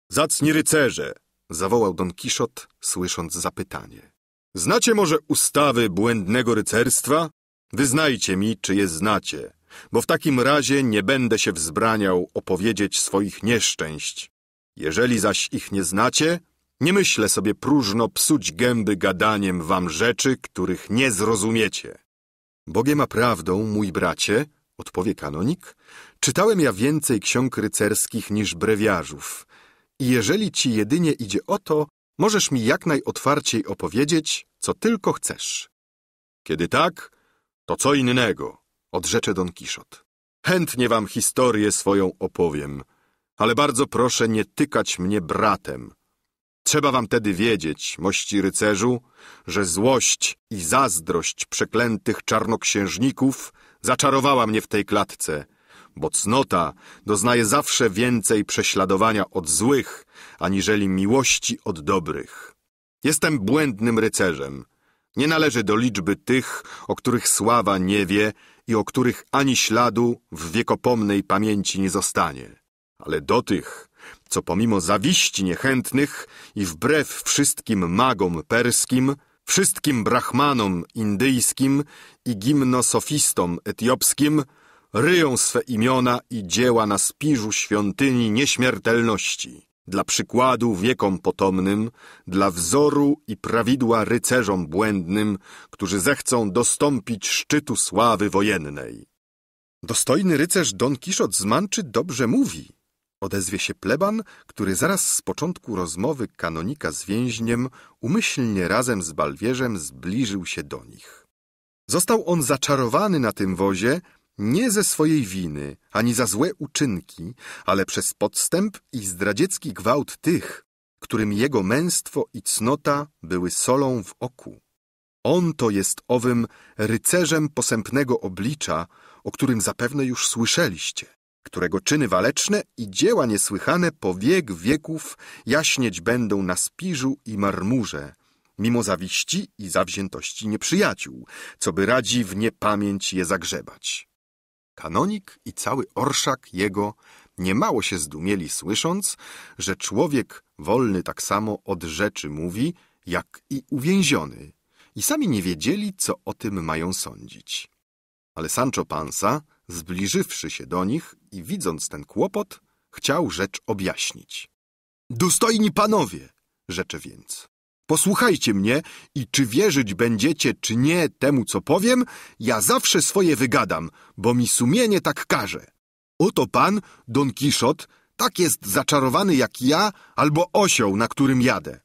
Zacni rycerze, zawołał Don Kiszot, słysząc zapytanie. Znacie może ustawy błędnego rycerstwa? Wyznajcie mi, czy je znacie, bo w takim razie nie będę się wzbraniał opowiedzieć swoich nieszczęść. Jeżeli zaś ich nie znacie, nie myślę sobie próżno psuć gęby gadaniem wam rzeczy, których nie zrozumiecie. Bogiem a prawdą, mój bracie, odpowie kanonik, czytałem ja więcej ksiąg rycerskich niż brewiarzów. I jeżeli ci jedynie idzie o to, możesz mi jak najotwarciej opowiedzieć, co tylko chcesz. Kiedy tak, to co innego, odrzecze Don Kiszot. Chętnie wam historię swoją opowiem, ale bardzo proszę nie tykać mnie bratem. Trzeba wam tedy wiedzieć, mości rycerzu, że złość i zazdrość przeklętych czarnoksiężników zaczarowała mnie w tej klatce, bo cnota doznaje zawsze więcej prześladowania od złych, aniżeli miłości od dobrych. Jestem błędnym rycerzem, nie należy do liczby tych, o których sława nie wie i o których ani śladu w wiekopomnej pamięci nie zostanie, ale do tych, co pomimo zawiści niechętnych i wbrew wszystkim magom perskim, wszystkim brahmanom indyjskim i gimnosofistom etiopskim, ryją swe imiona i dzieła na spiżu świątyni nieśmiertelności dla przykładu wiekom potomnym, dla wzoru i prawidła rycerzom błędnym, którzy zechcą dostąpić szczytu sławy wojennej. Dostojny rycerz Don Kiszot z Manczy dobrze mówi, odezwie się pleban, który zaraz z początku rozmowy kanonika z więźniem umyślnie razem z Balwierzem zbliżył się do nich. Został on zaczarowany na tym wozie nie ze swojej winy, ani za złe uczynki, ale przez podstęp i zdradziecki gwałt tych, którym jego męstwo i cnota były solą w oku. On to jest owym rycerzem posępnego oblicza, o którym zapewne już słyszeliście, którego czyny waleczne i dzieła niesłychane po wiek wieków jaśnieć będą na spiżu i marmurze, mimo zawiści i zawziętości nieprzyjaciół, co by radzi w niepamięć je zagrzebać. Kanonik i cały orszak jego niemało się zdumieli, słysząc, że człowiek wolny tak samo od rzeczy mówi, jak i uwięziony, i sami nie wiedzieli, co o tym mają sądzić. Ale Sancho Panza, zbliżywszy się do nich i widząc ten kłopot, chciał rzecz objaśnić. Dostojni panowie, rzecze więc, Posłuchajcie mnie i czy wierzyć będziecie, czy nie temu, co powiem, ja zawsze swoje wygadam, bo mi sumienie tak każe. Oto pan, Don Kiszot, tak jest zaczarowany jak ja albo osioł, na którym jadę.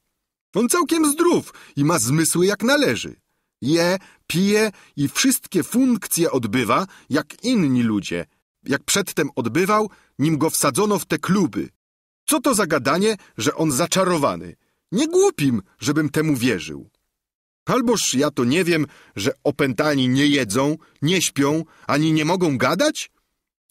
On całkiem zdrów i ma zmysły jak należy. Je, pije i wszystkie funkcje odbywa, jak inni ludzie, jak przedtem odbywał, nim go wsadzono w te kluby. Co to za gadanie, że on zaczarowany? Nie głupim, żebym temu wierzył. Alboż ja to nie wiem, że opętani nie jedzą, nie śpią, ani nie mogą gadać?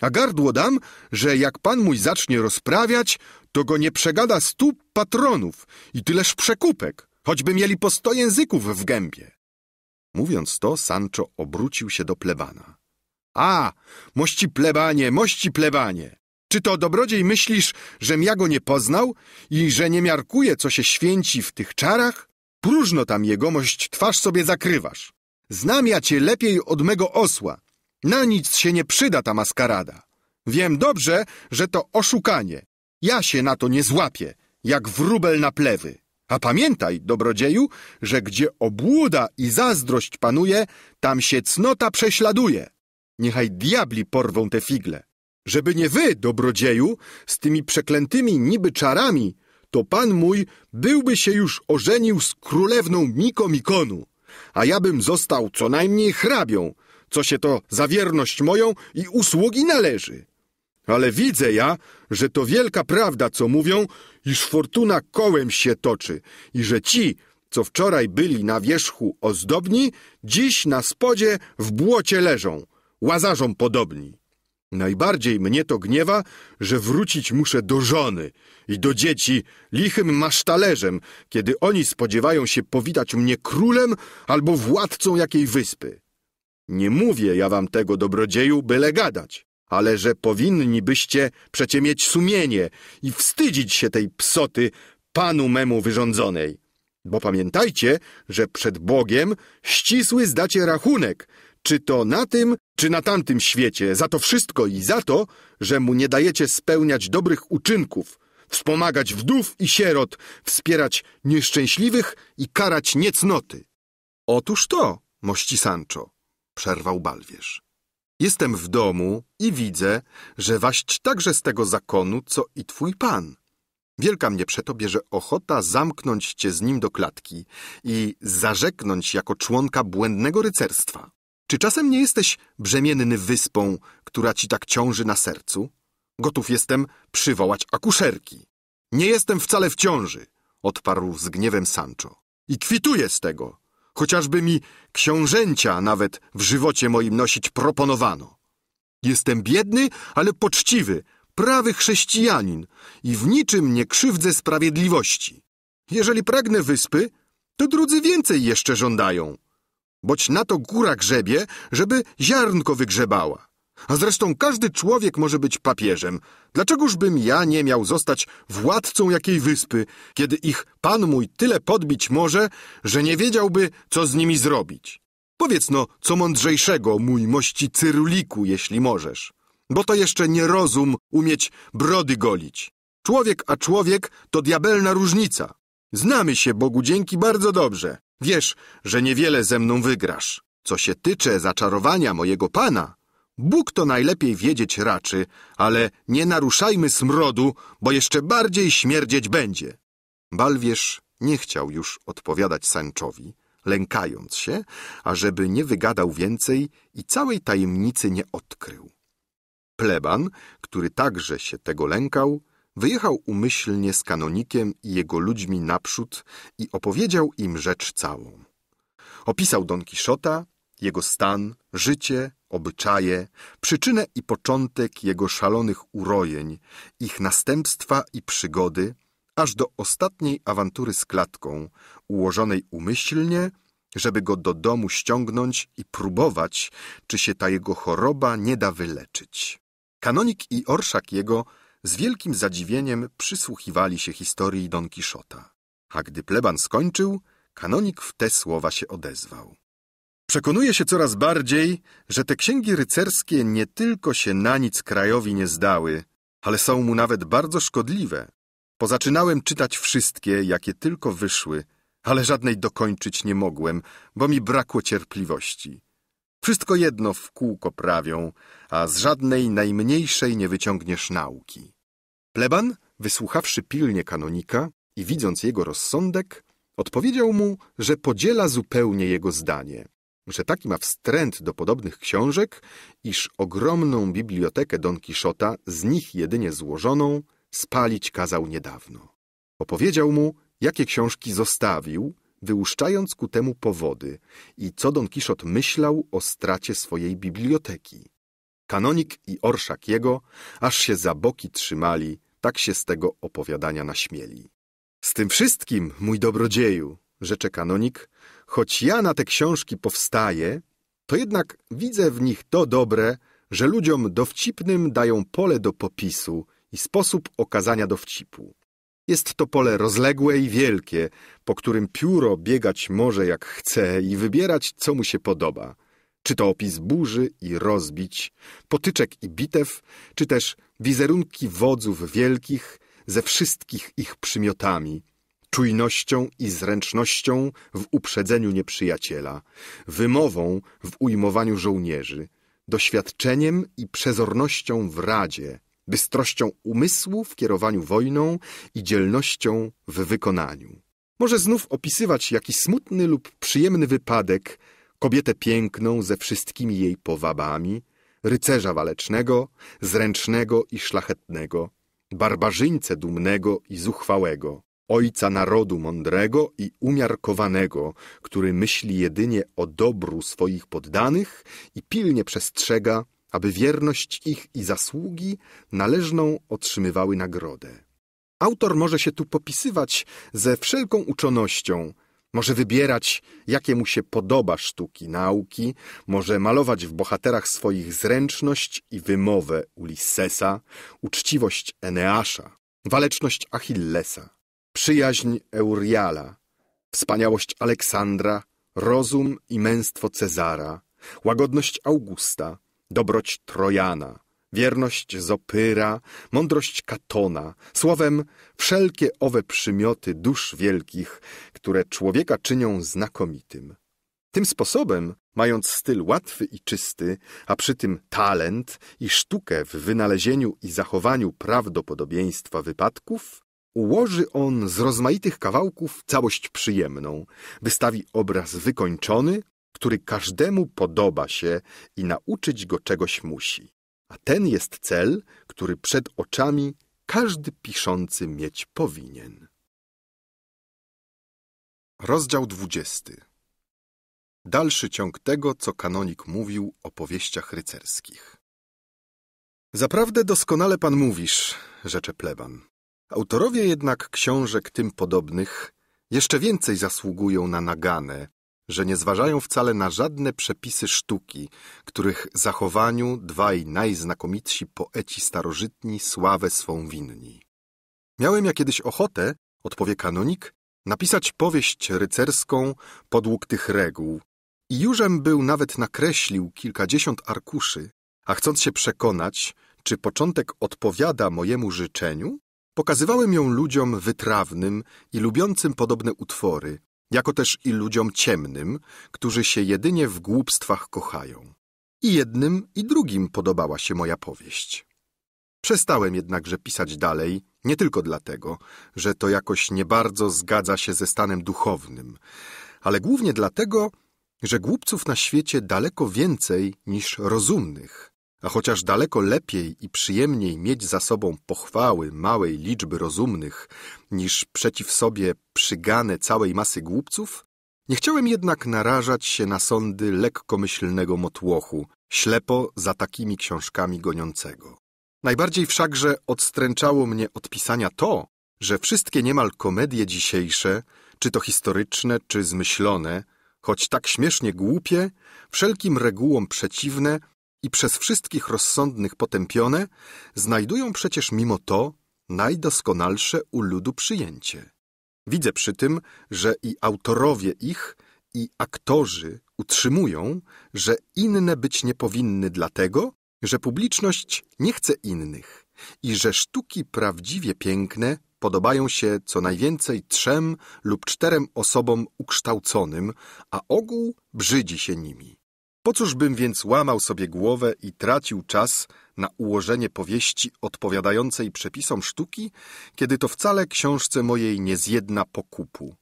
A gardło dam, że jak pan mój zacznie rozprawiać, to go nie przegada stu patronów i tyleż przekupek, choćby mieli po sto języków w gębie. Mówiąc to, Sancho obrócił się do plebana. A, mości plebanie, mości plebanie, Czy to, dobrodziej, myślisz, żem ja go nie poznał i że nie miarkuje, co się święci w tych czarach? Próżno tam jegomość twarz sobie zakrywasz. Znam ja cię lepiej od mego osła. Na nic się nie przyda ta maskarada. Wiem dobrze, że to oszukanie. Ja się na to nie złapię, jak wróbel na plewy. A pamiętaj, dobrodzieju, że gdzie obłuda i zazdrość panuje, tam się cnota prześladuje. Niechaj diabli porwą te figle. Żeby nie wy, dobrodzieju, z tymi przeklętymi niby czarami, to pan mój byłby się już ożenił z królewną Miko Mikonu, a ja bym został co najmniej hrabią, co się to za wierność moją i usługi należy. Ale widzę ja, że to wielka prawda, co mówią, iż fortuna kołem się toczy i że ci, co wczoraj byli na wierzchu ozdobni, dziś na spodzie w błocie leżą, łazarzom podobni. Najbardziej mnie to gniewa, że wrócić muszę do żony i do dzieci lichym masztalerzem, kiedy oni spodziewają się powitać mnie królem albo władcą jakiej wyspy. Nie mówię ja wam tego, dobrodzieju, byle gadać, ale że powinni byście przecie mieć sumienie i wstydzić się tej psoty panu memu wyrządzonej. Bo pamiętajcie, że przed Bogiem ścisły zdacie rachunek, czy to na tym, czy na tamtym świecie, za to wszystko i za to, że mu nie dajecie spełniać dobrych uczynków, wspomagać wdów i sierot, wspierać nieszczęśliwych i karać niecnoty. Otóż to, mości Sancho, przerwał Balwierz. Jestem w domu i widzę, że waść także z tego zakonu, co i twój pan. Wielka mnie przeto bierze ochota zamknąć cię z nim do klatki i zarzeknąć jako członka błędnego rycerstwa. Czy czasem nie jesteś brzemienny wyspą, która ci tak ciąży na sercu? Gotów jestem przywołać akuszerki. Nie jestem wcale w ciąży, odparł z gniewem Sancho. I kwituję z tego, chociażby mi książęcia nawet w żywocie moim nosić proponowano. Jestem biedny, ale poczciwy, prawy chrześcijanin i w niczym nie krzywdzę sprawiedliwości. Jeżeli pragnę wyspy, to drudzy więcej jeszcze żądają boć na to góra grzebie, żeby ziarnko wygrzebała. A zresztą każdy człowiek może być papieżem. Dlaczegoż bym ja nie miał zostać władcą jakiej wyspy, kiedy ich pan mój tyle podbić może, że nie wiedziałby, co z nimi zrobić? Powiedz no, co mądrzejszego, mój mości cyruliku, jeśli możesz. Bo to jeszcze nie rozum umieć brody golić. Człowiek a człowiek to diabelna różnica. Znamy się, Bogu dzięki, bardzo dobrze. Wiesz, że niewiele ze mną wygrasz. Co się tycze zaczarowania mojego pana, Bóg to najlepiej wiedzieć raczy, ale nie naruszajmy smrodu, bo jeszcze bardziej śmierdzieć będzie. Balwierz nie chciał już odpowiadać Sanczowi, lękając się, ażeby nie wygadał więcej i całej tajemnicy nie odkrył. Pleban, który także się tego lękał, Wyjechał umyślnie z kanonikiem i jego ludźmi naprzód i opowiedział im rzecz całą. Opisał Don Kiszota, jego stan, życie, obyczaje, przyczynę i początek jego szalonych urojeń, ich następstwa i przygody, aż do ostatniej awantury z klatką, ułożonej umyślnie, żeby go do domu ściągnąć i próbować, czy się ta jego choroba nie da wyleczyć. Kanonik i orszak jego z wielkim zadziwieniem przysłuchiwali się historii Don Kiszota. A gdy pleban skończył, kanonik w te słowa się odezwał. Przekonuje się coraz bardziej, że te księgi rycerskie nie tylko się na nic krajowi nie zdały, ale są mu nawet bardzo szkodliwe. Pozaczynałem czytać wszystkie, jakie tylko wyszły, ale żadnej dokończyć nie mogłem, bo mi brakło cierpliwości. Wszystko jedno w kółko prawią, a z żadnej najmniejszej nie wyciągniesz nauki. Pleban, wysłuchawszy pilnie kanonika i widząc jego rozsądek, odpowiedział mu, że podziela zupełnie jego zdanie, że taki ma wstręt do podobnych książek, iż ogromną bibliotekę Don Kiszota, z nich jedynie złożoną, spalić kazał niedawno. Opowiedział mu, jakie książki zostawił, wyłuszczając ku temu powody i co Don Kiszot myślał o stracie swojej biblioteki. Kanonik i orszak jego aż się za boki trzymali, tak się z tego opowiadania naśmieli. Z tym wszystkim, mój dobrodzieju, rzecze kanonik, choć ja na te książki powstaję, to jednak widzę w nich to dobre, że ludziom dowcipnym dają pole do popisu i sposób okazania dowcipu. Jest to pole rozległe i wielkie, po którym pióro biegać może jak chce i wybierać, co mu się podoba. Czy to opis burzy i rozbić, potyczek i bitew, czy też wizerunki wodzów wielkich ze wszystkich ich przymiotami, czujnością i zręcznością w uprzedzeniu nieprzyjaciela, wymową w ujmowaniu żołnierzy, doświadczeniem i przezornością w radzie, bystrością umysłu w kierowaniu wojną i dzielnością w wykonaniu. Może znów opisywać jakiś smutny lub przyjemny wypadek, kobietę piękną ze wszystkimi jej powabami, rycerza walecznego, zręcznego i szlachetnego, barbarzyńcę dumnego i zuchwałego, ojca narodu mądrego i umiarkowanego, który myśli jedynie o dobru swoich poddanych i pilnie przestrzega, aby wierność ich i zasługi należną otrzymywały nagrodę. Autor może się tu popisywać ze wszelką uczonością, może wybierać, jakie mu się podoba sztuki nauki, może malować w bohaterach swoich zręczność i wymowę Ulissesa, uczciwość Eneasza, waleczność Achillesa, przyjaźń Euriala, wspaniałość Aleksandra, rozum i męstwo Cezara, łagodność Augusta, dobroć Trojana, wierność Zopyra, mądrość Katona, słowem wszelkie owe przymioty dusz wielkich, które człowieka czynią znakomitym. Tym sposobem, mając styl łatwy i czysty, a przy tym talent i sztukę w wynalezieniu i zachowaniu prawdopodobieństwa wypadków, ułoży on z rozmaitych kawałków całość przyjemną, wystawi obraz wykończony, który każdemu podoba się i nauczyć go czegoś musi. A ten jest cel, który przed oczami każdy piszący mieć powinien. Rozdział dwudziesty. Dalszy ciąg tego, co kanonik mówił o powieściach rycerskich. Zaprawdę doskonale pan mówisz, rzecze pleban. Autorowie jednak książek tym podobnych jeszcze więcej zasługują na naganę, że nie zważają wcale na żadne przepisy sztuki, których zachowaniu dwaj najznakomitsi poeci starożytni sławę swą winni. Miałem ja kiedyś ochotę, odpowie kanonik, napisać powieść rycerską podług tych reguł i jużem był nawet nakreślił kilkadziesiąt arkuszy, a chcąc się przekonać, czy początek odpowiada mojemu życzeniu, pokazywałem ją ludziom wytrawnym i lubiącym podobne utwory, jako też i ludziom ciemnym, którzy się jedynie w głupstwach kochają. I jednym, i drugim podobała się moja powieść. Przestałem jednakże pisać dalej, nie tylko dlatego, że to jakoś nie bardzo zgadza się ze stanem duchownym, ale głównie dlatego, że głupców na świecie daleko więcej niż rozumnych, a chociaż daleko lepiej i przyjemniej mieć za sobą pochwały małej liczby rozumnych, niż przeciw sobie przygane całej masy głupców, nie chciałem jednak narażać się na sądy lekkomyślnego motłochu, ślepo za takimi książkami goniącego. Najbardziej wszakże odstręczało mnie od pisania to, że wszystkie niemal komedie dzisiejsze, czy to historyczne, czy zmyślone, choć tak śmiesznie głupie, wszelkim regułom przeciwne, i przez wszystkich rozsądnych potępione, znajdują przecież mimo to najdoskonalsze u ludu przyjęcie. Widzę przy tym, że i autorowie ich, i aktorzy utrzymują, że inne być nie powinny dlatego, że publiczność nie chce innych i że sztuki prawdziwie piękne podobają się co najwięcej trzem lub czterem osobom ukształconym, a ogół brzydzi się nimi. Po cóż bym więc łamał sobie głowę i tracił czas na ułożenie powieści odpowiadającej przepisom sztuki, kiedy to wcale książce mojej nie zjedna pokupu.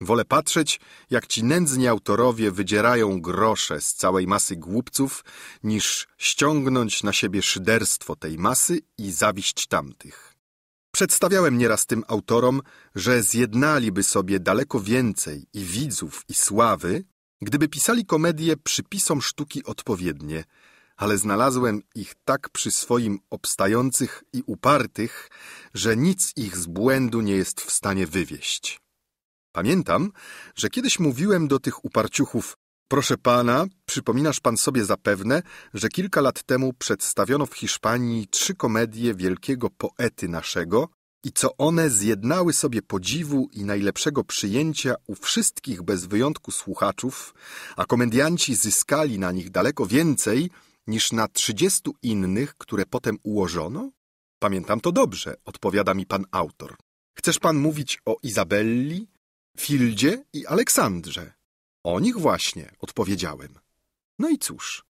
Wolę patrzeć, jak ci nędzni autorowie wydzierają grosze z całej masy głupców, niż ściągnąć na siebie szyderstwo tej masy i zawiść tamtych. Przedstawiałem nieraz tym autorom, że zjednaliby sobie daleko więcej i widzów, i sławy, gdyby pisali komedie przypisom sztuki odpowiednie, ale znalazłem ich tak przy swoim obstających i upartych, że nic ich z błędu nie jest w stanie wywieść. Pamiętam, że kiedyś mówiłem do tych uparciuchów, Proszę pana, przypominasz pan sobie zapewne, że kilka lat temu przedstawiono w Hiszpanii trzy komedie wielkiego poety naszego i co one zjednały sobie podziwu i najlepszego przyjęcia u wszystkich bez wyjątku słuchaczów, a komedianci zyskali na nich daleko więcej niż na trzydziestu innych, które potem ułożono? Pamiętam to dobrze, odpowiada mi pan autor. Chcesz pan mówić o Izabelli, Fildzie i Aleksandrze? O nich właśnie, odpowiedziałem. No i cóż,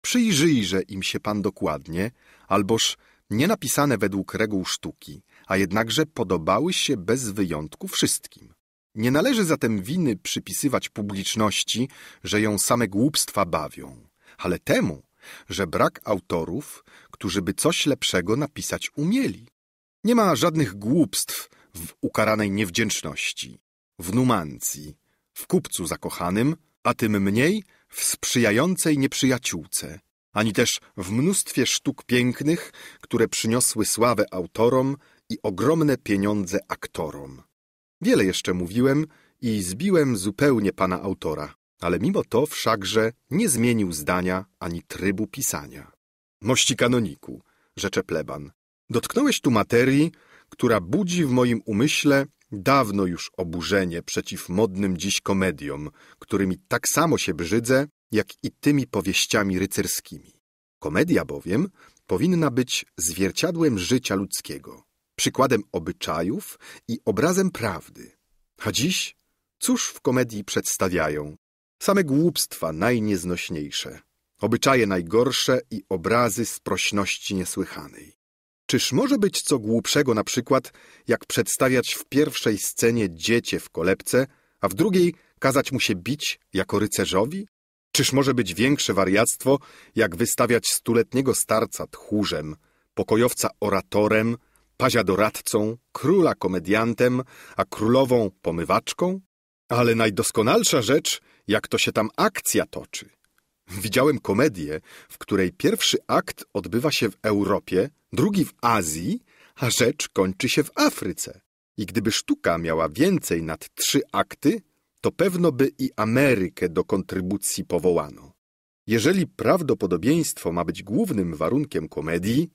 przyjrzyjże im się pan dokładnie, alboż nie napisane według reguł sztuki, a jednakże podobały się bez wyjątku wszystkim. Nie należy zatem winy przypisywać publiczności, że ją same głupstwa bawią, ale temu, że brak autorów, którzy by coś lepszego napisać umieli. Nie ma żadnych głupstw w ukaranej niewdzięczności, w numancji, w kupcu zakochanym, a tym mniej w sprzyjającej nieprzyjaciółce, ani też w mnóstwie sztuk pięknych, które przyniosły sławę autorom i ogromne pieniądze aktorom. Wiele jeszcze mówiłem i zbiłem zupełnie pana autora, ale mimo to wszakże nie zmienił zdania ani trybu pisania. Mości kanoniku, rzecze pleban, dotknąłeś tu materii, która budzi w moim umyśle dawno już oburzenie przeciw modnym dziś komediom, którymi tak samo się brzydzę, jak i tymi powieściami rycerskimi. Komedia bowiem powinna być zwierciadłem życia ludzkiego, przykładem obyczajów i obrazem prawdy. A dziś cóż w komedii przedstawiają? Same głupstwa najnieznośniejsze, obyczaje najgorsze i obrazy sprośności niesłychanej. Czyż może być co głupszego na przykład, jak przedstawiać w pierwszej scenie dziecię w kolebce, a w drugiej kazać mu się bić jako rycerzowi? Czyż może być większe wariactwo, jak wystawiać stuletniego starca tchórzem, pokojowca oratorem, pazia doradcą, króla komediantem, a królową pomywaczką? Ale najdoskonalsza rzecz, jak to się tam akcja toczy. Widziałem komedię, w której pierwszy akt odbywa się w Europie, drugi w Azji, a rzecz kończy się w Afryce. I gdyby sztuka miała więcej nad trzy akty, to pewno by i Amerykę do kontrybucji powołano. Jeżeli prawdopodobieństwo ma być głównym warunkiem komedii,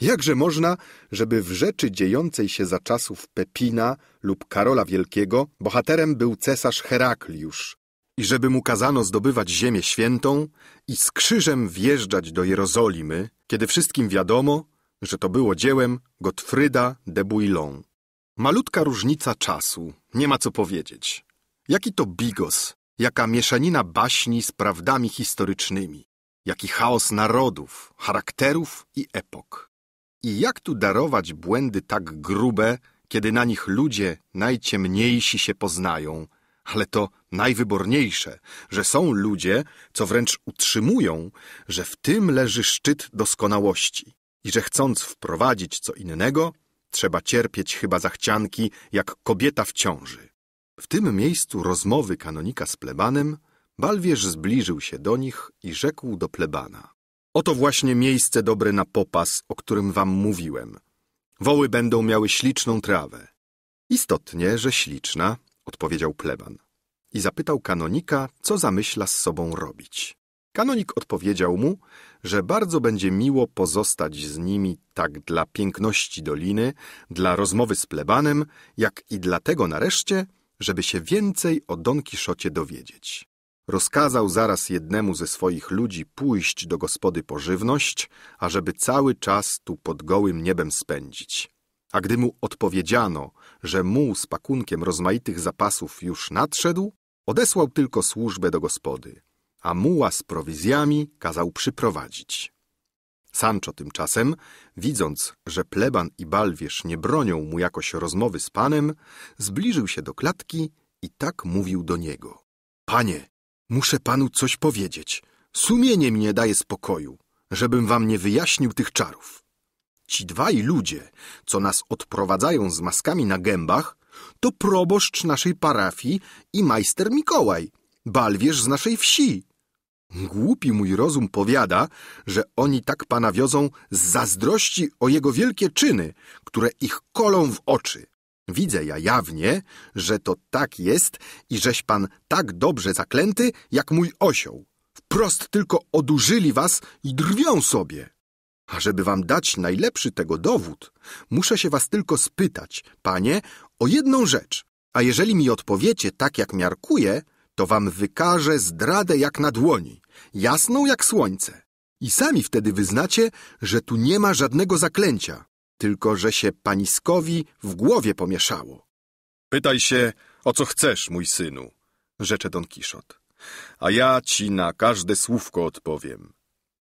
jakże można, żeby w rzeczy dziejącej się za czasów Pepina lub Karola Wielkiego bohaterem był cesarz Herakliusz i żeby mu kazano zdobywać ziemię świętą i z krzyżem wjeżdżać do Jerozolimy, kiedy wszystkim wiadomo, że to było dziełem Gottfryda de Bouillon. Malutka różnica czasu, nie ma co powiedzieć. Jaki to bigos, jaka mieszanina baśni z prawdami historycznymi, jaki chaos narodów, charakterów i epok. I jak tu darować błędy tak grube, kiedy na nich ludzie najciemniejsi się poznają, ale to najwyborniejsze, że są ludzie, co wręcz utrzymują, że w tym leży szczyt doskonałości i że chcąc wprowadzić co innego, trzeba cierpieć chyba zachcianki jak kobieta w ciąży. W tym miejscu rozmowy kanonika z plebanem Balwierz zbliżył się do nich i rzekł do plebana. Oto właśnie miejsce dobre na popas, o którym wam mówiłem. Woły będą miały śliczną trawę. Istotnie, że śliczna, odpowiedział pleban. I zapytał kanonika, co zamyśla z sobą robić. Kanonik odpowiedział mu, że bardzo będzie miło pozostać z nimi tak dla piękności doliny, dla rozmowy z plebanem, jak i dlatego nareszcie, żeby się więcej o Don Kiszocie dowiedzieć. Rozkazał zaraz jednemu ze swoich ludzi pójść do gospody po żywność, ażeby cały czas tu pod gołym niebem spędzić. A gdy mu odpowiedziano, że muł z pakunkiem rozmaitych zapasów już nadszedł, odesłał tylko służbę do gospody, a muła z prowizjami kazał przyprowadzić. Sancho tymczasem, widząc, że pleban i balwierz nie bronią mu jakoś rozmowy z panem, zbliżył się do klatki i tak mówił do niego. Panie, muszę panu coś powiedzieć. Sumienie mi nie daje spokoju, żebym wam nie wyjaśnił tych czarów. Ci dwaj ludzie, co nas odprowadzają z maskami na gębach, to proboszcz naszej parafii i majster Mikołaj, balwierz z naszej wsi. Głupi mój rozum powiada, że oni tak pana wiozą z zazdrości o jego wielkie czyny, które ich kolą w oczy. Widzę ja jawnie, że to tak jest i żeś pan tak dobrze zaklęty, jak mój osioł. Wprost tylko odurzyli was i drwią sobie. A żeby wam dać najlepszy tego dowód, muszę się was tylko spytać, panie, o jedną rzecz. A jeżeli mi odpowiecie tak, jak miarkuję, to wam wykażę zdradę jak na dłoni, jasną jak słońce. I sami wtedy wyznacie, że tu nie ma żadnego zaklęcia, tylko że się paniskowi w głowie pomieszało. Pytaj się, o co chcesz, mój synu, rzecze Don Kiszot. A ja ci na każde słówko odpowiem.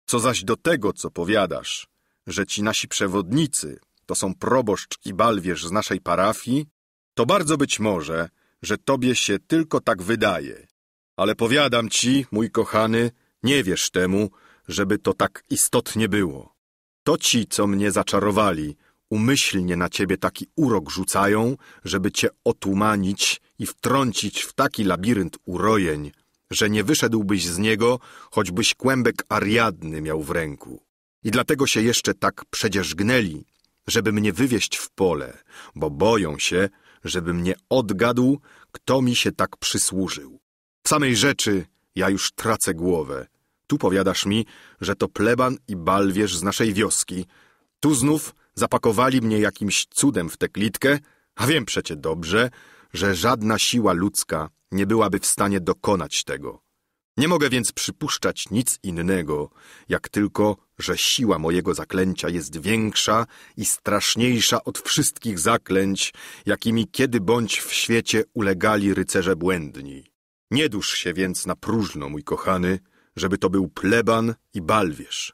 Co zaś do tego, co powiadasz, że ci nasi przewodnicy to są proboszcz i balwierz z naszej parafii, to bardzo być może, że tobie się tylko tak wydaje. Ale powiadam ci, mój kochany, nie wierz temu, żeby to tak istotnie było. To ci, co mnie zaczarowali, umyślnie na ciebie taki urok rzucają, żeby cię otumanić i wtrącić w taki labirynt urojeń, że nie wyszedłbyś z niego, choćbyś kłębek ariadny miał w ręku. I dlatego się jeszcze tak przedzierzgnęli, żeby mnie wywieźć w pole, bo boją się, żeby mnie odgadł, kto mi się tak przysłużył. W samej rzeczy ja już tracę głowę. Tu powiadasz mi, że to pleban i balwierz z naszej wioski. Tu znów zapakowali mnie jakimś cudem w tę klitkę, a wiem przecie dobrze, że żadna siła ludzka nie byłaby w stanie dokonać tego. Nie mogę więc przypuszczać nic innego, jak tylko, że siła mojego zaklęcia jest większa i straszniejsza od wszystkich zaklęć, jakimi kiedy bądź w świecie ulegali rycerze błędni. Nie dusz się więc na próżno, mój kochany, żeby to był pleban i balwierz.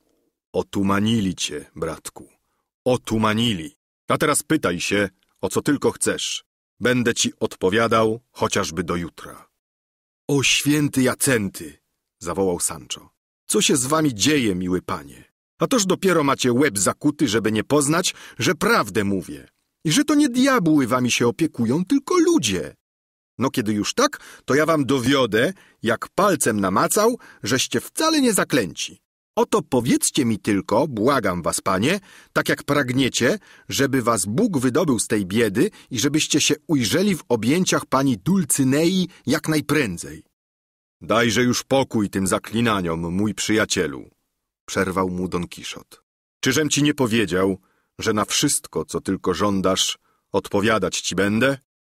Otumanili cię, bratku. Otumanili. A teraz pytaj się, o co tylko chcesz. Będę ci odpowiadał chociażby do jutra. O święty Jacenty! zawołał Sancho. Co się z wami dzieje, miły panie? A toż dopiero macie łeb zakuty, żeby nie poznać, że prawdę mówię. I że to nie diabły wami się opiekują, tylko ludzie. No kiedy już tak, to ja wam dowiodę, jak palcem namacał, żeście wcale nie zaklęci. Oto powiedzcie mi tylko, błagam was, panie, tak jak pragniecie, żeby was Bóg wydobył z tej biedy i żebyście się ujrzeli w objęciach pani Dulcynei jak najprędzej. Dajże już pokój tym zaklinaniom, mój przyjacielu, przerwał mu Don Kiszot. Czyżem ci nie powiedział, że na wszystko, co tylko żądasz, odpowiadać ci będę?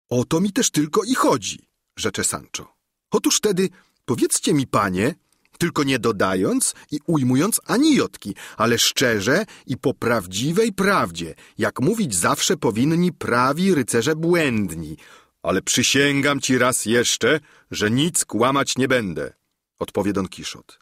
O to mi też tylko i chodzi, rzecze Sancho. Otóż wtedy powiedzcie mi, panie, tylko nie dodając i ujmując ani jotki, ale szczerze i po prawdziwej prawdzie, jak mówić zawsze powinni prawi rycerze błędni. Ale przysięgam ci raz jeszcze, że nic kłamać nie będę, odpowie Don Kiszot.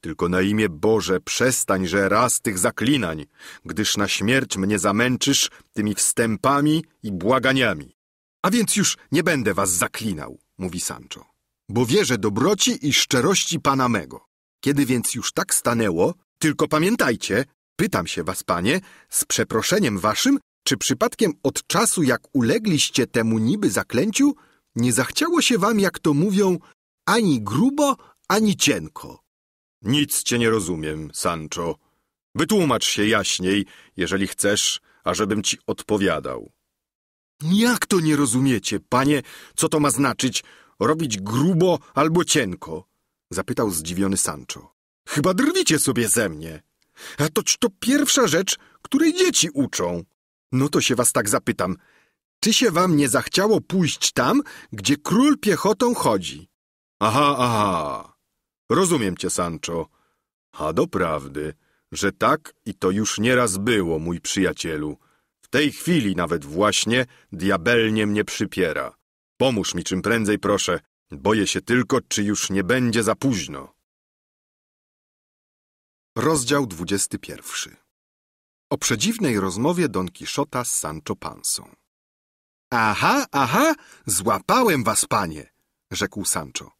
Tylko na imię Boże przestańże raz tych zaklinań, gdyż na śmierć mnie zamęczysz tymi wstępami i błaganiami. A więc już nie będę was zaklinał, mówi Sancho bo wierzę dobroci i szczerości Pana mego. Kiedy więc już tak stanęło, tylko pamiętajcie, pytam się was, panie, z przeproszeniem waszym, czy przypadkiem od czasu, jak ulegliście temu niby zaklęciu, nie zachciało się wam, jak to mówią, ani grubo, ani cienko? Nic cię nie rozumiem, Sancho. Wytłumacz się jaśniej, jeżeli chcesz, ażebym ci odpowiadał. Jak to nie rozumiecie, panie, co to ma znaczyć, robić grubo albo cienko? Zapytał zdziwiony Sancho. Chyba drwicie sobie ze mnie. A toć to pierwsza rzecz, której dzieci uczą. No to się was tak zapytam. Czy się wam nie zachciało pójść tam, gdzie król piechotą chodzi? Aha, aha. Rozumiem cię, Sancho. A doprawdy, że tak i to już nieraz było, mój przyjacielu. W tej chwili nawet właśnie diabelnie mnie przypiera. Pomóż mi czym prędzej, proszę. Boję się tylko, czy już nie będzie za późno. Rozdział 21 O przedziwnej rozmowie Don Kiszota z Sancho Pansą. Aha, aha, złapałem was, panie, rzekł Sancho.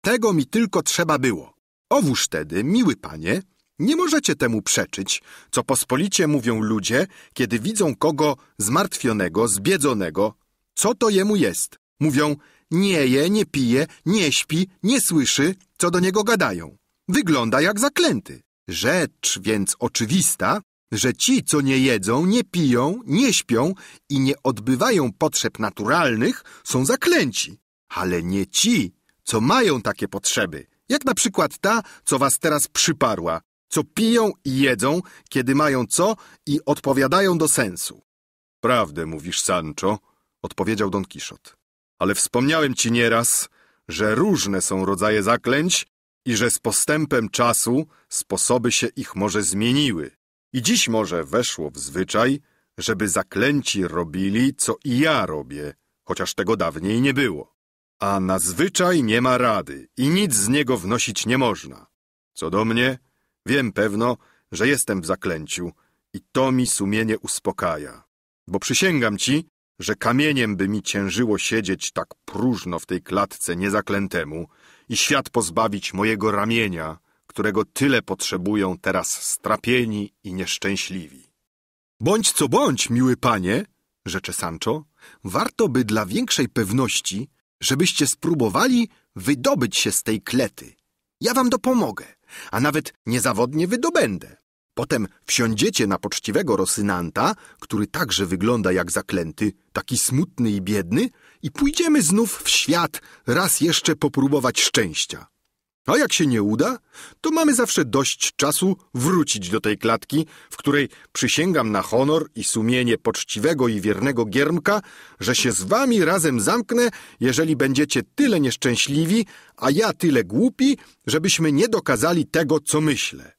Tego mi tylko trzeba było. Owóż wtedy, miły panie, nie możecie temu przeczyć, co pospolicie mówią ludzie, kiedy widzą kogo zmartwionego, zbiedzonego. Co to jemu jest? Mówią, nie je, nie pije, nie śpi, nie słyszy, co do niego gadają. Wygląda jak zaklęty. Rzecz więc oczywista, że ci, co nie jedzą, nie piją, nie śpią i nie odbywają potrzeb naturalnych, są zaklęci, ale nie ci, co mają takie potrzeby, jak na przykład ta, co was teraz przyparła, co piją i jedzą, kiedy mają co i odpowiadają do sensu. Prawdę mówisz, Sancho, odpowiedział Don Kiszot. Ale wspomniałem ci nieraz, że różne są rodzaje zaklęć i że z postępem czasu sposoby się ich może zmieniły. I dziś może weszło w zwyczaj, żeby zaklęci robili, co i ja robię, chociaż tego dawniej nie było. A na zwyczaj nie ma rady i nic z niego wnosić nie można. Co do mnie, wiem pewno, że jestem w zaklęciu i to mi sumienie uspokaja. Bo przysięgam ci, że kamieniem by mi ciężyło siedzieć tak próżno w tej klatce niezaklętemu i świat pozbawić mojego ramienia, którego tyle potrzebują teraz strapieni i nieszczęśliwi. Bądź co bądź, miły panie, rzecze Sancho, warto by dla większej pewności, żebyście spróbowali wydobyć się z tej klety. Ja wam dopomogę, a nawet niezawodnie wydobędę. Potem wsiądziecie na poczciwego Rosynanta, który także wygląda jak zaklęty, taki smutny i biedny, i pójdziemy znów w świat raz jeszcze popróbować szczęścia. A jak się nie uda, to mamy zawsze dość czasu wrócić do tej klatki, w której przysięgam na honor i sumienie poczciwego i wiernego Giermka, że się z wami razem zamknę, jeżeli będziecie tyle nieszczęśliwi, a ja tyle głupi, żebyśmy nie dokazali tego, co myślę.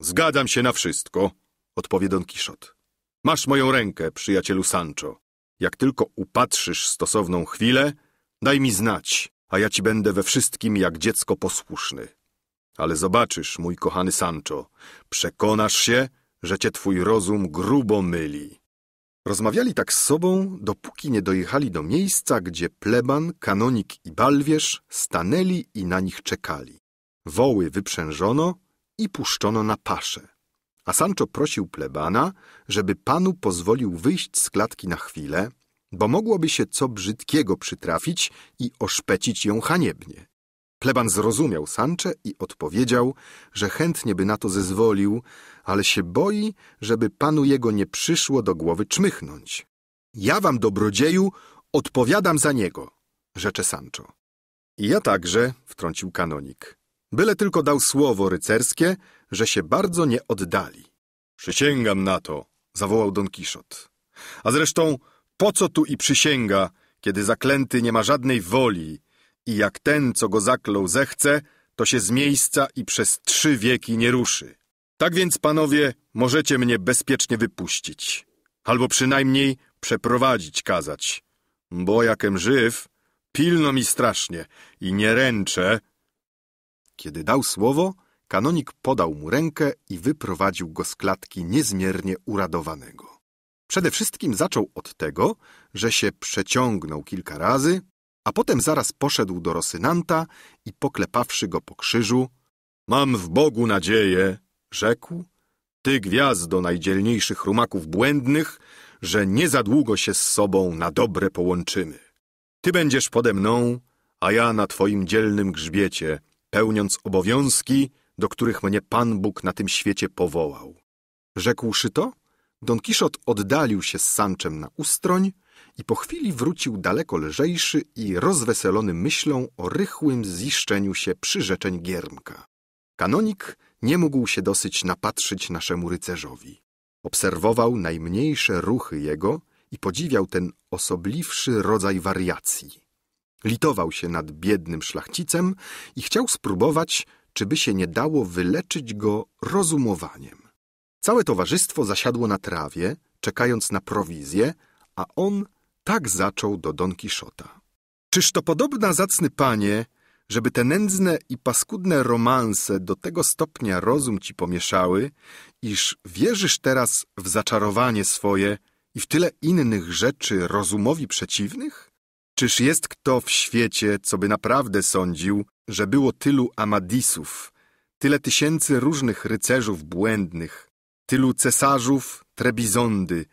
Zgadzam się na wszystko, odpowie Don Kiszot. Masz moją rękę, przyjacielu Sancho. Jak tylko upatrzysz stosowną chwilę, daj mi znać, a ja ci będę we wszystkim jak dziecko posłuszny. Ale zobaczysz, mój kochany Sancho, przekonasz się, że cię twój rozum grubo myli. Rozmawiali tak z sobą, dopóki nie dojechali do miejsca, gdzie pleban, kanonik i balwierz stanęli i na nich czekali. Woły wyprzężono i puszczono na paszę. A Sancho prosił plebana, żeby panu pozwolił wyjść z klatki na chwilę, bo mogłoby się co brzydkiego przytrafić i oszpecić ją haniebnie. Pleban zrozumiał Sancze i odpowiedział, że chętnie by na to zezwolił, ale się boi, żeby panu jego nie przyszło do głowy czmychnąć. Ja wam, dobrodzieju, odpowiadam za niego, rzecze Sancho. I ja także, wtrącił kanonik. Byle tylko dał słowo rycerskie, że się bardzo nie oddali. Przysięgam na to, zawołał Don Kiszot. A zresztą po co tu i przysięga, kiedy zaklęty nie ma żadnej woli i jak ten, co go zaklął, zechce, to się z miejsca i przez trzy wieki nie ruszy. Tak więc, panowie, możecie mnie bezpiecznie wypuścić, albo przynajmniej przeprowadzić kazać, bo jakem żyw, pilno mi strasznie i nie ręczę. Kiedy dał słowo, kanonik podał mu rękę i wyprowadził go z klatki niezmiernie uradowanego. Przede wszystkim zaczął od tego, że się przeciągnął kilka razy, a potem zaraz poszedł do Rosynanta i poklepawszy go po krzyżu, Mam w Bogu nadzieję, rzekł, ty gwiazdo najdzielniejszych rumaków błędnych, że nie za długo się z sobą na dobre połączymy. Ty będziesz pode mną, a ja na twoim dzielnym grzbiecie, pełniąc obowiązki, do których mnie Pan Bóg na tym świecie powołał. Rzekłszy to, Don Kiszot oddalił się z Sanczem na ustroń i po chwili wrócił daleko lżejszy i rozweselony myślą o rychłym ziszczeniu się przyrzeczeń Giermka. Kanonik nie mógł się dosyć napatrzyć naszemu rycerzowi. Obserwował najmniejsze ruchy jego i podziwiał ten osobliwszy rodzaj wariacji. Litował się nad biednym szlachcicem i chciał spróbować, czy by się nie dało wyleczyć go rozumowaniem. Całe towarzystwo zasiadło na trawie, czekając na prowizję, a on tak zaczął do Don Kiszota. Czyż to podobna, zacny panie, żeby te nędzne i paskudne romanse do tego stopnia rozum ci pomieszały, iż wierzysz teraz w zaczarowanie swoje i w tyle innych rzeczy rozumowi przeciwnych? Czyż jest kto w świecie, co by naprawdę sądził, że było tylu Amadisów, tyle tysięcy różnych rycerzów błędnych, tylu cesarzów Trebizondy,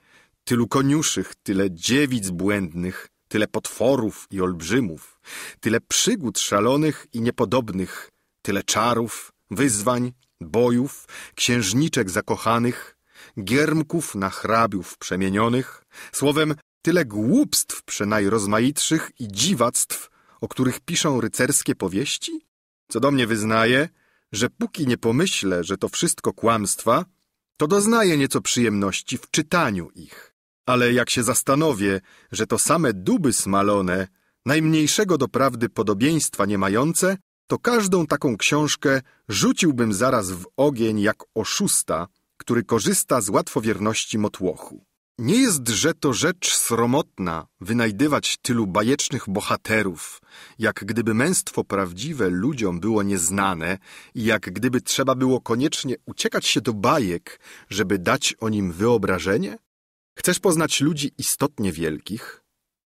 tylu koniuszych, tyle dziewic błędnych, tyle potworów i olbrzymów, tyle przygód szalonych i niepodobnych, tyle czarów, wyzwań, bojów, księżniczek zakochanych, giermków na hrabiów przemienionych, słowem tyle głupstw przenajrozmaitszych i dziwactw, o których piszą rycerskie powieści? Co do mnie wyznaje, że póki nie pomyślę, że to wszystko kłamstwa, to doznaję nieco przyjemności w czytaniu ich. Ale jak się zastanowię, że to same duby smalone, najmniejszego do prawdy podobieństwa nie mające, to każdą taką książkę rzuciłbym zaraz w ogień jak oszusta, który korzysta z łatwowierności motłochu. Nie jest, że to rzecz sromotna wynajdywać tylu bajecznych bohaterów, jak gdyby męstwo prawdziwe ludziom było nieznane i jak gdyby trzeba było koniecznie uciekać się do bajek, żeby dać o nim wyobrażenie? Chcesz poznać ludzi istotnie wielkich?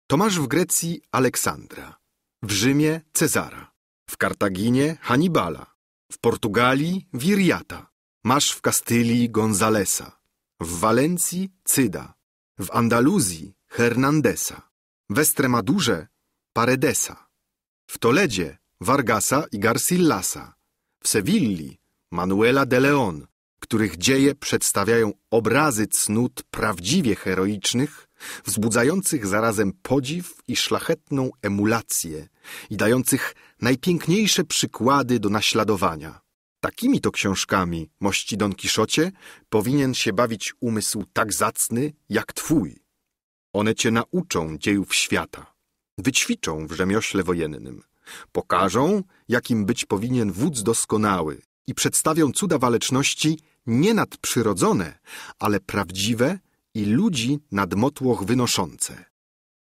To masz w Grecji Aleksandra, w Rzymie Cezara, w Kartaginie Hannibala, w Portugalii Wiriata, masz w Kastylii Gonzalesa, w Walencji Cyda, w Andaluzji Hernandesa, w Estremadurze Paredesa, w Toledzie Vargasa i Garcillasa, w Sewilli Manuela de Leon, których dzieje przedstawiają obrazy cnót prawdziwie heroicznych, wzbudzających zarazem podziw i szlachetną emulację i dających najpiękniejsze przykłady do naśladowania. Takimi to książkami, mości Don Kiszocie, powinien się bawić umysł tak zacny jak twój. One cię nauczą dziejów świata, wyćwiczą w rzemiośle wojennym, pokażą, jakim być powinien wódz doskonały i przedstawią cuda waleczności nie nadprzyrodzone, ale prawdziwe i ludzi nad motłoch wynoszące.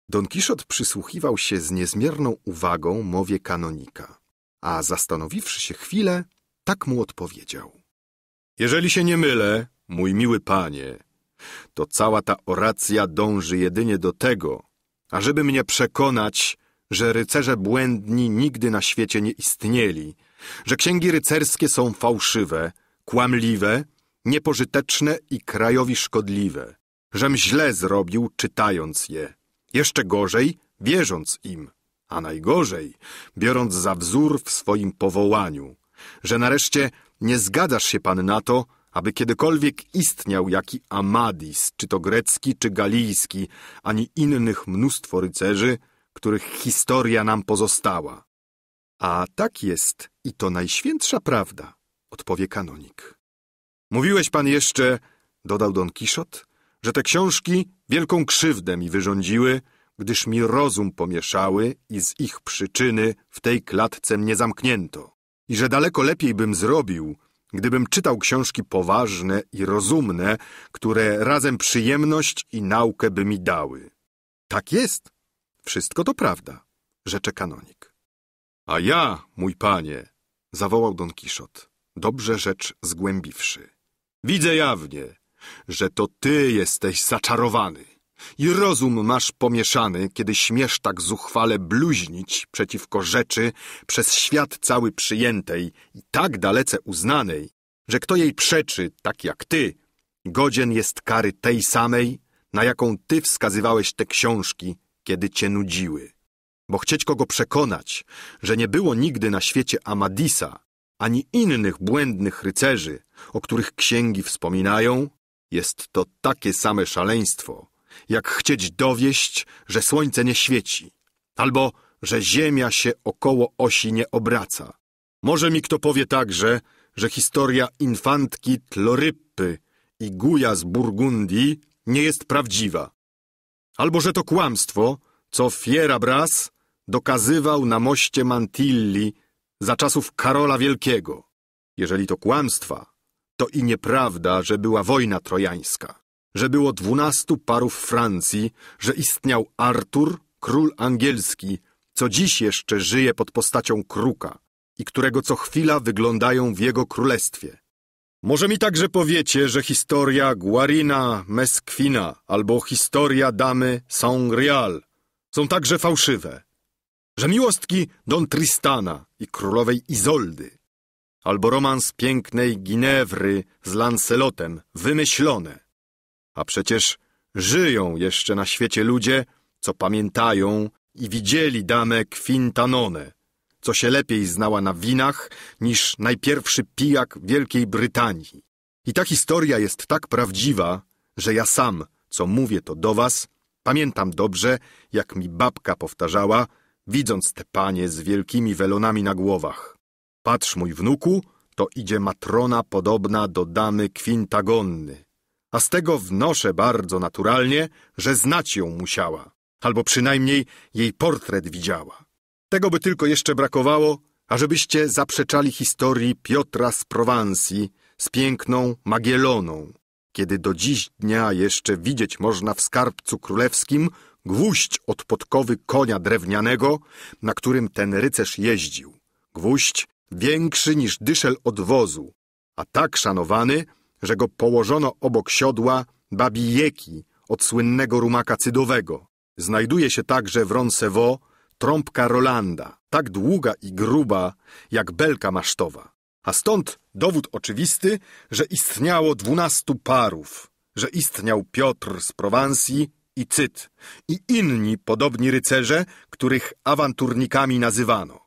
Don Kiszot przysłuchiwał się z niezmierną uwagą mowie kanonika, a zastanowiwszy się chwilę, tak mu odpowiedział. Jeżeli się nie mylę, mój miły panie, to cała ta oracja dąży jedynie do tego, ażeby mnie przekonać, że rycerze błędni nigdy na świecie nie istnieli, że księgi rycerskie są fałszywe, kłamliwe, niepożyteczne i krajowi szkodliwe, żem źle zrobił czytając je, jeszcze gorzej wierząc im, a najgorzej biorąc za wzór w swoim powołaniu, że nareszcie nie zgadzasz się pan na to, aby kiedykolwiek istniał jaki Amadis, czy to grecki, czy galijski, ani innych mnóstwo rycerzy, których historia nam pozostała. A tak jest i to najświętsza prawda, odpowie kanonik. Mówiłeś pan jeszcze, dodał Don Kiszot, że te książki wielką krzywdę mi wyrządziły, gdyż mi rozum pomieszały i z ich przyczyny w tej klatce mnie zamknięto i że daleko lepiej bym zrobił, gdybym czytał książki poważne i rozumne, które razem przyjemność i naukę by mi dały. Tak jest. Wszystko to prawda, rzecze kanonik. A ja, mój panie, zawołał Don Kiszot, dobrze rzecz zgłębiwszy. Widzę jawnie, że to ty jesteś zaczarowany. I rozum masz pomieszany, kiedy śmiesz tak zuchwale bluźnić przeciwko rzeczy przez świat cały przyjętej i tak dalece uznanej, że kto jej przeczy, tak jak ty, godzien jest kary tej samej, na jaką ty wskazywałeś te książki, kiedy cię nudziły. Bo chcieć kogo przekonać, że nie było nigdy na świecie Amadisa, ani innych błędnych rycerzy, o których księgi wspominają, jest to takie same szaleństwo, jak chcieć dowieść, że słońce nie świeci, albo że ziemia się około osi nie obraca. Może mi kto powie także, że historia infantki Tloryppy i Guja z Burgundii nie jest prawdziwa. Albo że to kłamstwo, co Fierabras dokazywał na moście Mantilli za czasów Karola Wielkiego. Jeżeli to kłamstwa, to i nieprawda, że była wojna trojańska że było dwunastu parów Francji, że istniał Artur, król angielski, co dziś jeszcze żyje pod postacią kruka i którego co chwila wyglądają w jego królestwie. Może mi także powiecie, że historia Guarina Mesquina albo historia damy Saint-Rial są także fałszywe, że miłostki Don Tristana i królowej Izoldy albo romans pięknej Ginewry z Lancelotem wymyślone, a przecież żyją jeszcze na świecie ludzie, co pamiętają i widzieli damę Quintanone, co się lepiej znała na winach niż najpierwszy pijak Wielkiej Brytanii I ta historia jest tak prawdziwa, że ja sam, co mówię to do was, pamiętam dobrze, jak mi babka powtarzała, widząc te panie z wielkimi welonami na głowach. Patrz, mój wnuku, to idzie matrona podobna do damy kwintagonny. A z tego wnoszę bardzo naturalnie, że znać ją musiała, albo przynajmniej jej portret widziała. Tego by tylko jeszcze brakowało, ażebyście zaprzeczali historii Piotra z Prowansji z piękną Magieloną, kiedy do dziś dnia jeszcze widzieć można w skarbcu królewskim gwóźdź od podkowy konia drewnianego, na którym ten rycerz jeździł. Gwóźdź większy niż dyszel od wozu, a tak szanowany, że go położono obok siodła babijeki od słynnego rumaka cydowego. Znajduje się także w Roncevaux trąbka Rolanda, tak długa i gruba jak belka masztowa. A stąd dowód oczywisty, że istniało dwunastu parów, że istniał Piotr z Prowansji i Cyt i inni podobni rycerze, których awanturnikami nazywano.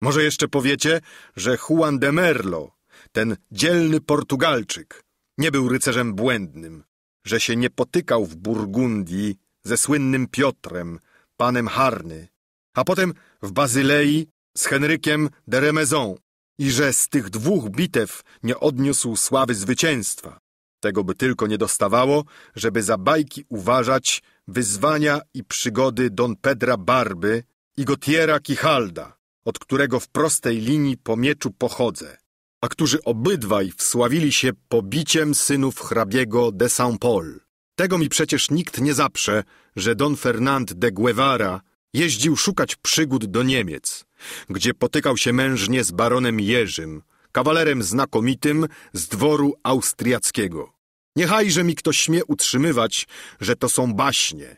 Może jeszcze powiecie, że Juan de Merlo, ten dzielny Portugalczyk, nie był rycerzem błędnym, że się nie potykał w Burgundii ze słynnym Piotrem, panem Harny, a potem w Bazylei z Henrykiem de Remezon i że z tych dwóch bitew nie odniósł sławy zwycięstwa. Tego by tylko nie dostawało, żeby za bajki uważać wyzwania i przygody Don Pedra Barby i Gotiera Kichalda, od którego w prostej linii po mieczu pochodzę, a którzy obydwaj wsławili się pobiciem synów hrabiego de Saint-Paul. Tego mi przecież nikt nie zaprze, że Don Fernand de Guevara jeździł szukać przygód do Niemiec, gdzie potykał się mężnie z baronem Jerzym, kawalerem znakomitym z dworu austriackiego. Niechajże mi ktoś śmie utrzymywać, że to są baśnie.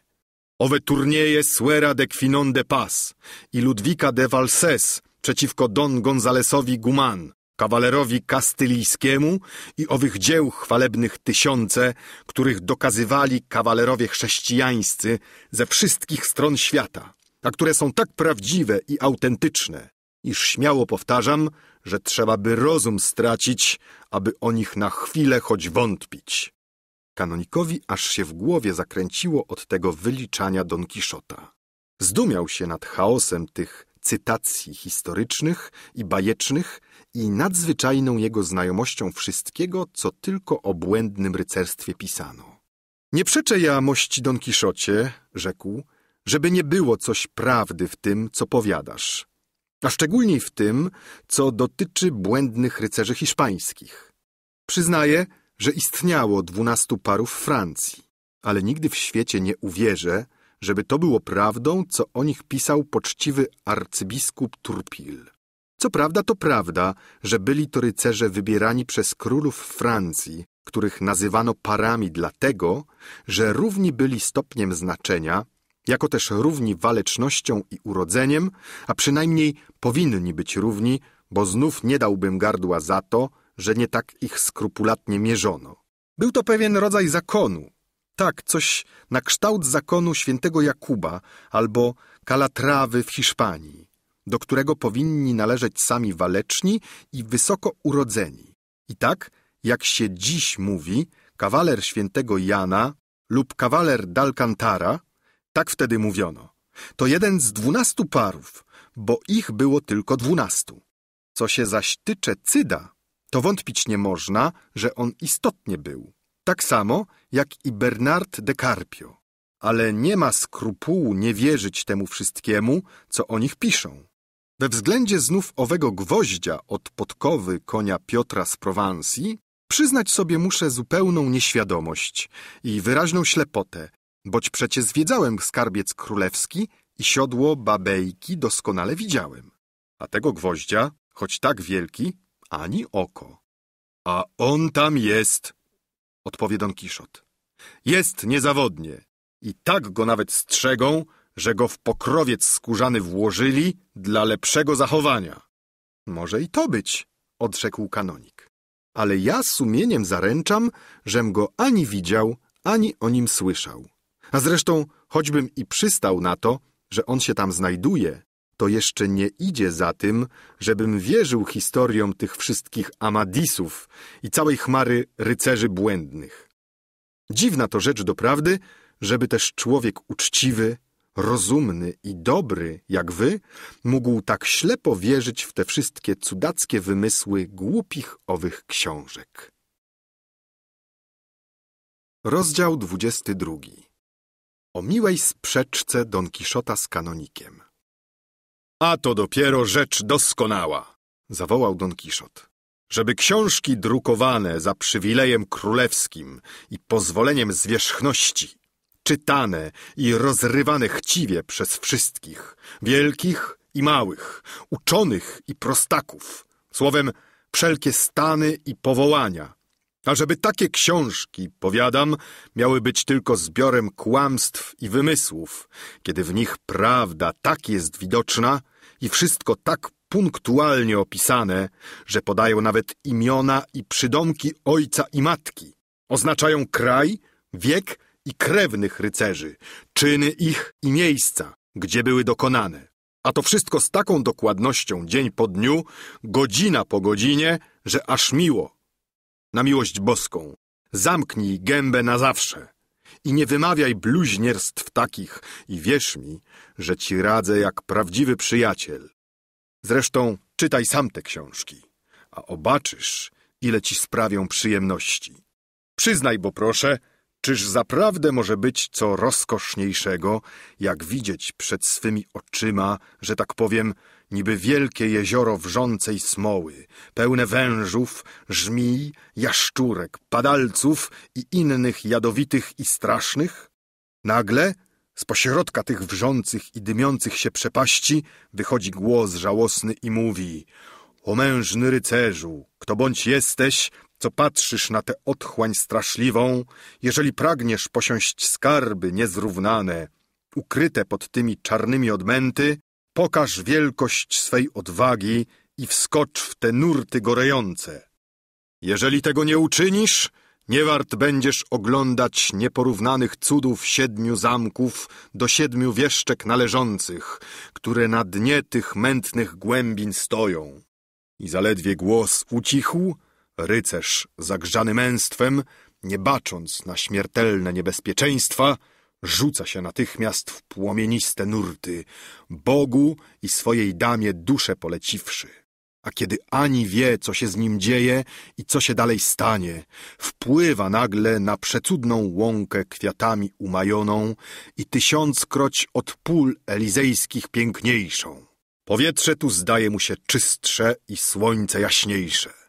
Owe turnieje Suera de Quinon de Paz i Ludwika de Valses przeciwko Don Gonzalesowi Guman, kawalerowi kastylijskiemu i owych dzieł chwalebnych tysiące, których dokazywali kawalerowie chrześcijańscy ze wszystkich stron świata, a które są tak prawdziwe i autentyczne, iż śmiało powtarzam, że trzeba by rozum stracić, aby o nich na chwilę choć wątpić. Kanonikowi aż się w głowie zakręciło od tego wyliczania Don Kiszota. Zdumiał się nad chaosem tych cytacji historycznych i bajecznych i nadzwyczajną jego znajomością wszystkiego, co tylko o błędnym rycerstwie pisano. Nie przeczę ja mości Don Kiszocie, rzekł, żeby nie było coś prawdy w tym, co powiadasz, a szczególniej w tym, co dotyczy błędnych rycerzy hiszpańskich. Przyznaję, że istniało dwunastu parów Francji, ale nigdy w świecie nie uwierzę, żeby to było prawdą, co o nich pisał poczciwy arcybiskup Turpil. Co prawda to prawda, że byli to rycerze wybierani przez królów Francji, których nazywano parami dlatego, że równi byli stopniem znaczenia, jako też równi walecznością i urodzeniem, a przynajmniej powinni być równi, bo znów nie dałbym gardła za to, że nie tak ich skrupulatnie mierzono. Był to pewien rodzaj zakonu, tak, coś na kształt zakonu świętego Jakuba albo Kalatrawy w Hiszpanii, do którego powinni należeć sami waleczni i wysoko urodzeni. I tak, jak się dziś mówi, kawaler świętego Jana lub kawaler d'Alcantara, tak wtedy mówiono. To jeden z dwunastu parów, bo ich było tylko dwunastu. Co się zaś tycze Cyda, to wątpić nie można, że on istotnie był. Tak samo jak i Bernard de Carpio. Ale nie ma skrupułu nie wierzyć temu wszystkiemu, co o nich piszą. We względzie znów owego gwoździa od podkowy konia Piotra z Prowansji, przyznać sobie muszę zupełną nieświadomość i wyraźną ślepotę, boć przecie zwiedzałem skarbiec królewski i siodło babejki doskonale widziałem. A tego gwoździa, choć tak wielki, ani oko. A on tam jest, odpowie Don Kiszot. Jest niezawodnie i tak go nawet strzegą, że go w pokrowiec skórzany włożyli dla lepszego zachowania. Może i to być, odrzekł kanonik. Ale ja sumieniem zaręczam, żem go ani widział, ani o nim słyszał. A zresztą, choćbym i przystał na to, że on się tam znajduje, to jeszcze nie idzie za tym, żebym wierzył historiom tych wszystkich Amadisów i całej chmary rycerzy błędnych. Dziwna to rzecz doprawdy, żeby też człowiek uczciwy, rozumny i dobry, jak wy, mógł tak ślepo wierzyć w te wszystkie cudackie wymysły głupich owych książek. Rozdział 22 O miłej sprzeczce Don Kiszota z kanonikiem A to dopiero rzecz doskonała, zawołał Don Kiszot. Żeby książki drukowane za przywilejem królewskim i pozwoleniem zwierzchności czytane i rozrywane chciwie przez wszystkich, wielkich i małych, uczonych i prostaków, słowem wszelkie stany i powołania. A żeby takie książki, powiadam, miały być tylko zbiorem kłamstw i wymysłów, kiedy w nich prawda tak jest widoczna i wszystko tak punktualnie opisane, że podają nawet imiona i przydomki ojca i matki, oznaczają kraj, wiek i krewnych rycerzy, czyny ich i miejsca, gdzie były dokonane. A to wszystko z taką dokładnością dzień po dniu, godzina po godzinie, że aż miło. Na miłość boską, zamknij gębę na zawsze i nie wymawiaj bluźnierstw takich i wierz mi, że ci radzę jak prawdziwy przyjaciel. Zresztą czytaj sam te książki, a obaczysz, ile ci sprawią przyjemności. Przyznaj, bo proszę, Czyż zaprawdę może być co rozkoszniejszego, jak widzieć przed swymi oczyma, że tak powiem, niby wielkie jezioro wrzącej smoły, pełne wężów, żmij, jaszczurek, padalców i innych jadowitych i strasznych? Nagle z pośrodka tych wrzących i dymiących się przepaści wychodzi głos żałosny i mówi O mężny rycerzu, kto bądź jesteś, co patrzysz na tę otchłań straszliwą, jeżeli pragniesz posiąść skarby niezrównane, ukryte pod tymi czarnymi odmęty, pokaż wielkość swej odwagi i wskocz w te nurty gorejące. Jeżeli tego nie uczynisz, nie wart będziesz oglądać nieporównanych cudów siedmiu zamków do siedmiu wieszczek należących, które na dnie tych mętnych głębin stoją. I zaledwie głos ucichł, Rycerz, zagrzany męstwem, nie bacząc na śmiertelne niebezpieczeństwa, rzuca się natychmiast w płomieniste nurty, Bogu i swojej damie duszę poleciwszy. A kiedy ani wie, co się z nim dzieje i co się dalej stanie, wpływa nagle na przecudną łąkę kwiatami umajoną i tysiąckroć od pól elizejskich piękniejszą. Powietrze tu zdaje mu się czystsze i słońce jaśniejsze.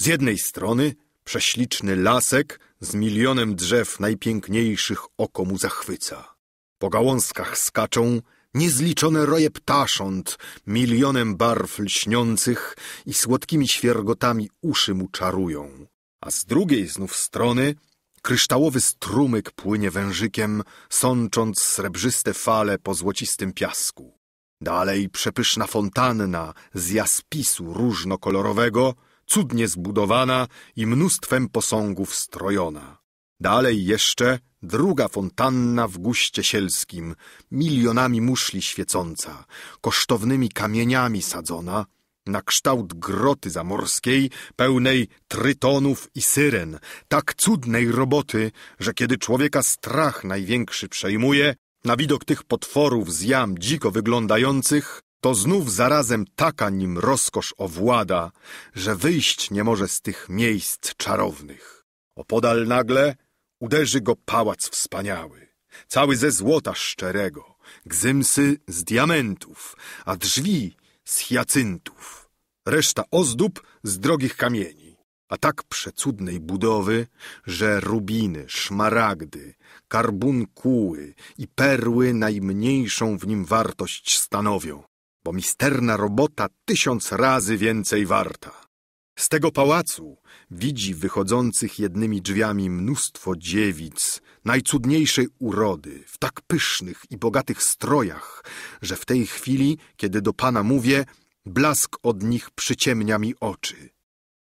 Z jednej strony prześliczny lasek z milionem drzew najpiękniejszych oko mu zachwyca. Po gałązkach skaczą niezliczone roje ptasząt, milionem barw lśniących i słodkimi świergotami uszy mu czarują. A z drugiej znów strony kryształowy strumyk płynie wężykiem, sącząc srebrzyste fale po złocistym piasku. Dalej przepyszna fontanna z jaspisu różnokolorowego – cudnie zbudowana i mnóstwem posągów strojona. Dalej jeszcze druga fontanna w guście sielskim, milionami muszli świecąca, kosztownymi kamieniami sadzona, na kształt groty zamorskiej, pełnej trytonów i syren, tak cudnej roboty, że kiedy człowieka strach największy przejmuje, na widok tych potworów z jam dziko wyglądających, to znów zarazem taka nim rozkosz owłada, że wyjść nie może z tych miejsc czarownych. Opodal nagle uderzy go pałac wspaniały, cały ze złota szczerego, gzymsy z diamentów, a drzwi z hiacyntów, reszta ozdób z drogich kamieni, a tak przecudnej budowy, że rubiny, szmaragdy, karbunkuły i perły najmniejszą w nim wartość stanowią, bo misterna robota tysiąc razy więcej warta. Z tego pałacu widzi wychodzących jednymi drzwiami mnóstwo dziewic, najcudniejszej urody, w tak pysznych i bogatych strojach, że w tej chwili, kiedy do pana mówię, blask od nich przyciemnia mi oczy.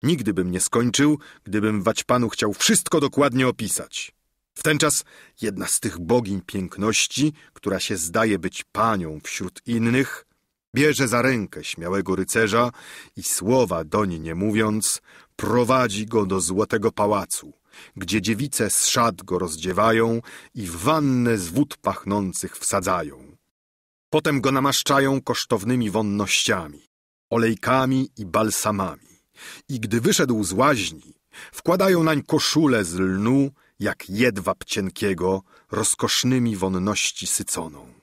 Nigdy bym nie skończył, gdybym wać panu chciał wszystko dokładnie opisać. W ten czas jedna z tych bogiń piękności, która się zdaje być panią wśród innych, Bierze za rękę śmiałego rycerza i słowa doń nie mówiąc, prowadzi go do złotego pałacu, gdzie dziewice z szat go rozdziewają i w wannę z wód pachnących wsadzają. Potem go namaszczają kosztownymi wonnościami, olejkami i balsamami. I gdy wyszedł z łaźni, wkładają nań koszulę z lnu, jak jedwab cienkiego, rozkosznymi wonności syconą.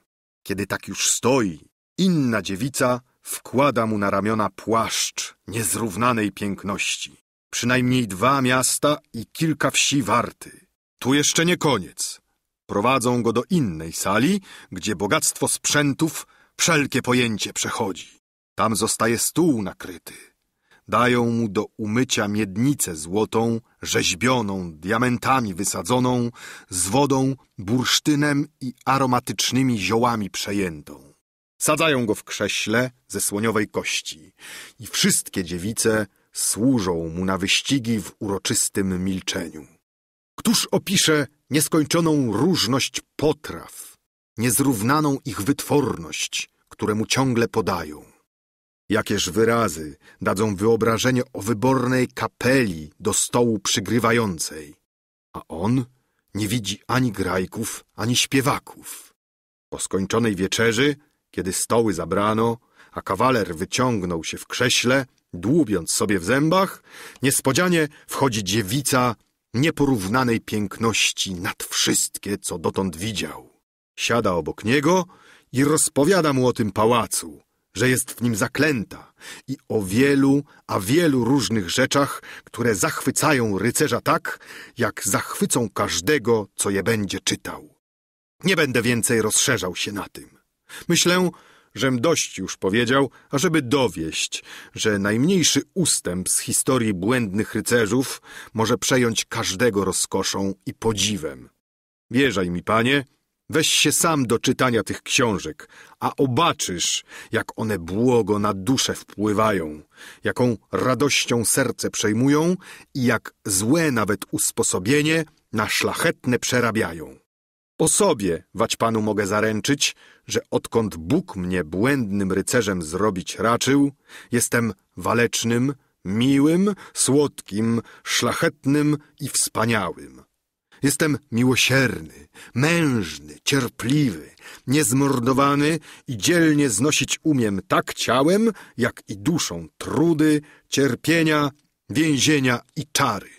Kiedy tak już stoi, inna dziewica wkłada mu na ramiona płaszcz niezrównanej piękności. Przynajmniej dwa miasta i kilka wsi warty. Tu jeszcze nie koniec. Prowadzą go do innej sali, gdzie bogactwo sprzętów wszelkie pojęcie przechodzi. Tam zostaje stół nakryty. Dają mu do umycia miednicę złotą, rzeźbioną, diamentami wysadzoną, z wodą, bursztynem i aromatycznymi ziołami przejętą. Sadzają go w krześle ze słoniowej kości i wszystkie dziewice służą mu na wyścigi w uroczystym milczeniu. Któż opisze nieskończoną różność potraw, niezrównaną ich wytworność, które mu ciągle podają? Jakież wyrazy dadzą wyobrażenie o wybornej kapeli do stołu przygrywającej, a on nie widzi ani grajków, ani śpiewaków. Po skończonej wieczerzy, kiedy stoły zabrano, a kawaler wyciągnął się w krześle, dłubiąc sobie w zębach, niespodzianie wchodzi dziewica nieporównanej piękności nad wszystkie, co dotąd widział. Siada obok niego i rozpowiada mu o tym pałacu, że jest w nim zaklęta i o wielu, a wielu różnych rzeczach, które zachwycają rycerza tak, jak zachwycą każdego, co je będzie czytał. Nie będę więcej rozszerzał się na tym. Myślę, żem dość już powiedział, ażeby dowieść, że najmniejszy ustęp z historii błędnych rycerzów może przejąć każdego rozkoszą i podziwem. Wierzaj mi, panie, weź się sam do czytania tych książek, a obaczysz, jak one błogo na duszę wpływają, jaką radością serce przejmują i jak złe nawet usposobienie na szlachetne przerabiają. Po sobie, wać panu mogę zaręczyć, że odkąd Bóg mnie błędnym rycerzem zrobić raczył, jestem walecznym, miłym, słodkim, szlachetnym i wspaniałym. Jestem miłosierny, mężny, cierpliwy, niezmordowany i dzielnie znosić umiem tak ciałem, jak i duszą trudy, cierpienia, więzienia i czary.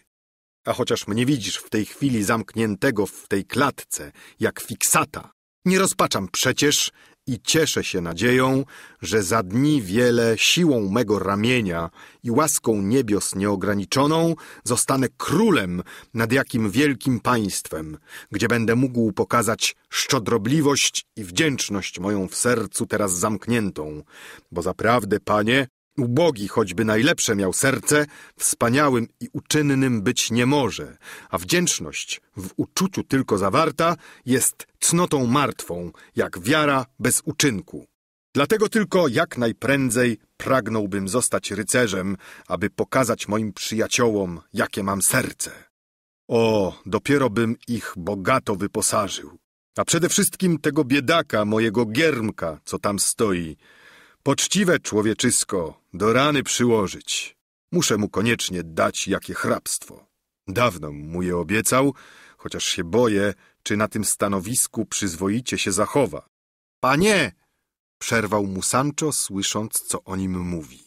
A chociaż mnie widzisz w tej chwili zamkniętego w tej klatce, jak fiksata, nie rozpaczam przecież i cieszę się nadzieją, że za dni wiele siłą mego ramienia i łaską niebios nieograniczoną zostanę królem nad jakim wielkim państwem, gdzie będę mógł pokazać szczodrobliwość i wdzięczność moją w sercu teraz zamkniętą, bo zaprawdę, panie, Ubogi, choćby najlepsze miał serce, wspaniałym i uczynnym być nie może, a wdzięczność w uczuciu tylko zawarta jest cnotą martwą, jak wiara bez uczynku. Dlatego tylko jak najprędzej pragnąłbym zostać rycerzem, aby pokazać moim przyjaciołom, jakie mam serce. O, dopiero bym ich bogato wyposażył. A przede wszystkim tego biedaka, mojego giermka, co tam stoi, Poczciwe człowieczysko, do rany przyłożyć. Muszę mu koniecznie dać jakie hrabstwo. Dawno mu je obiecał, chociaż się boję, czy na tym stanowisku przyzwoicie się zachowa. Panie! Przerwał mu Sancho, słysząc, co o nim mówi.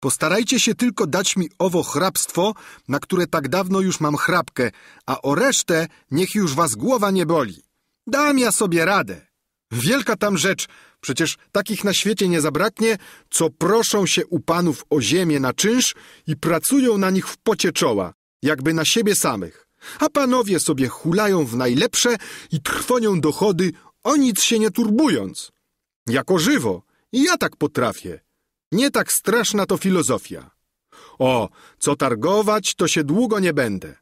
Postarajcie się tylko dać mi owo hrabstwo, na które tak dawno już mam chrapkę, a o resztę niech już was głowa nie boli. Dam ja sobie radę. Wielka tam rzecz, przecież takich na świecie nie zabraknie, co proszą się u panów o ziemię na czynsz i pracują na nich w pocie czoła, jakby na siebie samych. A panowie sobie hulają w najlepsze i trwonią dochody, o nic się nie turbując. Jako żywo. I ja tak potrafię. Nie tak straszna to filozofia. O, co targować, to się długo nie będę.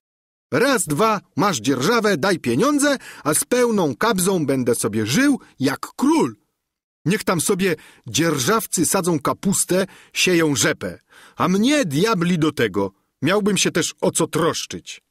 Raz, dwa, masz dzierżawę, daj pieniądze, a z pełną kabzą będę sobie żył jak król. Niech tam sobie dzierżawcy sadzą kapustę, sieją rzepę, a mnie diabli do tego. Miałbym się też o co troszczyć.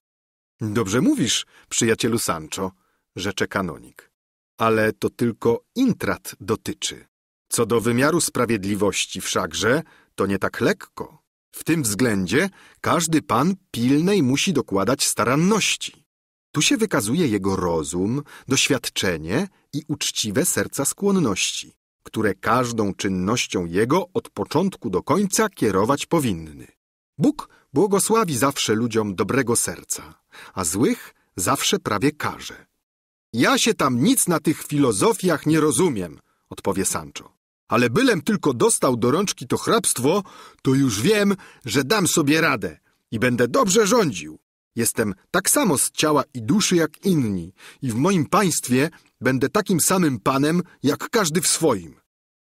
Dobrze mówisz, przyjacielu Sancho, rzecze kanonik. Ale to tylko intrat dotyczy. Co do wymiaru sprawiedliwości wszakże, to nie tak lekko. W tym względzie każdy pan pilnej musi dokładać staranności. Tu się wykazuje jego rozum, doświadczenie i uczciwe serca skłonności, które każdą czynnością jego od początku do końca kierować powinny. Bóg błogosławi zawsze ludziom dobrego serca, a złych zawsze prawie karze. Ja się tam nic na tych filozofiach nie rozumiem, odpowie Sancho. Ale bylem tylko dostał do rączki to hrabstwo, to już wiem, że dam sobie radę i będę dobrze rządził. Jestem tak samo z ciała i duszy jak inni i w moim państwie będę takim samym panem jak każdy w swoim.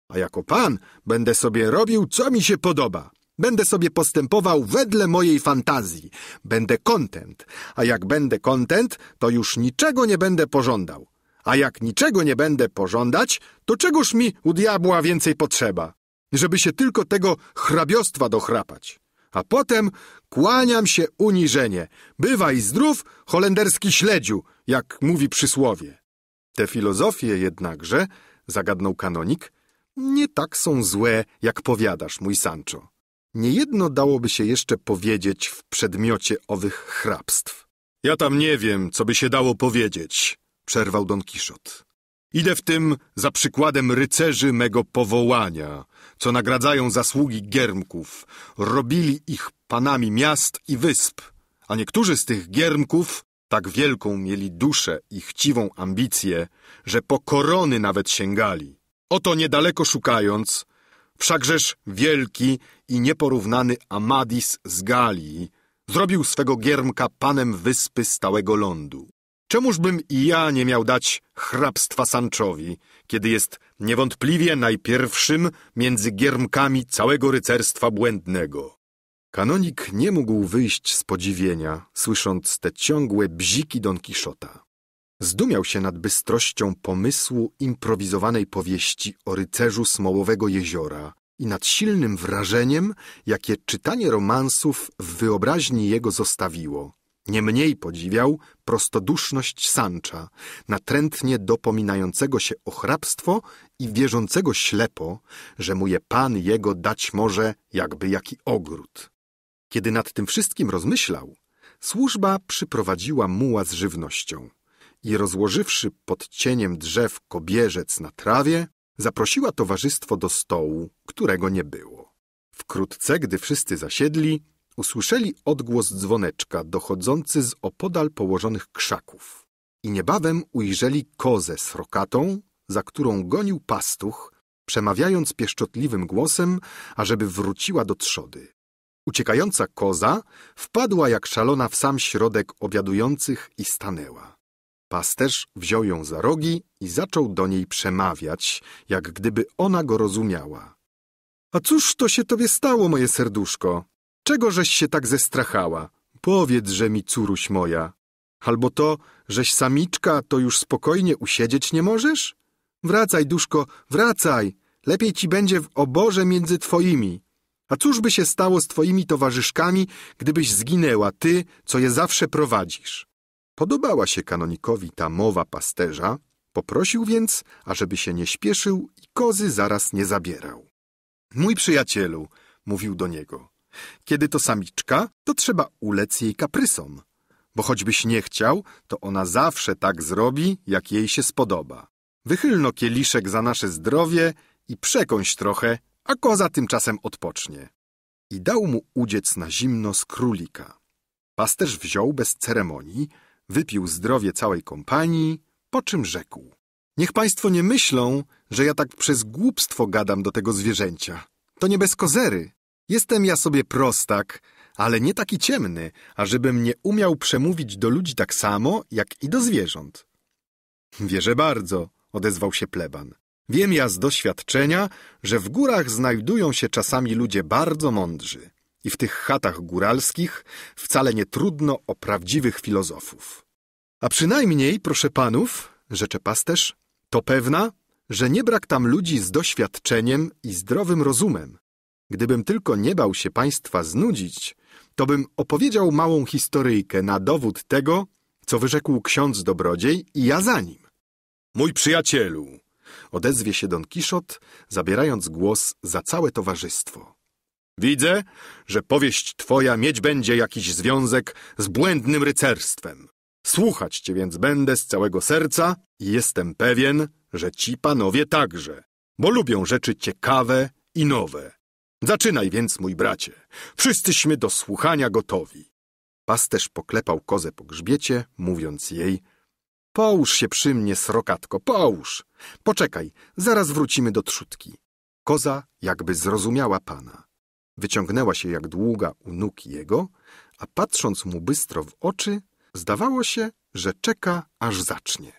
A jako pan będę sobie robił, co mi się podoba. Będę sobie postępował wedle mojej fantazji. Będę kontent, a jak będę kontent, to już niczego nie będę pożądał. A jak niczego nie będę pożądać, to czegoż mi u diabła więcej potrzeba? Żeby się tylko tego hrabiostwa dochrapać. A potem kłaniam się uniżenie. Bywaj zdrów, holenderski śledziu, jak mówi przysłowie. Te filozofie jednakże, zagadnął kanonik, nie tak są złe, jak powiadasz, mój Sancho. Niejedno dałoby się jeszcze powiedzieć w przedmiocie owych hrabstw. Ja tam nie wiem, co by się dało powiedzieć, przerwał Don Kiszot. Idę w tym za przykładem rycerzy mego powołania, co nagradzają zasługi giermków, robili ich panami miast i wysp, a niektórzy z tych giermków tak wielką mieli duszę i chciwą ambicję, że po korony nawet sięgali. Oto niedaleko szukając, wszakżeż wielki i nieporównany Amadis z Galii zrobił swego giermka panem wyspy stałego lądu. Czemuż bym i ja nie miał dać hrabstwa Sanczowi, kiedy jest niewątpliwie najpierwszym między giermkami całego rycerstwa błędnego? Kanonik nie mógł wyjść z podziwienia, słysząc te ciągłe bziki Don Kiszota. Zdumiał się nad bystrością pomysłu improwizowanej powieści o rycerzu Smołowego Jeziora i nad silnym wrażeniem, jakie czytanie romansów w wyobraźni jego zostawiło. Nie mniej podziwiał prostoduszność Sancha, natrętnie dopominającego się o hrabstwo i wierzącego ślepo, że mu je pan jego dać może jakby jaki ogród. Kiedy nad tym wszystkim rozmyślał, służba przyprowadziła muła z żywnością i rozłożywszy pod cieniem drzew kobierzec na trawie, zaprosiła towarzystwo do stołu, którego nie było. Wkrótce, gdy wszyscy zasiedli, usłyszeli odgłos dzwoneczka dochodzący z opodal położonych krzaków i niebawem ujrzeli kozę srokatą, za którą gonił pastuch, przemawiając pieszczotliwym głosem, ażeby wróciła do trzody. Uciekająca koza wpadła jak szalona w sam środek obiadujących i stanęła. Pasterz wziął ją za rogi i zaczął do niej przemawiać, jak gdyby ona go rozumiała. A cóż to się tobie stało, moje serduszko? Czego żeś się tak zestrachała? Powiedz-że mi, córuś moja. Albo to, żeś samiczka, to już spokojnie usiedzieć nie możesz? Wracaj, duszko, wracaj. Lepiej ci będzie w oborze między twoimi. A cóż by się stało z twoimi towarzyszkami, gdybyś zginęła, ty, co je zawsze prowadzisz? Podobała się kanonikowi ta mowa pasterza, poprosił więc, ażeby się nie śpieszył i kozy zaraz nie zabierał. Mój przyjacielu, mówił do niego, kiedy to samiczka, to trzeba ulec jej kaprysom, bo choćbyś nie chciał, to ona zawsze tak zrobi, jak jej się spodoba. Wychylno kieliszek za nasze zdrowie i przekąś trochę, a koza tymczasem odpocznie. I dał mu udziec na zimno z królika. Pasterz wziął bez ceremonii, wypił zdrowie całej kompanii, po czym rzekł. Niech państwo nie myślą, że ja tak przez głupstwo gadam do tego zwierzęcia. To nie bez kozery. Jestem ja sobie prostak, ale nie taki ciemny, ażebym nie umiał przemówić do ludzi tak samo, jak i do zwierząt. Wierzę bardzo, odezwał się pleban. Wiem ja z doświadczenia, że w górach znajdują się czasami ludzie bardzo mądrzy i w tych chatach góralskich wcale nie trudno o prawdziwych filozofów. A przynajmniej, proszę panów, rzecze pasterz, to pewna, że nie brak tam ludzi z doświadczeniem i zdrowym rozumem. Gdybym tylko nie bał się państwa znudzić, to bym opowiedział małą historyjkę na dowód tego, co wyrzekł ksiądz dobrodziej i ja za nim. Mój przyjacielu, odezwie się Don Kiszot, zabierając głos za całe towarzystwo. Widzę, że powieść twoja mieć będzie jakiś związek z błędnym rycerstwem. Słuchać cię więc będę z całego serca i jestem pewien, że ci panowie także, bo lubią rzeczy ciekawe i nowe. Zaczynaj więc, mój bracie. Wszyscyśmy do słuchania gotowi. Pasterz poklepał kozę po grzbiecie, mówiąc jej Połóż się przy mnie, srokatko, połóż. Poczekaj, zaraz wrócimy do trzutki. Koza jakby zrozumiała pana. Wyciągnęła się jak długa u nóg jego, a patrząc mu bystro w oczy, zdawało się, że czeka, aż zacznie.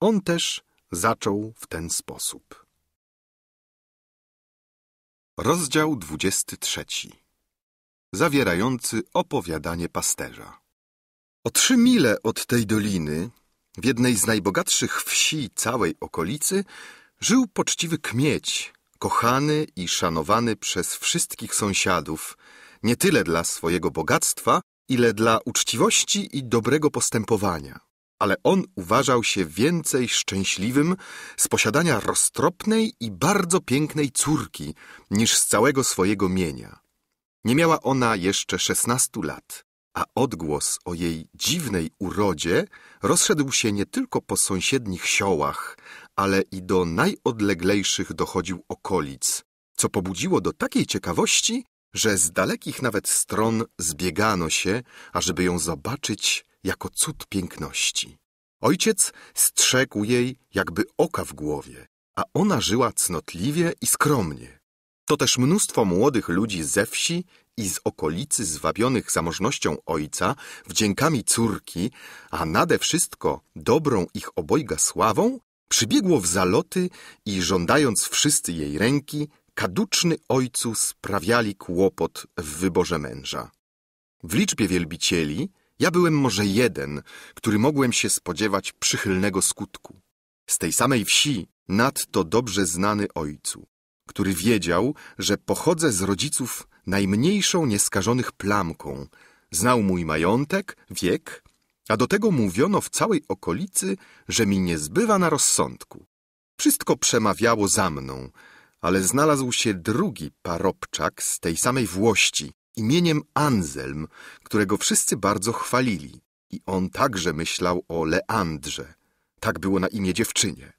On też zaczął w ten sposób. Rozdział 23 Zawierający opowiadanie pasterza O trzy mile od tej doliny, w jednej z najbogatszych wsi całej okolicy, żył poczciwy kmieć, kochany i szanowany przez wszystkich sąsiadów, nie tyle dla swojego bogactwa, ile dla uczciwości i dobrego postępowania. Ale on uważał się więcej szczęśliwym z posiadania roztropnej i bardzo pięknej córki niż z całego swojego mienia. Nie miała ona jeszcze szesnastu lat, a odgłos o jej dziwnej urodzie rozszedł się nie tylko po sąsiednich siołach, ale i do najodleglejszych dochodził okolic, co pobudziło do takiej ciekawości, że z dalekich nawet stron zbiegano się, ażeby ją zobaczyć jako cud piękności. Ojciec strzegł jej jakby oka w głowie, a ona żyła cnotliwie i skromnie. To też mnóstwo młodych ludzi ze wsi i z okolicy zwabionych zamożnością ojca, wdziękami córki, a nade wszystko dobrą ich obojga sławą, przybiegło w zaloty i żądając wszyscy jej ręki, kaduczny ojcu sprawiali kłopot w wyborze męża. W liczbie wielbicieli ja byłem może jeden, który mogłem się spodziewać przychylnego skutku. Z tej samej wsi, nadto dobrze znany ojcu, który wiedział, że pochodzę z rodziców najmniejszą nieskażonych plamką, znał mój majątek, wiek, a do tego mówiono w całej okolicy, że mi nie zbywa na rozsądku. Wszystko przemawiało za mną, ale znalazł się drugi parobczak z tej samej włości, imieniem Anselm, którego wszyscy bardzo chwalili. I on także myślał o Leandrze. Tak było na imię dziewczynie.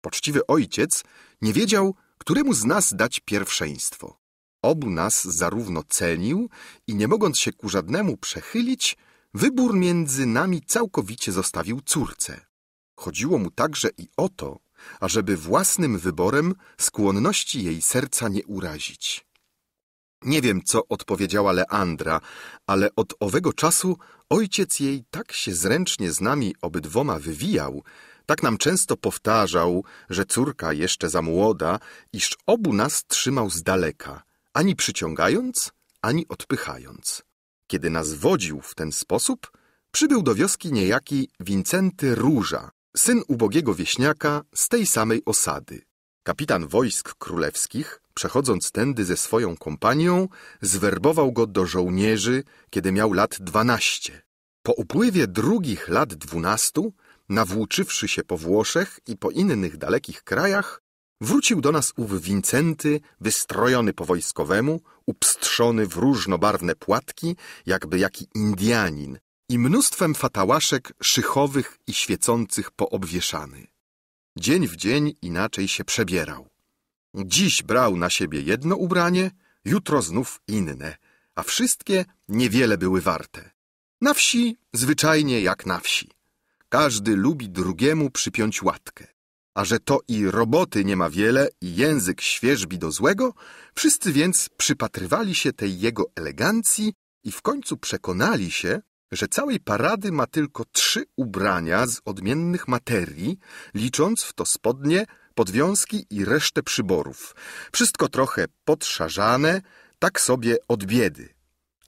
Poczciwy ojciec nie wiedział, któremu z nas dać pierwszeństwo. Obu nas zarówno cenił i nie mogąc się ku żadnemu przechylić, wybór między nami całkowicie zostawił córce. Chodziło mu także i o to, ażeby własnym wyborem skłonności jej serca nie urazić. Nie wiem, co odpowiedziała Leandra, ale od owego czasu ojciec jej tak się zręcznie z nami obydwoma wywijał, tak nam często powtarzał, że córka jeszcze za młoda, iż obu nas trzymał z daleka, ani przyciągając, ani odpychając. Kiedy nas wodził w ten sposób, przybył do wioski niejaki Wincenty Róża, syn ubogiego wieśniaka z tej samej osady. Kapitan wojsk królewskich, przechodząc tędy ze swoją kompanią, zwerbował go do żołnierzy, kiedy miał lat dwanaście. Po upływie drugich lat dwunastu, nawłóczywszy się po Włoszech i po innych dalekich krajach, wrócił do nas ów Wincenty, wystrojony po wojskowemu, upstrzony w różnobarwne płatki, jakby jaki Indianin, i mnóstwem fatałaszek szychowych i świecących poobwieszany. Dzień w dzień inaczej się przebierał. Dziś brał na siebie jedno ubranie, jutro znów inne, a wszystkie niewiele były warte. Na wsi zwyczajnie jak na wsi. Każdy lubi drugiemu przypiąć łatkę. A że to i roboty nie ma wiele i język świeżbi do złego, wszyscy więc przypatrywali się tej jego elegancji i w końcu przekonali się, że całej parady ma tylko trzy ubrania z odmiennych materii, licząc w to spodnie, podwiązki i resztę przyborów. Wszystko trochę podszarzane, tak sobie od biedy.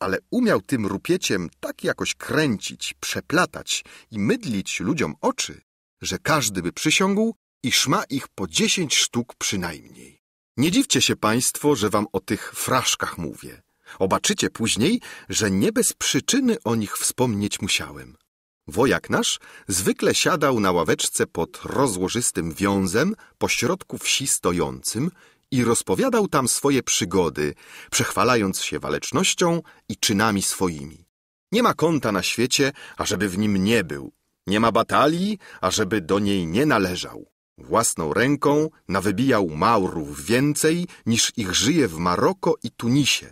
Ale umiał tym rupieciem tak jakoś kręcić, przeplatać i mydlić ludziom oczy, że każdy by przysiągł, iż ma ich po dziesięć sztuk przynajmniej. Nie dziwcie się państwo, że wam o tych fraszkach mówię. Obaczycie później, że nie bez przyczyny o nich wspomnieć musiałem. Wojak nasz zwykle siadał na ławeczce pod rozłożystym wiązem pośrodku wsi stojącym i rozpowiadał tam swoje przygody, przechwalając się walecznością i czynami swoimi. Nie ma kąta na świecie, ażeby w nim nie był. Nie ma batalii, ażeby do niej nie należał. Własną ręką nawybijał Maurów więcej, niż ich żyje w Maroko i Tunisie.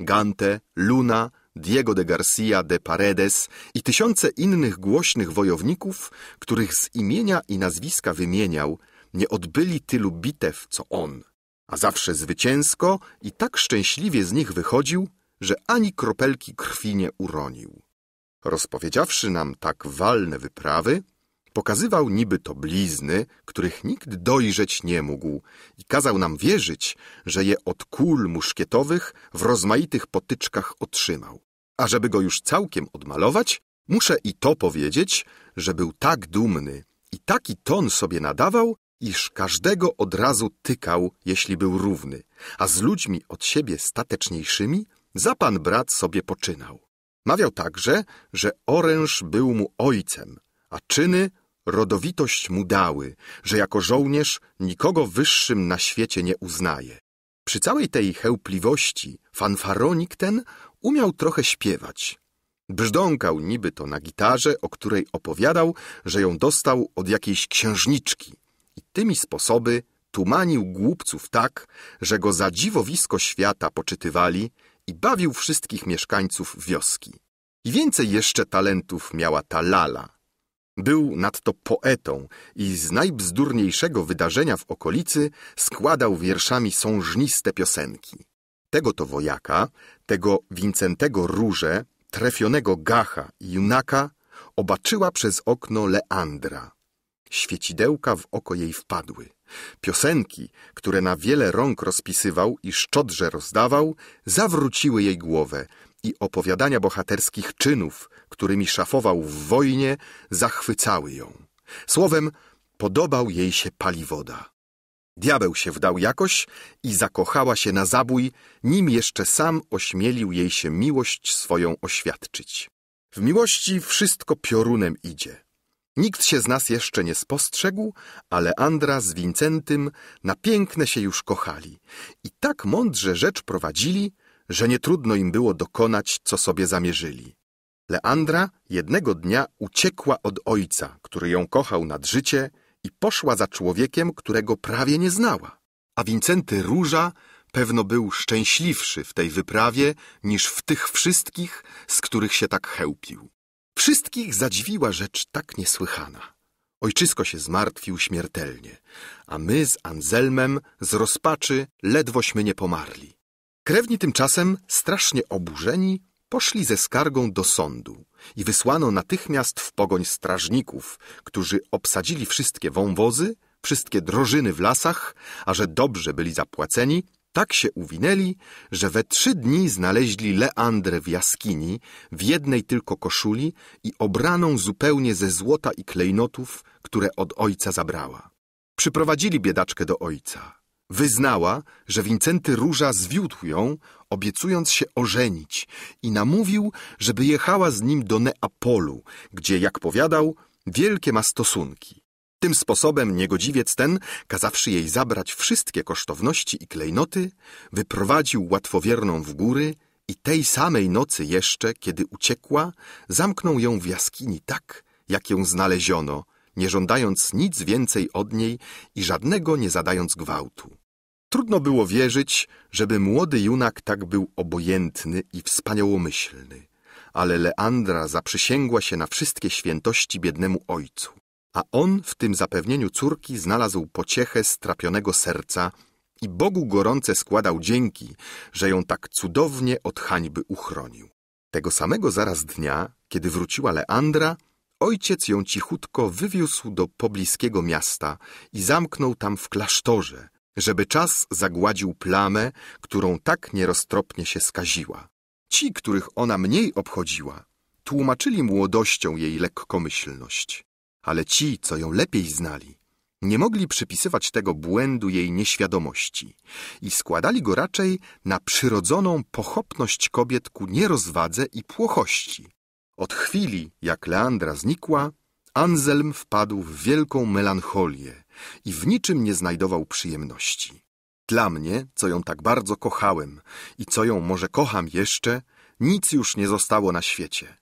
Gante, Luna, Diego de Garcia de Paredes i tysiące innych głośnych wojowników, których z imienia i nazwiska wymieniał, nie odbyli tylu bitew, co on, a zawsze zwycięsko i tak szczęśliwie z nich wychodził, że ani kropelki krwi nie uronił. Rozpowiedziawszy nam tak walne wyprawy, pokazywał niby to blizny, których nikt dojrzeć nie mógł i kazał nam wierzyć, że je od kul muszkietowych w rozmaitych potyczkach otrzymał. A żeby go już całkiem odmalować, muszę i to powiedzieć, że był tak dumny i taki ton sobie nadawał, iż każdego od razu tykał, jeśli był równy, a z ludźmi od siebie stateczniejszymi za pan brat sobie poczynał. Mawiał także, że oręż był mu ojcem, a czyny rodowitość mu dały, że jako żołnierz nikogo wyższym na świecie nie uznaje. Przy całej tej chełpliwości fanfaronik ten umiał trochę śpiewać. Brzdąkał niby to na gitarze, o której opowiadał, że ją dostał od jakiejś księżniczki i tymi sposoby tumanił głupców tak, że go za dziwowisko świata poczytywali i bawił wszystkich mieszkańców wioski. I więcej jeszcze talentów miała ta lala. Był nadto poetą i z najbzdurniejszego wydarzenia w okolicy składał wierszami sążniste piosenki. Tego to wojaka, tego Wincentego Róże, trefionego Gacha i Junaka obaczyła przez okno Leandra. Świecidełka w oko jej wpadły. Piosenki, które na wiele rąk rozpisywał i szczodrze rozdawał, zawróciły jej głowę i opowiadania bohaterskich czynów, którymi szafował w wojnie, zachwycały ją. Słowem, podobał jej się paliwoda. Diabeł się wdał jakoś i zakochała się na zabój, nim jeszcze sam ośmielił jej się miłość swoją oświadczyć. W miłości wszystko piorunem idzie. Nikt się z nas jeszcze nie spostrzegł, ale Andra z Wincentym na piękne się już kochali i tak mądrze rzecz prowadzili, że nie trudno im było dokonać, co sobie zamierzyli. Leandra jednego dnia uciekła od ojca, który ją kochał nad życie i poszła za człowiekiem, którego prawie nie znała. A Wincenty Róża pewno był szczęśliwszy w tej wyprawie niż w tych wszystkich, z których się tak chełpił. Wszystkich zadziwiła rzecz tak niesłychana. Ojczysko się zmartwił śmiertelnie, a my z Anselmem z rozpaczy ledwośmy nie pomarli. Krewni tymczasem, strasznie oburzeni, poszli ze skargą do sądu i wysłano natychmiast w pogoń strażników, którzy obsadzili wszystkie wąwozy, wszystkie drożyny w lasach, a że dobrze byli zapłaceni, tak się uwinęli, że we trzy dni znaleźli Leandrę w jaskini, w jednej tylko koszuli i obraną zupełnie ze złota i klejnotów, które od ojca zabrała. Przyprowadzili biedaczkę do ojca. Wyznała, że Wincenty Róża zwiódł ją, obiecując się ożenić i namówił, żeby jechała z nim do Neapolu, gdzie, jak powiadał, wielkie ma stosunki. Tym sposobem niegodziwiec ten, kazawszy jej zabrać wszystkie kosztowności i klejnoty, wyprowadził łatwowierną w góry i tej samej nocy jeszcze, kiedy uciekła, zamknął ją w jaskini tak, jak ją znaleziono, nie żądając nic więcej od niej i żadnego nie zadając gwałtu. Trudno było wierzyć, żeby młody junak tak był obojętny i wspaniałomyślny, ale Leandra zaprzysięgła się na wszystkie świętości biednemu ojcu, a on w tym zapewnieniu córki znalazł pociechę strapionego serca i Bogu gorące składał dzięki, że ją tak cudownie od hańby uchronił. Tego samego zaraz dnia, kiedy wróciła Leandra, ojciec ją cichutko wywiózł do pobliskiego miasta i zamknął tam w klasztorze, żeby czas zagładził plamę, którą tak nieroztropnie się skaziła. Ci, których ona mniej obchodziła, tłumaczyli młodością jej lekkomyślność, ale ci, co ją lepiej znali, nie mogli przypisywać tego błędu jej nieświadomości i składali go raczej na przyrodzoną pochopność kobiet ku nierozwadze i płochości. Od chwili, jak Leandra znikła, Anselm wpadł w wielką melancholię i w niczym nie znajdował przyjemności. Dla mnie, co ją tak bardzo kochałem i co ją może kocham jeszcze, nic już nie zostało na świecie.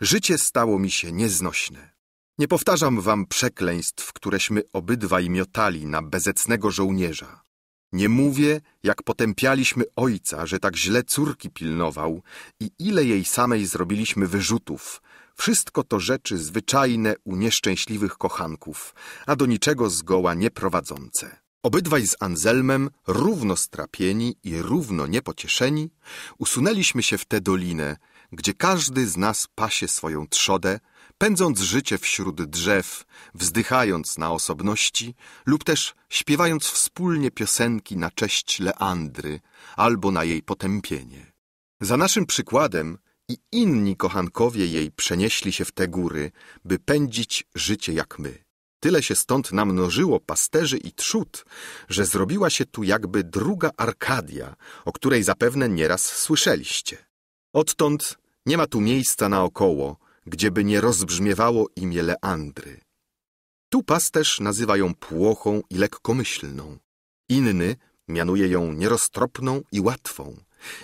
Życie stało mi się nieznośne. Nie powtarzam wam przekleństw, któreśmy obydwaj miotali na bezecnego żołnierza. Nie mówię, jak potępialiśmy ojca, że tak źle córki pilnował i ile jej samej zrobiliśmy wyrzutów. Wszystko to rzeczy zwyczajne u nieszczęśliwych kochanków, a do niczego zgoła nieprowadzące. Obydwaj z Anselmem, równo strapieni i równo niepocieszeni, usunęliśmy się w tę dolinę, gdzie każdy z nas pasie swoją trzodę, pędząc życie wśród drzew, wzdychając na osobności lub też śpiewając wspólnie piosenki na cześć Leandry albo na jej potępienie. Za naszym przykładem i inni kochankowie jej przenieśli się w te góry, by pędzić życie jak my. Tyle się stąd namnożyło pasterzy i trzód, że zrobiła się tu jakby druga Arkadia, o której zapewne nieraz słyszeliście. Odtąd nie ma tu miejsca naokoło, gdzieby nie rozbrzmiewało imię Leandry. Tu pasterz nazywa ją płochą i lekkomyślną. Inny mianuje ją nieroztropną i łatwą.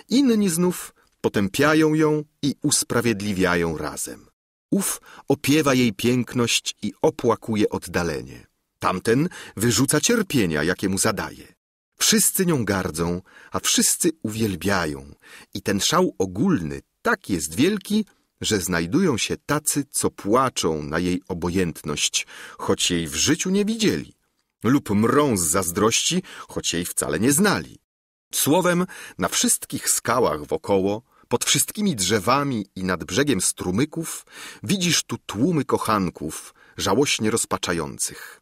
Inni znów potępiają ją i usprawiedliwiają razem. Ów opiewa jej piękność i opłakuje oddalenie. Tamten wyrzuca cierpienia, jakie mu zadaje. Wszyscy nią gardzą, a wszyscy uwielbiają. I ten szał ogólny tak jest wielki, że znajdują się tacy, co płaczą na jej obojętność, choć jej w życiu nie widzieli, lub mrą z zazdrości, choć jej wcale nie znali. Słowem, na wszystkich skałach wokoło, pod wszystkimi drzewami i nad brzegiem strumyków widzisz tu tłumy kochanków, żałośnie rozpaczających.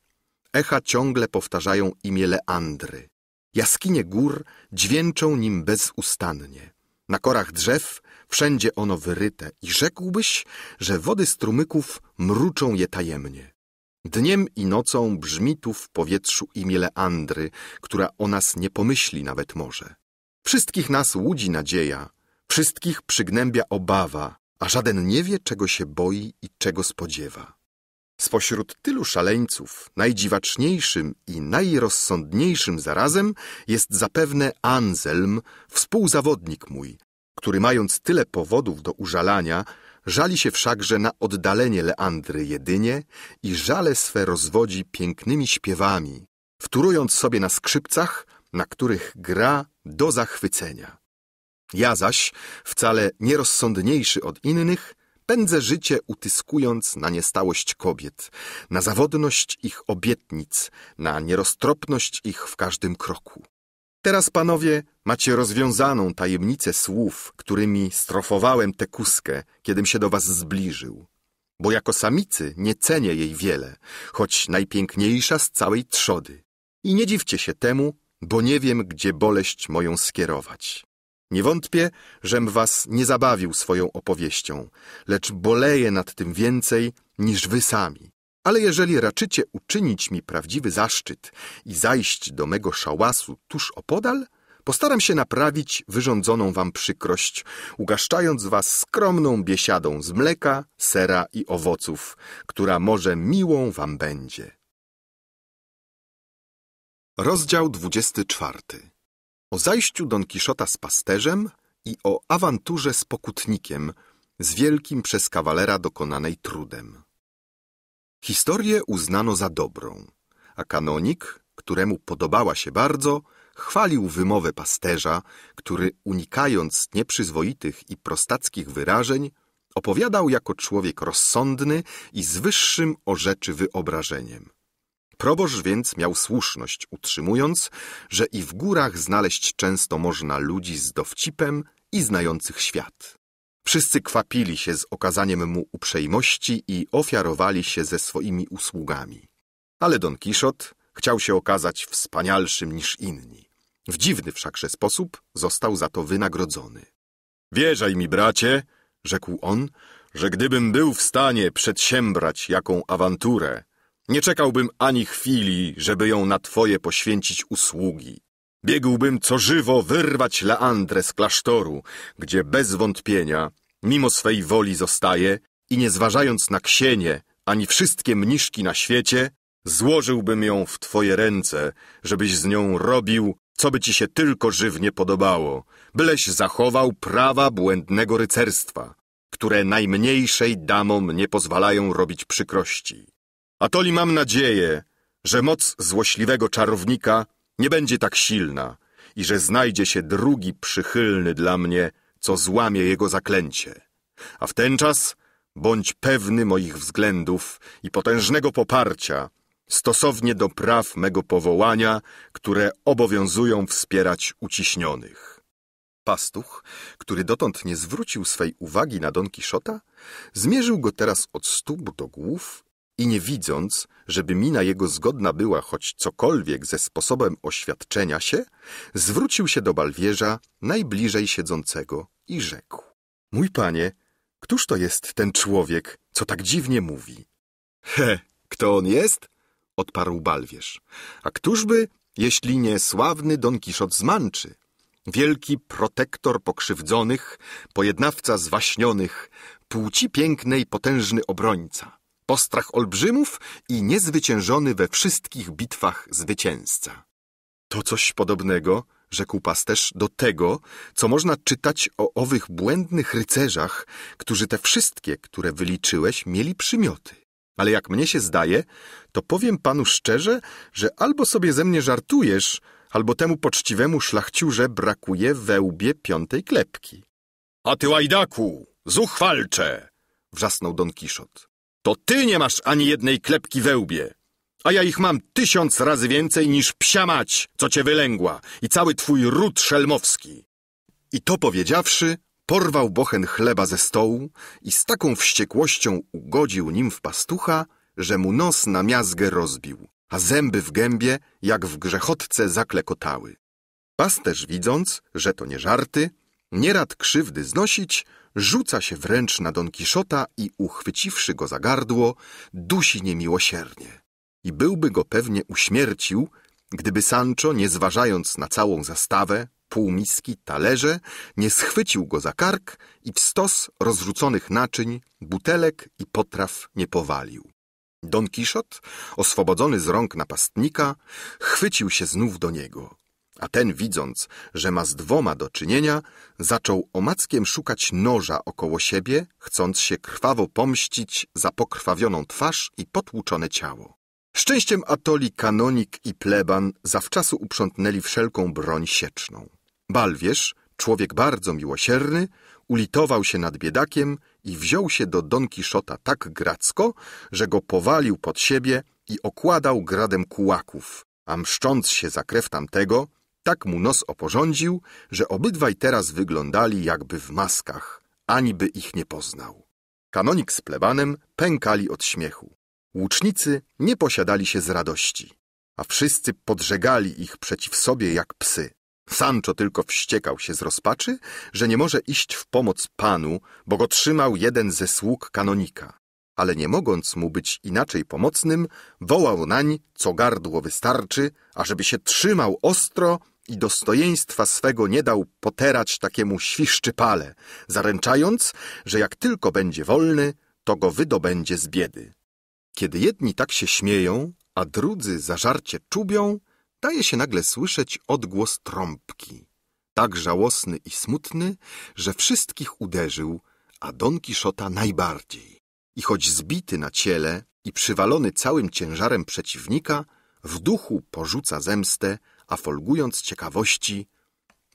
Echa ciągle powtarzają imię Leandry. Jaskinie gór dźwięczą nim bezustannie. Na korach drzew wszędzie ono wyryte i rzekłbyś, że wody strumyków mruczą je tajemnie. Dniem i nocą brzmi tu w powietrzu imię Leandry, która o nas nie pomyśli nawet może. Wszystkich nas łudzi nadzieja, wszystkich przygnębia obawa, a żaden nie wie, czego się boi i czego spodziewa. Spośród tylu szaleńców najdziwaczniejszym i najrozsądniejszym zarazem jest zapewne Anselm, współzawodnik mój, który mając tyle powodów do użalania, żali się wszakże na oddalenie Leandry jedynie i żale swe rozwodzi pięknymi śpiewami, wtórując sobie na skrzypcach, na których gra do zachwycenia. Ja zaś, wcale nierozsądniejszy od innych, pędzę życie utyskując na niestałość kobiet, na zawodność ich obietnic, na nieroztropność ich w każdym kroku. Teraz, panowie, macie rozwiązaną tajemnicę słów, którymi strofowałem tę kuskę, kiedym się do was zbliżył. Bo jako samicy nie cenię jej wiele, choć najpiękniejsza z całej trzody. I nie dziwcie się temu, bo nie wiem, gdzie boleść moją skierować. Nie wątpię, żem was nie zabawił swoją opowieścią, lecz boleję nad tym więcej niż wy sami. Ale jeżeli raczycie uczynić mi prawdziwy zaszczyt i zajść do mego szałasu tuż opodal, postaram się naprawić wyrządzoną wam przykrość, ugaszczając was skromną biesiadą z mleka, sera i owoców, która może miłą wam będzie. Rozdział 24 O zajściu Don Kiszota z pasterzem i o awanturze z pokutnikiem, z wielkim przez kawalera dokonanej trudem. Historię uznano za dobrą, a kanonik, któremu podobała się bardzo, chwalił wymowę pasterza, który unikając nieprzyzwoitych i prostackich wyrażeń, opowiadał jako człowiek rozsądny i z wyższym o rzeczy wyobrażeniem. Proboszcz więc miał słuszność, utrzymując, że i w górach znaleźć często można ludzi z dowcipem i znających świat. Wszyscy kwapili się z okazaniem mu uprzejmości i ofiarowali się ze swoimi usługami. Ale Don Kiszot chciał się okazać wspanialszym niż inni. W dziwny wszakże sposób został za to wynagrodzony. Wierzaj mi, bracie, rzekł on, że gdybym był w stanie przedsiębrać jaką awanturę, nie czekałbym ani chwili, żeby ją na twoje poświęcić usługi. Biegłbym co żywo wyrwać Leandrę z klasztoru, gdzie bez wątpienia mimo swej woli zostaje i nie zważając na ksienie, ani wszystkie mniszki na świecie, złożyłbym ją w twoje ręce, żebyś z nią robił, co by ci się tylko żywnie podobało, byleś zachował prawa błędnego rycerstwa, które najmniejszej damom nie pozwalają robić przykrości. A toli mam nadzieję, że moc złośliwego czarownika nie będzie tak silna i że znajdzie się drugi przychylny dla mnie, co złamie jego zaklęcie. A w ten czas bądź pewny moich względów i potężnego poparcia, stosownie do praw mego powołania, które obowiązują wspierać uciśnionych. Pastuch, który dotąd nie zwrócił swej uwagi na Don Kiszota, zmierzył go teraz od stóp do głów i nie widząc, żeby mina jego zgodna była choć cokolwiek ze sposobem oświadczenia się, zwrócił się do balwierza najbliżej siedzącego i rzekł. Mój panie, któż to jest ten człowiek, co tak dziwnie mówi? He, kto on jest? odparł balwierz. A któżby, jeśli nie sławny Don Kiszot z? Wielki protektor pokrzywdzonych, pojednawca zwaśnionych, płci pięknej potężny obrońca postrach olbrzymów i niezwyciężony we wszystkich bitwach zwycięzca. To coś podobnego, rzekł pasterz, do tego, co można czytać o owych błędnych rycerzach, którzy te wszystkie, które wyliczyłeś, mieli przymioty. Ale jak mnie się zdaje, to powiem panu szczerze, że albo sobie ze mnie żartujesz, albo temu poczciwemu szlachciurze brakuje we łbie piątej klepki. A ty, łajdaku, zuchwalcze! wrzasnął Don Kiszot. To ty nie masz ani jednej klepki we łbie, a ja ich mam tysiąc razy więcej niż psia mać, co cię wylęgła i cały twój ród szelmowski. I to powiedziawszy, porwał bochen chleba ze stołu i z taką wściekłością ugodził nim w pastucha, że mu nos na miazgę rozbił, a zęby w gębie, jak w grzechotce zaklekotały. Pasterz widząc, że to nie żarty, nie rad krzywdy znosić, rzuca się wręcz na Don Kiszota i uchwyciwszy go za gardło, dusi niemiłosiernie. I byłby go pewnie uśmiercił, gdyby Sancho, nie zważając na całą zastawę, półmiski, talerze, nie schwycił go za kark i w stos rozrzuconych naczyń, butelek i potraw nie powalił. Don Kiszot, oswobodzony z rąk napastnika, chwycił się znów do niego. A ten, widząc, że ma z dwoma do czynienia, zaczął omackiem szukać noża około siebie, chcąc się krwawo pomścić za pokrwawioną twarz i potłuczone ciało. Szczęściem Atoli kanonik i pleban zawczasu uprzątnęli wszelką broń sieczną. Balwierz, człowiek bardzo miłosierny, ulitował się nad biedakiem i wziął się do Don Kiszota tak gracko, że go powalił pod siebie i okładał gradem kułaków, a mszcząc się za krew tamtego, tak mu nos oporządził, że obydwaj teraz wyglądali jakby w maskach, ani by ich nie poznał. Kanonik z plebanem pękali od śmiechu. Łucznicy nie posiadali się z radości, a wszyscy podżegali ich przeciw sobie jak psy. Sancho tylko wściekał się z rozpaczy, że nie może iść w pomoc panu, bo go trzymał jeden ze sług kanonika. Ale nie mogąc mu być inaczej pomocnym, wołał nań, co gardło wystarczy, ażeby się trzymał ostro i dostojeństwa swego nie dał poterać takiemu świszczypale, zaręczając, że jak tylko będzie wolny, to go wydobędzie z biedy. Kiedy jedni tak się śmieją, a drudzy zażarcie czubią, daje się nagle słyszeć odgłos trąbki, tak żałosny i smutny, że wszystkich uderzył, a Don Kiszota najbardziej. I choć zbity na ciele i przywalony całym ciężarem przeciwnika, w duchu porzuca zemstę, a folgując ciekawości,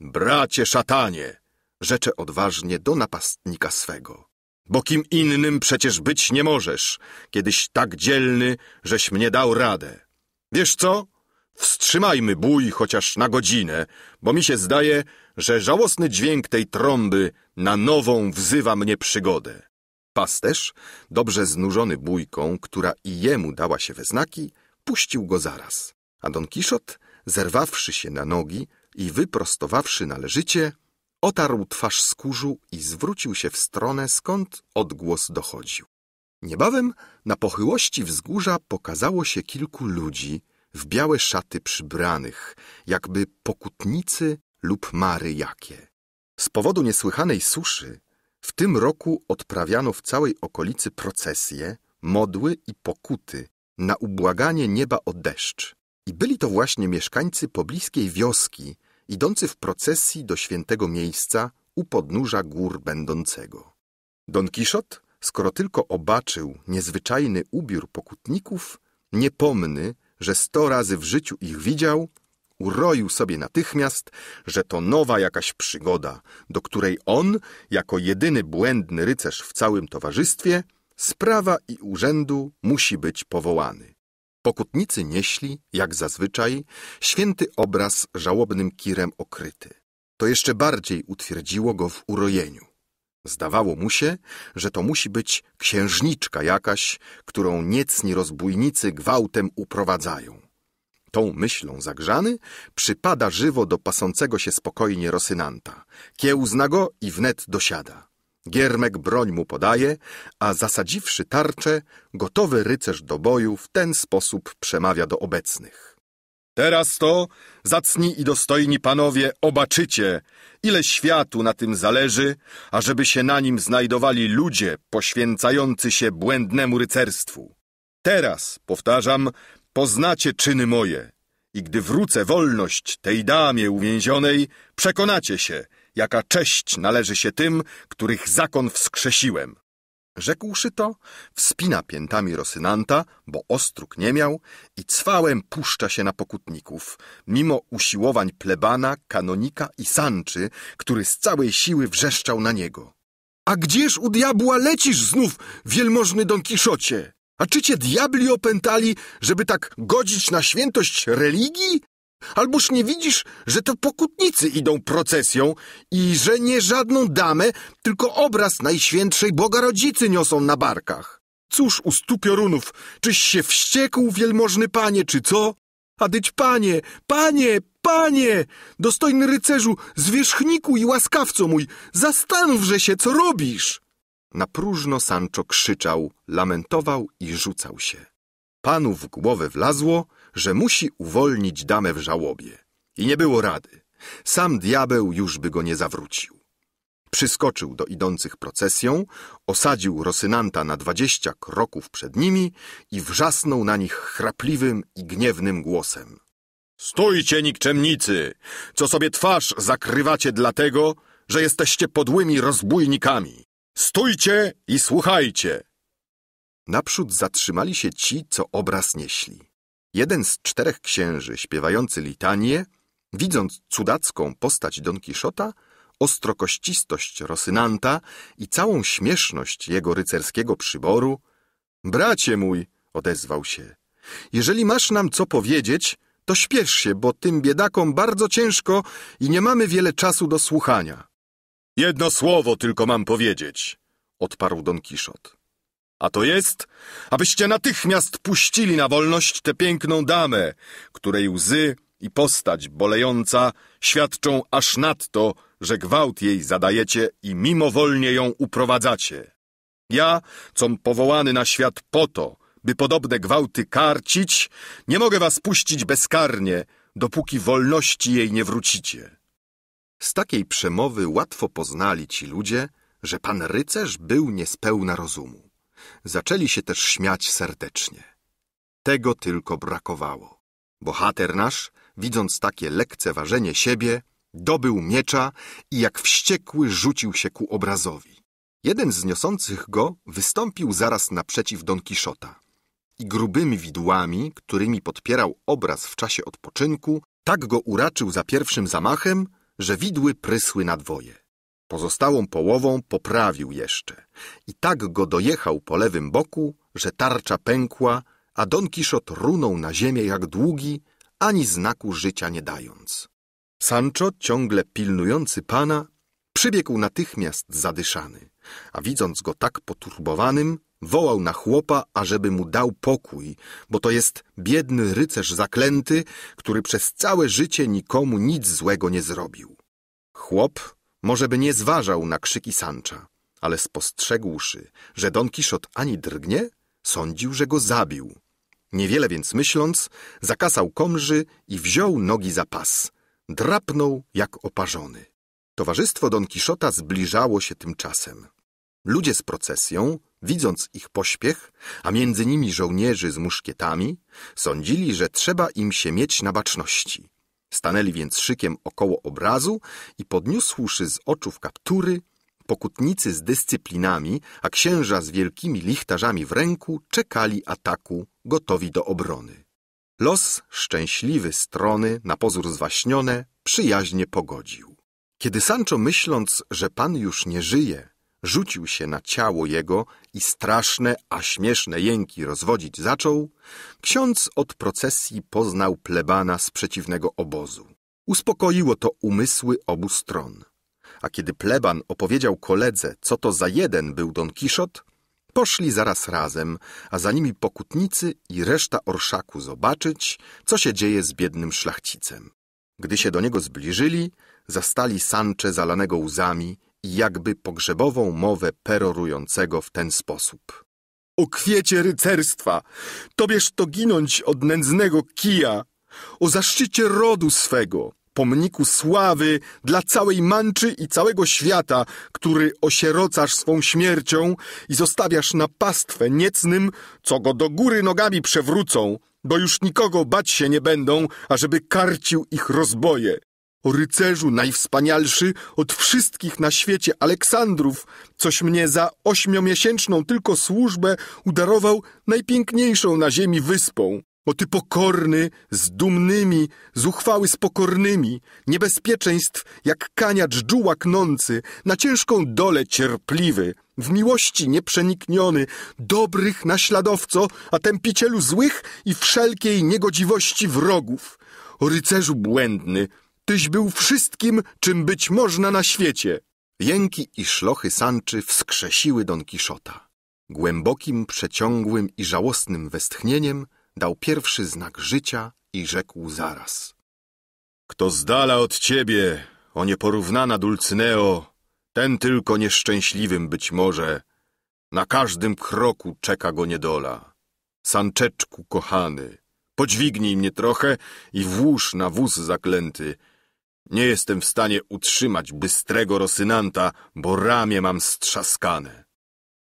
bracie szatanie, rzecze odważnie do napastnika swego. Bo kim innym przecież być nie możesz, kiedyś tak dzielny, żeś mnie dał radę. Wiesz co? Wstrzymajmy bój chociaż na godzinę, bo mi się zdaje, że żałosny dźwięk tej trąby na nową wzywa mnie przygodę. Pasterz, dobrze znużony bójką, która i jemu dała się we znaki, puścił go zaraz. A Don Kiszot zerwawszy się na nogi i wyprostowawszy należycie, otarł twarz z kurzu i zwrócił się w stronę, skąd odgłos dochodził. Niebawem na pochyłości wzgórza pokazało się kilku ludzi w białe szaty przybranych, jakby pokutnicy lub mary jakie. Z powodu niesłychanej suszy W tym roku odprawiano w całej okolicy procesje, modły i pokuty na ubłaganie nieba o deszcz. I byli to właśnie mieszkańcy pobliskiej wioski, idący w procesji do świętego miejsca u podnóża gór będącego. Don Kiszot, skoro tylko obaczył niezwyczajny ubiór pokutników, niepomny, że sto razy w życiu ich widział, uroił sobie natychmiast, że to nowa jakaś przygoda, do której on, jako jedyny błędny rycerz w całym towarzystwie, sprawa i urzędu musi być powołany. Pokutnicy nieśli, jak zazwyczaj, święty obraz żałobnym kirem okryty. To jeszcze bardziej utwierdziło go w urojeniu. Zdawało mu się, że to musi być księżniczka jakaś, którą niecni rozbójnicy gwałtem uprowadzają. Tą myślą zagrzany przypada żywo do pasącego się spokojnie Rosynanta. Kiełzna go i wnet dosiada. Giermek broń mu podaje, a zasadziwszy tarczę, gotowy rycerz do boju w ten sposób przemawia do obecnych. Teraz to, zacni i dostojni panowie, obaczycie, ile światu na tym zależy, ażeby się na nim znajdowali ludzie poświęcający się błędnemu rycerstwu. Teraz, powtarzam, poznacie czyny moje i gdy wrócę wolność tej damie uwięzionej, przekonacie się, jaka cześć należy się tym, których zakon wskrzesiłem. Rzekłszy to, wspina piętami Rosynanta, bo ostróg nie miał, i cwałem puszcza się na pokutników, mimo usiłowań plebana, kanonika i sanczy, który z całej siły wrzeszczał na niego. A gdzież u diabła lecisz znów, wielmożny Don Kiszocie? A czy cię diabli opętali, żeby tak godzić na świętość religii? Alboż nie widzisz, że to pokutnicy idą procesją i że nie żadną damę, tylko obraz Najświętszej Boga Rodzicy niosą na barkach? Cóż u stu piorunów, czyś się wściekł, wielmożny panie, czy co? A dyć panie, panie, panie, dostojny rycerzu, zwierzchniku i łaskawco mój, zastanówże się, co robisz. Na próżno Sancho krzyczał, lamentował i rzucał się. Panu w głowę wlazło, że musi uwolnić damę w żałobie. I nie było rady. Sam diabeł już by go nie zawrócił. Przyskoczył do idących procesją, osadził Rosynanta na dwadzieścia kroków przed nimi i wrzasnął na nich chrapliwym i gniewnym głosem. Stójcie, nikczemnicy! Co sobie twarz zakrywacie dlatego, że jesteście podłymi rozbójnikami? Stójcie i słuchajcie! Naprzód zatrzymali się ci, co obraz nieśli. Jeden z czterech księży śpiewający litanię, widząc cudacką postać Don Kiszota, ostrokościstość Rosynanta i całą śmieszność jego rycerskiego przyboru, bracie mój, odezwał się, jeżeli masz nam co powiedzieć, to śpiesz się, bo tym biedakom bardzo ciężko i nie mamy wiele czasu do słuchania. Jedno słowo tylko mam powiedzieć, odparł Don Kiszot. A to jest, abyście natychmiast puścili na wolność tę piękną damę, której łzy i postać bolejąca świadczą aż nadto, że gwałt jej zadajecie i mimowolnie ją uprowadzacie. Ja, com powołany na świat po to, by podobne gwałty karcić, nie mogę was puścić bezkarnie, dopóki wolności jej nie wrócicie. Z takiej przemowy łatwo poznali ci ludzie, że pan rycerz był niespełna rozumu. Zaczęli się też śmiać serdecznie. Tego tylko brakowało. Bohater nasz, widząc takie lekceważenie siebie, dobył miecza i jak wściekły rzucił się ku obrazowi. Jeden z niosących go wystąpił zaraz naprzeciw Don Kiszota i grubymi widłami, którymi podpierał obraz w czasie odpoczynku, tak go uraczył za pierwszym zamachem, że widły prysły na dwoje. Pozostałą połową poprawił jeszcze i tak go dojechał po lewym boku, że tarcza pękła, a Don Kiszot runął na ziemię jak długi, ani znaku życia nie dając. Sancho, ciągle pilnujący pana, przybiegł natychmiast zadyszany, a widząc go tak poturbowanym, wołał na chłopa, ażeby mu dał pokój, bo to jest biedny rycerz zaklęty, który przez całe życie nikomu nic złego nie zrobił. Chłop, może by nie zważał na krzyki Sancha, ale spostrzegłszy, że Don Kiszot ani drgnie, sądził, że go zabił. Niewiele więc myśląc, zakasał komży i wziął nogi za pas. Drapnął jak oparzony. Towarzystwo Don Kiszota zbliżało się tymczasem. Ludzie z procesją, widząc ich pośpiech, a między nimi żołnierzy z muszkietami, sądzili, że trzeba im się mieć na baczności. Stanęli więc szykiem około obrazu i podniósłszy z oczów kaptury, pokutnicy z dyscyplinami, a księża z wielkimi lichtarzami w ręku czekali ataku, gotowi do obrony. Los szczęśliwy strony, na pozór zwaśnione, przyjaźnie pogodził. Kiedy Sancho, myśląc, że pan już nie żyje, rzucił się na ciało jego i straszne, a śmieszne jęki rozwodzić zaczął, ksiądz od procesji poznał plebana z przeciwnego obozu. Uspokoiło to umysły obu stron. A kiedy pleban opowiedział koledze, co to za jeden był Don Kiszot, poszli zaraz razem, a za nimi pokutnicy i reszta orszaku zobaczyć, co się dzieje z biednym szlachcicem. Gdy się do niego zbliżyli, zastali Sancze zalanego łzami jakby pogrzebową mowę perorującego w ten sposób. O kwiecie rycerstwa, tobież to ginąć od nędznego kija, o zaszczycie rodu swego, pomniku sławy dla całej Manczy i całego świata, który osierocasz swą śmiercią i zostawiasz na pastwę niecnym, co go do góry nogami przewrócą, bo już nikogo bać się nie będą, ażeby karcił ich rozboje. O rycerzu najwspanialszy od wszystkich na świecie Aleksandrów, coś mnie za ośmiomiesięczną tylko służbę udarował najpiękniejszą na ziemi wyspą. O ty pokorny, z dumnymi, zuchwały z pokornymi, niebezpieczeństw jak kaniacz dżu łaknący, na ciężką dolę cierpliwy, w miłości nieprzenikniony, dobrych naśladowco, a tępicielu złych i wszelkiej niegodziwości wrogów. O rycerzu błędny, tyś był wszystkim, czym być można na świecie. Jęki i szlochy Sanczy wskrzesiły Don Kiszota. Głębokim, przeciągłym i żałosnym westchnieniem dał pierwszy znak życia i rzekł zaraz. Kto z dala od ciebie, o nieporównana Dulcyneo, ten tylko nieszczęśliwym być może. Na każdym kroku czeka go niedola. Sanczeczku kochany, podźwignij mnie trochę i włóż na wóz zaklęty. Nie jestem w stanie utrzymać bystrego rosynanta, bo ramię mam strzaskane.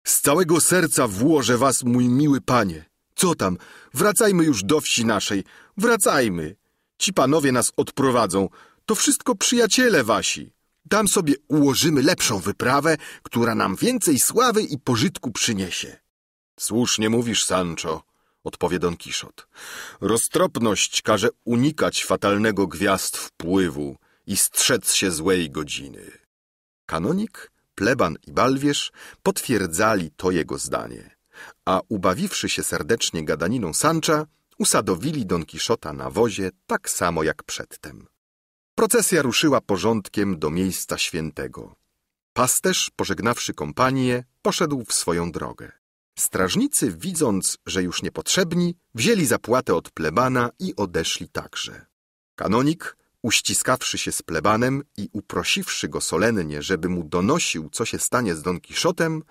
Z całego serca włożę was, mój miły panie. Co tam? Wracajmy już do wsi naszej. Wracajmy. Ci panowie nas odprowadzą. To wszystko przyjaciele wasi. Tam sobie ułożymy lepszą wyprawę, która nam więcej sławy i pożytku przyniesie. Słusznie mówisz, Sancho, odpowie Don Kiszot. Roztropność każe unikać fatalnego gwiazd wpływu i strzec się złej godziny. Kanonik, pleban i balwierz potwierdzali to jego zdanie a ubawiwszy się serdecznie gadaniną Sancha, usadowili Don Kiszota na wozie tak samo jak przedtem. Procesja ruszyła porządkiem do miejsca świętego. Pasterz, pożegnawszy kompanię, poszedł w swoją drogę. Strażnicy, widząc, że już niepotrzebni, wzięli zapłatę od plebana i odeszli także. Kanonik, uściskawszy się z plebanem i uprosiwszy go solennie, żeby mu donosił, co się stanie z Don Kiszotem,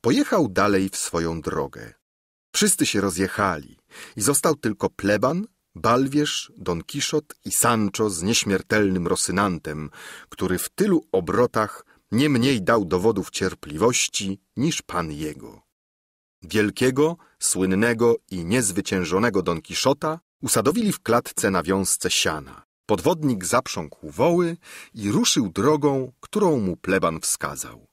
pojechał dalej w swoją drogę. Wszyscy się rozjechali i został tylko pleban, Balwierz, Don Kiszot i Sancho z nieśmiertelnym Rosynantem, który w tylu obrotach nie mniej dał dowodów cierpliwości niż pan jego. Wielkiego, słynnego i niezwyciężonego Don Kiszota usadowili w klatce na wiązce siana. Podwodnik zaprzągł woły i ruszył drogą, którą mu pleban wskazał.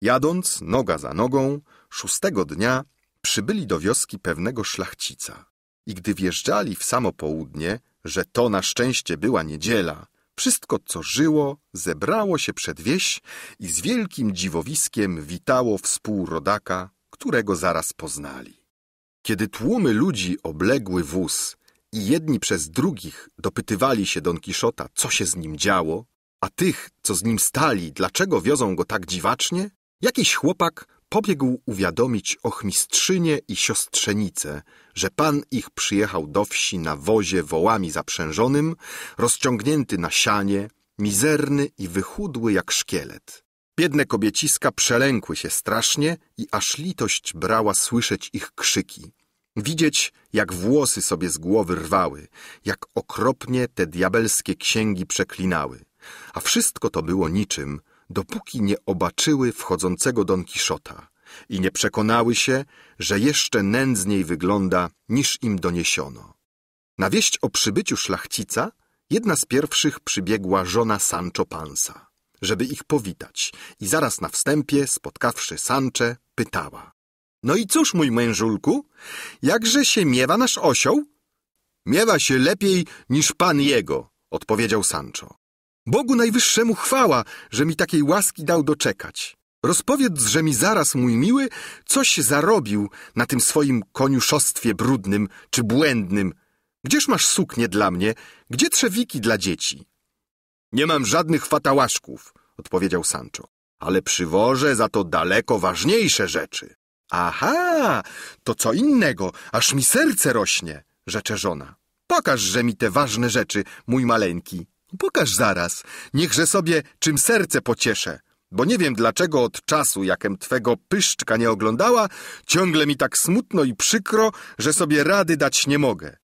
Jadąc noga za nogą, szóstego dnia przybyli do wioski pewnego szlachcica. I gdy wjeżdżali w samo południe, że to na szczęście była niedziela, wszystko, co żyło, zebrało się przed wieś i z wielkim dziwowiskiem witało współrodaka, którego zaraz poznali. Kiedy tłumy ludzi obległy wóz i jedni przez drugich dopytywali się Don Kiszota, co się z nim działo, a tych, co z nim stali, dlaczego wiozą go tak dziwacznie, jakiś chłopak pobiegł uwiadomić ochmistrzynię i siostrzenicę, że pan ich przyjechał do wsi na wozie wołami zaprzężonym, rozciągnięty na sianie, mizerny i wychudły jak szkielet. Biedne kobieciska przelękły się strasznie i aż litość brała słyszeć ich krzyki. Widzieć, jak włosy sobie z głowy rwały, jak okropnie te diabelskie księgi przeklinały, A wszystko to było niczym, dopóki nie obaczyły wchodzącego Don Kiszota i nie przekonały się, że jeszcze nędzniej wygląda, niż im doniesiono. Na wieść o przybyciu szlachcica jedna z pierwszych przybiegła żona Sancho Pansa, żeby ich powitać i zaraz na wstępie, spotkawszy Sancze, pytała. No i cóż, mój mężulku, jakże się miewa nasz osioł? Miewa się lepiej niż pan jego, odpowiedział Sancho. Bogu najwyższemu chwała, że mi takiej łaski dał doczekać. Rozpowiedz, że mi zaraz, mój miły, coś zarobił na tym swoim koniuszostwie brudnym czy błędnym. Gdzież masz suknię dla mnie? Gdzie trzewiki dla dzieci? Nie mam żadnych fatałaszków, odpowiedział Sancho, ale przywożę za to daleko ważniejsze rzeczy. Aha, to co innego, aż mi serce rośnie, rzecze żona. Pokaż, że mi te ważne rzeczy, mój maleńki. Pokaż zaraz, niechże sobie czym serce pocieszę, bo nie wiem dlaczego od czasu, jakem twego pyszczka nie oglądała, ciągle mi tak smutno i przykro, że sobie rady dać nie mogę.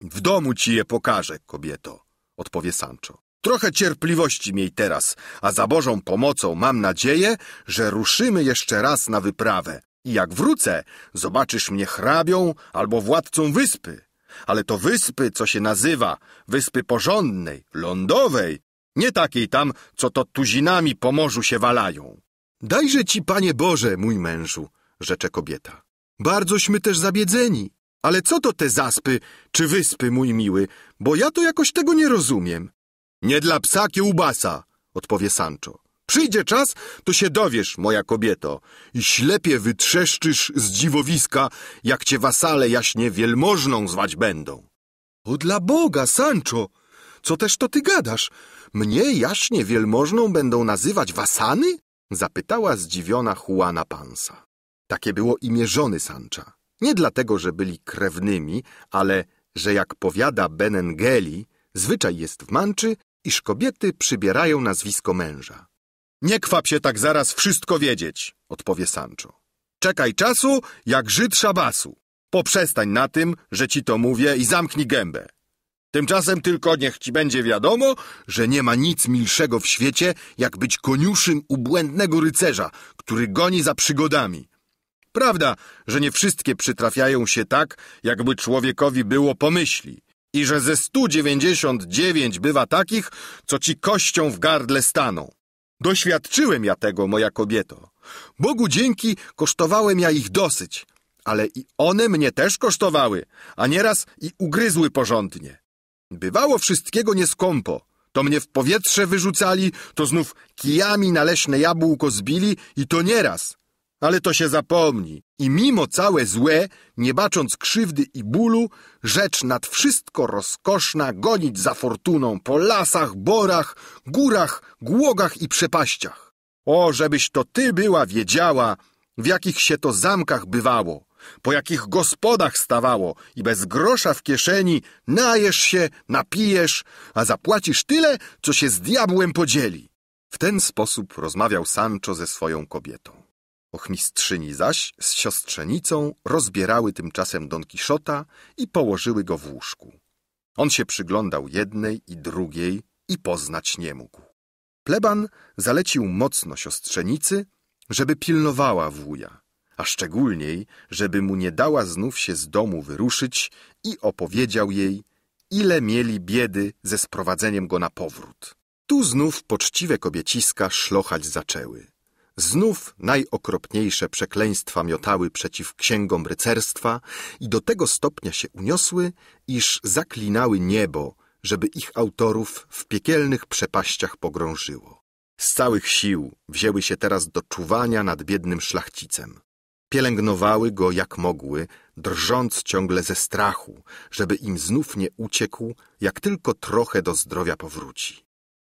W domu ci je pokażę, kobieto, odpowie Sancho. Trochę cierpliwości miej teraz, a za Bożą pomocą mam nadzieję, że ruszymy jeszcze raz na wyprawę. I jak wrócę, zobaczysz mnie hrabią albo władcą wyspy. Ale to wyspy, co się nazywa, wyspy porządnej, lądowej, nie takiej tam, co to tuzinami po morzu się walają. Dajże ci, panie Boże, mój mężu, rzecze kobieta. Bardzośmy też zabiedzeni. Ale co to te zaspy czy wyspy, mój miły, bo ja to jakoś tego nie rozumiem. Nie dla psa kiełbasa, odpowie Sancho. Przyjdzie czas, to się dowiesz, moja kobieto, i ślepie wytrzeszczysz z dziwowiska, jak cię wasale jaśnie wielmożną zwać będą. O dla Boga, Sancho, co też to ty gadasz? Mnie jaśnie wielmożną będą nazywać wasany? Zapytała zdziwiona Juana Pansa. Takie było imię żony Sancha. Nie dlatego, że byli krewnymi, ale że jak powiada Benengeli, zwyczaj jest w Manczy, iż kobiety przybierają nazwisko męża. Nie kwap się tak zaraz wszystko wiedzieć, odpowie Sancho. Czekaj czasu, jak Żyd szabasu. Poprzestań na tym, że ci to mówię i zamknij gębę. Tymczasem tylko niech ci będzie wiadomo, że nie ma nic milszego w świecie, jak być koniuszym u błędnego rycerza, który goni za przygodami. Prawda, że nie wszystkie przytrafiają się tak, jakby człowiekowi było pomyśli i że ze stu dziewięćdziesiąt dziewięć bywa takich, co ci kością w gardle staną. Doświadczyłem ja tego, moja kobieto. Bogu dzięki kosztowałem ja ich dosyć, ale i one mnie też kosztowały, a nieraz i ugryzły porządnie. Bywało wszystkiego nieskąpo. To mnie w powietrze wyrzucali, to znów kijami na leśne jabłko zbili i to nieraz. Ale to się zapomni. I mimo całe złe, nie bacząc krzywdy i bólu, rzecz nad wszystko rozkoszna gonić za fortuną po lasach, borach, górach, głogach i przepaściach. O, żebyś to ty była wiedziała, w jakich się to zamkach bywało, po jakich gospodach stawało i bez grosza w kieszeni najesz się, napijesz, a zapłacisz tyle, co się z diabłem podzieli. W ten sposób rozmawiał Sancho ze swoją kobietą. Ochmistrzyni zaś z siostrzenicą rozbierały tymczasem Don Kiszota i położyły go w łóżku. On się przyglądał jednej i drugiej i poznać nie mógł. Pleban zalecił mocno siostrzenicy, żeby pilnowała wuja, a szczególniej, żeby mu nie dała znów się z domu wyruszyć i opowiedział jej, ile mieli biedy ze sprowadzeniem go na powrót. Tu znów poczciwe kobieciska szlochać zaczęły. Znów najokropniejsze przekleństwa miotały przeciw księgom rycerstwa i do tego stopnia się uniosły, iż zaklinały niebo, żeby ich autorów w piekielnych przepaściach pogrążyło. Z całych sił wzięły się teraz do czuwania nad biednym szlachcicem. Pielęgnowały go jak mogły, drżąc ciągle ze strachu, żeby im znów nie uciekł, jak tylko trochę do zdrowia powróci.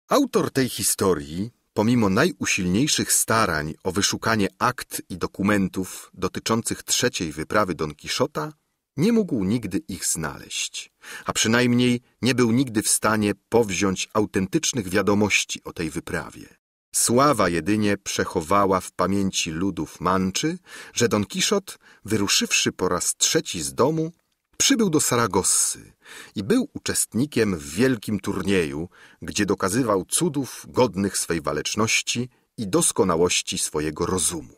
Autor tej historii pomimo najusilniejszych starań o wyszukanie akt i dokumentów dotyczących trzeciej wyprawy Don Kiszota, nie mógł nigdy ich znaleźć, a przynajmniej nie był nigdy w stanie powziąć autentycznych wiadomości o tej wyprawie. Sława jedynie przechowała w pamięci ludów Manczy, że Don Kiszot, wyruszywszy po raz trzeci z domu, Przybył do Saragossy i był uczestnikiem w wielkim turnieju, gdzie dokazywał cudów godnych swej waleczności i doskonałości swojego rozumu.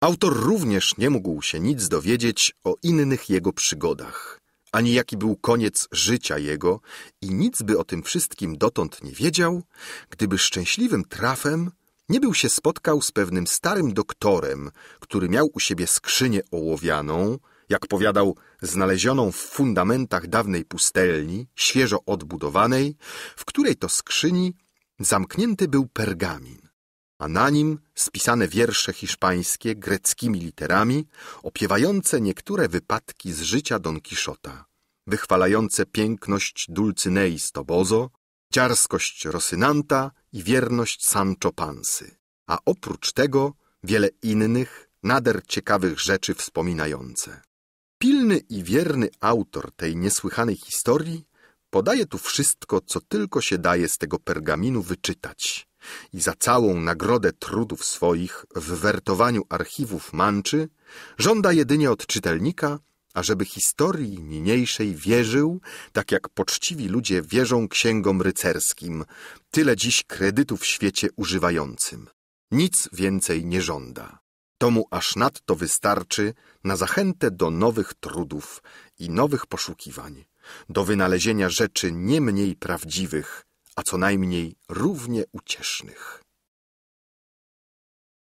Autor również nie mógł się nic dowiedzieć o innych jego przygodach, ani jaki był koniec życia jego i nic by o tym wszystkim dotąd nie wiedział, gdyby szczęśliwym trafem nie był się spotkał z pewnym starym doktorem, który miał u siebie skrzynię ołowianą, jak powiadał, znalezioną w fundamentach dawnej pustelni, świeżo odbudowanej, w której to skrzyni zamknięty był pergamin, a na nim spisane wiersze hiszpańskie greckimi literami, opiewające niektóre wypadki z życia Don Quixota, wychwalające piękność Dulcynei z Tobozo, dziarskość Rosynanta i wierność Sancho Pansy, a oprócz tego wiele innych, nader ciekawych rzeczy wspominające. Pilny i wierny autor tej niesłychanej historii podaje tu wszystko, co tylko się daje z tego pergaminu wyczytać i za całą nagrodę trudów swoich w wertowaniu archiwów Manczy żąda jedynie od czytelnika, ażeby historii niniejszej wierzył, tak jak poczciwi ludzie wierzą księgom rycerskim, tyle dziś kredytu w świecie używającym. Nic więcej nie żąda. To mu aż nadto wystarczy na zachętę do nowych trudów i nowych poszukiwań, do wynalezienia rzeczy nie mniej prawdziwych, a co najmniej równie uciesznych.